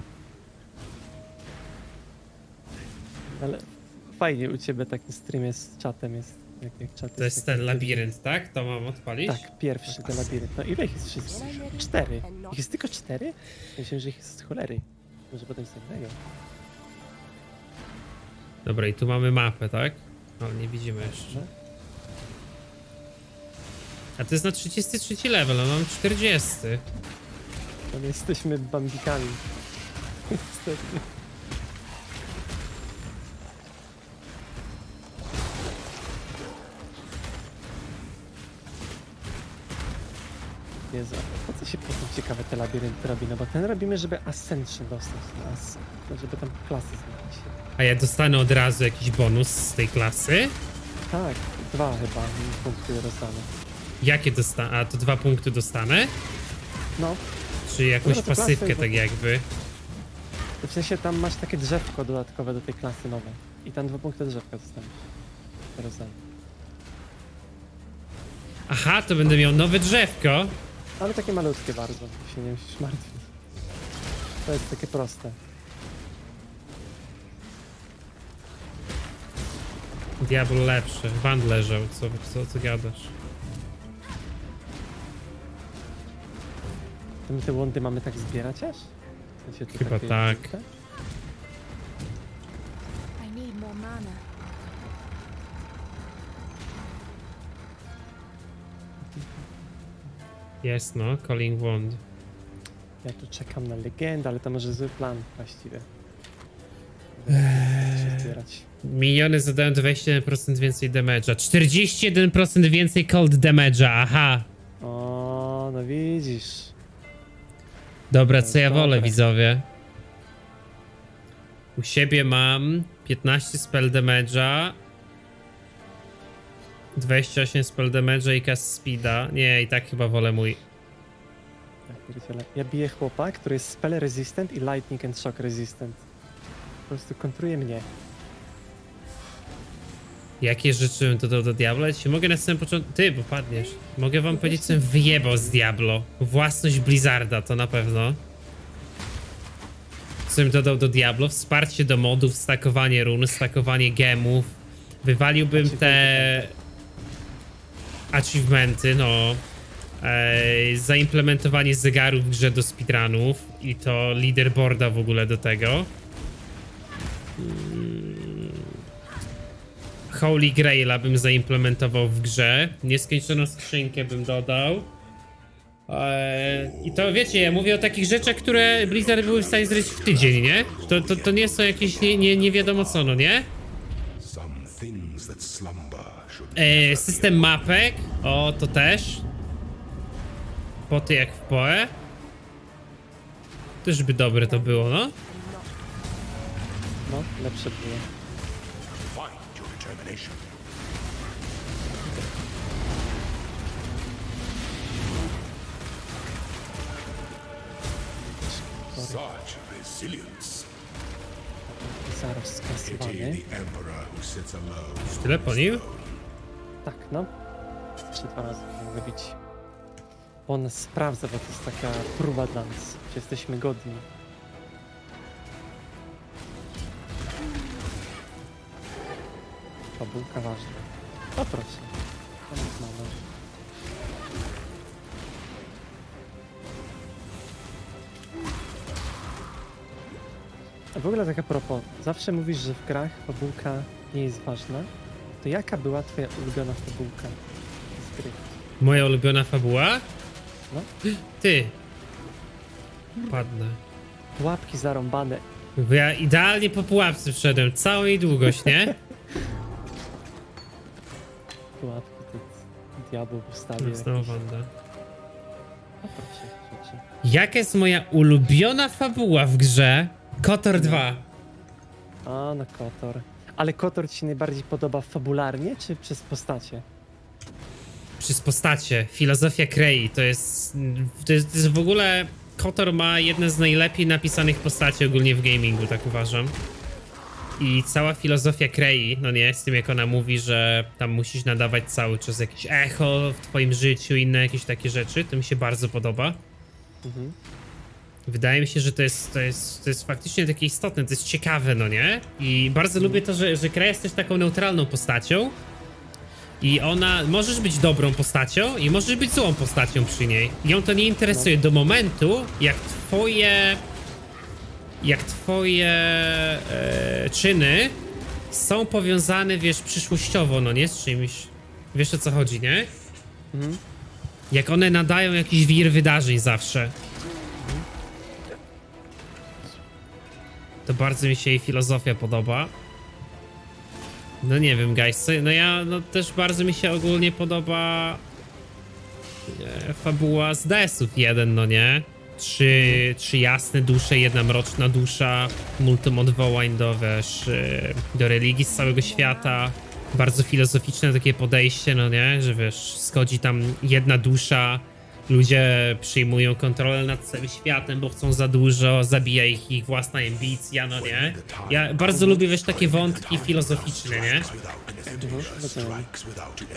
D: Ale fajnie u ciebie taki stream jest z czatem, jest jak, jak czat
C: To jest, jest ten
A: labirynt, tak? To mam odpalić? Tak, pierwszy ten labirynt. No ile ich jest wszystkich? Cztery.
D: Ich jest tylko cztery? Myślę, że ich jest cholery. Może potem jest tego.
A: Dobra, i tu mamy mapę, tak? Ale nie widzimy jeszcze. A to jest na 33 level, a mam 40. No jesteśmy bambikami. Niestety.
D: Jezu, po co się po prostu ciekawe te labirynty robi? No bo ten robimy, żeby Ascension dostać nas, no żeby tam klasy znaleźć.
A: A ja dostanę od razu jakiś bonus z tej klasy? Tak, dwa chyba
D: punkty dostanę.
A: Jakie dostanę? A to dwa punkty dostanę? No. Czy no jakąś pasywkę tak jakby?
D: W sensie tam masz takie drzewko dodatkowe do tej klasy nowej. I tam dwa punkty drzewka dostaniesz. Teraz
A: Aha, to będę miał nowe drzewko. Ale
D: takie malutkie bardzo, się nie musisz martwić. To jest takie proste.
A: Diablo lepszy, wand leżał, co, co, co gadasz? To my te łądy
D: mamy tak zbierać aż? Chyba tak. Jest? I mana.
A: Jest no, Calling Wound.
D: Ja tu czekam na legendę, ale to może zły plan właściwie.
A: Eee, zbierać. Miniony zadają 21% więcej damage'a. 41% więcej cold damage'a, aha. O, no widzisz. Dobra, no co ja dobre. wolę, widzowie? U siebie mam 15 spell damage'a, 28 spell damage i cast speeda. Nie, i tak chyba wolę mój.
D: Tak, ja biję chłopa, który jest spell resistant i lightning and shock resistant. Po prostu kontruje mnie.
A: Jakie rzeczy to do, do Diablo? Ja mogę na samym początku... Ty, bo padniesz. Mogę wam powiedzieć, co wyjebał z Diablo. Własność Blizzarda, to na pewno. Co bym dodał do Diablo? Wsparcie do modów, stakowanie run, stakowanie gemów. Wywaliłbym znaczy, te achievementy, no. E, zaimplementowanie zegarów w grze do speedrunów i to leaderboarda w ogóle do tego. Mm. Holy Graila bym zaimplementował w grze. Nieskończoną skrzynkę bym dodał. I to wiecie, ja mówię o takich rzeczach, które Blizzard były w stanie zrobić w tydzień, nie? To, to, to nie są jakieś nie, nie, nie wiadomo co, no nie?
E: Some
A: Yy, system mapek. O, to też. Poty jak w poe. Też by dobre to było, no.
E: No, lepsze było. Such resilience.
A: po nim? Tak, no.
D: Jeszcze dwa razy mogę bić. Bo on sprawdza, bo to jest taka próba dla nas, czy jesteśmy godni. Fabułka ważna. O no proszę. A w ogóle taka propos, zawsze mówisz, że w grach fabułka nie jest ważna, to jaka była twoja ulubiona fabułka z
A: gry? Moja ulubiona fabuła? No. Ty. Padnę.
D: Pułapki zarąbane.
A: Bo ja idealnie po pułapce wszedłem, całą jej długość, nie?
D: Pułapki, ty
A: diabeł postawił. No, znowu
D: Wanda. No
A: jaka jest moja ulubiona fabuła w grze? Kotor 2.
D: A, no Kotor. Ale Kotor ci się najbardziej podoba fabularnie, czy przez postacie?
A: Przez postacie. Filozofia Krei to jest, to jest, to jest w ogóle... Kotor ma jedne z najlepiej napisanych postaci ogólnie w gamingu, tak uważam. I cała filozofia Krei, no nie, z tym jak ona mówi, że tam musisz nadawać cały czas jakieś echo w twoim życiu, inne jakieś takie rzeczy, to mi się bardzo podoba. Mhm. Wydaje mi się, że to jest, to jest, to jest faktycznie takie istotne, to jest ciekawe, no nie? I bardzo lubię to, że, że Kra jest też taką neutralną postacią i ona, możesz być dobrą postacią i możesz być złą postacią przy niej. Ją to nie interesuje do momentu, jak twoje, jak twoje e, czyny są powiązane, wiesz, przyszłościowo, no nie? Z czymś, wiesz o co chodzi, nie? Mhm. Jak one nadają jakiś wir wydarzeń zawsze. To bardzo mi się jej filozofia podoba. No nie wiem, guys, no ja, no też bardzo mi się ogólnie podoba e, fabuła z DS-ów jeden, no nie? Trzy, trzy jasne dusze, jedna mroczna dusza, multum odwołań do, wiesz, e, do religii z całego świata. Bardzo filozoficzne takie podejście, no nie? Że wiesz, schodzi tam jedna dusza, Ludzie przyjmują kontrolę nad całym światem, bo chcą za dużo, zabija ich ich własna ambicja, no nie? Ja bardzo lubię, wiesz, takie wątki filozoficzne, nie?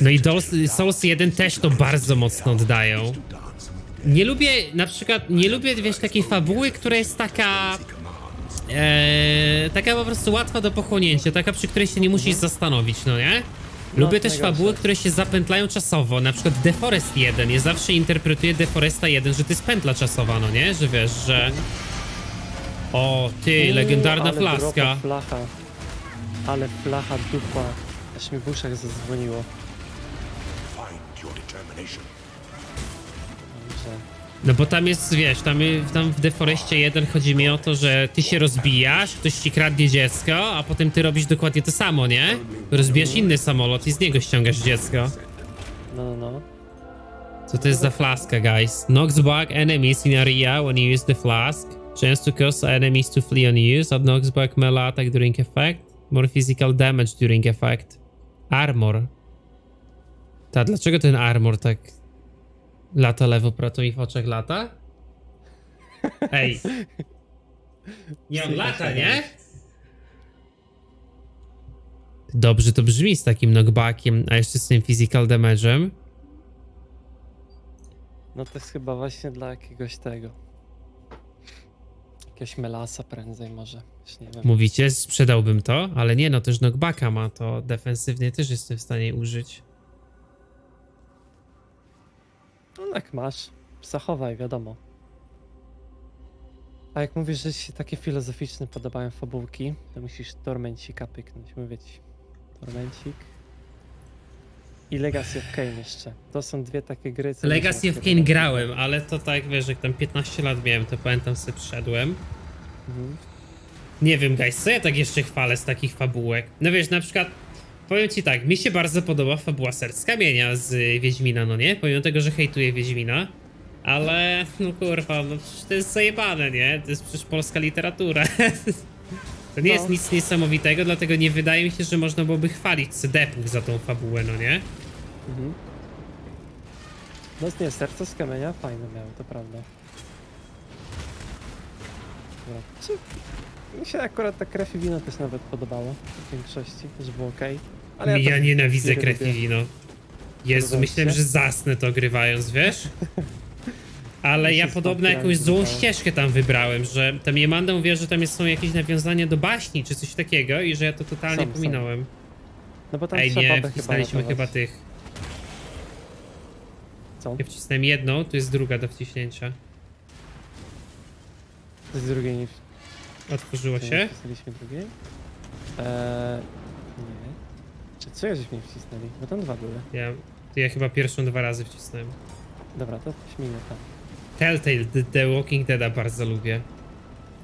A: No i Souls 1 też to bardzo mocno oddają. Nie lubię, na przykład, nie lubię, wiesz, takiej fabuły, która jest taka... E, taka po prostu łatwa do pochłonięcia, taka przy której się nie musisz mhm. zastanowić, no nie? Lubię też fabuły, które się zapętlają czasowo, na przykład Deforest 1. Ja zawsze interpretuję Deforesta 1, że to jest pętla czasowa, no nie? Że wiesz, że... O, ty, Uuu, legendarna ale flaska.
D: Flacha. Ale flacha dupa. Aż mi w uszach zadzwoniło.
E: Find your determination.
A: No bo tam jest, wiesz, tam, tam w Deforeście 1 chodzi mi o to, że ty się rozbijasz, ktoś ci kradnie dziecko, a potem ty robisz dokładnie to samo, nie? Rozbijasz inny samolot i z niego ściągasz dziecko. No, no. no. Co to jest za flaska, guys? Knocks back enemies in area when you use the flask. Chance to cause enemies to flee on use. Or knocks back melee attack during effect. More physical damage during effect. Armor. Ta, dlaczego ten armor tak Lata lewo i w oczach lata?
C: Ej. Nie on lata, nie?
A: Dobrze to brzmi z takim knockbackiem, a jeszcze z tym physical damage'em.
D: No to jest chyba właśnie dla jakiegoś tego. Jakiegoś melasa prędzej może. Mówicie,
A: sprzedałbym to, ale nie no, też knockbacka ma, to defensywnie też jestem w stanie użyć.
D: No jak masz, zachowaj, wiadomo. A jak mówisz, że ci się takie filozoficzne podobają fabułki, to musisz tormencika pyknąć. Mówię ci, tormencik i Legacy of Kane jeszcze. To są dwie takie gry. Co Legacy of Kane grałem,
A: ale to tak, wiesz, jak tam 15 lat miałem, to pamiętam sobie przeszedłem. Mhm. Nie wiem, guys, co ja tak jeszcze chwalę z takich fabułek? No wiesz, na przykład Powiem ci tak, mi się bardzo podoba fabuła serc kamienia z Wiedźmina, no nie? Pomimo tego, że hejtuję Wiedźmina. Ale, no kurwa, no przecież to jest zajebane, nie? To jest przecież polska literatura. To nie no. jest nic niesamowitego, dlatego nie wydaje mi się, że można byłoby chwalić Sedepów za tą fabułę, no nie? Mhm.
D: No nie, serce z kamienia fajne miało, to prawda. Dobra. Mi się akurat ta krew i wino też nawet podobało w większości, że było okej. Okay. Ale ja, ja nienawidzę krew i
A: no. Jezu, myślałem, że zasnę to grywając, wiesz? Ale ja podobno jakąś złą ścieżkę tam wybrałem, że tam Jemanda mówiła, że tam jest, są jakieś nawiązania do baśni czy coś takiego i że ja to totalnie sam, pominąłem. Sam. No bo tam Ej, nie, wcisnęliśmy chyba, chyba tych. Co? Ja wcisnąłem jedną, to jest druga do wciśnięcia. To jest drugie niż... Otworzyło się?
D: Wcisnęliśmy drugie. Eee... Co ja mnie wcisnęli? Bo tam dwa były.
A: Ja, ja chyba pierwszą dwa razy wcisnąłem. Dobra, to śmiję tam. Telltale The, The Walking Dead bardzo lubię.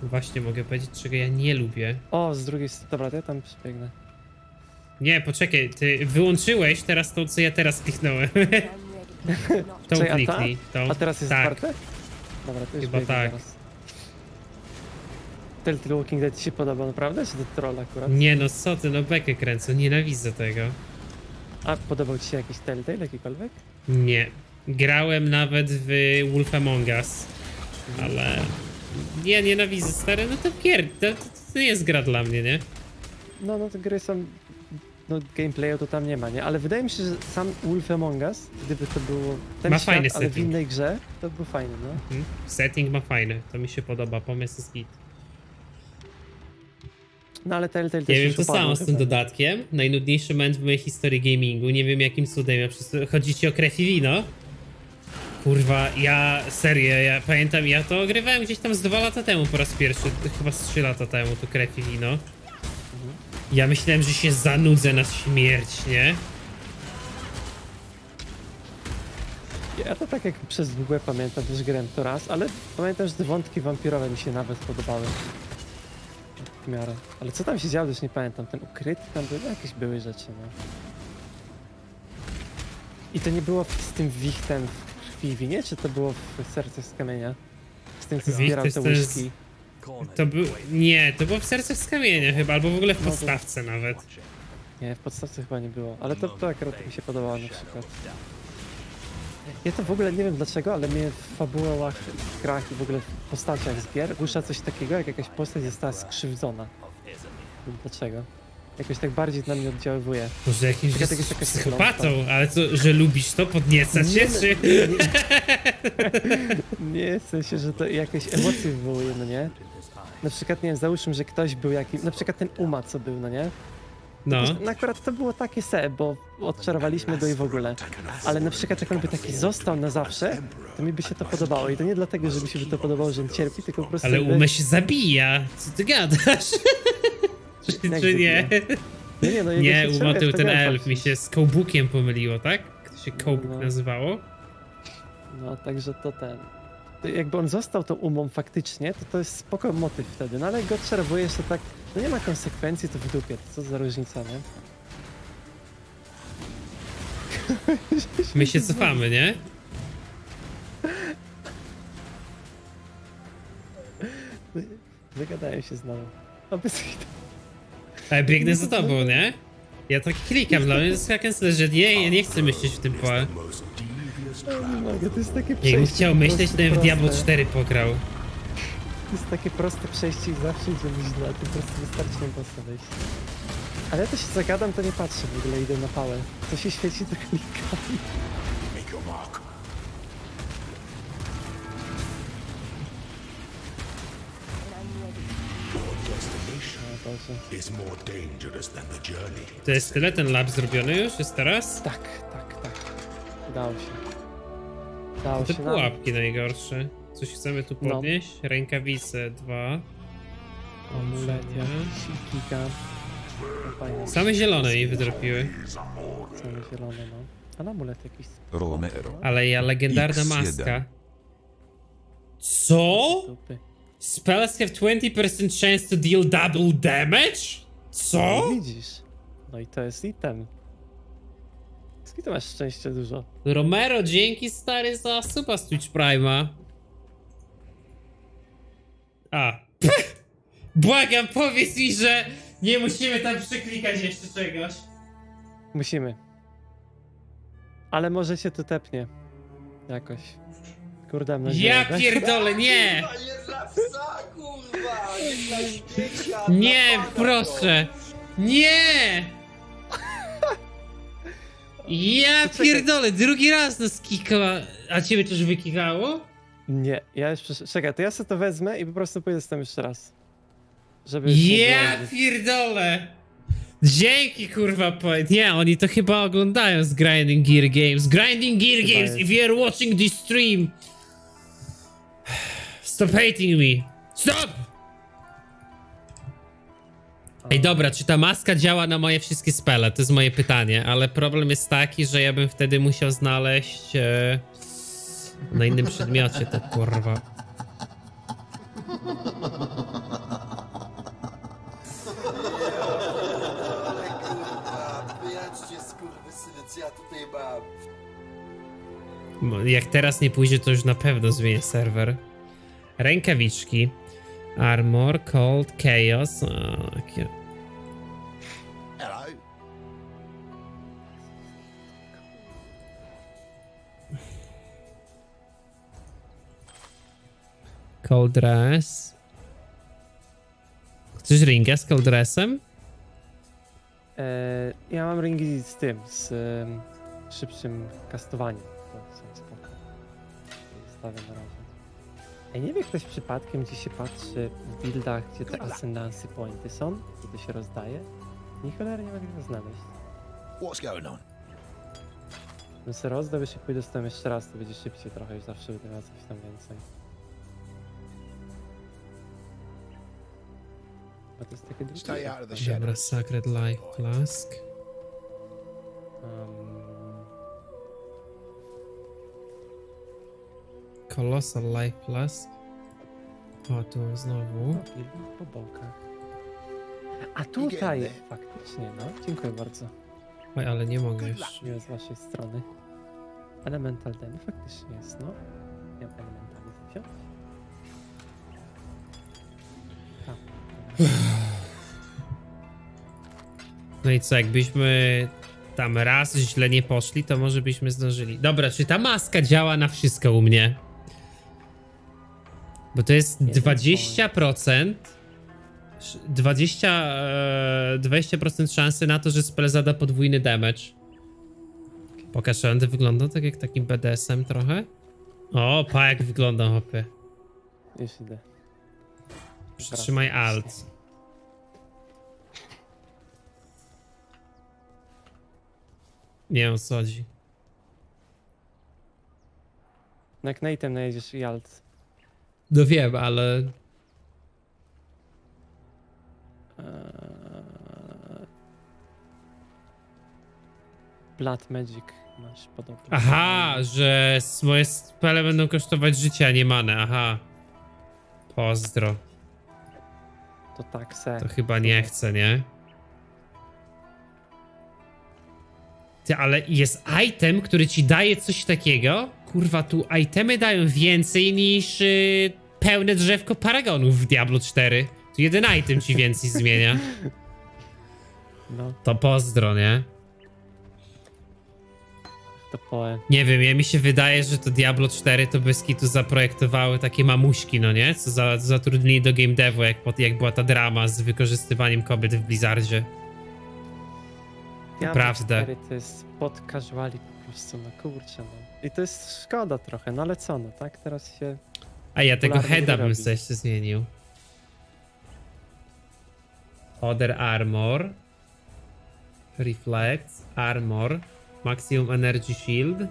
A: Właśnie mogę powiedzieć, czego ja nie lubię.
D: O, z drugiej strony. Dobra, to ja tam przebiegnę.
A: Nie, poczekaj, ty wyłączyłeś teraz to, co ja teraz kliknąłem. tą Czekaj, kliknij. A, tą. a teraz jest tak. otwarte? Dobra, to już Chyba tak. Teraz.
D: Telltale Walking Dead ci się podoba, naprawdę? Czy to troll akurat?
A: Nie no, co ty, no bekę kręcę, nienawidzę tego. A podobał ci się jakiś Telltale, jakikolwiek? Nie. Grałem nawet w Wolf Among Us, ale... Ja nienawidzę, stary, no to gier, to, to, to nie jest gra dla mnie, nie?
D: No, no to gry są... No gameplayu to tam nie ma, nie? Ale wydaje mi się, że sam Wolf Among Us, gdyby to było ten ma świat, fajny ale setting. w innej grze, to był fajny, no.
A: Mhm. Setting ma fajny, to mi się podoba, pomysł jest git.
D: No ale ten też Ja wiem to samo z tym
A: dodatkiem. Najnudniejszy moment w mojej historii gamingu. Nie wiem jakim cudem ja przez... Chodzi ci o krew i wino? Kurwa, ja serio, ja pamiętam, ja to ogrywałem gdzieś tam z dwa lata temu po raz pierwszy, chyba z trzy lata temu to krew i wino. Ja myślałem, że się zanudzę na śmierć, nie?
D: Ja to tak jak przez długie pamiętam, też grałem to raz, ale pamiętam, że wątki wampirowe mi się nawet podobały w miarę. Ale co tam się działo, już nie pamiętam. Ten ukryty, tam były jakieś były rzeczy, no. I to nie było z tym wichtem w krwi nie? czy to było w serce z kamienia? Z tym, co zbierał
A: te łyżki. To był... Nie, to było w serce z kamienia chyba, albo w ogóle w podstawce no to... nawet. Nie, w podstawce chyba nie było, ale to, to akurat mi się podobało na przykład.
D: Ja to w ogóle nie wiem dlaczego, ale mnie w fabułach, w grach i w ogóle w postaciach gier rusza coś takiego, jak jakaś postać została skrzywdzona. dlaczego. Jakoś tak bardziej na mnie oddziaływuje. Może jakimś Taka, jest jakaś psychopatą,
A: ale co, że lubisz to, podniecać się, czy... Nie,
D: nie, nie, w sensie, że to jakieś emocje wywołuje, no nie? Na przykład, nie wiem, załóżmy, że ktoś był jakim... Na przykład ten Uma, co był, no nie? No. no. Akurat to było takie se, bo odczarowaliśmy go i w ogóle. Ale na przykład jak on by taki został na zawsze, to mi by się to podobało. I to nie dlatego, że mi się by to podobało, że on cierpi,
A: tylko po prostu... Ale jakby... Umę się zabija! Co ty gadasz? czy, czy nie? Nie, nie, no, nie no, umotył ten elf. Tak. Mi się z kołbukiem pomyliło, tak? To się kołbuk no. nazywało.
D: No, także to ten jakby on został tą umą faktycznie, to to jest spokojny motyw wtedy, no ale go czerwuje jeszcze tak to no nie ma konsekwencji, to w dupie. Co za różnica, nie?
A: My się cofamy, nie?
D: Zagadałem się znowu.
A: Ale biegnę za tobą, nie? Ja tak klikam, dla no, mnie jest jak że nie, ja nie chcę myśleć w tym pole.
E: Nie, to jest takie przejście. chciał myśleć, to w Diablo 4
A: pograł
D: to jest takie proste przejście i zawsze idziemy źle, a tu po prostu wystarczy nam postawić. wejść. Ale ja to się zagadam, to nie patrzę w ogóle, idę na pałę. Co się świeci, to klikam.
A: To jest tyle ten lap zrobiony już? Jest teraz? Tak, tak, tak.
D: Udało się.
A: Udało to się. Te pułapki najgorsze coś chcemy tu no. podnieść? No. Rękawice, dwa. Amulety. Kika. Same zielone mi wydropiły. Same zielone, no. na amulet jakiś. Romero. Ale ja legendarna X1. maska. Co? Spells have 20% chance to deal double damage? Co? No, widzisz. No i to jest item. Skąd masz szczęście dużo? Romero, dzięki stary za suba z Twitch a. Błagam, powiedz mi, że nie musimy tam przyklikać jeszcze czegoś.
D: Musimy. Ale może się to tepnie. Jakoś. Kurde, no. Ja tak? pierdolę,
C: nie! nie Nie tak proszę!
A: Nie! Ja pierdolę, drugi raz nas kika. A ciebie też wykikało?
D: Nie, ja jeszcze... Czekaj, to ja sobie to wezmę i po prostu pójdę z tym jeszcze raz. Żeby... Ja pierdolę!
A: Dzięki kurwa point. Nie, oni to chyba oglądają z Grinding Gear Games. Grinding Gear chyba Games, jest. if you're watching this stream, stop hating me. Stop! Ej, dobra, czy ta maska działa na moje wszystkie spele? To jest moje pytanie, ale problem jest taki, że ja bym wtedy musiał znaleźć... E na innym przedmiocie, to kurwa. Jak teraz nie pójdzie, to już na pewno zmienię serwer. Rękawiczki. Armor, Cold, Chaos. O, Cold Dress. Chcesz ringę z Cold Dressem?
D: E, ja mam ringi z tym, z um, szybszym kastowaniem.
C: To są spoko.
D: Zostawiam na razie. Ej, nie wiem, ktoś przypadkiem, gdzie się patrzy w buildach, gdzie te ascendancy pointy są, gdzie to się rozdaje? Ni cholery nie mogę tego znaleźć. What's going on? Bym rozdał, się pójdę z tym jeszcze raz, to będzie szybciej trochę, już zawsze będę miał coś tam więcej.
A: A to jest takie drugie. Stay Dobra, Sacred Life Flask. Um, Colossal Life Flask. O, tu znowu.
D: po bokach. A tutaj! Idziemy. Faktycznie, no. Dziękuję bardzo. Oj, ale nie mogę już. Nie z waszej strony. Elemental Damage faktycznie jest, no. Ja elemental wziął.
A: No i co, jakbyśmy tam raz źle nie poszli, to może byśmy zdążyli. Dobra, czy ta maska działa na wszystko u mnie? Bo to jest 20%. 20, 20% szansy na to, że spell zada podwójny damage. Pokaż, one wygląda. tak jak takim BDS-em trochę. O, pa jak wygląda, hopy. Już idę. Przytrzymaj alt. Nie wiem Na co chodzi.
D: No jak najedziesz i alt.
A: No wiem, ale...
D: Eee, Blood Magic masz podobnie. Aha,
A: że moje spele będą kosztować życia, nie mane. aha. Pozdro. To tak se. To chyba nie chce, nie? Ty, ale jest item, który ci daje coś takiego? Kurwa, tu itemy dają więcej niż y, pełne drzewko paragonów w Diablo 4. Tu jeden item ci więcej zmienia. No. To pozdro, nie? to Nie wiem, ja mi się wydaje, że to Diablo 4 to bez tu zaprojektowały takie mamuśki, no nie? Co za, zatrudnili do game devu, jak, jak była ta drama z wykorzystywaniem kobiet w Blizzardzie. Diablo 4
D: to jest pod casuali po prostu, no kurczę, no. I to jest szkoda trochę, no ale co, no tak? Teraz się... A ja tego heada bym sobie jeszcze
A: zmienił. Other armor. Reflect, armor. Maximum Energy Shield.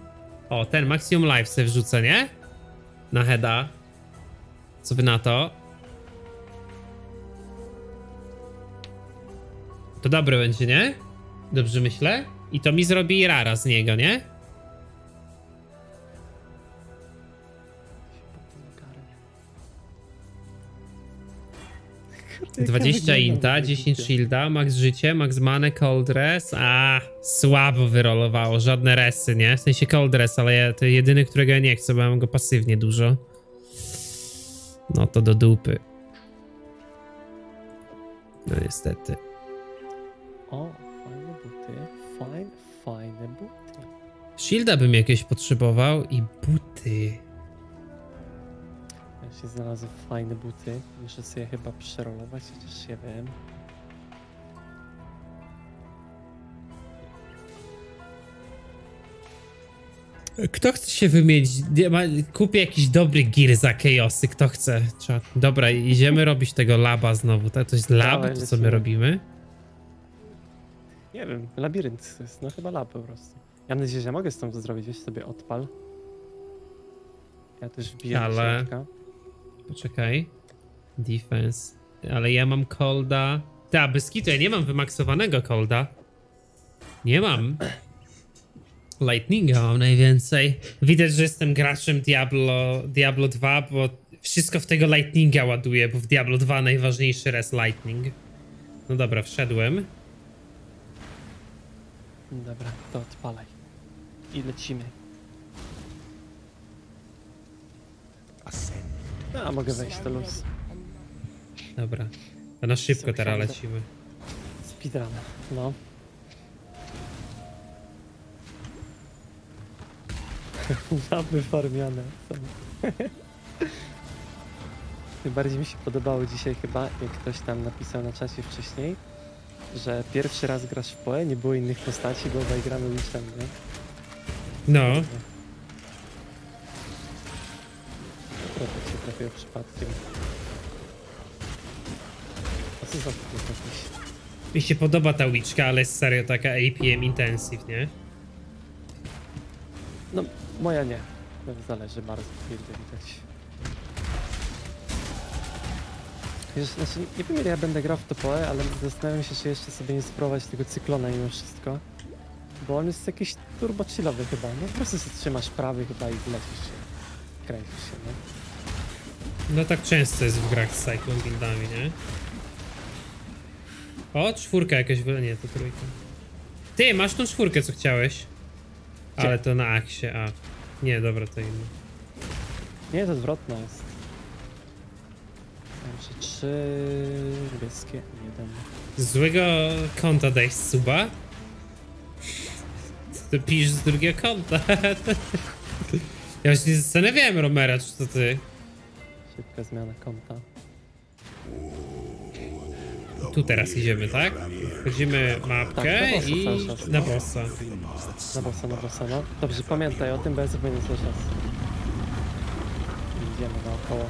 A: O, ten Maximum Life se wrzucę, nie? Na heada. Co wy na to? To dobre będzie, nie? Dobrze myślę? I to mi zrobi rara z niego, nie?
C: 20 inta, 10
A: shielda, max życie, max manę, cold res. A słabo wyrolowało, żadne resy, nie? W sensie cold res, ale ja, to jedyny, którego ja nie chcę, bo mam go pasywnie dużo. No to do dupy. No niestety.
D: O, fajne buty. Fajne, fajne buty.
A: Shielda bym jakieś potrzebował i buty.
D: Właśnie znalazłem fajne buty. Muszę sobie chyba przerolować, chociaż się wiem.
A: Kto chce się wymienić? Kupię jakiś dobry gear za Chaosy. Kto chce? Dobra, idziemy robić tego laba znowu. Tak? To jest lab, to co my robimy?
D: Nie wiem, labirynt to jest. No chyba lab po prostu. Ja mam nadzieję, że ja mogę z tą zrobić. Weź sobie odpal. Ja też wbijam Ale...
A: Środka. Poczekaj. Defense. Ale ja mam colda. Ta, bez ja nie mam wymaksowanego colda. Nie mam. Lightninga mam najwięcej. Widać, że jestem graczem Diablo, Diablo 2, bo wszystko w tego Lightninga ładuję, bo w Diablo 2 najważniejszy res Lightning. No dobra, wszedłem. Dobra, to
D: odpalaj. I lecimy. Ascend. A, mogę wejść to luz.
A: Dobra. To na szybko teraz lecimy.
D: Speedrun, no. Żaby farmiane są. Najbardziej mi się podobało dzisiaj chyba, jak ktoś tam napisał na czasie wcześniej, że pierwszy raz grasz w Poe, nie było innych postaci, bo obaj gramy nie? No. no tak się trafiłem przypadkiem. A co za to jest jakiś?
A: Mi się podoba ta łyczka, ale jest serio taka APM intensive, nie?
D: No, moja nie. Zależy bardzo buildy widać. Wiesz, znaczy, nie wiem ile ja będę grał w Topoe, ale zastanawiam się, czy jeszcze sobie nie spróbować tego cyklona mimo wszystko. Bo on jest jakiś turbo chillowy chyba, no po prostu się trzymasz prawy chyba i lecisz się. Kręcisz się, no.
A: No tak często jest w grach z Cyclone nie? O, czwórka jakaś, nie, to trójka. Ty, masz tą czwórkę, co chciałeś. Ale to na aksie, a. Nie, dobra, to inne.
D: Nie, to odwrotne jest. Znaczy, trzy niebieskie, jeden.
A: Z złego konta daj suba? Ty pisz z drugiego konta. ja się nie zastanawiałem, Romera, czy to ty szybka zmiana kąta. Tu teraz idziemy, tak? Wchodzimy
C: mapkę Tak, i na bossa
A: na bossa. Na bossa, no. Dobrze, pamiętaj o tym,
D: bo ja zupełnie cały czas. Idziemy naokoło.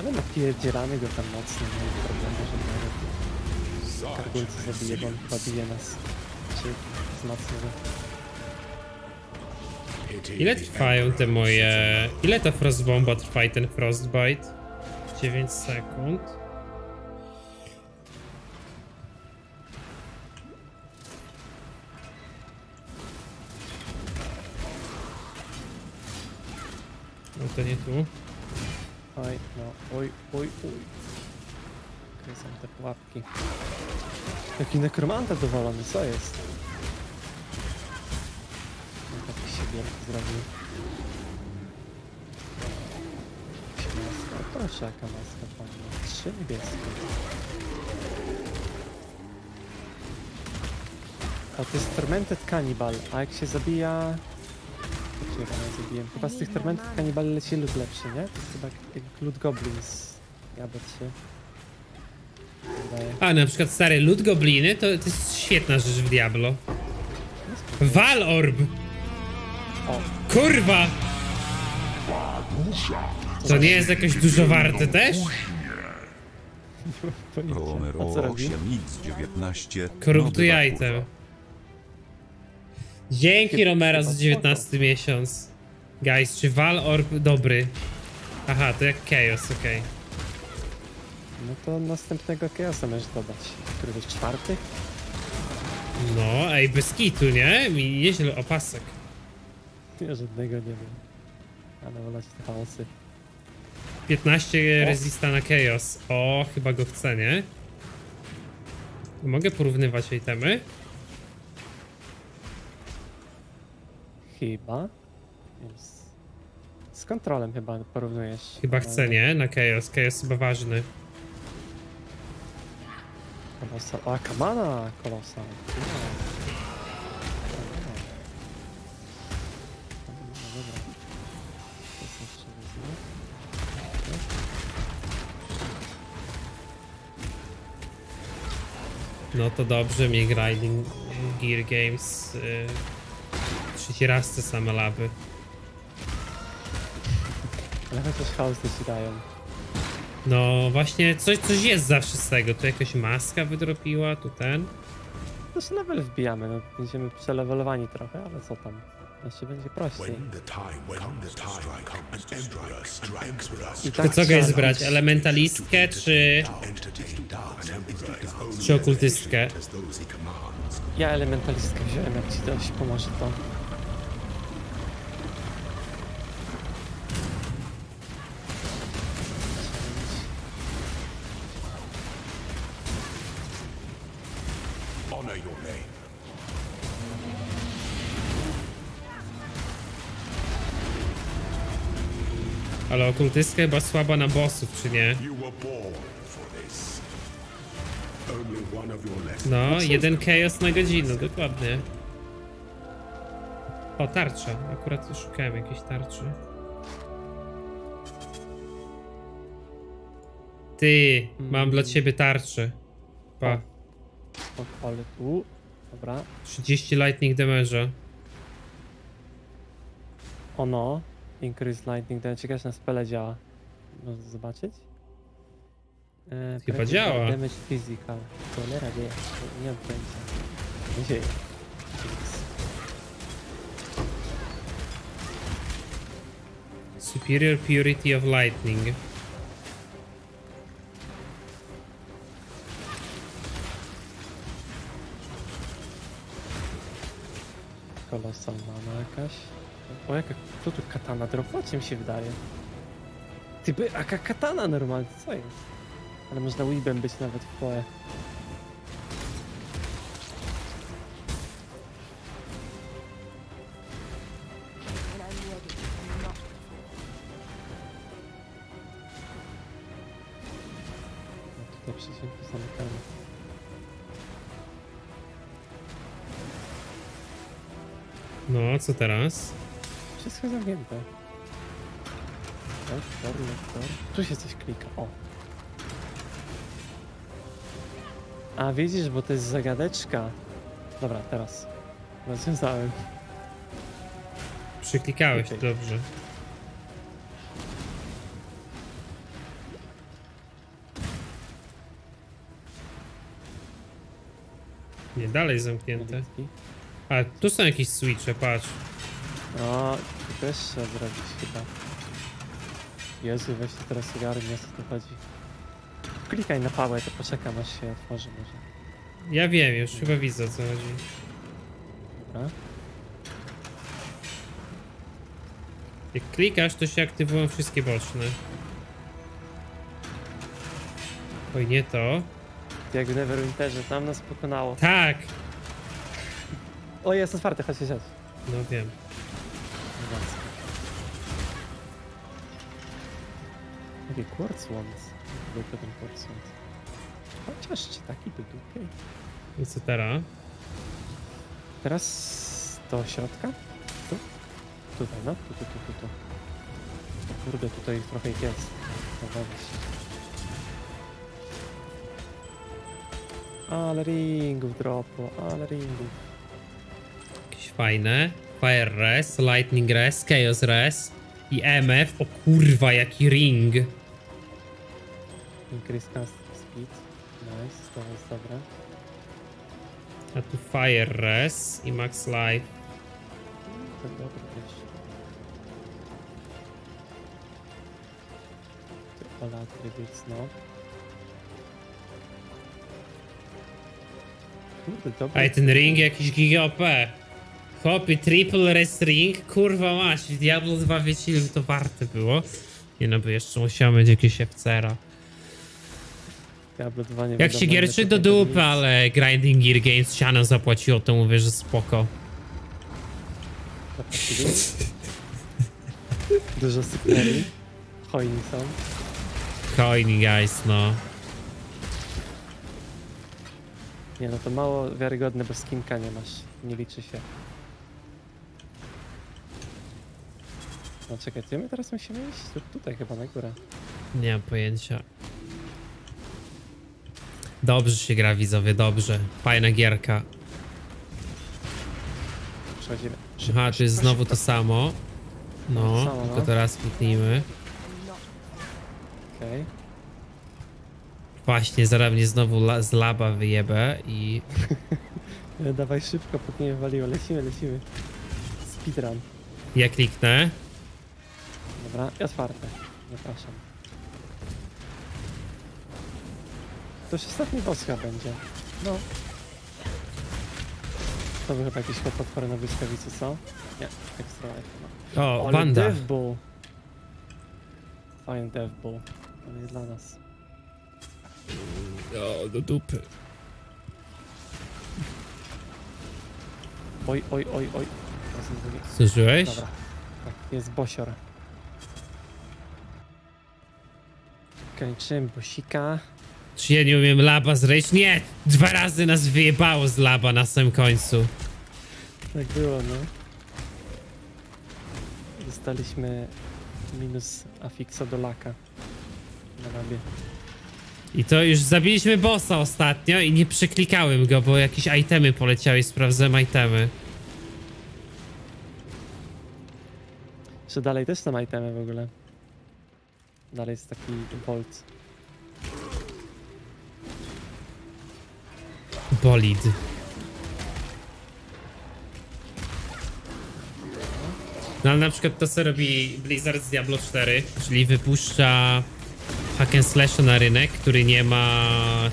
D: Ale no pierdzielamy go tam mocno, nie problemu, że nawet Kargulcy zabije, bo on pobije nas. Czy
C: Ile
A: trwają te moje... Ile ta frostbomba trwa i ten frostbite? 9 sekund. No to nie tu.
D: Oj, no, oj, oj, oj. Jakie są te pułapki. Jaki nekromanta dowolony co jest? Pierw zrobił. proszę jaka maska panie? Trzy niebieskie. A to jest Tormented Cannibal, a jak się zabija... Jakiego ja zabiłem? Chyba z tych Tormented Cannibal leci lód lepszy, nie? To jest chyba jak lód Goblins. Ja Jabet się...
A: A, na przykład stary lód Gobliny to, to jest świetna rzecz w Diablo. No Val Orb! O, kurwa! To nie jest jakoś dużo warte też?
E: Romer A co robi? 8 x 19. Korruptuj item.
A: Dzięki Romera za 19 miesiąc. Guys, czy Val Orb dobry? Aha, to jak Chaos, okej. Okay.
D: No to następnego Chaosa możesz dodać.
A: Który czwarty? No, ej, bez kitu, nie? Mi nieźle opasek. Ja żadnego nie wiem. Ale wolać te chaosy. 15 o. resista na chaos. O, chyba go chcę, nie? Mogę porównywać itemy? Chyba. Jest. Z kontrolem chyba porównujesz. Chyba chcę, nie? Na chaos. Chaos chyba ważny.
D: A, Kamana! Kolosal.
A: No to dobrze mi grinding Gear Games. Yy, trzeci raz te same laby. chaosy się dają. No właśnie, coś, coś jest zawsze z tego. Tu jakaś maska wydropiła, tu ten. To znaczy, się level wbijamy, no będziemy przelewelowani trochę, ale co tam. Znaczy będzie prościej. I To tak co go jest brać? Elementalistkę czy... czy okultystkę? Ja elementalistkę wziąłem, jak ci coś pomoże to. Ale okultystka chyba słaba na bossów, czy nie?
E: No, jeden chaos na godzinę,
A: dokładnie. O, tarcza. Akurat szukałem jakiejś tarczy. Ty, mam dla hmm. ciebie tarczę. Pa.
D: Ale tu. Dobra.
A: 30 lightning damage'a.
D: Ono. Increase lightning damage. Jakaś na spele działa. Można zobaczyć? E, Chyba działa. Damage physical. Cholera
A: Nie mam pojęcia. Nie Superior purity of lightning. Kolosalna
D: jakaś. O jaka, co tu katana dropła? Czym się wydaje? Tyby, jaka katana normalnie, co jest? Ale można weebem być nawet w poe. Dobrze, dzięki, zamykamy.
A: No, co teraz? Wszystko zamknięte. Lektor, lektor.
D: Tu się coś klika. O. A widzisz, bo to jest zagadeczka. Dobra, teraz. Rozwiązałem.
A: Przyklikałeś, okay. dobrze. Nie, dalej zamknięte. A, tu są jakieś switche, patrz. No, to też trzeba zrobić chyba. Jezu,
D: weź to teraz o co tu chodzi. Klikaj na pałę, to poczekam aż się otworzy może.
A: Ja wiem, już chyba widzę o co chodzi. Dobra. Jak klikasz, to się aktywują wszystkie boczne. Oj, nie to.
D: Jak w Neverwinterze, tam nas pokonało. Tak! O, jest otwarte, chodź, się chodź. No wiem. Elegancko. Takie quartz ones. Lubię ten quartz ones. Chociaż ci taki do dupy. I co teraz? Teraz do środka. Tu? Tutaj, no. Tu, tu, tu, tu. tu. kurde, tutaj trochę ich jest. Ale ringów dropło, ale ringów.
A: Jakieś fajne. Fire Res, Lightning Res, Chaos Res i MF. O kurwa, jaki ring. Increase cast
D: speed. Nice, to jest dobre.
A: A tu Fire Res i Max Life.
D: To dobre też. Ola Attributes, no.
B: Kurde,
A: dobry. Ej, ten ring jakiś giga OP. Copy triple restring, kurwa masz w Diablo 2 wiecie ile by to warte było. Nie no, bo jeszcze musiało mieć jakieś epcera. Diablo 2 nie Jak się gierczy do dupy, ale Grinding Gear Games siano zapłaciło, to mówię, że spoko.
D: Dużo sygnali. Hojni są.
A: Hojni guys, no.
D: Nie no, to mało wiarygodne, bo skinka nie masz. Nie liczy się. No czekaj, ty my teraz musimy iść tutaj chyba na górę.
A: Nie mam pojęcia. Dobrze się gra widzowie, dobrze. Fajna gierka. Przechodzimy. Szybko, Aha, jest znowu to samo. No, to samo, no. teraz kliknijmy. Okej. Okay. Właśnie, zaraz mnie znowu la z laba wyjebę i...
D: Dawaj szybko, póki nie waliło. Lecimy, lecimy. Speedrun.
A: Ja kliknę.
D: Dobra, i otwarte. Zapraszam. To już ostatni boss będzie. No. To wychodzi chyba jakiś potwory na błyskawicy, co? Nie, ekstra life. No. O, Ale Wanda. Devbull. Fajny Devbull. To nie dla nas. O, do dupy. Oj, oj, oj, oj.
A: Słyszyłeś? Dobra.
D: Tak, jest bosior. kończymy czym? Bosika?
A: Czy ja nie umiem laba zrejść? Nie! Dwa razy nas wyjebało z laba na samym końcu.
D: Tak było, no. Dostaliśmy minus afiksa do laka. Na labie.
A: I to już zabiliśmy bossa ostatnio i nie przeklikałem go, bo jakieś itemy poleciały i sprawdzałem itemy.
D: Czy dalej też są itemy w ogóle? Dalej jest taki bolt.
A: Bolid. No ale na przykład to co robi Blizzard z Diablo 4, czyli wypuszcza hack and slash na rynek, który nie ma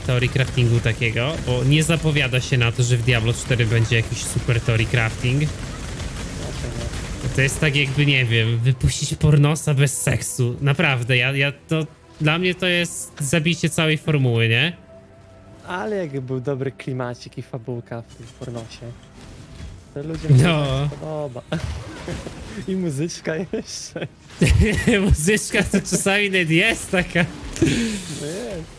A: teorii craftingu takiego, bo nie zapowiada się na to, że w Diablo 4 będzie jakiś super teorii crafting. To jest tak jakby, nie wiem, wypuścić pornosa bez seksu. Naprawdę, ja, ja to... Dla mnie to jest zabicie całej formuły, nie?
D: Ale jakby był dobry klimacik i fabułka w tym pornosie. To ludziom no. się tak podoba.
A: I muzyczka jeszcze. muzyczka to czasami nawet jest taka. No jest.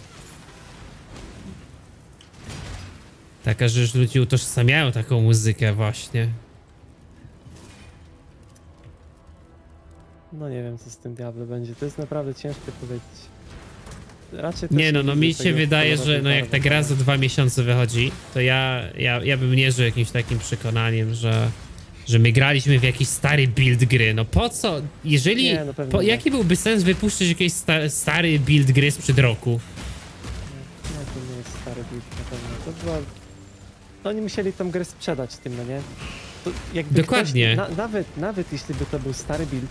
A: Taka, że już ludzie utożsamiają taką muzykę właśnie.
D: No nie wiem, co z tym Diablo będzie. To jest naprawdę ciężko powiedzieć. Raczej nie no, no mi się wydaje, że no jak ta gra za dwa
A: miesiące wychodzi, to ja, ja, ja bym nie żył jakimś takim przekonaniem, że, że my graliśmy w jakiś stary build gry. No po co? Jeżeli... Nie, no po, jaki byłby sens wypuszczać jakiś sta, stary build gry sprzed roku? Nie,
D: no to nie jest stary build na pewno. To była... No oni musieli tą grę sprzedać tym, no nie? Dokładnie. Ktoś, na, nawet, nawet jeśli by to był stary build,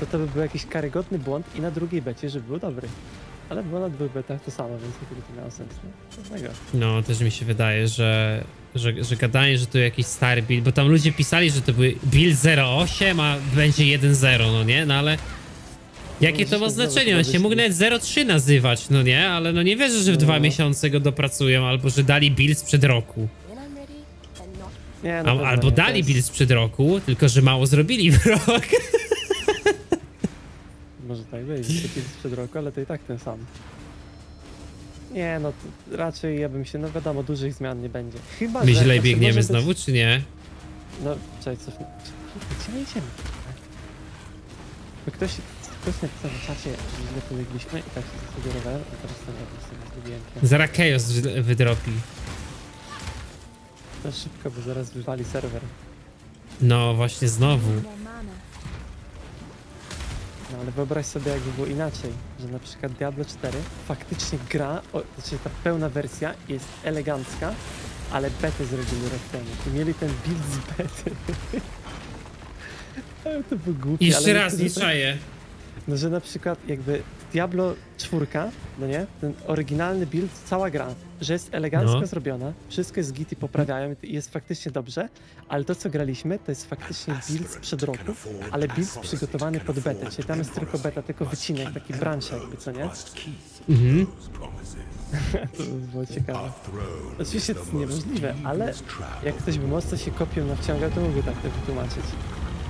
D: to to by był jakiś karygodny błąd i na drugiej becie, żeby był dobry. Ale było na dwóch betach to samo, więc nigdy to miało sens. No,
A: no, też mi się wydaje, że, że, że gadanie, że to jakiś stary build, bo tam ludzie pisali, że to był build 08, a będzie 1.0, no nie? No ale... Jakie to no, ma znaczenie? On się mógł nawet 03 nazywać, no nie? Ale no nie wierzę, że w no. dwa miesiące go dopracują, albo że dali build sprzed roku.
C: Nie, no Al albo dali jest...
A: build sprzed roku, tylko że mało zrobili w rok
D: może tak być, kiedyś sprzed roku, ale to i tak ten sam. Nie, no raczej ja bym się, no wiadomo, dużych zmian nie będzie. Chyba, My że źle znaczy, biegniemy znowu, czy nie? No, czekaj, cofnij. Gdzie my idziemy? ktoś, ktoś napisał na czacie, że źle pobiegliśmy i tak się zasugerowałem, a teraz ten robię sobie zgubiłem. Zara chaos wydropi. To szybko, bo zaraz wywali serwer.
A: No, właśnie znowu.
D: No ale wyobraź sobie, jakby było inaczej, że na przykład Diablo 4 faktycznie gra, o, znaczy ta pełna wersja jest elegancka, ale bety zrobili rok temu. mieli ten build z bety. ale to był głupi. Jeszcze raz, nie tak- No, że na przykład jakby Diablo 4, no nie? Ten oryginalny build, cała gra, że jest elegancko no. zrobiona, wszystko jest git i poprawiają, jest faktycznie dobrze, ale to, co graliśmy, to jest faktycznie build sprzed roku, ale build przygotowany pod betę, czyli tam jest tylko beta, tylko wycinek, taki branch jakby, co nie?
A: Mhm.
E: to by
D: było ciekawe. Oczywiście to jest niemożliwe, ale jak ktoś by mocno się na nawciągał, to mogę tak to wytłumaczyć.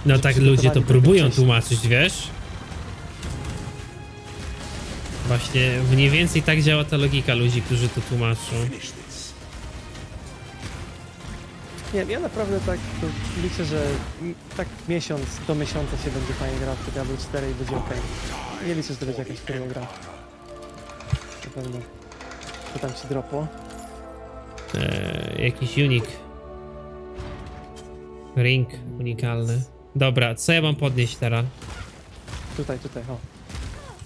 A: No tak ludzie to próbują tłumaczyć, wiesz? Właśnie mniej więcej tak działa ta logika ludzi, którzy to tłumaczą.
D: Nie ja naprawdę tak liczę, że tak miesiąc do miesiąca się będzie fajnie grał w Diablo 4 i będzie ok. Nie liczę, że to będzie jakaś trudna gra. Na pewno. Co tam ci dropo?
A: Eee, jakiś unik. Ring unikalny. Dobra, co ja mam podnieść teraz?
D: Tutaj, tutaj, o.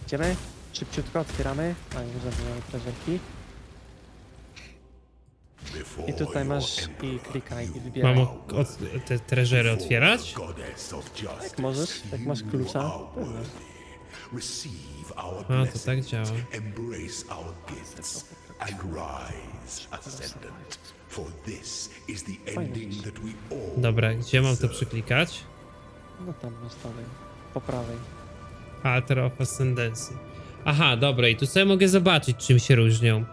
D: Idziemy? Szybciutko otwieramy. A nie zabieramy prezerki.
C: I tutaj masz
E: i klikaj i wybieraj. Mam od, te treżery otwierać? Tak możesz, jak masz klucza. A, to tak działa.
A: Dobra, gdzie mam to przyklikać?
E: No tam na stole.
A: Po prawej. Alter of Ascendancy. Aha, dobra, i tu sobie mogę zobaczyć, czym się różnią.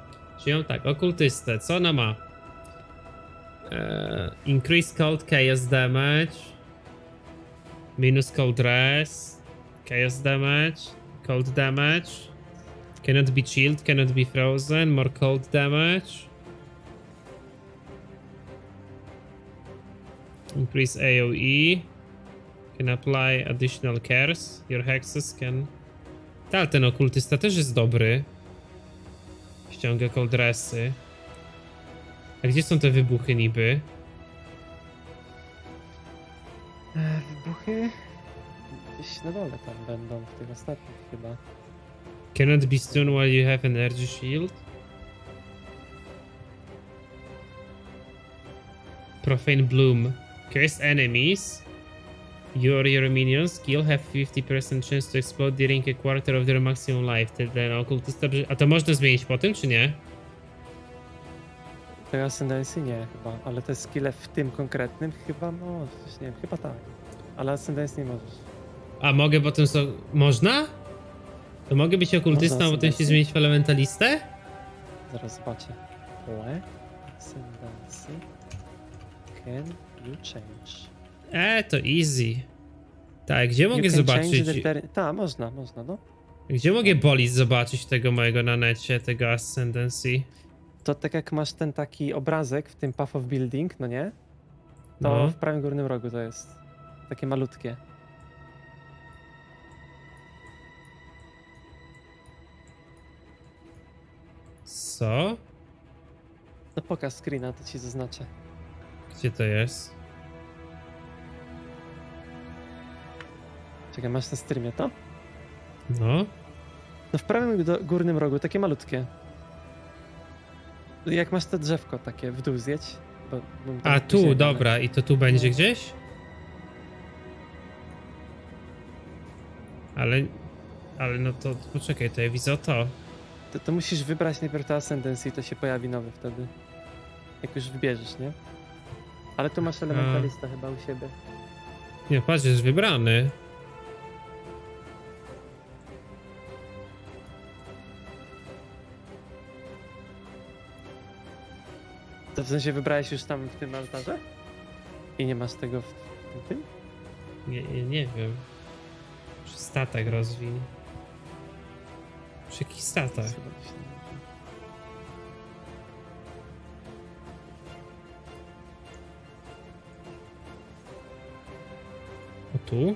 A: Czyli tak, okultystę, co ona ma? Eee, increase cold chaos damage. Minus cold res. Chaos damage. Cold damage. Cannot be chilled, cannot be frozen. More cold damage. Increase AoE. Can apply additional cares. Your hexes can Tal ten okultysta też jest dobry. Ściągę koldresy. A gdzie są te wybuchy niby?
C: E,
D: wybuchy? Gdzieś na dole tam będą, w tych ostatnich chyba.
A: Cannot be stunned while you have energy shield? Profane Bloom. Curse enemies? Your, your minions skill have 50% chance to explode during a quarter of their maximum life. Ten okultysta... A to można zmienić po tym, czy nie?
D: Teraz Ascendancy nie chyba, ale te skille w tym konkretnym chyba możesz, nie wiem, chyba tak. Ale Ascendancy nie możesz.
A: A mogę potem so... Można? To mogę być okultystą, a potem się zmienić w elementalistę?
D: Zaraz zobaczę. Pole, Ascendancy, can you change?
A: E, to easy. Tak, gdzie mogę zobaczyć?
D: Tak, można, można, no.
A: Gdzie mogę bolić zobaczyć tego mojego na necie, tego Ascendancy?
D: To tak jak masz ten taki obrazek w tym Path of Building, no nie? To no. w prawym górnym rogu to jest. Takie malutkie. Co? No pokaż screena, to ci zaznaczę.
A: Gdzie to jest?
D: Czekaj, masz na streamie to?
C: No.
A: No w
D: prawym górnym rogu, takie malutkie. Jak masz to drzewko takie, w dół zjeść? Bo, bo A tu, dobra, i to tu będzie no. gdzieś?
A: Ale, ale no to poczekaj, to ja widzę to.
D: To, to musisz wybrać najpierw to Ascendancy i to się pojawi nowy wtedy. Jak już wybierzesz, nie? Ale tu masz elementalista A. chyba u siebie.
A: Nie, patrz, jest wybrany.
D: To w sensie wybrałeś już tam w tym altarze? I nie masz tego w, tym?
A: Nie, nie wiem. Czy statek rozwij. Czy jakiś statek? O tu?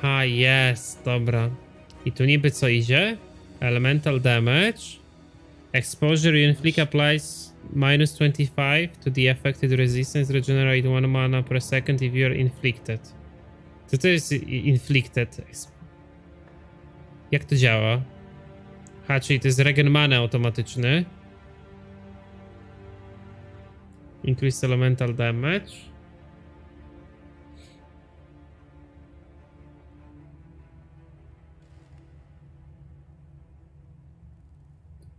A: Aha, jest, dobra. I tu niby co idzie? Elemental damage. Exposure you inflict applies minus 25 to the affected resistance, regenerate one mana per second if you're inflicted. Co to jest inflicted? Jak to działa? Ha, czyli to jest regen mana automatyczny. Increase elemental damage.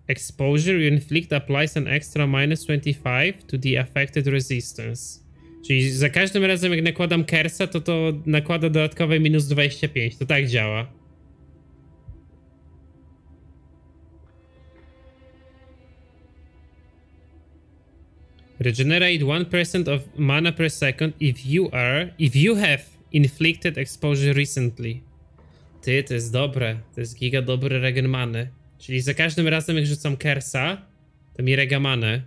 A: Exposure, you inflict applies an extra minus 25 to the affected resistance. Czyli za każdym razem jak nakładam kersa, to to nakłada dodatkowe minus 25. To tak działa. Regenerate 1% of mana per second if you are, if you have inflicted exposure recently. Ty, to jest dobre. To jest giga dobry regen many. Czyli za każdym razem, jak rzucam Kersa, to mi regamane.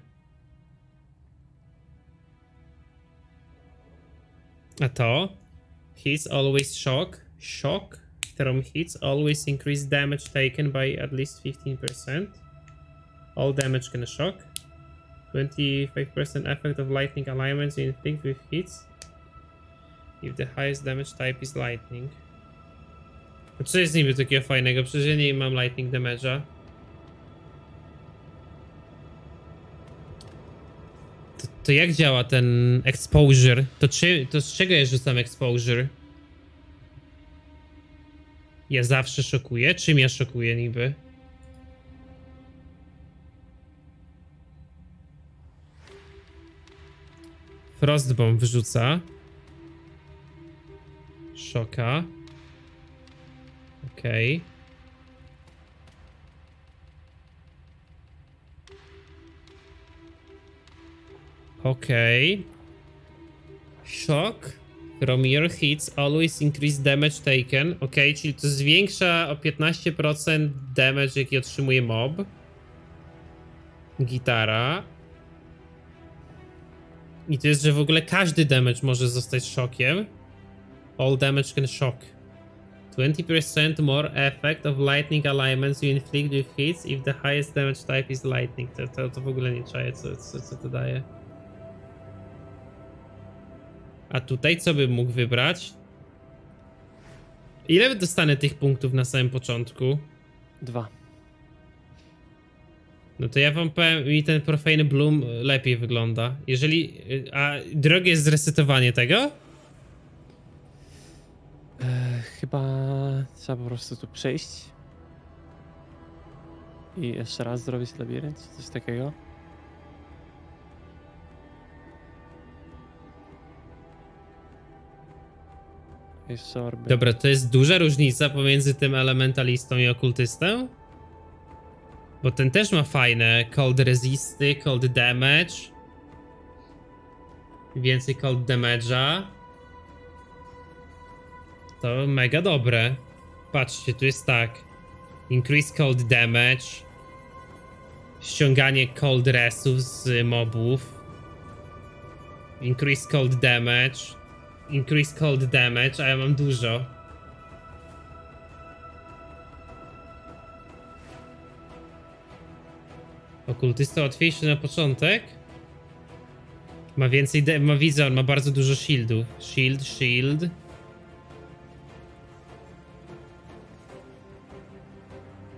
A: A to? Hits always shock. Shock from hits always increase damage taken by at least 15%. All damage can shock. 25% effect of lightning alignments inflict with hits if the highest damage type is lightning. A co jest niby takiego fajnego? Przecież ja nie mam lightning damage'a. To, to, jak działa ten exposure? To, czy, to z czego ja rzucam exposure? Ja zawsze szokuję? Czym ja szokuję niby? Frostbomb wrzuca. Szoka. Okej. Okay. Okej. Okay. Shock. From your hits always increase damage taken. Ok, czyli to zwiększa o 15% damage, jaki otrzymuje mob. Gitara. I to jest, że w ogóle każdy damage może zostać shockiem. All damage can shock. 20% more effect of lightning alignments you inflict with hits if the highest damage type is lightning. To, to, to w ogóle nie czaję, co, co, co to daje. A tutaj co bym mógł wybrać? Ile dostanę tych punktów na samym początku? Dwa. No to ja wam powiem, mi ten Profane Bloom lepiej wygląda. Jeżeli... A drogie jest zresetowanie tego? Eee chyba trzeba po prostu tu przejść.
D: I jeszcze raz zrobić labirynt, coś takiego. Jeszcze Dobra,
A: to jest duża różnica pomiędzy tym elementalistą i okultystą? Bo ten też ma fajne cold resisty, cold damage. Więcej cold damage'a. To mega dobre. Patrzcie, tu jest tak. Increase cold damage. Ściąganie cold resów z mobów. Increase cold damage. Increase cold damage, a ja mam dużo. Okultysta łatwiejszy na początek. Ma więcej, ma widzę, on ma bardzo dużo shieldów. Shield, shield.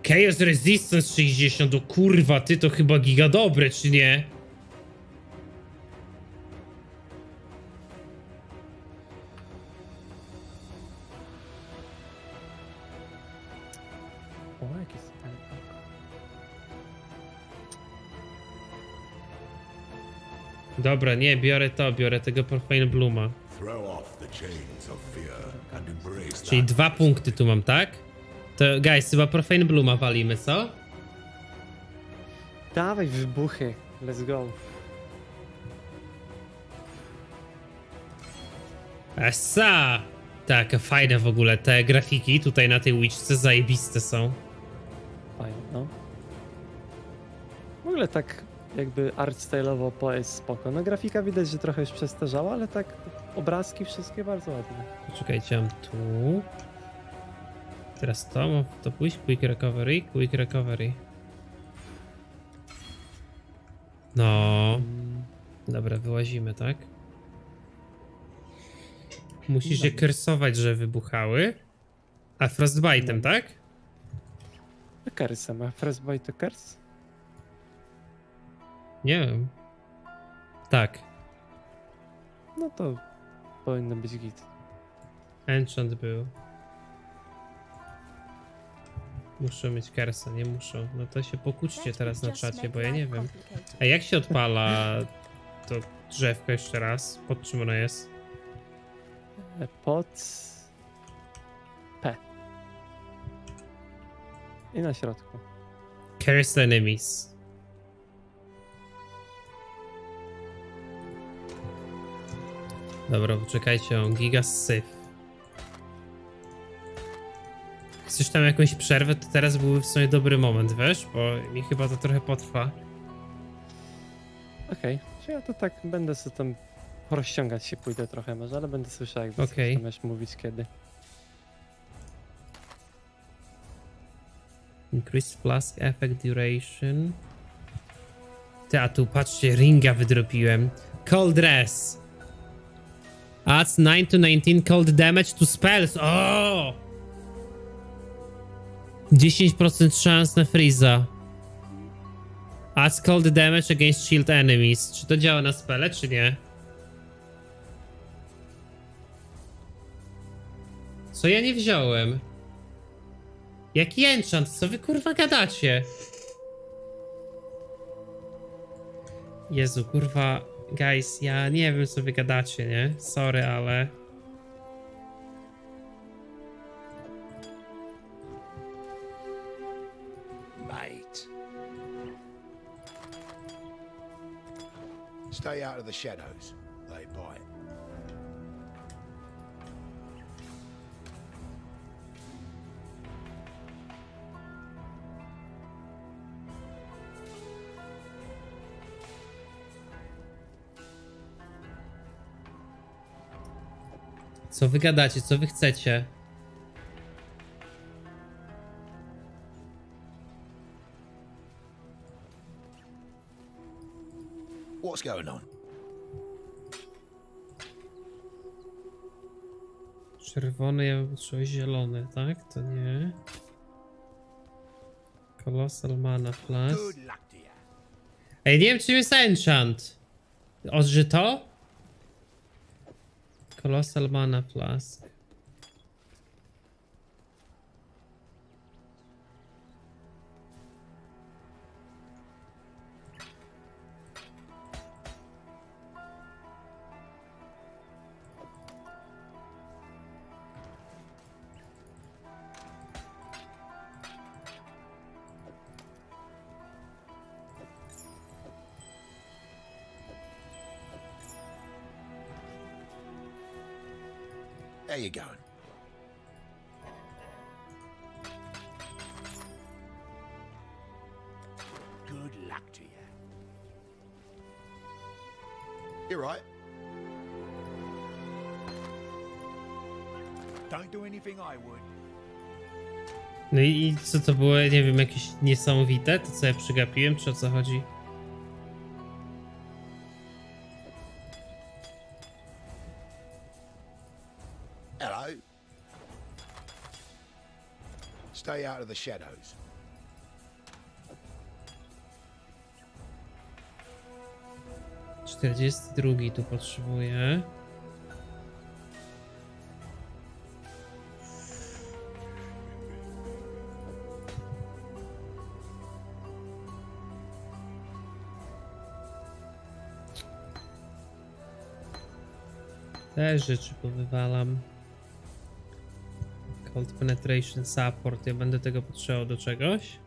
A: Chaos Resistance 60, o no kurwa, ty to chyba giga dobre, czy nie? Dobra, nie, biorę to, biorę tego Profile Bluma. Czyli dwa punkty tu mam, tak? To guys, chyba Profane Bluma walimy, co? Dawaj wybuchy, let's go. Esa! Tak, fajne w ogóle te grafiki tutaj na tej łyczce zajebiste są. Fajne, no.
D: W ogóle tak jakby artstyle'owo po jest spoko. No grafika widać, że trochę już przestarzała, ale tak obrazki wszystkie bardzo ładne.
A: Poczekajcie, mam tu teraz to, to pójść, quick recovery, quick recovery. No. Dobra, wyłazimy, tak? Musisz je kersować, że wybuchały. A frostbite'em, no. tak? Kersem, a frostbite to kers? Nie wiem. Tak. No to
D: powinno być git.
A: Enchant był. Muszę mieć kersa, nie muszę. No to się pokłóćcie teraz na czacie, bo ja nie wiem. A jak się odpala to drzewko jeszcze raz? Pod czym ono jest? Pod... P. I na środku. Cursed enemies. Dobra, poczekajcie, on giga chcesz tam jakąś przerwę, to teraz byłby w sumie dobry moment, wiesz? Bo mi chyba to trochę potrwa. Okej,
D: okay. ja to tak będę sobie tam rozciągać się pójdę trochę może, ale będę słyszał jak okay.
A: będziesz mówić kiedy. Increase Flask Effect Duration. Ty, a tu patrzcie, ringa wydropiłem. Cold Dress. Adds 9 to 19 cold damage to spells. Oh. 10% szans na Freeza. Ask cold damage against shield enemies. Czy to działa na spele, czy nie? Co ja nie wziąłem? Jaki enchant? Co wy kurwa gadacie? Jezu, kurwa, guys, ja nie wiem co wy gadacie, nie? Sorry, ale...
E: Stay out of the shadows. They bite.
A: Co wy gadacie? Co wy chcecie? going on? Czerwony, ja bym zielony, tak? To nie. Colossal Mana Plus. Ej, nie wiem czym jest Enchant. Odży to? Colossal Mana Plus. co to było, nie wiem, jakieś niesamowite, to co ja przygapiłem, czy o co chodzi?
E: Hello. Stay out of the shadows.
A: Czterdziesty drugi tu potrzebuję. Te rzeczy powywalam. Cold Penetration Support. Ja będę tego potrzebował do czegoś.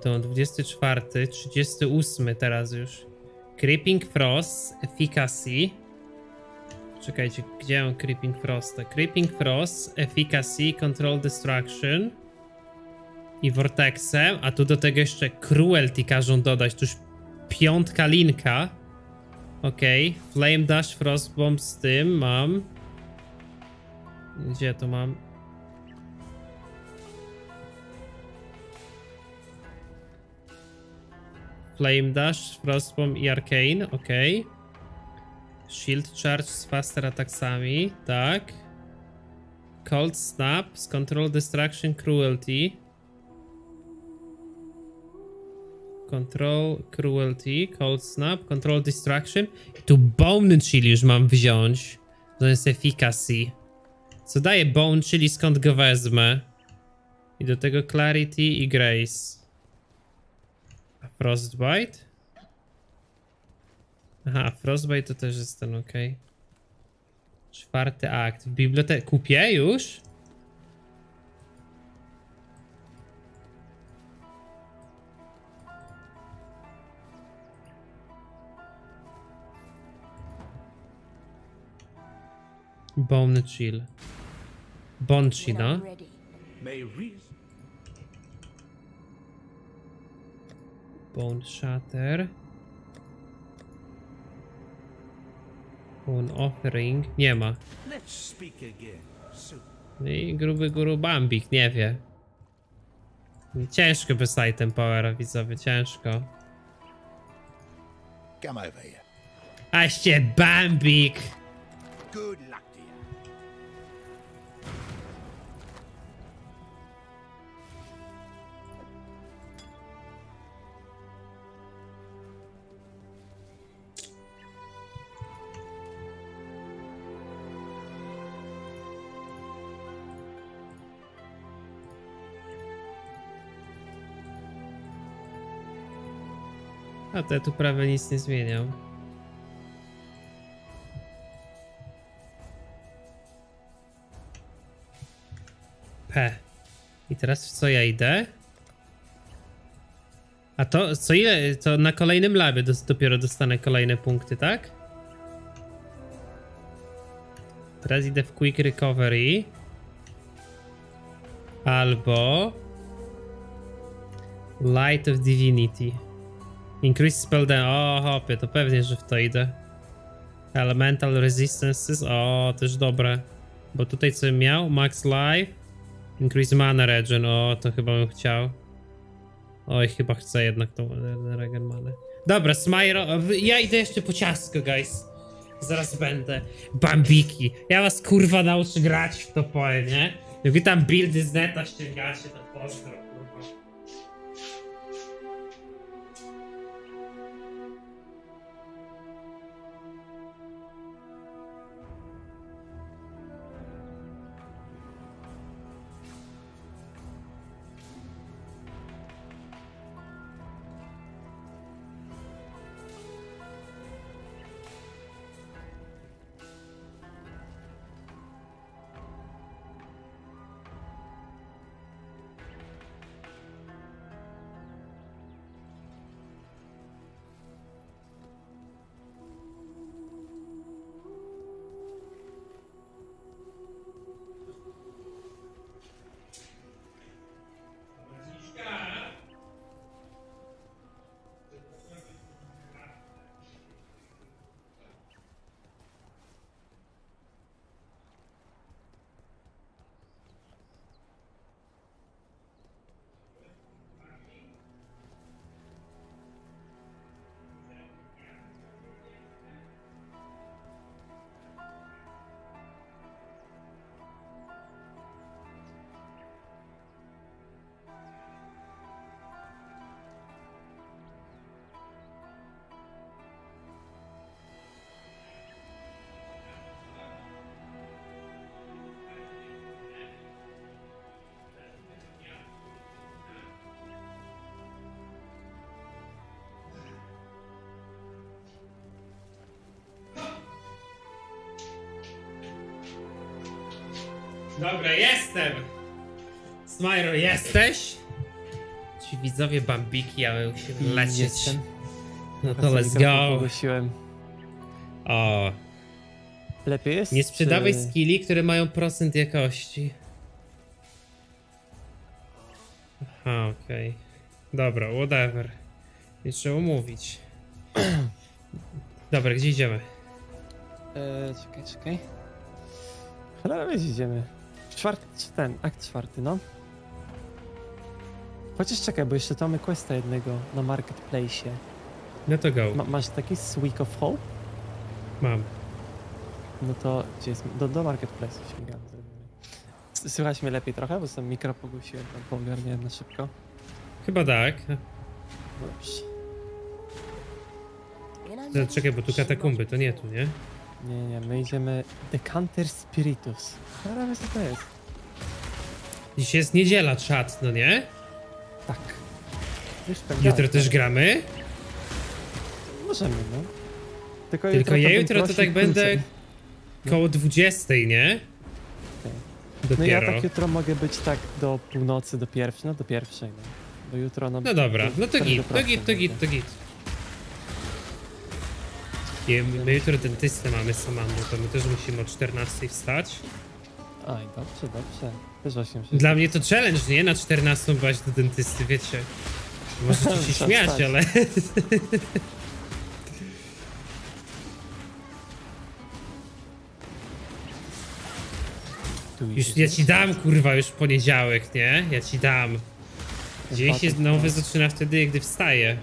A: to 24, 38 teraz już. Creeping Frost, Efficacy. Czekajcie, gdzie mam Creeping Frosta? Creeping Frost, Efficacy, Control Destruction i Vortexem, a tu do tego jeszcze Cruelty każą dodać, tuż piątka linka. Okej, okay. Flame Dash, Frostbomb z tym mam. Gdzie to mam? Flame Dash, Frostbomb i Arcane, okej. Okay. Shield Charge z Faster Attacksami, tak. Cold Snap z Control Destruction Cruelty. Control Cruelty, Cold Snap, Control Distraction. I tu Bone Chili już mam wziąć. to jest Efficacy. Co daje Bone Chili, skąd go wezmę? I do tego Clarity i Grace. A Frostbite? Aha, Frostbite to też jest ten, ok. Czwarty akt. W bibliotece... Kupię już? Bone chill. Bone chill, no? Bone shatter. Bone offering. Nie ma. No I gruby guru Bambik, nie wie. Ciężko by item powera, widzowie, ciężko. Come over here. Aście Bambik! Good te tu prawie nic nie zmienią. P. I teraz w co ja idę? A to co ile? To na kolejnym labie dopiero dostanę kolejne punkty, tak? Teraz idę w Quick Recovery. Albo... Light of Divinity. Increase spell damage. O, hopie, to pewnie, że w to idę. Elemental Resistances. O, też dobre. Bo tutaj co miał? Max Life. Increase Mana Regen. O, to chyba bym chciał. Oj, chyba chcę jednak tą e, Regen Mana. Dobra, Smyro. Ja idę jeszcze po ciastko, guys. Zaraz będę. Bambiki. Ja was kurwa nauczę grać w to poe, nie? Witam buildy z neta, ściągacie to pozdro. Dobra, jestem! Smajro, jesteś? Ci widzowie Bambiki, ale musimy mm, lecieć. No to let's go! Ogłosiłem. O. Lepiej jest? Nie sprzedawaj czy... skilli, które mają procent jakości. Aha, okej. Okay. Dobra, whatever. Nie trzeba mówić. Dobra, gdzie idziemy?
D: Eee, czekaj, czekaj. Cholera, gdzie idziemy? Czwarty, ten, akt czwarty, no. Chociaż czekaj, bo jeszcze to mamy questa jednego na marketplace. Na no to go. Ma, masz taki Sweek of Hope? Mam. No to gdzie jest? Do, do marketplace'u Słychać mnie lepiej trochę, bo sam mikro pogłosiłem, tam poogarniałem na szybko. Chyba tak.
C: No Czekaj, bo tu katakumby,
A: to nie tu, nie? Nie, nie, my idziemy Decanter Spiritus. Ciekawe co to jest. Dziś jest niedziela, czat, no nie? Tak.
E: tak jutro też
A: gramy? Możemy, no. Tylko, Tylko jutro ja jutro to tak będę koło 20, no. nie? Okay. No ja tak
D: jutro mogę być tak do północy, do pierwszej, no do pierwszej, no. Bo
A: jutro no... No dobra, no to tak git, to git, to git, to git. I my jutro dentystę mamy Samandu, to my też musimy o 14 wstać. Aj, dobrze, dobrze. Też właśnie się... Dla mnie to challenge, nie? Na 14 bać do dentysty, wiecie.
C: Możecie się śmiać, ale...
D: Już ja ci
A: dam, kurwa, już poniedziałek, nie? Ja ci dam. Dzień się nowy zaczyna wtedy, gdy wstaje.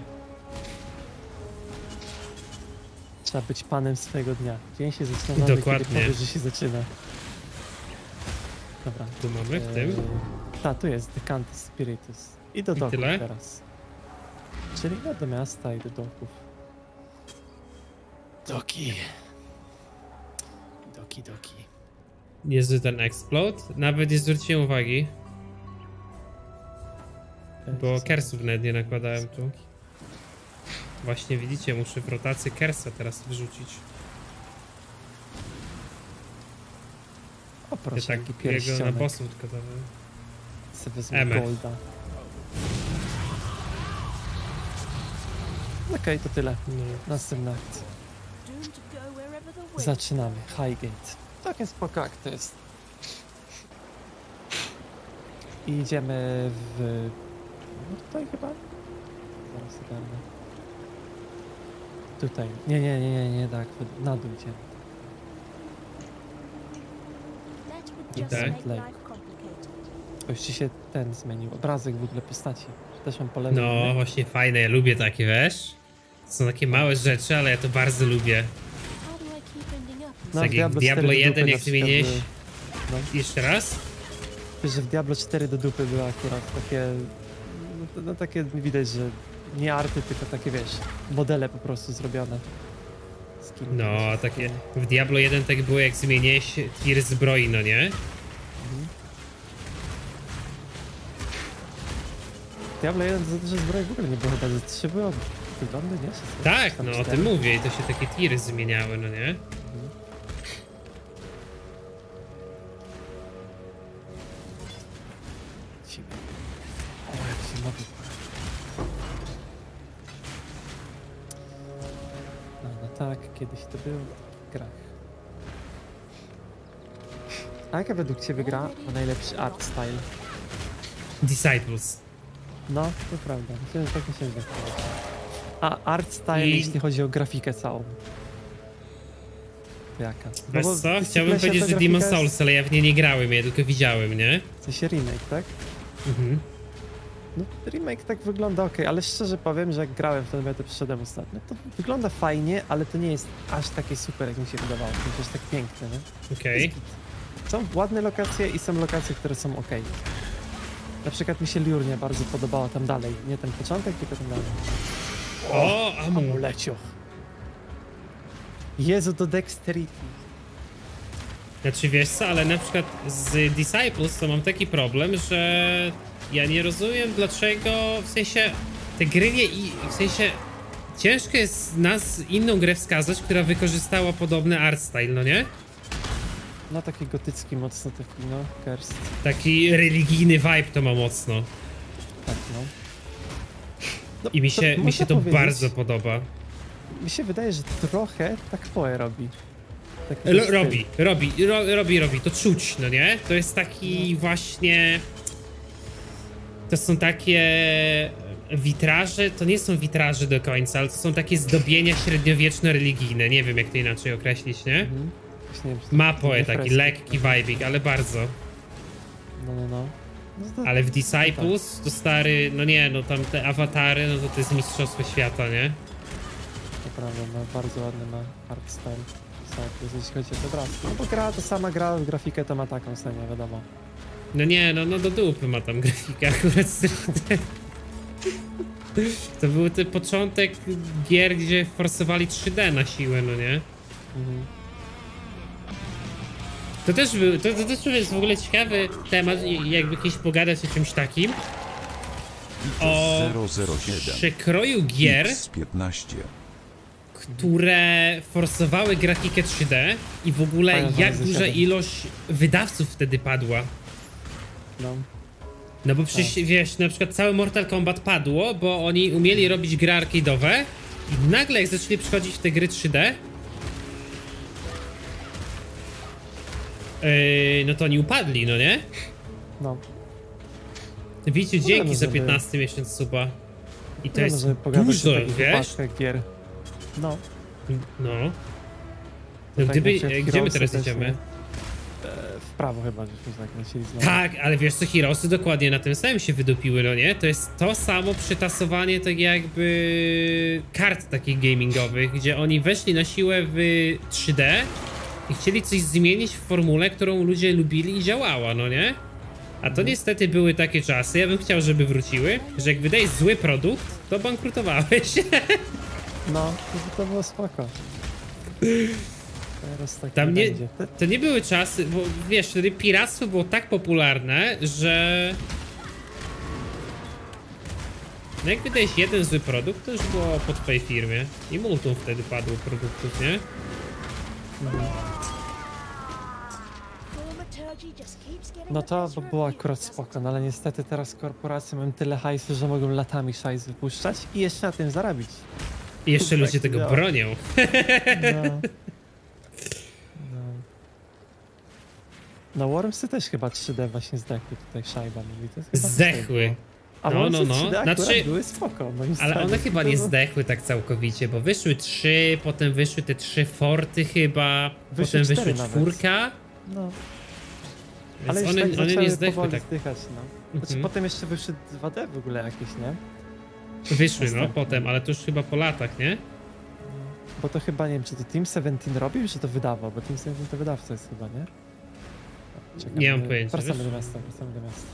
A: trzeba być panem swojego dnia. Dzień się zaczyna, Dokładnie. kiedy powiesz, że się zaczyna.
D: Dobra. Tu mamy w tym? E, ta, tu jest Decantus Spiritus. I do I doków teraz. Czyli ja do miasta i do
A: doków. Doki.
D: Doki, doki.
A: zły ten explode? Nawet nie zwróciłem uwagi. Bo kersów nawet nie nakładałem tu. Właśnie widzicie, muszę w rotację Kersa teraz wrzucić.
D: O proszę, ja tak jego na bossów
C: tylko to
D: Se golda. Okej, okay, to tyle. No. Następna akcja. Zaczynamy. Highgate. Takie spoko akcja jest. I idziemy w... No tutaj chyba? Zaraz ogarnę. Tutaj. Nie, nie, nie, nie, nie tak. Na dół cię. I tak. ci się ten zmienił. Obrazek w ogóle postaci. Też mam
A: po No, nie? właśnie fajne. Ja lubię takie, wiesz? Są takie małe rzeczy, ale ja to bardzo lubię. No, tak Diablo, Diablo 1, jak zmieniłeś. No.
D: Jeszcze raz? Wiesz, że w Diablo 4 do dupy była. akurat takie... No, no takie widać, że nie arty, tylko takie wiesz, modele po prostu zrobione.
A: Skin, no, takie w Diablo 1 tak było jak zmieniłeś tir zbroi, no nie?
D: Mhm. Diablo 1 za dużo zbroi w ogóle nie było chyba, że się było wyglądy, nie? tak, no o tym mówię i
A: to się takie tiry zmieniały, no nie?
D: Tak, kiedyś to był grach. A jaka według ciebie gra ma najlepszy art style?
A: Disciples. No, to
D: prawda. Myślę, tak się wydaje. A art style, I... jeśli chodzi o grafikę całą.
A: Jaka? No Wiesz co? Chciałbym powiedzieć, że Demon Souls, ale ja w nie nie grałem, ja tylko widziałem, nie? To się remake, tak? Mhm.
D: No, remake tak wygląda ok, ale szczerze powiem, że jak grałem w ten metę przyszedłem ostatnio, to wygląda fajnie, ale to nie jest aż takie super, jak mi się wydawało. To jest tak piękne, nie? Okej. Okay. Są ładne lokacje i są lokacje, które są ok. Na przykład mi się Liurnia bardzo podobała tam dalej. Nie ten początek, tylko ten dalej. O, o amulecio. Jezu, do dexterity.
A: Znaczy wiesz co, ale na przykład z Disciples to mam taki problem, że ja nie rozumiem dlaczego, w sensie, te gry nie, i w sensie, ciężko jest nas inną grę wskazać, która wykorzystała podobny art style, no nie? No taki gotycki mocno taki, no, kerst. Taki religijny vibe to ma mocno. Tak, no. no I mi się, mi się to bardzo podoba.
D: Mi się wydaje, że trochę tak foe robi. robi,
A: robi, ro robi, robi, to czuć, no nie? To jest taki no. właśnie to są takie witraże, to nie są witraże do końca, ale to są takie zdobienia średniowieczno-religijne, nie wiem jak to inaczej określić, nie? Mhm. Ma taki lekki vibing, ale bardzo. No, no, no. no ale w no Disciples tak. to stary, no nie, no tam te awatary, no to to jest mistrzostwo świata, nie? To prawda, no, bardzo ładny ma art Disciples, tak, jeśli chodzi o te No bo
D: gra, to sama gra, grafikę to ma taką sobie,
A: wiadomo. No nie, no, no do dupy ma tam grafikę akurat. To był ten początek gier, gdzie forsowali 3D na siłę, no nie? Mhm. To też był, to, to też jest w ogóle ciekawy temat, jakby kiedyś pogadać o czymś takim. O 007. przekroju gier, które forsowały grafikę 3D i w ogóle jak duża ilość wydawców wtedy padła. No. No bo przecież tak. wiesz, na przykład cały Mortal Kombat padło, bo oni umieli robić gry arcade'owe i nagle jak zaczęli przychodzić w te gry 3D, yy, no to oni upadli, no nie? No. Widzicie, no, dzięki no, za 15 no, sobie... miesiąc suba. I to jest dużo, wiesz? Gier.
D: No. No. no gdyby, tak gdzie my teraz idziemy? prawo chyba, żeśmy zakręcili znowu.
A: Tak, ale wiesz co, Hirosy dokładnie na tym samym się wydupiły, no nie? To jest to samo przytasowanie tak jakby kart takich gamingowych, gdzie oni weszli na siłę w 3D i chcieli coś zmienić w formule, którą ludzie lubili i działała, no nie? A to mhm. niestety były takie czasy, ja bym chciał, żeby wróciły, że jak wydajesz zły produkt, to bankrutowałeś. No,
D: to było spoko.
A: Teraz tak Tam nie, to nie były czasy, bo wiesz, wtedy piractwo było tak popularne, że... No jak wydajesz jeden zły produkt, to już było po twojej firmie. I multum wtedy padło produktów,
C: nie?
D: No to, było akurat spokojne, no ale niestety teraz korporacje mają tyle hajsu, że mogą latami szajs wypuszczać i jeszcze na tym zarabić. I jeszcze ludzie tego no. bronią. No. No Wormsy też
A: chyba 3D właśnie zdechły tutaj, szajba mówi. To zdechły. A no, no, no. 3D znaczy, były spoko, Ale one chyba nie zdechły tak całkowicie, bo wyszły trzy, potem wyszły te trzy forty chyba, wyszły potem wyszły czwórka.
C: No.
D: Więc ale one, tak one nie zdechły tak. Zdychać, no. Znaczy, mhm. Potem jeszcze wyszły 2D w ogóle jakieś, nie?
A: Wyszły, no, potem, ale to już chyba po latach, nie?
D: Bo to chyba, nie wiem, czy to Team 17 robił, czy to wydawał, bo Team 17 to wydawca jest chyba, nie? Czekam, nie mam do... pojęcia. Wracamy do miasta, wracamy do miasta.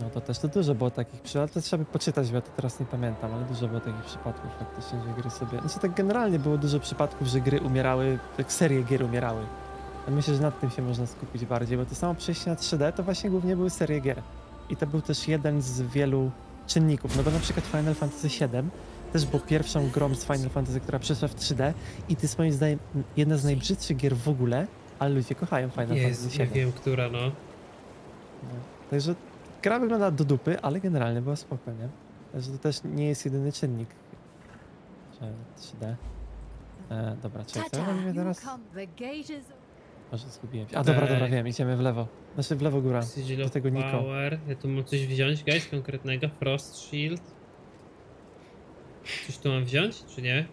D: No to też to dużo było takich przypadków, to trzeba by poczytać, bo ja to teraz nie pamiętam, ale dużo było takich przypadków faktycznie, że gry sobie... Znaczy tak generalnie było dużo przypadków, że gry umierały, tak serie gier umierały. Ja myślę, że nad tym się można skupić bardziej, bo to samo przejście na 3D to właśnie głównie były serie gier. I to był też jeden z wielu czynników, no bo na przykład Final Fantasy VII też bo pierwszą grą z Final Fantasy, która przeszła w 3D i to jest moim zdaniem jedna z najbrzydszych gier w ogóle, ale ludzie kochają Final jest, Fantasy Nie Ja wiem,
A: która no. no.
D: Także gra wygląda do dupy, ale generalnie była spoko, nie? Także to też nie jest jedyny czynnik. 3D. E, dobra, czekaj, co teraz?
A: Może zgubiłem się. A dobra, dobra, wiem,
D: idziemy w lewo. Znaczy w lewo góra, do tego Niko.
A: Power. Ja tu mam coś wziąć, guys, konkretnego. Frost Shield. Coś tu mam wziąć, czy nie?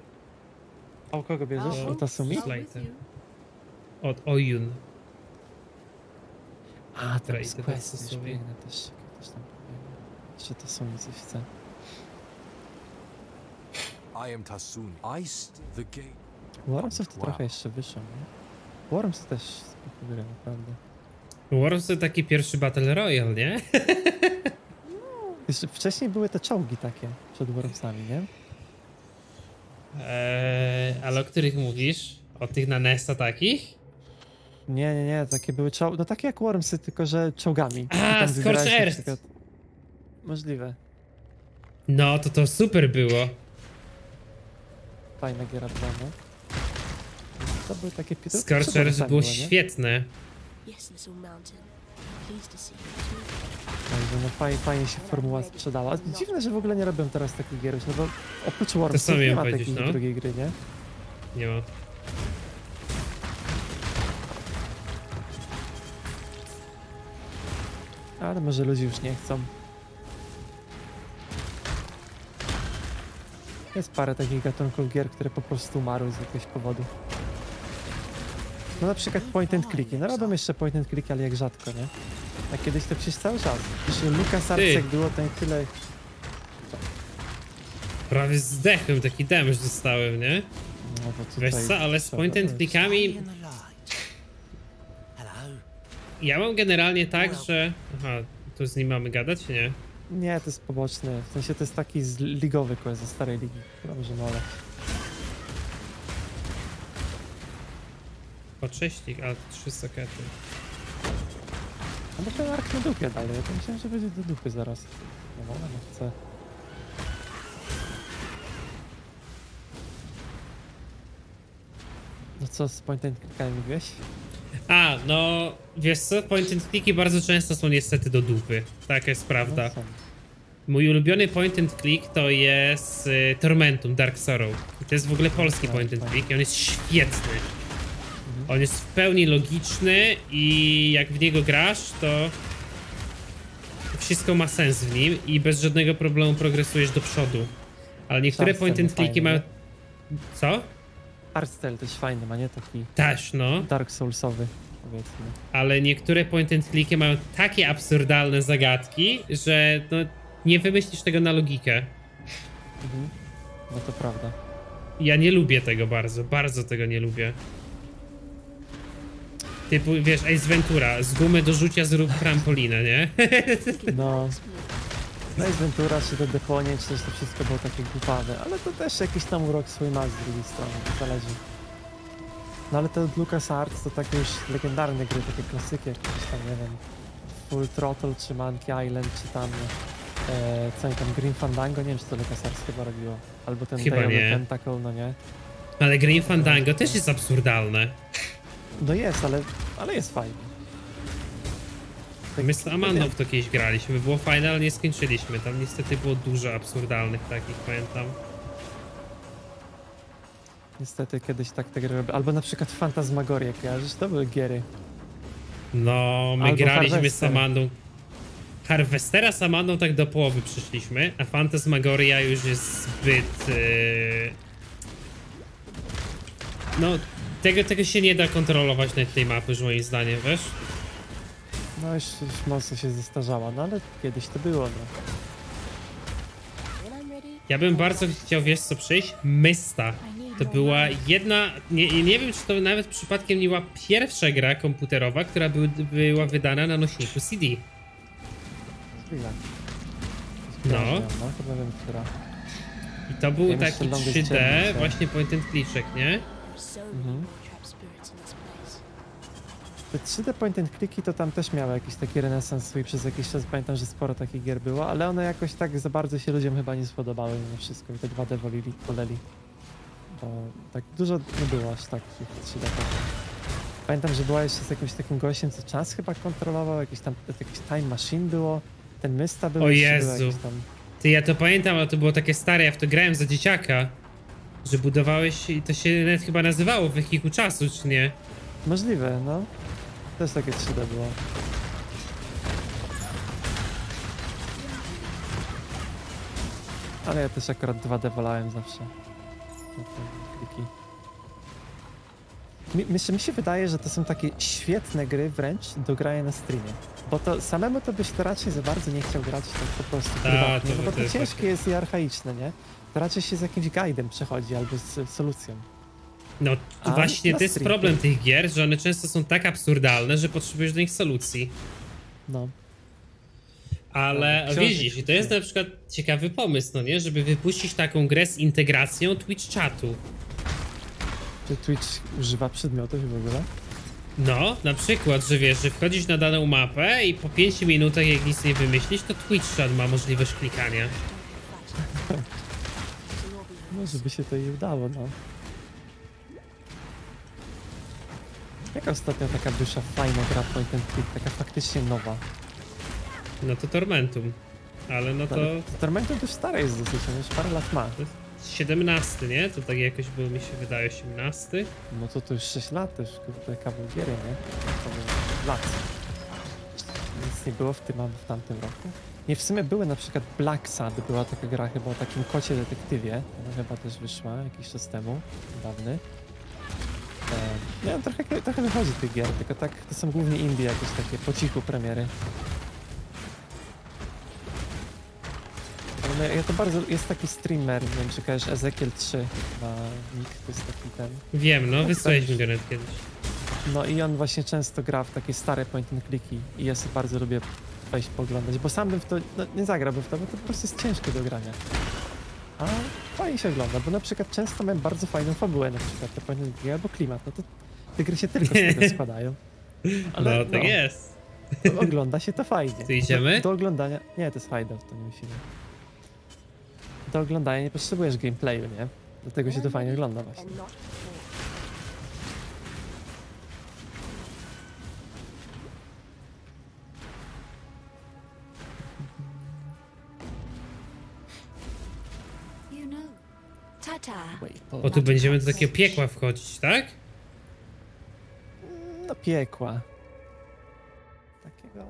A: A u kogo
D: bierzesz? Od Asumi?
A: Od Oyun.
C: A, tam jest quest, to też, czekaj,
D: to są coś chce.
E: I am Tasuni. I the gate.
D: Warmsów to trochę jeszcze wyszło, nie? Worms to też spoko naprawdę.
A: Worms to taki pierwszy Battle Royale, nie?
D: Jeszcze wcześniej były te czołgi takie przed Warmsami, nie?
A: Eee, ale o których mówisz? O tych na Nesta takich?
D: Nie, nie, nie, takie były czołgi, no takie jak Wormsy, tylko że czołgami. A, Scorchers. Możliwe.
A: No, to to super było.
D: Fajna giera była, no. To były takie... Scorch Earth było, świetne.
C: Yes, little mountain. Także
D: no fajnie, fajnie się formuła sprzedała. Dziwne, że w ogóle nie robią teraz takich gier, no bo oprócz Wormsów nie ma takiej no? drugiej gry, nie? Nie ma. Ale może ludzie już nie chcą. Jest parę takich gatunków gier, które po prostu umarły z jakiegoś powodu. No na przykład point and clicky. No robią jeszcze point and clicky, ale jak rzadko, nie? A tak kiedyś to przecież cały czas.
A: Jeśli Lukas Arcek było ten tyle... Prawie zdechłem, taki damage dostałem, nie? No Wiesz co, ale z point and clickami... Ja mam generalnie tak, że... Aha, tu z nim mamy gadać, nie?
D: Nie, to jest poboczny. W sensie to jest taki z ligowy quest ze starej
A: ligi. Dobrze, no
C: Po 6, a 3 sokety. No to ten ark na dupie dalej, ja to myślałem, że będzie do dupy zaraz. Nie wolno, nie chcę.
A: No co z point and clickami mówiłeś? A, no wiesz co, point and clicki bardzo często są niestety do dupy. Tak jest prawda. No Mój ulubiony point and click to jest y, Tormentum Dark Sorrow. I to jest w ogóle polski no, point and click i on jest świetny. On jest w pełni logiczny i jak w niego grasz, to wszystko ma sens w nim i bez żadnego problemu progresujesz do przodu. Ale niektóre Sam point and clicky mają... Co? to też fajny, ma nie taki... Też, no. Dark Soulsowy, powiedzmy. Ale niektóre point and clicky mają takie absurdalne zagadki, że no, nie wymyślisz tego na logikę. Mhm. No to prawda. Ja nie lubię tego bardzo, bardzo tego nie lubię. Typu, wiesz, Ace Ventura, z gumy do rzucia zrób trampolinę, nie?
D: No. No Ace Ventura, czy to Deponie, czy też to wszystko było takie głupawe, ale to też jakiś tam urok swój ma z drugiej strony, to zależy. No ale ten LucasArts to takie już legendarne gry, takie klasyki jakieś tam, nie wiem, Full Throttle, czy Monkey Island, czy tam, e, co tam, Green Fandango, nie wiem, czy to LucasArts chyba robiło,
A: albo ten chyba Day nie. Tentacle, no nie? Ale Green Fandango też jest absurdalne. No jest, ale, ale jest fajnie. Tak, My z Amandą w to kiedyś graliśmy, było fajne, ale nie skończyliśmy. Tam niestety było dużo absurdalnych takich, pamiętam.
D: Niestety kiedyś tak te gry robię. Albo na przykład Fantasmagoria. kojarzysz? To były giery.
A: No, my Albo graliśmy z Amandą. Harvestera z Amandą tak do połowy przyszliśmy, a Fantasmagoria już jest zbyt... Yy... No, tego, tego się nie da kontrolować na tej mapy, moim zdaniem, wiesz?
D: No już, już mocno się zestarzała,
A: no ale kiedyś to było, no. Ja bym bardzo chciał, wiesz co, przyjść? Mysta. To była jedna, nie, nie wiem czy to nawet przypadkiem nie była pierwsza gra komputerowa, która by, była wydana na nośniku CD. No. no wiem, która. I to był taki 3D, tak. właśnie point and click, nie?
C: Mhm
D: te 3D point and clicky to tam też miały jakiś taki renesans swój przez jakiś czas, pamiętam, że sporo takich gier było, ale one jakoś tak za bardzo się ludziom chyba nie spodobały mimo wszystko i te 2D poleli. Bo tak dużo nie było aż takich 3D point. Pamiętam, że była jeszcze z jakimś takim gościem, co czas chyba kontrolował, jakiś tam jakiś time machine było, ten Mysta był. O Jezu.
A: Tam... Ty, ja to pamiętam, ale to było takie stare, ja w to grałem za dzieciaka, że budowałeś i to się nawet chyba nazywało w jakiku czasu, czy nie? Możliwe, no.
D: Też takie 3D było. Ale ja też akurat 2D wolałem zawsze. Kliki. Mi, mi, się wydaje, że to są takie świetne gry wręcz do grania na streamie. Bo to samemu to byś to raczej za bardzo nie chciał grać tak po prostu Ta, prywatnie, to no bo to ciężkie jest i archaiczne, nie? To raczej się z jakimś guidem przechodzi albo z, z solucją.
A: No A właśnie to jest problem tych gier, że one często są tak absurdalne, że potrzebujesz do nich solucji. No. Ale no, widzisz, i to jest na przykład ciekawy pomysł, no nie? Żeby wypuścić taką grę z integracją Twitch chatu.
D: Czy Twitch używa przedmiotów w ogóle?
A: No, na przykład, że wiesz, że wchodzisz na daną mapę i po 5 minutach jak nic nie wymyślisz, to Twitch chat ma możliwość klikania.
D: Może no, by się to i udało, no. Jaka ostatnio taka dysza fajna gra point and click, taka faktycznie nowa?
A: No to Tormentum. Ale no to... Tormentum też stare jest dosyć, on już parę lat ma. 17, nie? To tak jakoś było, mi się wydaje, 18. No to to już 6 lat też, kurde, kawał giery, nie? To było lat. Nic nie było w tym w
D: tamtym roku. Nie, w sumie były na przykład Black Sad, była taka gra chyba o takim kocie detektywie. Ona chyba też wyszła jakiś czas temu, dawny. E, nie wiem, trochę, trochę wychodzi tych gier, tylko tak, to są głównie indie jakieś takie po cichu premiery. No, ja to bardzo, jest taki streamer, nie wiem czy kojarzysz, Ezekiel 3 chyba, nick, to jest taki ten. Wiem, no, no wysłałeś mi kiedyś. No i on właśnie często gra w takie stare point and clicky i ja sobie bardzo lubię wejść poglądać, bo sam bym w to, no, nie zagrałbym w to, bo to po prostu jest ciężkie do grania. A fajnie się ogląda, bo na przykład często mają bardzo fajną fabułę, na przykład te Point gry albo klimat, no to te gry się tylko z tego składają. No, Ale, no, tak no, jest. Ogląda się to fajnie. Tu idziemy? Do, do, oglądania... Nie, to jest fajne, to nie musimy. Do oglądania nie potrzebujesz gameplayu, nie? Dlatego się to fajnie ogląda właśnie. Bo tu będziemy do takiego
A: piekła wchodzić, tak?
D: No piekła. Takiego...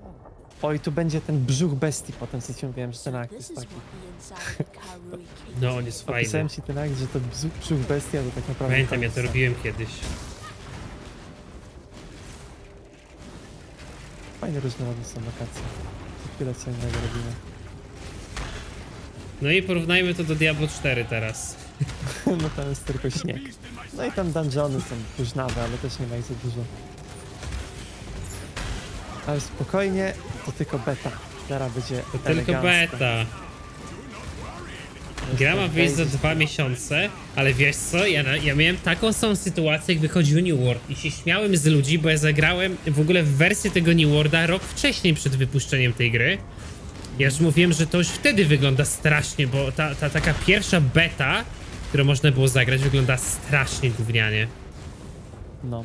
D: Oj, tu będzie ten brzuch bestii potem, co ci mówiłem, że ten akt jest taki.
C: No, on jest fajny. Opisałem
D: ci ten akt, że to brzuch, bestii, bestia to tak naprawdę... Pamiętam, ja to robiłem
A: kiedyś. Fajne różnorodne są wakacje. Chwilę co innego robimy. No i porównajmy to do Diablo 4 teraz. no tam jest tylko śnieg. No i tam dungeony są
D: późnawe, ale też nie ma ich za dużo. Ale spokojnie, to tylko beta. Teraz będzie To tylko beta.
A: Gra ma wyjść za dwa miesiące, ale wiesz co, ja, ja miałem taką samą sytuację, jak wychodził New World i się śmiałem z ludzi, bo ja zagrałem w ogóle w wersję tego New Worlda rok wcześniej przed wypuszczeniem tej gry. Ja już mówiłem, że to już wtedy wygląda strasznie, bo ta, ta taka pierwsza beta które można było zagrać, wygląda strasznie gównianie. No.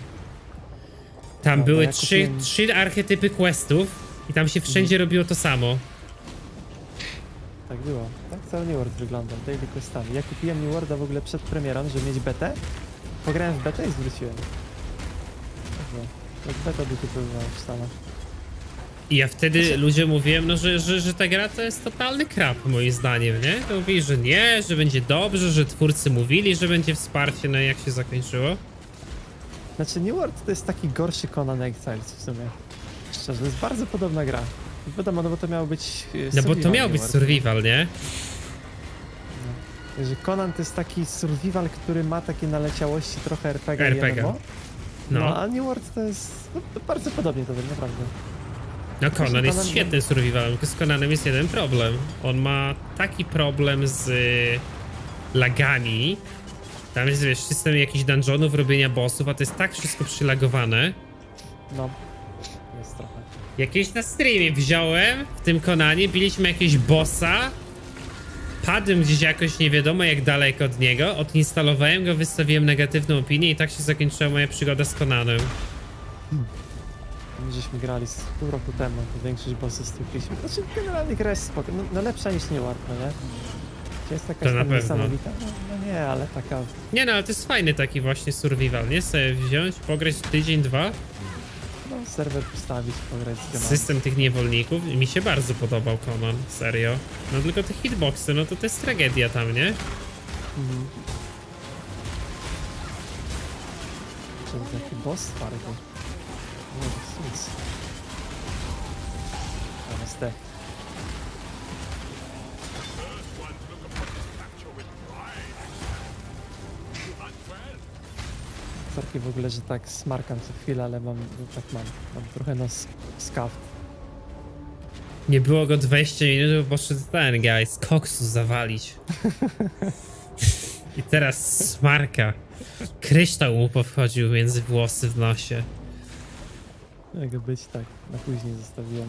A: Tam no, były ja trzy, kupiłem... trzy archetypy questów i tam się mhm. wszędzie mhm. robiło to samo. Tak
D: było. Tak cały New World wyglądał, daily questami. Ja kupiłem New Worlda w ogóle przed premierą, żeby mieć betę. Pograłem w betę i zwróciłem. Dobrze. Jak beta by kupowałem no, w Stanach.
A: I ja wtedy ludzie mówiłem, no, że, że, że ta gra to jest totalny krap, moim zdaniem, nie? To mówili, że nie, że będzie dobrze, że twórcy mówili, że będzie wsparcie, no i jak się zakończyło? Znaczy New World to jest
D: taki gorszy Conan Exiles w sumie. Szczerze, to jest bardzo podobna gra. Wiadomo, no bo to miało być e, No bo to miał być
A: survival, nie?
D: No. Że Conan to jest taki survival, który ma takie naleciałości trochę RPG, RPG. No. no. a New World to jest no, bardzo podobnie to będzie naprawdę. No Conan jest
A: świetnym survivalem, tylko z Conanem jest jeden problem. On ma taki problem z y, lagami. Tam jest, wiesz, system jakichś dungeonów, robienia bossów, a to jest tak wszystko przylagowane. No, jest trochę. Jakieś na streamie wziąłem w tym Konanie, biliśmy jakiegoś bossa. Padłem gdzieś jakoś nie wiadomo jak daleko od niego, odinstalowałem go, wystawiłem negatywną opinię i tak się zakończyła moja przygoda z Konanem. Hmm.
D: My żeśmy grali z pół roku temu, to większość bossów stukliśmy. Znaczy generalnie gra jest spoko, no, no lepsza niż niełatwa, nie? Czy jest taka tam niesamowita? No, no, nie, ale taka...
A: Nie no, ale to jest fajny taki właśnie survival, nie? Sobie wziąć, pograć tydzień, dwa. No, serwer postawić, pograć z System tych niewolników mi się bardzo podobał, Conan, serio. No tylko te hitboxy, no to to jest tragedia tam, nie? Mhm.
D: Czy taki boss twardy? Nic, nic. Mamy zdech. Sorki w ogóle, że tak smarkam co
A: chwilę, ale mam, no, tak mam, mam trochę nos skaw. Nie było go 20 minut, bo poszedł ten guys, koksu zawalić. I teraz smarka. Kryształ mu powchodził między włosy w nosie.
D: Mogę być tak, na później zostawiłem.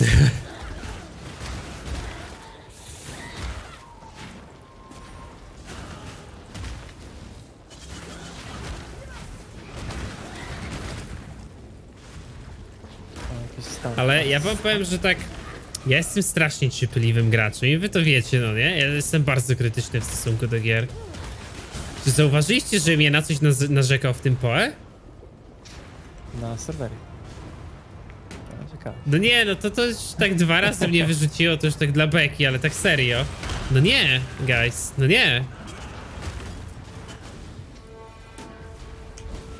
A: Ale ja wam powiem, że tak. Ja jestem strasznie cierpliwym graczem i wy to wiecie, no nie? Ja jestem bardzo krytyczny w stosunku do gier. Czy zauważyliście, że mnie na coś narzekał w tym POE? na serwery. No, ciekawe. No nie, no to to już tak dwa razy mnie wyrzuciło, to już tak dla beki, ale tak serio. No nie, guys, no nie.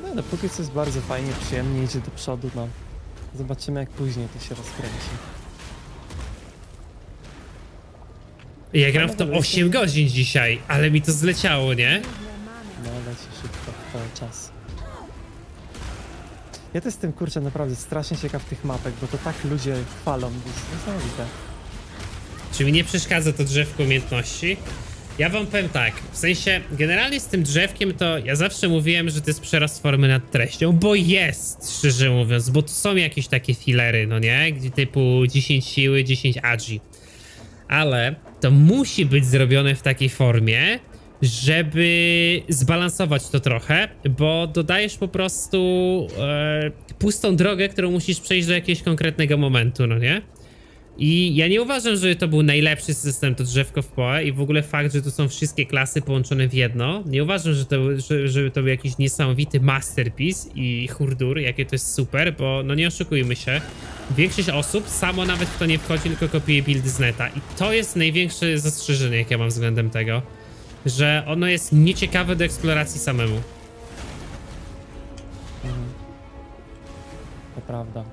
A: No, no póki co jest
D: bardzo fajnie, przyjemnie, idzie do przodu, no. Zobaczymy jak później to się rozkręci.
A: Ja gram w no, to 8 godzin dzisiaj, ale mi to zleciało, nie? No leci szybko, cały czas. Ja też jestem kurczę naprawdę strasznie ciekaw tych mapek, bo to tak ludzie palą, to jest niesamowite. Czy mi nie przeszkadza to drzewko umiejętności? Ja wam powiem tak, w sensie generalnie z tym drzewkiem to ja zawsze mówiłem, że to jest przerost formy nad treścią, bo jest, szczerze mówiąc, bo to są jakieś takie filery, no nie? Gdzie typu 10 siły, 10 agi. Ale to musi być zrobione w takiej formie, żeby zbalansować to trochę, bo dodajesz po prostu e, pustą drogę, którą musisz przejść do jakiegoś konkretnego momentu, no nie? I ja nie uważam, że to był najlepszy system, to drzewko w PoE i w ogóle fakt, że to są wszystkie klasy połączone w jedno. Nie uważam, że to, że, to był jakiś niesamowity masterpiece i hurdur, jakie to jest super, bo no nie oszukujmy się, większość osób samo nawet w to nie wchodzi, tylko kopiuje buildy z neta i to jest największe zastrzeżenie, jakie ja mam względem tego że ono jest nieciekawe do eksploracji samemu. Mhm. To prawda.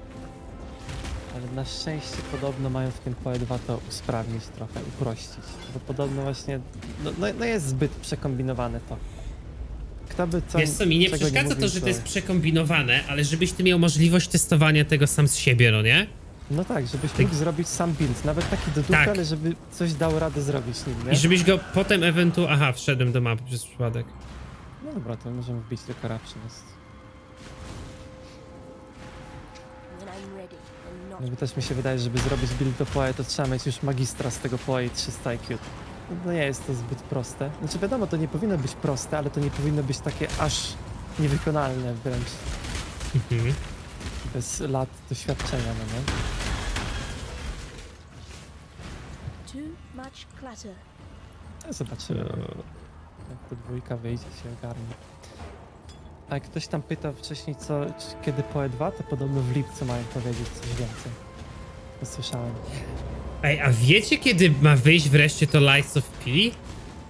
D: Ale na szczęście podobno mają w tym POE2 to usprawnić trochę, uprościć. Bo podobno właśnie, no, no, no jest zbyt przekombinowane to. Kto by co... Wiesz co, mi nie przeszkadza nie mówił, to, że to jest
A: przekombinowane, ale żebyś ty miał możliwość testowania tego sam z siebie, no nie?
D: No tak, żebyś tak. mógł zrobić sam build, nawet taki do tak. ale żeby coś dał radę zrobić nim, nie? I żebyś
A: go potem ewentualnie... Aha, wszedłem do mapy przez przypadek. No dobra, to możemy wbić tylko raptions.
D: No bo też mi się wydaje, żeby zrobić build do PoE, to trzeba mieć już magistra z tego PoE i 300 IQ. No nie jest to zbyt proste. Znaczy wiadomo, to nie powinno być proste, ale to nie powinno być takie aż niewykonalne wręcz. Mhm bez lat doświadczenia, no nie?
C: Too much clutter.
D: No, zobaczymy, no, jak to dwójka wyjdzie, się ogarnie. A jak ktoś tam pytał wcześniej, co, czy, kiedy po E2, to podobno w lipcu mają powiedzieć coś więcej. To słyszałem.
A: Ej, a wiecie, kiedy ma wyjść wreszcie to Lights of P?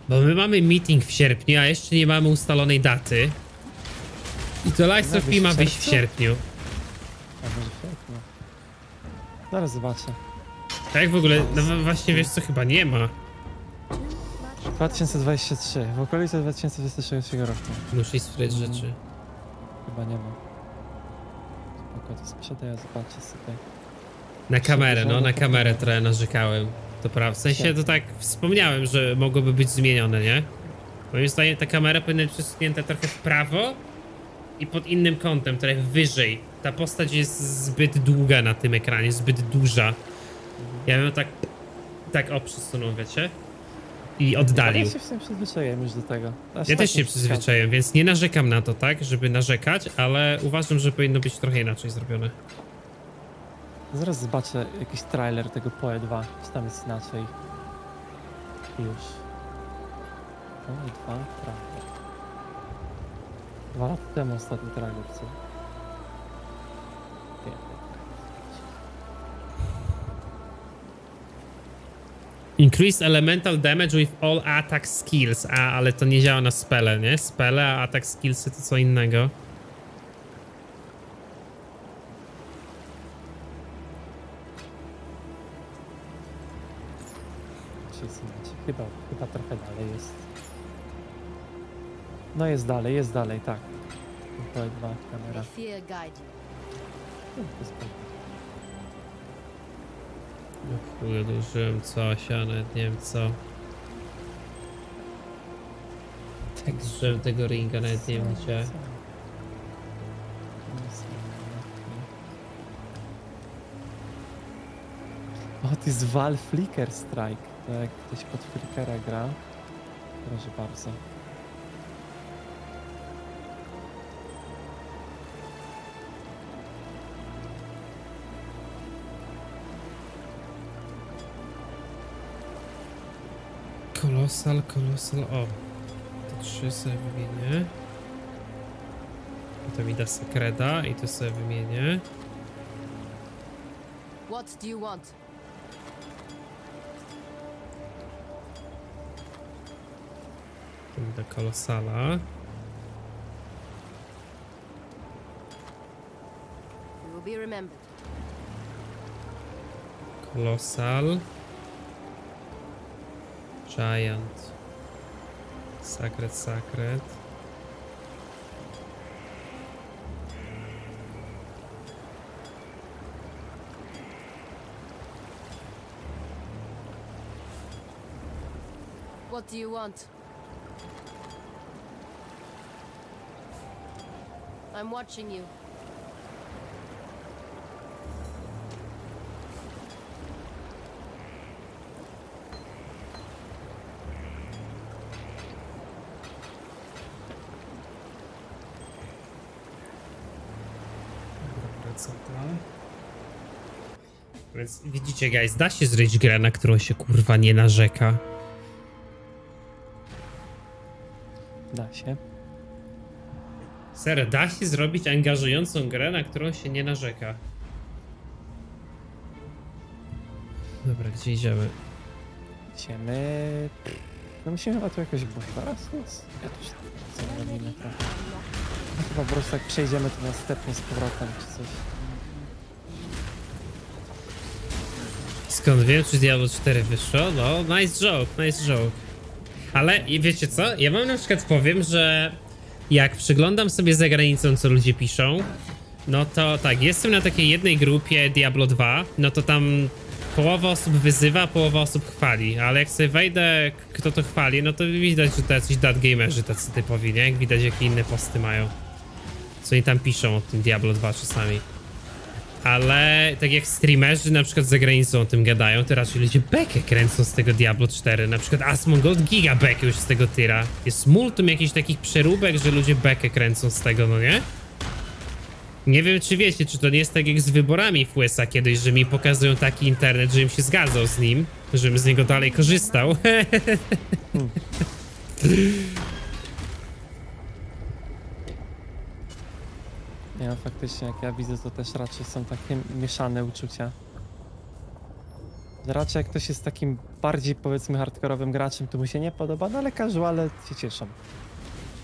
A: Bo my mamy meeting w sierpniu, a jeszcze nie mamy ustalonej daty. I to Lights of P ma wyjść w sierpniu. A może tak, no. Zaraz zobaczę. Tak w ogóle, no właśnie wiesz co, chyba nie ma. 2023,
D: w okolicy 2023 roku. Muszę sprzedać mm. rzeczy. Chyba nie ma. Spoko, to sprzedaję, zobaczę sobie. Na kamerę, no na kamerę
A: trochę narzekałem. To prawda, w sensie to tak wspomniałem, że mogłoby być zmienione, nie? Moim zdaniem ta kamera powinna być przesunięta trochę w prawo i pod innym kątem, trochę wyżej ta postać jest zbyt długa na tym ekranie, zbyt duża. Ja bym tak, tak o wiecie? I oddalił. Ja się
D: w tym przyzwyczaiłem już do tego. Aż ja tak też się przyzwyczaiłem,
A: więc nie narzekam na to, tak? Żeby narzekać, ale uważam, że powinno być trochę inaczej zrobione.
D: Zaraz zobaczę jakiś trailer tego PoE 2, czy tam jest inaczej. Już. PoE 2 trailer. Dwa lata temu ostatni trailer, co?
A: Increase elemental damage with all attack skills. A, ale to nie działa na spele, nie? Spele, a attack skills to co innego.
D: Chyba, chyba trochę dalej jest. No jest dalej, jest dalej, tak. To jest kamera.
C: No, to jest
A: no kurde, coś, a nawet nie wiem co. Tak zżyłem tego ringa, nawet nie wiem gdzie.
D: O, to jest Val Flicker Strike. Tak, ktoś pod Flickera gra. Proszę bardzo.
A: Kolosal, kolosal, o. Te trzy sobie wymienię. Potem mi da sekreda i to sobie wymienię.
C: What do you want?
A: Kolosal. Giant. Sacred, sacred.
C: What do you want? I'm watching you.
A: co to? No. Więc widzicie, guys, da się zryć grę, na którą się kurwa nie narzeka. Da się. Ser, da się zrobić angażującą grę, na którą się nie narzeka. Dobra,
D: gdzie idziemy? Idziemy... No musimy chyba tu jakoś bo chyba Ja tu się tak co robimy trochę. No chyba po prostu jak przejdziemy to następnie
A: z powrotem czy coś. Skąd wiem, czy Diablo 4 wyszło? No, nice joke, nice joke. Ale wiecie co? Ja wam na przykład powiem, że jak przyglądam sobie za granicą, co ludzie piszą, no to tak, jestem na takiej jednej grupie Diablo 2, no to tam połowa osób wyzywa, połowa osób chwali, ale jak sobie wejdę, kto to chwali, no to widać, że to jacyś gamerzy, tacy typowi, nie? Jak widać, jakie inne posty mają. Co oni tam piszą o tym Diablo 2 czasami. Ale tak jak streamerzy na przykład za granicą o tym gadają, to raczej ludzie bekę kręcą z tego Diablo 4. Na przykład Asmongold giga bekę już z tego tyra. Jest multum jakichś takich przeróbek, że ludzie bekę kręcą z tego, no nie? Nie wiem, czy wiecie, czy to nie jest tak jak z wyborami w USA kiedyś, że mi pokazują taki internet, żebym się zgadzał z nim, żebym z niego dalej korzystał. Hmm. Ja
D: faktycznie, jak ja widzę, to też raczej są takie mieszane uczucia. Raczej jak ktoś jest takim bardziej, powiedzmy, hardkorowym graczem, to mu się nie podoba, no ale casuale się cieszą.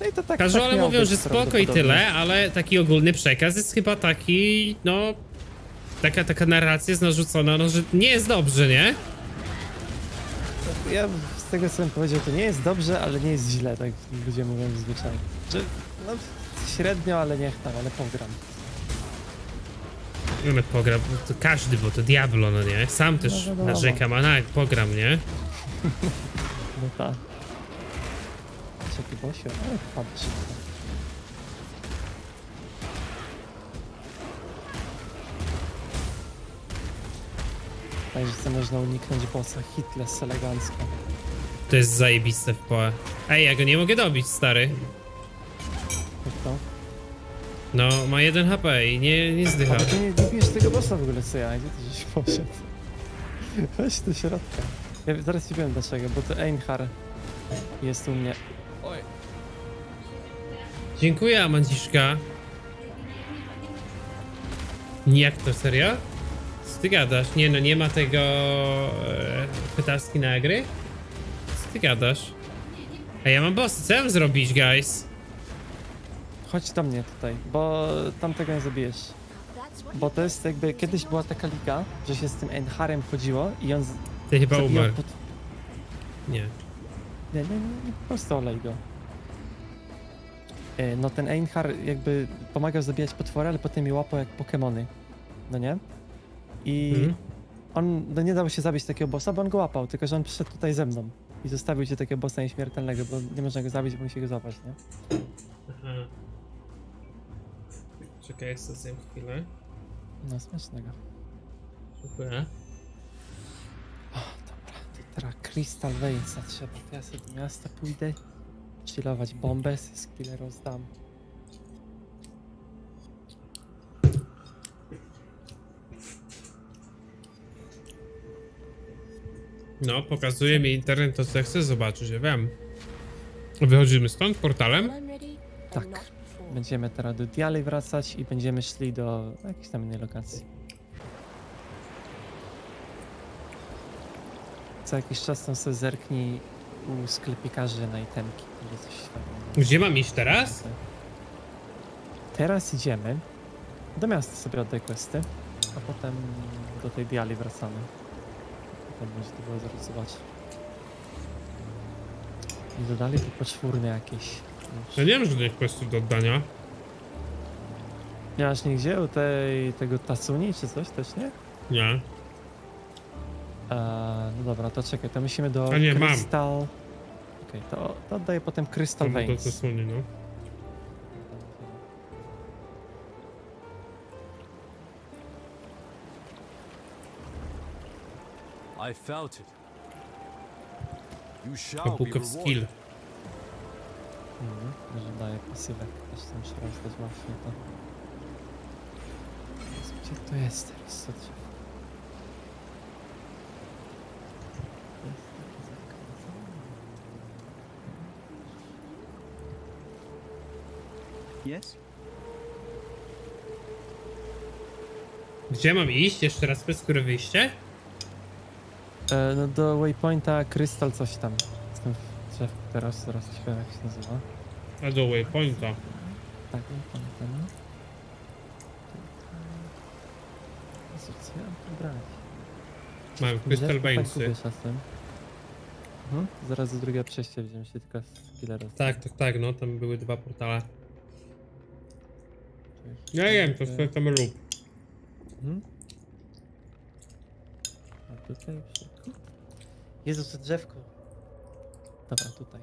A: No i to tak, Każdy tak mówią, że spoko i tyle, ale taki ogólny przekaz jest chyba taki, no... Taka, taka narracja jest narzucona, no, że nie jest dobrze, nie?
D: Ja z tego, co bym powiedział, to nie jest dobrze, ale nie jest źle, tak ludzie mówią zwyczajnie. Że, no, średnio, ale niech tam, ale pogram.
A: Ale pogram, no to każdy, bo to Diablo, no nie? Sam też no, narzekam, a na, pogram, nie? no tak wysoki bosie, ale wpadł szybko. Także można uniknąć bossa z elegancko. To jest zajebiste w poe. Ej, ja go nie mogę dobić, stary. No, ma jeden HP i nie, nie zdycha. Ale ty
D: nie, tego bossa w ogóle, co ja, gdzie ty żeś poszedł? Weź do środka. Ja zaraz ci powiem dlaczego, bo to Einhar jest u mnie Oj.
A: Dziękuję, Amandziszka. Jak to, serio? Co ty gadasz? Nie no, nie ma tego... E, pytaski na gry? Co ty gadasz? A ja mam bossy, co mam zrobić, guys? Chodź do mnie tutaj, bo tamtego
D: nie zabijesz. Bo to jest jakby, kiedyś była taka liga, że się z tym Enharem chodziło i on... Ty chyba umarł. Pod... Nie. Nie, nie, nie, po prostu olej go. E, no ten Einhar jakby pomagał zabijać potwory, ale potem je łapał jak Pokémony. No nie? I mhm. on no nie dał się zabić takiego bossa, bo on go łapał, tylko że on przyszedł tutaj ze mną. I zostawił cię takiego bossa nieśmiertelnego, bo nie można go zabić, bo musi go złapać, nie?
A: Mhm. Czekaj, jeszcze zjem chwilę. No smacznego. Dziękuję.
D: Teraz Crystal Veinsa trzeba, to ja sobie do miasta pójdę, chillować bombę, skillę rozdam.
A: No, pokazuje mi internet to, co chcę zobaczyć, ja wiem. Wychodzimy stąd portalem?
C: Tak. Będziemy
A: teraz do Diali wracać i będziemy
D: szli do jakiejś tam innej lokacji. co jakiś czas tam sobie zerknij u sklepikarzy na itemki coś
A: Gdzie mam iść teraz?
D: Teraz idziemy do miasta sobie oddaj questy, a potem do tej diali wracamy.
A: Potem będzie to było zaraz
D: I dodali tu poczwórne jakieś.
A: Ja nie wiem, że nie questów do oddania.
D: Miałeś nigdzie u tej, tego Tasuni czy coś też, nie? Nie. Eee, no dobra, to czekaj, to musimy do A nie, mam. krystal... Mam. Okej, to, to oddaję potem
A: Crystal Tam Veins. To zasłonię, no.
B: I felt it. You shall A Book of Skill.
D: Mhm, że daje pasywek, też tam się raz to. Gdzie to jest teraz? Co
A: Yes? Gdzie mam iść? Jeszcze raz przez które wyjście?
D: E, no do waypointa Krystal coś tam. Jestem w teraz, zaraz się jak
A: się nazywa. A do waypointa. Tak, waypointa, no.
D: Jezu, co ja mam brać?
A: Mam Crystal Bainsy. Mhm. Zaraz do drugiego przejścia widzimy się tylko z killerem. Tak, tak, tak, no tam były dwa portale.
C: Ja wiem, to jest ten lub.
A: Hmm? A tutaj
C: wszystko?
D: Jezus, to drzewko. Dobra, tutaj.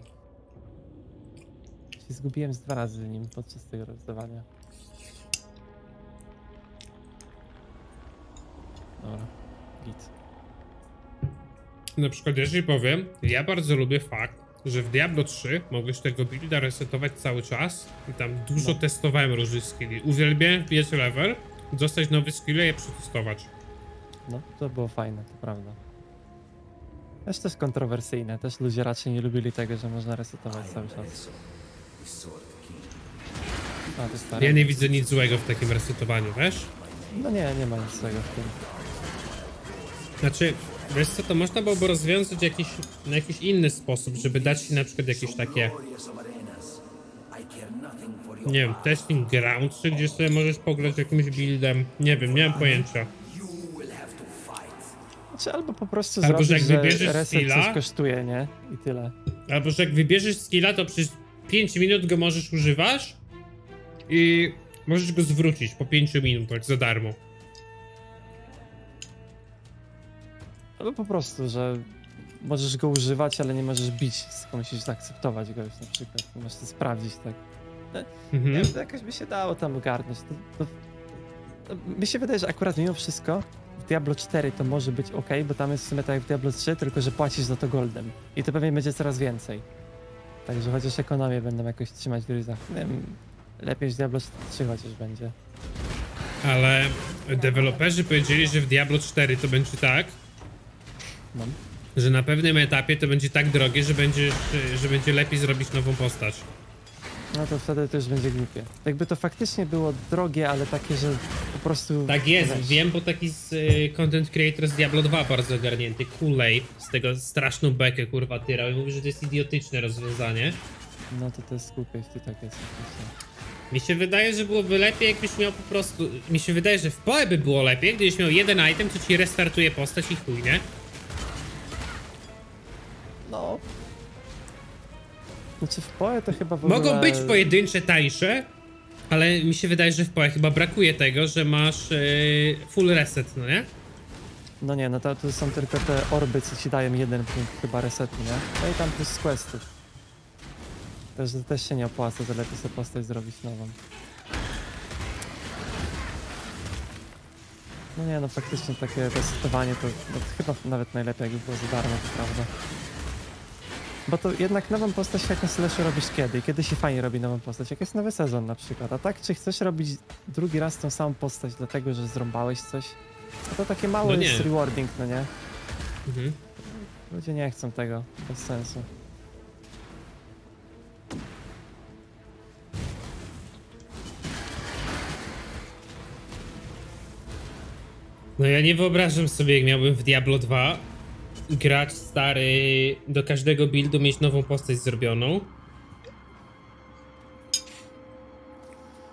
D: Się zgubiłem z dwa razy nim podczas tego rozdawania.
A: Dobra, git. Na przykład, jeżeli powiem, ja bardzo lubię fakt, że w Diablo 3 mogłeś tego builda resetować cały czas i tam dużo no. testowałem różnych skilli. Uwielbiałem wbijać level, dostać nowy skill i je przetestować. No, to było fajne, to prawda.
D: Też też kontrowersyjne, też ludzie raczej nie lubili tego, że można resetować cały
A: czas. A, ja nie widzę nic złego w takim resetowaniu, wiesz? No nie, nie ma nic złego w tym. Znaczy, Wiesz co, to można byłoby rozwiązać jakiś, na jakiś inny sposób, żeby dać na przykład jakieś takie... Nie wiem, testing ground, czy gdzieś sobie możesz pograć jakimś buildem. Nie wiem, nie mam pojęcia.
E: Znaczy,
D: albo po prostu albo, zrobić, że jak wybierzesz że skilla, coś kosztuje, nie? I tyle.
A: Albo, że jak wybierzesz skilla, to przez 5 minut go możesz używać i możesz go zwrócić po 5 minutach za darmo.
D: No po prostu, że możesz go używać, ale nie możesz bić, tylko musisz zaakceptować go już na przykład. Możesz to sprawdzić, tak. No, mhm. Nie, to jakoś by się dało tam ogarnąć. To, to, to, mi się wydaje, że akurat mimo wszystko w Diablo 4 to może być ok, bo tam jest w sumie tak jak w Diablo 3, tylko że płacisz za to goldem. I to pewnie będzie coraz więcej. Także chociaż ekonomię będę jakoś trzymać w wiem, Lepiej z Diablo 3 chociaż będzie.
A: Ale deweloperzy powiedzieli, że w Diablo 4 to będzie tak, no. Że na pewnym etapie to będzie tak drogie, że będzie, że będzie lepiej zrobić nową postać.
D: No to wtedy też będzie głupie. Jakby to faktycznie było drogie, ale takie,
A: że po prostu... Tak jest, weź. wiem, bo taki z, y, content creator z Diablo 2 bardzo ogarnięty, kulej z tego straszną bekę kurwa tyrał i mówi, że to jest idiotyczne rozwiązanie. No to to jest głupie, jeśli tak jest. Mi się wydaje, że byłoby lepiej, jakbyś miał po prostu... Mi się wydaje, że w PoE by było lepiej, gdybyś miał jeden item, co ci restartuje postać i chuj, nie? No. Znaczy w PoE to chyba w ogóle... Mogą być pojedyncze tańsze, ale mi się wydaje, że w PoE chyba brakuje tego, że masz yy, full reset, no nie? No nie, no to, to są tylko
D: te orby, co ci dają jeden punkt chyba resetu, nie? No i tam plus z questów. Też, też się nie opłaca, że lepiej sobie postać zrobić nową. No nie, no faktycznie takie resetowanie to, no to chyba nawet najlepiej jakby było za darmo, to prawda. Bo to jednak nową postać jak na slashu robisz kiedy? Kiedy się fajnie robi nową postać? Jak jest nowy sezon na przykład, a tak? Czy chcesz robić drugi raz tą samą postać dlatego, że zrąbałeś coś? No to takie mało no jest rewarding, no nie? Mhm. Ludzie nie chcą tego, bez sensu.
A: No ja nie wyobrażam sobie, jak miałbym w Diablo 2 grać stary, do każdego buildu mieć nową postać zrobioną.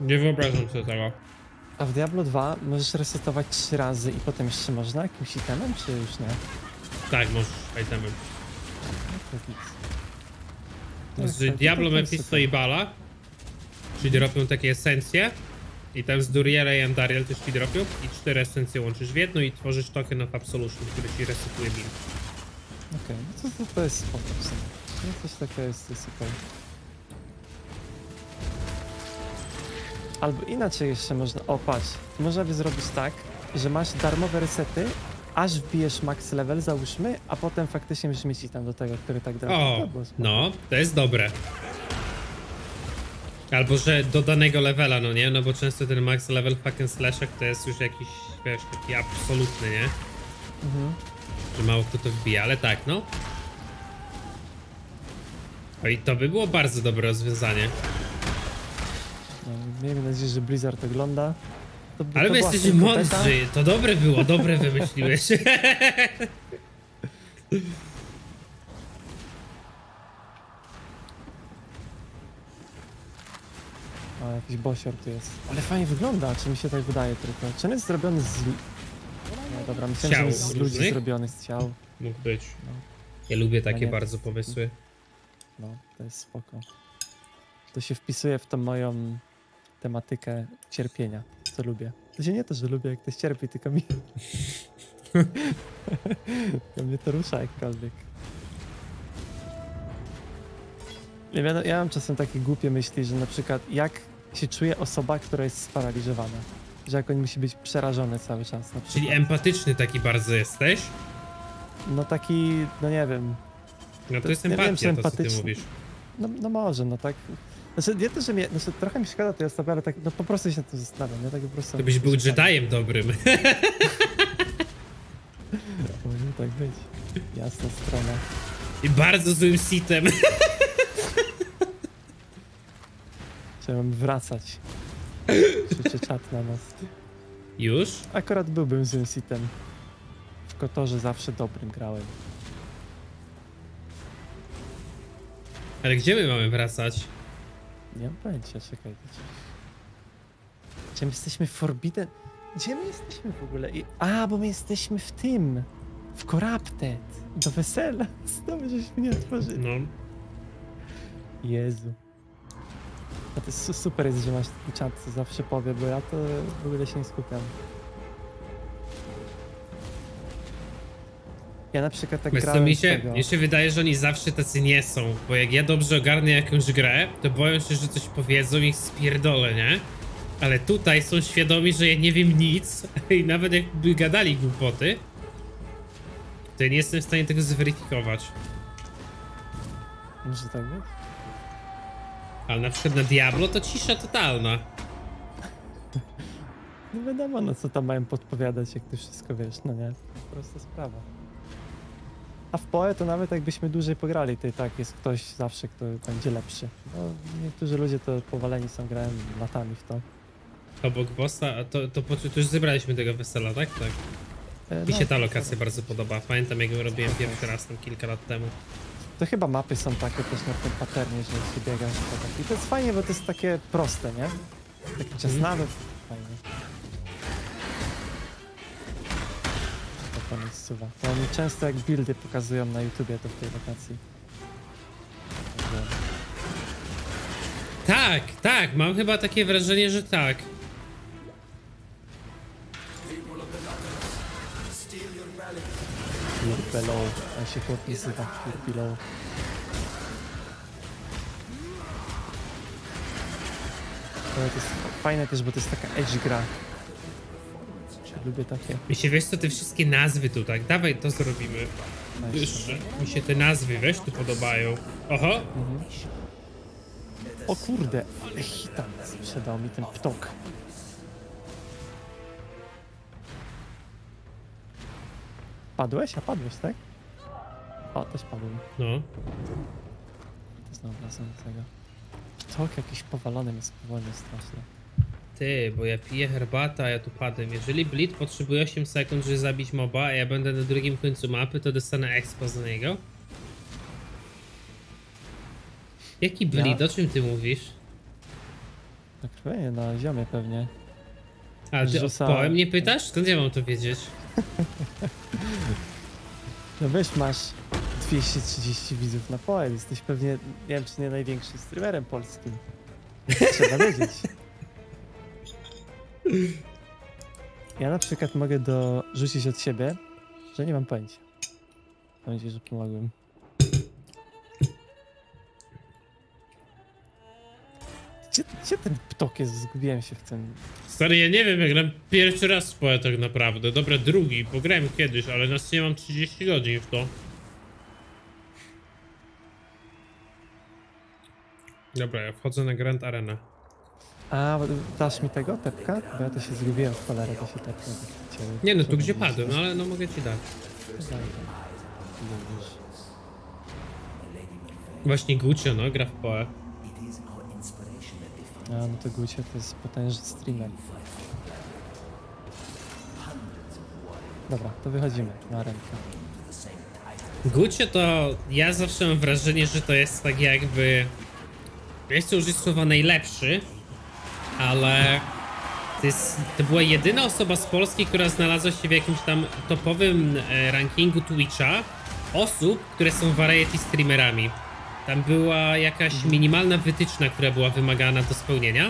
A: Nie wyobrażam sobie tego.
D: A w Diablo 2 możesz resetować 3 razy i potem jeszcze można jakimś itemem, czy już nie?
A: Tak, możesz itemem. No z tak, Diablo Mephisto i Bala, czyli robią takie esencje. I tam z Duriela i Andariel też ci dropią i cztery esencje łączysz w jedno i tworzysz token of absolution, który ci resetuje build. Okej, okay, no to, to, jest spoko w sumie.
D: No coś takiego jest, jest okej. Okay. Albo inaczej jeszcze można... opać. Można by zrobić tak, że masz darmowe resety, aż wbijesz max level, załóżmy, a potem faktycznie musisz mieć tam do tego, który tak da. O,
C: no,
A: no, to jest dobre. Albo, że do danego levela, no nie? No bo często ten max level fucking slashek to jest już jakiś, wiesz, taki absolutny, nie? Mhm że mało kto to wbija, ale tak, no. Oj, to by było bardzo dobre rozwiązanie.
D: No, miejmy nadzieję, że Blizzard ogląda.
C: To, to ale my jesteśmy mądrzy, to dobre było, dobre wymyśliłeś.
D: O, jakiś bosior tu jest. Ale fajnie wygląda, czy mi się tak wydaje tylko. Czy on jest zrobiony z no dobra, myślałem, ciał że z ludzi
A: zrobiony z ciał. Mógł być. No. Ja lubię takie nie, bardzo pomysły. No, to jest spoko.
D: To się wpisuje w tą moją tematykę cierpienia, co lubię. To się nie to, że lubię, jak ktoś cierpi, tylko mi... to mnie to rusza jakkolwiek. ja mam czasem takie głupie myśli, że na przykład jak się czuje osoba, która jest sparaliżowana on musi być przerażony cały czas. Czyli
A: empatyczny taki bardzo jesteś? No taki, no nie wiem. No to, to jest empatia, wiem, to empatyczny. co ty mówisz.
D: No, no może, no tak. Znaczy, nie to, że mnie, znaczy, trochę mi szkoda tej osoby, ale tak, no po prostu się na tym zastanawiam, nie? Tak po prostu... To byś był
A: Jediem dobrym. Może tak być. Jasna strona. I bardzo złym sitem.
D: Chciałem wracać. Krzyczy czat na nas. Już? Akurat byłbym z Insitem. W Kotorze zawsze dobrym
A: grałem. Ale gdzie my mamy wracać? Nie mam
D: pojęcia, czekaj. Gdzie my jesteśmy w Forbidden? Gdzie my jesteśmy w ogóle? I... A, bo my jesteśmy w tym. W Corrupted. Do wesela.
C: Znowu żeśmy nie otworzyli.
D: No. Jezu. A to jest super że masz taki czat, co zawsze powie, bo ja to w ogóle się nie skupiam. Ja na przykład tak Wiesz co, grałem mi się, mi
A: się wydaje, że oni zawsze tacy nie są, bo jak ja dobrze ogarnę jakąś grę, to boją się, że coś powiedzą i spierdolę, nie? Ale tutaj są świadomi, że ja nie wiem nic i nawet jakby gadali głupoty, to ja nie jestem w stanie tego zweryfikować. Może tak być? Ale na przykład na Diablo to cisza totalna.
D: Nie no wiadomo, no co tam mają podpowiadać, jak ty wszystko wiesz, no nie?
A: Prosta sprawa.
D: A w PoE to nawet jakbyśmy dłużej pograli, to i tak jest ktoś zawsze, kto będzie lepszy. No, niektórzy ludzie to powaleni są, grałem latami w to.
A: Obok bossa, a to, to, to już zebraliśmy tego wesela, tak? Tak. E, Mi no, się ta lokacja bardzo podoba. Pamiętam, jak ją robiłem pierwszy raz tam kilka lat temu.
D: To chyba mapy są takie też na tym paternie, że się biega, że tak. I to jest fajnie, bo to jest takie proste, nie? Takie ciasnane, mhm. fajnie. To koniec suwa. To oni często jak
A: buildy pokazują na YouTubie to w tej wakacji. Tak, tak, mam chyba takie wrażenie, że tak.
D: below. On się podpisy tak Ale to jest fajne też, bo to jest taka edge gra.
A: Lubię takie. Mi się wiesz co, te wszystkie nazwy tu, tak? Dawaj to zrobimy. Wiesz, mi się te nazwy, weź tu podobają. Oho! Mhm.
C: O kurde, ale hita
D: sprzedał mi ten ptok. Padłeś? ja padłeś, tak? O, też padłem. No. To znowu wracam do tego. Tok jakiś powalony jest powolny strasznie.
A: Ty, bo ja piję herbatę, a ja tu padłem. Jeżeli Blit potrzebuje 8 sekund, żeby zabić moba, a ja będę na drugim końcu mapy, to dostanę expo z niego. Jaki Blit? Ja... O czym ty mówisz? Na krwienie, na ziomie pewnie. Ale ty Rzuca... o poem nie pytasz? Skąd ja mam to wiedzieć?
D: No wiesz, masz 230 widzów na poem. Jesteś pewnie, nie wiem czy nie największym streamerem polskim. Trzeba wiedzieć. Ja na przykład mogę dorzucić od siebie, że nie mam pojęcia. Mam nadzieję, że pomogłem. Gdzie, gdzie ten ptok jest? Zgubiłem się w tym.
A: Stary, ja nie wiem, jak gram pierwszy raz w PoE tak naprawdę. Dobra, drugi, pograłem kiedyś, ale nas nie mam 30 godzin w to. Dobra, ja wchodzę na Grand Arena.
D: A, dasz mi tego, tepka? Bo ja to się zgubiłem
A: w cholerę, to się tepka. Nie no, tu gdzie padłem, no ale no mogę ci dać. Właśnie Gucio, no, gra w PoE.
D: A no to Gucia to jest potężny streamer.
A: Dobra, to wychodzimy na rękę. Gucie to ja zawsze mam wrażenie, że to jest tak jakby. Nie chcę użyć słowa najlepszy, ale to, jest, to była jedyna osoba z Polski, która znalazła się w jakimś tam topowym e, rankingu Twitcha osób, które są variety streamerami. Tam była jakaś mhm. minimalna wytyczna, która była wymagana do spełnienia.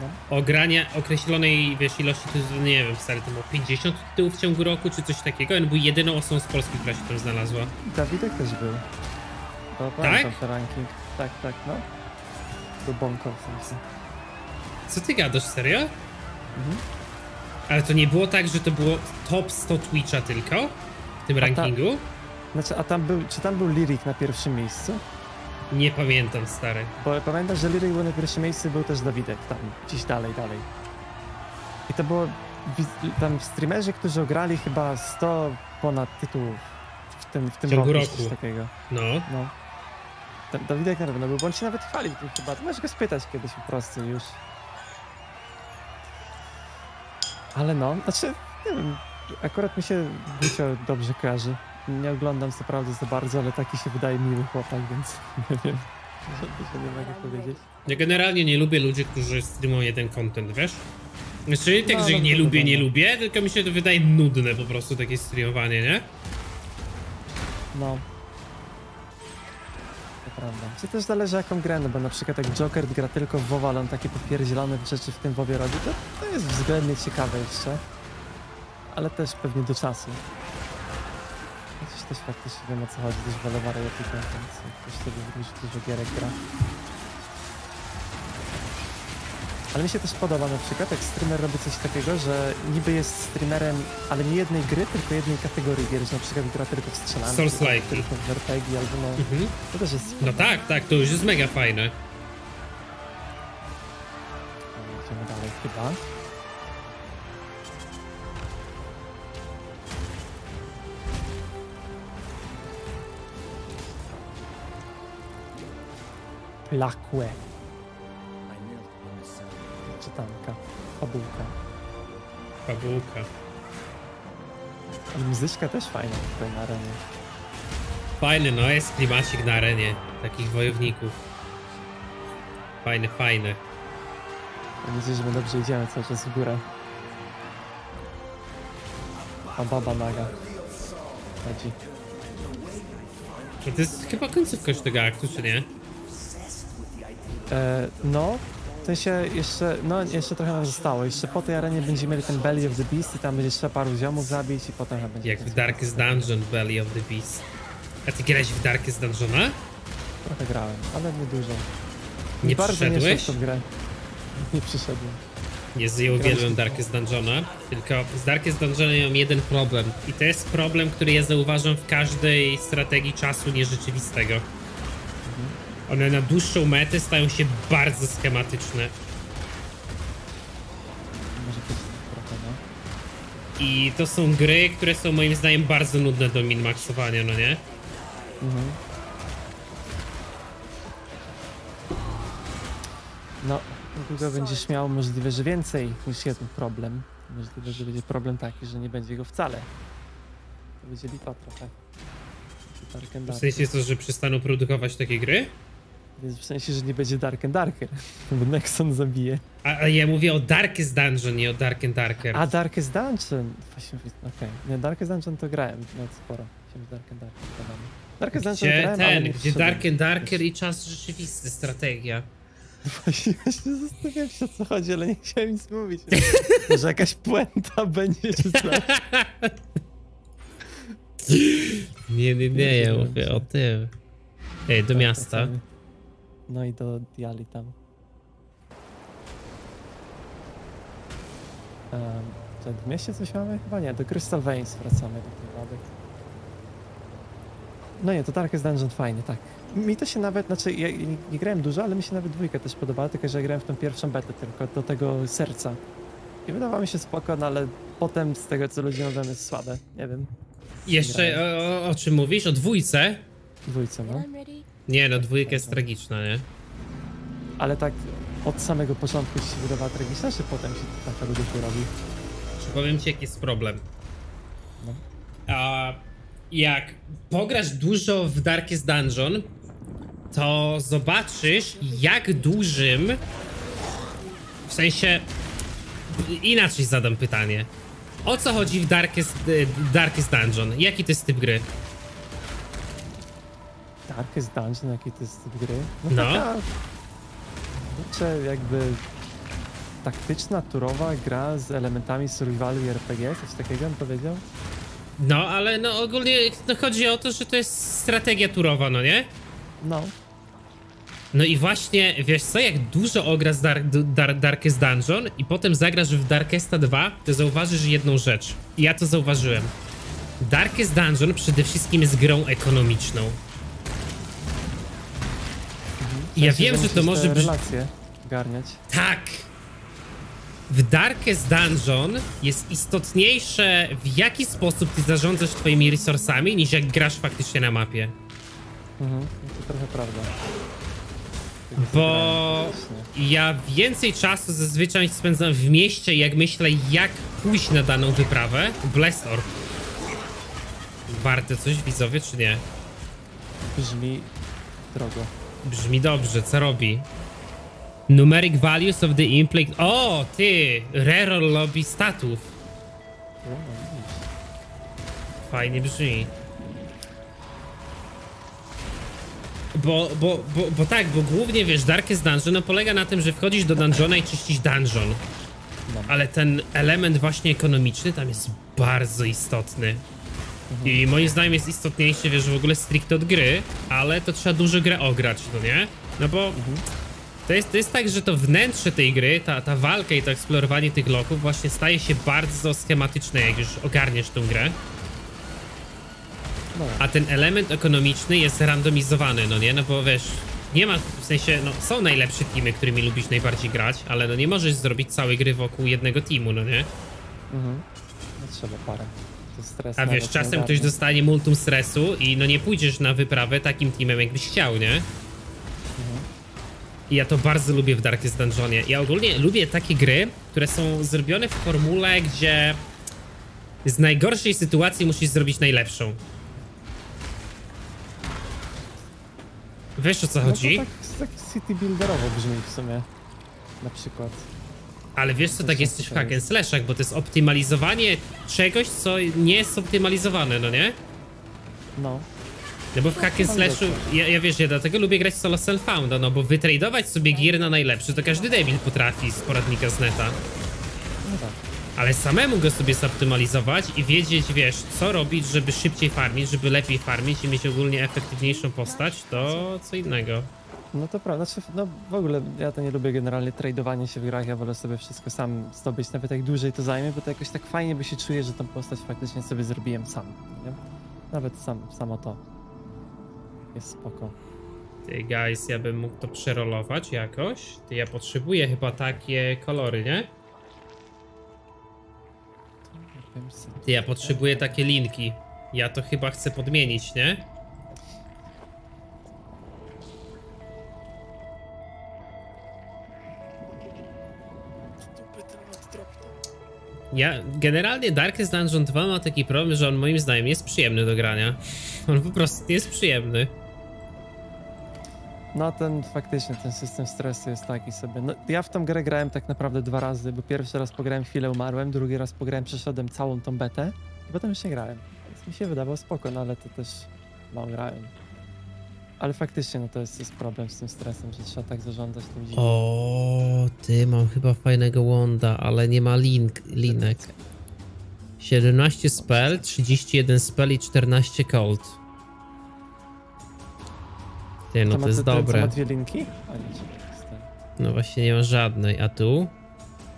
A: No. ogrania Ogranie określonej wiesz, ilości to nie wiem, stary, to było 50 tytułów w ciągu roku, czy coś takiego. On był jedyną osobą z Polski, która się tam znalazła. Dawidek też był. To tak? ranking. Tak, tak, no. Do Bonko w sensie. Co ty gadasz, serio? Mhm. Ale to nie było tak, że to było top 100 Twitcha tylko w tym A rankingu? Ta... Znaczy, a tam był, czy
D: tam był Lyric na pierwszym miejscu?
A: Nie pamiętam, stary.
D: Bo pamiętam, że Lyric był na pierwszym miejscu, był też Dawidek tam, gdzieś dalej, dalej. I to było tam streamerzy, którzy ograli chyba 100 ponad tytułów w tym,
C: w tym w roku. Takiego.
A: No. no.
D: Dawidek na pewno był, bo on się nawet chwalił tym chyba. To możesz go spytać kiedyś po prostu już. Ale no, znaczy, nie wiem, akurat mi się Gucio dobrze kojarzy nie oglądam co prawda za bardzo, ale taki się wydaje miły chłopak, więc nie wiem. nie
A: mogę powiedzieć. Ja generalnie nie lubię ludzi, którzy streamują jeden content, wiesz? Znaczy, no, tak, no, że ich nie lubię, nie lubię, tylko mi się to wydaje nudne po prostu takie streamowanie, nie? No. To prawda.
D: Czy też zależy jaką grę, no bo na przykład jak Joker gra tylko w WoW, ale on takie popierdzielone rzeczy w tym WoWie robi, to, to jest względnie ciekawe jeszcze. Ale też pewnie do czasu ktoś faktycznie wiem o co chodzi, też wolę wariety więc ktoś sobie wymyśli dużo gierek gra. Ale mi się też podoba na przykład, jak streamer robi coś takiego, że niby jest streamerem, ale nie jednej gry, tylko jednej kategorii gier, że na przykład gra tylko w strzelanki, Source like. tylko w RPG albo no, mhm. to też jest
A: No tak, tak, to już jest mega fajne. Idziemy dalej chyba.
D: Plakłe. Czytanka. Fabułka.
A: Fabułka. Ale muzyczka też fajna tutaj na arenie. Fajny, no jest klimacik na arenie. Takich wojowników. Fajny, fajny.
D: Mam nadzieję, że my dobrze idziemy cały czas w górę. A baba naga.
A: Chodzi. To jest chyba końcówka już tego aktu, czy nie?
D: E, no, w sensie jeszcze, no jeszcze trochę nam zostało. Jeszcze po tej arenie
A: będziemy mieli ten Belly of the Beast i tam będzie trzeba paru ziomów zabić i potem będzie... Jak w Darkest Dungeon Belly of the Beast. A ty grałeś w Darkest Dungeona? Trochę grałem, ale nie dużo. Nie Bardzo przyszedłeś?
D: Nie, grę. nie przyszedłem.
A: Jest, ja uwielbiam Darkest Dungeona, tylko z Darkest Dungeona mam jeden problem. I to jest problem, który ja zauważam w każdej strategii czasu nierzeczywistego one na dłuższą metę stają się bardzo schematyczne. No. I to są gry, które są moim zdaniem bardzo nudne do minmaxowania, no nie? Mhm.
D: No, Google będzie śmiał możliwe, że więcej niż jeden problem. Możliwe, że będzie problem taki, że nie będzie go wcale. To będzie lipa trochę. W sensie to, że przestaną
A: produkować takie gry?
D: Więc w sensie, że nie będzie Dark and Darker,
A: bo Nexon zabije. A, a ja mówię o Darkest Dungeon, nie o Dark and Darker. A
D: Darkest Dungeon! Właśnie, okej. Okay. Nie, Darkest Dungeon to
A: grałem nawet sporo. Chciałem Dark and Darker badamy. Darkest gdzie Dungeon grałem, ten, ale Gdzie Dark and Darker i czas rzeczywisty, strategia.
D: Właśnie, zastanawiam się o co chodzi, ale nie chciałem nic mówić. Może
C: jakaś puenta będzie, czy coś.
A: Nie, nie, nie, ja mówię o tym. Ej, do tak, miasta. Tak, tak. No i
D: do Diali tam. Um, w mieście coś mamy? Chyba nie, do Crystal Veins wracamy do tych ładek. No nie, to Darkest Dungeon fajny, tak. Mi to się nawet, znaczy ja nie, nie grałem dużo, ale mi się nawet dwójka też podobała, tylko że ja grałem w tą pierwszą betę tylko, do tego serca. I wydawało mi się spoko, no ale potem z tego co ludzie mówią jest słabe, nie wiem. Jeszcze
C: o,
A: o, czym mówisz? O dwójce? Dwójce, no. Nie, no dwójka jest tragiczna, nie?
D: Ale tak od samego początku ci się wydawała tragiczna, czy potem się taka do duchu robi?
A: Przypowiem ci, jaki jest problem. No. A jak pograsz dużo w Darkest Dungeon, to zobaczysz, jak dużym. W sensie. Inaczej zadam pytanie. O co chodzi w Darkest, Darkest Dungeon? Jaki to jest typ gry?
D: Darkest Dungeon, jaki to jest gry. No. no. Taka, jakby taktyczna, turowa gra z elementami survivalu i RPG, coś takiego bym powiedział.
A: No, ale no ogólnie no, chodzi o to, że to jest strategia turowa, no nie? No. No i właśnie, wiesz co, jak dużo ograsz Dark, Dark, Darkest Dungeon i potem zagrasz w Darkesta 2, to zauważysz jedną rzecz. ja to zauważyłem. Darkest Dungeon przede wszystkim jest grą ekonomiczną ja wiem, że, że to może być... relacje garniać. Tak! W Darkest Dungeon jest istotniejsze, w jaki sposób ty zarządzasz twoimi resursami, niż jak grasz faktycznie na mapie. Mhm, to trochę prawda. Bo ja więcej czasu zazwyczaj spędzam w mieście, jak myślę, jak pójść na daną wyprawę. Blessor. Orb. Warte coś, widzowie, czy nie? Brzmi drogo. Brzmi dobrze, co robi? Numeric values of the implied... O, ty! Rare lobby statów. Fajnie brzmi. Bo, bo, bo, bo tak, bo głównie, wiesz, Darkest Dungeon no, polega na tym, że wchodzisz do dungeona i czyścisz dungeon. No. Ale ten element właśnie ekonomiczny tam jest bardzo istotny. I moim zdaniem jest istotniejsze, wiesz, w ogóle stricte od gry, ale to trzeba dużo grę ograć, no nie? No bo to, jest, to jest tak, że to wnętrze tej gry, ta, ta walka i to eksplorowanie tych loków właśnie staje się bardzo schematyczne, jak już ogarniesz tą grę. No. A ten element ekonomiczny jest randomizowany, no nie? No bo wiesz, nie ma, w sensie, no są najlepsze teamy, którymi lubisz najbardziej grać, ale no nie możesz zrobić całej gry wokół jednego teamu, no nie? Mhm. No trzeba parę to stres. A wiesz, czasem ktoś dostanie multum stresu i no nie pójdziesz na wyprawę takim teamem, jakbyś chciał, nie? I ja to bardzo lubię w Darkest Dungeonie. Ja ogólnie lubię takie gry, które są zrobione w formule, gdzie z najgorszej sytuacji musisz zrobić najlepszą. Wiesz o co no chodzi? To
D: tak, tak city builderowo brzmi w sumie. Na przykład.
A: Ale wiesz co, tak jesteś w hack and slashach, bo to jest optymalizowanie czegoś, co nie jest optymalizowane, no nie? No. No bo w no, hack and slashu, ja, ja wiesz, ja dlatego lubię grać solo self-founda, no bo wytradować sobie tak. gier na najlepszy, to każdy debil potrafi z poradnika z neta. No tak. Ale samemu go sobie zoptymalizować i wiedzieć, wiesz, co robić, żeby szybciej farmić, żeby lepiej farmić i mieć ogólnie efektywniejszą postać, to co innego.
D: No to prawda, znaczy, no w ogóle ja to nie lubię generalnie tradowania się w grach, ja wolę sobie wszystko sam zdobyć, nawet jak dłużej to zajmie, bo to jakoś tak fajnie by się czuje, że tą postać faktycznie sobie zrobiłem sam, nie? Nawet sam,
A: samo to jest spoko. Ty guys, ja bym mógł to przerolować jakoś? Ty, ja potrzebuję chyba takie kolory, nie? Ty, ja potrzebuję takie linki. Ja to chyba chcę podmienić, nie? Ja, generalnie Darkest Dungeon 2 ma taki problem, że on moim zdaniem jest przyjemny do grania. On po prostu jest przyjemny.
D: No ten faktycznie, ten system stresu jest taki sobie. No, ja w tą grę grałem tak naprawdę dwa razy, bo pierwszy raz pograłem chwilę, umarłem, drugi raz pograłem, przeszedłem całą tą betę i potem już nie grałem. Więc mi się wydawało spoko, no ale to też mało grałem. Ale faktycznie no to jest, jest problem z tym stresem, że trzeba tak zarządzać tym
A: dziwnym. O, ty mam chyba fajnego wanda, ale nie ma link, linek. 17 spell, 31 spell i 14 cold. Ty, no to, to ma, jest dobre. To ma
D: dwie linki? A nie,
A: no właśnie nie ma żadnej, a tu?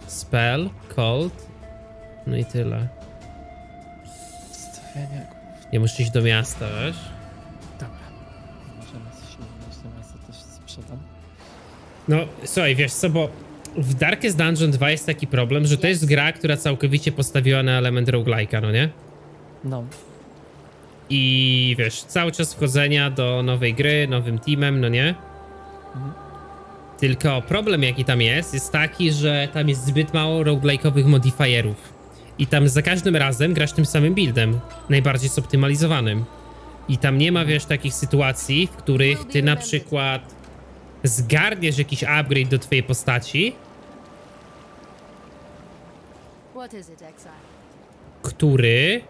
A: Spell, cold, no i tyle.
C: Stawianie.
A: Nie ja muszę iść do miasta, wiesz? No, słuchaj, wiesz co, bo w Darkest Dungeon 2 jest taki problem, że to jest gra, która całkowicie postawiła na element roguelike'a, no nie? No. I wiesz, cały czas wchodzenia do nowej gry, nowym teamem, no nie? Mhm. Tylko problem jaki tam jest, jest taki, że tam jest zbyt mało roguelike'owych modifierów. I tam za każdym razem grasz tym samym buildem, najbardziej zoptymalizowanym. I tam nie ma, mhm. wiesz, takich sytuacji, w których ty na przykład zgarniesz jakiś upgrade do twojej postaci. Który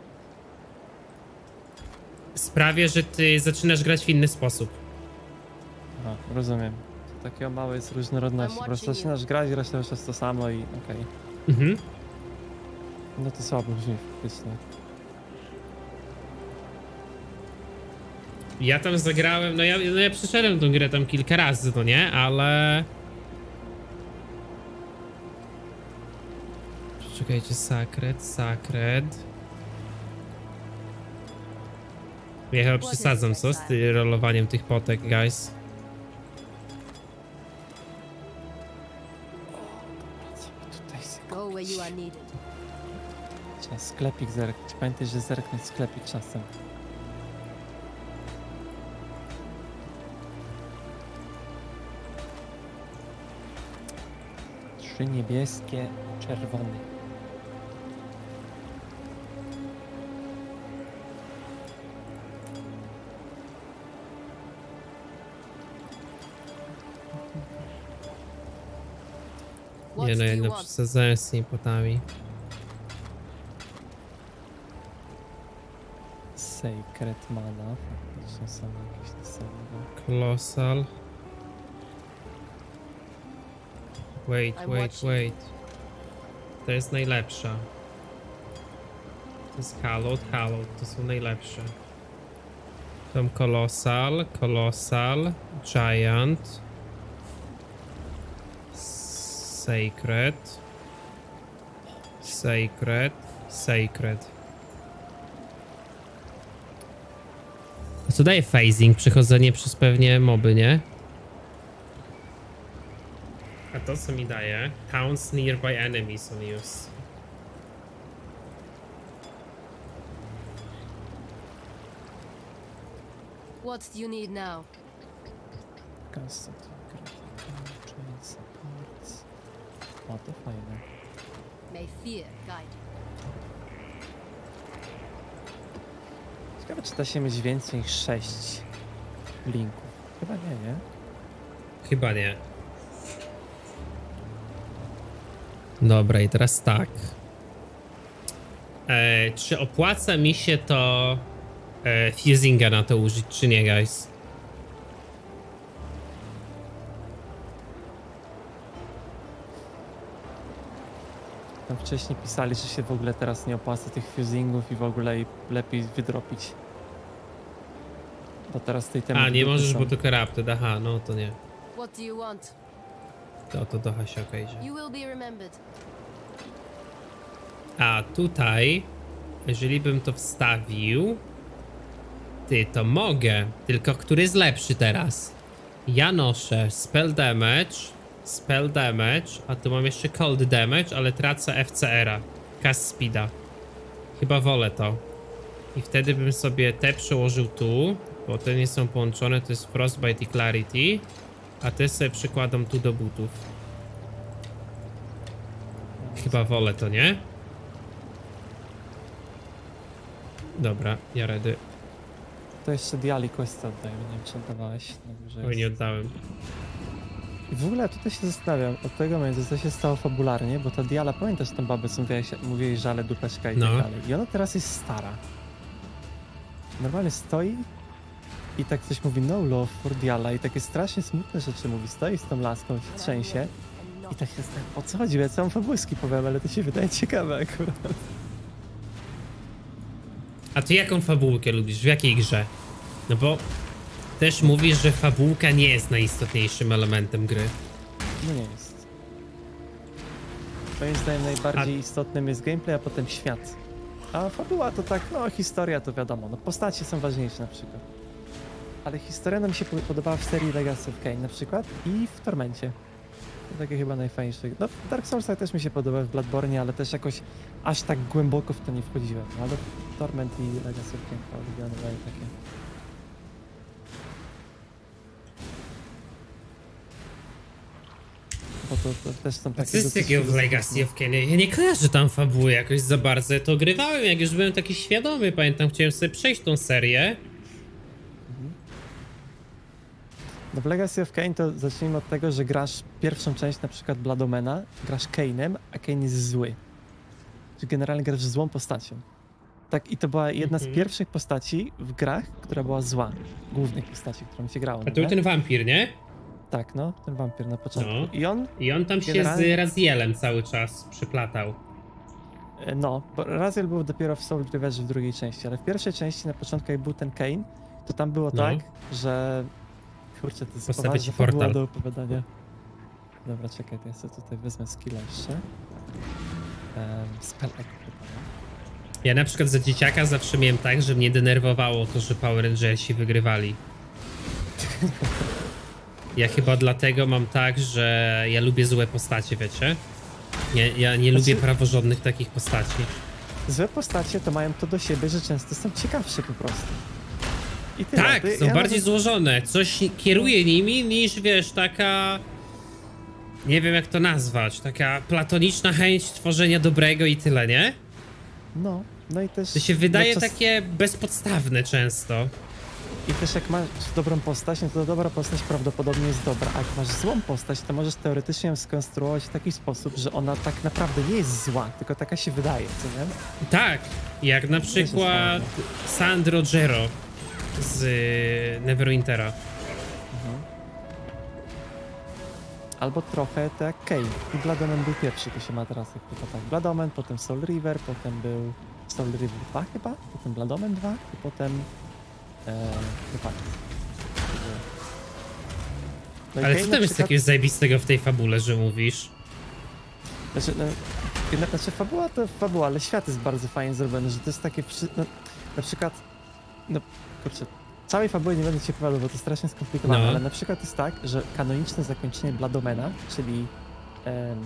A: sprawia, że ty zaczynasz grać w inny sposób. No, rozumiem. To takiego
D: małej jest różnorodności. Po prostu zaczynasz grać, grać cały to samo i okej. Okay.
A: Mhm. No to słabo brzmi faktycznie. Ja tam zagrałem, no ja, no ja przeszedłem tą grę tam kilka razy, no nie? Ale... Czekajcie, Sacred, Sacred... Ja chyba przesadzam, co? Z rolowaniem tych potek, guys.
D: Trzeba sklepik zerknąć. Pamiętaj, że zerknąć sklepik czasem. niebieskie, czerwony. Nie no, jednak przesadzałem
A: z tymi potami.
D: Sacred mana, są jakieś
A: Kolosal. Wait, wait, wait. To jest najlepsza. To jest Hallowed, Hallowed. To są najlepsze. Tam Kolosal, Kolosal, Giant, Sacred, Sacred, Sacred. A co daje phasing? Przechodzenie przez pewnie moby, nie? A to co mi daje? Towns nearby enemies on use.
C: What do you need now?
D: What the fajne.
C: May fear guide Ciekawe,
D: czy da się mieć więcej niż 6 linków. Chyba nie, nie?
A: Chyba nie. Dobra, i teraz tak. E, czy opłaca mi się to e, Fusinga na to użyć, czy nie, guys?
D: Tam wcześniej pisali, że się w ogóle teraz nie opłaca tych fusingów i w ogóle i lepiej wydropić. Bo teraz tej tematy. A, nie możesz, są. bo
A: to rapted, aha, no to nie.
C: What do you want?
A: to, to do Hasiaka idzie. A tutaj, jeżeli bym to wstawił, ty to mogę, tylko który jest lepszy teraz? Ja noszę spell damage, spell damage, a tu mam jeszcze cold damage, ale tracę FCR-a, cast speeda. Chyba wolę to. I wtedy bym sobie te przełożył tu, bo te nie są połączone, to jest Frostbite i Clarity. A te sobie przykładam tu do butów. Chyba wolę to, nie? Dobra, ja redy.
D: To jeszcze diali questa oddaję, nie wiem czy oddawałeś. No, Oj, nie oddałem. I w ogóle tutaj się zastanawiam, od tego momentu co się stało fabularnie, bo ta Diala, pamiętasz tą babę, co mówiłeś, mówiłeś żale, dupeczka i tak no. tak dalej. I ona teraz jest stara. Normalnie stoi, i tak coś mówi, no love for Diala i takie strasznie smutne rzeczy mówi. Stoi z tą laską, się trzęsie i tak jest tak, o co chodzi? Ja całą fabłyski powiem, ale to się wydaje ciekawe akurat.
A: A ty jaką fabułkę lubisz? W jakiej grze? No bo też mówisz, że fabułka nie jest najistotniejszym elementem gry.
D: No nie jest. Moim zdaniem najbardziej a... istotnym jest gameplay, a potem świat. A fabuła to tak, no historia to wiadomo, no postacie są ważniejsze na przykład. Ale historia nam się podobała w serii Legacy of Kane na przykład i w Tormencie. To takie chyba najfajniejsze. No, Dark Souls też mi się podoba w Bloodborne, ale też jakoś aż tak głęboko w to nie wchodziłem. No, ale Torment i Legacy of Kane ulubione moje takie.
A: Bo to, to też są takie... Co jest takiego w Legacy of Kane? Ja nie kojarzę tam fabuły jakoś za bardzo. Ja to grywałem, jak już byłem taki świadomy. Pamiętam, chciałem sobie przejść tą serię.
D: No w Legacy of Kane to zacznijmy od tego, że grasz pierwszą część na przykład Bladomena, grasz Kane'em, a Kane jest zły. Czyli generalnie grasz złą postacią. Tak, i to była jedna mm -hmm. z mhm. pierwszych postaci w grach, która była zła. Głównych postaci, którą się grało. A to był ten
A: wampir, nie? Tak, no, ten wampir na początku. No. I, on I on tam generalnie... się z Razielem cały czas przyplatał.
D: E, no, bo Raziel był dopiero w Soul Riverze w drugiej części, ale w pierwszej części na początku jak był ten Kane, to tam było no. tak, że Kurczę, to jest ci portal. do opowiadania. Dobra, czekaj, to ja sobie tutaj wezmę skilla jeszcze.
A: Um, spell Ja na przykład za dzieciaka zawsze miałem tak, że mnie denerwowało to, że Power Rangersi wygrywali. Ja chyba dlatego mam tak, że ja lubię złe postacie, wiecie? Ja, ja nie znaczy... lubię praworządnych takich postaci.
D: Złe postacie to mają to do siebie, że często są ciekawsze po prostu.
C: I tyle. Tak, są ja bardziej nawet...
A: złożone. Coś kieruje nimi niż, wiesz, taka... Nie wiem, jak to nazwać. Taka platoniczna chęć tworzenia dobrego i tyle, nie?
D: No, no i też... To się wydaje no czas... takie
A: bezpodstawne często.
D: I też jak masz dobrą postać, no to dobra postać prawdopodobnie jest dobra, a jak masz złą postać, to możesz teoretycznie ją skonstruować w taki sposób, że ona tak naprawdę nie jest zła, tylko taka się wydaje,
C: co nie?
A: Tak, jak na przykład Sandro Gero z y, Neverwintera. Mhm.
D: Albo trochę tak jak Kane. Bladomen był pierwszy, to się ma teraz jak tylko tak. Bladomen, potem Soul River, potem był Soul River 2 chyba, potem Bladomen 2 i potem e,
A: no Ale co tam przykład... jest takiego zajebistego w tej fabule, że mówisz? Znaczy,
D: no, znaczy fabuła to fabuła, ale świat jest bardzo fajnie zrobiony, że to jest takie... No, na przykład no, kurczę, całej fabuły nie będę ci bo to strasznie skomplikowane, no. ale na przykład jest tak, że kanoniczne zakończenie Bladomena, czyli... Em,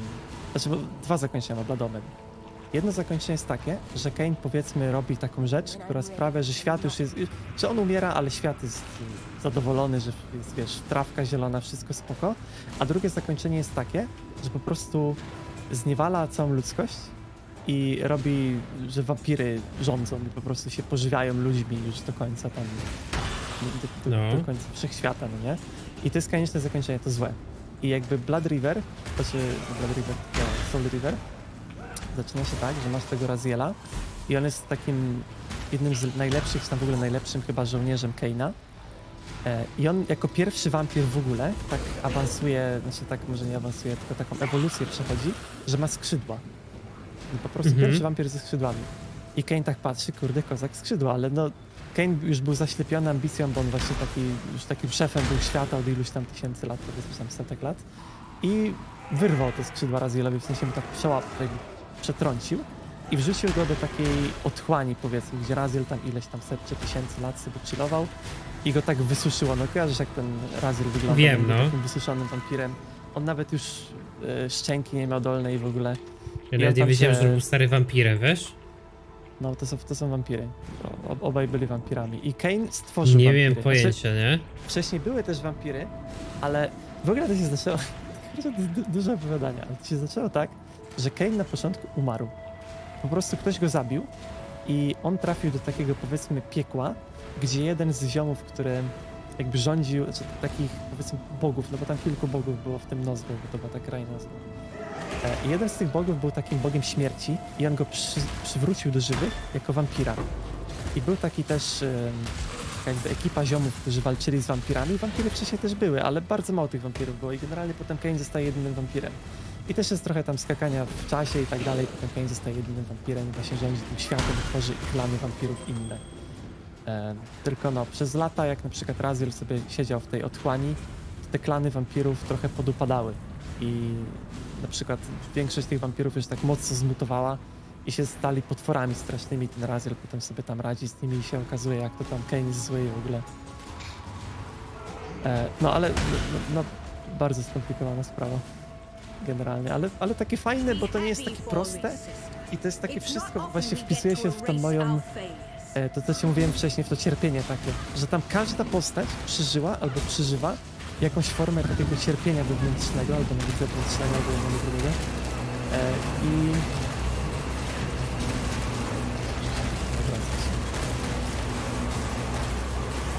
D: znaczy, bo dwa zakończenia ma Bladomen. Jedno zakończenie jest takie, że Kane powiedzmy robi taką rzecz, która sprawia, że świat już jest... że on umiera, ale świat jest zadowolony, że jest, wiesz, trawka zielona, wszystko spoko. A drugie zakończenie jest takie, że po prostu zniewala całą ludzkość i robi, że wampiry rządzą i po prostu się pożywiają ludźmi już do końca tam, do, do, no. do końca wszechświata, no nie? I to jest konieczne zakończenie, to złe. I jakby Blood River, to czy Blood River, to Soul River, zaczyna się tak, że masz tego Raziela i on jest takim jednym z najlepszych, czy tam w ogóle najlepszym chyba żołnierzem Keina. E, I on jako pierwszy wampir w ogóle tak awansuje, znaczy tak może nie awansuje, tylko taką ewolucję przechodzi, że ma skrzydła po prostu mhm. pierwszy wampir ze skrzydłami. I Kane tak patrzy, kurde, kozak skrzydła, ale no Kane już był zaślepiony ambicją, bo on właśnie taki, już takim szefem był świata od iluś tam tysięcy lat, powiedzmy tam setek lat. I wyrwał te skrzydła Razielowi, w sensie mu tak przełapał, przetrącił i wrzucił go do takiej otchłani, powiedzmy, gdzie Raziel tam ileś tam set czy tysięcy lat sobie chillował i go tak wysuszyło. No kojarzysz, jak ten Raziel wyglądał? Wiem, no. Takim wysuszonym wampirem. On nawet już y, szczęki nie miał dolnej w ogóle. Ja, ja nie wiedziałem, się... że był
A: stary wampirem,
D: wiesz? No, to są, to są wampiry. O, obaj byli wampirami. I Kane stworzył Nie wampiry. miałem znaczy, pojęcia, nie? Wcześniej były też wampiry, ale w ogóle to się zaczęło... To du duże opowiadania, ale to się zaczęło tak, że Kane na początku umarł. Po prostu ktoś go zabił i on trafił do takiego, powiedzmy, piekła, gdzie jeden z ziomów, który jakby rządził, znaczy takich, powiedzmy, bogów, no bo tam kilku bogów było w tym Nozgu, bo to była ta kraj Nozgu E, I jeden z tych bogów był takim bogiem śmierci i on go przy, przywrócił do żywych jako wampira. I był taki też jakby ekipa ziomów, którzy walczyli z wampirami. Wampiry wcześniej też były, ale bardzo mało tych wampirów było i generalnie potem Kane zostaje jedynym wampirem. I też jest trochę tam skakania w czasie i tak dalej. Potem Kane zostaje jedynym wampirem i właśnie rządzi tym światem, tworzy klany wampirów inne. E, tylko no, przez lata, jak na przykład Raziel sobie siedział w tej otchłani, te klany wampirów trochę podupadały. I na przykład większość tych wampirów już tak mocno zmutowała i się stali potworami strasznymi. Ten Raziel potem sobie tam radzi z nimi i się okazuje, jak to tam Kane jest zły i w ogóle. E, no ale no, no, bardzo skomplikowana sprawa generalnie, ale, ale takie fajne, bo to nie jest takie proste i to jest takie wszystko, właśnie wpisuje się w tą moją, e, to co ci mówiłem wcześniej, w to cierpienie takie, że tam każda postać przeżyła albo przeżywa jakąś formę takiego cierpienia wewnętrznego, albo nawet wewnętrznego, albo jednego drugiego. E, I...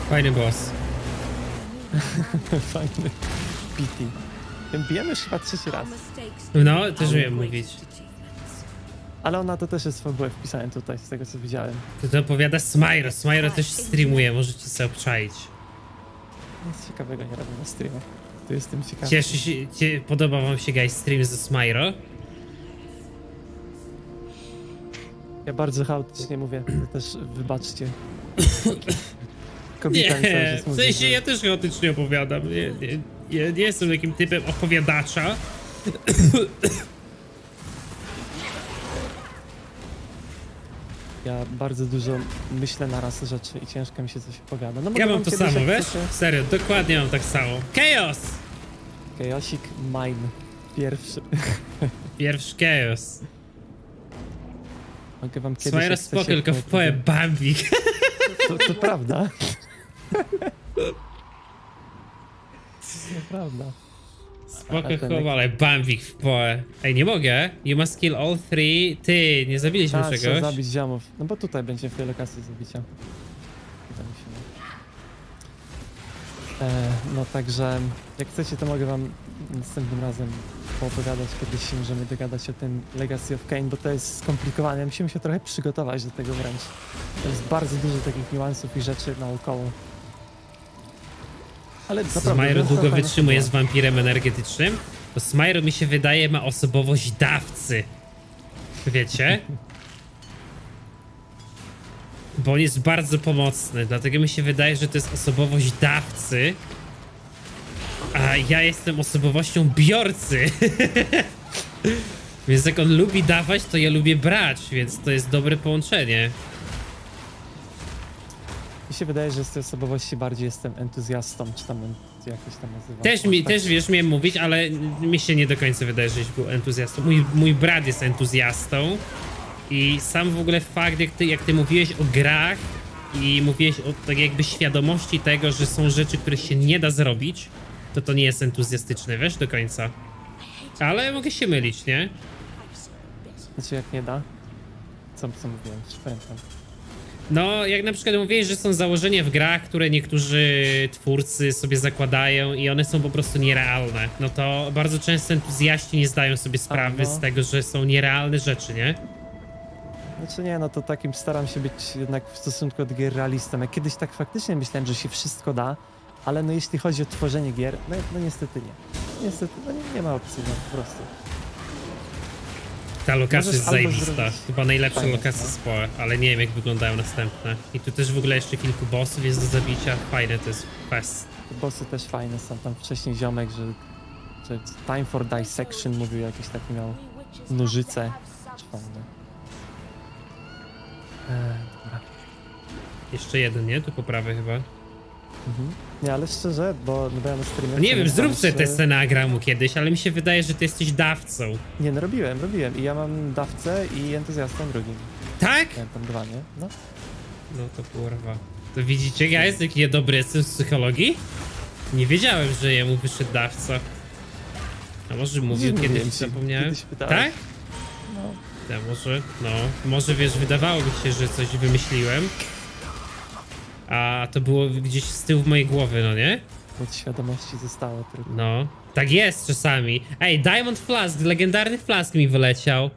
A: Fajny boss. Fajny. Pity.
D: Bijemy już chyba trzeci raz.
A: No, też umiem mówić.
D: Ale ona to też jest w fabułę wpisałem tutaj, z tego co widziałem.
A: Ty to opowiadasz Smyro. Smyro też streamuje, możecie sobie obczaić.
D: Nic ciekawego nie robię na streamach.
A: Tu jestem ciekawy. Cieszy się, cie, podoba wam się guys stream ze Smyro?
D: Ja bardzo chaotycznie mówię, to też wybaczcie.
A: Kobieta nie, w sensie ja też chaotycznie opowiadam. Nie, nie, nie, nie jestem takim typem opowiadacza.
D: ja bardzo dużo myślę na raz rzeczy i ciężko mi się coś opowiada. No, ja mam to samo, wiesz? Serio,
A: dokładnie mam tak samo. Chaos!
D: Chaosik mine. Pierwszy. Pierwszy chaos. Mogę wam kiedyś... Smajra spoko, tylko wpoję bambik. To, to prawda.
C: To prawda. Spoko chowa,
A: ale Bambik w poe. Ej, nie mogę. You must kill all three. Ty, nie zabiliśmy Ta, czegoś. zabić
D: ziomów. No bo tutaj będzie w tej lokacji zabicia. E, no także, jak chcecie, to mogę wam następnym razem poopowiadać, kiedyś się możemy dogadać o tym Legacy of Kane, bo to jest skomplikowane. Musimy się trochę przygotować do tego wręcz. To jest bardzo dużo takich niuansów i rzeczy naokoło.
B: Ale Smyro długo wytrzymuje z
A: wampirem energetycznym, bo Smyro mi się wydaje ma osobowość dawcy. Wiecie? Bo on jest bardzo pomocny, dlatego mi się wydaje, że to jest osobowość dawcy. A ja jestem osobowością biorcy. więc jak on lubi dawać, to ja lubię brać, więc to jest dobre połączenie
D: się wydaje, że z tej osobowości bardziej jestem entuzjastą, czy tam jakoś tam nazywam. Też, mi, tak. też wiesz,
A: miałem mówić, ale mi się nie do końca wydaje, żeś był entuzjastą. Mój, mój brat jest entuzjastą i sam w ogóle fakt, jak ty, jak ty mówiłeś o grach i mówiłeś o tak jakby świadomości tego, że są rzeczy, których się nie da zrobić, to to nie jest entuzjastyczne, wiesz, do końca. Ale mogę się mylić, nie? Znaczy jak nie da? Co, co mówiłem? Pamiętam. No, jak na przykład mówiłeś, że są założenia w grach, które niektórzy twórcy sobie zakładają i one są po prostu nierealne, no to bardzo często entuzjaści nie zdają sobie tak, sprawy no. z tego, że są nierealne rzeczy, nie?
D: Znaczy nie, no to takim staram się być jednak w stosunku do gier realistą. Ja kiedyś tak faktycznie myślałem, że się wszystko da, ale no jeśli chodzi o tworzenie gier, no, no niestety nie. Niestety, no nie, nie ma opcji, no po prostu.
A: Ta lokacja jest zajebista. Chyba najlepsza Fajnie, lokacja no. spore, ale nie wiem jak wyglądają następne. I tu też w ogóle jeszcze kilku bossów jest do zabicia. Fajne to jest fest. Bossy też fajne są. Tam wcześniej ziomek, że, że
D: Time for Dissection mówił jakiś taki miał nożyce.
A: Fajne. Eee, dobra. Jeszcze jeden, nie? Tu po prawej chyba. Mhm. Nie, ale szczerze, bo byłem streamer. Nie wiem, zrób sobie czy... kiedyś, ale mi się wydaje, że ty jesteś dawcą.
D: Nie, no robiłem, robiłem. I ja mam dawcę i entuzjastę drugim.
A: Tak? Miałem tam dwa, nie? No. No to kurwa. To widzicie, ja jestem taki dobry jestem z psychologii? Nie wiedziałem, że jemu wyszedł dawca. A może mówił nie kiedyś, zapomniałem?
D: Kiedyś tak?
C: No.
A: Ja może, no. Może wiesz, wydawało mi się, że coś wymyśliłem a to było gdzieś z tyłu mojej głowy, no nie? Podświadomości zostało tylko. No, tak jest czasami. Ej, Diamond Flask, legendarny flask mi wyleciał.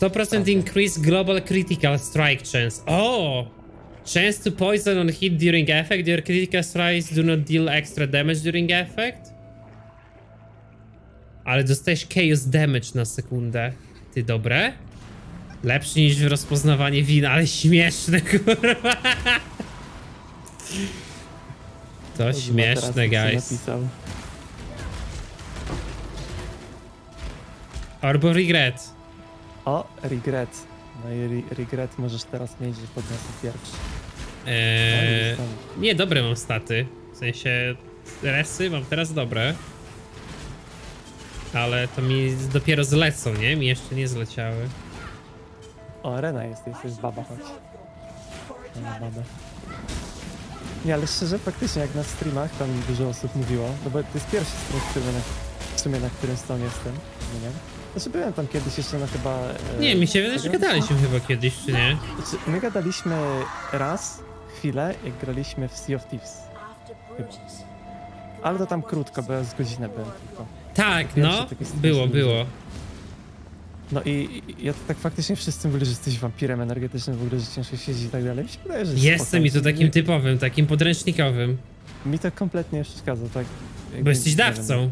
A: 100% increase global critical strike chance. O! Oh! Chance to poison on hit during effect. Your critical strikes do not deal extra damage during effect. Ale dostajesz chaos damage na sekundę. Ty dobre? Lepszy niż rozpoznawanie win, ale śmieszne, kurwa. To śmieszne, guys.
D: Albo regret. O, regret. No i regret możesz teraz mieć, że podniosę pierwszy.
A: Eee, no nie, dobre mam staty. W sensie resy mam teraz dobre. Ale to mi dopiero zlecą, nie? Mi jeszcze nie zleciały.
D: O, arena jest, jest, jest baba, chodź. Na babę. Nie, ale szczerze, faktycznie jak na streamach tam dużo osób mówiło, no bo to jest pierwszy stream, który na, w sumie na którym stąd jestem, no nie wiem. Znaczy byłem tam kiedyś jeszcze na chyba... E, nie, mi się wydaje, gadaliśmy chyba
A: kiedyś, czy nie?
D: Znaczy, my gadaliśmy raz, chwilę, jak graliśmy w Sea of Thieves. Chyba. Ale to tam krótko, bo z godzinę byłem tylko. Tak, no, było, było. No i ja tak faktycznie wszyscy mówili, że jesteś wampirem energetycznym, w ogóle, że ciężko siedzi i tak dalej. Mi się wydaje, że Jestem i to takim
A: typowym, takim podręcznikowym. Mi to kompletnie przeszkadza,
D: tak. Bo jesteś dawcą.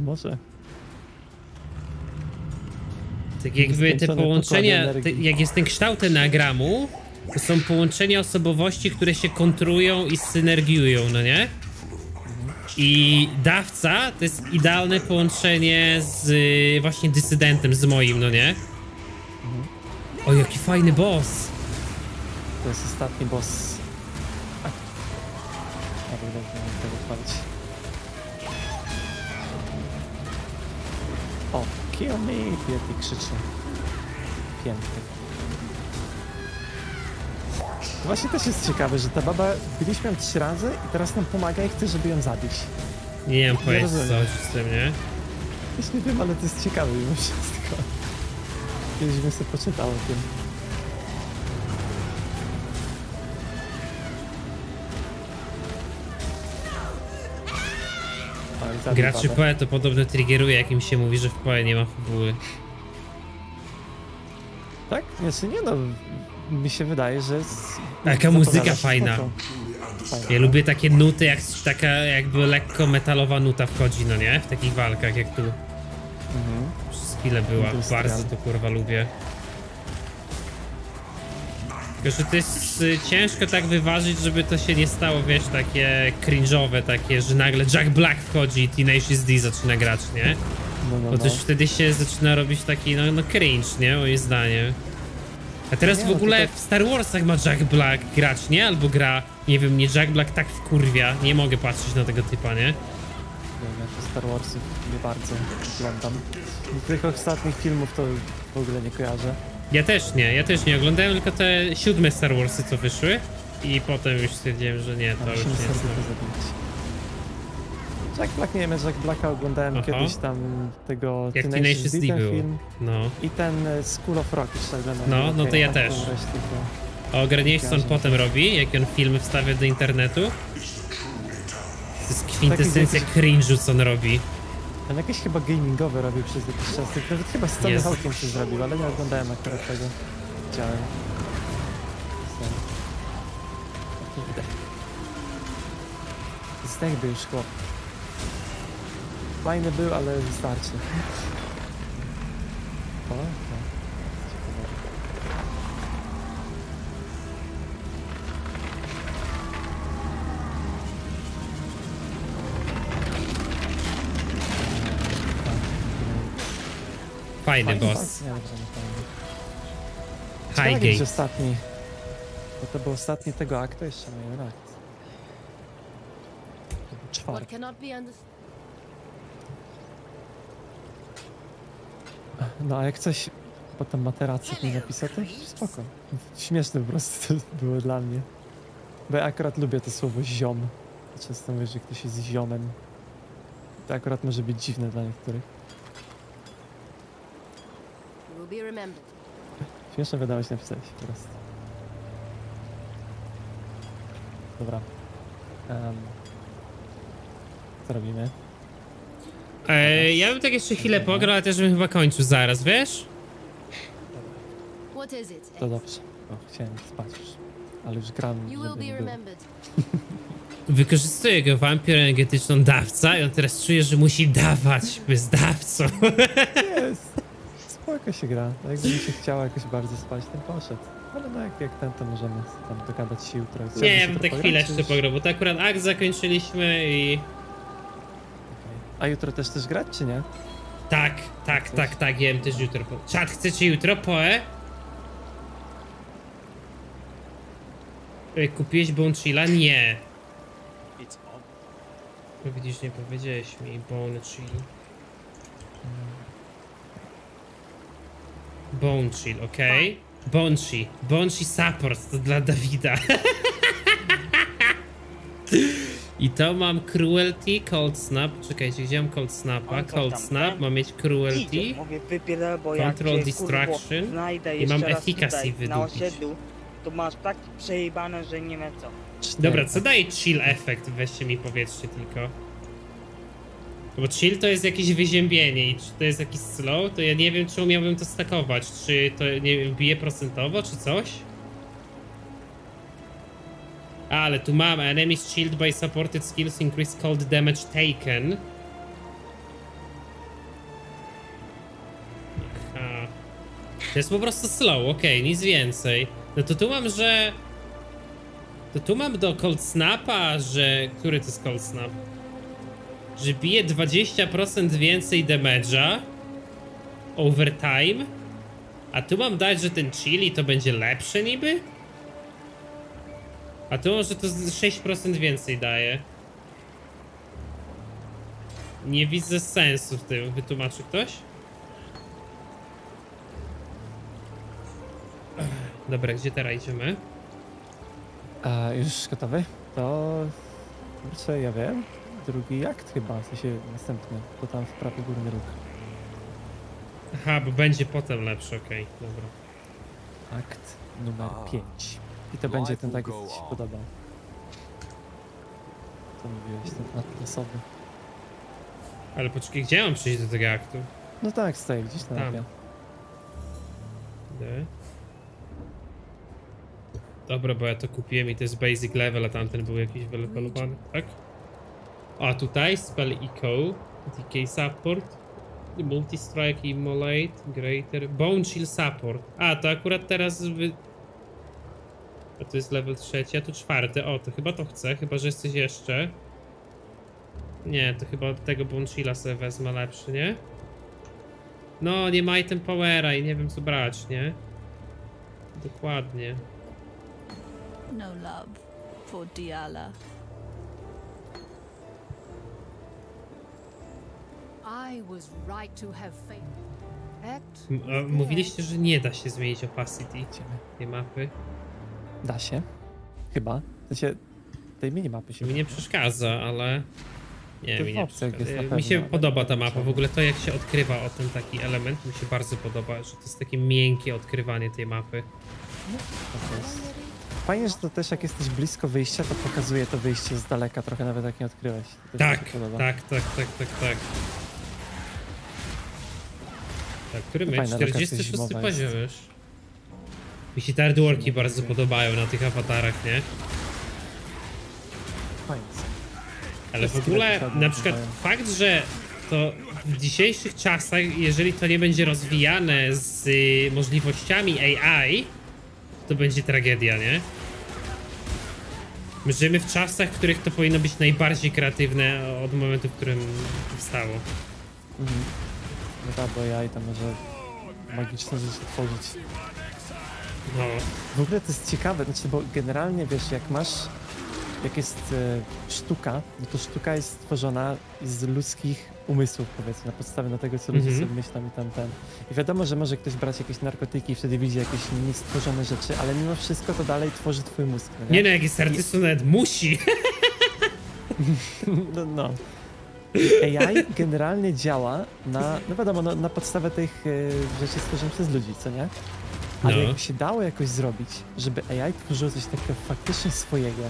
D: Może. Tak jakby te połączenia,
A: te, jak jest ten kształt enagramu, to są połączenia osobowości, które się kontrują i synergiują, no nie? I dawca to jest idealne połączenie z y, właśnie dysydentem, z moim, no nie? Oj, jaki fajny boss! To jest ostatni boss.
D: O, kill me! Pięty krzyczy. Pięty. Właśnie też jest ciekawe, że ta baba, byliśmy ją trzy razy i teraz nam pomaga i chce, żeby ją zabić.
A: Nie wiem, pojęcia co z tym, nie?
D: Też nie wiem, ale to jest ciekawe mimo wszystko. Kiedyś bym sobie poczytał o tym. Graczy PE to
A: podobno triggeruje, jak im się mówi, że w poe nie ma fabuły.
D: Tak? Znaczy nie no, mi się wydaje, że... Taka muzyka fajna. fajna.
A: Ja lubię takie nuty, jak taka jakby lekko metalowa nuta wchodzi, no nie? W takich walkach, jak tu mhm. przez chwilę była. Bardzo to kurwa lubię. Tylko, że to jest y, ciężko tak wyważyć, żeby to się nie stało, wiesz, takie cringe'owe, takie, że nagle Jack Black wchodzi i Tenacious D zaczyna grać, nie? No, no, Bo też no. wtedy się zaczyna robić taki, no, no cringe, nie? Moim zdanie. A teraz nie, w no ogóle no tutaj... w Star Warsach ma Jack Black grać, nie? Albo gra, nie wiem, nie Jack Black tak wkurwia. Nie mogę patrzeć na tego typa, nie? Ja Star Warsy nie bardzo
D: oglądam. Tych ostatnich filmów to w ogóle nie kojarzę.
A: Ja też nie, ja też nie. Oglądałem tylko te siódme Star Warsy, co wyszły. I potem już stwierdziłem, że nie, to A już nie jest.
D: Jack Black, nie wiem, Jack Blacka oglądałem Aha. kiedyś tam tego Jak Tenacious ten film. No. I ten School of Rock jeszcze
C: oglądałem. No, okay, no to ja też. O, on potem
A: robi, jak on film wstawia do internetu. To jest kwintesencja jakiś... cringe'u, co on robi.
D: On jakieś chyba gamingowe robił przez jakiś czas, nawet chyba z Tony Hawkiem się zrobił, ale nie oglądałem akurat tego. Z tego już chłop. Fajny był, ale wystarczy. O, tak.
A: Fajny boss.
C: Nie, dobrze,
B: fajny. High ostatni.
D: Bo to był ostatni tego aktu, jeszcze i akt. Czwarty. No a jak coś potem materacy nie napisać? to spoko. Śmieszne po prostu to było dla mnie. Bo ja akurat lubię to słowo ziom. Często mówię, że ktoś jest ziomem. To akurat może być dziwne dla niektórych. Śmieszne wiadomość napisać. po prostu. Dobra.
A: Um, co robimy? E, ja bym tak jeszcze chwilę pograł, a też bym chyba kończył zaraz, wiesz? To dobrze. O, chciałem spać już. Ale już gram. Wykorzystuję go wampir energetyczną dawca i on teraz czuje, że musi dawać, by z dawcą. Jest!
D: Spoko się gra. No Jakby mi się chciała jakoś bardzo spać, ten poszedł. Ale no jak, jak ten, to możemy tam dogadać się jutro. Nie, ja bym tak chwilę jeszcze pogro.
A: pograł, bo to akurat akt zakończyliśmy i... A jutro też chcesz grać, czy nie? Tak, tak, tak, tak, jem też jutro. Po... Czad, chcecie jutro poe? Kupiłeś Bonchilla? Nie. No widzisz, nie powiedziałeś mi Bonchill. Bonchill, okej? Okay? Bonchi. Bonchi support to dla Dawida. I to mam Cruelty, Cold Snap. Czekajcie, gdzie mam Cold Snapa? Cold Snap, mam mieć Cruelty.
B: Control Distraction. I mam Efficacy tutaj, wydupić. na osiedlu, to masz tak przejebane, że nie wiem co. Dobra, co
A: daje chill efekt? Weźcie mi powiedzcie tylko. No bo chill to jest jakieś wyziębienie i czy to jest jakiś slow, to ja nie wiem, czy umiałbym to stakować. Czy to nie wiem, bije procentowo, czy coś? Ale tu mam, enemies shield by supported skills increase cold damage taken. Aha. To jest po prostu slow, okej, okay, nic więcej. No to tu mam, że... To tu mam do cold snapa, że... Który to jest cold snap? Że bije 20% więcej damage'a. time. A tu mam dać, że ten chili to będzie lepszy niby? A to, że to 6% więcej daje. Nie widzę sensu w tym. Wytłumaczy ktoś? Dobra, gdzie teraz idziemy?
D: A, już gotowy? To... Kurczę, ja wiem. Drugi akt chyba, w sensie następny, bo tam w prawie górny róg.
A: Aha, bo będzie potem lepszy, okej, dobra. Akt numer
D: 5. I to będzie ten taki, jak ci się podoba.
A: To mówiłeś, ten atlasowy. Ale poczekaj, gdzie mam przyjść do tego aktu?
D: No tak, staję gdzieś na mapie.
A: Dobra, bo ja to kupiłem i to jest basic level, a tamten był jakiś wylewelowany, tak? A tutaj spell eco, DK support, multi strike immolate, greater, bone shield support. A, to akurat teraz a to jest level trzeci, a tu czwarty. O, to chyba to chcę, chyba że jesteś jeszcze. Nie, to chyba tego Bonchilla sobie wezmę lepszy, nie? No, nie ma item powera i nie wiem co brać, nie? Dokładnie.
C: No love for Diala. I was right to have faith. Mówiliście,
A: że nie da się zmienić opacity tej mapy.
D: Da się. Chyba. W sensie
A: tej minimapy się... Mi nie przeszkadza, ale... Nie, mi, nie mi się podoba ta mapa, w ogóle to jak się odkrywa o ten taki element, mi się bardzo podoba, że to jest takie miękkie odkrywanie tej mapy. No, to jest.
D: Fajnie, że to też jak jesteś blisko wyjścia, to pokazuje to wyjście z daleka, trochę nawet jak nie odkryłeś. Tak, tak, tak,
A: tak, tak, tak. Tak, który my? 46 poziom już. Mi się te artworki bardzo podobają na tych awatarach, nie? Fajnie. Ale w ogóle na przykład fakt, że to w dzisiejszych czasach, jeżeli to nie będzie rozwijane z y, możliwościami AI, to będzie tragedia, nie? My żyjemy w czasach, w których to powinno być najbardziej kreatywne od momentu, w którym powstało. Mhm.
D: No tak, bo AI tam może magiczne rzeczy tworzyć. No. W ogóle to jest ciekawe, znaczy, bo generalnie wiesz, jak masz, jak jest e, sztuka, no to sztuka jest stworzona z ludzkich umysłów, powiedzmy, na podstawie na no, tego, co ludzie mm -hmm. sobie myślą i tam ten. I wiadomo, że może ktoś brać jakieś narkotyki i wtedy widzi jakieś niestworzone rzeczy, ale mimo wszystko to dalej tworzy twój mózg. No nie, no, jak jest artystą,
A: nawet musi.
D: no. no. AI generalnie działa na, no wiadomo, no, na, na podstawę tych y, rzeczy stworzonych przez ludzi, co nie? Ale no. jakby się dało jakoś zrobić, żeby AI tworzyło coś takiego faktycznie swojego,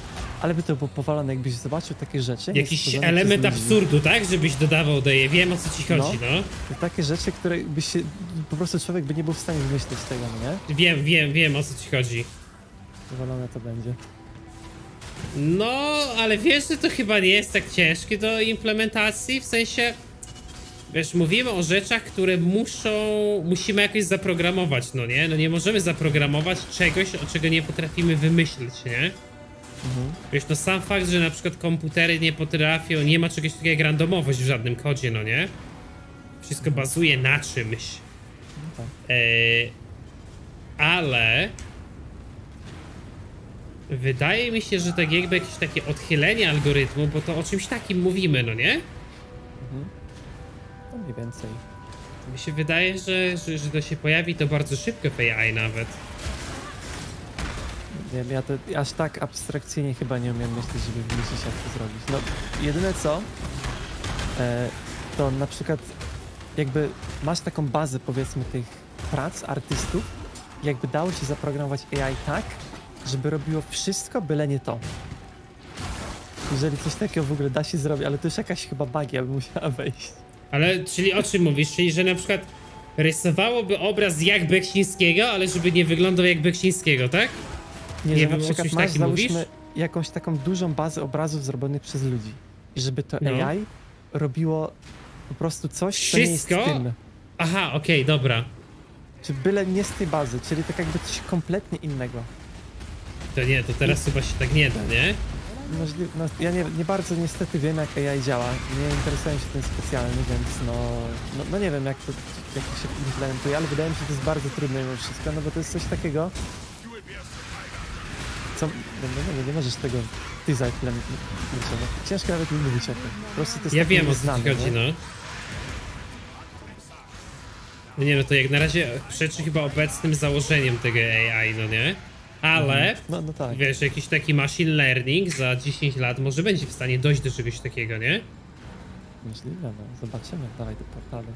D: ale by to było
A: powalone, jakbyś zobaczył takie
D: rzeczy. Jakiś element absurdu,
A: tak? Żebyś dodawał do jej, wiem o co ci no. chodzi, no.
D: no. Takie rzeczy, które by się, po prostu człowiek by nie był w stanie wymyślić tego, no
A: nie? Wiem, wiem, wiem o co ci chodzi. Powalone to będzie. No, ale wiesz, że to chyba nie jest tak ciężkie do implementacji, w sensie Wiesz, mówimy o rzeczach, które muszą, musimy jakoś zaprogramować, no nie? No nie możemy zaprogramować czegoś, o czego nie potrafimy wymyślić, nie? Mhm. Wiesz, no sam fakt, że na przykład komputery nie potrafią, nie ma czegoś takiego jak randomowość w żadnym kodzie, no nie? Wszystko mhm. bazuje na czymś. No tak. e, ale... Wydaje mi się, że tak jakby jakieś takie odchylenie algorytmu, bo to o czymś takim mówimy, no nie? To mniej więcej. Mi się wydaje, że, że, że to się pojawi to bardzo szybko w AI nawet.
D: Nie wiem, ja to aż tak abstrakcyjnie chyba nie umiem myśleć, żeby wymyślić jak to zrobić. No, jedyne co, e, to na przykład jakby masz taką bazę powiedzmy tych prac artystów, jakby dało się zaprogramować AI tak, żeby robiło wszystko, byle nie to. Jeżeli coś takiego w ogóle da się zrobić, ale to już jakaś chyba bagia by musiała wejść. Ale,
A: czyli o czym mówisz? Czyli, że na przykład rysowałoby obraz jak Beksińskiego, ale żeby nie wyglądał jak Beksińskiego, tak? Nie, nie wiem, na przykład masz, załóżmy, mówisz?
D: jakąś taką dużą bazę obrazów zrobionych przez ludzi. I żeby to no. AI robiło po prostu coś, Wszystko? co nie jest tym.
A: Aha, okej, okay, dobra. Czy byle nie z tej bazy,
D: czyli tak jakby coś kompletnie innego.
A: To nie, to teraz I... chyba się tak nie da, nie?
D: możliwe, no, ja nie, nie, bardzo niestety wiem jak AI działa, nie interesuję się tym specjalnie, więc no, no, no nie wiem jak to, jak to się implementuje, ale wydaje mi się, że to jest bardzo trudne mimo wszystko, no bo to jest coś takiego, co, no, no, no nie, nie możesz tego ty zaimplementować, ciężko nawet nie mówić o tym, po prostu to jest Ja wiem o co chodzi, no.
A: No nie, no to jak na razie przeczy chyba obecnym założeniem tego AI, no nie? Ale, mhm. no, no tak. wiesz, jakiś taki machine learning za 10 lat może będzie w stanie dojść do czegoś takiego, nie? Możliwe, no. Zobaczymy. dalej te portale.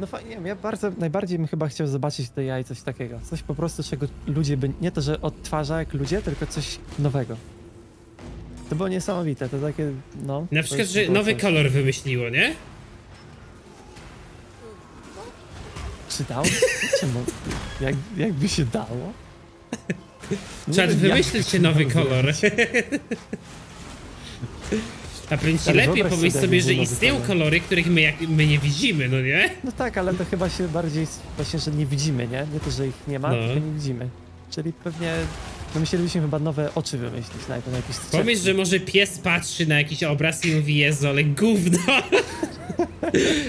D: No fajnie, ja bardzo, najbardziej bym chyba chciał zobaczyć te jaj coś takiego. Coś po prostu, czego ludzie by, nie to, że odtwarza jak ludzie, tylko coś nowego. To było niesamowite, to takie, no... Na przykład, że nowy coś. kolor
A: wymyśliło, nie?
D: Czy dało? Czemu? Jak, jakby
A: się dało? Trzeba wymyślić się nowy kolor. A prędzej lepiej powiedz sobie, że istnieją kolor. kolory, których my, jak, my
D: nie widzimy, no nie? No tak, ale to chyba się bardziej właśnie, że nie widzimy, nie? Nie to, że ich nie ma, no. tylko nie widzimy. Czyli pewnie no musielibyśmy chyba nowe oczy wymyślić na jakiś Pomyśl, że
A: może pies patrzy na jakiś obraz i mówi, Jezu, ale gówno.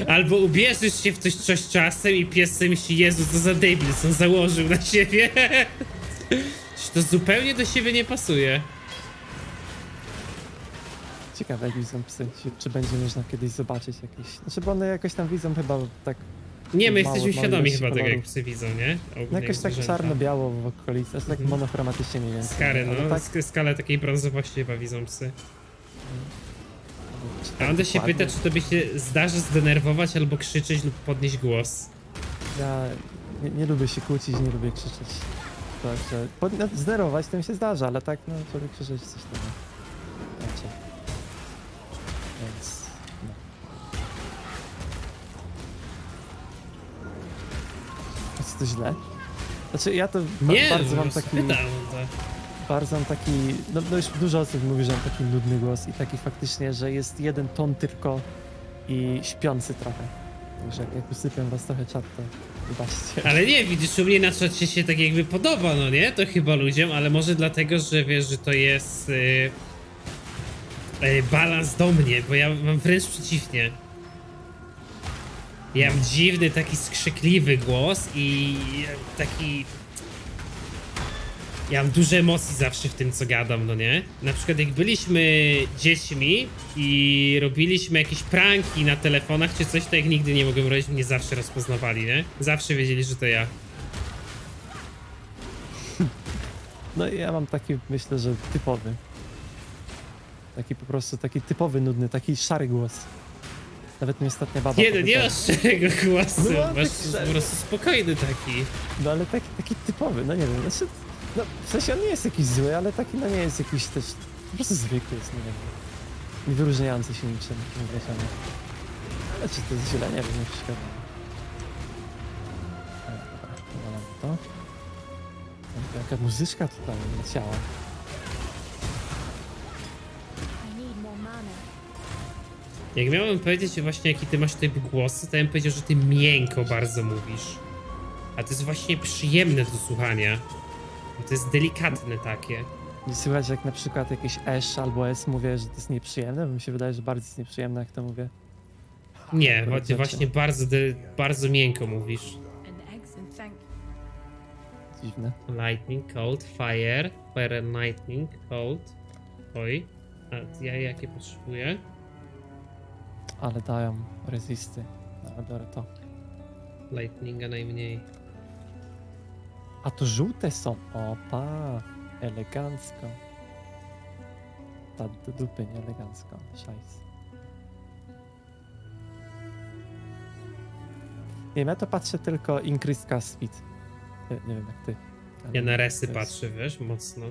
A: Albo ubierzesz się w coś, coś czasem i pies sobie myśli, Jezu, co za debil, co założył na siebie. To zupełnie do siebie nie pasuje.
D: Ciekawe jak widzą psy, czy, będzie można kiedyś zobaczyć jakieś... Znaczy, bo one jakoś tam widzą chyba tak... Nie, my jesteśmy mało świadomi chyba tego, jak psy widzą, nie? no jakoś tak czarno-biało
A: w okolicy, aż tak mm. monochromatycznie mniej więcej. Skary, no, tak... skalę takiej brązowości chyba widzą psy.
C: Mhm. A on się pyta, czy tobie
A: się zdarzy zdenerwować albo krzyczeć lub podnieść głos. Ja nie, nie lubię się kłócić, nie lubię krzyczeć.
D: Tak, że pod, no, zderować tym się zdarza, ale tak, no człowiek przeżyć coś tam. Wiecie. Znaczy. Więc... No. Jest to źle? Znaczy ja to Nie, bardzo no, mam taki... Bardzo mam taki, no, no już dużo osób mówi, że mam taki nudny głos i taki faktycznie, że jest jeden ton tylko i śpiący trochę. Już jak, jak usypiam was trochę czat, to
A: Ale nie, widzisz, u mnie na czacie się tak jakby podoba, no nie? To chyba ludziom, ale może dlatego, że wiesz, że to jest yy, yy, balans do mnie, bo ja mam wręcz przeciwnie. Ja mam dziwny, taki skrzykliwy głos i taki ja mam duże emocje zawsze w tym, co gadam, no nie? Na przykład jak byliśmy dziećmi i robiliśmy jakieś pranki na telefonach czy coś, to jak nigdy nie mogłem robić, mnie zawsze rozpoznawali, nie? Zawsze wiedzieli, że to ja.
D: No i ja mam taki, myślę, że typowy. Taki po prostu, taki typowy, nudny, taki szary głos. Nawet mi ostatnia baba Jeden, nie no masz szczerego głosu, no, no masz po prostu spokojny taki. No ale taki, taki typowy, no nie wiem, znaczy... No, w sensie on nie jest jakiś zły, ale taki no nie jest jakiś też... Po prostu zwykły jest, nie wiem. Nie wyróżniający się niczym, takim Ale czy to jest źle? Nie wiem, nie przeszkadza. Dobra, to.
A: Jaka muzyczka tutaj leciała. Jak miałem powiedzieć właśnie jaki ty masz typ głosu, to ja bym powiedział, że ty miękko bardzo mówisz. A to jest właśnie przyjemne do słuchania. To jest delikatne takie.
D: Nie słychać jak na przykład jakieś esz albo S mówię, że to jest nieprzyjemne, bo mi się wydaje, że bardzo jest nieprzyjemne, jak to mówię. Nie, właśnie, właśnie bardzo,
A: bardzo miękko mówisz. Dziwne. Lightning, cold, fire, fire and lightning, cold. Oj, a ja jakie potrzebuję?
D: Ale dają resisty.
A: No, to. Lightninga najmniej.
D: A to żółte są. Opa, elegancko. Ta dupy, nie elegancko. Szajs. Nie wiem, ja to patrzę tylko Inkryska Speed. Nie, nie, wiem jak ty.
A: Ja na resy patrzę, wiesz, mocno.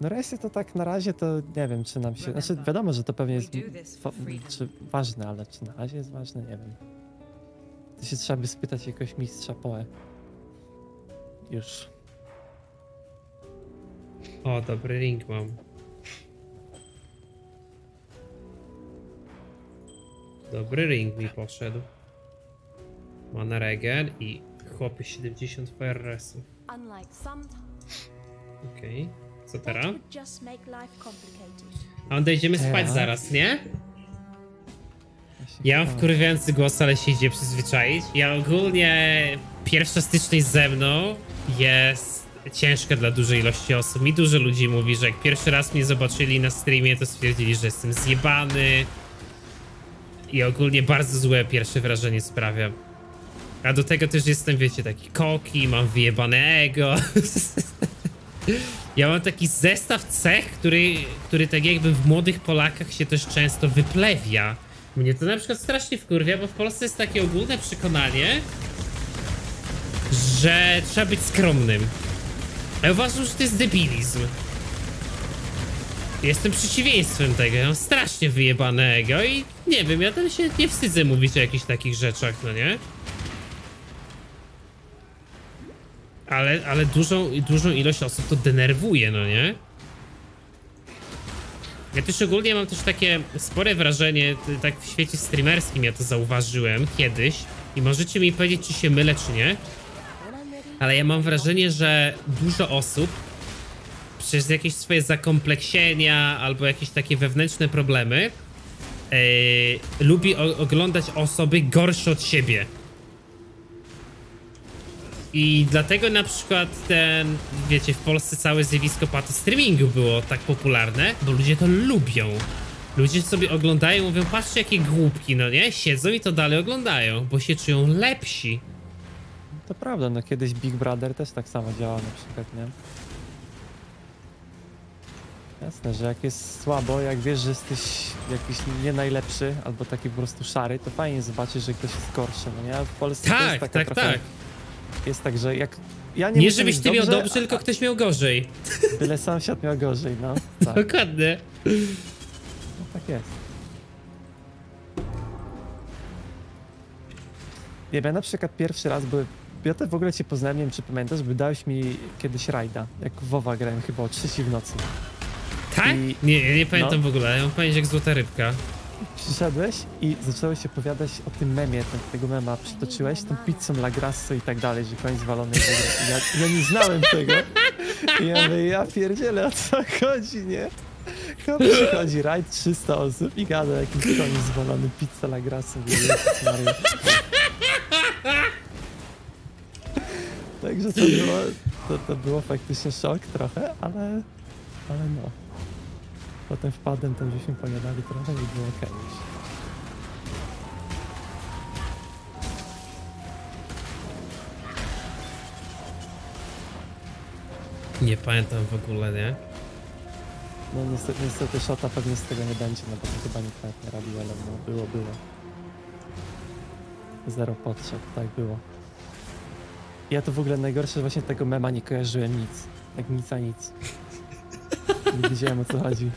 D: No resy to tak na razie to nie wiem, czy nam się... Znaczy wiadomo, że to pewnie jest czy ważne, ale czy na razie jest ważne, nie wiem. To się trzeba by spytać jakoś mistrza Poe. Już.
A: O, dobry ring mam. Dobry ring mi poszedł. Mana regen i chłopie 70 FRS-u. Okej. Co teraz? A on dojdziemy spać zaraz, nie? Ja mam wkurwiający głos, ale się idzie przyzwyczaić. Ja ogólnie Pierwsza styczność ze mną jest ciężka dla dużej ilości osób. Mi dużo ludzi mówi, że jak pierwszy raz mnie zobaczyli na streamie, to stwierdzili, że jestem zjebany. I ogólnie bardzo złe pierwsze wrażenie sprawiam. A do tego też jestem, wiecie, taki koki, mam wyjebanego. ja mam taki zestaw cech, który, który tak jakby w młodych Polakach się też często wyplewia. Mnie to na przykład strasznie wkurwia, bo w Polsce jest takie ogólne przekonanie, że trzeba być skromnym. Ja uważam, że to jest debilizm. Jestem przeciwieństwem tego, ja mam strasznie wyjebanego i nie wiem, ja tam się nie wstydzę mówić o jakichś takich rzeczach, no nie? Ale, ale dużą, dużą ilość osób to denerwuje, no nie? Ja też ogólnie mam też takie spore wrażenie, tak w świecie streamerskim ja to zauważyłem kiedyś i możecie mi powiedzieć, czy się mylę, czy nie, ale ja mam wrażenie, że dużo osób przez jakieś swoje zakompleksienia albo jakieś takie wewnętrzne problemy yy, lubi oglądać osoby gorsze od siebie. I dlatego na przykład ten, wiecie, w Polsce całe zjawisko paty streamingu było tak popularne, bo ludzie to lubią. Ludzie sobie oglądają, mówią, patrzcie jakie głupki, no nie? Siedzą i to dalej oglądają, bo się czują lepsi. To prawda, no kiedyś Big Brother też tak samo działał
D: na przykład, nie? Jasne, że jak jest słabo, jak wiesz, że jesteś jakiś nie najlepszy, albo taki po prostu szary, to fajnie zobaczyć, że ktoś jest gorszy, no nie? W Polsce tak, jest taka tak, trochę... tak. Jest tak, że jak...
B: Ja nie, nie żebyś ty dobrze,
D: miał dobrze, a...
A: tylko ktoś miał gorzej.
D: Byle sąsiad miał gorzej, no. Tak.
A: Dokładnie. No tak jest.
D: Nie wiem, ja na przykład pierwszy raz byłem ja te w ogóle cię poznałem, nie wiem czy pamiętasz, bo dałeś mi kiedyś rajda, jak WoWa grałem chyba o 3 w nocy.
A: Tak? I... Nie, nie pamiętam no. w ogóle, ja mam pamięć jak złota rybka.
D: Przyszedłeś i zacząłeś opowiadać o tym memie, ten, tego mema przytoczyłeś, tą pizzą La Grasso i tak dalej, że koń zwalony ja, ja nie znałem tego. I ja mówię, ja pierdzielę, o co chodzi, nie? Chyba przychodzi rajd 300 osób i gada jakimś koniu zwalony pizza La Grasso. Jezus Maria. Także to było, to, to było faktycznie szok trochę, ale, ale no. Potem wpadłem, tam gdzieśmy pojadali trochę i było okej. Okay.
A: Nie pamiętam w ogóle, nie?
D: No niestety, niestety szota pewnie z tego nie będzie, no bo to chyba nikt nawet nie robił, ale no było, było. Zero potrzeb, tak było. Ja to w ogóle najgorsze właśnie tego mema nie kojarzyłem nic. Tak nic a nic. Nie wiedziałem o co chodzi.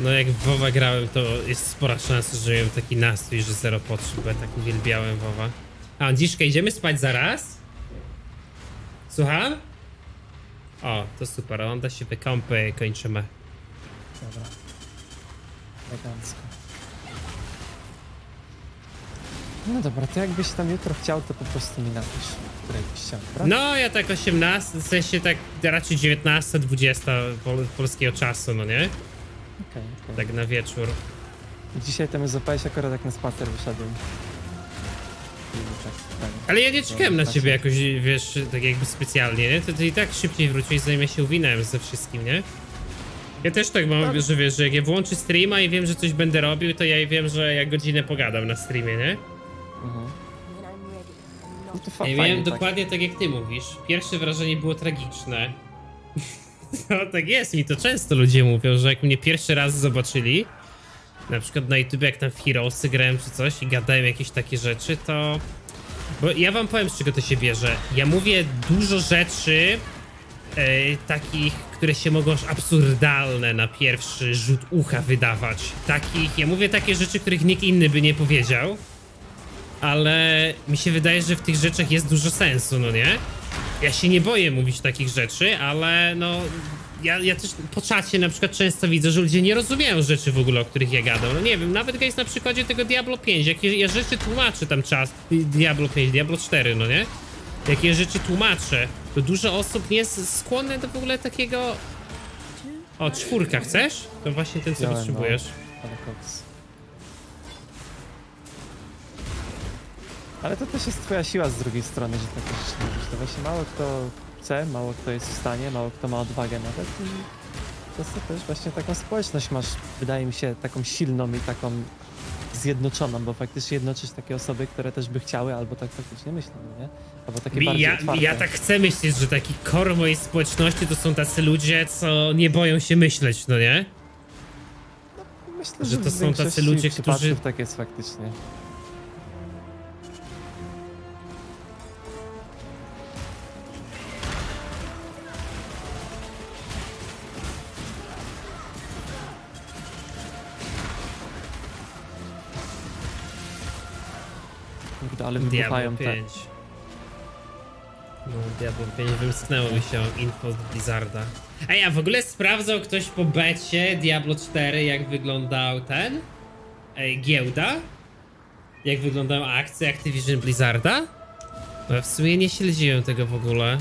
A: No jak w WoWa grałem, to jest spora szansa, że miałem taki nastrój, że zero potrzeb, bo ja tak uwielbiałem WoWa. A, Dziszka, idziemy spać zaraz? Słucham? O, to super, onda się wykąpy, kończymy. Dobra. Elegancko.
D: No dobra, to jakbyś tam jutro chciał, to po prostu mi napisz, której chciał, prawda?
A: No, ja tak 18, w sensie tak raczej 19, 20 pol polskiego czasu, no nie? Okej, okay, okay. Tak na wieczór.
D: Dzisiaj tam zapałeś akurat tak na spacer wyszedłem.
C: Tak. Ale ja nie czekałem na ciebie tak.
A: jakoś, wiesz, tak jakby specjalnie, nie? To ty i tak szybciej wróciłeś, zanim ja się uwinąłem ze wszystkim, nie? Ja też tak mam, tak. że wiesz, że jak ja włączę streama i wiem, że coś będę robił, to ja wiem, że ja godzinę pogadam na streamie, nie? Mhm. No to fa- Nie miałem tak. dokładnie tak jak ty mówisz. Pierwsze wrażenie było tragiczne. No tak jest, mi to często ludzie mówią, że jak mnie pierwszy raz zobaczyli, na przykład na YouTube jak tam w Heroesy grałem czy coś i gadałem jakieś takie rzeczy, to... Bo ja wam powiem z czego to się bierze. Ja mówię dużo rzeczy yy, takich, które się mogą aż absurdalne na pierwszy rzut ucha wydawać. Takich, ja mówię takie rzeczy, których nikt inny by nie powiedział ale mi się wydaje, że w tych rzeczach jest dużo sensu, no nie? Ja się nie boję mówić takich rzeczy, ale no... Ja, ja też po czacie na przykład często widzę, że ludzie nie rozumieją rzeczy w ogóle, o których ja gadam. No nie wiem, nawet jest na przykładzie tego Diablo 5, jak ja rzeczy tłumaczę tam czas... Diablo 5, Diablo 4, no nie? Jakie rzeczy tłumaczę, to dużo osób nie jest skłonne do w ogóle takiego... O, czwórka chcesz? To właśnie ten, co potrzebujesz.
D: No, Ale to też jest twoja siła z drugiej strony, że takie rzeczy mówisz. To właśnie mało kto chce, mało kto jest w stanie, mało kto ma odwagę nawet i przez to też właśnie taką społeczność masz, wydaje mi się, taką silną i taką zjednoczoną, bo faktycznie jednoczyć takie osoby, które też by chciały albo tak faktycznie myślą, no nie? Albo takie ja, bardziej ja, ja tak
A: chcę myśleć, że taki kor mojej społeczności to są tacy ludzie, co nie boją się myśleć, no nie?
D: No, myślę, że, że to są tacy ludzie, którzy... tak jest faktycznie.
A: Kurde, ale wybuchają te. No, Diablo 5 wymsknęło mi się info z Blizzarda. Ej, a w ogóle sprawdzał ktoś po becie Diablo 4, jak wyglądał ten? Ej, giełda? Jak wyglądała akcja Activision Blizzarda? No, w sumie nie śledziłem tego w ogóle.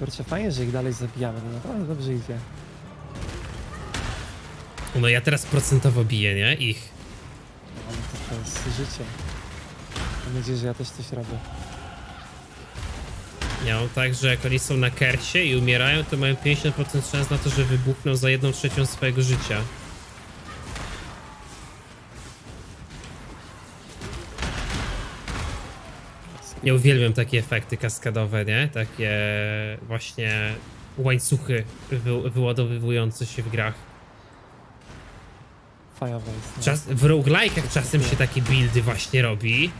D: Kurczę, fajnie, że ich dalej zabijamy, no naprawdę dobrze idzie.
A: No ja teraz procentowo biję, nie? Ich.
D: No, ale to, to jest życie. Mam nadzieję, że ja też coś robię.
A: Miał no tak, że jak oni są na kersie i umierają, to mają 50% szans na to, że wybuchną za jedną trzecią swojego życia. Ja uwielbiam takie efekty kaskadowe, nie? Takie właśnie łańcuchy wy wyładowywujące się w grach. Firebase. No. Czas w roguelike'ach czasem się takie buildy właśnie robi.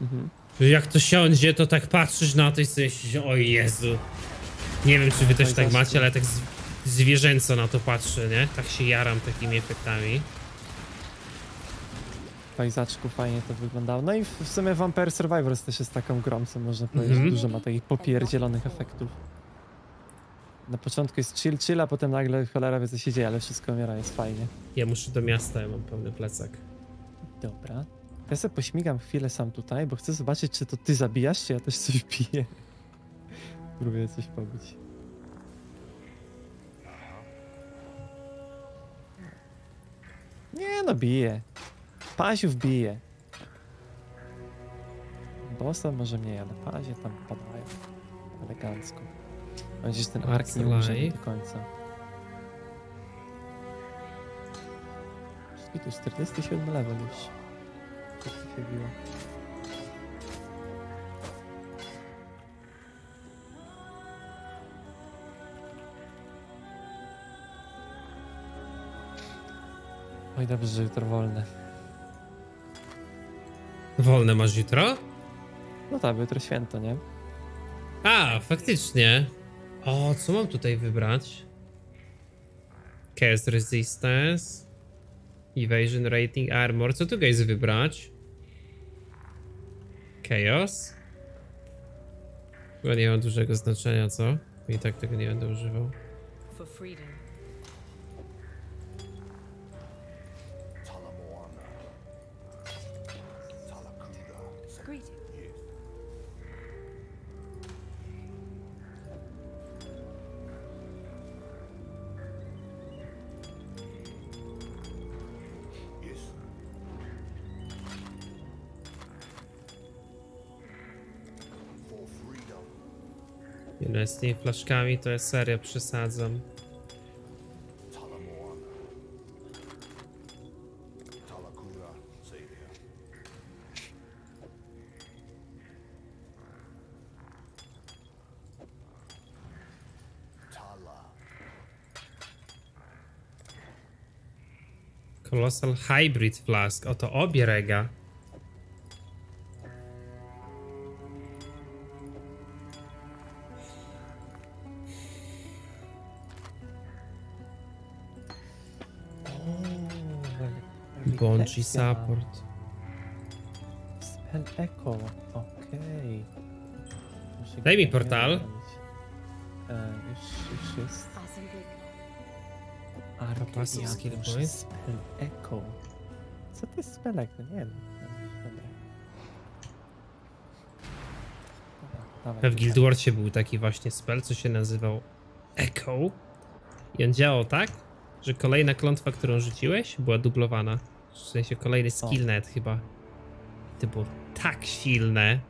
A: Mhm. Jak to siądzie, to tak patrzysz na to i sobie się, o Jezu. Nie wiem, czy wy też no tak macie, ale tak zwierzęco na to patrzę, nie? Tak się jaram takimi efektami
D: pajzaczku fajnie to wyglądało. No i w, sumie Vampire Survivors też jest taką grą, co można powiedzieć, mm -hmm. dużo ma takich popierdzielonych efektów. Na początku jest chill, chill, a potem nagle cholera wie co się dzieje, ale wszystko umiera, jest fajnie.
A: Ja muszę do miasta, ja mam pełny plecak.
D: Dobra. Ja sobie pośmigam chwilę sam tutaj, bo chcę zobaczyć, czy to ty zabijasz, czy ja też coś piję. Próbuję coś pobić. Nie no, bije. Paziu wbije. Bossa może mniej, ale pazie tam padają. Elegancko. Będziesz ten ark nie umrze do końca. I tu 47 level już.
C: Tak się biło.
D: Oj, dobrze, że jutro wolne. Wolne masz jutro? No tak, jutro święto, nie?
A: A, faktycznie. O, co mam tutaj wybrać? Cast Resistance. Evasion Rating Armor. Co tu gdzieś wybrać? Chaos? Chyba nie ma dużego znaczenia, co? I tak tego nie będę używał. For freedom. Nie z tymi flaszkami to jest serio przesadzam. Colossal Hybrid Flask. Oto obie rega.
C: Gonci support.
A: Spell Echo, okej. Okay. Daj mi portal. E, już, już jest. Arcadia,
C: skill point. Spell Echo.
D: Co to jest Spell Echo? Nie wiem. Dobra. W Guild
A: Warsie był taki właśnie spell, co się nazywał Echo. I on działał tak, że kolejna klątwa, którą rzuciłeś, była dublowana. W sensie kolejny skillnet chyba. To było tak silne.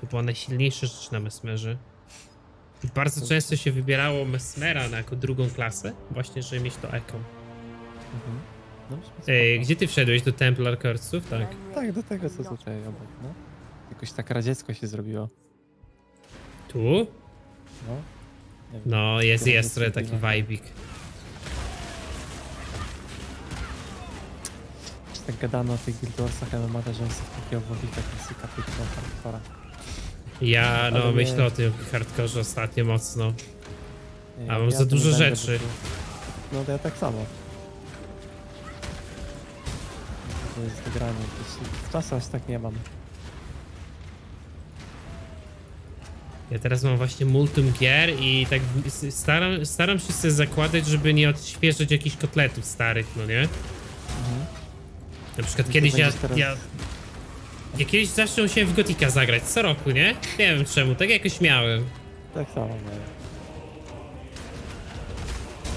A: To była najsilniejsza rzecz na mesmerze. I bardzo często się wybierało mesmera na jako drugą klasę, właśnie, żeby mieć to eko. Mhm. No, Ej, gdzie ty wszedłeś? Do Templar Curse'ów, tak?
D: Tak, do tego co tutaj obok, no.
A: Jakoś tak radziecko się zrobiło. Tu? No. No, jest, jest taki wajbik.
D: tak gadano o tych Guild Warsach MMA, że on jest taki obwodnik klasika piękna hardcora.
A: Ja no Ale myślę o tym hardkorze ostatnio mocno. Nie, A mam ja za dużo rzeczy.
D: No to ja tak samo. To jest granie.
A: Czasem aż tak nie mam. Ja teraz mam właśnie multum gier i tak staram, staram się sobie zakładać, żeby nie odświeżać jakichś kotletów starych, no nie? Mhm. Na przykład kiedyś ja, ja... Ja kiedyś zawsze musiałem w Gotika zagrać, co roku, nie? Nie wiem czemu, tak jakoś miałem. Tak samo miałem.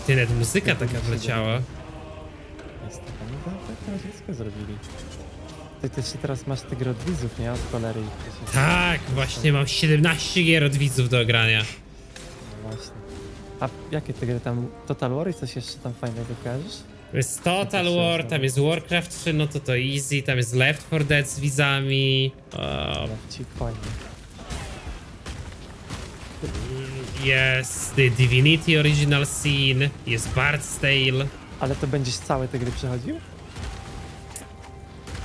A: Ty, nawet muzyka ja taka wleciała. Jest taka, no tak, tak rosyjskie zrobili. Ty
D: też teraz masz tych widzów, nie? Od cholery.
A: Tak, właśnie mam 17 gier od widzów do grania. No właśnie. A jakie tygry gry tam? Total War
D: i coś jeszcze tam fajnego kojarzysz? jest Total War, tam jest
A: Warcraft 3, no to to easy, tam jest Left 4 Dead z widzami. Um, jest The Divinity Original Scene, jest Bard's Tale. Ale to będziesz całe te gry przechodził?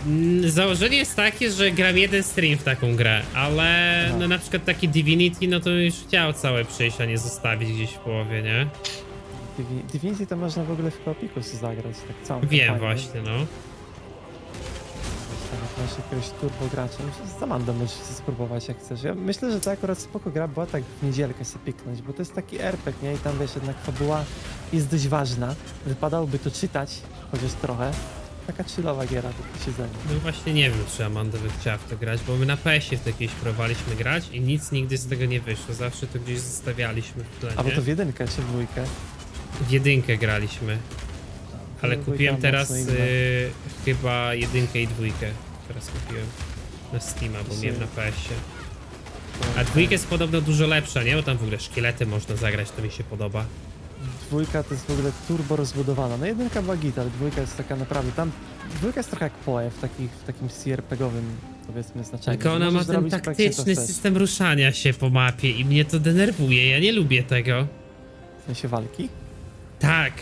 A: Mm, założenie jest takie, że gram jeden stream w taką grę, ale no, na przykład taki Divinity, no to już chciał całe przejść, a nie zostawić gdzieś w połowie, nie? Divi
D: Divinity to można w ogóle w Kopikus zagrać, tak całą Wiem kampanię. właśnie, no. Tak, masz jakiegoś turbo gracza, z Amandą możesz spróbować jak chcesz. Ja myślę, że to akurat spoko gra była tak w niedzielkę się piknąć, bo to jest taki RPG, nie? I tam wiesz, jednak fabuła jest dość ważna. Wypadałoby to czytać, chociaż trochę. Taka chillowa giera do tak siedzenia. No
A: właśnie nie wiem, czy Amanda by chciała w to grać, bo my na PS-ie w to kiedyś próbowaliśmy grać i nic nigdy z tego nie wyszło. Zawsze to gdzieś zostawialiśmy w tle, A bo to w jedynkę czy w dwójkę? W jedynkę graliśmy. Ale no, kupiłem teraz y, chyba jedynkę i dwójkę. Teraz kupiłem na Steama, bo miałem na PS-ie. A dwójka jest podobno dużo lepsza, nie? Bo tam w ogóle szkielety można zagrać, to mi się podoba. Dwójka to jest w ogóle
D: turbo rozbudowana. No jedynka była gita, ale dwójka jest taka naprawdę tam... Dwójka jest trochę jak PoE w, takich, w takim CRPG-owym powiedzmy znaczeniu. Tylko ona ma ten taktyczny system
A: ruszania się po mapie i mnie to denerwuje, ja nie lubię tego. W sensie walki? Tak.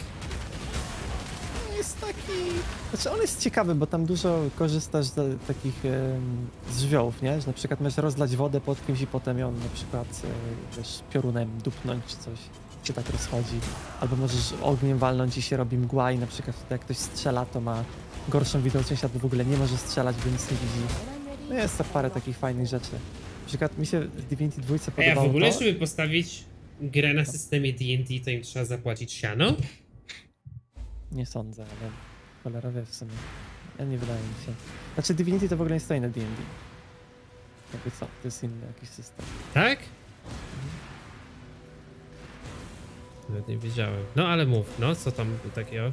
D: Jest taki... Znaczy on jest ciekawy, bo tam dużo korzystasz z takich e, z żywiołów, nie? Że na przykład możesz rozlać wodę pod kimś i potem ją na przykład e, wiesz, piorunem dupnąć czy coś się tak rozchodzi. Albo możesz ogniem walnąć i się robi mgła i na przykład wtedy jak ktoś strzela, to ma gorszą widoczność albo w ogóle nie może strzelać, bo nic nie widzi. No jest to parę takich fajnych rzeczy. Na przykład mi się w Divinity 2 podobało Ja w ogóle, to...
A: żeby postawić gra na systemie D&D, to im trzeba zapłacić siano? Nie sądzę, ale cholera wie w sumie. Ja nie wydaje mi się.
D: Znaczy Divinity to w ogóle nie stoi na D&D. Jakby co, to jest inny jakiś system. Tak? Mhm.
A: Nawet nie wiedziałem. No ale mów, no co tam takiego?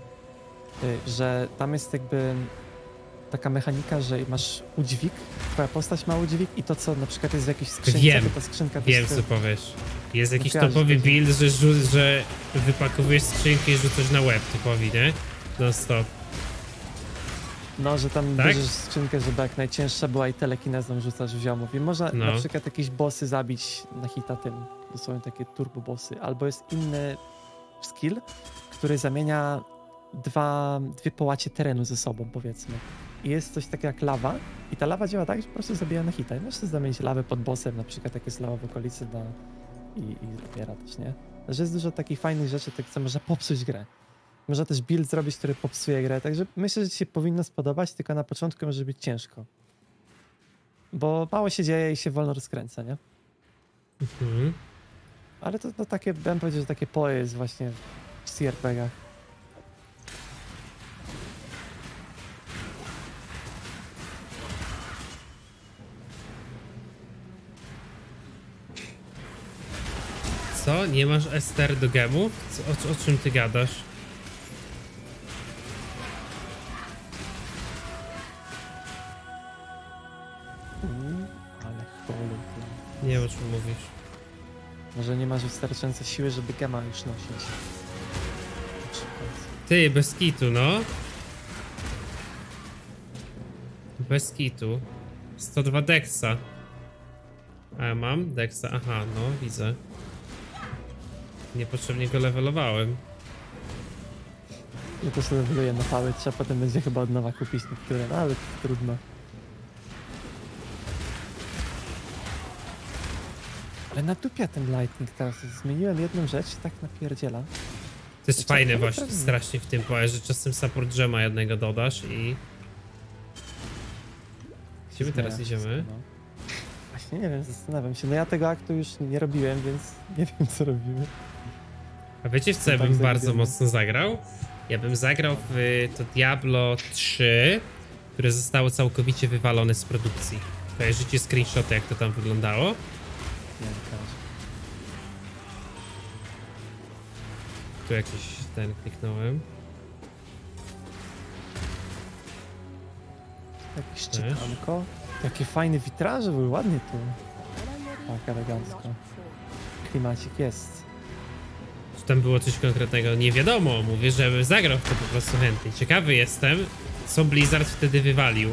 D: Y, że tam jest jakby taka mechanika, że masz udźwig, twoja postać ma udźwig i to, co na przykład jest w jakiejś skrzynce, wiem, to ta skrzynka... Wiem, co powiesz. Jest jakiś topowy
A: build, że, że wypakowujesz skrzynkę i rzucasz na łeb typowi, nie? Non stop.
D: No, że tam tak? bierzesz skrzynkę, żeby jak najcięższa była i telekinezą rzucasz w ziomów. I można no. na przykład jakieś bossy zabić na hita tym. To są takie turbo bossy. Albo jest inny skill, który zamienia dwa, dwie połacie terenu ze sobą, powiedzmy jest coś takiego jak lawa i ta lawa działa tak, że po prostu zabija na hita. I możesz zamienić lawę pod bossem, na przykład jak jest lawa w okolicy do... i, i zabiera też, nie? Że jest dużo takich fajnych rzeczy, tak, co może popsuć grę. Można też build zrobić, który popsuje grę, także myślę, że ci się powinno spodobać, tylko na początku może być ciężko. Bo mało się dzieje i się wolno rozkręca, nie? Mhm. Ale to, to takie, bym powiedział, że takie poje jest właśnie w CRPGach.
A: Co? Nie masz Ester do gemów? O, o czym ty gadasz? Ale Nie wiem o czym mówisz.
D: Może nie masz wystarczającej siły, żeby gema już nosić.
A: Ty, bez kitu, no. Bez kitu. 102 deksa. A ja mam deksa, aha, no widzę. Niepotrzebnie go levelowałem.
D: to też leveluję na pały, trzeba potem będzie chyba od nowa kupić niektóre, no ale trudno. Ale na ten lightning teraz, zmieniłem jedną rzecz i tak napierdziela. To jest znaczy, fajne właśnie prawie.
A: strasznie w tym poje, że czasem support drzema jednego dodasz i... Gdzie my teraz idziemy?
C: No.
D: Właśnie nie wiem, zastanawiam się. No ja tego aktu już nie robiłem, więc nie wiem co robimy.
A: A wiecie w co ja bym bardzo mocno zagrał? Ja bym zagrał w to Diablo 3, które zostało całkowicie wywalone z produkcji. Kojarzycie screenshoty jak to tam wyglądało? Tu jakiś ten
C: kliknąłem.
D: Jakieś szczepanko. Takie fajne witraże były, ładnie tu. Tak elegancko. Klimacik jest
A: tam było coś konkretnego? Nie wiadomo, mówię, że zagrał w to po prostu chętnie. Ciekawy jestem, co Blizzard wtedy wywalił.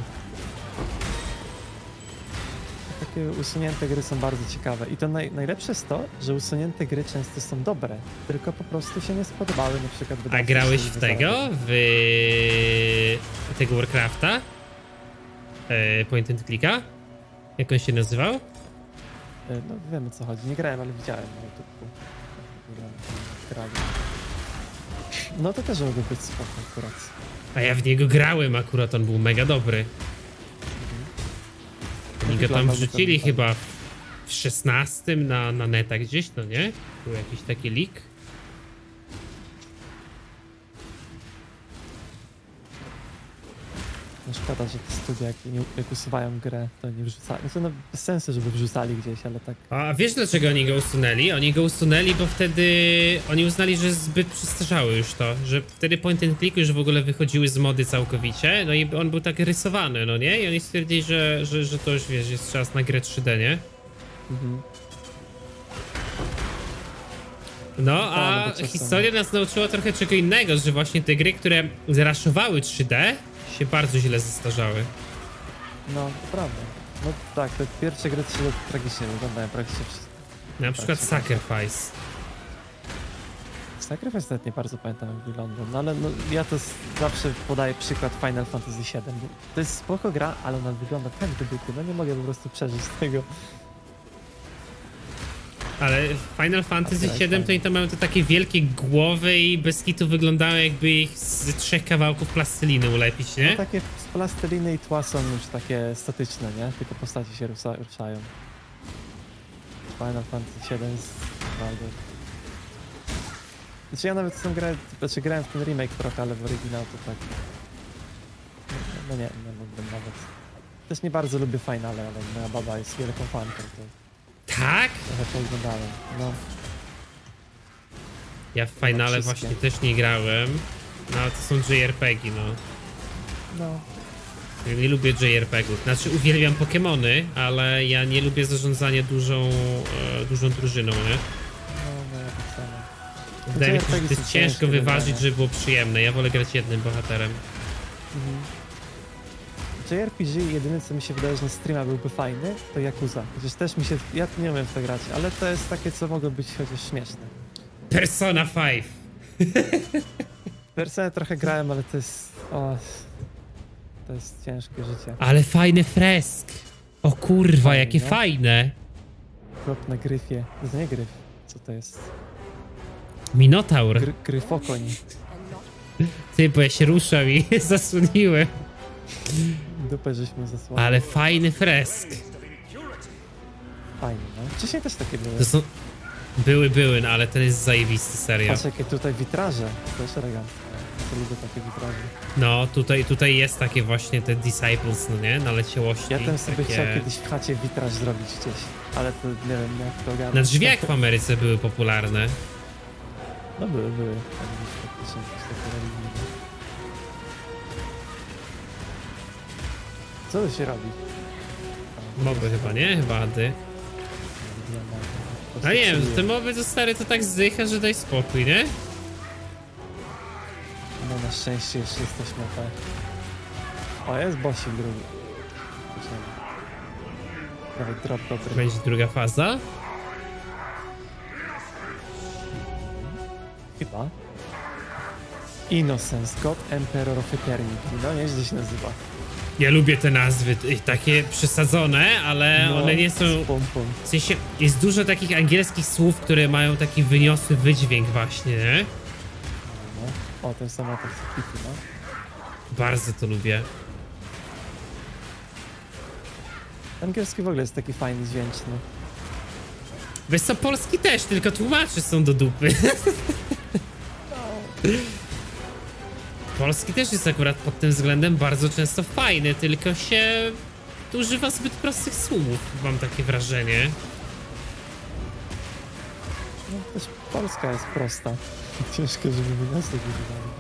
D: Takie usunięte gry są bardzo ciekawe i to naj, najlepsze jest to, że usunięte gry często są dobre, tylko po prostu się nie spodobały na przykład A grałeś w tego?
A: W tego Warcrafta? E, point and clicka? Jak on się nazywał? E, no wiem o co chodzi,
D: nie grałem, ale widziałem na YouTube grali.
A: No to też mogło być spoko akurat. A ja w niego grałem akurat, on był mega dobry.
C: Mhm. Oni go tam wrzucili chyba
A: w 16 na, na netach gdzieś, no nie? Był jakiś taki leak.
D: no szkoda, że te studia, jak, nie, jak usuwają grę, to nie wrzucają. No znaczy, to no, bez sensu, żeby wrzucali gdzieś, ale tak.
A: A wiesz dlaczego oni go usunęli? Oni go usunęli, bo wtedy oni uznali, że zbyt przestarzały już to, że wtedy point and click już w ogóle wychodziły z mody całkowicie, no i on był tak rysowany, no nie? I oni stwierdzili, że, że, że to już, wiesz, jest czas na grę 3D, nie? Mhm. No, a historia nas nauczyła trochę czego innego, że właśnie te gry, które zraszowały 3D, się bardzo źle zestarzały.
D: No, to prawda. No tak, te pierwsze gry się tragicznie wyglądają praktycznie wszystko.
A: Na przykład Sacrifice.
D: Sacrifice nawet nie bardzo pamiętam jak wyglądał, no ale no, ja to zawsze podaję przykład Final Fantasy VII. To jest spoko gra, ale ona wygląda tak wybuchu, no nie mogę po prostu przeżyć tego.
A: Ale Final Fantasy VII tak, tak. to oni to mają te takie wielkie głowy i bez kitu wyglądały jakby ich z trzech kawałków plasteliny ulepić, nie? No takie
D: z plasteliny i tła są już takie statyczne, nie? Tylko postaci się rusza, ruszają. Final Fantasy VII z. bardzo... Znaczy ja nawet sam grałem, znaczy grałem w ten remake trochę, ale w oryginał to tak... No nie, no nie mógłbym nawet. Też nie bardzo lubię finale, ale moja baba jest wielką fanką, to...
A: Tak? Trochę pooglądałem, no. Ja w finale no właśnie też nie grałem. No ale to są JRPG, no. No. Ja nie lubię JRPG-ów. Znaczy uwielbiam Pokémony, ale ja nie lubię zarządzania dużą, e, dużą drużyną, nie? No,
C: no, tak Wydaje mi się, że to jest ciężko wyważyć, żeby
A: było przyjemne. Ja wolę grać jednym bohaterem.
D: Mhm. JRPG jedyny co mi się wydaje, że na streama byłby fajny, to Yakuza. Chociaż też mi się, ja nie umiem w to grać, ale to jest takie, co mogło być chociaż śmieszne. Persona 5! Persona trochę grałem, ale to jest, o, to jest ciężkie życie. Ale
A: fajny fresk! O kurwa, jakie nie? No. fajne!
D: Krop na gryfie. To nie gryf. Co to jest?
A: Minotaur. Gry, gryfokoń. Ty, bo ja się ruszam i zasłoniłem. Dupę żeśmy zasłali. Ale fajny fresk. Fajny, no. Wcześniej też takie były. To są... Były, były, no ale ten jest zajebisty, serio. Patrz
D: jakie tutaj witraże, też elegancko. To lubię takie witraże.
A: No, tutaj, tutaj jest takie właśnie te Disciples, no nie? Naleciałości. Ja też sobie takie... chciał kiedyś
D: w chacie witraż zrobić gdzieś, ale to nie wiem jak to ogarnąć. Na drzwiach
A: w Ameryce były popularne. No były, były. Co to się robi? Moby chyba, nie? Chyba A nie wiem, te mowy to stary to tak zdycha, że daj spokój, nie?
D: No na szczęście jeszcze jesteśmy tak. O, jest bossik drugi.
A: Dawaj, drop, drop, drop. Będzie druga faza? Chyba.
D: Innocence, God Emperor of Eternity. No nieźle się nazywa.
A: Ja lubię te nazwy, y, takie przesadzone, ale no, one nie są... W sensie jest dużo takich angielskich słów, które mają taki wyniosły wydźwięk właśnie, nie? No.
D: O, ten samochód tak no.
A: Bardzo to lubię.
D: Angielski w ogóle jest taki fajny, dźwięczny. No. Wiesz
A: co, polski też, tylko tłumaczy są do dupy. No. Polski też jest akurat pod tym względem bardzo często fajny, tylko się używa zbyt prostych słów, mam takie wrażenie.
D: No, też Polska jest prosta. Ciężko, żeby my nas tak używali.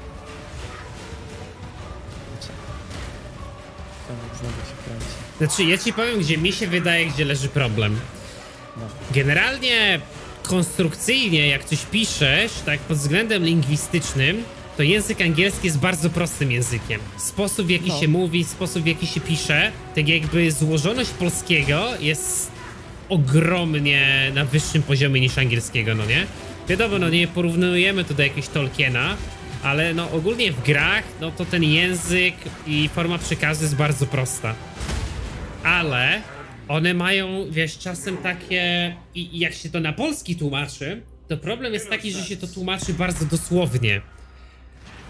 A: Znaczy, ja ci powiem, gdzie mi się wydaje, gdzie leży problem. No. Generalnie, konstrukcyjnie, jak coś piszesz, tak pod względem lingwistycznym, to język angielski jest bardzo prostym językiem. Sposób w jaki no. się mówi, sposób w jaki się pisze, tak jakby złożoność polskiego jest ogromnie na wyższym poziomie niż angielskiego, no nie? Wiadomo, no nie porównujemy tutaj jakiegoś Tolkiena, ale no ogólnie w grach, no to ten język i forma przekazu jest bardzo prosta. Ale one mają, wiesz, czasem takie... I jak się to na polski tłumaczy, to problem jest taki, że się to tłumaczy bardzo dosłownie.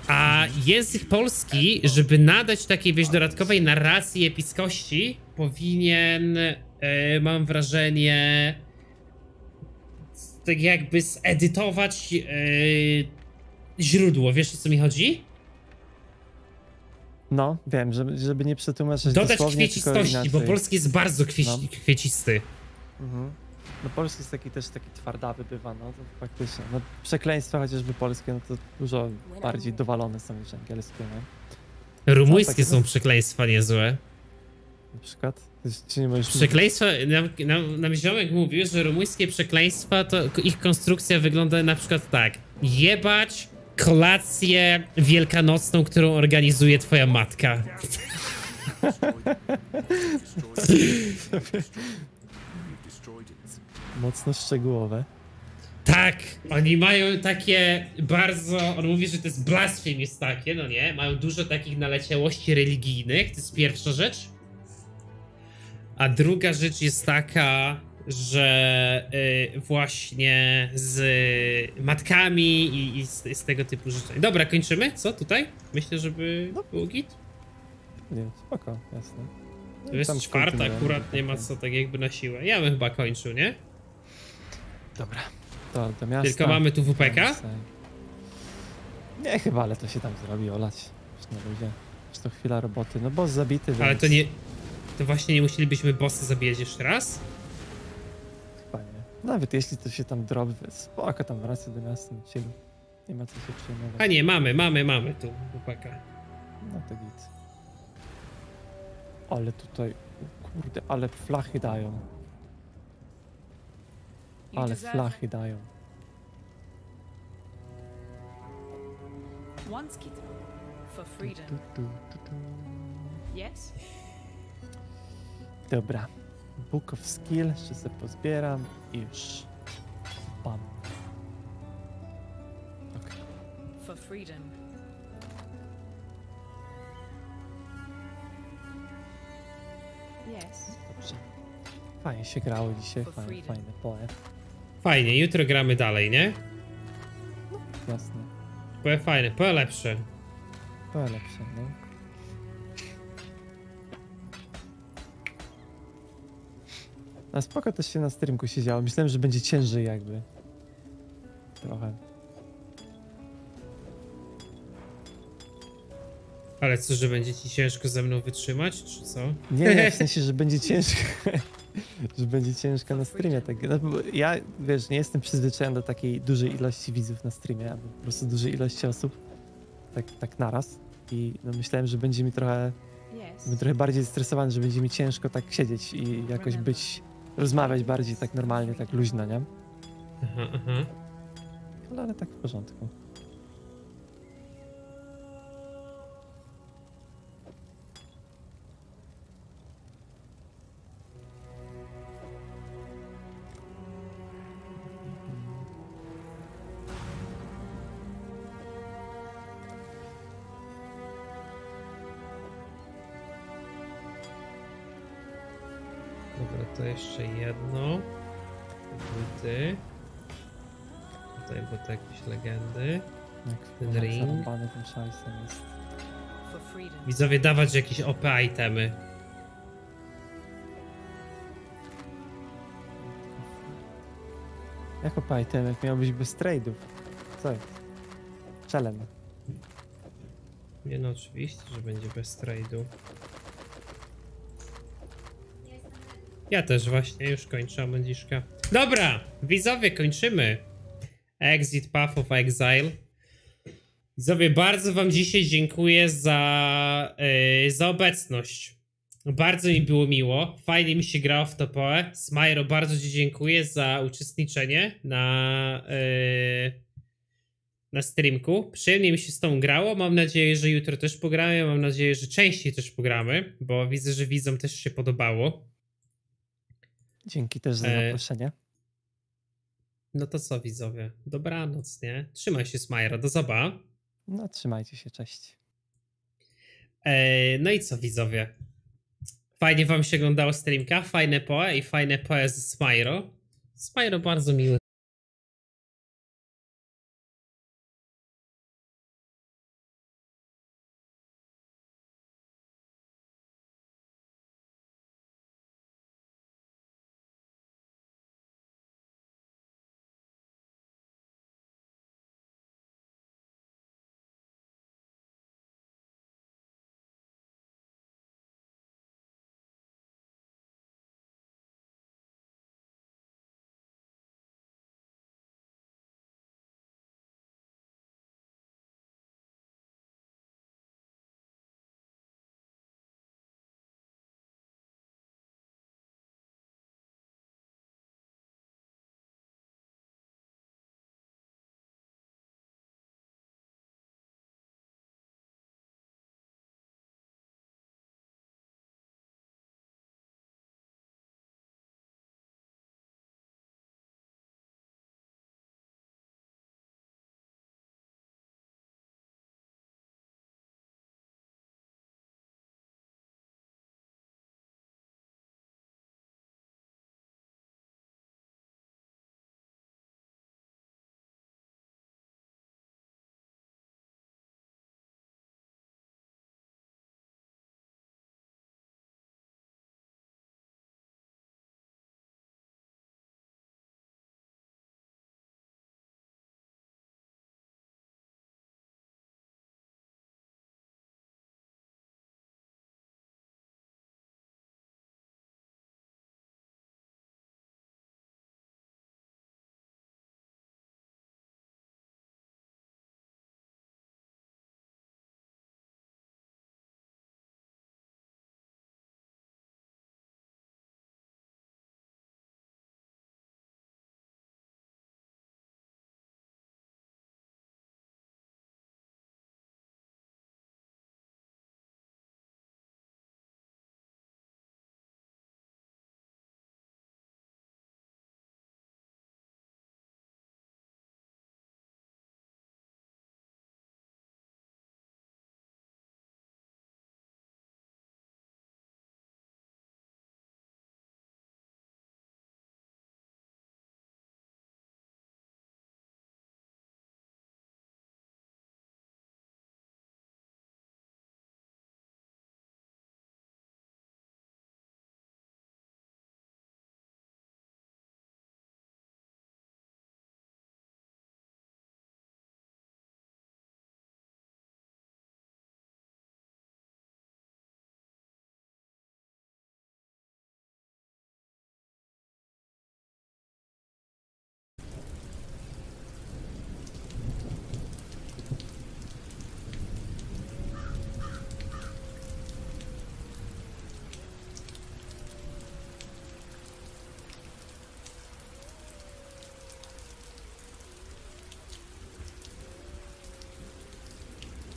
A: A język polski, żeby nadać takiej wieś dodatkowej narracji epickości, powinien, yy, mam wrażenie, tak jakby zedytować yy, źródło. Wiesz o co
D: mi chodzi? No, wiem, żeby, żeby nie przetłumaczyć Dodać kwiecistości, bo polski jest bardzo no.
A: kwiecisty. Mhm. No polski jest taki też
D: taki twardawy bywa, no to faktycznie. No, przekleństwa chociażby polskie, no to dużo bardziej dowalone są niż angielskie, no. Rumuńskie są
A: przekleństwa niezłe.
D: Na przykład? Czy nie przekleństwa,
A: nam, nam, nam ziomek mówił, że rumuńskie przekleństwa, to ich konstrukcja wygląda na przykład tak. Jebać kolację wielkanocną, którą organizuje twoja matka. mocno szczegółowe. Tak, oni mają takie bardzo. On mówi, że to jest blasfem, jest takie, no nie? Mają dużo takich naleciałości religijnych, to jest pierwsza rzecz. A druga rzecz jest taka, że y, właśnie z matkami i, i z, z, tego typu rzeczy. Dobra, kończymy? Co tutaj? Myślę, żeby no. był git.
D: Nie, spoko, jasne.
A: No to jest czwarta, akurat nie ma co tak jakby na siłę. Ja bym chyba kończył, nie?
D: Dobra, to do miasta. Tylko mamy tu WPK? Nie, chyba, ale to się tam zrobi, olać. Już na ludzie. Już to chwila roboty, no boss zabity, więc... Ale to nie... To właśnie nie musielibyśmy
A: bossa zabijać jeszcze raz?
D: Chyba nie. Nawet jeśli to się tam drobi, spoko, tam wracę do miasta, no, czyli nie ma co się przejmować. A nie, mamy,
A: mamy, mamy tu WPK. No to
D: git. Ale tutaj, kurde, ale flachy dają.
B: Ale flachy
D: dają. One skittle for freedom. Tu, tu, Yes? Dobra. Book of Skill jeszcze sobie pozbieram i już.
C: Bam. Okay. For freedom. Yes. Dobrze.
A: Fajnie się grało dzisiaj, fajny, fajny poem. Fajnie, jutro gramy dalej, nie? Jasne. Były fajne, były lepsze. Były lepsze, no.
D: A spoko też się na streamku siedziało. Myślałem, że będzie ciężej
A: jakby. Trochę. Ale co, że będzie ci ciężko ze mną wytrzymać, czy co? Nie, nie w
D: sensie, że będzie ciężko. że będzie ciężko na streamie. Tak, no, ja, wiesz, nie jestem przyzwyczajony do takiej dużej ilości widzów na streamie, albo po prostu dużej ilości osób, tak, tak naraz. I no, myślałem, że będzie mi trochę, yes. trochę bardziej stresowany, że będzie mi ciężko tak siedzieć i jakoś być, rozmawiać bardziej tak normalnie, tak luźno, nie? Mhm, mhm. Ale tak w porządku.
A: to jeszcze jedno. Buty. Tutaj buty jakieś legendy. Ten ring.
B: Widzowie dawać
A: jakieś OP itemy.
D: Jak OP itemy? Jak miał być bez trade'ów? Co jest? Szalemy.
A: Nie no, oczywiście, że będzie bez trade'u. Ja też właśnie już kończę mędziszka. Dobra, widzowie, kończymy. Exit Path of Exile. Widzowie, bardzo wam dzisiaj dziękuję za, yy, za obecność. Bardzo mi było miło. Fajnie mi się grało w Topoe. Smajro, bardzo ci dziękuję za uczestniczenie na, yy, na streamku. Przyjemnie mi się z tą grało. Mam nadzieję, że jutro też pogramy. Mam nadzieję, że częściej też pogramy, bo widzę, że widzom też się podobało. Dzięki też za e, zaproszenie. No to co widzowie, dobranoc, nie? Trzymaj się Smajra, do zoba. No trzymajcie się, cześć. E... No i co widzowie? Fajnie
C: wam się oglądało streamka, fajne poe i fajne poe z Smajro. Smajro bardzo miły